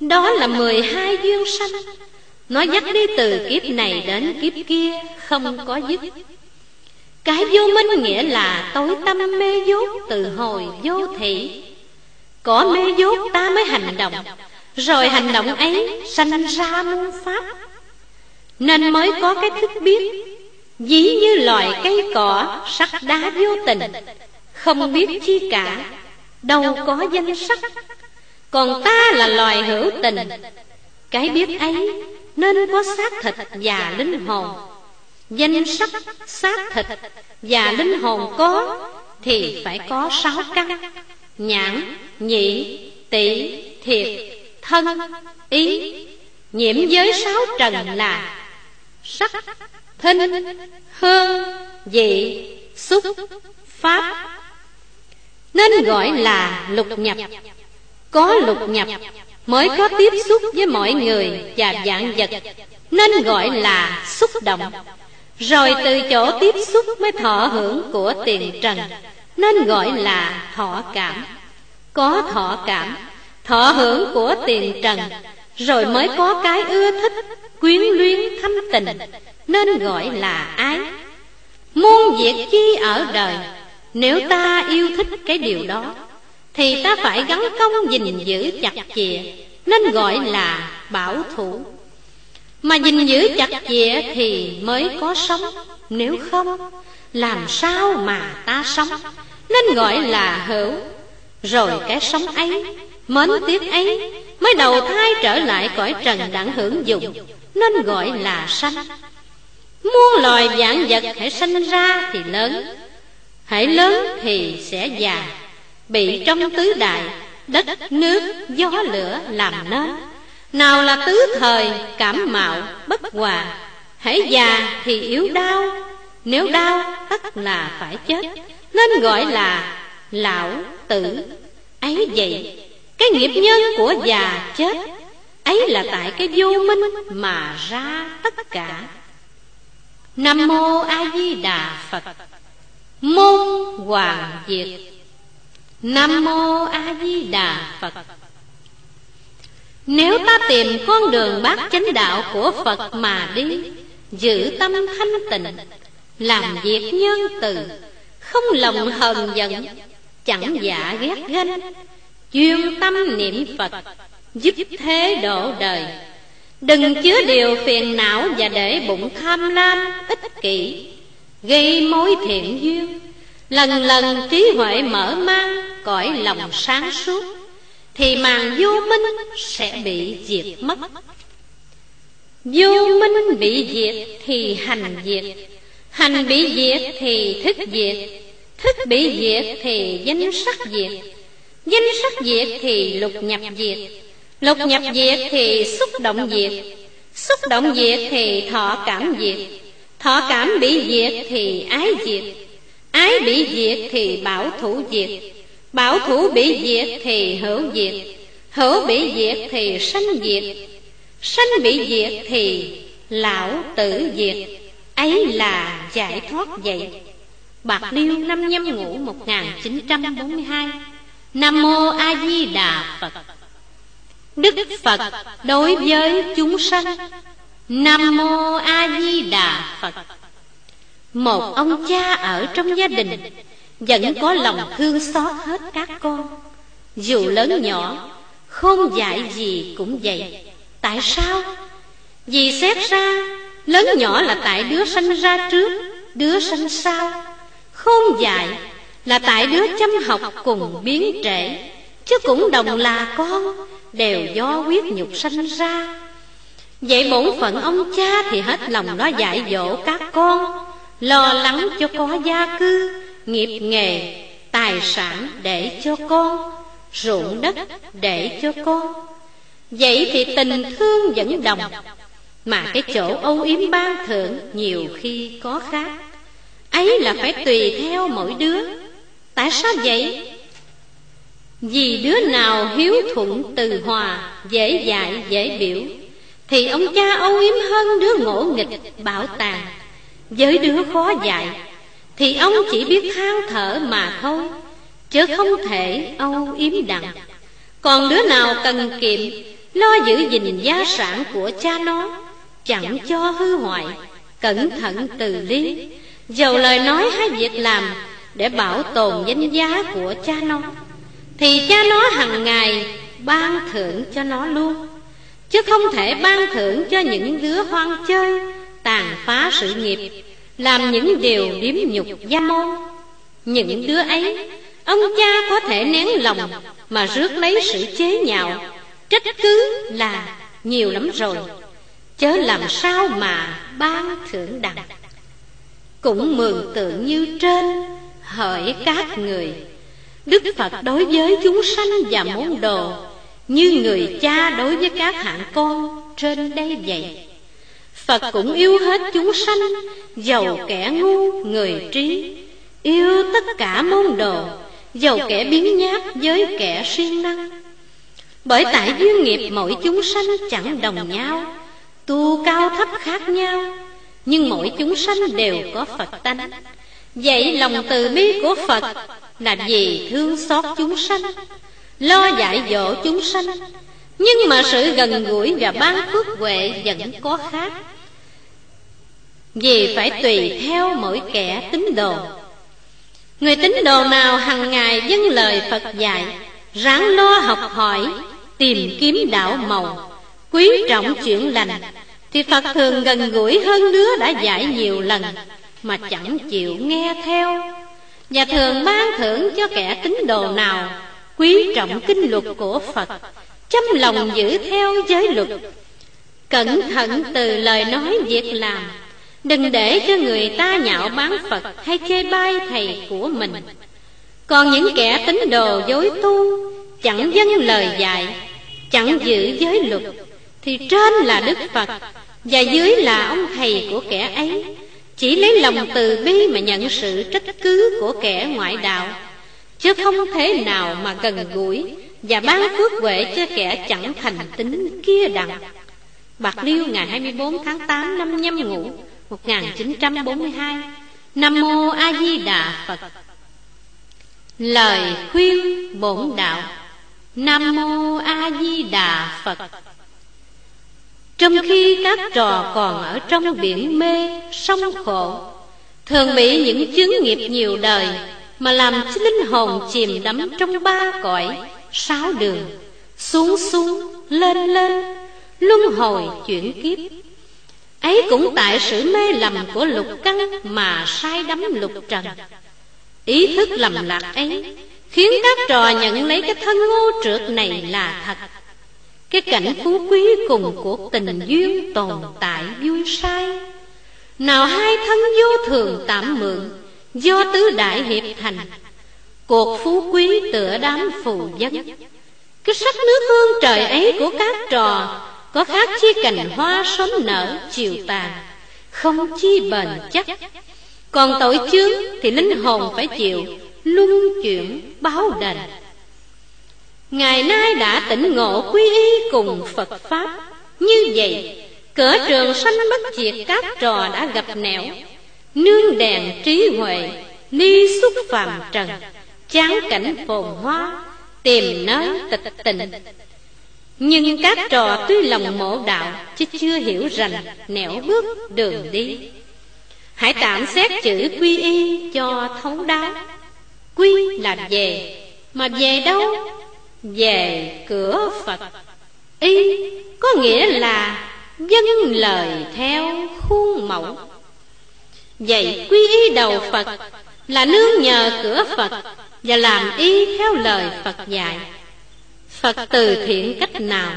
Đó là mười hai duyên sanh. Nó dắt đi từ kiếp này đến kiếp kia, Không có dứt. Cái vô minh nghĩa là tối tâm mê dốt từ hồi vô thị. Có mê dốt ta mới hành động. Rồi hành động ấy sanh ra muôn pháp. Nên mới có cái thức biết. Dí như loài cây cỏ sắc đá vô tình. Không biết chi cả, Đâu có danh sắc. Còn ta là loài hữu tình. Cái biết ấy nên có xác thịt và linh hồn. Danh sắc, xác thịt và linh hồn có Thì phải có sáu căn Nhãn, nhị, tỷ, thiệt, thân, ý. Nhiễm giới sáu trần là Sắc, thinh, hương, vị, xúc, pháp. Nên gọi là lục nhập. Có lục nhập mới có tiếp xúc với mọi người và dạng vật, Nên gọi là xúc động. Rồi từ chỗ tiếp xúc mới thọ hưởng của tiền trần, Nên gọi là thọ cảm. Có thọ cảm, Thọ hưởng của tiền trần, Rồi mới có cái ưa thích, Quyến luyến thâm tình Nên gọi là ái. Muôn việc chi ở đời, Nếu ta yêu thích cái điều đó thì ta phải gắn công gìn giữ chặt chìa Nên gọi là bảo thủ. Mà gìn giữ chặt chẽ thì mới có sống. Nếu không làm sao mà ta sống? Nên gọi là hữu. Rồi cái sống ấy Mến tiếc ấy Mới đầu thai trở lại cõi trần đặng hưởng dụng Nên gọi là sanh. Muôn loài dạng vật hãy sinh ra thì lớn. Hãy lớn thì sẽ già Bị trong tứ đại Đất, nước, gió lửa làm nên Nào là tứ thời, cảm mạo, bất hòa Hãy già thì yếu đau Nếu đau tất là phải chết Nên gọi là lão tử Ấy vậy Cái nghiệp nhân của già chết Ấy là tại cái vô minh mà ra tất cả Nam mô A Di Đà Phật. Môn Hoàng Diệt. Nam mô A Di Đà Phật. Nếu ta tìm con đường bát chánh đạo của Phật mà đi, giữ tâm thanh tịnh, làm việc nhân từ, không lòng hờn giận, chẳng giả ghét ganh, chuyên tâm niệm Phật, giúp thế độ đời Đừng chứa điều phiền não và để bụng tham lam, ích kỷ, gây mối thiện duyên. Lần lần trí huệ mở mang, cõi lòng sáng suốt, thì màn vô minh sẽ bị diệt mất. Vô minh bị diệt thì hành diệt, hành bị diệt thì thức diệt, thức bị diệt thì danh sắc diệt, danh sắc diệt thì lục nhập diệt. Lục nhập diệt thì xúc động diệt. Xúc động diệt thì thọ cảm diệt. Thọ cảm bị diệt thì ái diệt. Ái bị diệt thì bảo thủ diệt Bảo thủ bị diệt thì hữu diệt, Hữu bị diệt thì sanh diệt, Sanh bị diệt thì lão tử diệt. Ấy là giải thoát vậy. Bạc Liêu năm nhâm ngũ 1942 Nam Mô A Di Đà Phật. Đức Phật đối với chúng sanh. Nam Mô A Di Đà Phật. Một ông cha ở trong gia đình vẫn có lòng thương xót hết các con. Dù lớn nhỏ, Không dạy gì cũng vậy. Tại sao? Vì xét ra, Lớn nhỏ là tại đứa sanh ra trước, Đứa sanh sau. Không dạy là tại đứa chăm học cùng biến trễ, Chứ cũng đồng là con, Đều do quyết nhục sanh ra. Vậy bổn phận ông cha thì hết lòng nó dạy dỗ các con, Lo lắng cho có gia cư Nghiệp nghề, Tài sản để cho con, Ruộng đất để cho con. Vậy thì tình thương vẫn đồng, Mà cái chỗ âu yếm ban thượng Nhiều khi có khác. Ấy là phải tùy theo mỗi đứa. Tại sao vậy? Vì đứa nào hiếu thuận từ hòa, Dễ dạy dễ biểu, Thì ông cha âu yếm hơn đứa ngỗ nghịch, bảo tàng. Với đứa khó dạy thì ông chỉ biết than thở mà thôi Chứ không thể âu yếm đặng. Còn đứa nào cần kiệm, Lo giữ gìn gia sản của cha nó, Chẳng cho hư hoại, Cẩn thận từ lý Dầu lời nói hay việc làm Để bảo tồn danh giá của cha nó, thì cha nó hằng ngày ban thưởng cho nó luôn. Chứ không thể ban thưởng cho những đứa hoang chơi, tàn phá sự nghiệp làm những điều điếm nhục gia môn. Những đứa ấy, ông cha có thể nén lòng mà rước lấy sự chế nhạo. Trách cứ là nhiều lắm rồi. Chớ làm sao mà ban thưởng đặng. Cũng mường tượng như trên, hỡi các người. Đức Phật đối với chúng sanh và môn đồ Như người cha đối với các hạng con trên đây vậy. Phật cũng yêu hết chúng sanh, Giàu kẻ ngu, người trí. Yêu tất cả môn đồ, Giàu kẻ biến nhát với kẻ siêng năng. Bởi tại duyên nghiệp mỗi chúng sanh chẳng đồng nhau, Tu cao thấp khác nhau, Nhưng mỗi chúng sanh đều có Phật tánh. Vậy lòng từ bi của Phật là gì thương xót chúng sanh, Lo dạy dỗ chúng sanh. Nhưng mà sự gần gũi và ban phước huệ vẫn có khác. Vì phải tùy theo mỗi kẻ tín đồ. Người tín đồ nào hằng ngày dâng lời Phật dạy, Ráng lo học hỏi, Tìm kiếm đạo màu, Quý trọng chuyện lành, Thì Phật thường gần gũi hơn đứa đã dạy nhiều lần, Mà chẳng chịu nghe theo. Và thường ban thưởng cho kẻ tín đồ nào Quý trọng kinh luật của Phật, Chăm lòng giữ theo giới luật, Cẩn thận từ lời nói việc làm Đừng để cho người ta nhạo báng Phật Hay chê bai thầy của mình. Còn những kẻ tín đồ dối tu, Chẳng dâng lời dạy, Chẳng giữ giới luật, Thì trên là Đức Phật, Và dưới là ông thầy của kẻ ấy. Chỉ lấy lòng từ bi mà nhận sự trách cứ của kẻ ngoại đạo, Chứ không thể nào mà gần gũi Và ban phước huệ cho kẻ chẳng thành tính kia đặng. Bạc Liêu, ngày 24 tháng 8 năm nhâm ngũ 1942 Nam Mô A Di Đà Phật. Lời khuyên bổn đạo Nam Mô A Di Đà Phật. Trong khi các trò còn ở trong biển mê, sông khổ Thường bị những chướng nghiệp nhiều đời Mà làm cho linh hồn chìm đắm trong ba cõi Sáu đường Xuống xuống, lên lên Luân hồi chuyển kiếp. Ấy cũng tại sự mê lầm của lục căn Mà sai đắm lục trần. Ý thức lầm lạc ấy Khiến các trò nhận lấy cái thân ngô trượt này là thật. Cái cảnh phú quý cùng cuộc tình duyên tồn tại vui sai Nào hai thân vô thường tạm mượn, Do tứ đại hiệp thành. Cuộc phú quý tựa đám phù dân. Cái sắc nước hương trời ấy của các trò có khác chi cành hoa sớm nở, chiều tàn. Không chi bền chắc. Còn tội chướng thì linh hồn phải chịu luân chuyển, báo đền. Ngày nay đã tỉnh ngộ quy y cùng phật pháp. Như vậy cửa trường sanh bất diệt các trò đã gặp nẻo. Nương đèn trí huệ ly xuất phàm trần. Chán cảnh phồn hoa, tìm nơi tịch tình nhưng các trò tuy lòng mộ đạo chứ chưa hiểu rành nẻo bước đường đi. Hãy tạm xét chữ quy y cho thấu đáo. Quy là về, Mà về đâu? Về cửa Phật. Y có nghĩa là Dân lời theo khuôn mẫu. Vậy quy y đầu Phật Là nương nhờ cửa Phật Và làm y theo lời Phật dạy. Phật từ thiện cách nào,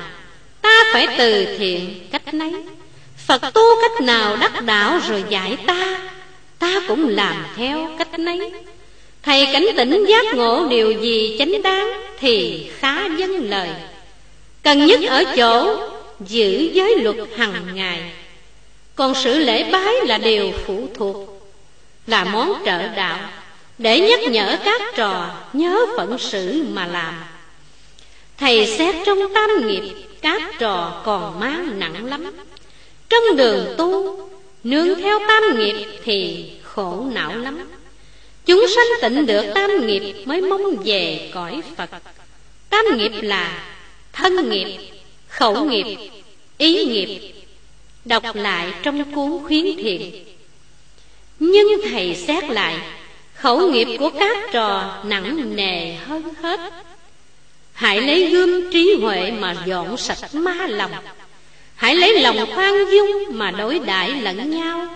Ta phải từ thiện cách nấy. Phật tu cách nào đắc đạo rồi dạy ta Ta cũng làm theo cách nấy. Thầy cảnh tỉnh giác ngộ điều gì chánh đáng Thì khá dân vâng lời. Cần nhất ở chỗ giữ giới luật hằng ngày. Còn sự lễ bái là điều phụ thuộc, Là món trợ đạo. Để nhắc nhở các trò nhớ phận sự mà làm. Thầy xét trong tam nghiệp Các trò còn mang nặng lắm. Trong đường tu Nương theo tam nghiệp thì khổ não lắm. Chúng sanh tịnh được tam nghiệp mới mong về cõi Phật. Tam nghiệp là thân nghiệp, khẩu nghiệp, ý nghiệp Đọc lại trong cuốn khuyến thiện Nhưng thầy xét lại Khẩu nghiệp của các trò nặng nề hơn hết. Hãy lấy gươm trí huệ mà dọn sạch ma lòng. Hãy lấy lòng khoan dung mà đối đãi lẫn nhau.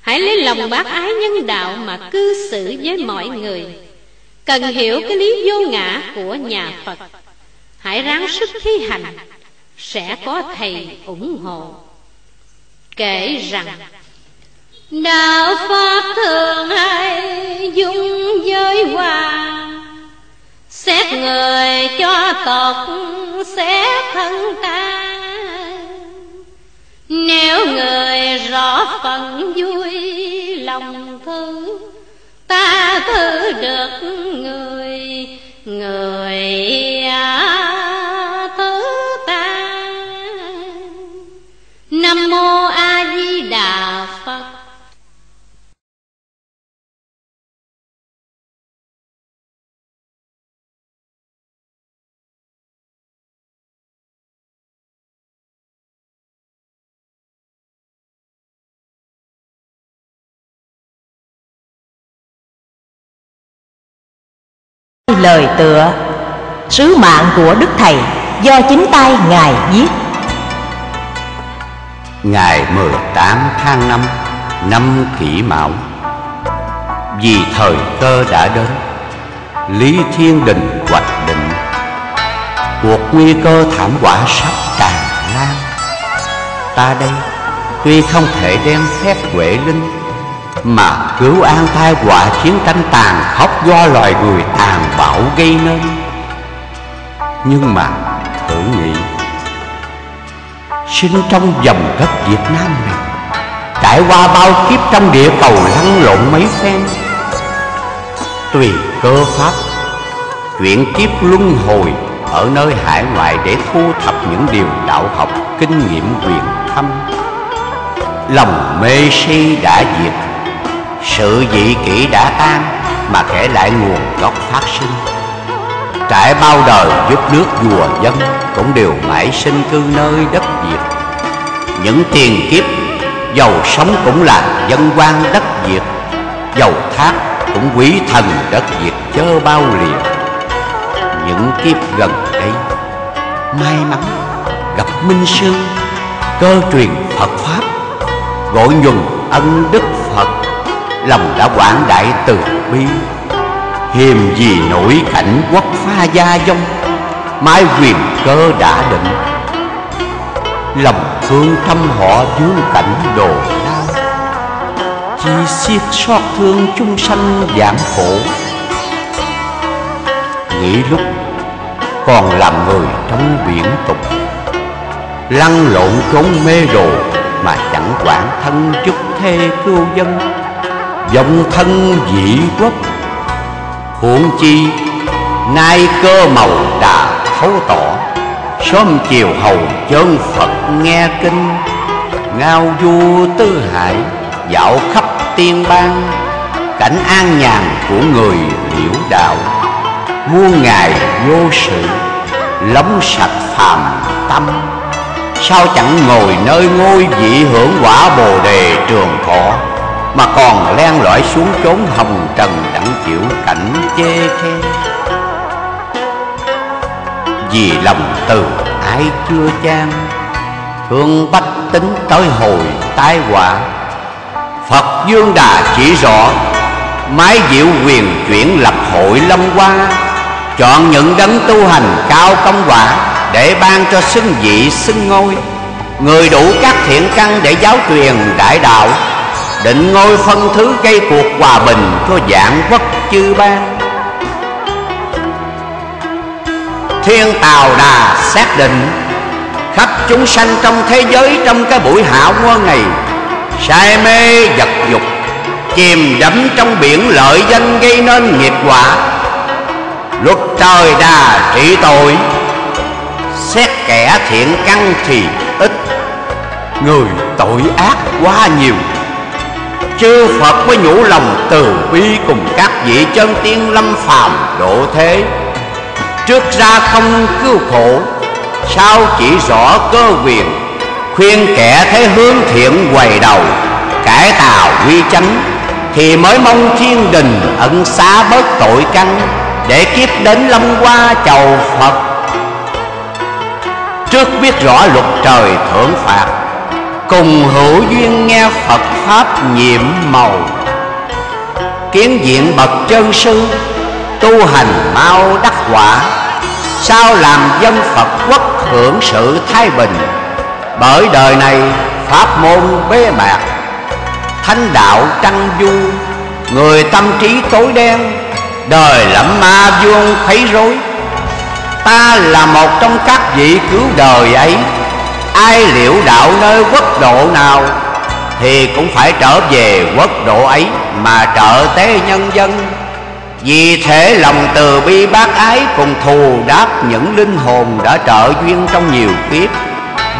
Hãy lấy lòng bác ái nhân đạo mà cư xử với mọi người. Cần hiểu cái lý vô ngã của nhà Phật. Hãy ráng sức thi hành. Sẽ có Thầy ủng hộ. Kể rằng, Đạo Pháp thường hay dung giới hòa Xét người cho tộc xét thân ta. Nếu người rõ phận vui lòng thư ta thứ được người người thứ lời tựa. Sứ mạng của Đức Thầy, do chính tay Ngài viết. Ngày 18 tháng 5 Năm kỷ mão, Vì thời cơ đã đến, Lý Thiên Đình hoạch định, Cuộc nguy cơ thảm họa sắp tràn lan. Ta đây tuy không thể đem phép huệ linh mà cứu an thai họa chiến tranh tàn khốc do loài người tàn bạo gây nên. Nhưng mà thử nghĩ, Sinh trong dòng đất Việt Nam này, Trải qua bao kiếp trong địa cầu lăn lộn mấy phen, Tùy cơ pháp Chuyện kiếp luân hồi Ở nơi hải ngoại để thu thập những điều đạo học, Kinh nghiệm quyền thâm. Lòng mê si đã diệt sự dị kỷ đã tan Mà kể lại nguồn gốc phát sinh. Trải bao đời giúp nước vua dân Cũng đều mãi sinh cư nơi đất Việt. Những tiền kiếp, Giàu sống cũng là dân quan đất Việt. Giàu thác cũng quý thần đất Việt chớ bao liền Những kiếp gần đây, May mắn gặp Minh Sư, Cơ truyền Phật Pháp, Gọi nhuần ân Đức Phật. Lòng đã quảng đại từ bi. Hiềm gì nổi cảnh quốc pha gia dông, mái quyền cơ đã định. Lòng thương thăm họ dương cảnh đồ lao Chi xiết xót thương chung sanh giảm khổ. Nghĩ lúc còn làm người trong biển tục, Lăn lộn trốn mê đồ Mà chẳng quản thân chức thê cưu dân. Dòng thân dị quốc. Huống chi, Nay cơ màu đã thấu tỏ, Sớm chiều hầu chân Phật nghe kinh. Ngao du tư hải, Dạo khắp tiên bang, Cảnh an nhàn của người liễu đạo. Muôn ngày vô sự lấm sạch phàm tâm. Sao chẳng ngồi nơi ngôi vị hưởng quả bồ đề trường thọ? Mà còn len lỏi xuống chốn hồng trần đặng chịu cảnh chê khe. Vì lòng từ ái chưa chan, Thương bách tính tới hồi tai họa. Phật Dương Đà chỉ rõ, Mái diệu quyền chuyển lập hội lâm hoa. Chọn những đấng tu hành cao công quả Để ban cho xưng vị xưng ngôi. Người đủ các thiện căn để giáo truyền đại đạo. Định ngôi phân thứ gây cuộc hòa bình cho dạng quốc chư bang Thiên Tào Đà xác định, Khắp chúng sanh trong thế giới trong cái buổi hạ quân này, Say mê vật dục, Chìm đắm trong biển lợi danh gây nên nghiệp quả. Luật trời đà trị tội, Xét kẻ thiện căn thì ít, Người tội ác quá nhiều. Chư Phật mới nhủ lòng từ bi cùng các vị chân tiên lâm phàm độ thế. Trước ra không cứu khổ, Sao chỉ rõ cơ quyền, Khuyên kẻ thấy hướng thiện quầy đầu, Cải tạo quy chánh, Thì mới mong thiên đình ẩn xá bớt tội căn Để kiếp đến lâm qua chầu Phật. Trước biết rõ luật trời thưởng phạt Cùng hữu duyên nghe Phật Pháp nhiệm màu. Kiến diện bậc chân sư, Tu hành mau đắc quả. Sao làm dân Phật quốc hưởng sự thái bình? Bởi đời này pháp môn bế mạc, Thánh đạo trăng du. Người tâm trí tối đen, Đời lẫm ma vuông thấy rối. Ta là một trong các vị cứu đời ấy. Ai liệu đạo nơi quốc độ nào Thì cũng phải trở về quốc độ ấy Mà trợ tế nhân dân. Vì thế lòng từ bi bác ái Cùng thù đáp những linh hồn Đã trợ duyên trong nhiều kiếp,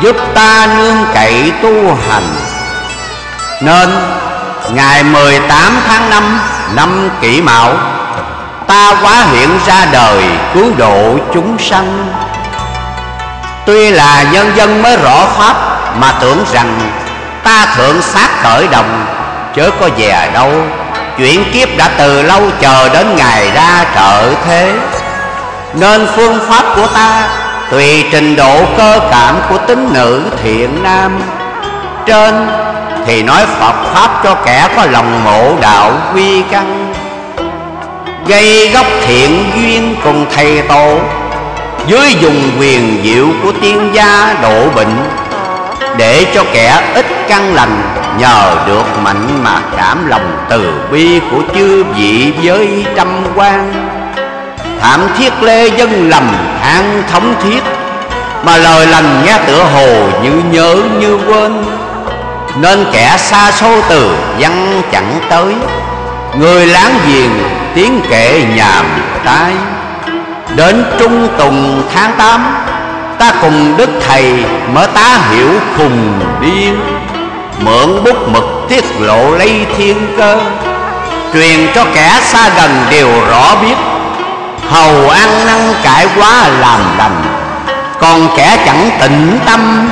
Giúp ta nương cậy tu hành. Nên, Ngày 18 tháng 5 Năm kỷ mão, Ta quá hiện ra đời Cứu độ chúng sanh. Tuy là nhân dân mới rõ pháp, Mà tưởng rằng Ta thượng sát khởi đồng, Chớ có về đâu. Chuyện kiếp đã từ lâu chờ đến ngày ra trợ thế. Nên phương pháp của ta Tùy trình độ cơ cảm của tính nữ thiện nam. Trên thì nói Phật Pháp cho kẻ có lòng mộ đạo quy căn Gây gốc thiện duyên cùng thầy tổ dưới dùng quyền diệu của tiên gia độ bệnh, Để cho kẻ ít căn lành, Nhờ được mạnh mà cảm lòng từ bi của chư vị với trăm quan. Thảm thiết lê dân lầm than thống thiết, Mà lời lành nghe tựa hồ như nhớ như quên. Nên kẻ xa xôi từ văn chẳng tới, Người láng giềng tiếng kệ nhàm tai. Đến trung tùng tháng tám, Ta cùng Đức Thầy mở tá hiểu khùng điên Mượn bút mực tiết lộ lấy thiên cơ, Truyền cho kẻ xa gần đều rõ biết. Hầu ăn năn cải quá làm lành, Còn kẻ chẳng tịnh tâm,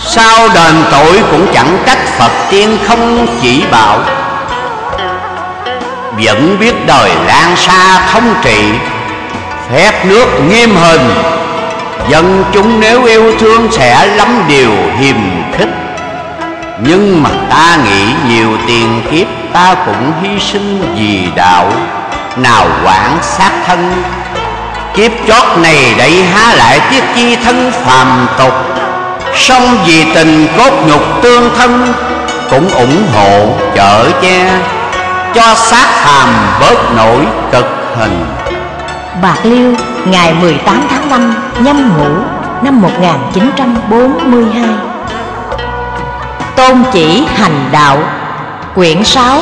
Sao đền tội cũng chẳng trách Phật tiên không chỉ bảo. Vẫn biết đời lan xa thống trị Phép nước nghiêm hình. Dân chúng nếu yêu thương sẽ lắm điều hiềm khích. Nhưng mà ta nghĩ nhiều tiền kiếp, ta cũng hy sinh vì đạo. Nào quản sát thân. Kiếp chót này đẩy há lại tiếc chi thân phàm tục. Song vì tình cốt nhục tương thân, Cũng ủng hộ chở che. Cho xác phàm bớt nổi cực hình. Bạc Liêu, ngày 18 tháng 5 nhâm ngũ năm 1942 Tôn chỉ hành đạo, Quyển 6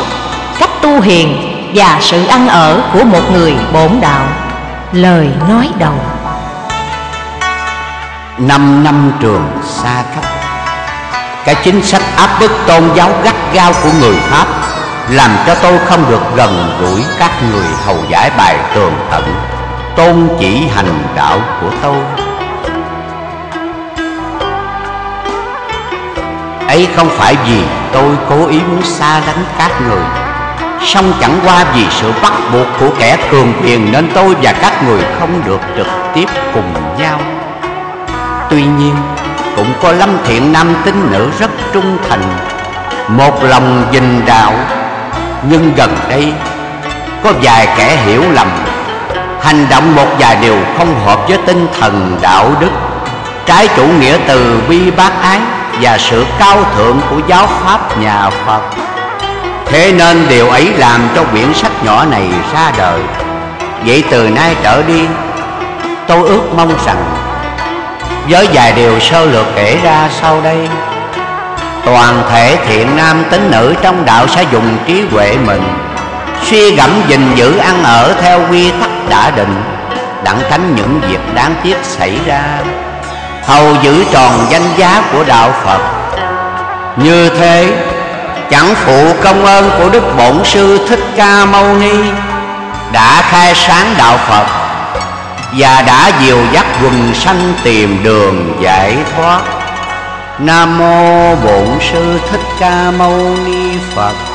Cách tu hiền và sự ăn ở của một người bổn đạo. Lời nói đầu. Năm năm trường xa cách, Cái chính sách áp bức tôn giáo gắt gao của người Pháp Làm cho tôi không được gần gũi các người hầu giải bài tường tận Tôn chỉ hành đạo của tôi. Ấy không phải vì tôi cố ý muốn xa lánh các người, song chẳng qua vì sự bắt buộc của kẻ cường quyền Nên tôi và các người không được trực tiếp cùng nhau. Tuy nhiên, cũng có lâm thiện nam tín nữ rất trung thành, Một lòng dình đạo. Nhưng gần đây, có vài kẻ hiểu lầm Hành động một vài điều không hợp với tinh thần đạo đức. Trái chủ nghĩa từ bi bác ái Và sự cao thượng của giáo pháp nhà Phật. Thế nên điều ấy làm cho quyển sách nhỏ này ra đời. Vậy từ nay trở đi, Tôi ước mong rằng Với vài điều sơ lược kể ra sau đây, Toàn thể thiện nam tín nữ trong đạo sẽ dùng trí huệ mình, Suy gẫm gìn giữ ăn ở theo quy tắc đã định, Đặng tránh những việc đáng tiếc xảy ra. Hầu giữ tròn danh giá của đạo Phật. Như thế, chẳng phụ công ơn của Đức Bổn Sư Thích Ca Mâu Ni, Đã khai sáng đạo Phật Và đã dìu dắt quần sanh tìm đường giải thoát. Nam Mô Bổn Sư Thích Ca Mâu Ni Phật.